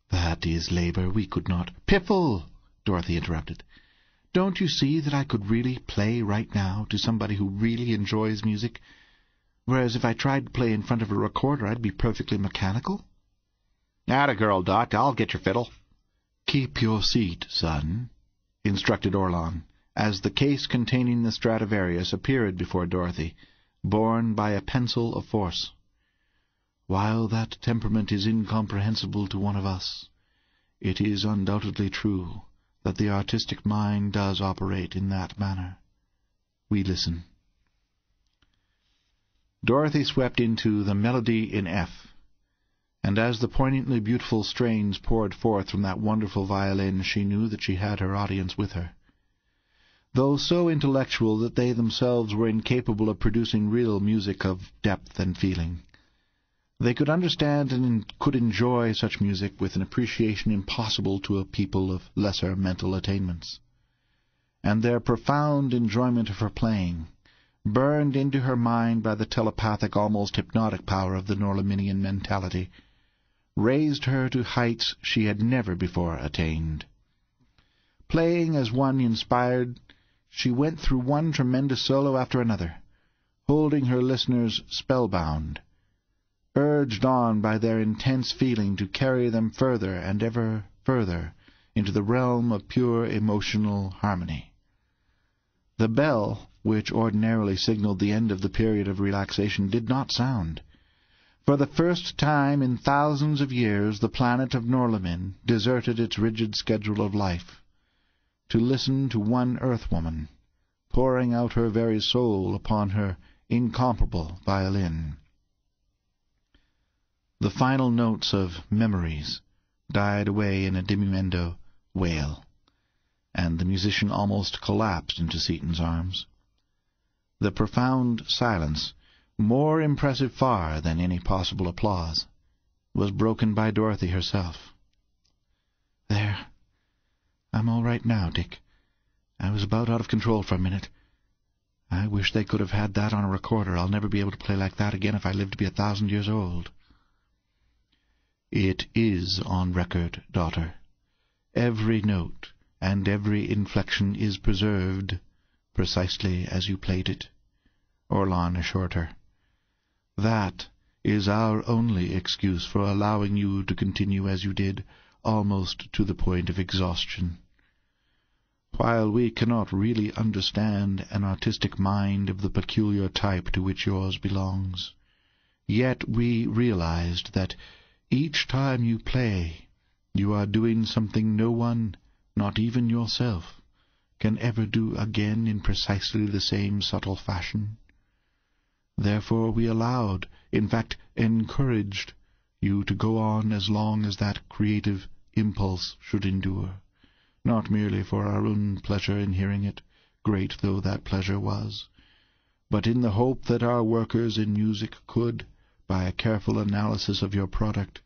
That is labor we could not... Piffle! Dorothy interrupted. Don't you see that I could really play right now to somebody who really enjoys music, whereas if I tried to play in front of a recorder I'd be perfectly mechanical? a girl, Doc. I'll get your fiddle. Keep your seat, son, instructed Orlon, as the case containing the Stradivarius appeared before Dorothy, borne by a pencil of force. While that temperament is incomprehensible to one of us, it is undoubtedly true that the artistic mind does operate in that manner. We listen. Dorothy swept into the Melody in F, and as the poignantly beautiful strains poured forth from that wonderful violin she knew that she had her audience with her. Though so intellectual that they themselves were incapable of producing real music of depth and feeling, they could understand and could enjoy such music with an appreciation impossible to a people of lesser mental attainments. And their profound enjoyment of her playing burned into her mind by the telepathic, almost hypnotic power of the Norlaminian mentality, raised her to heights she had never before attained. Playing as one inspired, she went through one tremendous solo after another, holding her listeners spellbound, urged on by their intense feeling to carry them further and ever further into the realm of pure emotional harmony. The bell which ordinarily signaled the end of the period of relaxation, did not sound. For the first time in thousands of years the planet of Norlamin deserted its rigid schedule of life, to listen to one Earthwoman, pouring out her very soul upon her incomparable violin. The final notes of Memories died away in a diminuendo wail, and the musician almost collapsed into Seaton's arms. The profound silence, more impressive far than any possible applause, was broken by Dorothy herself. "There. I'm all right now, Dick. I was about out of control for a minute. I wish they could have had that on a recorder. I'll never be able to play like that again if I live to be a thousand years old." "It is on record, daughter. Every note and every inflection is preserved precisely as you played it," Orlon assured her. "That is our only excuse for allowing you to continue as you did, almost to the point of exhaustion. While we cannot really understand an artistic mind of the peculiar type to which yours belongs, yet we realized that each time you play you are doing something no one, not even yourself, can ever do again in precisely the same subtle fashion. Therefore we allowed, in fact encouraged, you to go on as long as that creative impulse should endure, not merely for our own pleasure in hearing it, great though that pleasure was, but in the hope that our workers in music could, by a careful analysis of your product,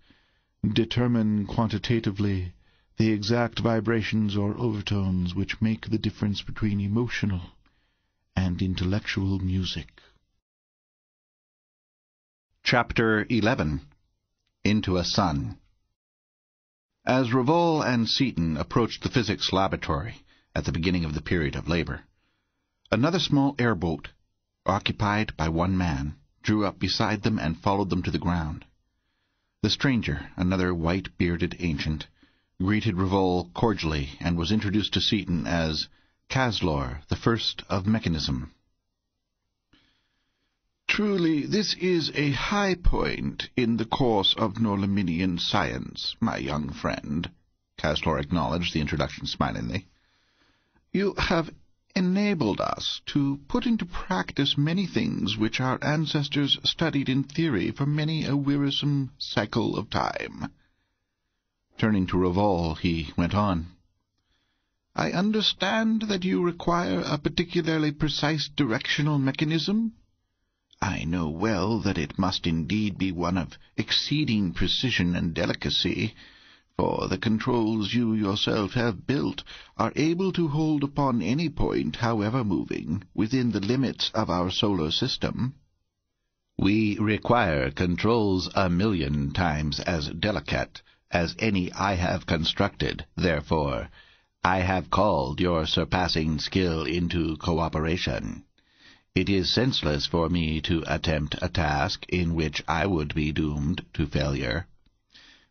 determine quantitatively the exact vibrations or overtones which make the difference between emotional and intellectual music. Chapter 11 Into a Sun As Rovol and Seaton approached the physics laboratory at the beginning of the period of labor, another small airboat, occupied by one man, drew up beside them and followed them to the ground. The stranger, another white-bearded ancient, greeted Rovol cordially and was introduced to Seaton as Caslor, the first of mechanism. Truly, this is a high point in the course of Norlaminian science, my young friend, Caslor acknowledged the introduction smilingly. You have enabled us to put into practice many things which our ancestors studied in theory for many a wearisome cycle of time. Turning to Rovol, he went on. I understand that you require a particularly precise directional mechanism. I know well that it must indeed be one of exceeding precision and delicacy, for the controls you yourself have built are able to hold upon any point, however moving, within the limits of our solar system. We require controls a million times as delicate as any I have constructed. Therefore, I have called your surpassing skill into cooperation. It is senseless for me to attempt a task in which I would be doomed to failure.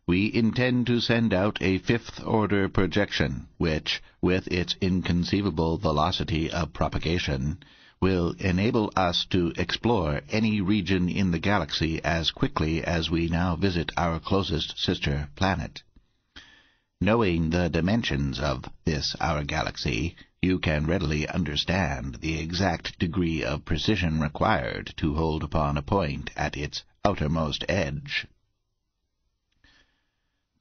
We intend to send out a fifth-order projection, which, with its inconceivable velocity of propagation, will enable us to explore any region in the galaxy as quickly as we now visit our closest sister planet. Knowing the dimensions of this our galaxy, you can readily understand the exact degree of precision required to hold upon a point at its outermost edge.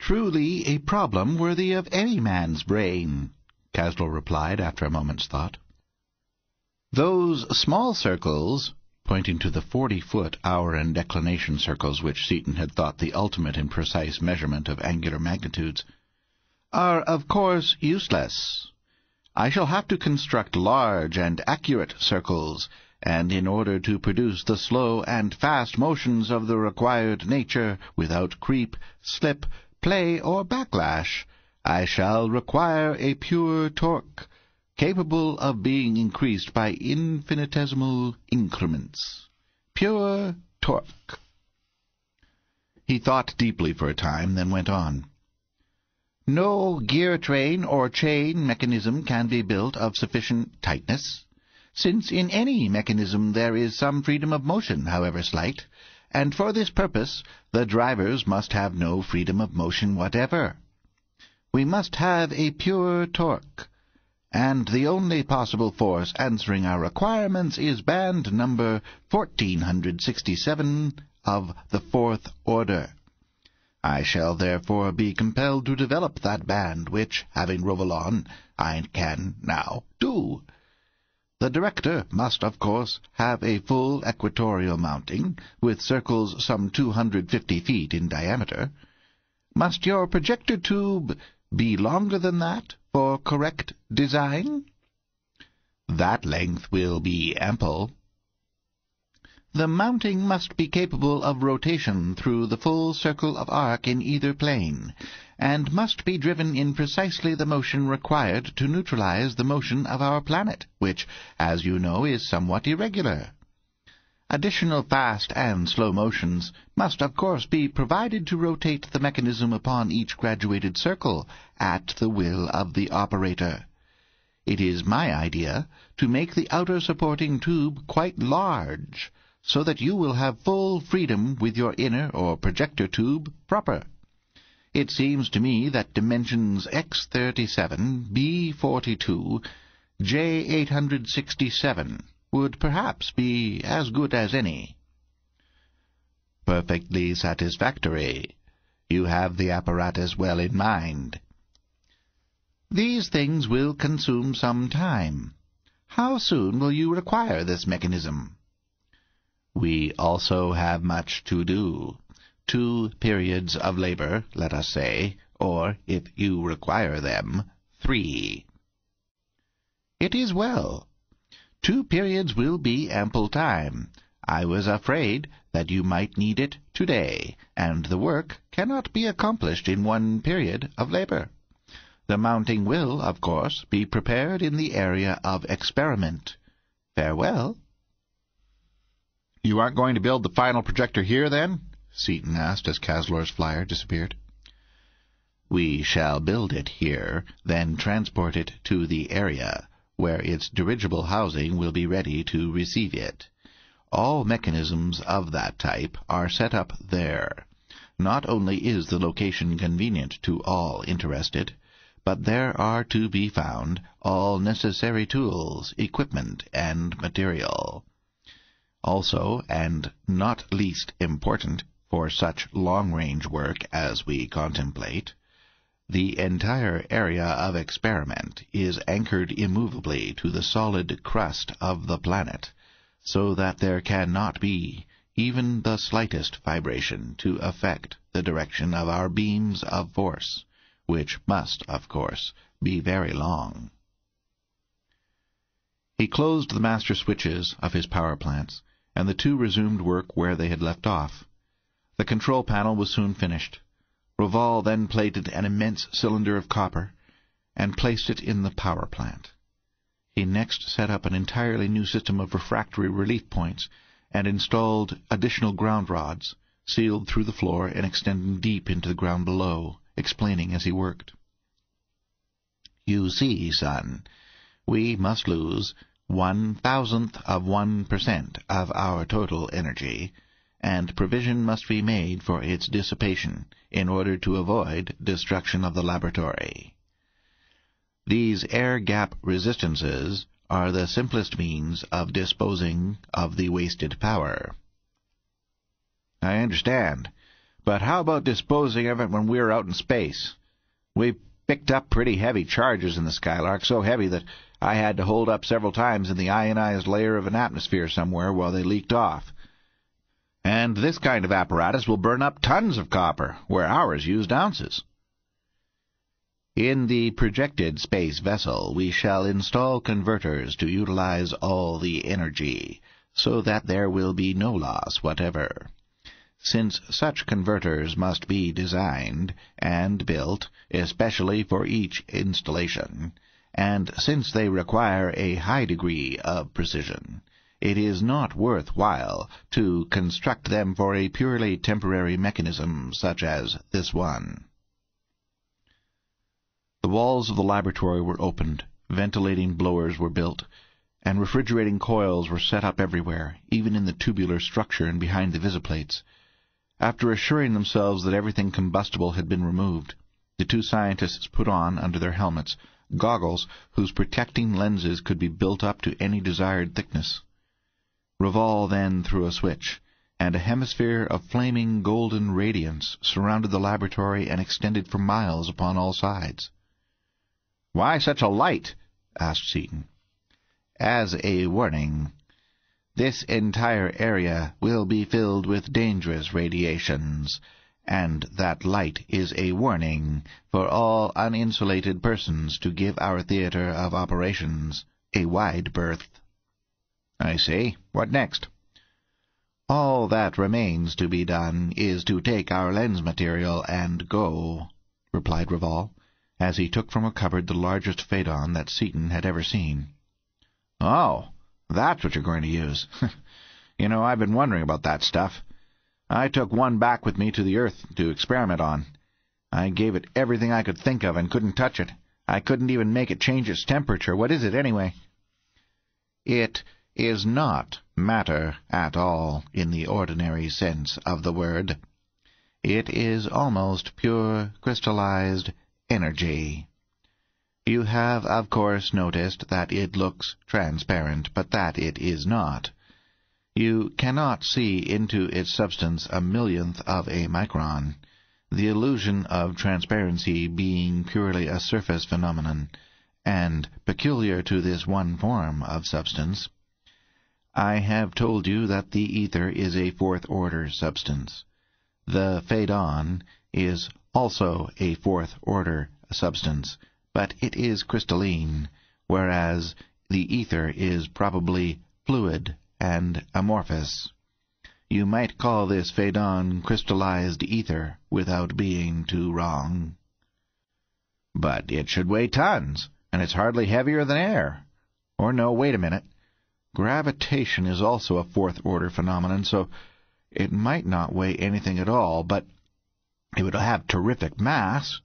Truly a problem worthy of any man's brain, Caslor replied after a moment's thought. Those small circles, pointing to the forty-foot hour and declination circles which Seaton had thought the ultimate in precise measurement of angular magnitudes, are of course useless. I shall have to construct large and accurate circles, and in order to produce the slow and fast motions of the required nature without creep, slip, play, or backlash, I shall require a pure torque, capable of being increased by infinitesimal increments. Pure torque. He thought deeply for a time, then went on. No gear train or chain mechanism can be built of sufficient tightness, since in any mechanism there is some freedom of motion, however slight, and for this purpose the drivers must have no freedom of motion whatever. We must have a pure torque, and the only possible force answering our requirements is band number 1467 of the fourth order. I shall therefore be compelled to develop that band, which, having Rovolon, I can now do. The director must, of course, have a full equatorial mounting, with circles some two hundred fifty feet in diameter. Must your projector tube be longer than that for correct design? That length will be ample. The mounting must be capable of rotation through the full circle of arc in either plane, and must be driven in precisely the motion required to neutralize the motion of our planet, which, as you know, is somewhat irregular. Additional fast and slow motions must of course be provided to rotate the mechanism upon each graduated circle at the will of the operator. It is my idea to make the outer supporting tube quite large, so that you will have full freedom with your inner or projector tube proper. It seems to me that dimensions X37, B42, J867 would perhaps be as good as any. Perfectly satisfactory. You have the apparatus well in mind. These things will consume some time. How soon will you require this mechanism? We also have much to do. Two periods of labor, let us say, or, if you require them, three. It is well. Two periods will be ample time. I was afraid that you might need it today, and the work cannot be accomplished in one period of labor. The mounting will, of course, be prepared in the area of experiment. Farewell. You aren't going to build the final projector here, then? Seaton asked as Caslor's flyer disappeared. We shall build it here, then transport it to the area, where its dirigible housing will be ready to receive it. All mechanisms of that type are set up there. Not only is the location convenient to all interested, but there are to be found all necessary tools, equipment, and material. Also, and not least important for such long-range work as we contemplate, the entire area of experiment is anchored immovably to the solid crust of the planet, so that there cannot be even the slightest vibration to affect the direction of our beams of force, which must, of course, be very long. He closed the master switches of his power plants and the two resumed work where they had left off. The control panel was soon finished. Rovol then plated an immense cylinder of copper and placed it in the power plant. He next set up an entirely new system of refractory relief points and installed additional ground rods, sealed through the floor and extending deep into the ground below, explaining as he worked. You see, son, we must lose one thousandth of one per cent of our total energy, and provision must be made for its dissipation in order to avoid destruction of the laboratory. These air gap resistances are the simplest means of disposing of the wasted power. I understand. But how about disposing of it when we're out in space? We've picked up pretty heavy charges in the Skylark, so heavy that I had to hold up several times in the ionized layer of an atmosphere somewhere while they leaked off. And this kind of apparatus will burn up tons of copper, where ours used ounces. In the projected space vessel, we shall install converters to utilize all the energy, so that there will be no loss whatever. Since such converters must be designed and built especially for each installation, and since they require a high degree of precision, it is not worth while to construct them for a purely temporary mechanism such as this one. The walls of the laboratory were opened, ventilating blowers were built, and refrigerating coils were set up everywhere, even in the tubular structure and behind the visiplates. After assuring themselves that everything combustible had been removed, the two scientists put on, under their helmets, goggles whose protecting lenses could be built up to any desired thickness. Rovol then threw a switch, and a hemisphere of flaming golden radiance surrounded the laboratory and extended for miles upon all sides. Why such a light? asked Seaton. As a warning. This entire area will be filled with dangerous radiations, and that light is a warning for all uninsulated persons to give our theater of operations a wide berth. I see. What next? All that remains to be done is to take our lens material and go, replied Rovol as he took from a cupboard the largest phaedon that Seaton had ever seen. Oh, that's what you're going to use. you know, I've been wondering about that stuff. I took one back with me to the Earth to experiment on. I gave it everything I could think of and couldn't touch it. I couldn't even make it change its temperature. What is it, anyway? It is not matter at all in the ordinary sense of the word. It is almost pure crystallized energy. You have, of course, noticed that it looks transparent, but that it is not. You cannot see into its substance a millionth of a micron, the illusion of transparency being purely a surface phenomenon, and peculiar to this one form of substance. I have told you that the ether is a fourth-order substance. The phaedon is also a fourth-order substance, but it is crystalline, whereas the ether is probably fluid and amorphous. You might call this phaedon crystallized ether without being too wrong. But it should weigh tons, and it's hardly heavier than air. Or no, wait a minute. Gravitation is also a fourth-order phenomenon, so it might not weigh anything at all, but it would have terrific mass.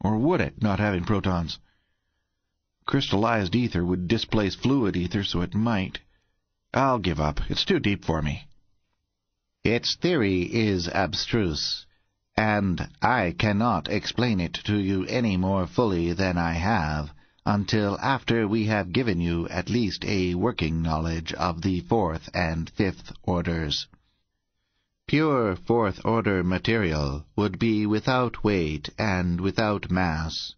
Or would it, not having protons? Crystallized ether would displace fluid ether, so it might. I'll give up. It's too deep for me. Its theory is abstruse, and I cannot explain it to you any more fully than I have until after we have given you at least a working knowledge of the fourth and fifth orders. Pure fourth-order material would be without weight and without mass,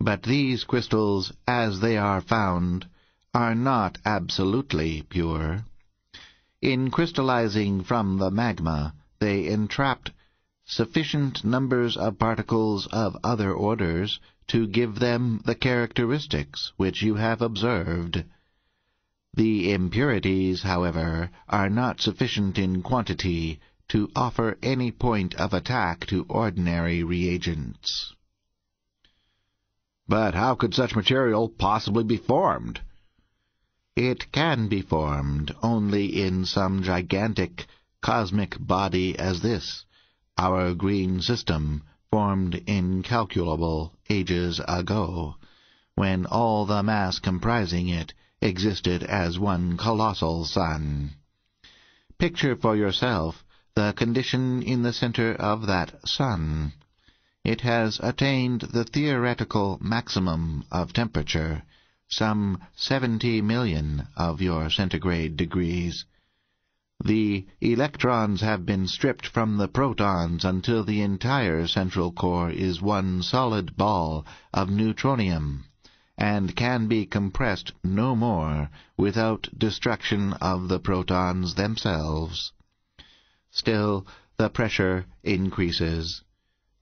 but these crystals, as they are found, are not absolutely pure. In crystallizing from the magma, they entrapped sufficient numbers of particles of other orders to give them the characteristics which you have observed. The impurities, however, are not sufficient in quantity to offer any point of attack to ordinary reagents. But how could such material possibly be formed? It can be formed only in some gigantic cosmic body as this, our green system, formed incalculable ages ago, when all the mass comprising it existed as one colossal sun. Picture for yourself the condition in the center of that sun. It has attained the theoretical maximum of temperature, some seventy million of your centigrade degrees. The electrons have been stripped from the protons until the entire central core is one solid ball of neutronium, and can be compressed no more without destruction of the protons themselves. Still, the pressure increases.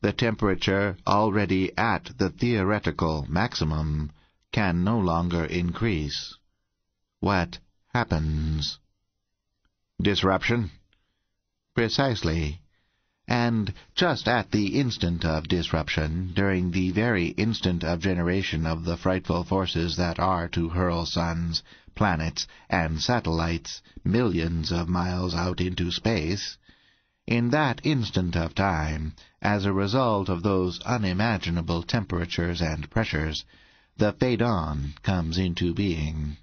The temperature, already at the theoretical maximum, can no longer increase. What happens? Disruption? Precisely. And just at the instant of disruption, during the very instant of generation of the frightful forces that are to hurl suns, planets, and satellites millions of miles out into space, in that instant of time, as a result of those unimaginable temperatures and pressures, the Phaedon comes into being.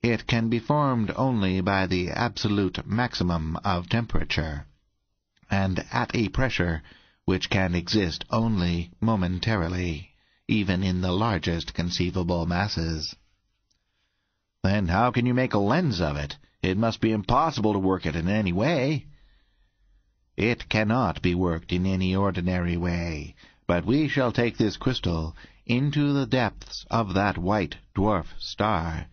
It can be formed only by the absolute maximum of temperature, and at a pressure which can exist only momentarily, even in the largest conceivable masses. Then how can you make a lens of it? It must be impossible to work it in any way. It cannot be worked in any ordinary way, but we shall take this crystal into the depths of that white dwarf star,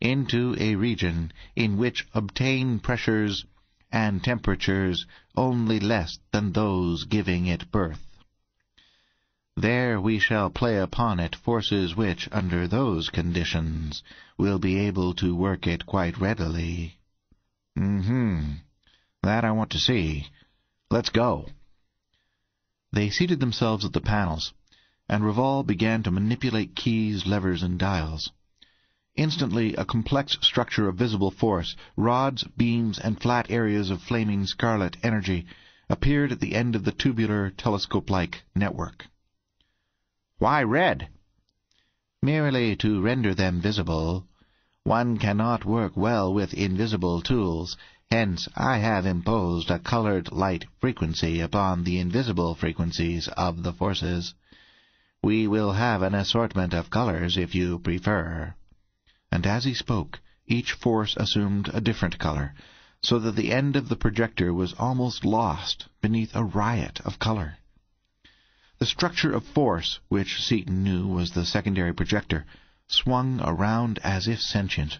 into a region in which obtain pressures and temperatures only less than those giving it birth. There we shall play upon it forces which, under those conditions, will be able to work it quite readily. Mm-hmm. That I want to see. Let's go. They seated themselves at the panels, and Rovol began to manipulate keys, levers, and dials. Instantly a complex structure of visible force, rods, beams, and flat areas of flaming scarlet energy appeared at the end of the tubular, telescope-like network. Why red? Merely to render them visible. One cannot work well with invisible tools, hence I have imposed a colored light frequency upon the invisible frequencies of the forces. We will have an assortment of colors if you prefer and as he spoke, each force assumed a different color, so that the end of the projector was almost lost beneath a riot of color. The structure of force, which Seaton knew was the secondary projector, swung around as if sentient.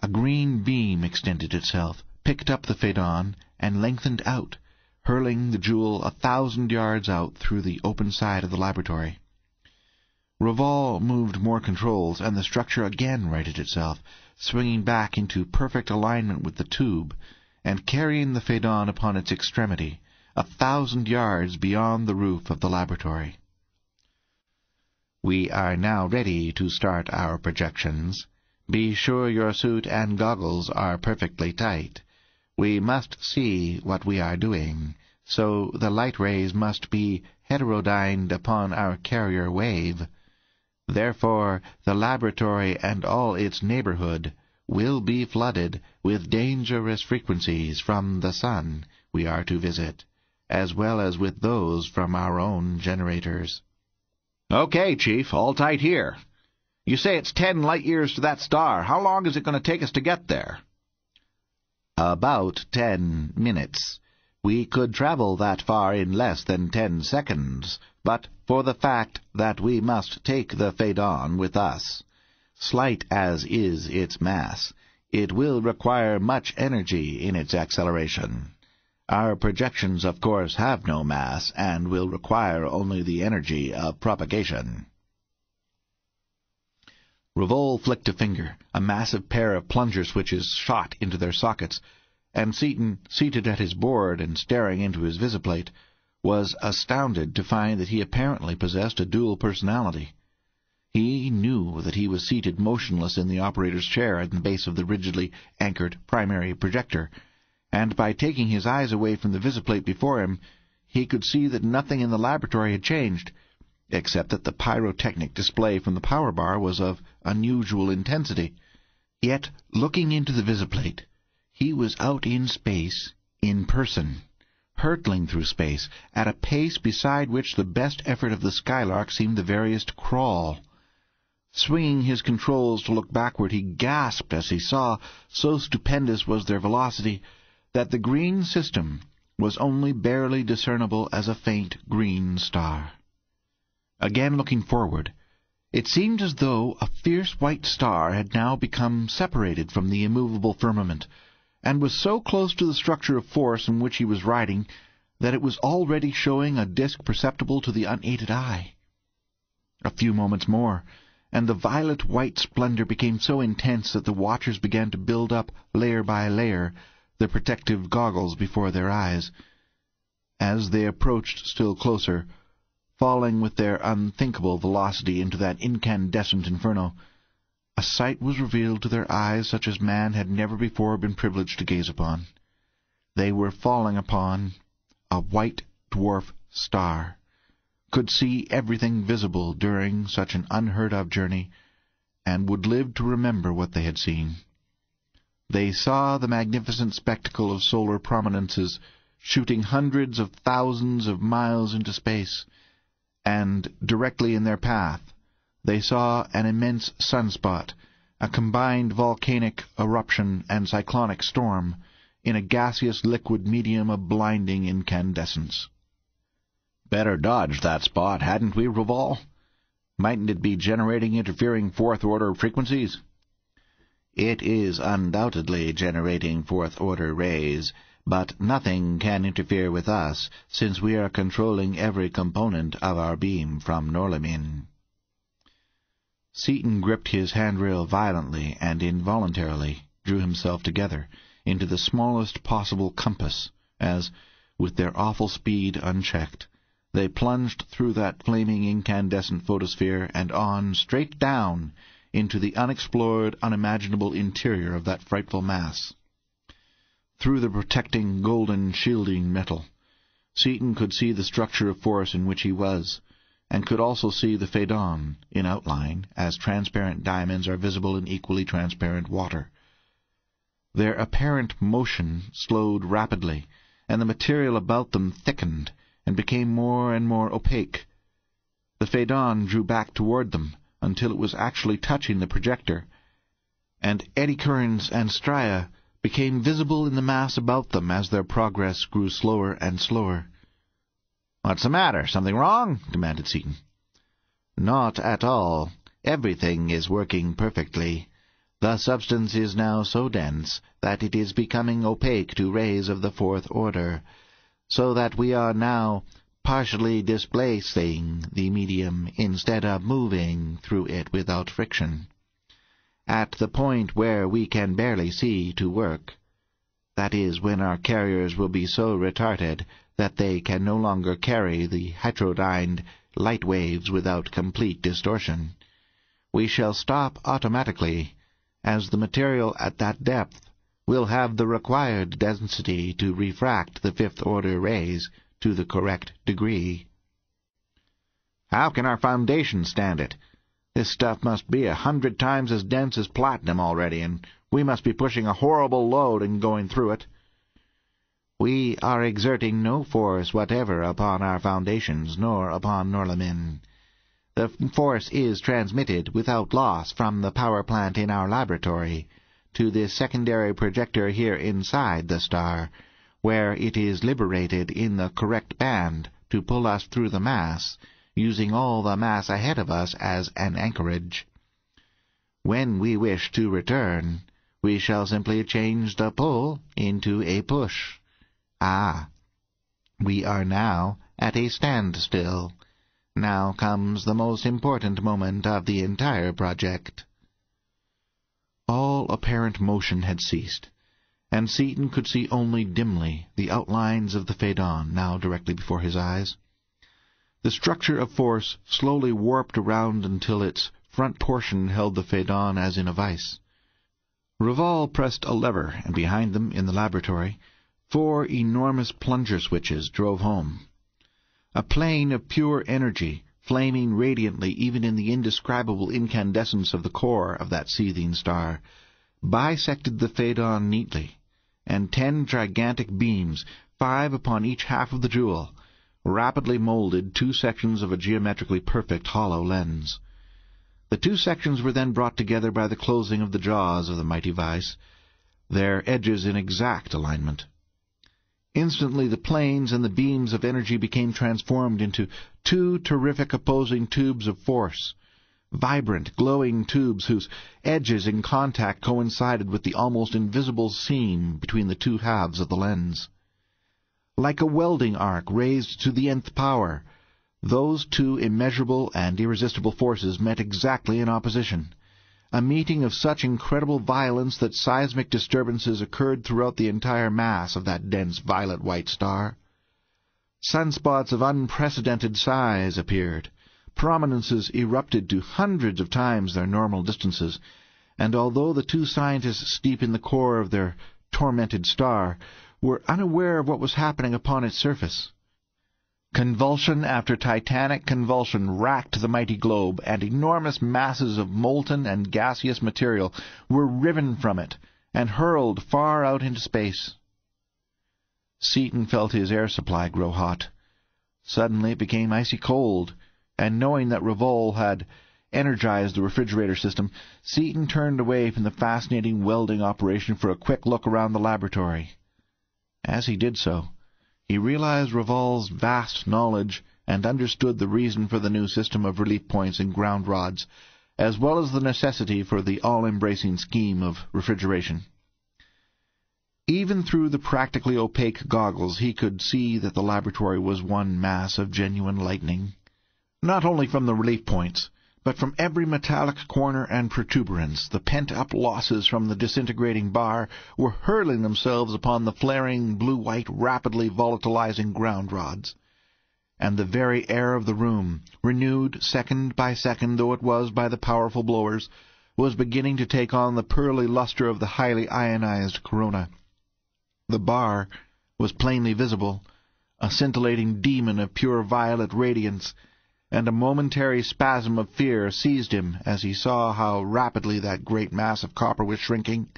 A green beam extended itself, picked up the Phaedon, and lengthened out, hurling the jewel a thousand yards out through the open side of the laboratory. Rovol moved more controls, and the structure again righted itself, swinging back into perfect alignment with the tube, and carrying the Phaedon upon its extremity, a thousand yards beyond the roof of the laboratory. We are now ready to start our projections. Be sure your suit and goggles are perfectly tight. We must see what we are doing, so the light rays must be heterodyned upon our carrier wave. Therefore the laboratory and all its neighborhood will be flooded with dangerous frequencies from the sun we are to visit, as well as with those from our own generators. Okay, Chief, all tight here. You say it's ten light years to that star. How long is it going to take us to get there? About ten minutes. We could travel that far in less than ten seconds, but for the fact that we must take the Phaedon with us. Slight as is its mass, it will require much energy in its acceleration. Our projections, of course, have no mass, and will require only the energy of propagation. Raval flicked a finger. A massive pair of plunger switches shot into their sockets, and Seaton, seated at his board and staring into his visiplate, was astounded to find that he apparently possessed a dual personality. He knew that he was seated motionless in the operator's chair at the base of the rigidly anchored primary projector, and by taking his eyes away from the visiplate before him, he could see that nothing in the laboratory had changed, except that the pyrotechnic display from the power bar was of unusual intensity. Yet, looking into the visiplate, he was out in space, in person, hurtling through space at a pace beside which the best effort of the Skylark seemed the veriest crawl. Swinging his controls to look backward, he gasped as he saw, so stupendous was their velocity, that the green system was only barely discernible as a faint green star. Again looking forward, it seemed as though a fierce white star had now become separated from the immovable firmament, and was so close to the structure of force in which he was riding that it was already showing a disk perceptible to the unaided eye. A few moments more, and the violet-white splendor became so intense that the watchers began to build up, layer by layer, the protective goggles before their eyes. As they approached still closer, falling with their unthinkable velocity into that incandescent inferno, a sight was revealed to their eyes such as man had never before been privileged to gaze upon. They were falling upon a white dwarf star could see everything visible during such an unheard-of journey, and would live to remember what they had seen. They saw the magnificent spectacle of solar prominences shooting hundreds of thousands of miles into space, and directly in their path they saw an immense sunspot, a combined volcanic eruption and cyclonic storm, in a gaseous liquid medium of blinding incandescence. Better dodge that spot, hadn't we, Rovol? Mightn't it be generating interfering fourth-order frequencies? It is undoubtedly generating fourth-order rays, but nothing can interfere with us, since we are controlling every component of our beam from Norlamin. Seaton gripped his handrail violently and involuntarily drew himself together into the smallest possible compass, as, with their awful speed unchecked, they plunged through that flaming incandescent photosphere and on, straight down, into the unexplored, unimaginable interior of that frightful mass. Through the protecting, golden, shielding metal, Seaton could see the structure of force in which he was, and could also see the Phaedon, in outline, as transparent diamonds are visible in equally transparent water. Their apparent motion slowed rapidly, and the material about them thickened, and became more and more opaque. The Phaedon drew back toward them until it was actually touching the projector, and eddy currents and stria became visible in the mass about them as their progress grew slower and slower. "What's the matter? Something wrong?" demanded Seaton. "Not at all. Everything is working perfectly. The substance is now so dense that it is becoming opaque to rays of the fourth order so that we are now partially displacing the medium instead of moving through it without friction. At the point where we can barely see to work, that is, when our carriers will be so retarded that they can no longer carry the heterodyned light waves without complete distortion, we shall stop automatically, as the material at that depth will have the required density to refract the fifth-order rays to the correct degree. How can our foundation stand it? This stuff must be a hundred times as dense as platinum already, and we must be pushing a horrible load in going through it. We are exerting no force whatever upon our foundations, nor upon Norlamin. The force is transmitted without loss from the power plant in our laboratory, to this secondary projector here inside the star, where it is liberated in the correct band to pull us through the mass, using all the mass ahead of us as an anchorage. When we wish to return, we shall simply change the pull into a push. Ah, we are now at a standstill. Now comes the most important moment of the entire project. All apparent motion had ceased, and Seaton could see only dimly the outlines of the Phaedon now directly before his eyes. The structure of force slowly warped around until its front portion held the Phaedon as in a vice. Rovol pressed a lever, and behind them, in the laboratory, four enormous plunger switches drove home. A plane of pure energy flaming radiantly even in the indescribable incandescence of the core of that seething star, bisected the Phaedon neatly, and ten gigantic beams, five upon each half of the jewel, rapidly molded two sections of a geometrically perfect hollow lens. The two sections were then brought together by the closing of the jaws of the mighty vise, their edges in exact alignment. Instantly the planes and the beams of energy became transformed into two terrific opposing tubes of force, vibrant, glowing tubes whose edges in contact coincided with the almost invisible seam between the two halves of the lens. Like a welding arc raised to the nth power, those two immeasurable and irresistible forces met exactly in opposition, a meeting of such incredible violence that seismic disturbances occurred throughout the entire mass of that dense violet-white star. Sunspots of unprecedented size appeared, prominences erupted to hundreds of times their normal distances, and although the two scientists deep in the core of their tormented star were unaware of what was happening upon its surface, Convulsion after titanic convulsion racked the mighty globe, and enormous masses of molten and gaseous material were riven from it and hurled far out into space. Seaton felt his air supply grow hot. Suddenly it became icy cold, and knowing that Rovol had energized the refrigerator system, Seaton turned away from the fascinating welding operation for a quick look around the laboratory. As he did so, he realized Rovol's vast knowledge and understood the reason for the new system of relief points and ground rods, as well as the necessity for the all-embracing scheme of refrigeration. Even through the practically opaque goggles he could see that the laboratory was one mass of genuine lightning, not only from the relief points, but from every metallic corner and protuberance, the pent-up losses from the disintegrating bar were hurling themselves upon the flaring, blue-white, rapidly volatilizing ground rods. And the very air of the room, renewed second by second though it was by the powerful blowers, was beginning to take on the pearly luster of the highly ionized corona. The bar was plainly visible, a scintillating demon of pure violet radiance, and a momentary spasm of fear seized him as he saw how rapidly that great mass of copper was shrinking,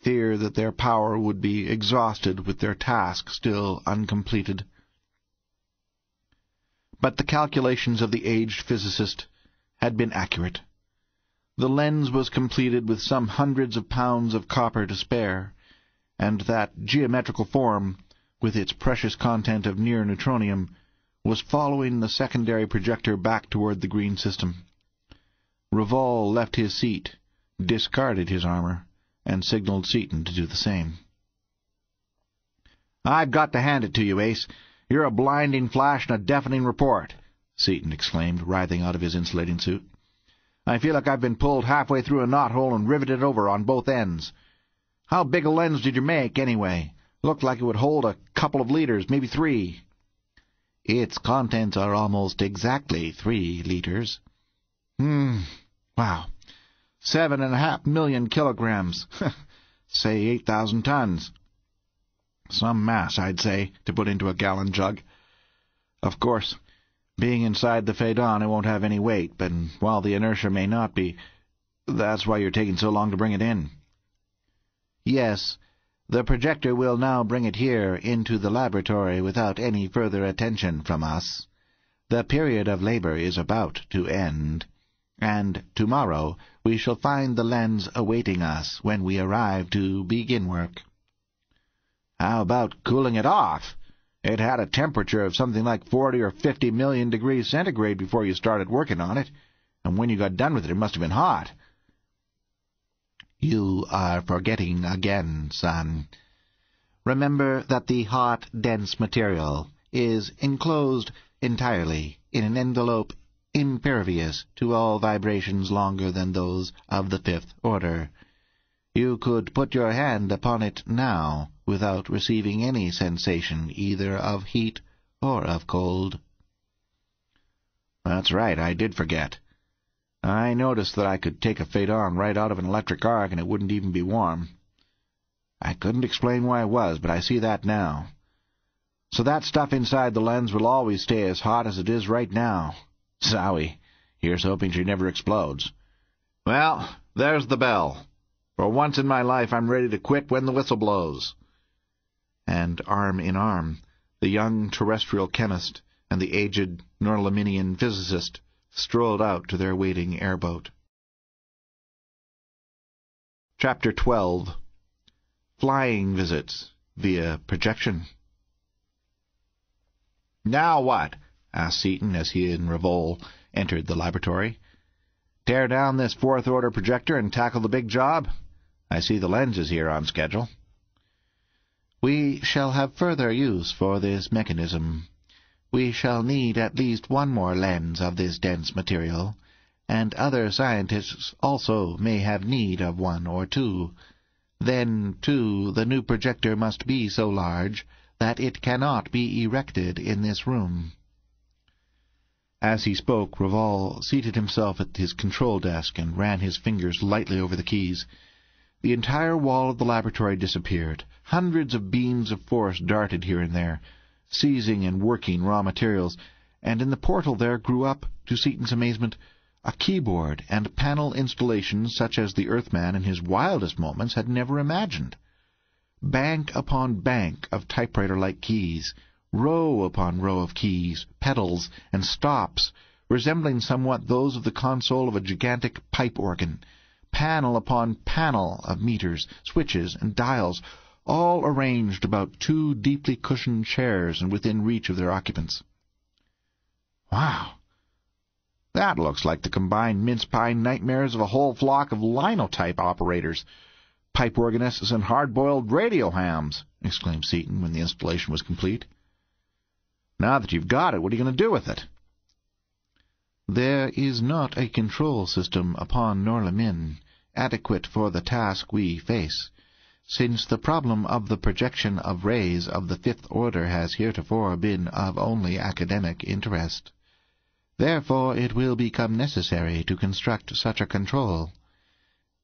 fear that their power would be exhausted with their task still uncompleted. But the calculations of the aged physicist had been accurate. The lens was completed with some hundreds of pounds of copper to spare, and that geometrical form, with its precious content of near neutronium, was following the secondary projector back toward the green system. Rovol left his seat, discarded his armor, and signaled Seaton to do the same. "I've got to hand it to you, Ace. You're a blinding flash and a deafening report," Seaton exclaimed, writhing out of his insulating suit. "I feel like I've been pulled halfway through a knothole and riveted over on both ends. How big a lens did you make, anyway? Looked like it would hold a couple of liters, maybe three. Its contents are almost exactly three liters. Hmm. Wow. Seven and a half million kilograms. say eight thousand tons. Some mass, I'd say, to put into a gallon jug. Of course, being inside the Phaedon, it won't have any weight, but while the inertia may not be, that's why you're taking so long to bring it in. Yes, the projector will now bring it here into the laboratory without any further attention from us. The period of labor is about to end, and tomorrow we shall find the lens awaiting us when we arrive to begin work. How about cooling it off? It had a temperature of something like forty or fifty million degrees centigrade before you started working on it, and when you got done with it, it must have been hot. You are forgetting again, son. Remember that the hot, dense material is enclosed entirely in an envelope impervious to all vibrations longer than those of the fifth order. You could put your hand upon it now without receiving any sensation either of heat or of cold. That's right, I did forget. I noticed that I could take a Phaedon right out of an electric arc and it wouldn't even be warm. I couldn't explain why it was, but I see that now. So that stuff inside the lens will always stay as hot as it is right now. Zowie, here's hoping she never explodes. Well, there's the bell. For once in my life I'm ready to quit when the whistle blows. And arm in arm, the young terrestrial chemist and the aged Norlaminian physicist strolled out to their waiting airboat. Chapter 12 Flying Visits via Projection Now what? asked Seaton as he and Rovol entered the laboratory. Tear down this fourth-order projector and tackle the big job? I see the lenses here on schedule. We shall have further use for this mechanism. We shall need at least one more lens of this dense material, and other scientists also may have need of one or two. Then, too, the new projector must be so large that it cannot be erected in this room. As he spoke, Rovol seated himself at his control desk and ran his fingers lightly over the keys. The entire wall of the laboratory disappeared. Hundreds of beams of force darted here and there, seizing and working raw materials, and in the portal there grew up, to Seaton's amazement, a keyboard and panel installation such as the Earthman in his wildest moments had never imagined. Bank upon bank of typewriter-like keys, row upon row of keys, pedals, and stops, resembling somewhat those of the console of a gigantic pipe organ, panel upon panel of meters, switches, and dials, all arranged about two deeply cushioned chairs and within reach of their occupants. Wow! That looks like the combined mince-pie nightmares of a whole flock of linotype operators, pipe organists, and hard-boiled radio hams, exclaimed Seaton when the installation was complete. Now that you've got it, what are you going to do with it? There is not a control system upon Norlamin adequate for the task we face, since the problem of the projection of rays of the fifth order has heretofore been of only academic interest. Therefore it will become necessary to construct such a control.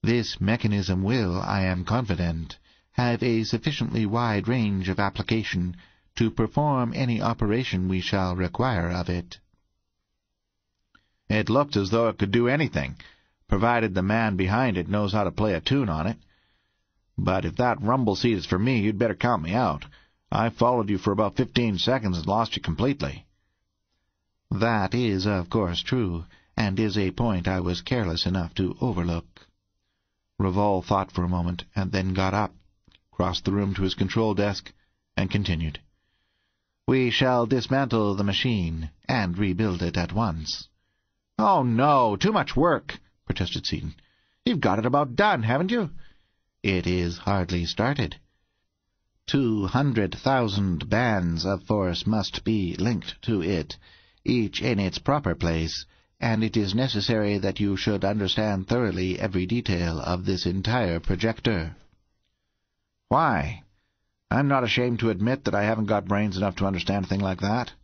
This mechanism will, I am confident, have a sufficiently wide range of application to perform any operation we shall require of it. It looked as though it could do anything, provided the man behind it knows how to play a tune on it. But if that rumble seat is for me, you'd better count me out. I followed you for about fifteen seconds and lost you completely. That is, of course, true, and is a point I was careless enough to overlook. Rovol thought for a moment, and then got up, crossed the room to his control desk, and continued. We shall dismantle the machine, and rebuild it at once. Oh, no, too much work, protested Seaton. You've got it about done, haven't you? It is hardly started. Two hundred thousand bands of force must be linked to it, each in its proper place, and it is necessary that you should understand thoroughly every detail of this entire projector. Why? I'm not ashamed to admit that I haven't got brains enough to understand a thing like that.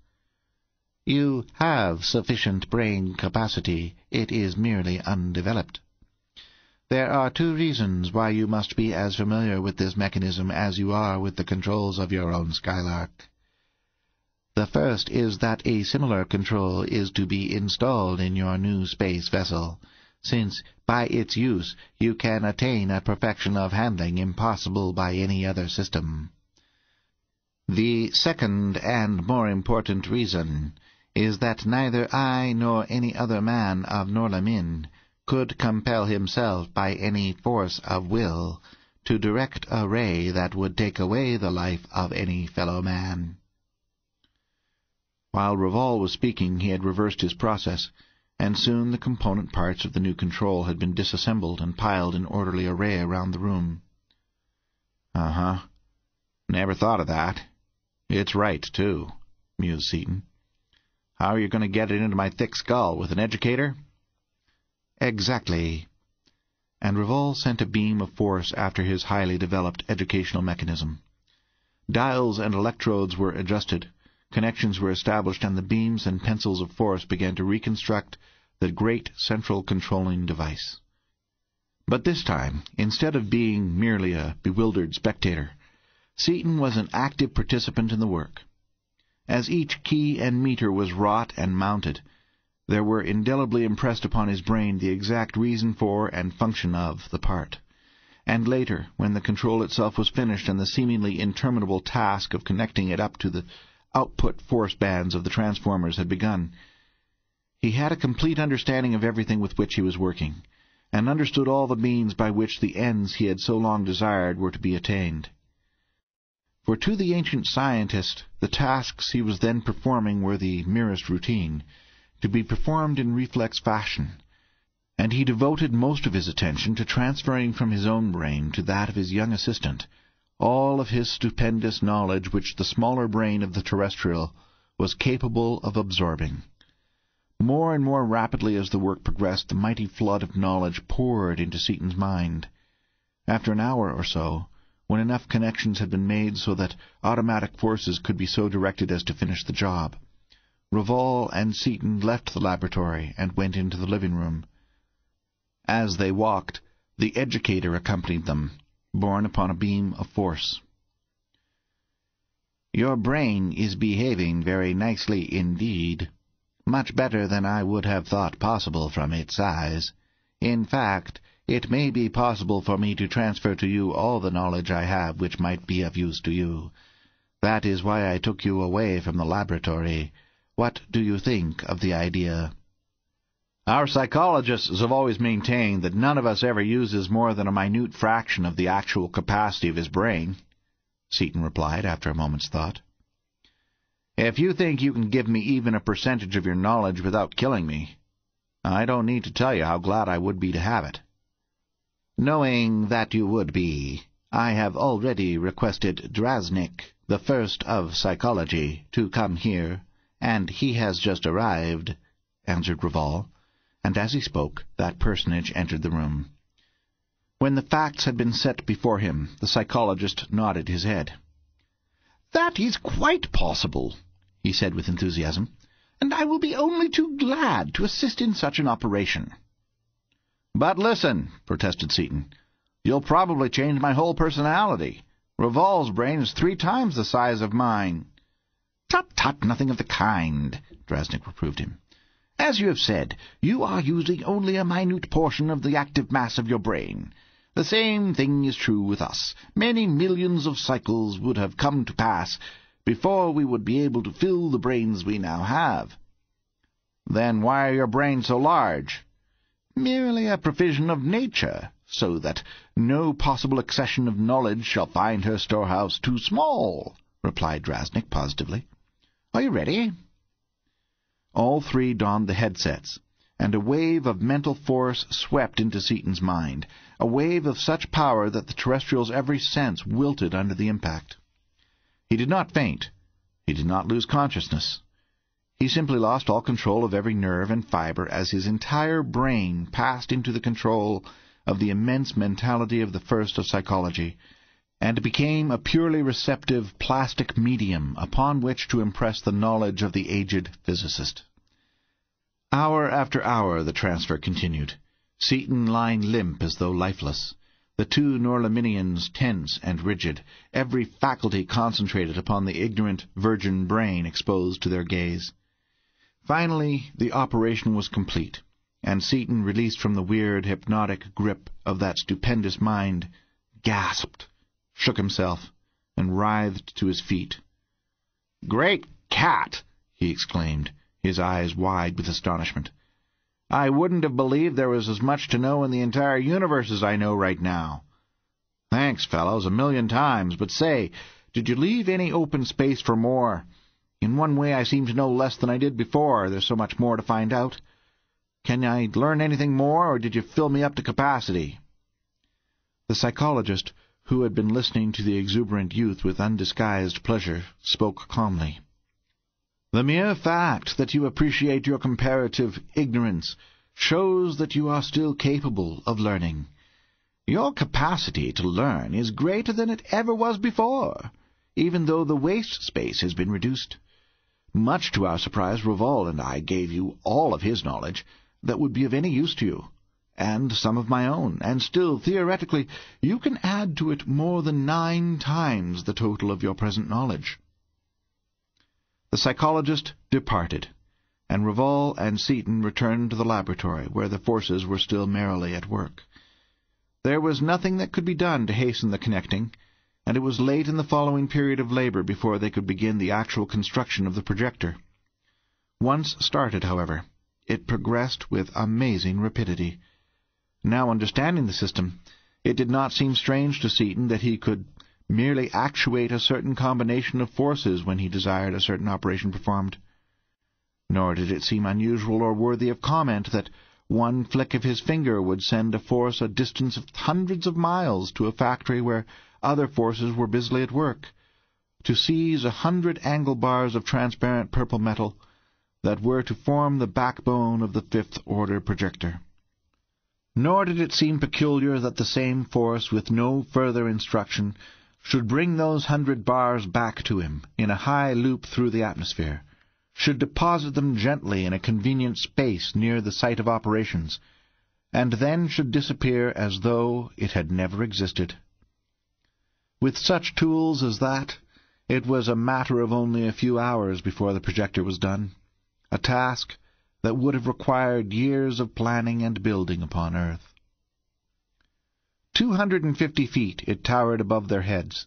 You have sufficient brain capacity. It is merely undeveloped. There are two reasons why you must be as familiar with this mechanism as you are with the controls of your own Skylark. The first is that a similar control is to be installed in your new space vessel, since by its use you can attain a perfection of handling impossible by any other system. The second and more important reason is that neither I nor any other man of Norlamin could compel himself by any force of will to direct a ray that would take away the life of any fellow man. While Rovol was speaking, he had reversed his process, and soon the component parts of the new control had been disassembled and piled in orderly array around the room. Uh-huh. Never thought of that. It's right, too, mused Seaton. How are you going to get it into my thick skull, with an educator? Exactly. And Rovol sent a beam of force after his highly developed educational mechanism. Dials and electrodes were adjusted, Connections were established, and the beams and pencils of force began to reconstruct the great central controlling device. But this time, instead of being merely a bewildered spectator, Seaton was an active participant in the work. As each key and meter was wrought and mounted, there were indelibly impressed upon his brain the exact reason for and function of the part, and later, when the control itself was finished and the seemingly interminable task of connecting it up to the output force bands of the transformers had begun. He had a complete understanding of everything with which he was working, and understood all the means by which the ends he had so long desired were to be attained. For to the ancient scientist, the tasks he was then performing were the merest routine, to be performed in reflex fashion, and he devoted most of his attention to transferring from his own brain to that of his young assistant all of his stupendous knowledge which the smaller brain of the terrestrial was capable of absorbing. More and more rapidly as the work progressed, the mighty flood of knowledge poured into Seaton's mind. After an hour or so, when enough connections had been made so that automatic forces could be so directed as to finish the job, Rovol and Seaton left the laboratory and went into the living room. As they walked, the educator accompanied them, borne upon a beam of force. Your brain is behaving very nicely indeed. Much better than I would have thought possible from its size. In fact, it may be possible for me to transfer to you all the knowledge I have which might be of use to you. That is why I took you away from the laboratory. What do you think of the idea?' Our psychologists have always maintained that none of us ever uses more than a minute fraction of the actual capacity of his brain, Seaton replied after a moment's thought. If you think you can give me even a percentage of your knowledge without killing me, I don't need to tell you how glad I would be to have it. Knowing that you would be, I have already requested Drasnik, the first of psychology, to come here, and he has just arrived, answered Rovol and as he spoke, that personage entered the room. When the facts had been set before him, the psychologist nodded his head. "That is quite possible," he said with enthusiasm, "and I will be only too glad to assist in such an operation." "But listen," protested Seaton. "You'll probably change my whole personality. Rovol's brain is three times the size of mine." "Tut, tut, nothing of the kind," Drasnik reproved him. As you have said, you are using only a minute portion of the active mass of your brain. The same thing is true with us. Many millions of cycles would have come to pass before we would be able to fill the brains we now have. Then why are your brains so large? Merely a provision of nature, so that no possible accession of knowledge shall find her storehouse too small, replied Drasnik positively. Are you ready? All three donned the headsets, and a wave of mental force swept into Seaton's mind, a wave of such power that the terrestrial's every sense wilted under the impact. He did not faint. He did not lose consciousness. He simply lost all control of every nerve and fibre as his entire brain passed into the control of the immense mentality of the first of psychology, and became a purely receptive plastic medium upon which to impress the knowledge of the aged physicist. Hour after hour the transfer continued, Seaton lying limp as though lifeless, the two Norlaminians tense and rigid, every faculty concentrated upon the ignorant, virgin brain exposed to their gaze. Finally the operation was complete, and Seaton, released from the weird, hypnotic grip of that stupendous mind, gasped shook himself, and writhed to his feet. "Great cat!" he exclaimed, his eyes wide with astonishment. "I wouldn't have believed there was as much to know in the entire universe as I know right now. Thanks, fellows, a million times, but say, did you leave any open space for more? In one way I seem to know less than I did before, there's so much more to find out. Can I learn anything more, or did you fill me up to capacity?" The psychologist who had been listening to the exuberant youth with undisguised pleasure, spoke calmly. The mere fact that you appreciate your comparative ignorance shows that you are still capable of learning. Your capacity to learn is greater than it ever was before, even though the waste space has been reduced. Much to our surprise, Rovol and I gave you all of his knowledge that would be of any use to you and some of my own, and still, theoretically, you can add to it more than nine times the total of your present knowledge. The psychologist departed, and Rovol and Seaton returned to the laboratory, where the forces were still merrily at work. There was nothing that could be done to hasten the connecting, and it was late in the following period of labour before they could begin the actual construction of the projector. Once started, however, it progressed with amazing rapidity. Now understanding the system, it did not seem strange to Seaton that he could merely actuate a certain combination of forces when he desired a certain operation performed. Nor did it seem unusual or worthy of comment that one flick of his finger would send a force a distance of hundreds of miles to a factory where other forces were busily at work, to seize a hundred angle bars of transparent purple metal that were to form the backbone of the fifth-order projector. Nor did it seem peculiar that the same force, with no further instruction, should bring those hundred bars back to him in a high loop through the atmosphere, should deposit them gently in a convenient space near the site of operations, and then should disappear as though it had never existed. With such tools as that, it was a matter of only a few hours before the projector was done, a task that would have required years of planning and building upon Earth. Two hundred and fifty feet it towered above their heads,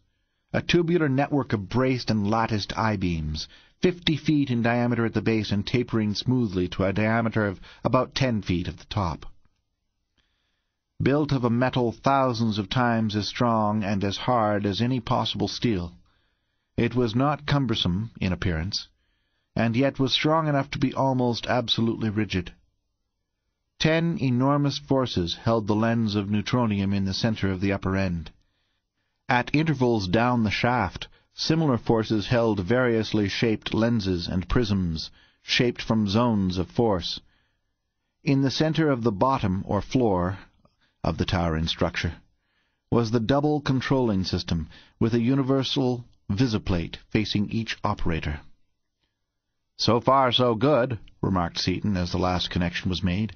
a tubular network of braced and latticed I-beams, fifty feet in diameter at the base and tapering smoothly to a diameter of about ten feet at the top. Built of a metal thousands of times as strong and as hard as any possible steel, it was not cumbersome in appearance, and yet was strong enough to be almost absolutely rigid. Ten enormous forces held the lens of neutronium in the center of the upper end. At intervals down the shaft, similar forces held variously shaped lenses and prisms, shaped from zones of force. In the center of the bottom, or floor, of the towering structure was the double controlling system, with a universal visiplate facing each operator. So far, so good, remarked Seaton as the last connection was made.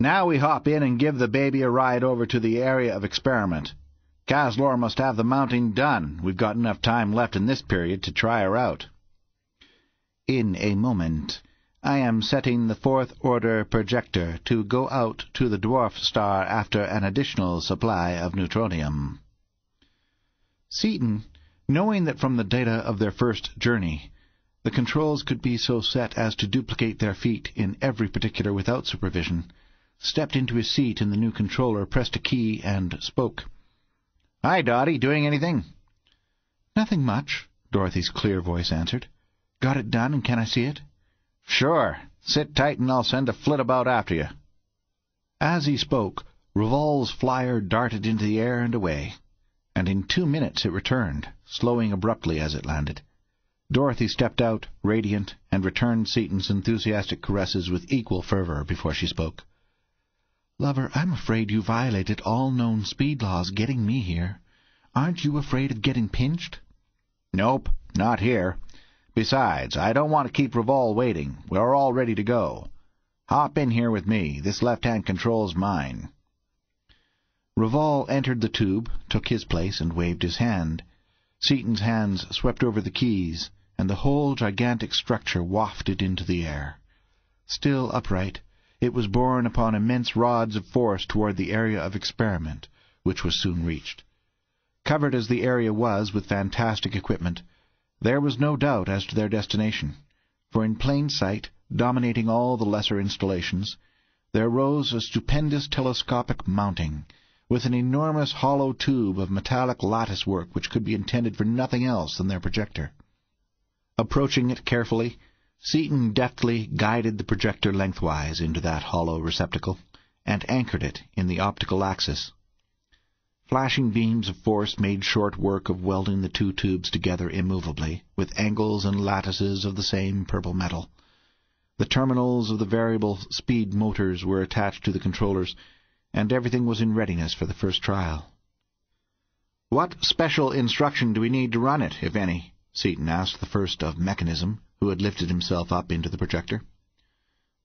Now we hop in and give the baby a ride over to the area of experiment. Caslor must have the mounting done. We've got enough time left in this period to try her out. In a moment. I am setting the fourth-order projector to go out to the dwarf star after an additional supply of neutronium. Seaton, knowing that from the data of their first journey the controls could be so set as to duplicate their feat in every particular without supervision, stepped into his seat in the new controller, pressed a key, and spoke. "Hi, Dotty. Doing anything?" "Nothing much," Dorothy's clear voice answered. "Got it done, and can I see it?" "Sure. Sit tight, and I'll send a flitabout after you." As he spoke, Rovol's flyer darted into the air and away, and in two minutes it returned, slowing abruptly as it landed. Dorothy stepped out, radiant, and returned Seaton's enthusiastic caresses with equal fervour before she spoke. "Lover, I'm afraid you violated all known speed laws getting me here. Aren't you afraid of getting pinched?" "Nope, not here. Besides, I don't want to keep Rovol waiting. We're all ready to go. Hop in here with me. This left-hand control's mine." Rovol entered the tube, took his place, and waved his hand. Seaton's hands swept over the keys and the whole gigantic structure wafted into the air. Still upright, it was borne upon immense rods of force toward the area of experiment, which was soon reached. Covered as the area was with fantastic equipment, there was no doubt as to their destination, for in plain sight, dominating all the lesser installations, there rose a stupendous telescopic mounting, with an enormous hollow tube of metallic lattice work which could be intended for nothing else than their projector. Approaching it carefully, Seaton deftly guided the projector lengthwise into that hollow receptacle, and anchored it in the optical axis. Flashing beams of force made short work of welding the two tubes together immovably, with angles and lattices of the same purple metal. The terminals of the variable speed motors were attached to the controllers, and everything was in readiness for the first trial. "What special instruction do we need to run it, if any?" Seaton asked the first of mechanism, who had lifted himself up into the projector.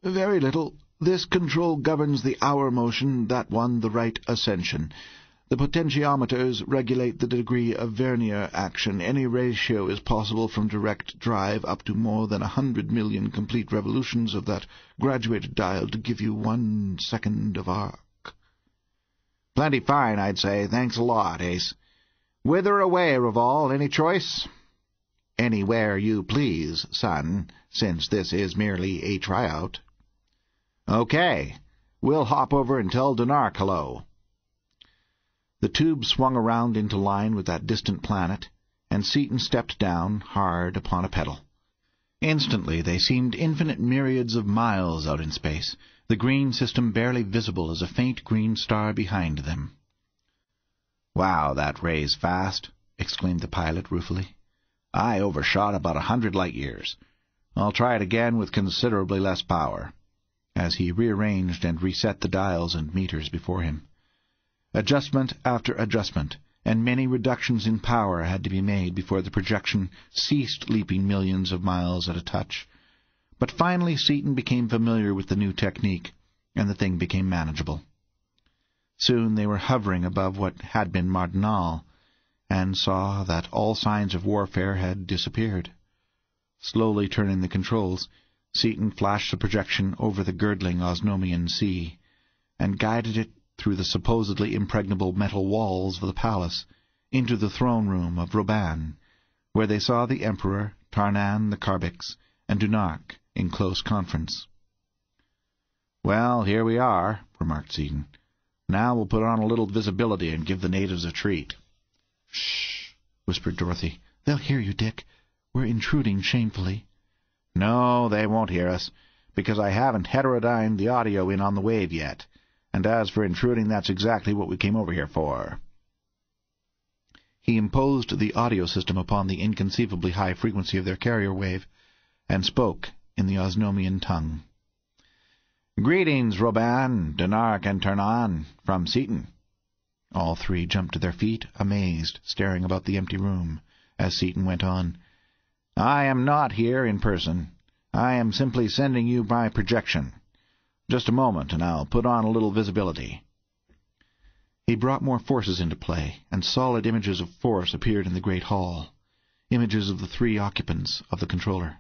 "Very little. This control governs the hour motion, that one the right ascension. The potentiometers regulate the degree of vernier action. Any ratio is possible from direct drive up to more than a hundred million complete revolutions of that graduated dial to give you one second of arc. Plenty fine, I'd say. Thanks a lot, Ace. Whither away, Rovol? Any choice? Anywhere you please, son, since this is merely a tryout. Okay. We'll hop over and tell Dunark hello. The tube swung around into line with that distant planet, and Seaton stepped down, hard upon a pedal. Instantly they seemed infinite myriads of miles out in space, the green system barely visible as a faint green star behind them. "Wow, that ray's fast!" exclaimed the pilot ruefully. "I overshot about a hundred light-years. I'll try it again with considerably less power," as he rearranged and reset the dials and meters before him. Adjustment after adjustment, and many reductions in power had to be made before the projection ceased leaping millions of miles at a touch. But finally Seaton became familiar with the new technique, and the thing became manageable. Soon they were hovering above what had been Mardonale, and saw that all signs of warfare had disappeared. Slowly turning the controls, Seaton flashed the projection over the girdling Osnomian sea, and guided it through the supposedly impregnable metal walls of the palace into the throne room of Roban, where they saw the Emperor, Tarnan the Karbix, and Dunark in close conference. "Well, here we are," remarked Seaton. "Now we'll put on a little visibility and give the natives a treat." "Shh!" whispered Dorothy. "They'll hear you, Dick. We're intruding shamefully." "No, they won't hear us, because I haven't heterodyned the audio in on the wave yet. And as for intruding, that's exactly what we came over here for." He imposed the audio system upon the inconceivably high frequency of their carrier wave, and spoke in the Osnomian tongue. "Greetings, Roban, Dunark, and Tarnan, from Seaton." All three jumped to their feet, amazed, staring about the empty room, as Seaton went on. "I am not here in person. I am simply sending you my projection. Just a moment, and I'll put on a little visibility." He brought more forces into play, and solid images of force appeared in the great hall, images of the three occupants of the controller.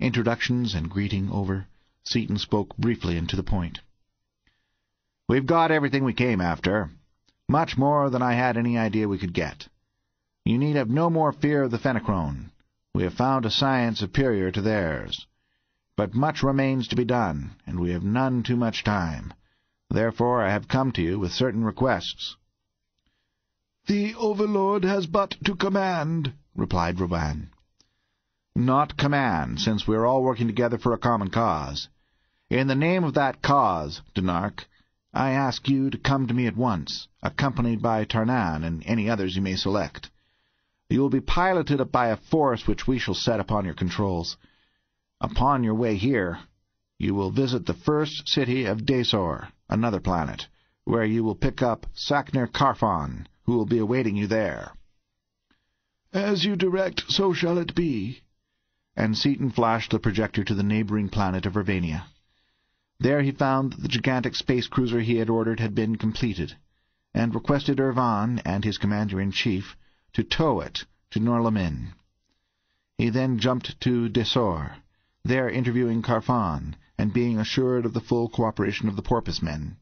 Introductions and greeting over, Seaton spoke briefly and to the point. "We've got everything we came after. Much more than I had any idea we could get. You need have no more fear of the Fenachrone. We have found a science superior to theirs. But much remains to be done, and we have none too much time. Therefore I have come to you with certain requests." "The Overlord has but to command," replied Roban. Not command, since we are all working together for a common cause. In the name of that cause, Dunark, I ask you to come to me at once, accompanied by Tarnan and any others you may select. You will be piloted by a force which we shall set upon your controls. Upon your way here, you will visit the first city of Dasor, another planet, where you will pick up Sacner Carfon, who will be awaiting you there. As you direct, so shall it be and Seaton flashed the projector to the neighboring planet of Urvania. There he found that the gigantic space cruiser he had ordered had been completed, and requested Urvan and his commander-in-chief to tow it to Norlamin. He then jumped to Dasor, there interviewing Carfon, and being assured of the full cooperation of the Porpoise men.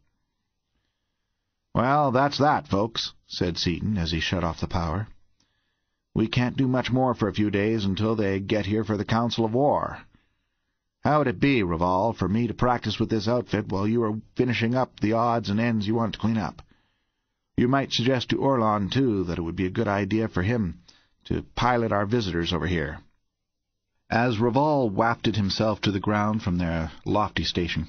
"Well, that's that, folks," said Seaton as he shut off the power. We can't do much more for a few days until they get here for the Council of War. How would it be, Rovol, for me to practice with this outfit while you are finishing up the odds and ends you want to clean up? You might suggest to Orlon, too, that it would be a good idea for him to pilot our visitors over here. As Rovol wafted himself to the ground from their lofty station,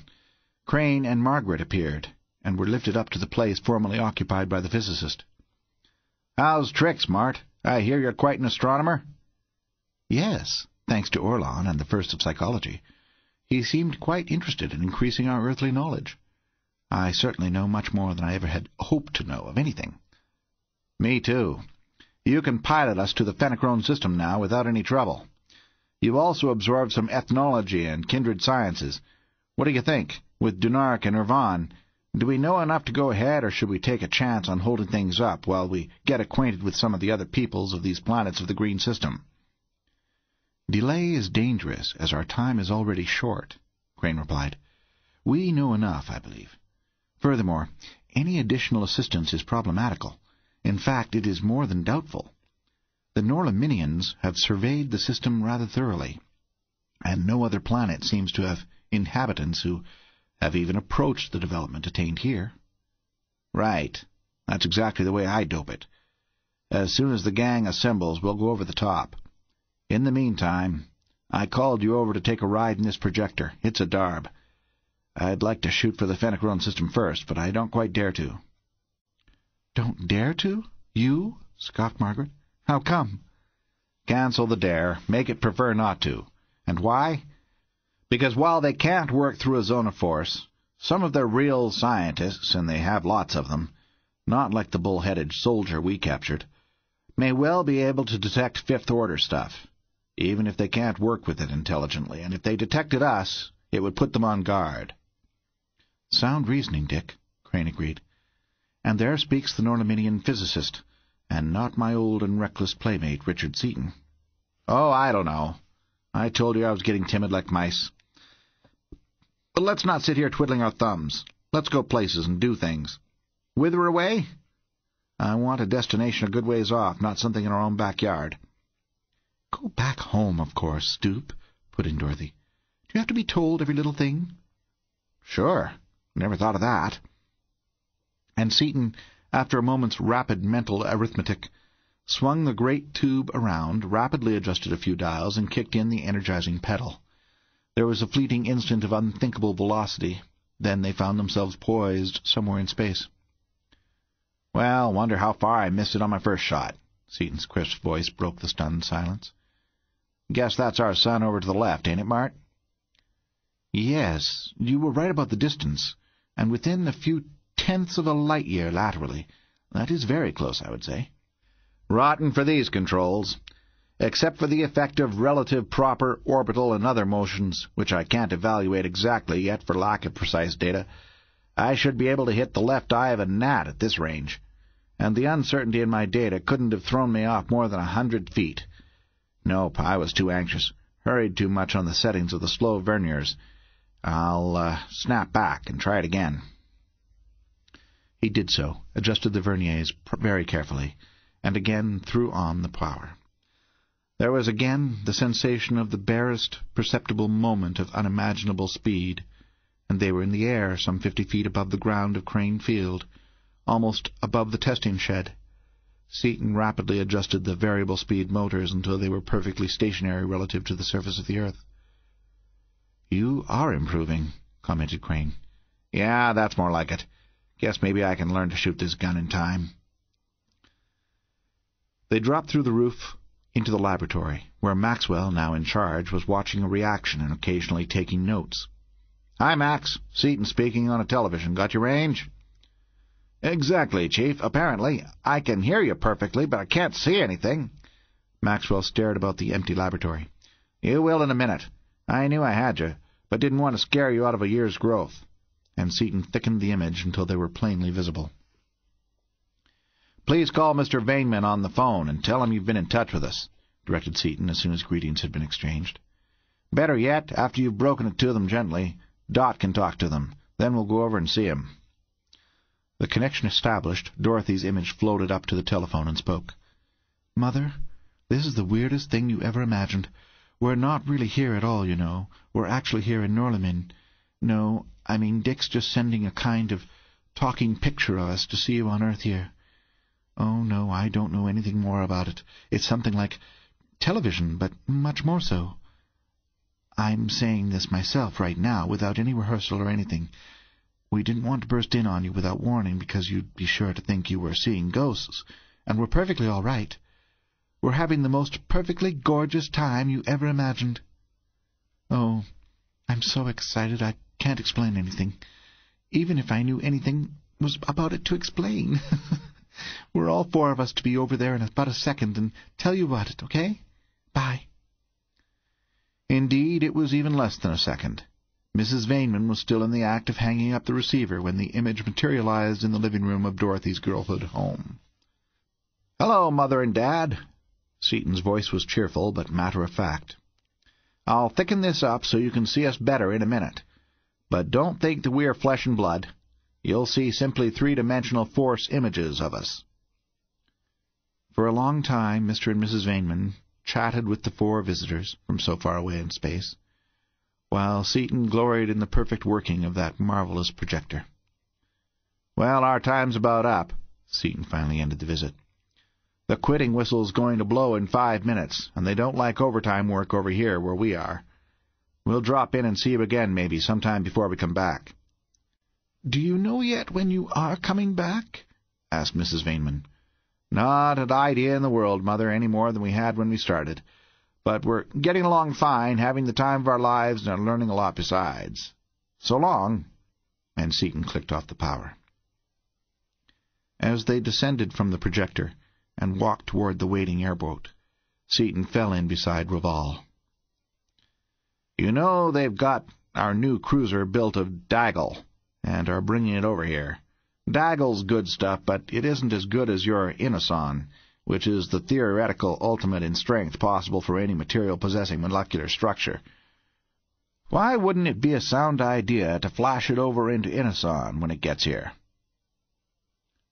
Crane and Margaret appeared, and were lifted up to the place formerly occupied by the physicist. "How's tricks, Mart?" I hear you're quite an astronomer. Yes, thanks to Orlon and the First of Psychology. He seemed quite interested in increasing our earthly knowledge. I certainly know much more than I ever had hoped to know of anything. Me too. You can pilot us to the Fenachrone system now without any trouble. You've also absorbed some ethnology and kindred sciences. What do you think? With Dunark and Urvan, do we know enough to go ahead, or should we take a chance on holding things up while we get acquainted with some of the other peoples of these planets of the Green System? Delay is dangerous, as our time is already short, Crane replied. We know enough, I believe. Furthermore, any additional assistance is problematical. In fact, it is more than doubtful. The Norlaminians have surveyed the system rather thoroughly, and no other planet seems to have inhabitants who have even approached the development attained here. Right. That's exactly the way I dope it. As soon as the gang assembles, we'll go over the top. In the meantime, I called you over to take a ride in this projector. It's a darb. I'd like to shoot for the Fenachrone system first, but I don't quite dare to. Don't dare to? You? scoffed Margaret. How come? Cancel the dare. Make it prefer not to. And why? Because while they can't work through a zone of force, some of their real scientists, and they have lots of them, not like the bull-headed soldier we captured, may well be able to detect fifth-order stuff, even if they can't work with it intelligently, and if they detected us, it would put them on guard. Sound reasoning, Dick, Crane agreed. And there speaks the Norlaminian physicist, and not my old and reckless playmate, Richard Seaton. Oh, I don't know. I told you I was getting timid like mice. But let's not sit here twiddling our thumbs. Let's go places and do things. Whither away? I want a destination a good ways off, not something in our own backyard. Go back home, of course, Stoop, put in Dorothy. Do you have to be told every little thing? Sure. Never thought of that. And Seaton after a moment's rapid mental arithmetic, swung the great tube around, rapidly adjusted a few dials, and kicked in the energizing pedal. There was a fleeting instant of unthinkable velocity. Then they found themselves poised somewhere in space. Well, wonder how far I missed it on my first shot. Seaton's crisp voice broke the stunned silence. Guess that's our sun over to the left, ain't it, Mart? Yes, you were right about the distance, and within a few tenths of a light-year laterally. That is very close, I would say. Rotten for these controls. Except for the effect of relative proper orbital and other motions, which I can't evaluate exactly yet for lack of precise data, I should be able to hit the left eye of a gnat at this range. And the uncertainty in my data couldn't have thrown me off more than a hundred feet. Nope, I was too anxious. Hurried too much on the settings of the slow verniers. I'll uh, snap back and try it again. He did so, adjusted the verniers very carefully, and again threw on the power. There was again the sensation of the barest perceptible moment of unimaginable speed, and they were in the air some fifty feet above the ground of Crane Field, almost above the testing shed. Seaton rapidly adjusted the variable speed motors until they were perfectly stationary relative to the surface of the earth. "You are improving," commented Crane. "Yeah, that's more like it. Guess maybe I can learn to shoot this gun in time. They dropped through the roof into the laboratory, where Maxwell, now in charge, was watching a reaction and occasionally taking notes. "Hi, Max. Seaton speaking on a television. Got your range?" "Exactly, Chief. Apparently. I can hear you perfectly, but I can't see anything." Maxwell stared about the empty laboratory. "You will in a minute. I knew I had you, but didn't want to scare you out of a year's growth and Seaton thickened the image until they were plainly visible. "Please call Mr. Vaneman on the phone and tell him you've been in touch with us," directed Seaton as soon as greetings had been exchanged. "Better yet, after you've broken it to them gently, Dot can talk to them. Then we'll go over and see him." The connection established, Dorothy's image floated up to the telephone and spoke. "Mother, this is the weirdest thing you ever imagined. We're not really here at all, you know. We're actually here in Norlamin. No, I mean Dick's just sending a kind of talking picture of us to see you on Earth here. Oh, no, I don't know anything more about it. It's something like television, but much more so. I'm saying this myself right now, without any rehearsal or anything. We didn't want to burst in on you without warning because you'd be sure to think you were seeing ghosts, and we're perfectly all right. We're having the most perfectly gorgeous time you ever imagined. Oh, I'm so excited I can't explain anything. Even if I knew anything was about it to explain. We're all four of us to be over there in about a second and tell you about it, okay? Bye. Indeed, it was even less than a second. Mrs. Vaneman was still in the act of hanging up the receiver when the image materialized in the living room of Dorothy's girlhood home. "Hello, Mother and Dad." Seaton's voice was cheerful but matter-of-fact. "I'll thicken this up so you can see us better in a minute. But don't think that we are flesh and blood. You'll see simply three-dimensional force images of us. For a long time, Mr. and Mrs. Vaneman chatted with the four visitors from so far away in space, while Seaton gloried in the perfect working of that marvelous projector. Well, our time's about up, Seaton finally ended the visit. The quitting whistle's going to blow in five minutes, and they don't like overtime work over here where we are. We'll drop in and see you again, maybe, sometime before we come back. Do you know yet when you are coming back? asked Mrs. Vaneman. Not an idea in the world, Mother, any more than we had when we started. But we're getting along fine, having the time of our lives and learning a lot besides. So long. And Seaton clicked off the power. As they descended from the projector, and walked toward the waiting airboat. Seaton fell in beside Rovol. You know they've got our new cruiser built of Dagle, and are bringing it over here. Dagle's good stuff, but it isn't as good as your Inoson, which is the theoretical ultimate in strength possible for any material possessing molecular structure. Why wouldn't it be a sound idea to flash it over into Inoson when it gets here?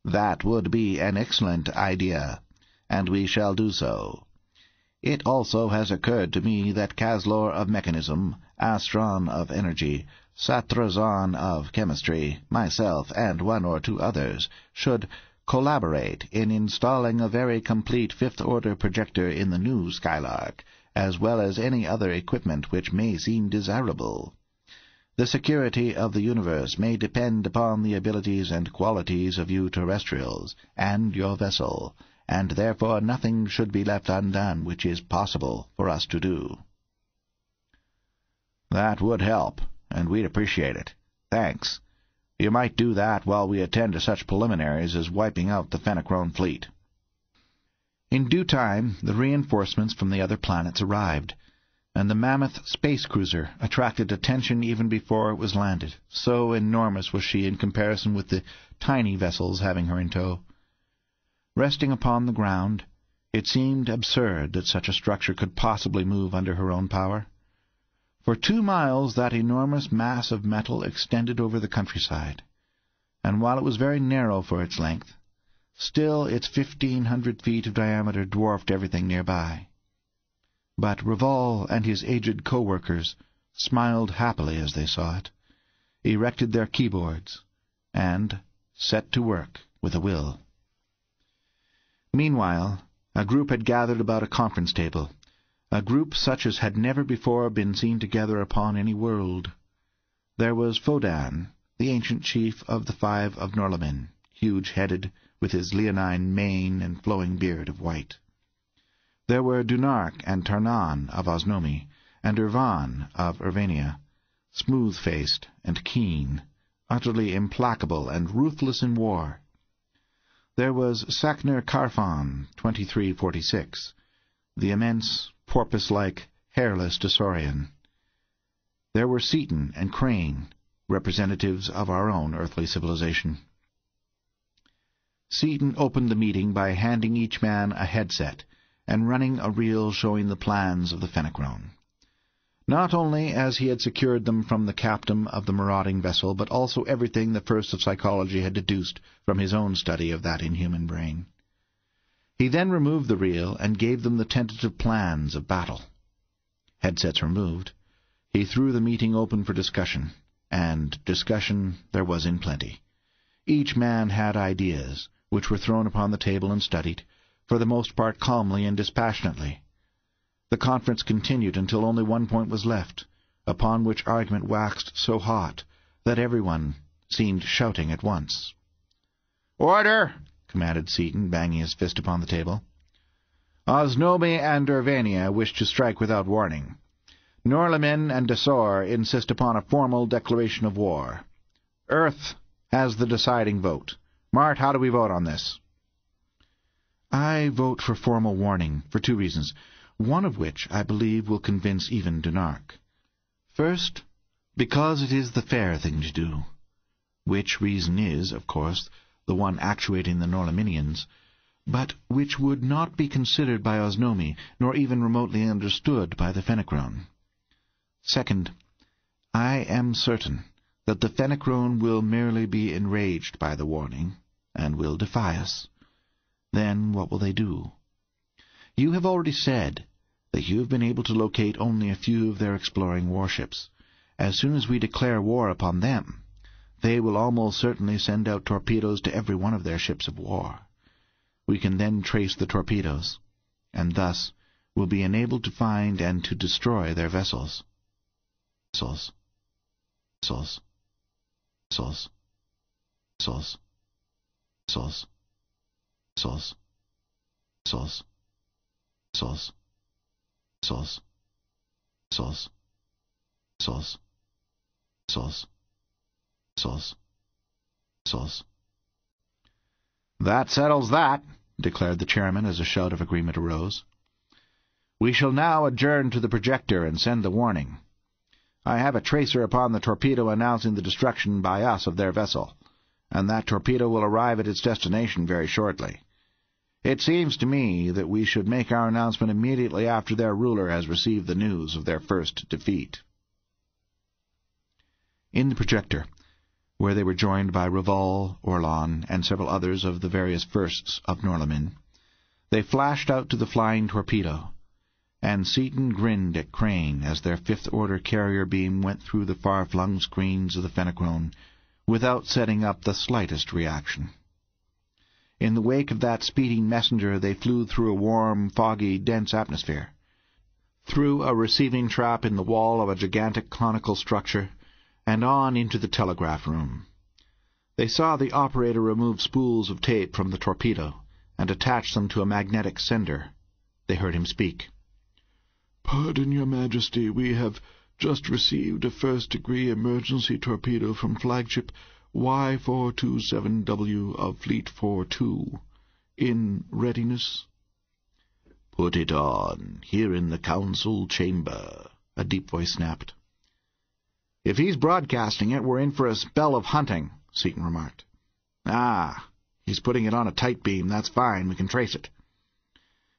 That would be an excellent idea, and we shall do so. It also has occurred to me that Caslor of mechanism, Astron of energy, Satrazon of chemistry, myself, and one or two others should collaborate in installing a very complete fifth-order projector in the new Skylark, as well as any other equipment which may seem desirable. The security of the universe may depend upon the abilities and qualities of you terrestrials, and your vessel, and therefore nothing should be left undone which is possible for us to do. That would help, and we'd appreciate it. Thanks. You might do that while we attend to such preliminaries as wiping out the Fenachrone fleet. In due time, the reinforcements from the other planets arrived, and the mammoth space cruiser attracted attention even before it was landed. So enormous was she in comparison with the tiny vessels having her in tow. Resting upon the ground, it seemed absurd that such a structure could possibly move under her own power. For two miles that enormous mass of metal extended over the countryside, and while it was very narrow for its length, still its fifteen hundred feet of diameter dwarfed everything nearby. But Rovol and his aged co-workers smiled happily as they saw it, erected their keyboards, and set to work with a will. Meanwhile, a group had gathered about a conference table, a group such as had never before been seen together upon any world. There was Fodan, the ancient chief of the Five of Norlamin, huge-headed, with his leonine mane and flowing beard of white. There were Dunark and Tarnan of Osnome, and Urvan of Urvania, smooth-faced and keen, utterly implacable and ruthless in war. There was Sacner Carfon, 2346, the immense, porpoise-like, hairless Dasorian. There were Seaton and Crane, representatives of our own earthly civilization. Seaton opened the meeting by handing each man a headset and running a reel showing the plans of the Fenachrone. Not only as he had secured them from the captain of the marauding vessel, but also everything the First of Psychology had deduced from his own study of that inhuman brain. He then removed the reel and gave them the tentative plans of battle. Headsets removed, he threw the meeting open for discussion, and discussion there was in plenty. Each man had ideas, which were thrown upon the table and studied, for the most part calmly and dispassionately. The conference continued until only one point was left, upon which argument waxed so hot that everyone seemed shouting at once. "Order!" Commanded Seaton, banging his fist upon the table. Osnome and Urvania wish to strike without warning. Norlamin and Dasor insist upon a formal declaration of war. Earth has the deciding vote. Mart, how do we vote on this? I vote for formal warning, for two reasons, one of which I believe will convince even Dunark. First, because it is the fair thing to do, which reason is, of course, the one actuating the Norlaminians, but which would not be considered by Osnome, nor even remotely understood by the Fenachrone. Second, I am certain that the Fenachrone will merely be enraged by the warning, and will defy us. Then what will they do? You have already said that you have been able to locate only a few of their exploring warships. As soon as we declare war upon them, they will almost certainly send out torpedoes to every one of their ships of war. We can then trace the torpedoes, and thus will be enabled to find and to destroy their vessels. Vessels. Vessels. Vessels. Vessels. Vessels. Vessels. Vessels. Vessels. Vessels. Vessels. Vessels. Vessels. Vessels. That settles that, declared the chairman as a shout of agreement arose. We shall now adjourn to the projector and send the warning. I have a tracer upon the torpedo announcing the destruction by us of their vessel, and that torpedo will arrive at its destination very shortly. It seems to me that we should make our announcement immediately after their ruler has received the news of their first defeat. In the projector, where they were joined by Rovol, Orlon, and several others of the various firsts of Norlamin, they flashed out to the flying torpedo, and Seaton grinned at Crane as their fifth-order carrier beam went through the far-flung screens of the Fenachrone without setting up the slightest reaction. In the wake of that speeding messenger they flew through a warm, foggy, dense atmosphere, through a receiving trap in the wall of a gigantic conical structure, and on into the telegraph room. They saw the operator remove spools of tape from the torpedo and attach them to a magnetic sender. They heard him speak. Pardon, Your Majesty, we have just received a first-degree emergency torpedo from flagship Y427W of Fleet 42. In readiness? Put it on, here in the council chamber, a deep voice snapped. If he's broadcasting it, we're in for a spell of hunting, Seaton remarked. Ah, he's putting it on a tight beam. That's fine. We can trace it.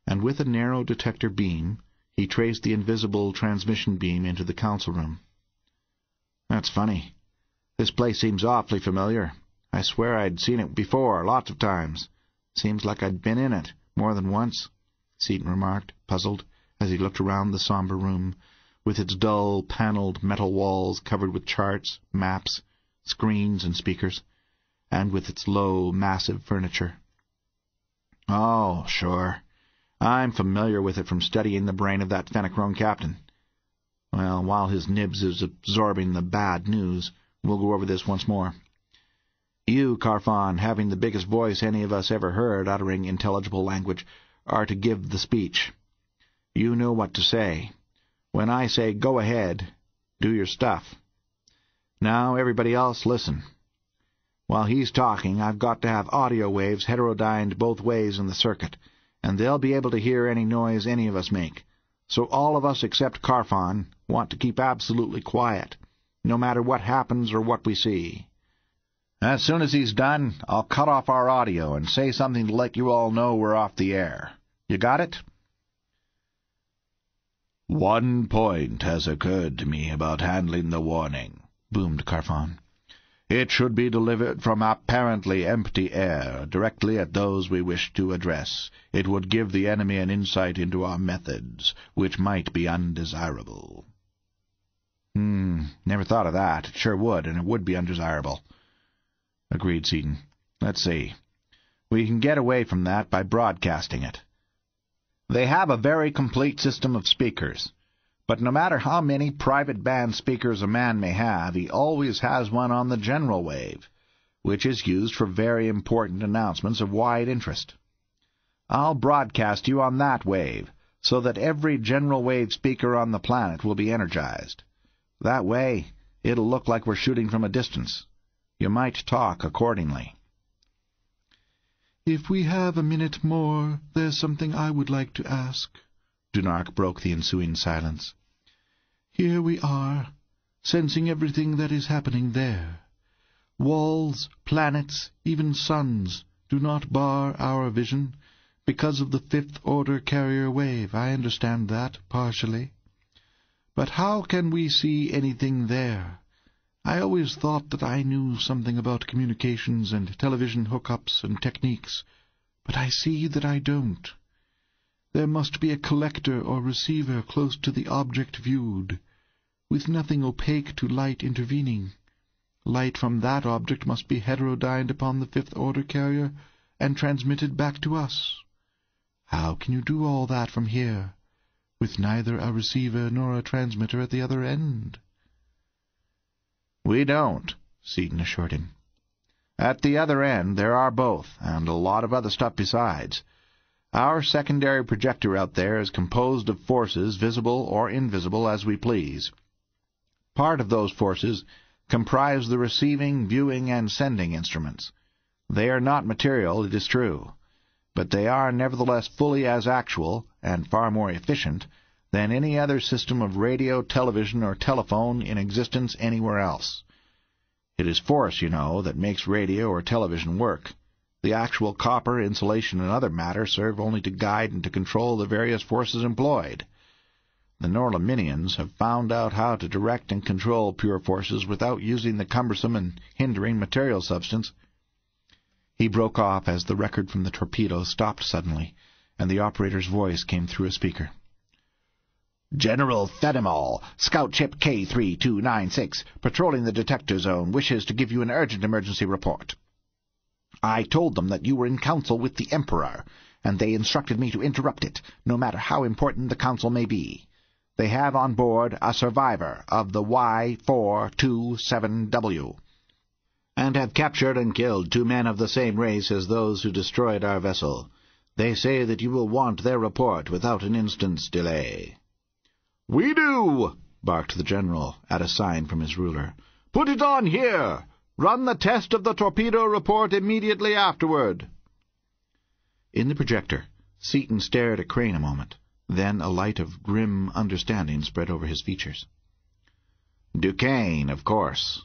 And with a narrow detector beam, he traced the invisible transmission beam into the council room. That's funny. This place seems awfully familiar. I swear I'd seen it before, lots of times. Seems like I'd been in it, more than once, Seaton remarked, puzzled, as he looked around the somber room, with its dull, panelled metal walls covered with charts, maps, screens, and speakers, and with its low, massive furniture. Oh, sure. I'm familiar with it from studying the brain of that Fenachrone captain. Well, while his nibs is absorbing the bad news, we'll go over this once more. You, Carfon, having the biggest voice any of us ever heard uttering intelligible language, are to give the speech. You know what to say. When I say go ahead, do your stuff. Now, everybody else, listen. While he's talking, I've got to have audio waves heterodyned both ways in the circuit and they'll be able to hear any noise any of us make. So all of us except Carfon want to keep absolutely quiet, no matter what happens or what we see. As soon as he's done, I'll cut off our audio and say something to let you all know we're off the air. You got it? One point has occurred to me about handling the warning, boomed Carfon. It should be delivered from apparently empty air, directly at those we wish to address. It would give the enemy an insight into our methods, which might be undesirable. Hmm, never thought of that. It sure would, and it would be undesirable. Agreed, Seaton. Let's see. We can get away from that by broadcasting it. They have a very complete system of speakers. But no matter how many private band speakers a man may have, he always has one on the general wave, which is used for very important announcements of wide interest. I'll broadcast you on that wave, so that every general wave speaker on the planet will be energized. That way, it'll look like we're shooting from a distance. You might talk accordingly. If we have a minute more, there's something I would like to ask. Dunark broke the ensuing silence. Here we are, sensing everything that is happening there. Walls, planets, even suns do not bar our vision because of the fifth-order carrier wave. I understand that, partially. But how can we see anything there? I always thought that I knew something about communications and television hookups and techniques, but I see that I don't. There must be a collector or receiver close to the object viewed, with nothing opaque to light intervening. Light from that object must be heterodyned upon the fifth-order carrier and transmitted back to us. How can you do all that from here, with neither a receiver nor a transmitter at the other end? We don't, Seaton assured him. At the other end there are both, and a lot of other stuff besides. Our secondary projector out there is composed of forces, visible or invisible as we please. Part of those forces comprise the receiving, viewing, and sending instruments. They are not material, it is true, but they are nevertheless fully as actual, and far more efficient, than any other system of radio, television, or telephone in existence anywhere else. It is force, you know, that makes radio or television work. The actual copper, insulation, and other matter serve only to guide and to control the various forces employed. The Norlaminians have found out how to direct and control pure forces without using the cumbersome and hindering material substance. He broke off as the record from the torpedo stopped suddenly, and the operator's voice came through a speaker. General Fenimol, Scout Ship K3296, patrolling the detector zone, wishes to give you an urgent emergency report. I told them that you were in council with the Emperor, and they instructed me to interrupt it, no matter how important the council may be. They have on board a survivor of the Y427W, and have captured and killed two men of the same race as those who destroyed our vessel. They say that you will want their report without an instant's delay. "We do!" barked the general, at a sign from his ruler. "Put it on here! Run the test of the torpedo report immediately afterward." In the projector, Seaton stared at Crane a moment. Then a light of grim understanding spread over his features. "Duquesne, of course.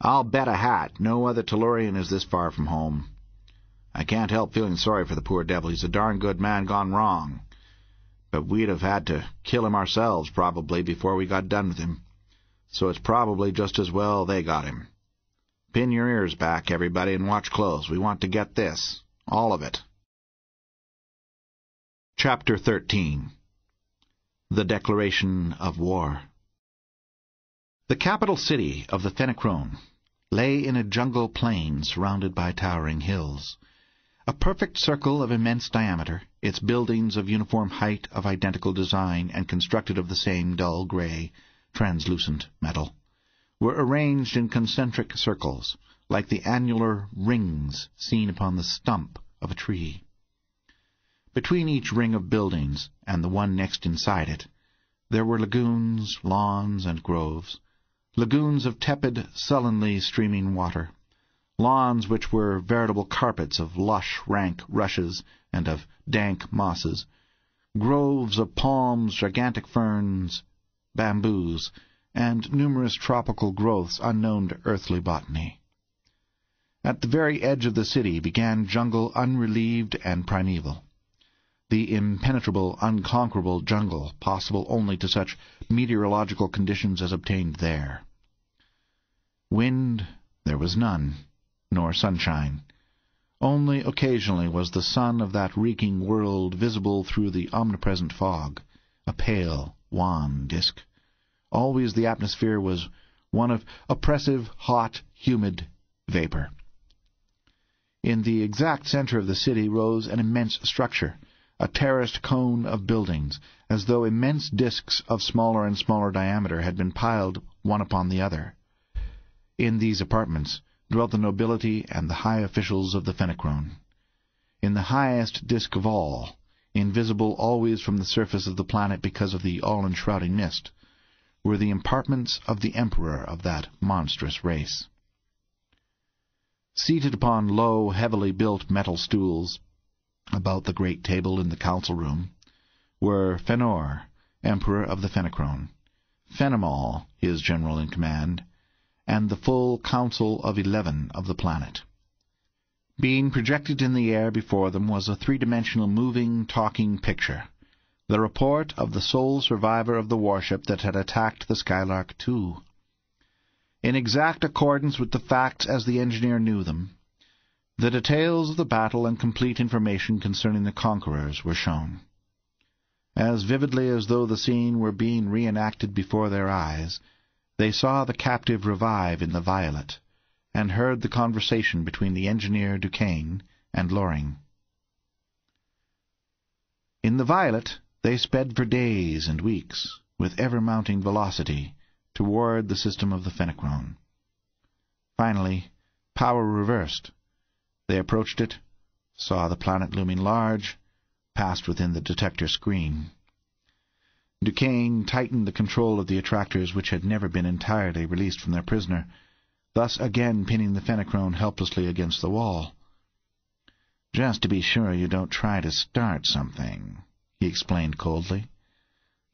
I'll bet a hat no other Tellurian is this far from home. I can't help feeling sorry for the poor devil. He's a darn good man gone wrong but we'd have had to kill him ourselves probably before we got done with him. So it's probably just as well they got him. Pin your ears back, everybody, and watch close. We want to get this. All of it. Chapter 13 The Declaration of War The capital city of the Fenachrone lay in a jungle plain surrounded by towering hills. A perfect circle of immense diameter, its buildings of uniform height, of identical design, and constructed of the same dull grey, translucent metal, were arranged in concentric circles, like the annular rings seen upon the stump of a tree. Between each ring of buildings and the one next inside it, there were lagoons, lawns, and groves, lagoons of tepid, sullenly streaming water, lawns which were veritable carpets of lush, rank rushes and of dank mosses, groves of palms, gigantic ferns, bamboos, and numerous tropical growths unknown to earthly botany. At the very edge of the city began jungle unrelieved and primeval, the impenetrable, unconquerable jungle possible only to such meteorological conditions as obtained there. Wind there was none nor sunshine. Only occasionally was the sun of that reeking world visible through the omnipresent fog, a pale, wan disk. Always the atmosphere was one of oppressive, hot, humid vapor. In the exact center of the city rose an immense structure, a terraced cone of buildings, as though immense disks of smaller and smaller diameter had been piled one upon the other. In these apartments dwelt the nobility and the high officials of the Fenachrone. In the highest disk of all, invisible always from the surface of the planet because of the all-enshrouding mist, were the apartments of the emperor of that monstrous race. Seated upon low, heavily built metal stools about the great table in the council room were Fenor, emperor of the Fenachrone, Fenimol, his general in command, and the full council of eleven of the planet. Being projected in the air before them was a three-dimensional moving, talking picture, the report of the sole survivor of the warship that had attacked the Skylark II. in exact accordance with the facts as the engineer knew them. The details of the battle and complete information concerning the conquerors were shown. As vividly as though the scene were being reenacted before their eyes, they saw the captive revive in the Violet, and heard the conversation between the engineer Duquesne and Loring. In the Violet they sped for days and weeks, with ever-mounting velocity, toward the system of the Fenachrone. Finally, power reversed. They approached it, saw the planet looming large, passed within the detector screen. Duquesne tightened the control of the attractors which had never been entirely released from their prisoner, thus again pinning the Fenachrone helplessly against the wall. "Just to be sure you don't try to start something," he explained coldly.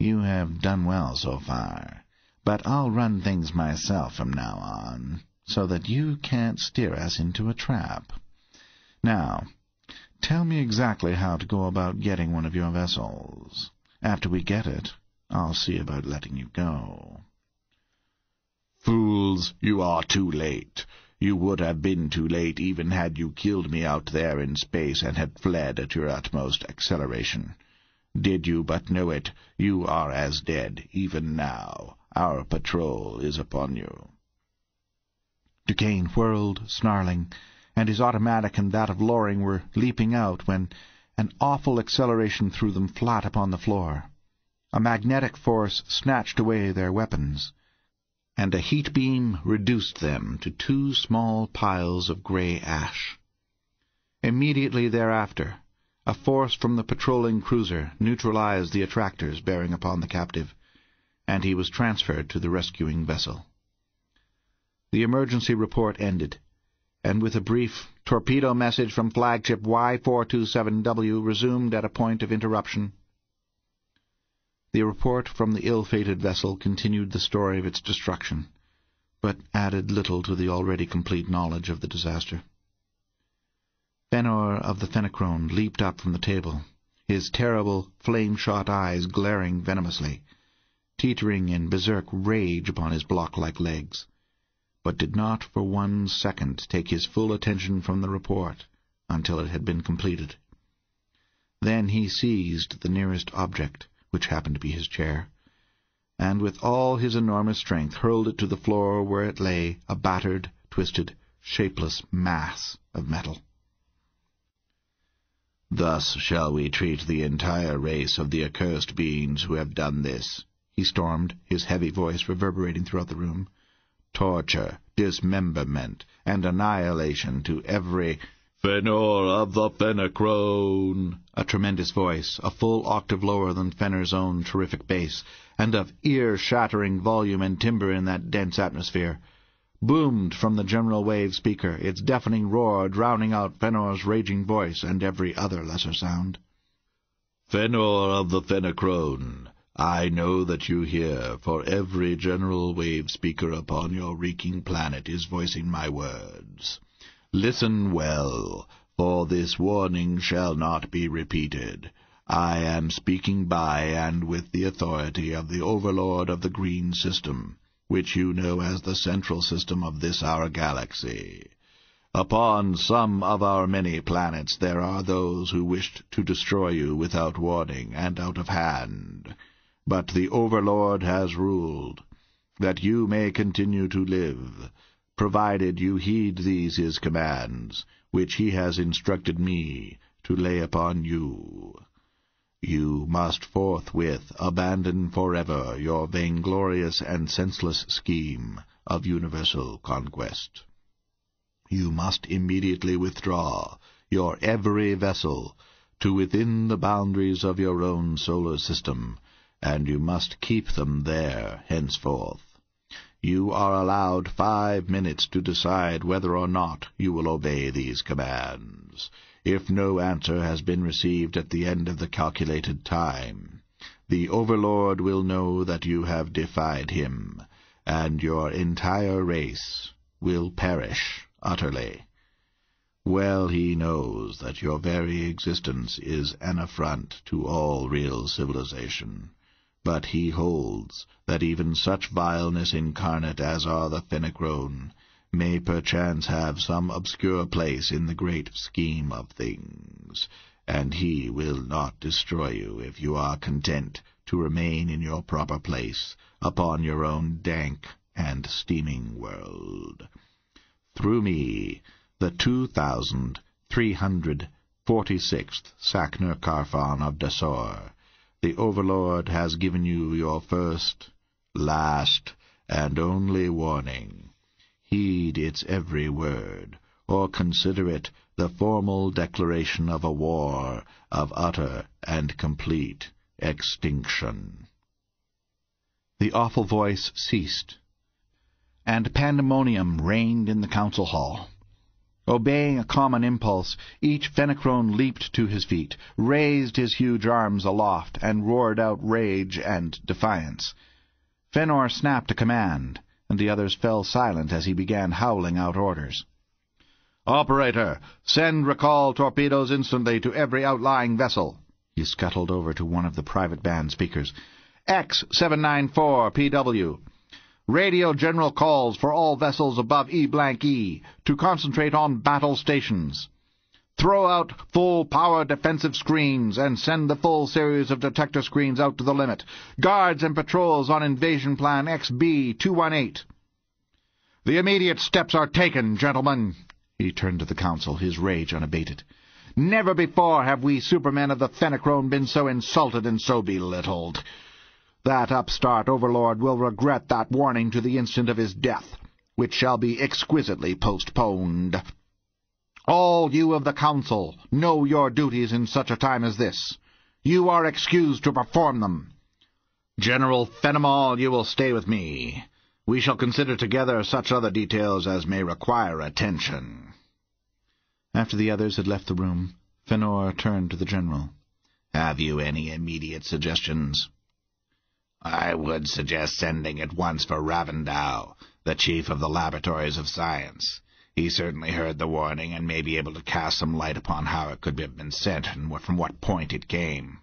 "You have done well so far, but I'll run things myself from now on, so that you can't steer us into a trap. Now, tell me exactly how to go about getting one of your vessels. After we get it, I'll see about letting you go." "Fools, you are too late. You would have been too late even had you killed me out there in space and had fled at your utmost acceleration. Did you but know it, you are as dead, even now. Our patrol is upon you." Duquesne whirled, snarling, and his automatic and that of Loring were leaping out when an awful acceleration threw them flat upon the floor. A magnetic force snatched away their weapons and a heat beam reduced them to two small piles of grey ash. Immediately thereafter, a force from the patrolling cruiser neutralized the attractors bearing upon the captive, and he was transferred to the rescuing vessel. The emergency report ended, and with a brief torpedo message from flagship Y427W resumed at a point of interruption, the report from the ill-fated vessel continued the story of its destruction, but added little to the already complete knowledge of the disaster. Fenor of the Fenachrone leaped up from the table, his terrible, flame-shot eyes glaring venomously, teetering in berserk rage upon his block-like legs, but did not for one second take his full attention from the report until it had been completed. Then he seized the nearest object, which happened to be his chair, and with all his enormous strength hurled it to the floor where it lay, a battered, twisted, shapeless mass of metal. Thus shall we treat the entire race of the accursed beings who have done this, he stormed, his heavy voice reverberating throughout the room. Torture, dismemberment, and annihilation to every Fenor of the Fenachrone! A tremendous voice, a full octave lower than Fenor's own terrific bass, and of ear-shattering volume and timbre in that dense atmosphere, boomed from the general wave speaker, its deafening roar drowning out Fenor's raging voice and every other lesser sound. Fenor of the Fenachrone, I know that you hear, for every general wave speaker upon your reeking planet is voicing my words. Listen well, for this warning shall not be repeated. I am speaking by and with the authority of the Overlord of the Green System, which you know as the central system of this our galaxy. Upon some of our many planets there are those who wished to destroy you without warning and out of hand. But the Overlord has ruled that you may continue to live, provided you heed these his commands, which he has instructed me to lay upon you. You must forthwith abandon forever your vainglorious and senseless scheme of universal conquest. You must immediately withdraw your every vessel to within the boundaries of your own solar system, and you must keep them there henceforth. You are allowed five minutes to decide whether or not you will obey these commands. If no answer has been received at the end of the calculated time, the Overlord will know that you have defied him, and your entire race will perish utterly. Well he knows that your very existence is an affront to all real civilization but he holds that even such vileness incarnate as are the Fenachrone may perchance have some obscure place in the great scheme of things, and he will not destroy you if you are content to remain in your proper place upon your own dank and steaming world. Through me, the two thousand three hundred forty-sixth Sacner Carfon of Dasor, the Overlord has given you your first, last, and only warning. Heed its every word, or consider it the formal declaration of a war of utter and complete extinction. The awful voice ceased, and pandemonium reigned in the council hall. Obeying a common impulse, each Fenachrone leaped to his feet, raised his huge arms aloft, and roared out rage and defiance. Fenor snapped a command, and the others fell silent as he began howling out orders. Operator, send recall torpedoes instantly to every outlying vessel. He scuttled over to one of the private band speakers. X-794 PW. Radio general calls for all vessels above E blank E to concentrate on battle stations. Throw out full power defensive screens and send the full series of detector screens out to the limit. Guards and patrols on invasion plan XB-218. The immediate steps are taken, gentlemen. He turned to the council, his rage unabated. Never before have we supermen of the Fenachrone been so insulted and so belittled. That upstart overlord will regret that warning to the instant of his death, which shall be exquisitely postponed. All you of the council know your duties in such a time as this. You are excused to perform them. General Fenimol, you will stay with me. We shall consider together such other details as may require attention. After the others had left the room, Fenor turned to the general. Have you any immediate suggestions? I would suggest sending at once for Ravindau, the chief of the laboratories of science. He certainly heard the warning and may be able to cast some light upon how it could have been sent and from what point it came.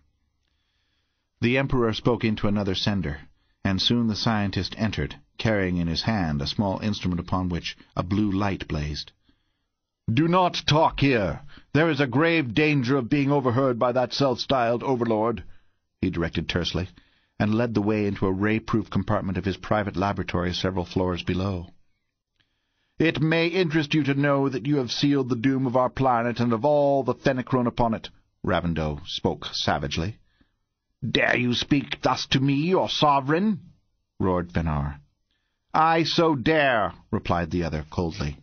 The Emperor spoke into another sender, and soon the scientist entered, carrying in his hand a small instrument upon which a blue light blazed. "Do not talk here. There is a grave danger of being overheard by that self-styled overlord," he directed tersely, and led the way into a ray-proof compartment of his private laboratory several floors below. It may interest you to know that you have sealed the doom of our planet and of all the Fenachrone upon it, Ravindau spoke savagely. Dare you speak thus to me, your sovereign? roared Fenor. I so dare, replied the other coldly.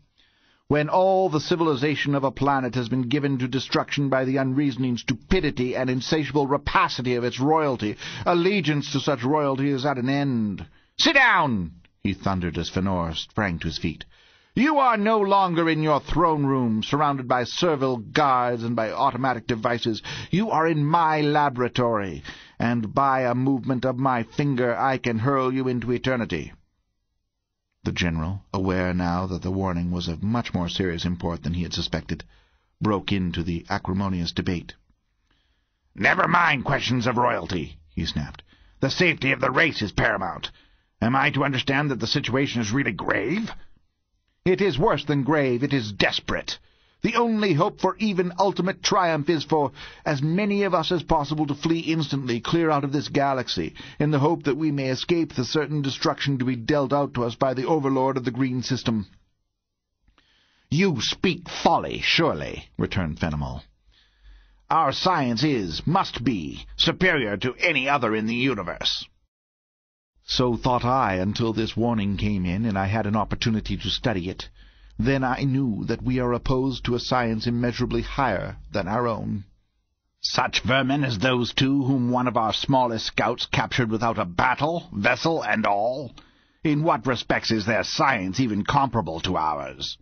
When all the civilization of a planet has been given to destruction by the unreasoning stupidity and insatiable rapacity of its royalty, allegiance to such royalty is at an end. Sit down! he thundered as Fenor sprang to his feet. You are no longer in your throne room, surrounded by servile guards and by automatic devices. You are in my laboratory, and by a movement of my finger I can hurl you into eternity. The general, aware now that the warning was of much more serious import than he had suspected, broke into the acrimonious debate. "Never mind questions of royalty," he snapped. "The safety of the race is paramount. Am I to understand that the situation is really grave?" It is worse than grave, it is desperate. The only hope for even ultimate triumph is for as many of us as possible to flee instantly clear out of this galaxy, in the hope that we may escape the certain destruction to be dealt out to us by the overlord of the green system. You speak folly, surely, returned Fenimol. Our science is, must be, superior to any other in the universe. So thought I until this warning came in and I had an opportunity to study it. Then I knew that we are opposed to a science immeasurably higher than our own. Such vermin as those two whom one of our smallest scouts captured without a battle, vessel and all? In what respects is their science even comparable to ours?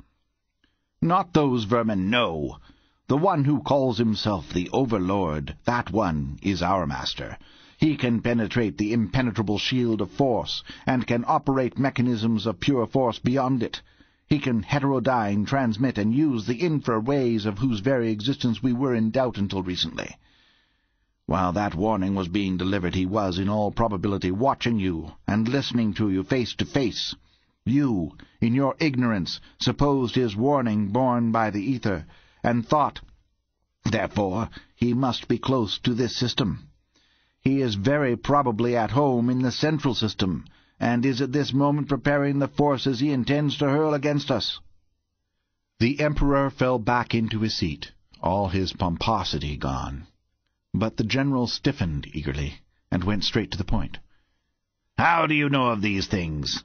Not those vermin, no. The one who calls himself the Overlord, that one is our master. He can penetrate the impenetrable shield of force, and can operate mechanisms of pure force beyond it. He can heterodyne, transmit, and use the infra rays of whose very existence we were in doubt until recently. While that warning was being delivered, he was, in all probability, watching you and listening to you face to face. You, in your ignorance, supposed his warning borne by the ether, and thought, therefore, he must be close to this system. He is very probably at home in the central system, and is at this moment preparing the forces he intends to hurl against us. The Emperor fell back into his seat, all his pomposity gone. But the general stiffened eagerly, and went straight to the point. "'How do you know of these things?'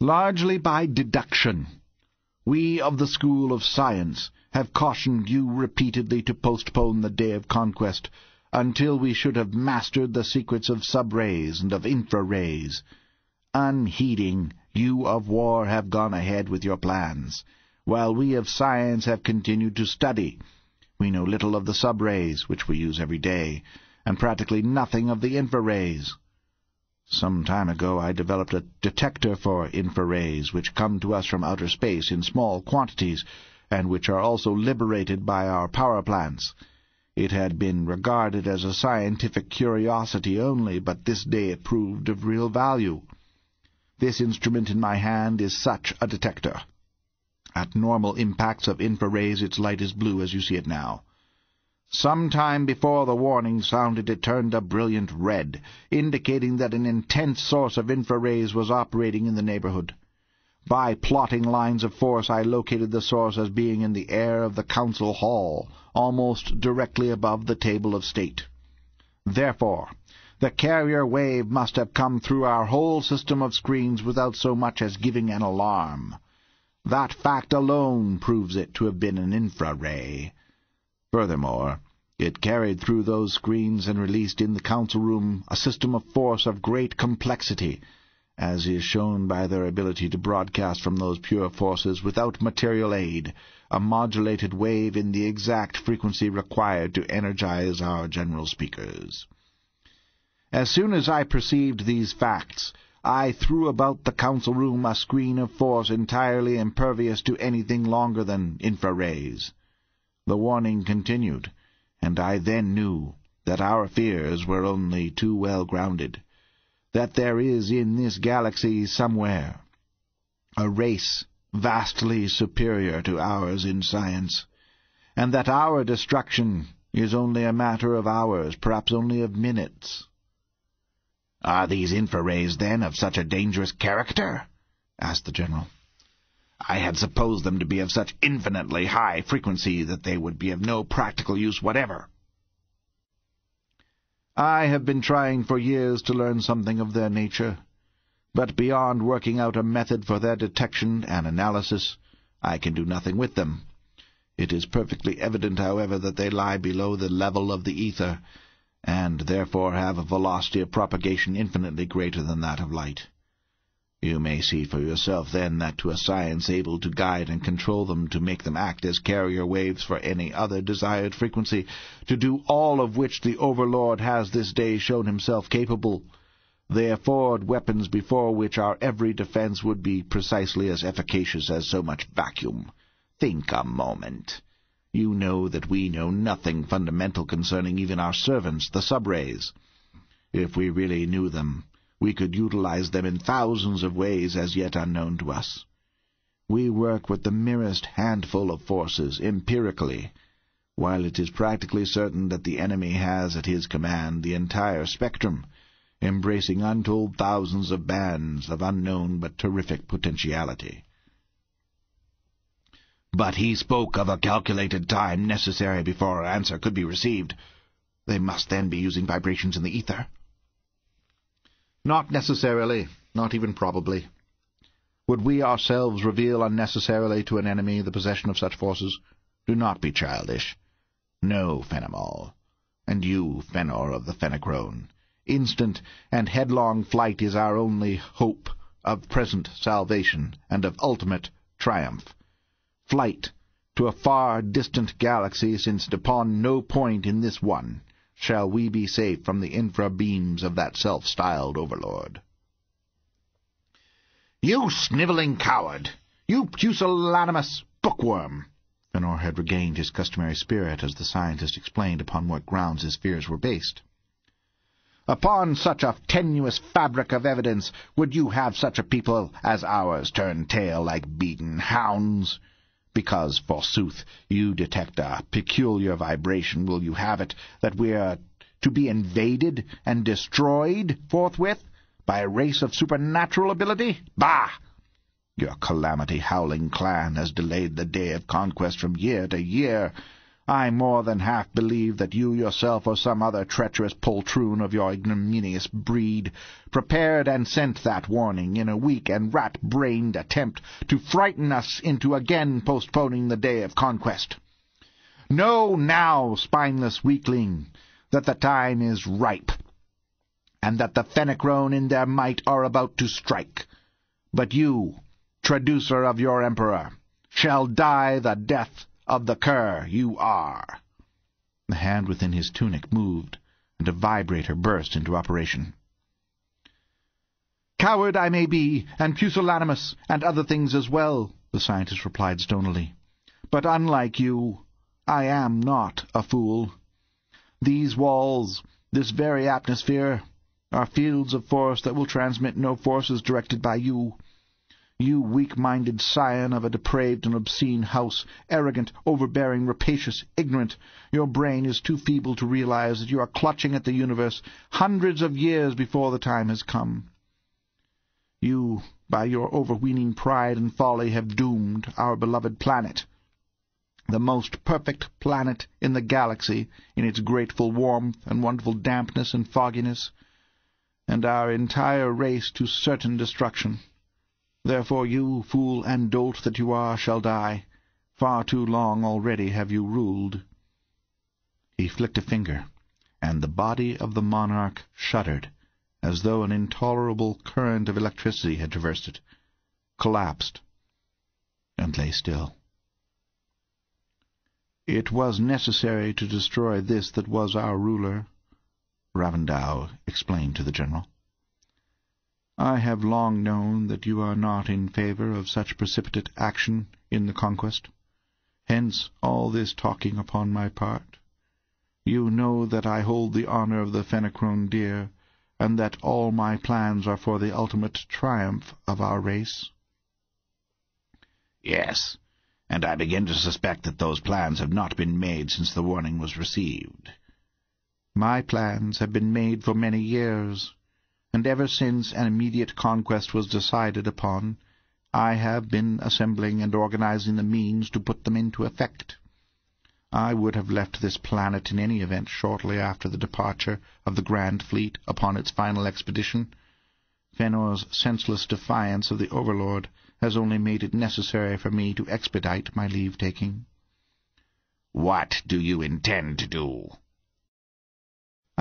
"'Largely by deduction. We of the school of science have cautioned you repeatedly to postpone the day of conquest until we should have mastered the secrets of sub-rays and of infra-rays. Unheeding, you of war have gone ahead with your plans, while we of science have continued to study.' We know little of the sub-rays, which we use every day, and practically nothing of the infra-rays. Some time ago I developed a detector for infra-rays, which come to us from outer space in small quantities, and which are also liberated by our power plants. It had been regarded as a scientific curiosity only, but this day it proved of real value. This instrument in my hand is such a detector. At normal impacts of infra-rays its light is blue as you see it now. Some time before the warning sounded it turned a brilliant red, indicating that an intense source of infra-rays was operating in the neighborhood. By plotting lines of force I located the source as being in the air of the council hall, almost directly above the table of state. Therefore, the carrier wave must have come through our whole system of screens without so much as giving an alarm. That fact alone proves it to have been an infra-ray. Furthermore, it carried through those screens and released in the council room a system of force of great complexity, as is shown by their ability to broadcast from those pure forces without material aid a modulated wave in the exact frequency required to energize our general speakers. As soon as I perceived these facts, I threw about the council room a screen of force entirely impervious to anything longer than infra-rays. The warning continued, and I then knew that our fears were only too well grounded, that there is in this galaxy somewhere a race vastly superior to ours in science, and that our destruction is only a matter of hours, perhaps only of minutes. "'Are these infra-rays, then, of such a dangerous character?' asked the General. "'I had supposed them to be of such infinitely high frequency that they would be of no practical use whatever.' "'I have been trying for years to learn something of their nature, but beyond working out a method for their detection and analysis, I can do nothing with them. It is perfectly evident, however, that they lie below the level of the ether, and therefore have a velocity of propagation infinitely greater than that of light. You may see for yourself, then, that to a science able to guide and control them, to make them act as carrier waves for any other desired frequency, to do all of which the Overlord has this day shown himself capable, they afford weapons before which our every defence would be precisely as efficacious as so much vacuum. Think a moment. You know that we know nothing fundamental concerning even our servants, the sub-rays. If we really knew them, we could utilize them in thousands of ways as yet unknown to us. We work with the merest handful of forces, empirically, while it is practically certain that the enemy has at his command the entire spectrum, embracing untold thousands of bands of unknown but terrific potentiality. But he spoke of a calculated time necessary before an answer could be received. They must then be using vibrations in the ether. Not necessarily, not even probably. Would we ourselves reveal unnecessarily to an enemy the possession of such forces? Do not be childish. No, Fenimol. And you, Fenor of the Fenachrone. Instant and headlong flight is our only hope of present salvation and of ultimate triumph flight to a far distant galaxy, since upon no point in this one shall we be safe from the infra-beams of that self-styled overlord. You snivelling coward! You pusillanimous bookworm! Fenor had regained his customary spirit as the scientist explained upon what grounds his fears were based. Upon such a tenuous fabric of evidence would you have such a people as ours turn tail like beaten hounds? Because, forsooth, you detect a peculiar vibration, will you have it, that we are to be invaded and destroyed forthwith by a race of supernatural ability? Bah! Your calamity-howling clan has delayed the day of conquest from year to year. I more than half believe that you yourself or some other treacherous poltroon of your ignominious breed prepared and sent that warning in a weak and rat-brained attempt to frighten us into again postponing the day of conquest. Know now, spineless weakling, that the time is ripe, and that the Fenachrone in their might are about to strike. But you, traducer of your emperor, shall die the death of the cur you are. The hand within his tunic moved, and a vibrator burst into operation. Coward I may be, and pusillanimous, and other things as well, the scientist replied stonily. But unlike you, I am not a fool. These walls, this very atmosphere, are fields of force that will transmit no forces directed by you. You weak-minded scion of a depraved and obscene house, arrogant, overbearing, rapacious, ignorant, your brain is too feeble to realize that you are clutching at the universe hundreds of years before the time has come. You, by your overweening pride and folly, have doomed our beloved planet the most perfect planet in the galaxy in its grateful warmth and wonderful dampness and fogginess, and our entire race to certain destruction. Therefore you, fool and dolt that you are, shall die. Far too long already have you ruled. He flicked a finger, and the body of the monarch shuddered, as though an intolerable current of electricity had traversed it, collapsed, and lay still. It was necessary to destroy this that was our ruler, Ravindau explained to the general. I have long known that you are not in favour of such precipitate action in the conquest. Hence all this talking upon my part. You know that I hold the honour of the Fenachrone dear, and that all my plans are for the ultimate triumph of our race. Yes, and I begin to suspect that those plans have not been made since the warning was received. My plans have been made for many years, and ever since an immediate conquest was decided upon, I have been assembling and organizing the means to put them into effect. I would have left this planet in any event shortly after the departure of the Grand Fleet upon its final expedition. Fenor's senseless defiance of the Overlord has only made it necessary for me to expedite my leave-taking. What do you intend to do?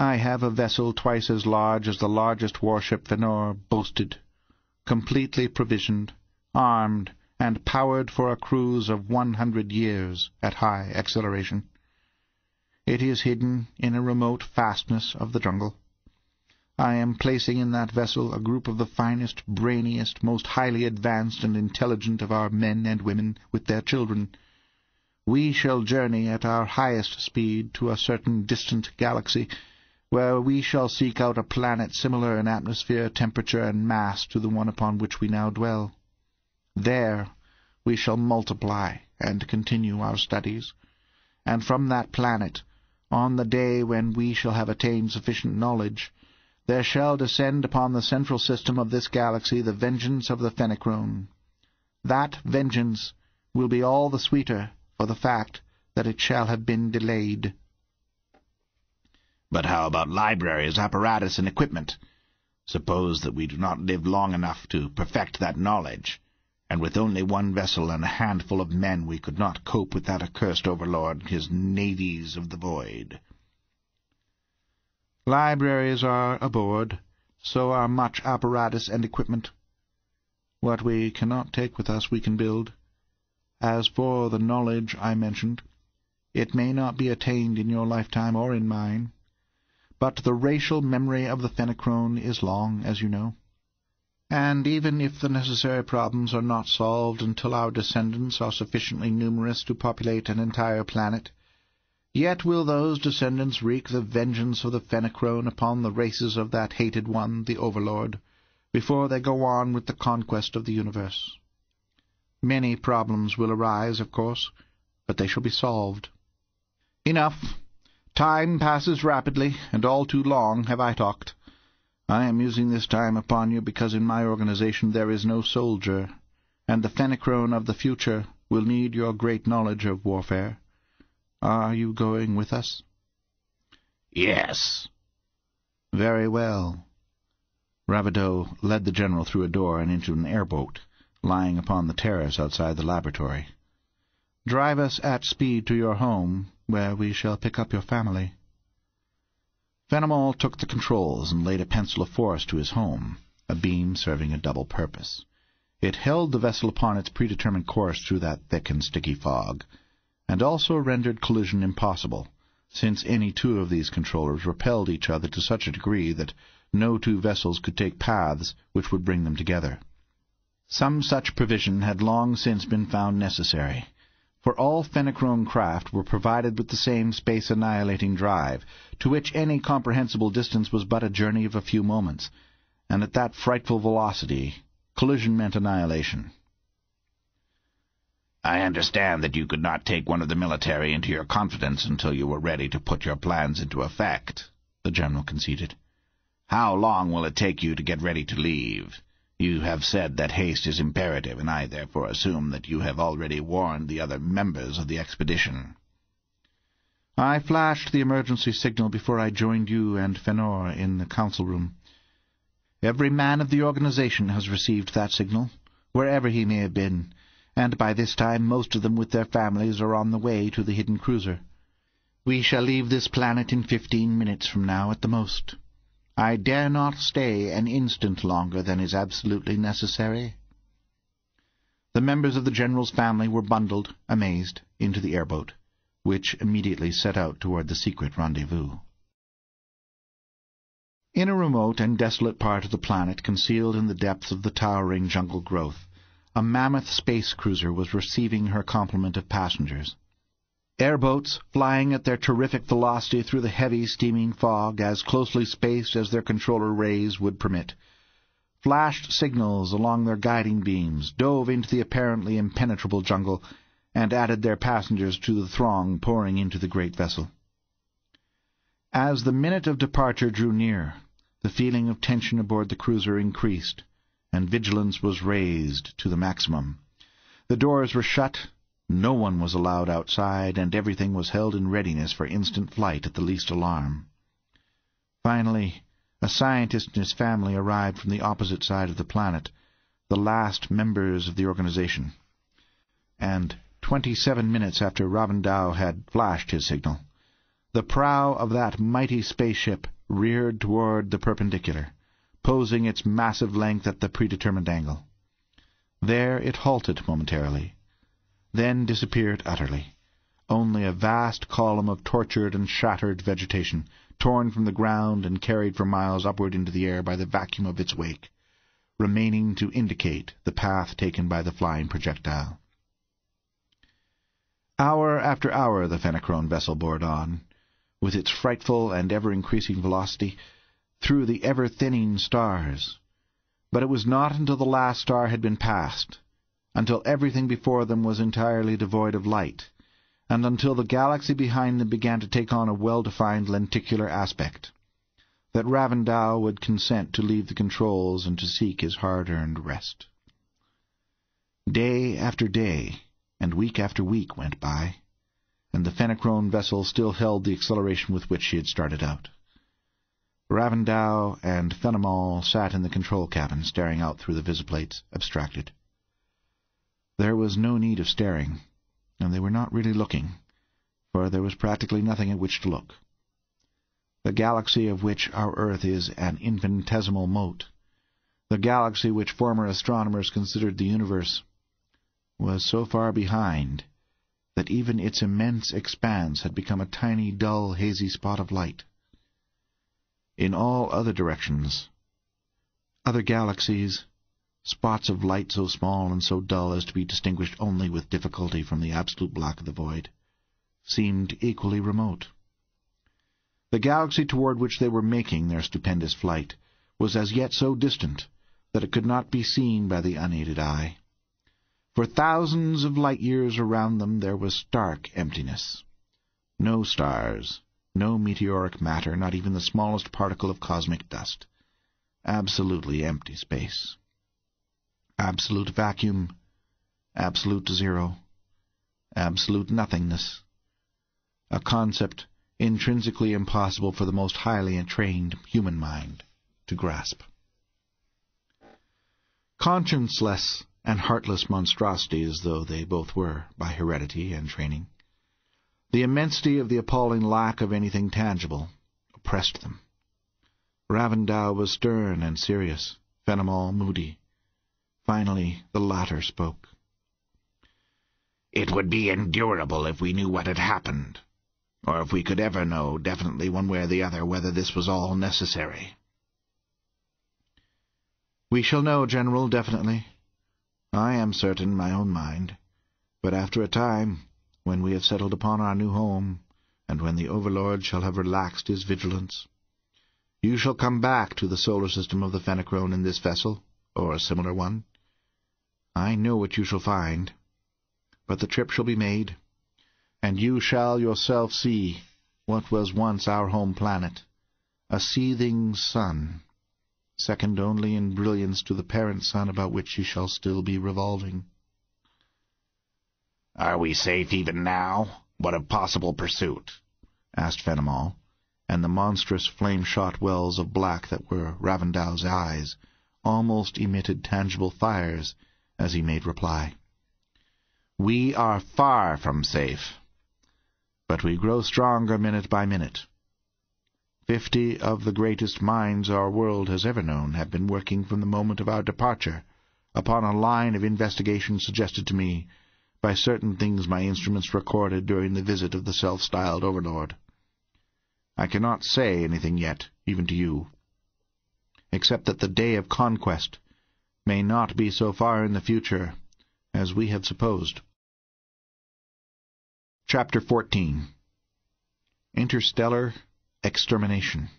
I have a vessel twice as large as the largest warship Fenor boasted, completely provisioned, armed, and powered for a cruise of one hundred years at high acceleration. It is hidden in a remote fastness of the jungle. I am placing in that vessel a group of the finest, brainiest, most highly advanced and intelligent of our men and women with their children. We shall journey at our highest speed to a certain distant galaxy, where we shall seek out a planet similar in atmosphere, temperature, and mass to the one upon which we now dwell. There we shall multiply and continue our studies, and from that planet, on the day when we shall have attained sufficient knowledge, there shall descend upon the central system of this galaxy the vengeance of the Fenachrone. That vengeance will be all the sweeter for the fact that it shall have been delayed. But how about libraries, apparatus, and equipment? Suppose that we do not live long enough to perfect that knowledge, and with only one vessel and a handful of men we could not cope with that accursed overlord and his navies of the void. Libraries are aboard, so are much apparatus and equipment. What we cannot take with us we can build. As for the knowledge I mentioned, it may not be attained in your lifetime or in mine, but the racial memory of the Fenachrone is long, as you know. And even if the necessary problems are not solved until our descendants are sufficiently numerous to populate an entire planet, yet will those descendants wreak the vengeance of the Fenachrone upon the races of that hated one, the Overlord, before they go on with the conquest of the universe. Many problems will arise, of course, but they shall be solved. Enough. Time passes rapidly, and all too long have I talked. I am using this time upon you because in my organization there is no soldier, and the Fenachrone of the future will need your great knowledge of warfare. Are you going with us? Yes. Very well. Ravindau led the general through a door and into an airboat, lying upon the terrace outside the laboratory. Drive us at speed to your home, where we shall pick up your family. Fenimol took the controls and laid a pencil of force to his home, a beam serving a double purpose. It held the vessel upon its predetermined course through that thick and sticky fog, and also rendered collision impossible, since any two of these controllers repelled each other to such a degree that no two vessels could take paths which would bring them together. Some such provision had long since been found necessary, for all Fenachrone craft were provided with the same space-annihilating drive, to which any comprehensible distance was but a journey of a few moments, and at that frightful velocity collision meant annihilation. I understand that you could not take one of the military into your confidence until you were ready to put your plans into effect, the general conceded. How long will it take you to get ready to leave? You have said that haste is imperative, and I therefore assume that you have already warned the other members of the expedition. I flashed the emergency signal before I joined you and Fenor in the council room. Every man of the organization has received that signal, wherever he may have been, and by this time most of them with their families are on the way to the hidden cruiser. We shall leave this planet in fifteen minutes from now at the most. I dare not stay an instant longer than is absolutely necessary. The members of the General's family were bundled, amazed, into the airboat, which immediately set out toward the secret rendezvous. In a remote and desolate part of the planet, concealed in the depths of the towering jungle growth, a mammoth space cruiser was receiving her complement of passengers. Airboats, flying at their terrific velocity through the heavy, steaming fog, as closely spaced as their controller rays would permit, flashed signals along their guiding beams, dove into the apparently impenetrable jungle, and added their passengers to the throng pouring into the great vessel. As the minute of departure drew near, the feeling of tension aboard the cruiser increased, and vigilance was raised to the maximum. The doors were shut, no one was allowed outside, and everything was held in readiness for instant flight at the least alarm. Finally, a scientist and his family arrived from the opposite side of the planet, the last members of the organization. And twenty-seven minutes after Ravindau had flashed his signal, the prow of that mighty spaceship reared toward the perpendicular, posing its massive length at the predetermined angle. There it halted momentarily, then disappeared utterly. Only a vast column of tortured and shattered vegetation, torn from the ground and carried for miles upward into the air by the vacuum of its wake, remaining to indicate the path taken by the flying projectile. Hour after hour the Fenachrone vessel bored on, with its frightful and ever-increasing velocity, through the ever-thinning stars. But it was not until the last star had been passed until everything before them was entirely devoid of light, and until the galaxy behind them began to take on a well-defined lenticular aspect, that Ravindau would consent to leave the controls and to seek his hard-earned rest. Day after day, and week after week went by, and the Fenachrone vessel still held the acceleration with which she had started out. Ravindau and Fenimol sat in the control cabin, staring out through the visiplates, abstracted. There was no need of staring, and they were not really looking, for there was practically nothing at which to look. The galaxy of which our Earth is an infinitesimal mote, the galaxy which former astronomers considered the universe, was so far behind that even its immense expanse had become a tiny, dull, hazy spot of light. In all other directions, other galaxies, spots of light so small and so dull as to be distinguished only with difficulty from the absolute black of the void, seemed equally remote. The galaxy toward which they were making their stupendous flight was as yet so distant that it could not be seen by the unaided eye. For thousands of light-years around them there was stark emptiness. No stars, no meteoric matter, not even the smallest particle of cosmic dust. Absolutely empty space absolute vacuum, absolute zero, absolute nothingness, a concept intrinsically impossible for the most highly trained human mind to grasp. Conscienceless and heartless monstrosities though they both were by heredity and training, the immensity of the appalling lack of anything tangible oppressed them. Ravindau was stern and serious, Fenimol moody, Finally, the latter spoke. It would be endurable if we knew what had happened, or if we could ever know definitely one way or the other whether this was all necessary. We shall know, General, definitely. I am certain in my own mind. But after a time, when we have settled upon our new home, and when the Overlord shall have relaxed his vigilance, you shall come back to the solar system of the Fenachrone in this vessel, or a similar one, I know what you shall find. But the trip shall be made, and you shall yourself see what was once our home planet, a seething sun, second only in brilliance to the parent sun about which she shall still be revolving. Are we safe even now? What of possible pursuit? asked Fenimol, and the monstrous flame-shot wells of black that were Ravindau's eyes almost emitted tangible fires as he made reply. We are far from safe, but we grow stronger minute by minute. Fifty of the greatest minds our world has ever known have been working from the moment of our departure upon a line of investigation suggested to me by certain things my instruments recorded during the visit of the self-styled Overlord. I cannot say anything yet, even to you, except that the day of conquest may not be so far in the future as we have supposed. Chapter 14 Interstellar Extermination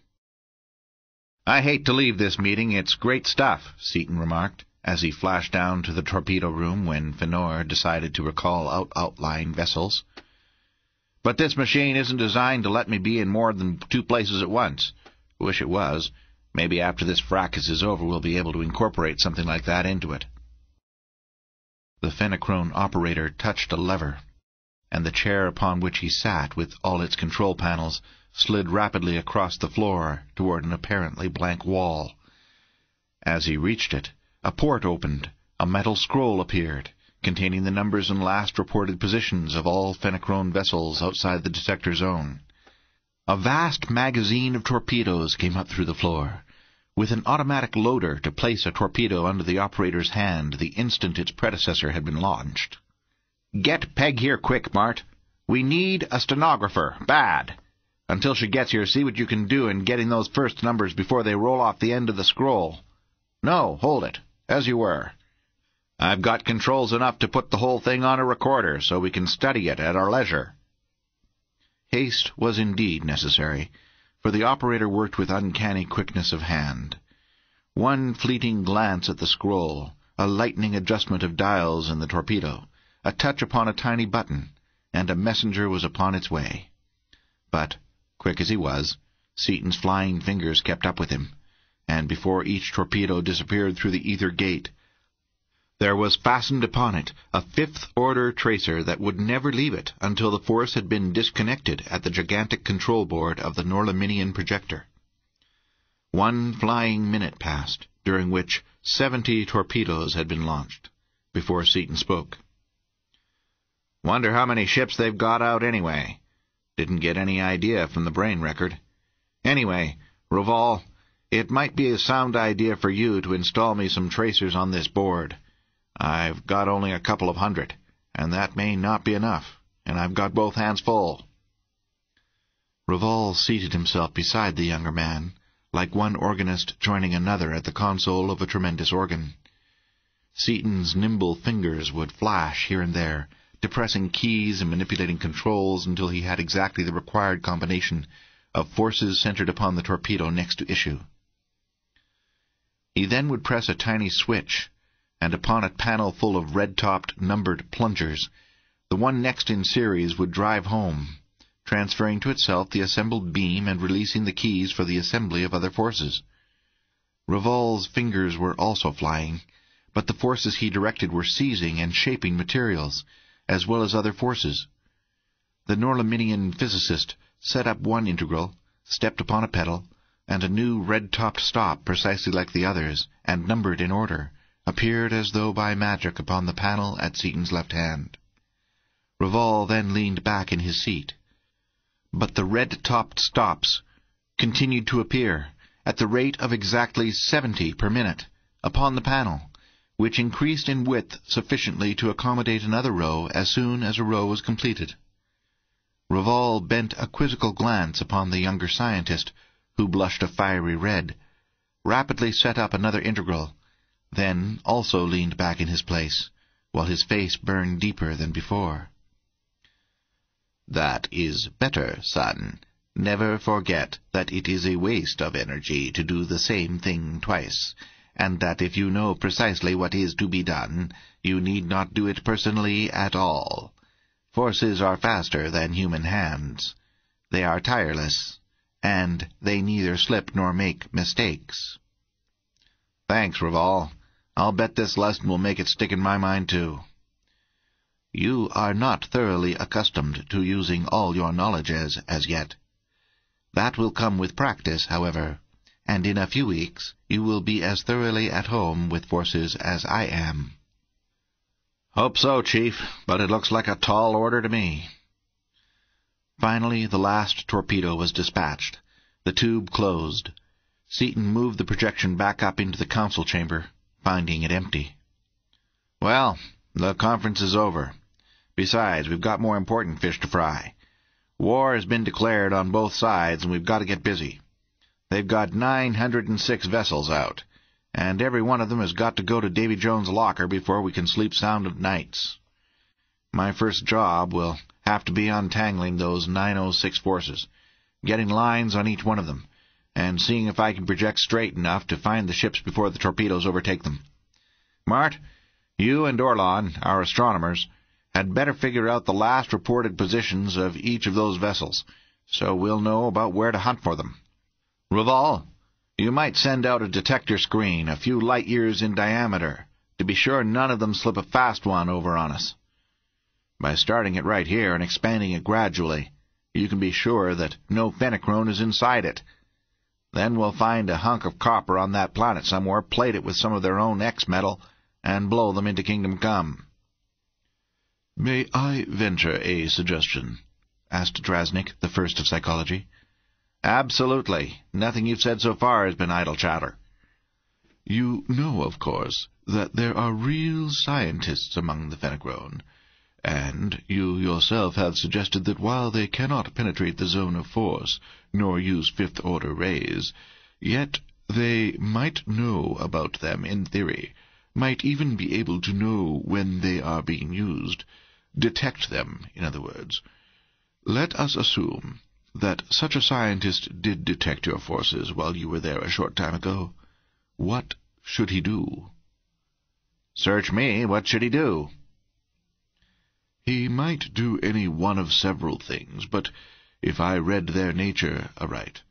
I hate to leave this meeting. It's great stuff, Seaton remarked, as he flashed down to the torpedo room when Fenor decided to recall out outlying vessels. But this machine isn't designed to let me be in more than two places at once. Wish it was. Maybe after this fracas is over we'll be able to incorporate something like that into it. The Fenachrone operator touched a lever, and the chair upon which he sat, with all its control panels, slid rapidly across the floor toward an apparently blank wall. As he reached it, a port opened, a metal scroll appeared, containing the numbers and last reported positions of all Fenachrone vessels outside the detector zone. A vast magazine of torpedoes came up through the floor, with an automatic loader to place a torpedo under the operator's hand the instant its predecessor had been launched. Get Peg here quick, Mart. We need a stenographer, bad. Until she gets here, see what you can do in getting those first numbers before they roll off the end of the scroll. No, hold it, as you were. I've got controls enough to put the whole thing on a recorder so we can study it at our leisure. Haste was indeed necessary, for the operator worked with uncanny quickness of hand. One fleeting glance at the scroll, a lightning adjustment of dials in the torpedo, a touch upon a tiny button, and a messenger was upon its way. But, quick as he was, Seaton's flying fingers kept up with him, and before each torpedo disappeared through the ether gate, there was fastened upon it a fifth-order tracer that would never leave it until the force had been disconnected at the gigantic control board of the Norlaminian projector. One flying minute passed, during which seventy torpedoes had been launched, before Seaton spoke. Wonder how many ships they've got out anyway. Didn't get any idea from the brain record. Anyway, Rovol, it might be a sound idea for you to install me some tracers on this board. I've got only a couple of hundred, and that may not be enough, and I've got both hands full. Rovol seated himself beside the younger man, like one organist joining another at the console of a tremendous organ. Seaton's nimble fingers would flash here and there, depressing keys and manipulating controls until he had exactly the required combination of forces centered upon the torpedo next to issue. He then would press a tiny switch, and upon a panel full of red-topped, numbered plungers, the one next in series would drive home, transferring to itself the assembled beam and releasing the keys for the assembly of other forces. Rovol's fingers were also flying, but the forces he directed were seizing and shaping materials, as well as other forces. The Norlaminian physicist set up one integral, stepped upon a pedal, and a new red-topped stop, precisely like the others, and numbered in order, appeared as though by magic upon the panel at Seaton's left hand. Rovol then leaned back in his seat. But the red-topped stops continued to appear, at the rate of exactly seventy per minute, upon the panel, which increased in width sufficiently to accommodate another row as soon as a row was completed. Rovol bent a quizzical glance upon the younger scientist, who blushed a fiery red, rapidly set up another integral, then also leaned back in his place, while his face burned deeper than before. That is better, son. Never forget that it is a waste of energy to do the same thing twice and that if you know precisely what is to be done, you need not do it personally at all. Forces are faster than human hands. They are tireless, and they neither slip nor make mistakes. Thanks, Rovol. I'll bet this lesson will make it stick in my mind, too. You are not thoroughly accustomed to using all your knowledge as, as yet. That will come with practice, however and in a few weeks you will be as thoroughly at home with forces as I am. Hope so, Chief, but it looks like a tall order to me. Finally, the last torpedo was dispatched. The tube closed. Seaton moved the projection back up into the council chamber, finding it empty. Well, the conference is over. Besides, we've got more important fish to fry. War has been declared on both sides, and we've got to get busy. They've got 906 vessels out, and every one of them has got to go to Davy Jones' locker before we can sleep sound of nights. My first job will have to be untangling those 906 forces, getting lines on each one of them, and seeing if I can project straight enough to find the ships before the torpedoes overtake them. Mart, you and Orlon, our astronomers, had better figure out the last reported positions of each of those vessels, so we'll know about where to hunt for them. Rovol, you might send out a detector screen a few light years in diameter to be sure none of them slip a fast one over on us. By starting it right here and expanding it gradually, you can be sure that no Fenachrone is inside it. Then we'll find a hunk of copper on that planet somewhere, plate it with some of their own X-metal, and blow them into Kingdom Come. May I venture a suggestion? asked Drasnik, the first of psychology. Absolutely. Nothing you've said so far has been idle chatter. You know, of course, that there are real scientists among the Fenachrone, and you yourself have suggested that while they cannot penetrate the zone of force, nor use fifth-order rays, yet they might know about them in theory, might even be able to know when they are being used, detect them, in other words. Let us assume that such a scientist did detect your forces while you were there a short time ago. What should he do? Search me. What should he do? He might do any one of several things, but if I read their nature aright,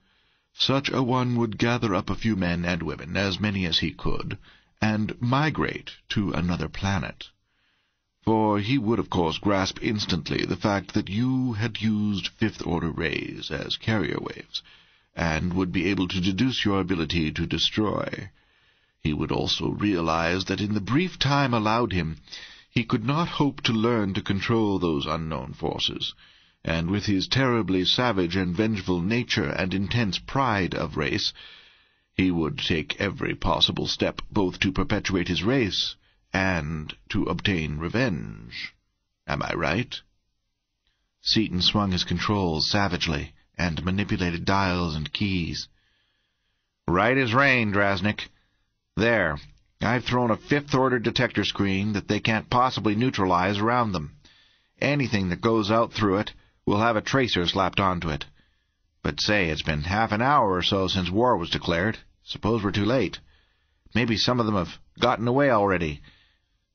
such a one would gather up a few men and women, as many as he could, and migrate to another planet for he would of course grasp instantly the fact that you had used fifth-order rays as carrier waves, and would be able to deduce your ability to destroy. He would also realize that in the brief time allowed him, he could not hope to learn to control those unknown forces, and with his terribly savage and vengeful nature and intense pride of race, he would take every possible step both to perpetuate his race and to obtain revenge. Am I right? Seaton swung his controls savagely and manipulated dials and keys. Right as rain, Drasnik. There. I've thrown a fifth-order detector screen that they can't possibly neutralize around them. Anything that goes out through it will have a tracer slapped onto it. But say, it's been half an hour or so since war was declared. Suppose we're too late. Maybe some of them have gotten away already.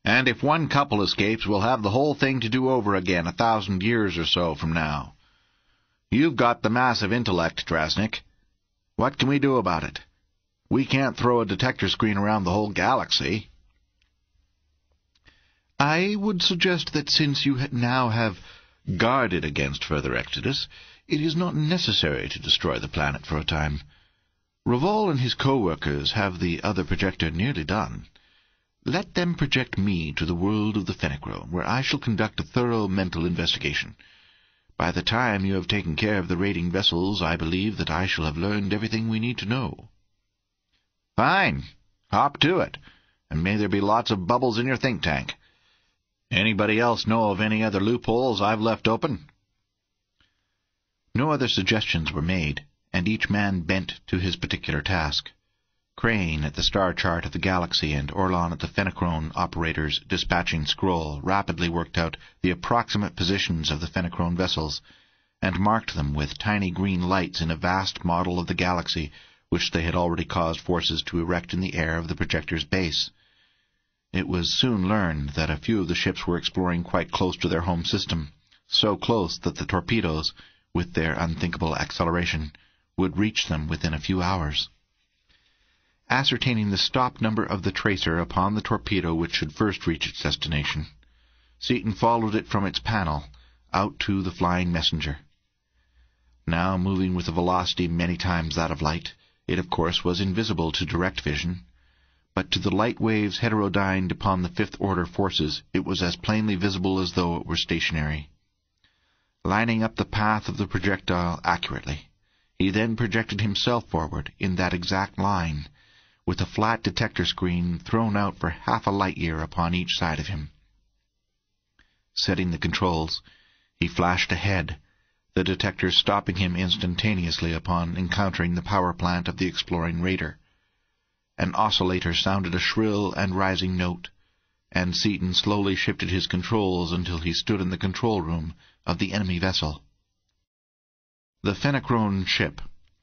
And if one couple escapes, we'll have the whole thing to do over again a thousand years or so from now. You've got the massive intellect, Drasnik. What can we do about it? We can't throw a detector screen around the whole galaxy. I would suggest that since you now have guarded against further exodus, it is not necessary to destroy the planet for a time. Rovol and his co-workers have the other projector nearly done. Let them project me to the world of the Fenachrone, where I shall conduct a thorough mental investigation. By the time you have taken care of the raiding vessels, I believe that I shall have learned everything we need to know. Fine. Hop to it. And may there be lots of bubbles in your think tank. Anybody else know of any other loopholes I've left open? No other suggestions were made, and each man bent to his particular task. Crane at the star chart of the galaxy and Orlon at the Fenachrone operator's dispatching scroll rapidly worked out the approximate positions of the Fenachrone vessels, and marked them with tiny green lights in a vast model of the galaxy which they had already caused forces to erect in the air of the projector's base. It was soon learned that a few of the ships were exploring quite close to their home system, so close that the torpedoes, with their unthinkable acceleration, would reach them within a few hours. Ascertaining the stop number of the tracer upon the torpedo which should first reach its destination, Seaton followed it from its panel out to the flying messenger. Now moving with a velocity many times that of light, it of course was invisible to direct vision, but to the light waves heterodyned upon the fifth-order forces it was as plainly visible as though it were stationary. Lining up the path of the projectile accurately, he then projected himself forward in that exact line, with a flat detector screen thrown out for half a light-year upon each side of him. Setting the controls, he flashed ahead, the detector stopping him instantaneously upon encountering the power plant of the exploring raider. An oscillator sounded a shrill and rising note, and Seaton slowly shifted his controls until he stood in the control room of the enemy vessel. The Fenachrone ship,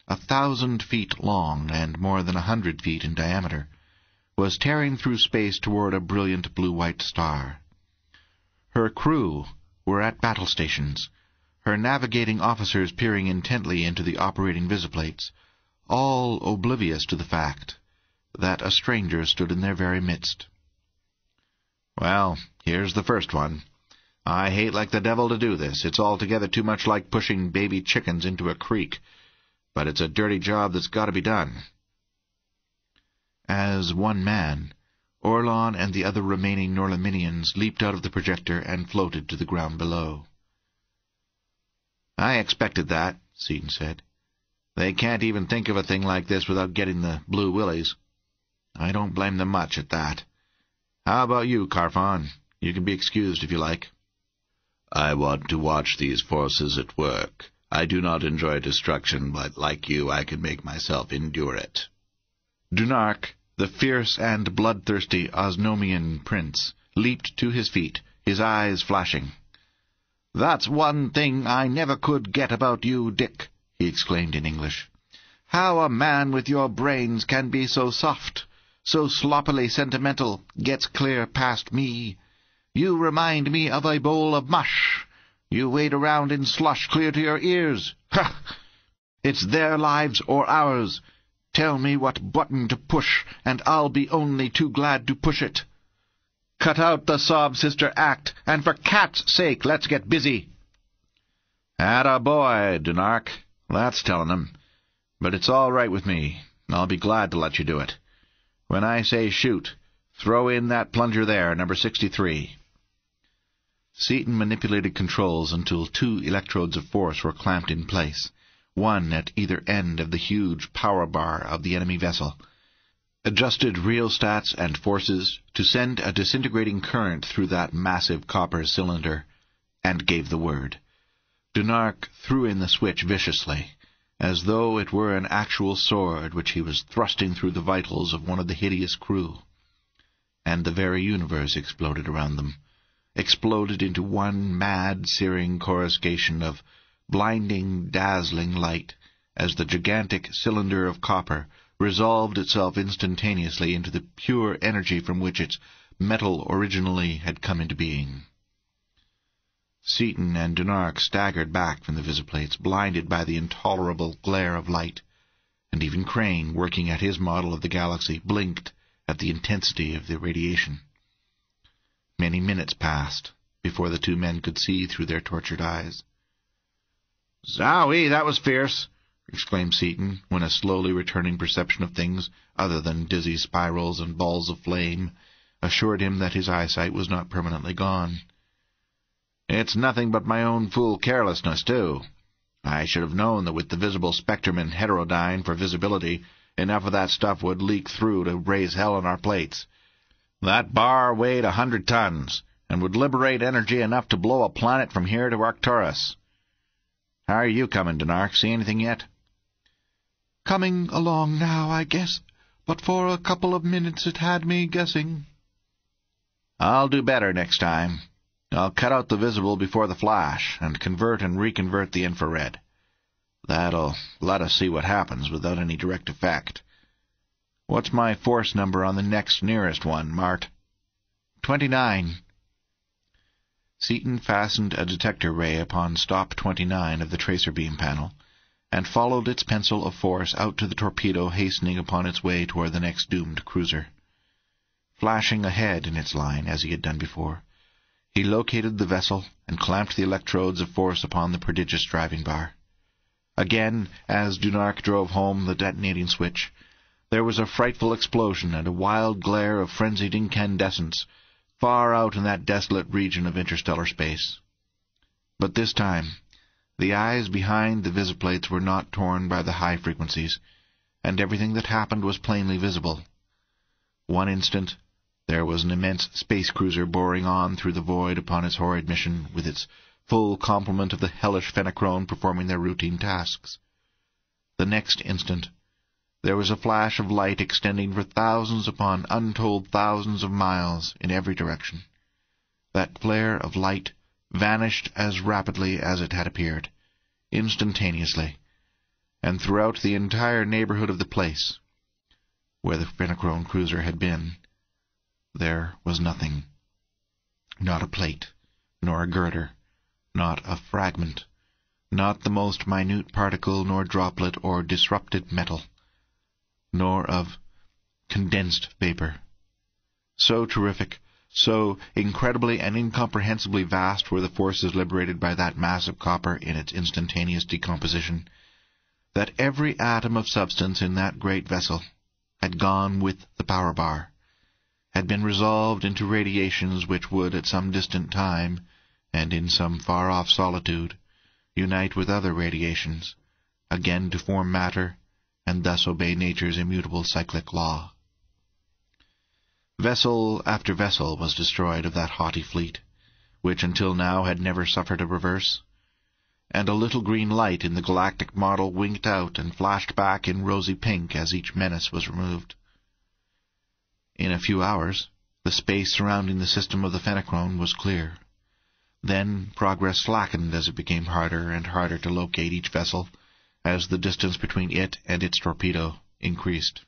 a thousand feet long and more than a hundred feet in diameter, was tearing through space toward a brilliant blue-white star. Her crew were at battle stations, her navigating officers peering intently into the operating visiplates, all oblivious to the fact that a stranger stood in their very midst. Well, here's the first one. I hate like the devil to do this. It's altogether too much like pushing baby chickens into a creek. But it's a dirty job that's got to be done. As one man, Orlon and the other remaining Norlaminians leaped out of the projector and floated to the ground below. I expected that, Seaton said. They can't even think of a thing like this without getting the blue willies. I don't blame them much at that. How about you, Carfon? You can be excused if you like. I want to watch these forces at work. I do not enjoy destruction, but like you, I can make myself endure it. Dunark, the fierce and bloodthirsty Osnomian prince, leaped to his feet, his eyes flashing. That's one thing I never could get about you, Dick, he exclaimed in English. How a man with your brains can be so soft, so sloppily sentimental, gets clear past me. You remind me of a bowl of mush. You wade around in slush clear to your ears. Ha! It's their lives or ours. Tell me what button to push, and I'll be only too glad to push it. Cut out the sob-sister act, and for cat's sake, let's get busy. Atta boy, Dunark. That's telling him. But it's all right with me. I'll be glad to let you do it. When I say shoot, throw in that plunger there, number 63. Seaton manipulated controls until two electrodes of force were clamped in place, one at either end of the huge power bar of the enemy vessel adjusted rheostats and forces to send a disintegrating current through that massive copper cylinder, and gave the word. Dunark threw in the switch viciously, as though it were an actual sword which he was thrusting through the vitals of one of the hideous crew. and the very universe exploded around them, exploded into one mad, searing coruscation of blinding, dazzling light as the gigantic cylinder of copper resolved itself instantaneously into the pure energy from which its metal originally had come into being. Seaton and Dunark staggered back from the visiplates, blinded by the intolerable glare of light, and even Crane, working at his model of the galaxy, blinked at the intensity of the radiation. Many minutes passed before the two men could see through their tortured eyes. Zowie, that was fierce! Exclaimed Seaton, when a slowly returning perception of things other than dizzy spirals and balls of flame assured him that his eyesight was not permanently gone. It's nothing but my own fool carelessness, too. I should have known that with the visible spectrum in heterodyne for visibility, enough of that stuff would leak through to raise hell on our plates. That bar weighed a hundred tons, and would liberate energy enough to blow a planet from here to Arcturus. How are you coming, Dunark? See anything yet? Coming along now, I guess, but for a couple of minutes it had me guessing. I'll do better next time. I'll cut out the visible before the flash, and convert and reconvert the infrared. That'll let us see what happens without any direct effect. What's my force number on the next nearest one, Mart? Twenty-nine. Seaton fastened a detector ray upon stop 29 of the tracer beam panel, and followed its pencil of force out to the torpedo hastening upon its way toward the next doomed cruiser. Flashing ahead in its line, as he had done before, he located the vessel and clamped the electrodes of force upon the prodigious driving bar. Again, as Dunark drove home the detonating switch, there was a frightful explosion and a wild glare of frenzied incandescence far out in that desolate region of interstellar space. But this time, the eyes behind the visiplates were not torn by the high frequencies, and everything that happened was plainly visible. One instant there was an immense space cruiser boring on through the void upon its horrid mission, with its full complement of the hellish Fenachrone performing their routine tasks. The next instant there was a flash of light extending for thousands upon untold thousands of miles in every direction. That flare of light vanished as rapidly as it had appeared, instantaneously, and throughout the entire neighborhood of the place where the Fenachrone cruiser had been there was nothing. Not a plate, nor a girder, not a fragment, not the most minute particle nor droplet or disrupted metal, nor of condensed vapor. So terrific, so incredibly and incomprehensibly vast were the forces liberated by that mass of copper in its instantaneous decomposition, that every atom of substance in that great vessel had gone with the power bar, had been resolved into radiations which would at some distant time, and in some far-off solitude, unite with other radiations, again to form matter, and thus obey nature's immutable cyclic law. Vessel after vessel was destroyed of that haughty fleet, which until now had never suffered a reverse, and a little green light in the galactic model winked out and flashed back in rosy pink as each menace was removed. In a few hours, the space surrounding the system of the Fenachrone was clear. Then progress slackened as it became harder and harder to locate each vessel as the distance between it and its torpedo increased.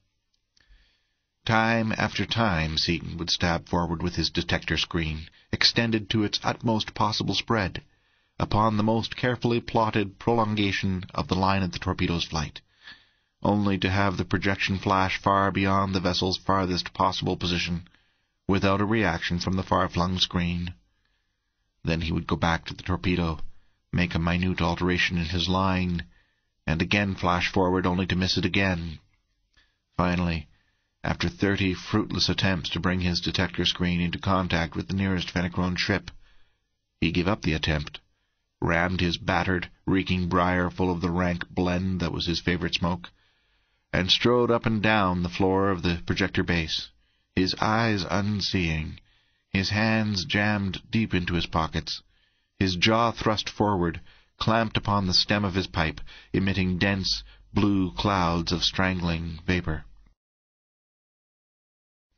Time after time Seaton would stab forward with his detector screen, extended to its utmost possible spread, upon the most carefully plotted prolongation of the line of the torpedo's flight only to have the projection flash far beyond the vessel's farthest possible position, without a reaction from the far-flung screen. Then he would go back to the torpedo, make a minute alteration in his line, and again flash forward only to miss it again. Finally, after thirty fruitless attempts to bring his detector screen into contact with the nearest Fenachrone ship, he gave up the attempt, rammed his battered, reeking briar full of the rank blend that was his favorite smoke, and strode up and down the floor of the projector base, his eyes unseeing, his hands jammed deep into his pockets, his jaw thrust forward, clamped upon the stem of his pipe, emitting dense blue clouds of strangling vapor.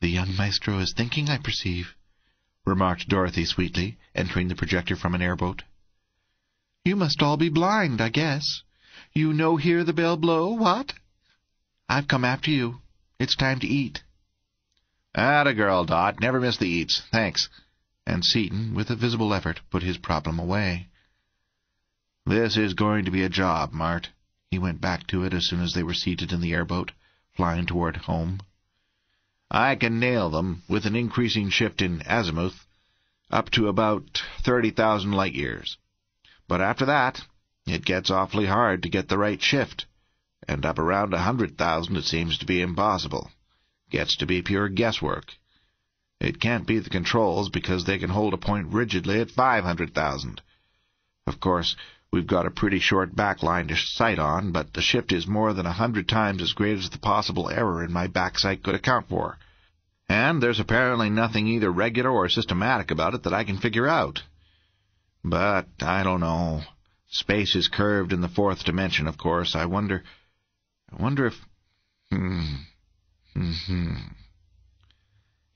The young maestro is thinking, I perceive, remarked Dorothy sweetly, entering the projector from an airboat. You must all be blind, I guess. You no hear the bell blow, what? I've come after you. It's time to eat. Atta girl, Dot. Never miss the eats. Thanks. And Seaton, with a visible effort, put his problem away. This is going to be a job, Mart. He went back to it as soon as they were seated in the airboat, flying toward home. I can nail them, with an increasing shift in azimuth, up to about 30,000 light-years. But after that, it gets awfully hard to get the right shift, and up around a 100,000 it seems to be impossible. Gets to be pure guesswork. It can't be the controls because they can hold a point rigidly at 500,000. Of course, we've got a pretty short backline to sight on, but the shift is more than a hundred times as great as the possible error in my backsight could account for. And there's apparently nothing either regular or systematic about it that I can figure out. But I don't know. Space is curved in the fourth dimension, of course. I wonder... I wonder if... Hmm... Hmm...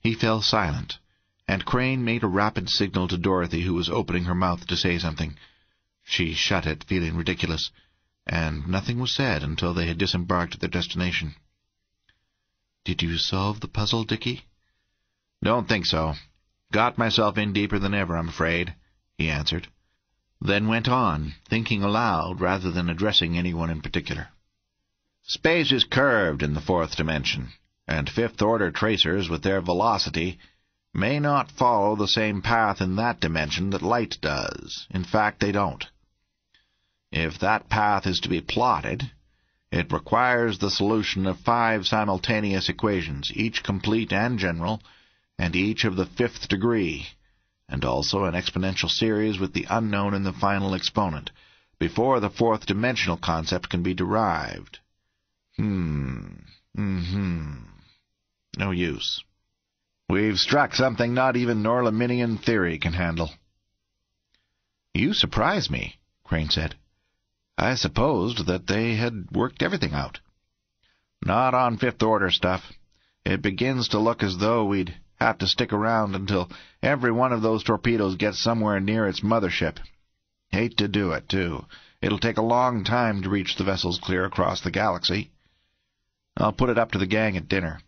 He fell silent, and Crane made a rapid signal to Dorothy, who was opening her mouth to say something. She shut it, feeling ridiculous, and nothing was said until they had disembarked at their destination. "Did you solve the puzzle, Dickie?" "Don't think so. Got myself in deeper than ever, I'm afraid," he answered, then went on, thinking aloud rather than addressing anyone in particular. "Space is curved in the fourth dimension, and fifth-order tracers with their velocity may not follow the same path in that dimension that light does. In fact, they don't. If that path is to be plotted, it requires the solution of five simultaneous equations, each complete and general, and each of the fifth degree, and also an exponential series with the unknown in the final exponent, before the fourth dimensional concept can be derived. Hmm. Mm-hmm. No use. We've struck something not even Norlaminian theory can handle. You surprise me, Crane said. I supposed that they had worked everything out. Not on fifth-order stuff. It begins to look as though we'd have to stick around until every one of those torpedoes gets somewhere near its mothership. Hate to do it, too. It'll take a long time to reach the vessels clear across the galaxy. I'll put it up to the gang at dinner.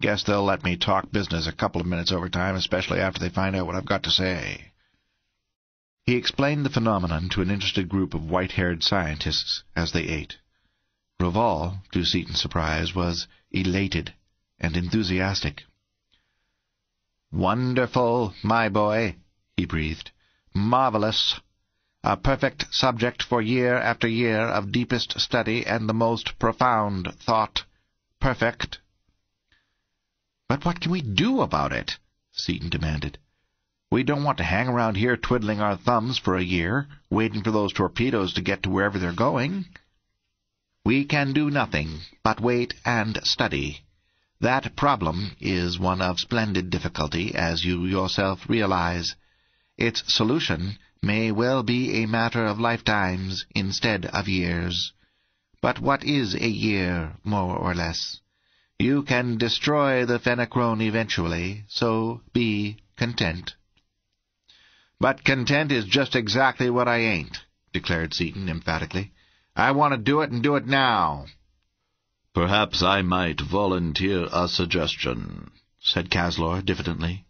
Guess they'll let me talk business a couple of minutes over time, especially after they find out what I've got to say. He explained the phenomenon to an interested group of white-haired scientists as they ate. Rovol, to Seaton's surprise, was elated and enthusiastic. "Wonderful, my boy," he breathed. "Marvelous. A perfect subject for year after year of deepest study and the most profound thought. Perfect." "But what can we do about it?" Seaton demanded. We don't want to hang around here twiddling our thumbs for a year, waiting for those torpedoes to get to wherever they're going. We can do nothing but wait and study. That problem is one of splendid difficulty, as you yourself realize. Its solution may well be a matter of lifetimes instead of years. But what is a year, more or less? You can destroy the Fenachrone eventually, so be content. But content is just exactly what I ain't, declared Seaton emphatically. I want to do it and do it now. Perhaps I might volunteer a suggestion, said Caslor diffidently,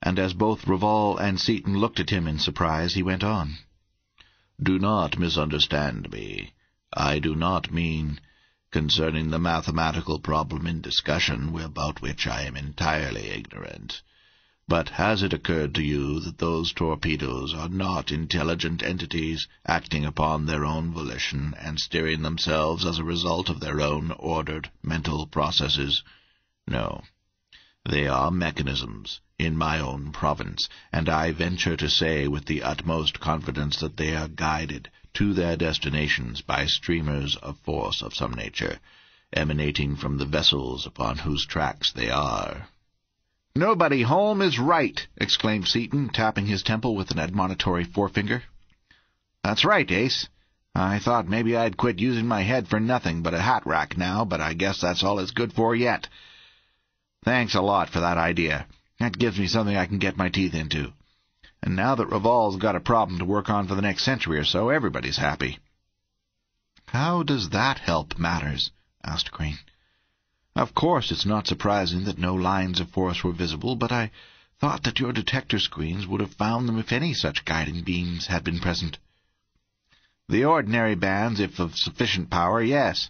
and as both Rovol and Seaton looked at him in surprise, he went on. Do not misunderstand me. I do not mean concerning the mathematical problem in discussion about which I am entirely ignorant. But has it occurred to you that those torpedoes are not intelligent entities acting upon their own volition and steering themselves as a result of their own ordered mental processes? No. They are mechanisms in my own province, and I venture to say with the utmost confidence that they are guided to their destinations by streamers of force of some nature, emanating from the vessels upon whose tracks they are. Nobody home is right, exclaimed Seaton, tapping his temple with an admonitory forefinger. That's right, Ace. I thought maybe I'd quit using my head for nothing but a hat rack now, but I guess that's all it's good for yet. Thanks a lot for that idea. That gives me something I can get my teeth into. And now that Rovol's got a problem to work on for the next century or so, everybody's happy. How does that help matters? asked Crane. Of course, it's not surprising that no lines of force were visible, but I thought that your detector screens would have found them if any such guiding beams had been present. The ordinary bands, if of sufficient power, yes.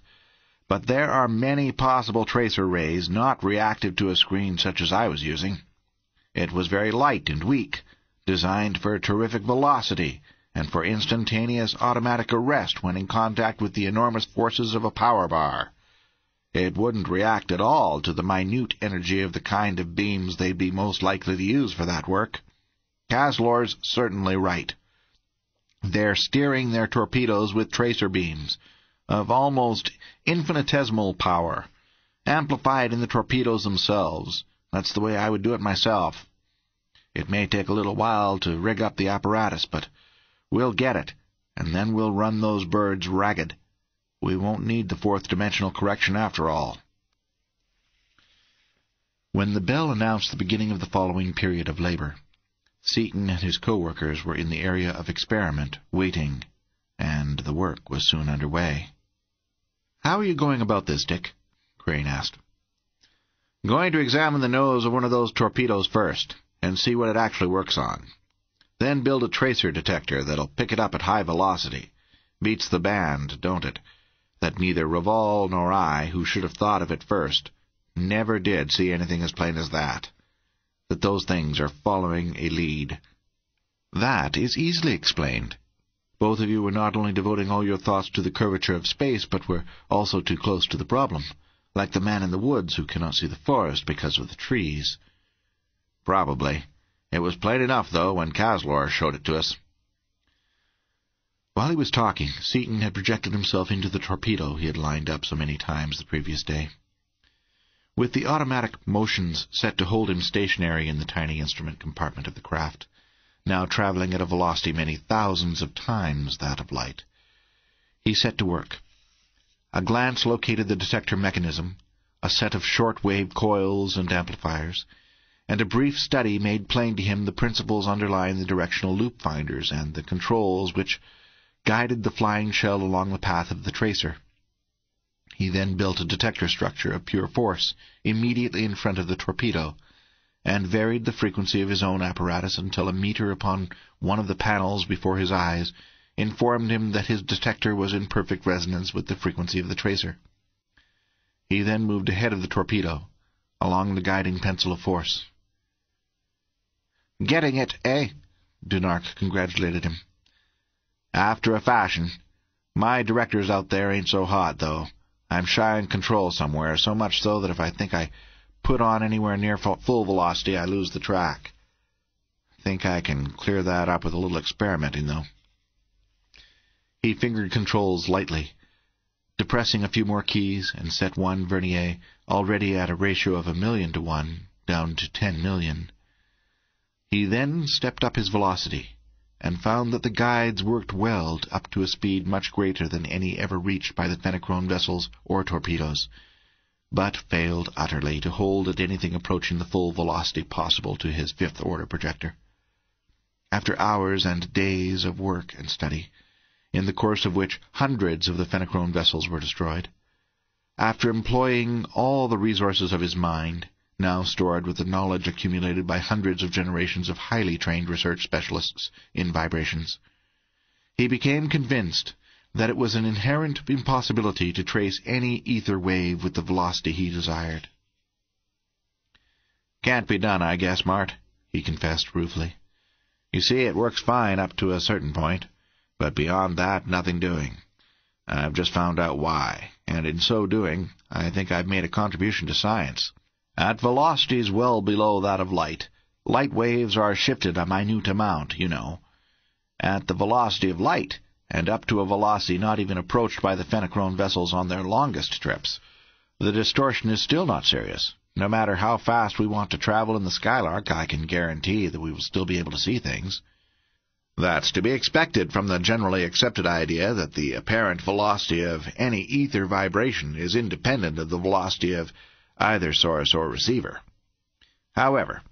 But there are many possible tracer rays not reactive to a screen such as I was using. It was very light and weak, designed for terrific velocity, and for instantaneous automatic arrest when in contact with the enormous forces of a power bar. It wouldn't react at all to the minute energy of the kind of beams they'd be most likely to use for that work. Caslor's certainly right. They're steering their torpedoes with tracer beams of almost infinitesimal power, amplified in the torpedoes themselves. That's the way I would do it myself. It may take a little while to rig up the apparatus, but we'll get it, and then we'll run those birds ragged. We won't need the fourth-dimensional correction after all. When the bell announced the beginning of the following period of labor, Seaton and his co-workers were in the area of experiment, waiting, and the work was soon under way. "How are you going about this, Dick?" Crane asked. "Going to examine the nose of one of those torpedoes first, and see what it actually works on. Then build a tracer detector that'll pick it up at high velocity. Beats the band, don't it? That neither Rovol nor I, who should have thought of it first, never did see anything as plain as that that those things are following a lead. That is easily explained. Both of you were not only devoting all your thoughts to the curvature of space, but were also too close to the problem, like the man in the woods who cannot see the forest because of the trees. Probably. It was plain enough, though, when Caslor showed it to us. While he was talking, Seaton had projected himself into the torpedo he had lined up so many times the previous day. With the automatic motions set to hold him stationary in the tiny instrument compartment of the craft, now traveling at a velocity many thousands of times that of light, he set to work. A glance located the detector mechanism, a set of short-wave coils and amplifiers, and a brief study made plain to him the principles underlying the directional loop finders and the controls which guided the flying shell along the path of the tracer. He then built a detector structure of pure force immediately in front of the torpedo, and varied the frequency of his own apparatus until a meter upon one of the panels before his eyes informed him that his detector was in perfect resonance with the frequency of the tracer. He then moved ahead of the torpedo, along the guiding pencil of force. "Getting it, eh?" Dunark congratulated him. "After a fashion. My directors out there ain't so hot, though. I'm shy on control somewhere, so much so that if I think I put on anywhere near full velocity, I lose the track. Think I can clear that up with a little experimenting, though. He fingered controls lightly, depressing a few more keys, and set one vernier, already at a ratio of a million to one, down to ten million. He then stepped up his velocity and found that the guides worked well up to a speed much greater than any ever reached by the Fenachrone vessels or torpedoes, but failed utterly to hold at anything approaching the full velocity possible to his fifth-order projector. After hours and days of work and study, in the course of which hundreds of the Fenachrone vessels were destroyed, after employing all the resources of his mind, now stored with the knowledge accumulated by hundreds of generations of highly trained research specialists in vibrations. He became convinced that it was an inherent impossibility to trace any ether wave with the velocity he desired. Can't be done, I guess, Mart, he confessed ruefully. You see, it works fine up to a certain point, but beyond that, nothing doing. I've just found out why, and in so doing, I think I've made a contribution to science. At velocities well below that of light, light waves are shifted a minute amount, you know. At the velocity of light, and up to a velocity not even approached by the Fenachrone vessels on their longest trips, the distortion is still not serious. No matter how fast we want to travel in the Skylark, I can guarantee that we will still be able to see things. That's to be expected from the generally accepted idea that the apparent velocity of any ether vibration is independent of the velocity of either source or receiver. However,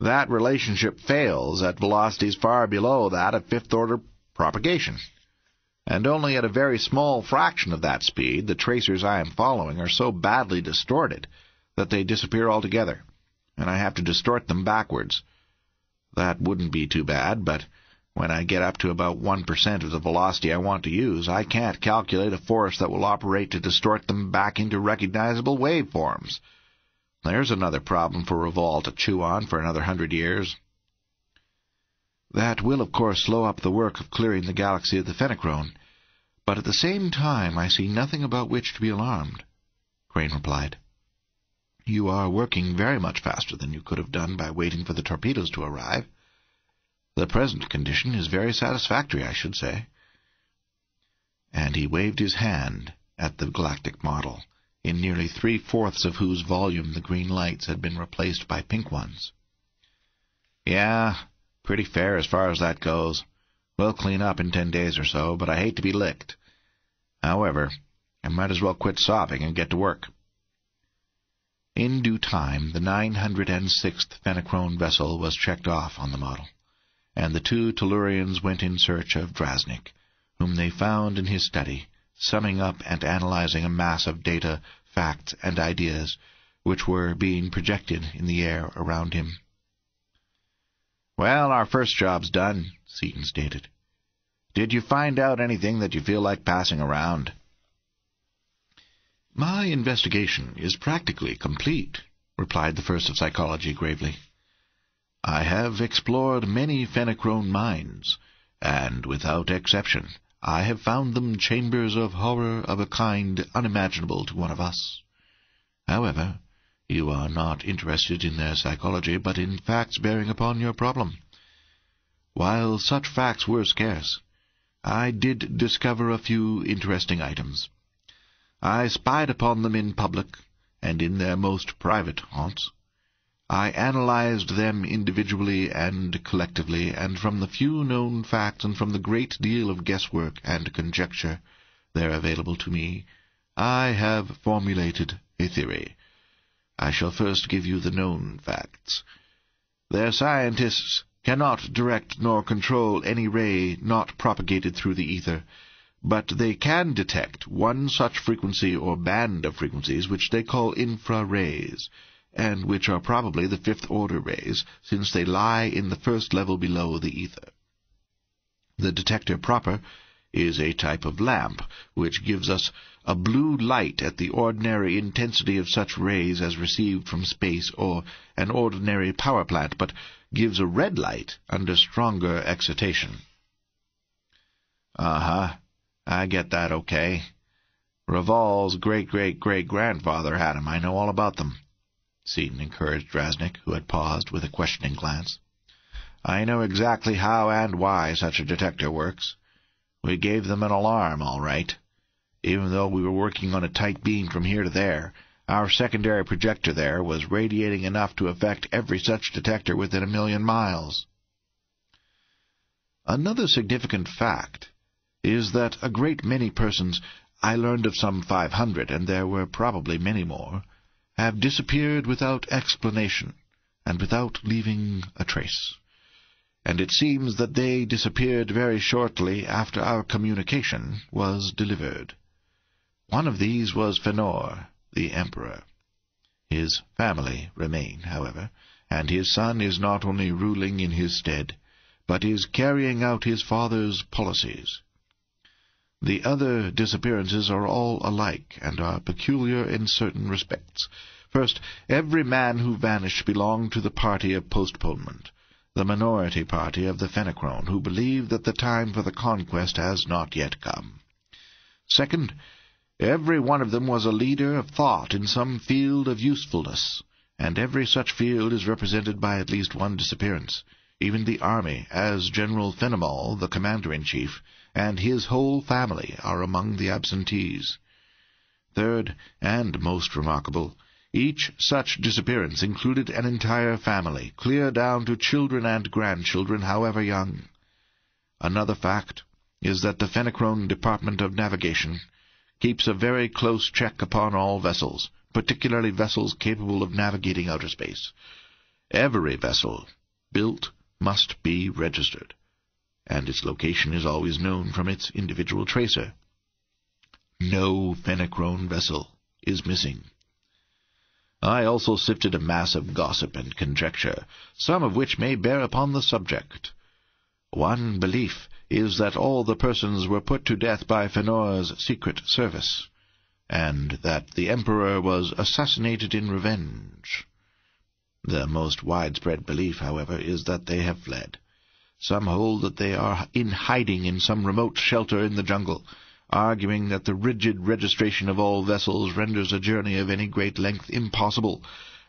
that relationship fails at velocities far below that of fifth-order propagation. And only at a very small fraction of that speed the tracers I am following are so badly distorted that they disappear altogether, and I have to distort them backwards. That wouldn't be too bad, but when I get up to about 1% of the velocity I want to use, I can't calculate a force that will operate to distort them back into recognizable waveforms. There's another problem for Rovol to chew on for another hundred years. That will, of course, slow up the work of clearing the galaxy of the Fenachrone, but at the same time I see nothing about which to be alarmed, Crane replied. You are working very much faster than you could have done by waiting for the torpedoes to arrive. The present condition is very satisfactory, I should say. And he waved his hand at the galactic model, in nearly three-fourths of whose volume the green lights had been replaced by pink ones. Yeah, pretty fair as far as that goes. We'll clean up in ten days or so, but I hate to be licked. However, I might as well quit sobbing and get to work. In due time, the 906th Fenachrone vessel was checked off on the model and the two Tellurians went in search of Drasnik, whom they found in his study, summing up and analyzing a mass of data, facts, and ideas which were being projected in the air around him. Well, our first job's done, Seaton stated. Did you find out anything that you feel like passing around? My investigation is practically complete, replied the first of psychology gravely. I have explored many Fenachrone mines, and, without exception, I have found them chambers of horror of a kind unimaginable to one of us. However, you are not interested in their psychology, but in facts bearing upon your problem. While such facts were scarce, I did discover a few interesting items. I spied upon them in public and in their most private haunts. I analyzed them individually and collectively, and from the few known facts and from the great deal of guesswork and conjecture there available to me, I have formulated a theory. I shall first give you the known facts. Their scientists cannot direct nor control any ray not propagated through the ether, but they can detect one such frequency or band of frequencies which they call infra-rays, and which are probably the fifth-order rays, since they lie in the first level below the ether. The detector proper is a type of lamp, which gives us a blue light at the ordinary intensity of such rays as received from space or an ordinary power plant, but gives a red light under stronger excitation. Uh-huh. I get that okay. Rovol's great-great-great-grandfather had 'em. I know all about them. Seaton encouraged Drasnik, who had paused with a questioning glance. I know exactly how and why such a detector works. We gave them an alarm, all right. Even though we were working on a tight beam from here to there, our secondary projector there was radiating enough to affect every such detector within a million miles. Another significant fact is that a great many persons, I learned of some five hundred, and there were probably many more, have disappeared without explanation and without leaving a trace. And it seems that they disappeared very shortly after our communication was delivered. One of these was Fenor, the Emperor. His family remain, however, and his son is not only ruling in his stead, but is carrying out his father's policies. The other disappearances are all alike, and are peculiar in certain respects. First, every man who vanished belonged to the party of postponement, the minority party of the Fenachrone, who believe that the time for the conquest has not yet come. Second, every one of them was a leader of thought in some field of usefulness, and every such field is represented by at least one disappearance. Even the army, as General Fenimol, the commander-in-chief, and his whole family are among the absentees. Third, and most remarkable, each such disappearance included an entire family, clear down to children and grandchildren, however young. Another fact is that the Fenachrone Department of Navigation keeps a very close check upon all vessels, particularly vessels capable of navigating outer space. Every vessel built must be registered, and its location is always known from its individual tracer. No Fenachrone vessel is missing. I also sifted a mass of gossip and conjecture, some of which may bear upon the subject. One belief is that all the persons were put to death by Fenor's secret service, and that the Emperor was assassinated in revenge. The most widespread belief, however, is that they have fled. Some hold that they are in hiding in some remote shelter in the jungle, arguing that the rigid registration of all vessels renders a journey of any great length impossible,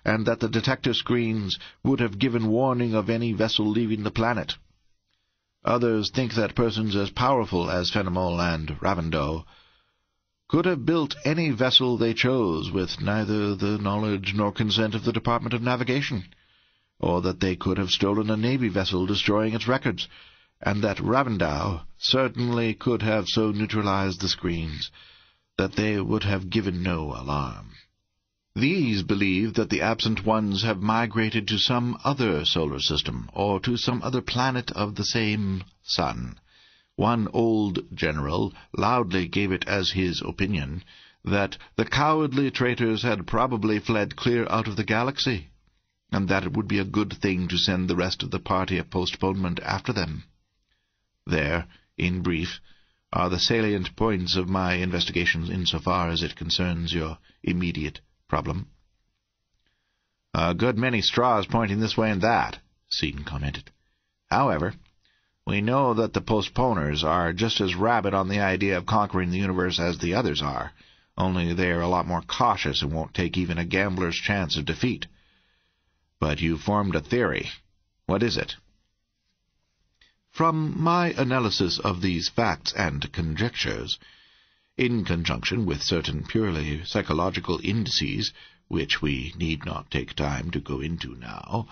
and that the detector screens would have given warning of any vessel leaving the planet. Others think that persons as powerful as Fenimol and Ravindau could have built any vessel they chose with neither the knowledge nor consent of the Department of Navigation, or that they could have stolen a Navy vessel destroying its records, and that Ravindau certainly could have so neutralized the screens that they would have given no alarm. These believe that the absent ones have migrated to some other solar system, or to some other planet of the same sun. One old general loudly gave it as his opinion that the cowardly traitors had probably fled clear out of the galaxy, and that it would be a good thing to send the rest of the party a postponement after them. There, in brief, are the salient points of my investigations insofar as it concerns your immediate problem. A good many straws pointing this way and that, Seaton commented. However, we know that the postponers are just as rabid on the idea of conquering the universe as the others are, only they are a lot more cautious and won't take even a gambler's chance of defeat. But you formed a theory. What is it? From my analysis of these facts and conjectures, in conjunction with certain purely psychological indices, which we need not take time to go into now,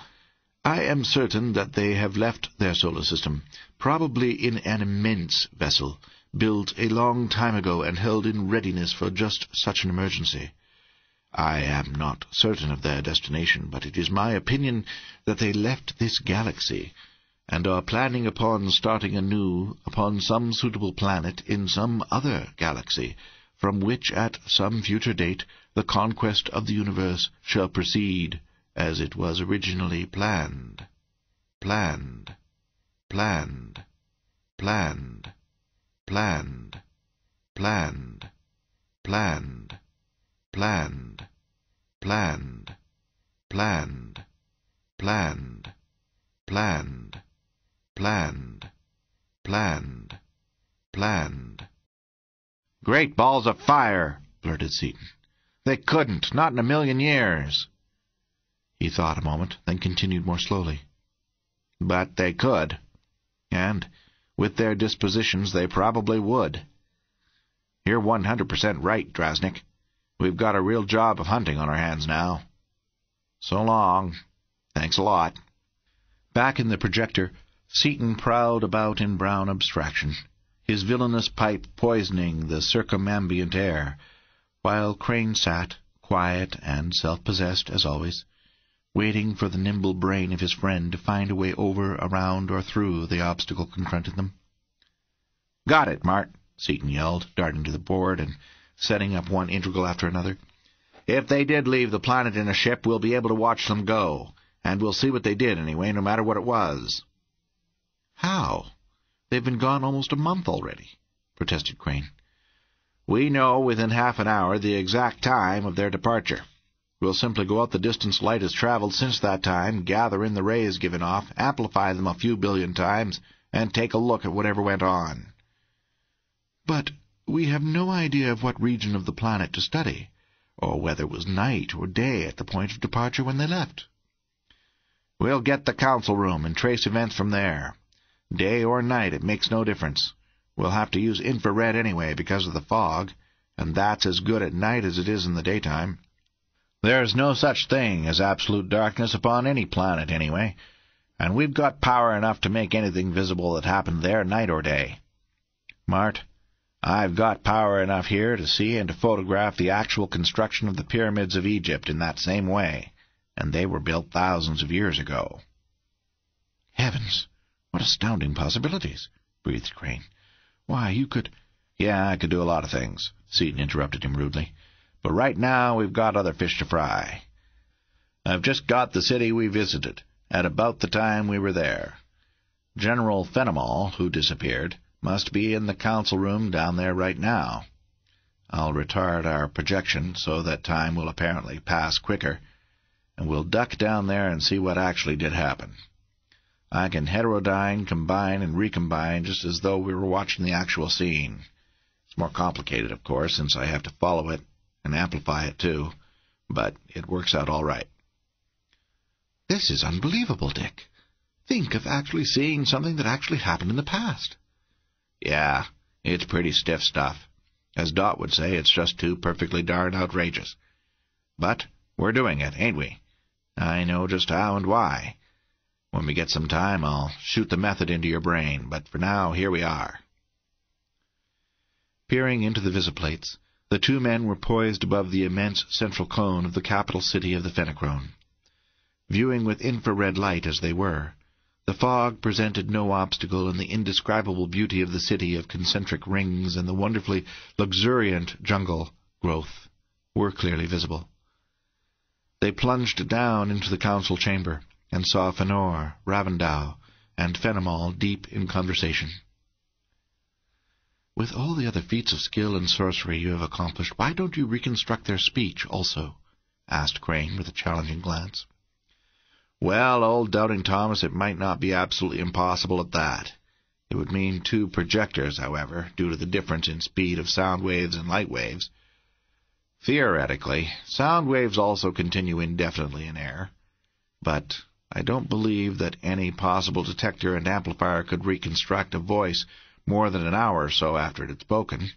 I am certain that they have left their solar system, probably in an immense vessel, built a long time ago and held in readiness for just such an emergency. I am not certain of their destination, but it is my opinion that they left this galaxy and are planning upon starting anew upon some suitable planet in some other galaxy, from which at some future date the conquest of the universe shall proceed as it was originally planned. Planned. Planned. Planned. Planned. Planned. Planned. Planned. Planned. Planned. Planned. Planned planned, planned, planned. Great balls of fire, blurted Seaton. They couldn't, not in a million years. He thought a moment, then continued more slowly. But they could. And, with their dispositions, they probably would. You're 100% right, Drasnik. We've got a real job of hunting on our hands now. So long. Thanks a lot. Back in the projector, Seaton prowled about in brown abstraction, his villainous pipe poisoning the circumambient air, while Crane sat, quiet and self-possessed as always, waiting for the nimble brain of his friend to find a way over, around, or through the obstacle confronting them. "Got it, Mart!" Seaton yelled, darting to the board and setting up one integral after another. "If they did leave the planet in a ship, we'll be able to watch them go, and we'll see what they did anyway, no matter what it was. How? They've been gone almost a month already, protested Crane. We know within half an hour the exact time of their departure. We'll simply go out the distance light has traveled since that time, gather in the rays given off, amplify them a few billion times, and take a look at whatever went on. But we have no idea of what region of the planet to study, or whether it was night or day at the point of departure when they left. We'll get the council room and trace events from there. Day or night, it makes no difference. We'll have to use infrared anyway because of the fog, and that's as good at night as it is in the daytime. There's no such thing as absolute darkness upon any planet anyway, and we've got power enough to make anything visible that happened there night or day. Mart, I've got power enough here to see and to photograph the actual construction of the pyramids of Egypt in that same way, and they were built thousands of years ago. Heavens, what astounding possibilities, breathed Crane. Why, you could... Yeah, I could do a lot of things, Seaton interrupted him rudely. But right now we've got other fish to fry. I've just got the city we visited, at about the time we were there. General Fenimol, who disappeared, must be in the council room down there right now. I'll retard our projection so that time will apparently pass quicker, and we'll duck down there and see what actually did happen. I can heterodyne, combine, and recombine just as though we were watching the actual scene. It's more complicated, of course, since I have to follow it and amplify it too, but it works out all right. This is unbelievable, Dick. Think of actually seeing something that actually happened in the past. Yeah, it's pretty stiff stuff. As Dot would say, it's just too perfectly darn outrageous. But we're doing it, ain't we? I know just how and why. When we get some time, I'll shoot the method into your brain, but for now, here we are. Peering into the visiplates, the two men were poised above the immense central cone of the capital city of the Fenachrone. Viewing with infrared light as they were, the fog presented no obstacle, and the indescribable beauty of the city of concentric rings and the wonderfully luxuriant jungle growth were clearly visible. They plunged down into the council chamber and saw Fenor, Ravindau, and Fenimol deep in conversation. With all the other feats of skill and sorcery you have accomplished, why don't you reconstruct their speech also? asked Crane with a challenging glance. Well, old Doubting Thomas, it might not be absolutely impossible at that. It would mean two projectors, however, due to the difference in speed of sound waves and light waves. Theoretically, sound waves also continue indefinitely in air, but I don't believe that any possible detector and amplifier could reconstruct a voice more than an hour or so after it had spoken.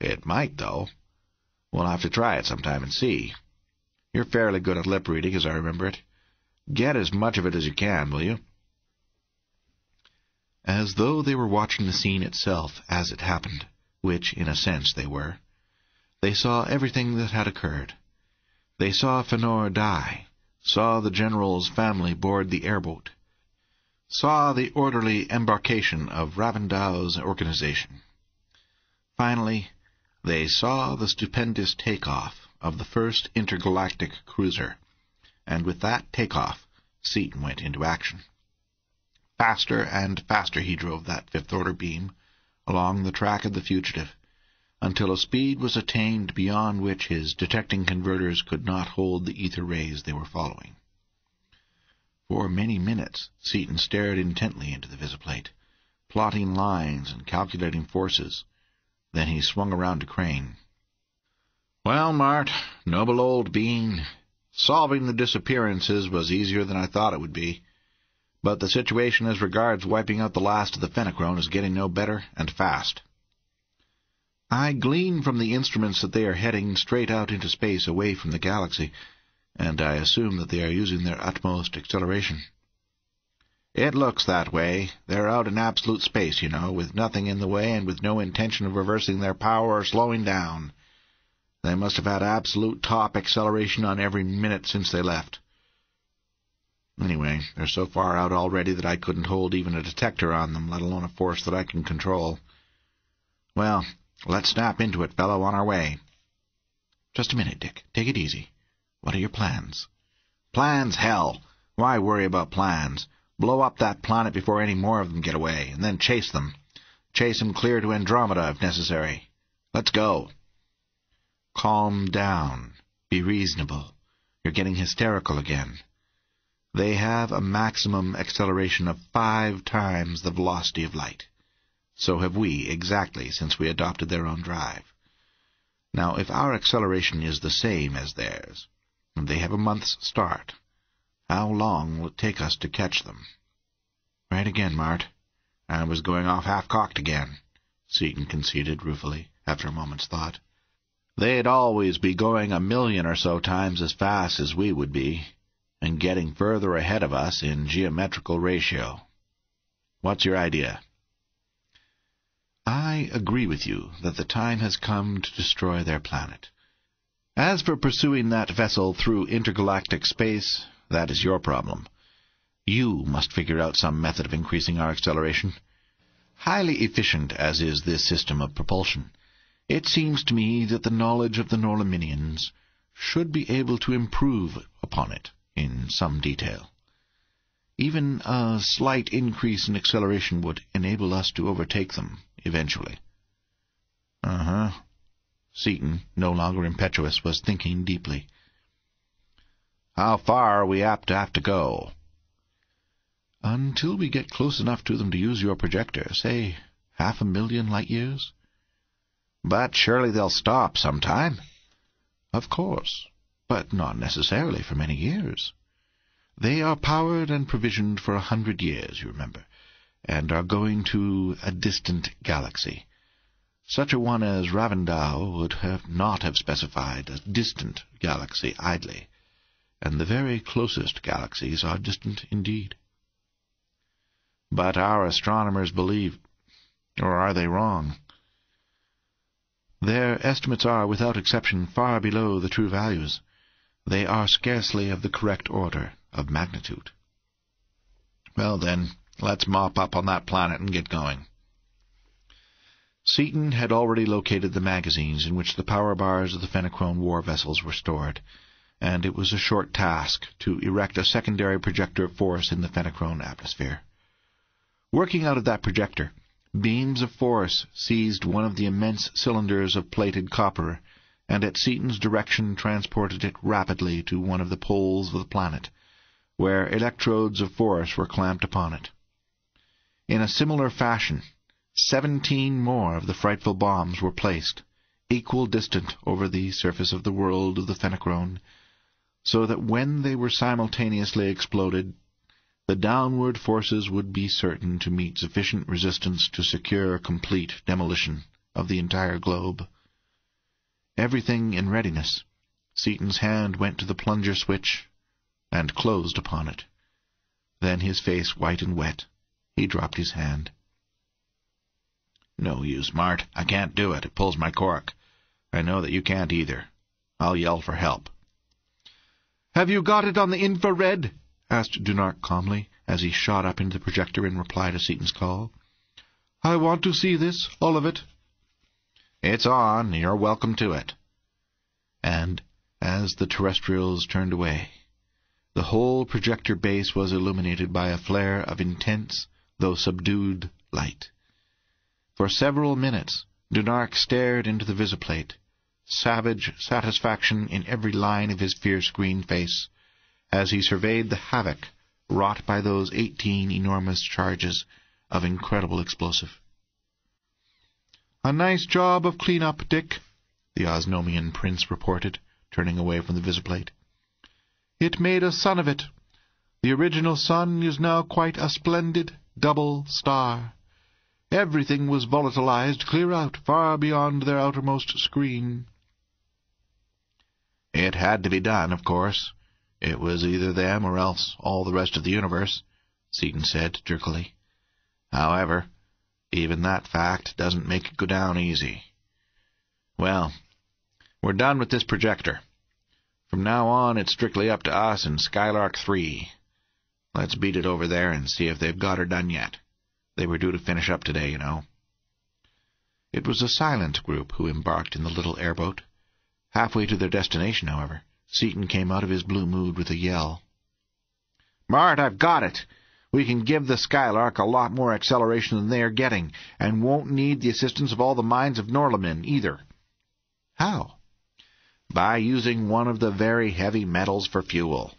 It might, though. We'll have to try it sometime and see. You're fairly good at lip reading, as I remember it. Get as much of it as you can, will you? As though they were watching the scene itself as it happened, which, in a sense, they were. They saw everything that had occurred. They saw Fenor die, saw the general's family board the airboat, saw the orderly embarkation of Ravindau's organization. Finally, they saw the stupendous takeoff of the first intergalactic cruiser, and with that takeoff, Seaton went into action. Faster and faster he drove that fifth-order beam along the track of the fugitive, until a speed was attained beyond which his detecting converters could not hold the ether rays they were following. For many minutes Seaton stared intently into the visiplate, plotting lines and calculating forces. Then he swung around to Crane. Well, Mart, noble old bean, Solving the disappearances was easier than I thought it would be. But the situation as regards wiping out the last of the Fenachrone is getting no better, and fast. I glean from the instruments that they are heading straight out into space away from the galaxy, and I assume that they are using their utmost acceleration. It looks that way. They're out in absolute space, you know, with nothing in the way and with no intention of reversing their power or slowing down. They must have had absolute top acceleration on every minute since they left. Anyway, they're so far out already that I couldn't hold even a detector on them, let alone a force that I can control. Well, let's snap into it, fellow, on our way. Just a minute, Dick. Take it easy. What are your plans? Plans, hell! Why worry about plans? Blow up that planet before any more of them get away, and then chase them. Chase them clear to Andromeda, if necessary. Let's go. Calm down. Be reasonable. You're getting hysterical again. They have a maximum acceleration of five times the velocity of light. So have we, exactly, since we adopted their own drive. Now, if our acceleration is the same as theirs, and they have a month's start, how long will it take us to catch them? Right again, Mart. I was going off half-cocked again, Seaton conceded ruefully, after a moment's thought. They'd always be going a million or so times as fast as we would be, and getting further ahead of us in geometrical ratio. What's your idea? I agree with you that the time has come to destroy their planet. As for pursuing that vessel through intergalactic space, that is your problem. You must figure out some method of increasing our acceleration. Highly efficient as is this system of propulsion, it seems to me that the knowledge of the Norlaminians should be able to improve upon it in some detail. Even a slight increase in acceleration would enable us to overtake them eventually. Uh-huh. Seaton, no longer impetuous, was thinking deeply. How far are we apt to have to go? Until we get close enough to them to use your projector, say half a million light years. But surely they'll stop sometime. Of course, but not necessarily for many years. They are powered and provisioned for a hundred years, you remember, and are going to a distant galaxy. Such a one as Ravindau would have not have specified a distant galaxy idly, and the very closest galaxies are distant indeed. But our astronomers believe, or are they wrong? Their estimates are, without exception, far below the true values. They are scarcely of the correct order of magnitude. Well, then, let's mop up on that planet and get going. Seaton had already located the magazines in which the power bars of the Fenachrone war vessels were stored, and it was a short task to erect a secondary projector of force in the Fenachrone atmosphere. Working out of that projector, beams of force seized one of the immense cylinders of plated copper, and at Seaton's direction transported it rapidly to one of the poles of the planet, where electrodes of force were clamped upon it. In a similar fashion, seventeen more of the frightful bombs were placed, equal distant over the surface of the world of the Fenachrone, so that when they were simultaneously exploded, the downward forces would be certain to meet sufficient resistance to secure complete demolition of the entire globe. Everything in readiness, Seaton's hand went to the plunger switch and closed upon it. Then his face white and wet, he dropped his hand. No use, Mart. I can't do it. It pulls my cork. I know that you can't either. I'll yell for help. Have you got it on the infrared? Asked Dunark calmly, as he shot up into the projector in reply to Seaton's call. I want to see this, all of it. It's on. You're welcome to it. And, as the terrestrials turned away, the whole projector base was illuminated by a flare of intense, though subdued, light. For several minutes Dunark stared into the visiplate, savage satisfaction in every line of his fierce green face, as he surveyed the havoc wrought by those eighteen enormous charges of incredible explosive. "A nice job of clean-up, Dick," the Osnomian prince reported, turning away from the visiplate. It made a sun of it. The original sun is now quite a splendid double star. Everything was volatilized clear out, far beyond their outermost screen. It had to be done, of course. It was either them or else all the rest of the universe, Seaton said jerkily. However, even that fact doesn't make it go down easy. Well, we're done with this projector. From now on, it's strictly up to us and Skylark 3. Let's beat it over there and see if they've got her done yet. They were due to finish up today, you know. It was a silent group who embarked in the little airboat. Halfway to their destination, however, Seaton came out of his blue mood with a yell. Mart, I've got it! We can give the Skylark a lot more acceleration than they are getting, and won't need the assistance of all the mines of Norlamin, either. How? by using one of the very heavy metals for fuel.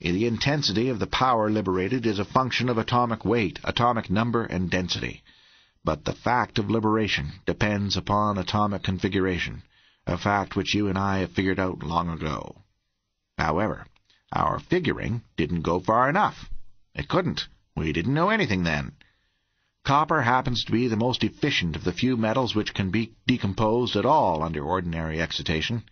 The intensity of the power liberated is a function of atomic weight, atomic number, and density. But the fact of liberation depends upon atomic configuration, a fact which you and I have figured out long ago. However, our figuring didn't go far enough. It couldn't. We didn't know anything then. Copper happens to be the most efficient of the few metals which can be decomposed at all under ordinary excitation.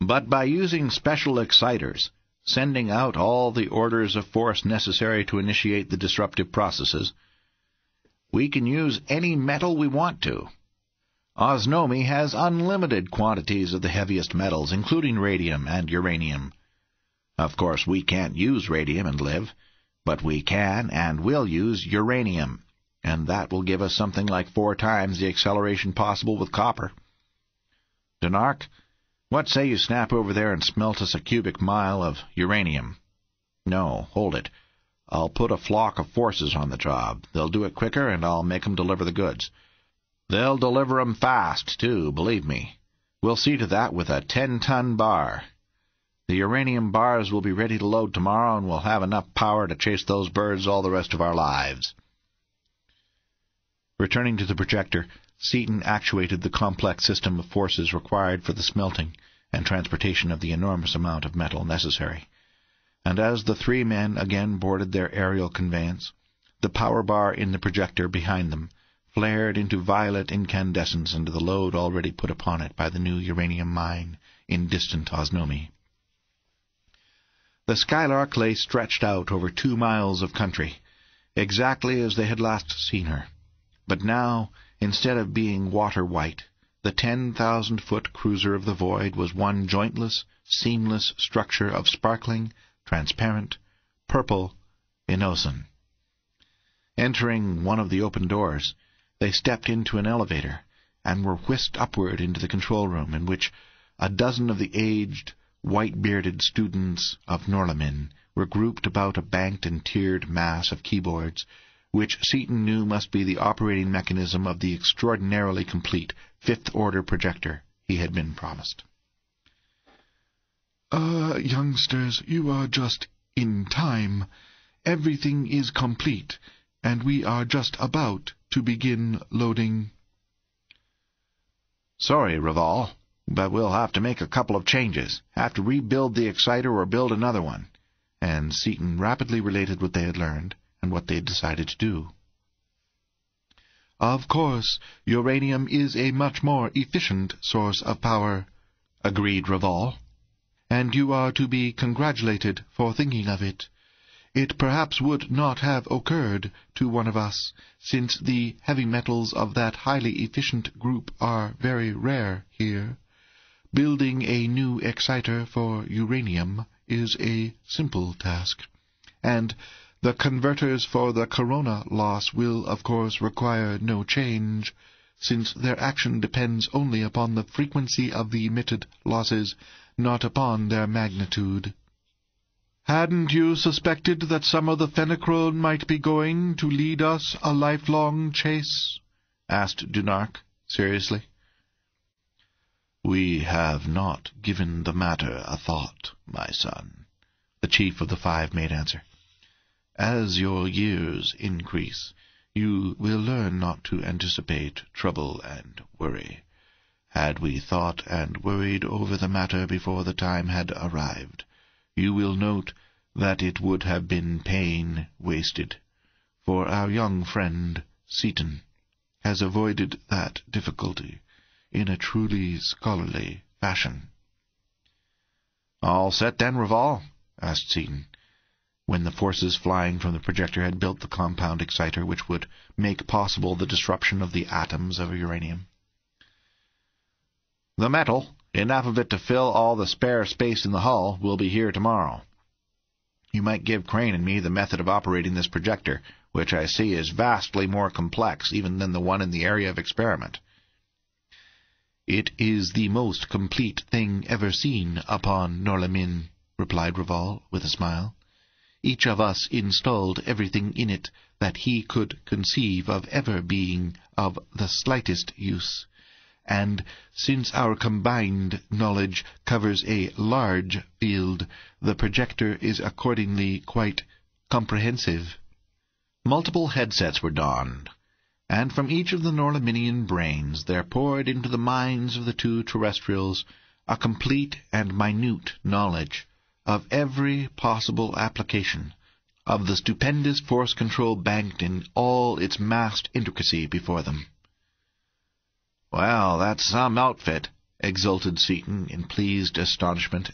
But by using special exciters, sending out all the orders of force necessary to initiate the disruptive processes, We can use any metal we want to. Osnome has unlimited quantities of the heaviest metals, including radium and uranium. Of course, we can't use radium and live, but we can and will use uranium, and that will give us something like four times the acceleration possible with copper. Dunark, what say you snap over there and smelt us a cubic mile of uranium? No, hold it. I'll put a flock of forces on the job. They'll do it quicker, and I'll make 'em deliver the goods. They'll deliver 'em fast, too, believe me. We'll see to that with a ten-ton bar. The uranium bars will be ready to load tomorrow, and we'll have enough power to chase those birds all the rest of our lives. Returning to the projector, Seaton actuated the complex system of forces required for the smelting and transportation of the enormous amount of metal necessary and as the three men again boarded their aerial conveyance, the power bar in the projector behind them flared into violet incandescence under the load already put upon it by the new uranium mine in distant Osnome. The Skylark lay stretched out over two miles of country, exactly as they had last seen her. But now, instead of being water-white, the ten-thousand-foot cruiser of the void was one jointless, seamless structure of sparkling, transparent, purple inoson. Entering one of the open doors, they stepped into an elevator and were whisked upward into the control room, in which a dozen of the aged, white-bearded students of Norlamin were grouped about a banked and tiered mass of keyboards, which Seaton knew must be the operating mechanism of the extraordinarily complete fifth-order projector he had been promised. Ah, youngsters, you are just in time. Everything is complete, and we are just about to begin loading. Sorry, Rovol, but we'll have to make a couple of changes. Have to rebuild the exciter or build another one. And Seaton rapidly related what they had learned and what they had decided to do. Of course, uranium is a much more efficient source of power, agreed Rovol and you are to be congratulated for thinking of it. It perhaps would not have occurred to one of us, since the heavy metals of that highly efficient group are very rare here. Building a new exciter for uranium is a simple task, and the converters for the corona loss will, of course, require no change, since their action depends only upon the frequency of the emitted losses not upon their magnitude. Hadn't you suspected that some of the Fenachrone might be going to lead us a lifelong chase? asked Dunark, seriously. We have not given the matter a thought, my son, the chief of the five made answer. As your years increase, you will learn not to anticipate trouble and worry. Had we thought and worried over the matter before the time had arrived, you will note that it would have been pain wasted, for our young friend Seaton has avoided that difficulty in a truly scholarly fashion. "All set then, Rovol?" asked Seaton, when the forces flying from the projector had built the compound exciter which would make possible the disruption of the atoms of uranium. The metal, enough of it to fill all the spare space in the hull, will be here tomorrow. You might give Crane and me the method of operating this projector, which I see is vastly more complex even than the one in the area of experiment. It is the most complete thing ever seen upon Norlamin, replied Rovol with a smile. Each of us installed everything in it that he could conceive of ever being of the slightest use and since our combined knowledge covers a large field, the projector is accordingly quite comprehensive. Multiple headsets were donned, and from each of the Norlaminian brains there poured into the minds of the two terrestrials a complete and minute knowledge of every possible application of the stupendous force control banked in all its massed intricacy before them. Well, that's some outfit, exulted Seaton in pleased astonishment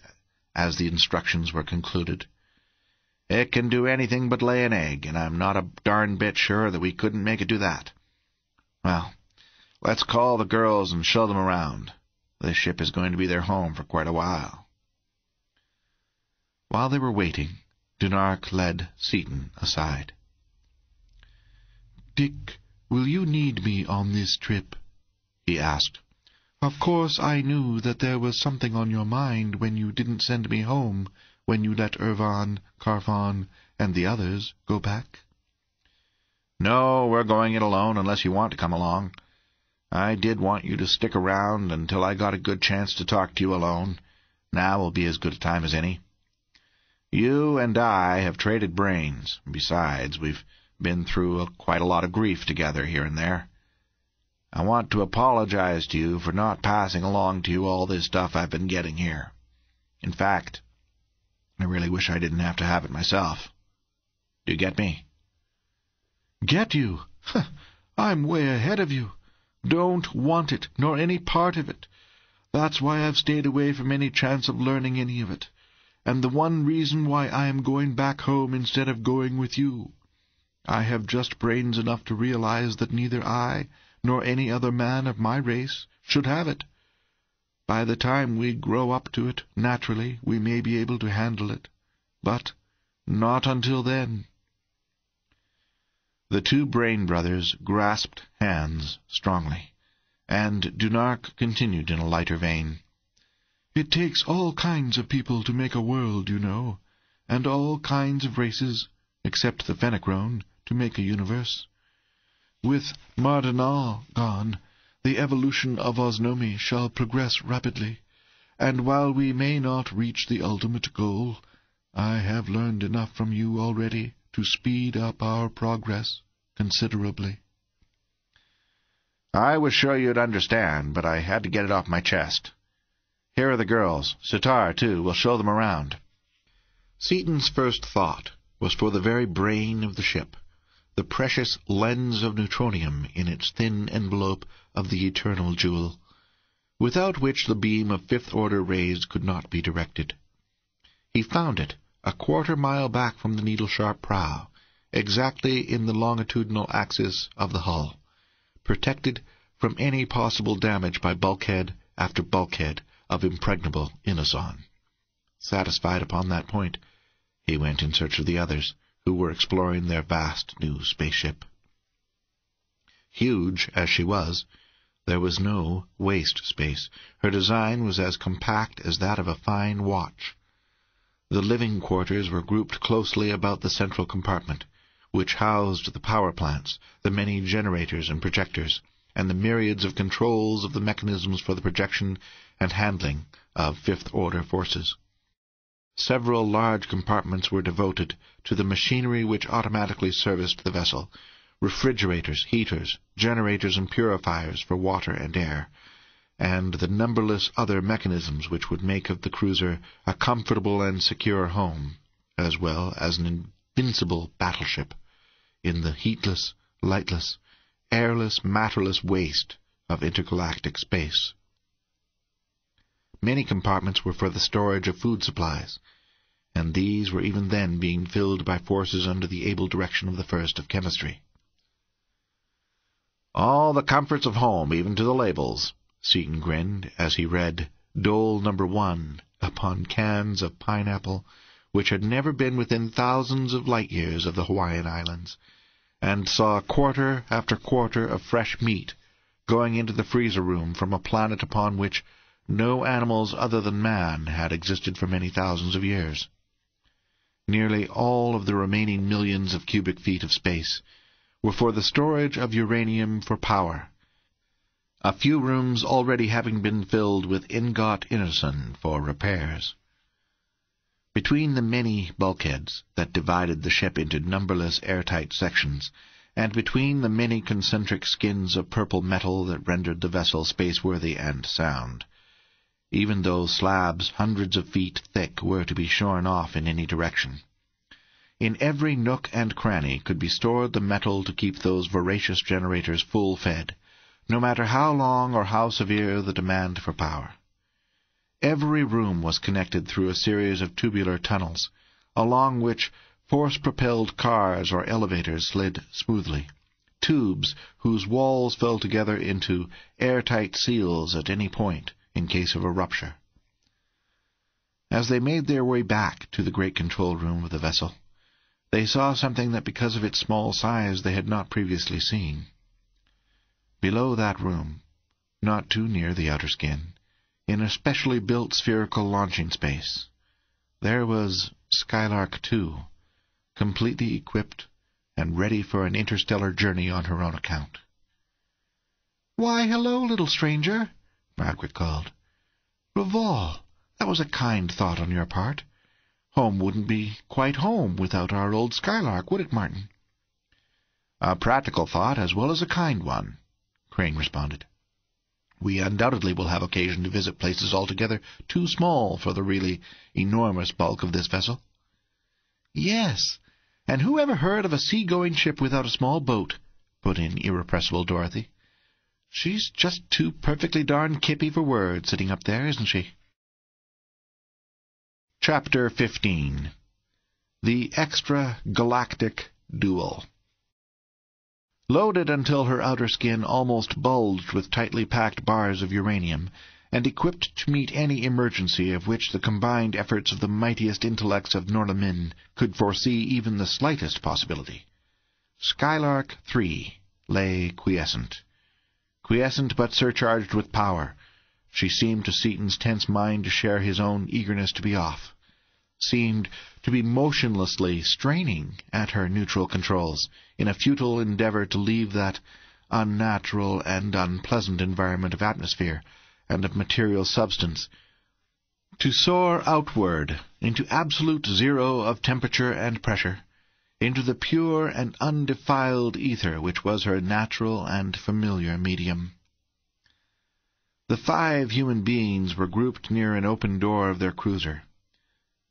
as the instructions were concluded. It can do anything but lay an egg, and I'm not a darn bit sure that we couldn't make it do that. Well, let's call the girls and show them around. This ship is going to be their home for quite a while. While they were waiting, Dunark led Seaton aside. Dick, will you need me on this trip? He asked. Of course I knew that there was something on your mind when you didn't send me home, when you let Urvan, Carfon, and the others go back. No, we're going it alone unless you want to come along. I did want you to stick around until I got a good chance to talk to you alone. Now will be as good a time as any. You and I have traded brains. Besides, we've been through a, quite a lot of grief together here and there. I want to apologize to you for not passing along to you all this stuff I've been getting here. In fact, I really wish I didn't have to have it myself. Do you get me? Get you? I'm way ahead of you. Don't want it, nor any part of it. That's why I've stayed away from any chance of learning any of it and the one reason why I am going back home instead of going with you. I have just brains enough to realize that neither I nor any other man of my race should have it. By the time we grow up to it, naturally, we may be able to handle it. But not until then. The two Brain brothers grasped hands strongly, and Dunark continued in a lighter vein. It takes all kinds of people to make a world, you know, and all kinds of races, except the Fenachrone, to make a universe. With Mardonale gone, the evolution of Osnome shall progress rapidly, and while we may not reach the ultimate goal, I have learned enough from you already to speed up our progress considerably. I was sure you'd understand, but I had to get it off my chest. Here are the girls. Sitar, too. We'll show them around. Seaton's first thought was for the very brain of the ship, the precious lens of neutronium in its thin envelope of the eternal jewel, without which the beam of fifth-order rays could not be directed. He found it a quarter mile back from the needle-sharp prow, exactly in the longitudinal axis of the hull, protected from any possible damage by bulkhead after bulkhead of impregnable inoson. Satisfied upon that point, he went in search of the others, who were exploring their vast new spaceship. Huge as she was, there was no waste space. Her design was as compact as that of a fine watch. The living quarters were grouped closely about the central compartment, which housed the power plants, the many generators and projectors, and the myriads of controls of the mechanisms for the projection and handling of fifth-order forces. Several large compartments were devoted to the machinery which automatically serviced the vessel, refrigerators, heaters, generators and purifiers for water and air, and the numberless other mechanisms which would make of the cruiser a comfortable and secure home, as well as an invincible battleship, in the heatless, lightless, airless, matterless waste of intergalactic space. Many compartments were for the storage of food supplies, and these were even then being filled by forces under the able direction of the first of chemistry. All the comforts of home, even to the labels, Seaton grinned as he read Dole Number One upon cans of pineapple which had never been within thousands of light years of the Hawaiian Islands, and saw quarter after quarter of fresh meat going into the freezer room from a planet upon which no animals other than man had existed for many thousands of years. Nearly all of the remaining millions of cubic feet of space were for the storage of uranium for power, a few rooms already having been filled with ingot inoson for repairs. Between the many bulkheads that divided the ship into numberless airtight sections, and between the many concentric skins of purple metal that rendered the vessel spaceworthy and sound, even though slabs hundreds of feet thick were to be shorn off in any direction. In every nook and cranny could be stored the metal to keep those voracious generators full fed, no matter how long or how severe the demand for power. Every room was connected through a series of tubular tunnels, along which Force-propelled cars or elevators slid smoothly. Tubes whose walls fell together into airtight seals at any point in case of a rupture. As they made their way back to the great control room of the vessel, they saw something that because of its small size they had not previously seen. Below that room, not too near the outer skin, in a specially built spherical launching space, there was Skylark II, completely equipped and ready for an interstellar journey on her own account. "Why, hello, little stranger," Margaret called. "Rovol, that was a kind thought on your part. Home wouldn't be quite home without our old Skylark, would it, Martin?" "A practical thought as well as a kind one," Crane responded. "We undoubtedly will have occasion to visit places altogether too small for the really enormous bulk of this vessel." "Yes, and who ever heard of a sea-going ship without a small boat?" put in irrepressible Dorothy. "She's just too perfectly darned kippy for words, sitting up there, isn't she?" Chapter 15 The Extra-Galactic Duel Loaded until her outer skin almost bulged with tightly packed bars of uranium, and equipped to meet any emergency of which the combined efforts of the mightiest intellects of Norlamin could foresee even the slightest possibility, Skylark Three lay quiescent. Quiescent but surcharged with power. She seemed to Seaton's tense mind to share his own eagerness to be off seemed to be motionlessly straining at her neutral controls in a futile endeavor to leave that unnatural and unpleasant environment of atmosphere and of material substance, to soar outward into absolute zero of temperature and pressure, into the pure and undefiled ether which was her natural and familiar medium. The five human beings were grouped near an open door of their cruiser.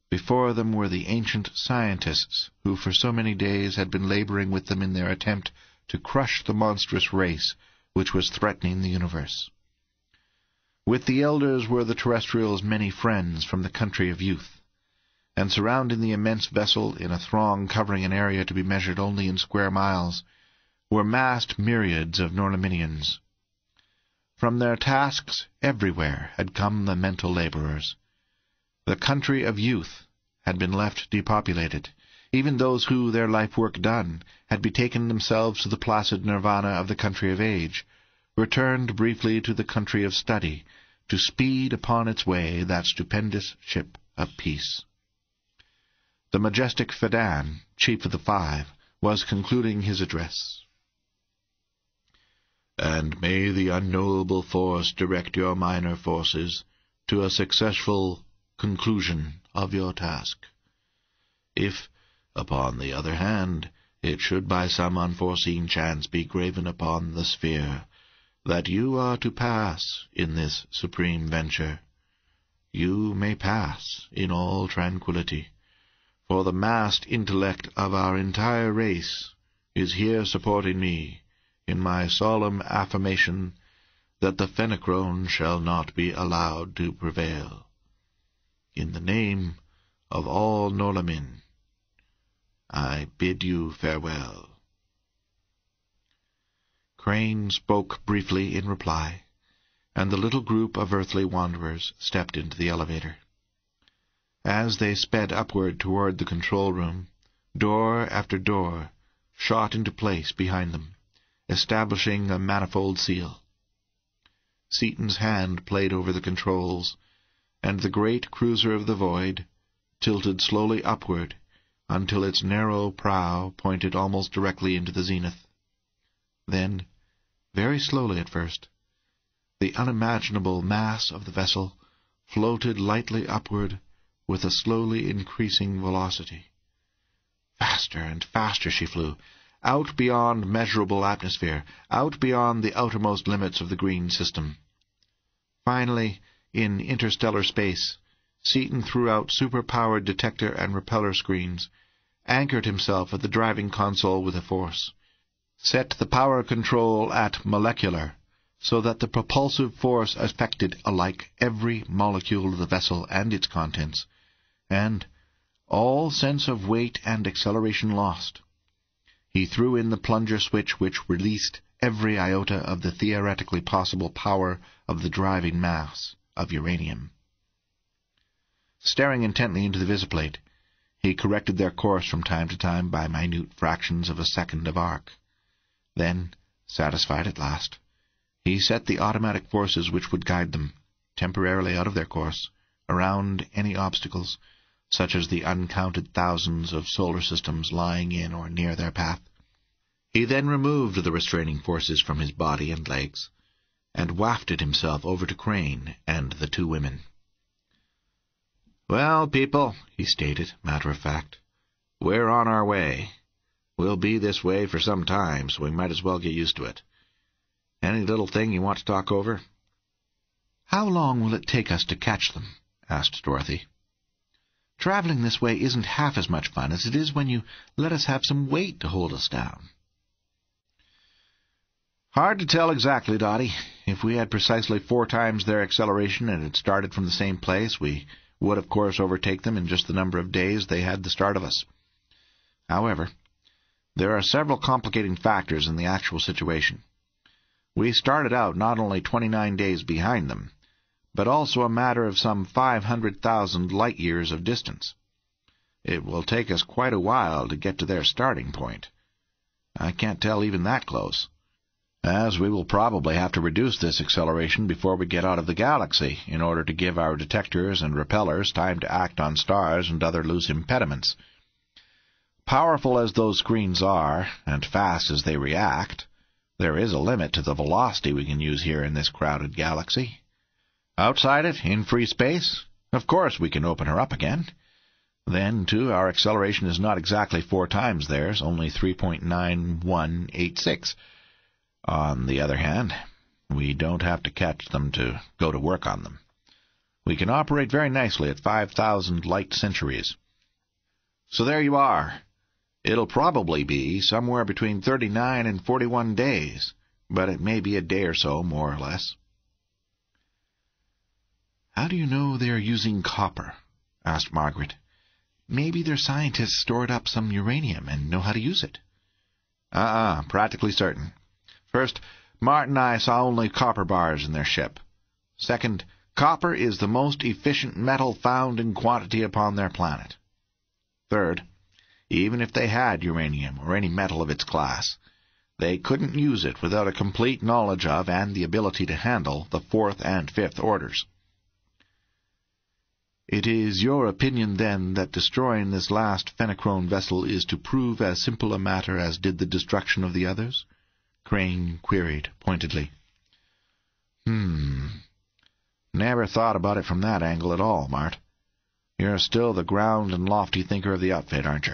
Before them were the ancient scientists who for so many days had been laboring with them in their attempt to crush the monstrous race which was threatening the universe. With the elders were the terrestrials' many friends from the country of youth, and surrounding the immense vessel in a throng covering an area to be measured only in square miles were massed myriads of Norlaminians. From their tasks everywhere had come the mental laborers. The country of youth had been left depopulated. Even those who, their life work done, had betaken themselves to the placid nirvana of the country of age, returned briefly to the country of study, to speed upon its way that stupendous ship of peace. The majestic Fodan, chief of the five, was concluding his address. And may the unknowable force direct your minor forces to a successful conclusion of your task. If, upon the other hand, it should by some unforeseen chance be graven upon the sphere that you are to pass in this supreme venture, you may pass in all tranquillity, for the massed intellect of our entire race is here supporting me in my solemn affirmation that the Fenachrone shall not be allowed to prevail in the name of all Norlamin, I bid you farewell. Crane spoke briefly in reply, and the little group of earthly wanderers stepped into the elevator. As they sped upward toward the control room, door after door shot into place behind them, establishing a manifold seal. Seaton's hand played over the controls, and the great cruiser of the void tilted slowly upward until its narrow prow pointed almost directly into the zenith. Then, very slowly at first, the unimaginable mass of the vessel floated lightly upward with a slowly increasing velocity. Faster and faster she flew, out beyond measurable atmosphere, out beyond the outermost limits of the green system. Finally, in interstellar space, Seaton threw out super-powered detector and repeller screens, anchored himself at the driving console with a force, set the power control at molecular, so that the propulsive force affected alike every molecule of the vessel and its contents, and, all sense of weight and acceleration lost. He threw in the plunger switch which released every iota of the theoretically possible power of the driving mass of uranium. Staring intently into the visiplate, he corrected their course from time to time by minute fractions of a second of arc. Then, satisfied at last, he set the automatic forces which would guide them, temporarily out of their course, around any obstacles, such as the uncounted thousands of solar systems lying in or near their path. He then removed the restraining forces from his body and legs, and wafted himself over to Crane and the two women. Well, people, he stated, matter of fact, we're on our way. We'll be this way for some time, so we might as well get used to it. Any little thing you want to talk over? How long will it take us to catch them? asked Dorothy. Traveling this way isn't half as much fun as it is when you let us have some weight to hold us down. Hard to tell exactly, Dottie. If we had precisely four times their acceleration and had started from the same place, we would, of course, overtake them in just the number of days they had the start of us. However, there are several complicating factors in the actual situation. We started out not only 29 days behind them, but also a matter of some 500,000 light-years of distance. It will take us quite a while to get to their starting point. I can't tell even that close as we will probably have to reduce this acceleration before we get out of the galaxy in order to give our detectors and repellers time to act on stars and other loose impediments. Powerful as those screens are, and fast as they react, there is a limit to the velocity we can use here in this crowded galaxy. Outside it, in free space, of course we can open her up again. Then, too, our acceleration is not exactly four times theirs, only 3.9186. On the other hand, we don't have to catch them to go to work on them. We can operate very nicely at 5,000 light centuries. So there you are. It'll probably be somewhere between 39 and 41 days, but it may be a day or so, more or less. How do you know they are using copper? asked Margaret. Maybe their scientists stored up some uranium and know how to use it. Uh-uh, practically certain. First, Mart and I saw only copper bars in their ship. Second, copper is the most efficient metal found in quantity upon their planet. Third, even if they had uranium or any metal of its class, they couldn't use it without a complete knowledge of and the ability to handle the fourth and fifth orders. It is your opinion, then, that destroying this last Fenachrone vessel is to prove as simple a matter as did the destruction of the others? Crane queried pointedly. Hmm. Never thought about it from that angle at all, Mart. You're still the ground and lofty thinker of the outfit, aren't you?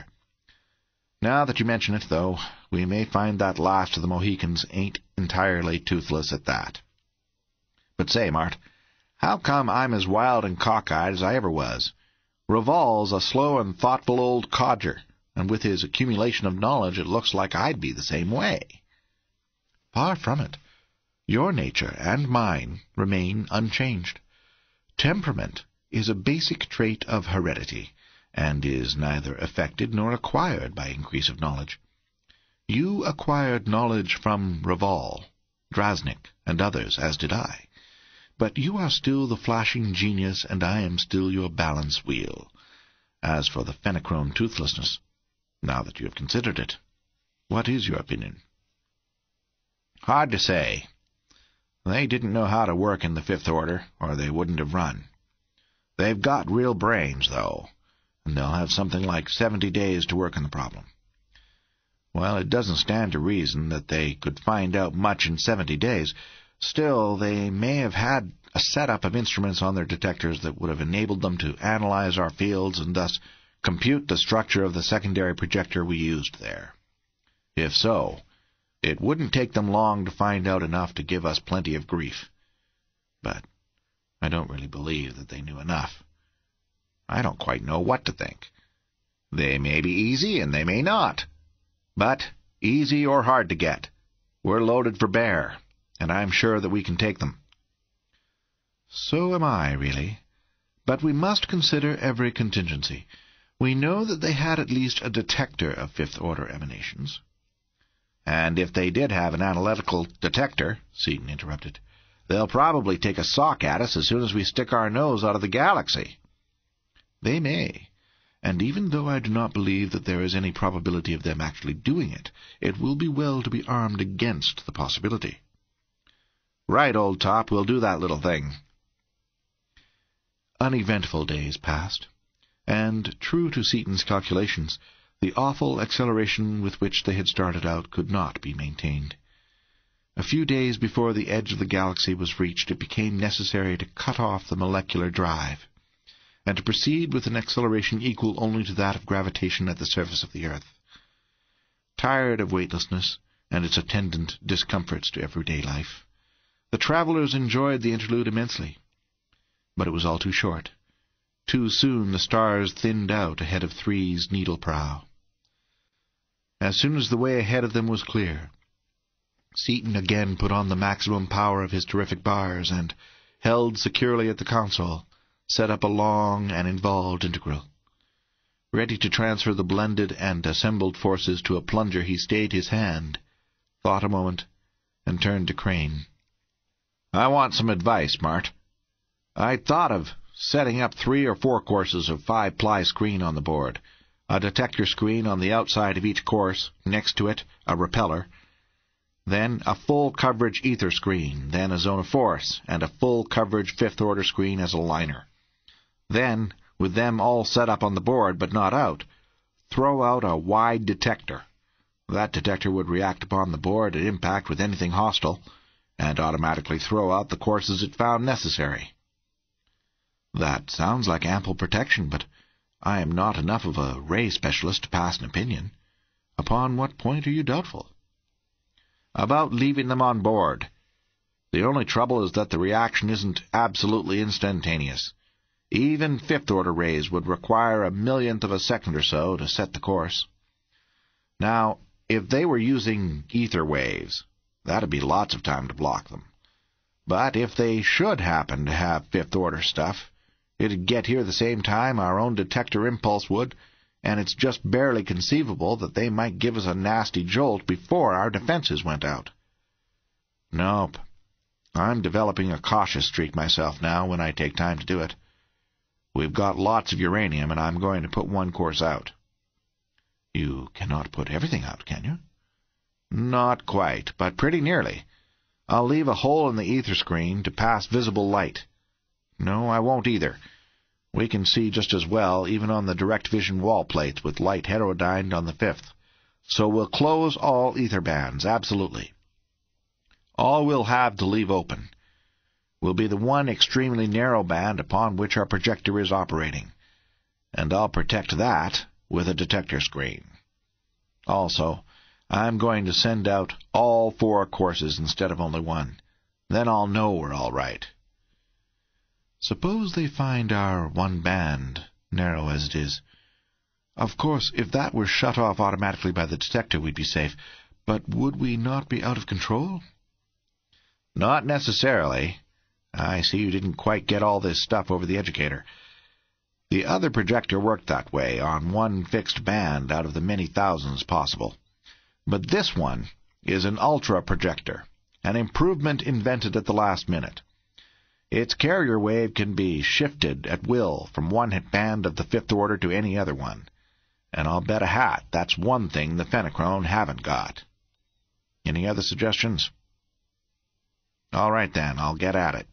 Now that you mention it, though, we may find that last of the Mohicans ain't entirely toothless at that. But say, Mart, how come I'm as wild and cockeyed as I ever was? Rovol's a slow and thoughtful old codger, and with his accumulation of knowledge it looks like I'd be the same way. Far from it. Your nature and mine remain unchanged. Temperament is a basic trait of heredity, and is neither affected nor acquired by increase of knowledge. You acquired knowledge from Rovol, Drasnik, and others, as did I. But you are still the flashing genius, and I am still your balance wheel. As for the Fenachrone toothlessness, now that you have considered it, what is your opinion? Hard to say. They didn't know how to work in the Fifth Order, or they wouldn't have run. They've got real brains, though, and they'll have something like seventy days to work on the problem. Well, it doesn't stand to reason that they could find out much in seventy days. Still, they may have had a setup of instruments on their detectors that would have enabled them to analyze our fields and thus compute the structure of the secondary projector we used there. If so, it wouldn't take them long to find out enough to give us plenty of grief. But I don't really believe that they knew enough. I don't quite know what to think. They may be easy and they may not. But, easy or hard to get, we're loaded for bear, and I'm sure that we can take them. So am I, really. But we must consider every contingency. We know that they had at least a detector of fifth-order emanations. And if they did have an analytical detector, Seaton interrupted, they'll probably take a sock at us as soon as we stick our nose out of the galaxy. They may. And even though I do not believe that there is any probability of them actually doing it, it will be well to be armed against the possibility. Right, old top, we'll do that little thing. Uneventful days passed and, true to Seaton's calculations, the awful acceleration with which they had started out could not be maintained. A few days before the edge of the galaxy was reached, it became necessary to cut off the molecular drive, and to proceed with an acceleration equal only to that of gravitation at the surface of the earth. Tired of weightlessness and its attendant discomforts to everyday life, the travelers enjoyed the interlude immensely. But it was all too short. Too soon the stars thinned out ahead of Three's needle prow. As soon as the way ahead of them was clear, Seaton again put on the maximum power of his terrific bars and, held securely at the console, set up a long and involved integral. Ready to transfer the blended and assembled forces to a plunger, he stayed his hand, thought a moment, and turned to Crane. I want some advice, Mart. I thought of setting up three or four courses of five-ply screen on the board, a detector screen on the outside of each course, next to it a repeller, then a full coverage ether screen, then a zone of force, and a full coverage fifth-order screen as a liner. Then, with them all set up on the board but not out, throw out a wide detector. That detector would react upon the board at impact with anything hostile, and automatically throw out the courses it found necessary. That sounds like ample protection, but I am not enough of a ray specialist to pass an opinion. Upon what point are you doubtful? About leaving them on board. The only trouble is that the reaction isn't absolutely instantaneous. Even fifth-order rays would require a millionth of a second or so to set the course. Now, if they were using ether waves, that'd be lots of time to block them. But if they should happen to have fifth-order stuff, It'd get here the same time our own detector impulse would, and it's just barely conceivable that they might give us a nasty jolt before our defenses went out. Nope. I'm developing a cautious streak myself now when I take time to do it. We've got lots of uranium, and I'm going to put one course out. You cannot put everything out, can you? Not quite, but pretty nearly. I'll leave a hole in the ether screen to pass visible light. No, I won't either. We can see just as well, even on the direct vision wall plates with light heterodyned on the fifth. So we'll close all ether bands, absolutely. All we'll have to leave open will be the one extremely narrow band upon which our projector is operating, and I'll protect that with a detector screen. Also, I'm going to send out all four courses instead of only one. Then I'll know we're all right. Suppose they find our one band, narrow as it is. Of course, if that were shut off automatically by the detector, we'd be safe. But would we not be out of control? Not necessarily. I see you didn't quite get all this stuff over the educator. The other projector worked that way, on one fixed band out of the many thousands possible. But this one is an ultra projector, an improvement invented at the last minute. Its carrier wave can be shifted at will from one band of the fifth order to any other one. And I'll bet a hat that's one thing the Fenachrone haven't got. Any other suggestions? All right, then, I'll get at it.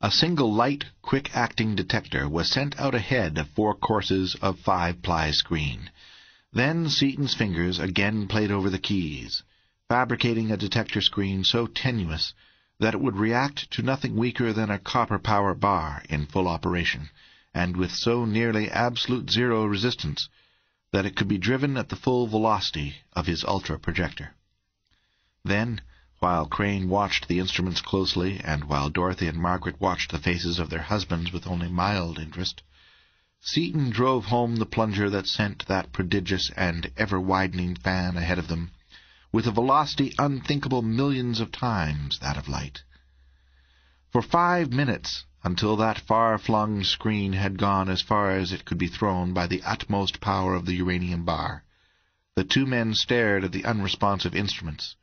A single light, quick-acting detector was sent out ahead of four courses of five-ply screen. Then Seaton's fingers again played over the keys, fabricating a detector screen so tenuous that it would react to nothing weaker than a copper power bar in full operation, and with so nearly absolute zero resistance that it could be driven at the full velocity of his ultra projector. Then, while Crane watched the instruments closely, and while Dorothy and Margaret watched the faces of their husbands with only mild interest, Seaton drove home the plunger that sent that prodigious and ever-widening fan ahead of them with a velocity unthinkable millions of times that of light. For five minutes, until that far-flung screen had gone as far as it could be thrown by the utmost power of the uranium bar, the two men stared at the unresponsive instruments.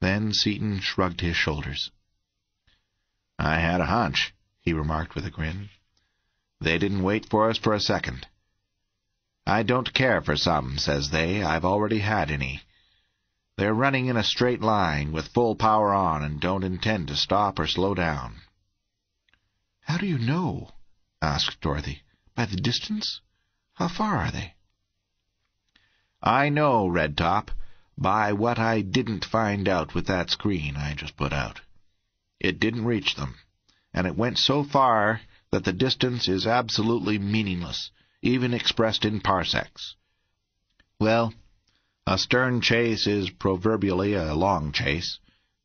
Then Seaton shrugged his shoulders. I had a hunch, he remarked with a grin. They didn't wait for us for a second. I don't care for some, says they. I've already had any. They're running in a straight line with full power on and don't intend to stop or slow down. How do you know? asked Dorothy. By the distance? How far are they? I know, Red Top, by what I didn't find out with that screen I just put out. It didn't reach them, and it went so far that the distance is absolutely meaningless, even expressed in parsecs. Well, a stern chase is proverbially a long chase,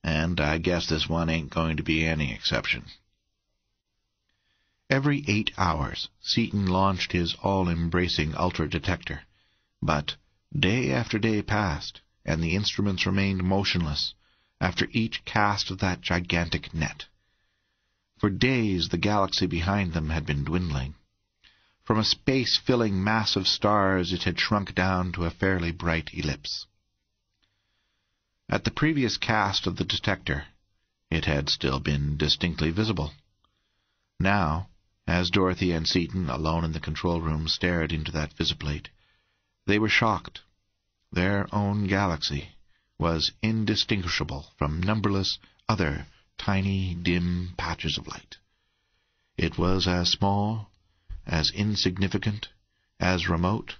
and I guess this one ain't going to be any exception. Every eight hours, Seaton launched his all-embracing ultra-detector, but day after day passed, and the instruments remained motionless after each cast of that gigantic net. For days the galaxy behind them had been dwindling. From a space-filling mass of stars it had shrunk down to a fairly bright ellipse. At the previous cast of the detector, it had still been distinctly visible. Now, as Dorothy and Seaton, alone in the control room, stared into that visiplate, they were shocked. Their own galaxy was indistinguishable from numberless other tiny, dim patches of light. It was as small, as insignificant, as remote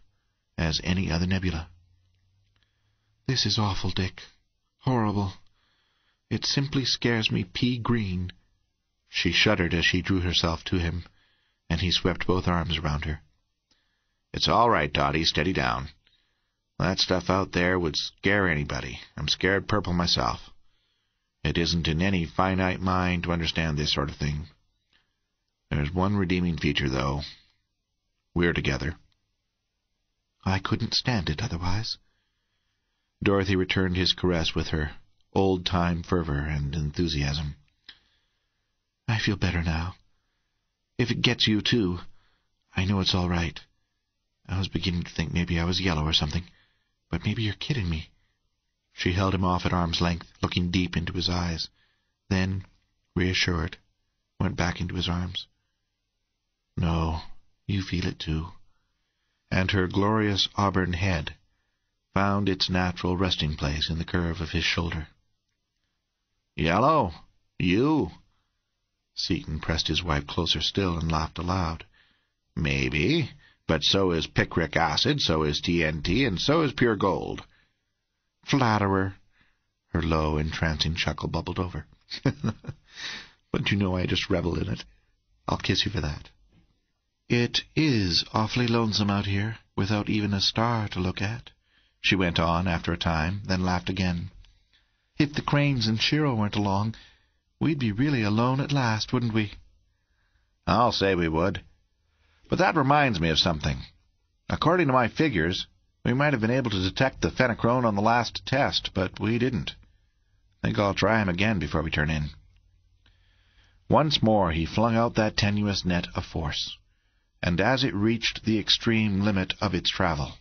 as any other nebula. This is awful, Dick. Horrible. It simply scares me pea green. She shuddered as she drew herself to him, and he swept both arms around her. It's all right, Dottie. Steady down. That stuff out there would scare anybody. I'm scared purple myself. It isn't in any finite mind to understand this sort of thing. There's one redeeming feature, though. We're together. I couldn't stand it otherwise. Dorothy returned his caress with her old-time fervor and enthusiasm. I feel better now. If it gets you, too, I know it's all right. I was beginning to think maybe I was yellow or something, but maybe you're kidding me. She held him off at arm's length, looking deep into his eyes. Then, reassured, went back into his arms. No, you feel it too. And her glorious auburn head found its natural resting place in the curve of his shoulder. Yellow? You? Seaton pressed his wife closer still and laughed aloud. Maybe, but so is picric acid, so is TNT, and so is pure gold. Flatterer. Her low, entrancing chuckle bubbled over. but you know I just revel in it. I'll kiss you for that. It is awfully lonesome out here, without even a star to look at, she went on after a time, then laughed again. If the Cranes and Shiro weren't along, we'd be really alone at last, wouldn't we? I'll say we would. But that reminds me of something. According to my figures, we might have been able to detect the Fenachrone on the last test, but we didn't. Think I'll try him again before we turn in. Once more he flung out that tenuous net of force, and as it reached the extreme limit of its travel,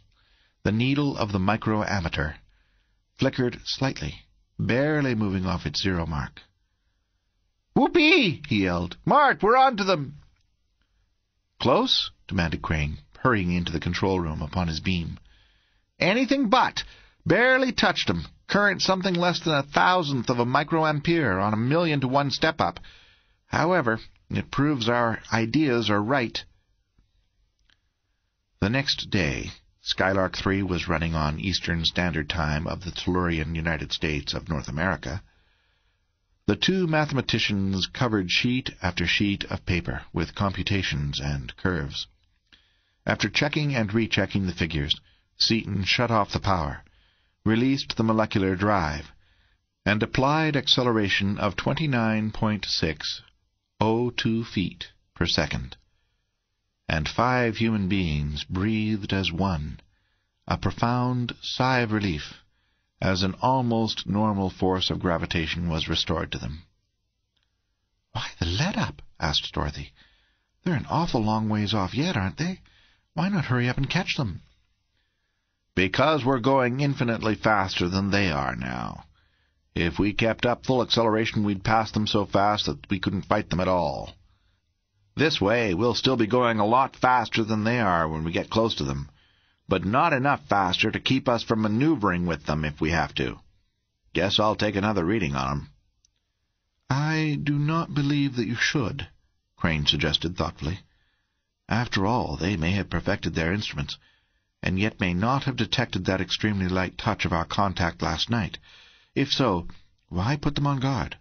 the needle of the microammeter flickered slightly, barely moving off its zero mark. Whoopee! he yelled. Mart, we're on to them! Close? demanded Crane, hurrying into the control room upon his beam. Anything but. Barely touched 'em. Current something less than a thousandth of a microampere on a million to one step-up. However, it proves our ideas are right. The next day, Skylark 3 was running on Eastern Standard Time of the Tellurian United States of North America. The two mathematicians covered sheet after sheet of paper with computations and curves. After checking and rechecking the figures, Seaton shut off the power, released the molecular drive, and applied acceleration of 29.602 feet per second. And five human beings breathed as one, a profound sigh of relief, as an almost normal force of gravitation was restored to them. Why the let-up? asked Dorothy. They're an awful long ways off yet, aren't they? Why not hurry up and catch them? Because we're going infinitely faster than they are now. If we kept up full acceleration, we'd pass them so fast that we couldn't fight them at all. This way, we'll still be going a lot faster than they are when we get close to them, but not enough faster to keep us from maneuvering with them if we have to. Guess I'll take another reading on 'em. I do not believe that you should, Crane suggested thoughtfully. After all, they may have perfected their instruments, and yet may not have detected that extremely light touch of our contact last night. If so, why put them on guard?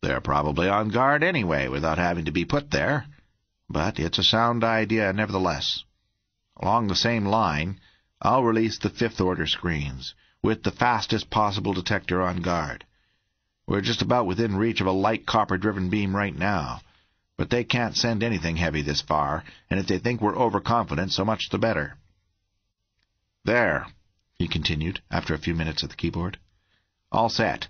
They're probably on guard anyway, without having to be put there. But it's a sound idea nevertheless. Along the same line, I'll release the fifth-order screens, with the fastest possible detector on guard. We're just about within reach of a light copper-driven beam right now, but they can't send anything heavy this far, and if they think we're overconfident, so much the better. There, he continued, after a few minutes at the keyboard. All set.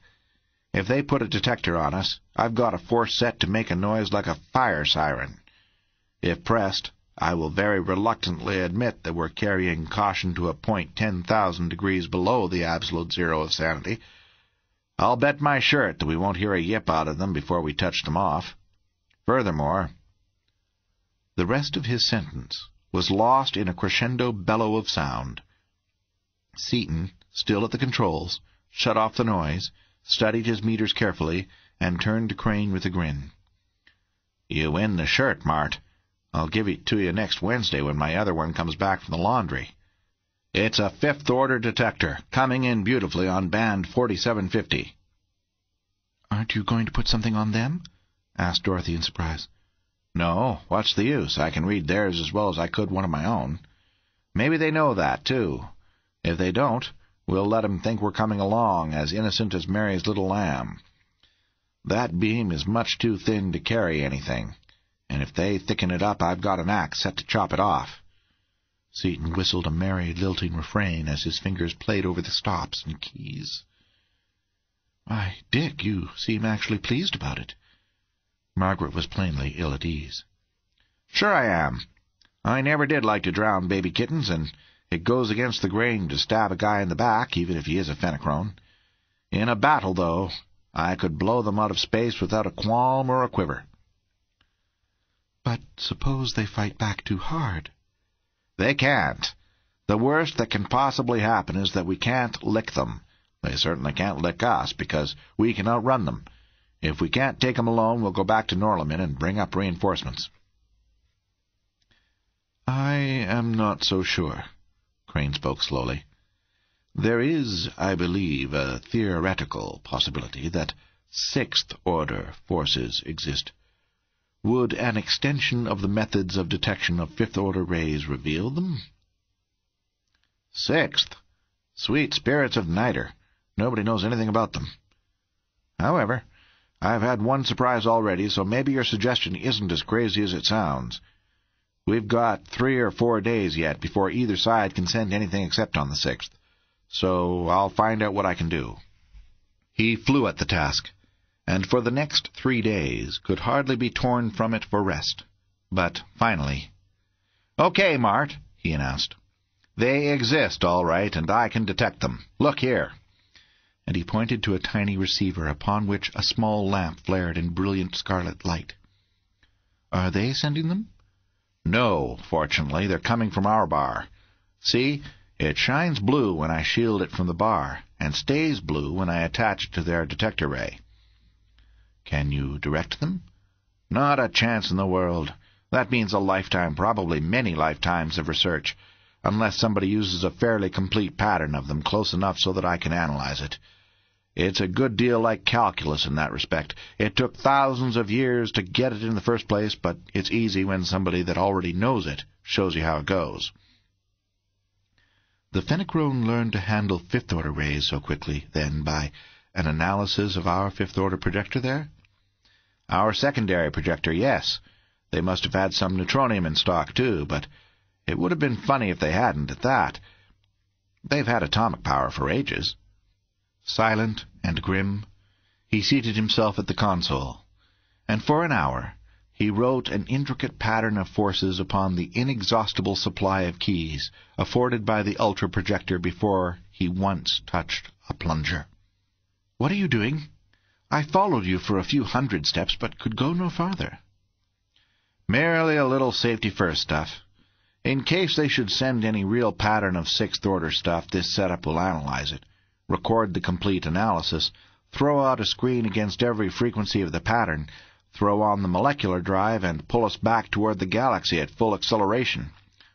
If they put a detector on us, I've got a force set to make a noise like a fire siren. If pressed, I will very reluctantly admit that we're carrying caution to a point ten thousand degrees below the absolute zero of sanity. I'll bet my shirt that we won't hear a yip out of them before we touch them off. Furthermore... The rest of his sentence was lost in a crescendo bellow of sound. Seaton, still at the controls, shut off the noise, studied his meters carefully, and turned to Crane with a grin. You win the shirt, Mart. I'll give it to you next Wednesday when my other one comes back from the laundry. It's a fifth-order detector, coming in beautifully on band 4750. Aren't you going to put something on them? asked Dorothy in surprise. No, what's the use? I can read theirs as well as I could one of my own. Maybe they know that, too. If they don't, We'll let 'em think we're coming along, as innocent as Mary's little lamb. That beam is much too thin to carry anything, and if they thicken it up I've got an axe set to chop it off. Seaton whistled a merry, lilting refrain as his fingers played over the stops and keys. Why, Dick, you seem actually pleased about it. Margaret was plainly ill at ease. Sure I am. I never did like to drown baby kittens, and it goes against the grain to stab a guy in the back, even if he is a Fenachrone. In a battle, though, I could blow them out of space without a qualm or a quiver. But suppose they fight back too hard? They can't. The worst that can possibly happen is that we can't lick them. They certainly can't lick us, because we can outrun them. If we can't take them alone, we'll go back to Norlamin and bring up reinforcements. I am not so sure. Crane spoke slowly. There is, I believe, a theoretical possibility that sixth-order forces exist. Would an extension of the methods of detection of fifth-order rays reveal them? Sixth? Sweet spirits of niter. Nobody knows anything about them. However, I've had one surprise already, so maybe your suggestion isn't as crazy as it sounds. We've got three or four days yet before either side can send anything except on the 6th, so I'll find out what I can do. He flew at the task, and for the next three days could hardly be torn from it for rest. But finally, "Okay, Mart," he announced. "They exist, all right, and I can detect them. Look here." And he pointed to a tiny receiver upon which a small lamp flared in brilliant scarlet light. "Are they sending them?" No, fortunately, they're coming from our bar. See, it shines blue when I shield it from the bar, and stays blue when I attach it to their detector ray. Can you direct them? Not a chance in the world. That means a lifetime, probably many lifetimes of research, unless somebody uses a fairly complete pattern of them close enough so that I can analyze it. It's a good deal like calculus in that respect. It took thousands of years to get it in the first place, but it's easy when somebody that already knows it shows you how it goes. The Fenachrone learned to handle fifth-order rays so quickly, then, by an analysis of our fifth-order projector there? Our secondary projector, yes. They must have had some neutronium in stock, too, but it would have been funny if they hadn't, at that. They've had atomic power for ages. Silent and grim, he seated himself at the console, and for an hour he wrote an intricate pattern of forces upon the inexhaustible supply of keys afforded by the ultra-projector before he once touched a plunger. "What are you doing?" "I followed you for a few hundred steps, but could go no farther." "Merely a little safety-first stuff. In case they should send any real pattern of sixth-order stuff, this setup will analyze it, record the complete analysis, throw out a screen against every frequency of the pattern, throw on the molecular drive, and pull us back toward the galaxy at full acceleration,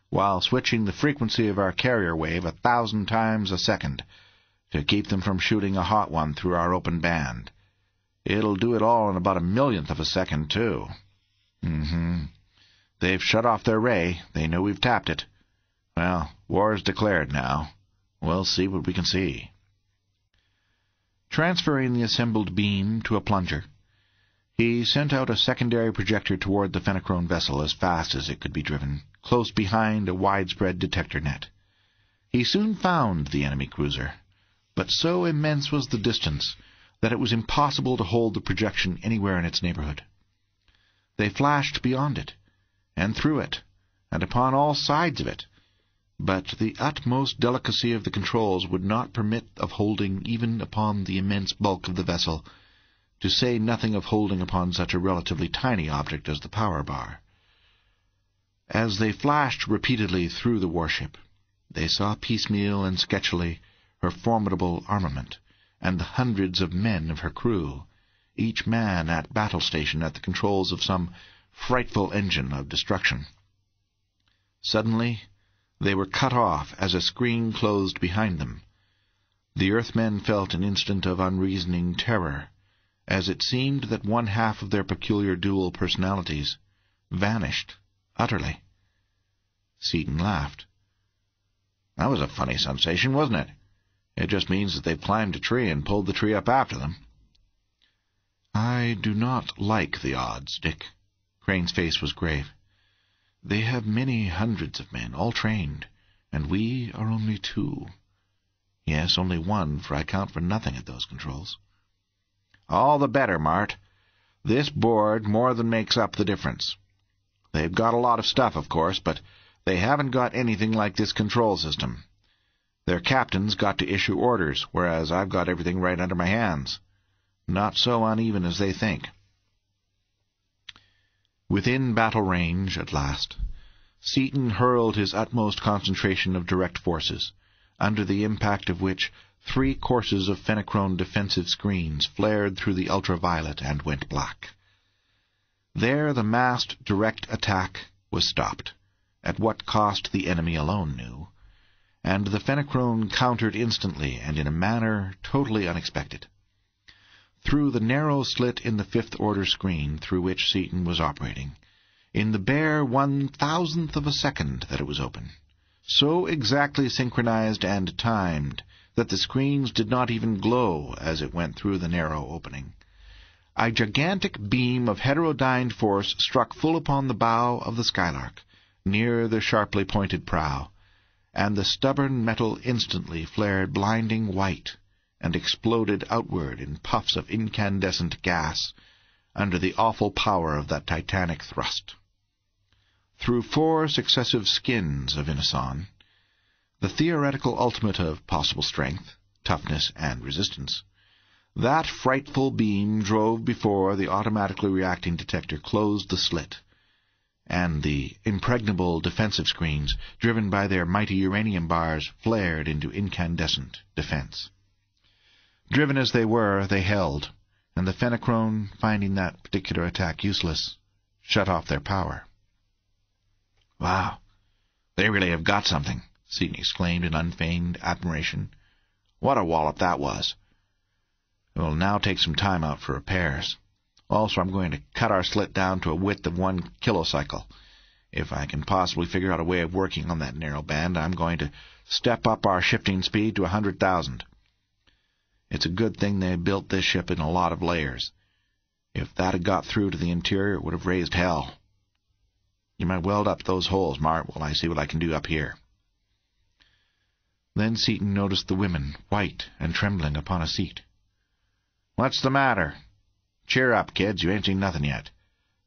while switching the frequency of our carrier wave a thousand times a second, to keep them from shooting a hot one through our open band. It'll do it all in about a millionth of a second, too. Mm-hmm. They've shut off their ray. They know we've tapped it. Well, war's declared now. We'll see what we can see. Transferring the assembled beam to a plunger, he sent out a secondary projector toward the Fenachrone vessel as fast as it could be driven, close behind a widespread detector net. He soon found the enemy cruiser, but so immense was the distance that it was impossible to hold the projection anywhere in its neighborhood. They flashed beyond it, and through it, and upon all sides of it, but the utmost delicacy of the controls would not permit of holding even upon the immense bulk of the vessel to say nothing of holding upon such a relatively tiny object as the power bar. As they flashed repeatedly through the warship, they saw piecemeal and sketchily her formidable armament, and the hundreds of men of her crew, each man at battle station at the controls of some frightful engine of destruction. Suddenly they were cut off as a screen closed behind them. The Earthmen felt an instant of unreasoning terror as it seemed that one half of their peculiar dual personalities vanished utterly. Seaton laughed. That was a funny sensation, wasn't it? It just means that they've climbed a tree and pulled the tree up after them. I do not like the odds, Dick. Crane's face was grave. They have many hundreds of men, all trained, and we are only two. Yes, only one, for I count for nothing at those controls. All the better, Mart. This board more than makes up the difference. They've got a lot of stuff, of course, but they haven't got anything like this control system. Their captain's got to issue orders, whereas I've got everything right under my hands. Not so uneven as they think. Within battle range, at last, Seaton hurled his utmost concentration of direct forces, under the impact of which Three courses of Fenachrone defensive screens flared through the ultraviolet and went black. There the massed direct attack was stopped, at what cost the enemy alone knew, and the Fenachrone countered instantly and in a manner totally unexpected. Through the narrow slit in the fifth-order screen through which Seaton was operating, in the bare one thousandth of a second that it was open, so exactly synchronized and timed that the screens did not even glow as it went through the narrow opening. A gigantic beam of heterodyned force struck full upon the bow of the Skylark, near the sharply pointed prow, and the stubborn metal instantly flared blinding white and exploded outward in puffs of incandescent gas under the awful power of that titanic thrust. Through four successive skins of Inoson, the theoretical ultimate of possible strength, toughness, and resistance. That frightful beam drove before the automatically reacting detector closed the slit, and the impregnable defensive screens, driven by their mighty uranium bars, flared into incandescent defense. Driven as they were, they held, and the Fenachrone, finding that particular attack useless, shut off their power. Wow, they really have got something, Seaton exclaimed in unfeigned admiration. What a wallop that was! It will now take some time out for repairs. Also, I'm going to cut our slit down to a width of one kilocycle. If I can possibly figure out a way of working on that narrow band, I'm going to step up our shifting speed to a hundred thousand. It's a good thing they built this ship in a lot of layers. If that had got through to the interior, it would have raised hell. You might weld up those holes, Mart, while I see what I can do up here. Then Seaton noticed the women, white and trembling, upon a seat. "What's the matter?" Cheer up, kids, you ain't seen nothing yet.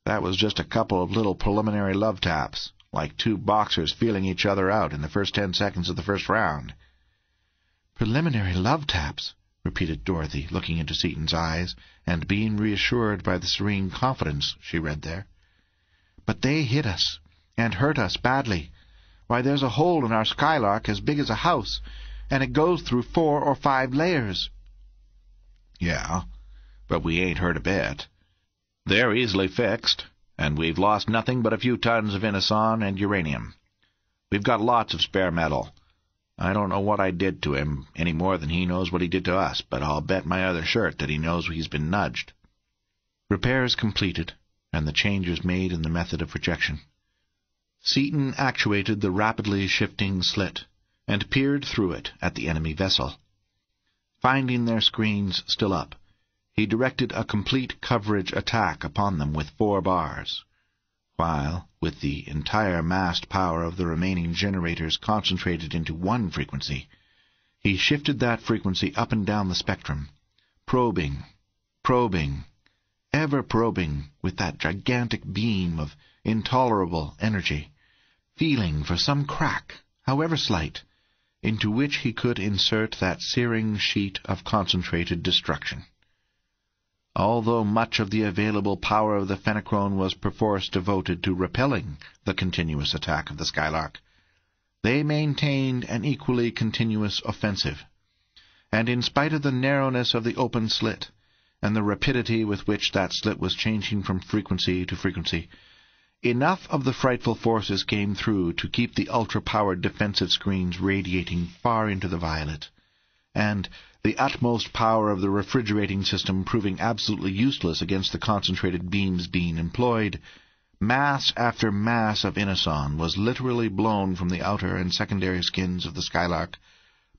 That was just a couple of little preliminary love taps, like two boxers feeling each other out in the first ten seconds of the first round. Preliminary love taps, repeated Dorothy, looking into Seaton's eyes, and being reassured by the serene confidence she read there. But they hit us, and hurt us badly. Why, there's a hole in our skylark as big as a house, and it goes through four or five layers. Yeah, but we ain't hurt a bit. They're easily fixed, and we've lost nothing but a few tons of inoson and uranium. We've got lots of spare metal. I don't know what I did to him, any more than he knows what he did to us, but I'll bet my other shirt that he knows he's been nudged. Repairs completed, and the changes made in the method of projection. Seaton actuated the rapidly shifting slit, and peered through it at the enemy vessel. Finding their screens still up, he directed a complete coverage attack upon them with four bars, while, with the entire massed power of the remaining generators concentrated into one frequency, he shifted that frequency up and down the spectrum, probing, probing, ever probing with that gigantic beam of intolerable energy, feeling for some crack, however slight, into which he could insert that searing sheet of concentrated destruction. Although much of the available power of the Fenachrone was perforce devoted to repelling the continuous attack of the Skylark, they maintained an equally continuous offensive, and in spite of the narrowness of the open slit, and the rapidity with which that slit was changing from frequency to frequency, Enough of the frightful forces came through to keep the ultra-powered defensive screens radiating far into the violet, and the utmost power of the refrigerating system proving absolutely useless against the concentrated beams being employed, mass after mass of inoson was literally blown from the outer and secondary skins of the Skylark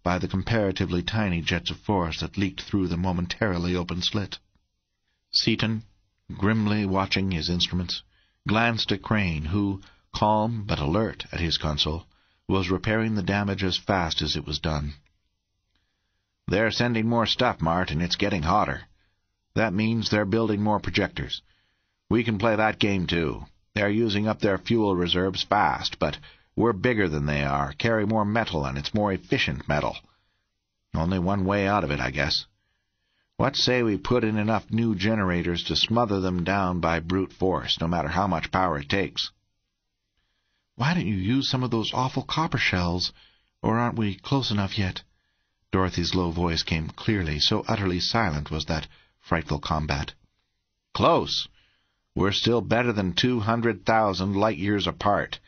by the comparatively tiny jets of force that leaked through the momentarily open slit. Seaton, grimly watching his instruments, glanced at Crane, who, calm but alert at his console, was repairing the damage as fast as it was done. They're sending more stuff, Mart, and it's getting hotter. That means they're building more projectors. We can play that game, too. They're using up their fuel reserves fast, but we're bigger than they are, carry more metal, and it's more efficient metal. Only one way out of it, I guess. What say we put in enough new generators to smother them down by brute force, no matter how much power it takes? Why don't you use some of those awful copper shells? Or aren't we close enough yet? Dorothy's low voice came clearly, so utterly silent was that frightful combat. Close. We're still better than two hundred thousand light-years apart.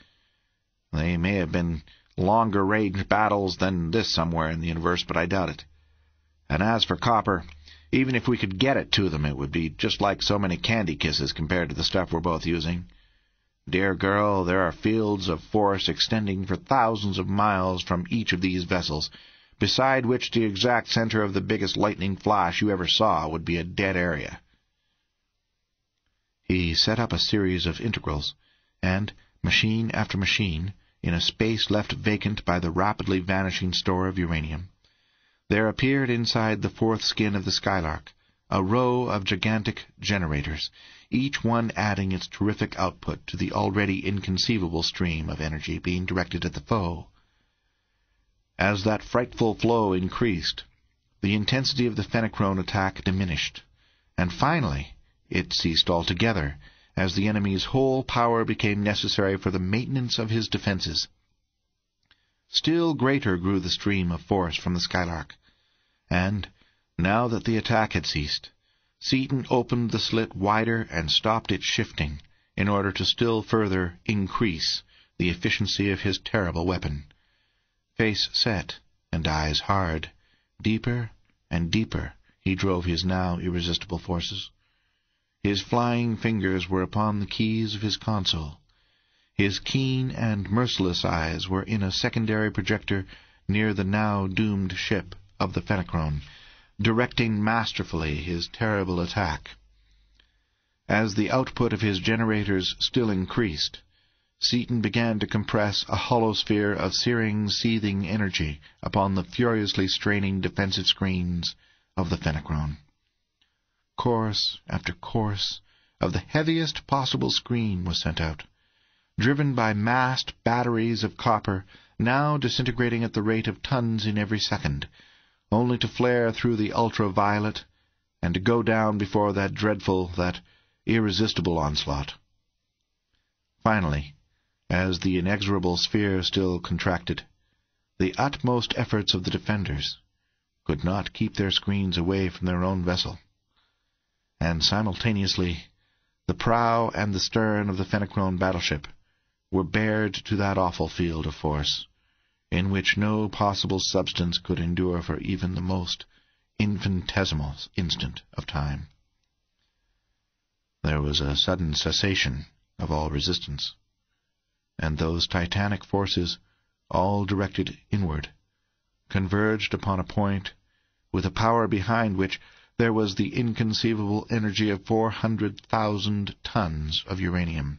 They may have been longer-range battles than this somewhere in the universe, but I doubt it. And as for copper, even if we could get it to them, it would be just like so many candy kisses compared to the stuff we're both using. Dear girl, there are fields of force extending for thousands of miles from each of these vessels, beside which the exact center of the biggest lightning flash you ever saw would be a dead area. He set up a series of integrals, and, machine after machine, in a space left vacant by the rapidly vanishing store of uranium, there appeared inside the fourth skin of the Skylark a row of gigantic generators, each one adding its terrific output to the already inconceivable stream of energy being directed at the foe. As that frightful flow increased, the intensity of the Fenachrone attack diminished, and finally it ceased altogether, as the enemy's whole power became necessary for the maintenance of his defenses. Still greater grew the stream of force from the Skylark, and, now that the attack had ceased, Seaton opened the slit wider and stopped its shifting in order to still further increase the efficiency of his terrible weapon. Face set and eyes hard, deeper and deeper he drove his now irresistible forces. His flying fingers were upon the keys of his console. His keen and merciless eyes were in a secondary projector near the now doomed ship of the Fenachrone, directing masterfully his terrible attack. As the output of his generators still increased, Seaton began to compress a hollow sphere of searing, seething energy upon the furiously straining defensive screens of the Fenachrone. Course after course of the heaviest possible screen was sent out, driven by massed batteries of copper now disintegrating at the rate of tons in every second, only to flare through the ultraviolet and to go down before that dreadful, that irresistible onslaught. Finally, as the inexorable sphere still contracted, the utmost efforts of the defenders could not keep their screens away from their own vessel, and simultaneously the prow and the stern of the Fenachrone battleship were bared to that awful field of force, in which no possible substance could endure for even the most infinitesimal instant of time. There was a sudden cessation of all resistance, and those titanic forces, all directed inward, converged upon a point with a power behind which there was the inconceivable energy of four hundred thousand tons of uranium,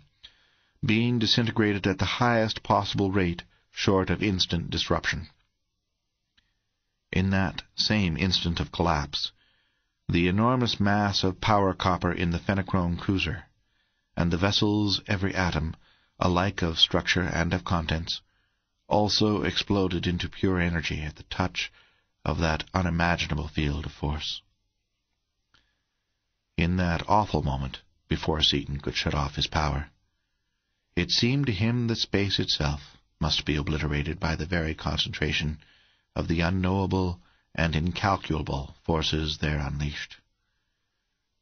being disintegrated at the highest possible rate short of instant disruption. In that same instant of collapse, the enormous mass of power copper in the Fenachrone cruiser, and the vessel's every atom, alike of structure and of contents, also exploded into pure energy at the touch of that unimaginable field of force. In that awful moment, before Seaton could shut off his power, it seemed to him that space itself must be obliterated by the very concentration of the unknowable and incalculable forces there unleashed,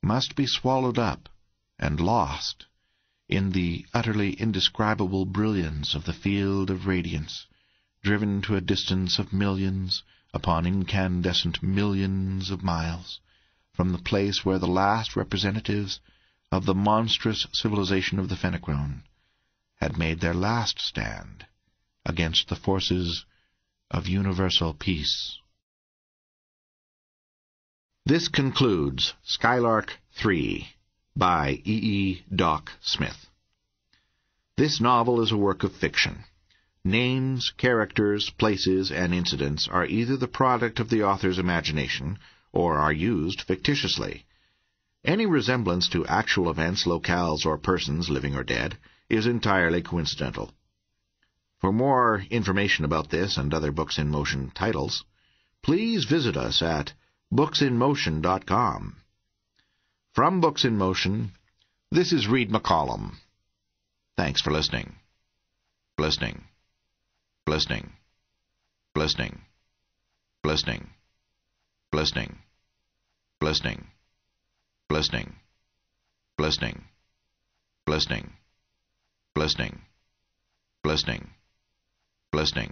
must be swallowed up and lost in the utterly indescribable brilliance of the field of radiance, driven to a distance of millions upon incandescent millions of miles from the place where the last representatives of the monstrous civilization of the Fenachrone had made their last stand against the forces of universal peace. This concludes Skylark 3 by E. E. Doc Smith. This novel is a work of fiction. Names, characters, places, and incidents are either the product of the author's imagination or are used fictitiously. Any resemblance to actual events, locales, or persons, living or dead, is entirely coincidental. For more information about this and other Books in Motion titles, please visit us at booksinmotion.com. From Books in Motion, this is Reed McCollum. Thanks for listening. Listening. Listening. Listening. Listening. Listening. Listening. Listening. Listening. Listening. Listening. Listening listening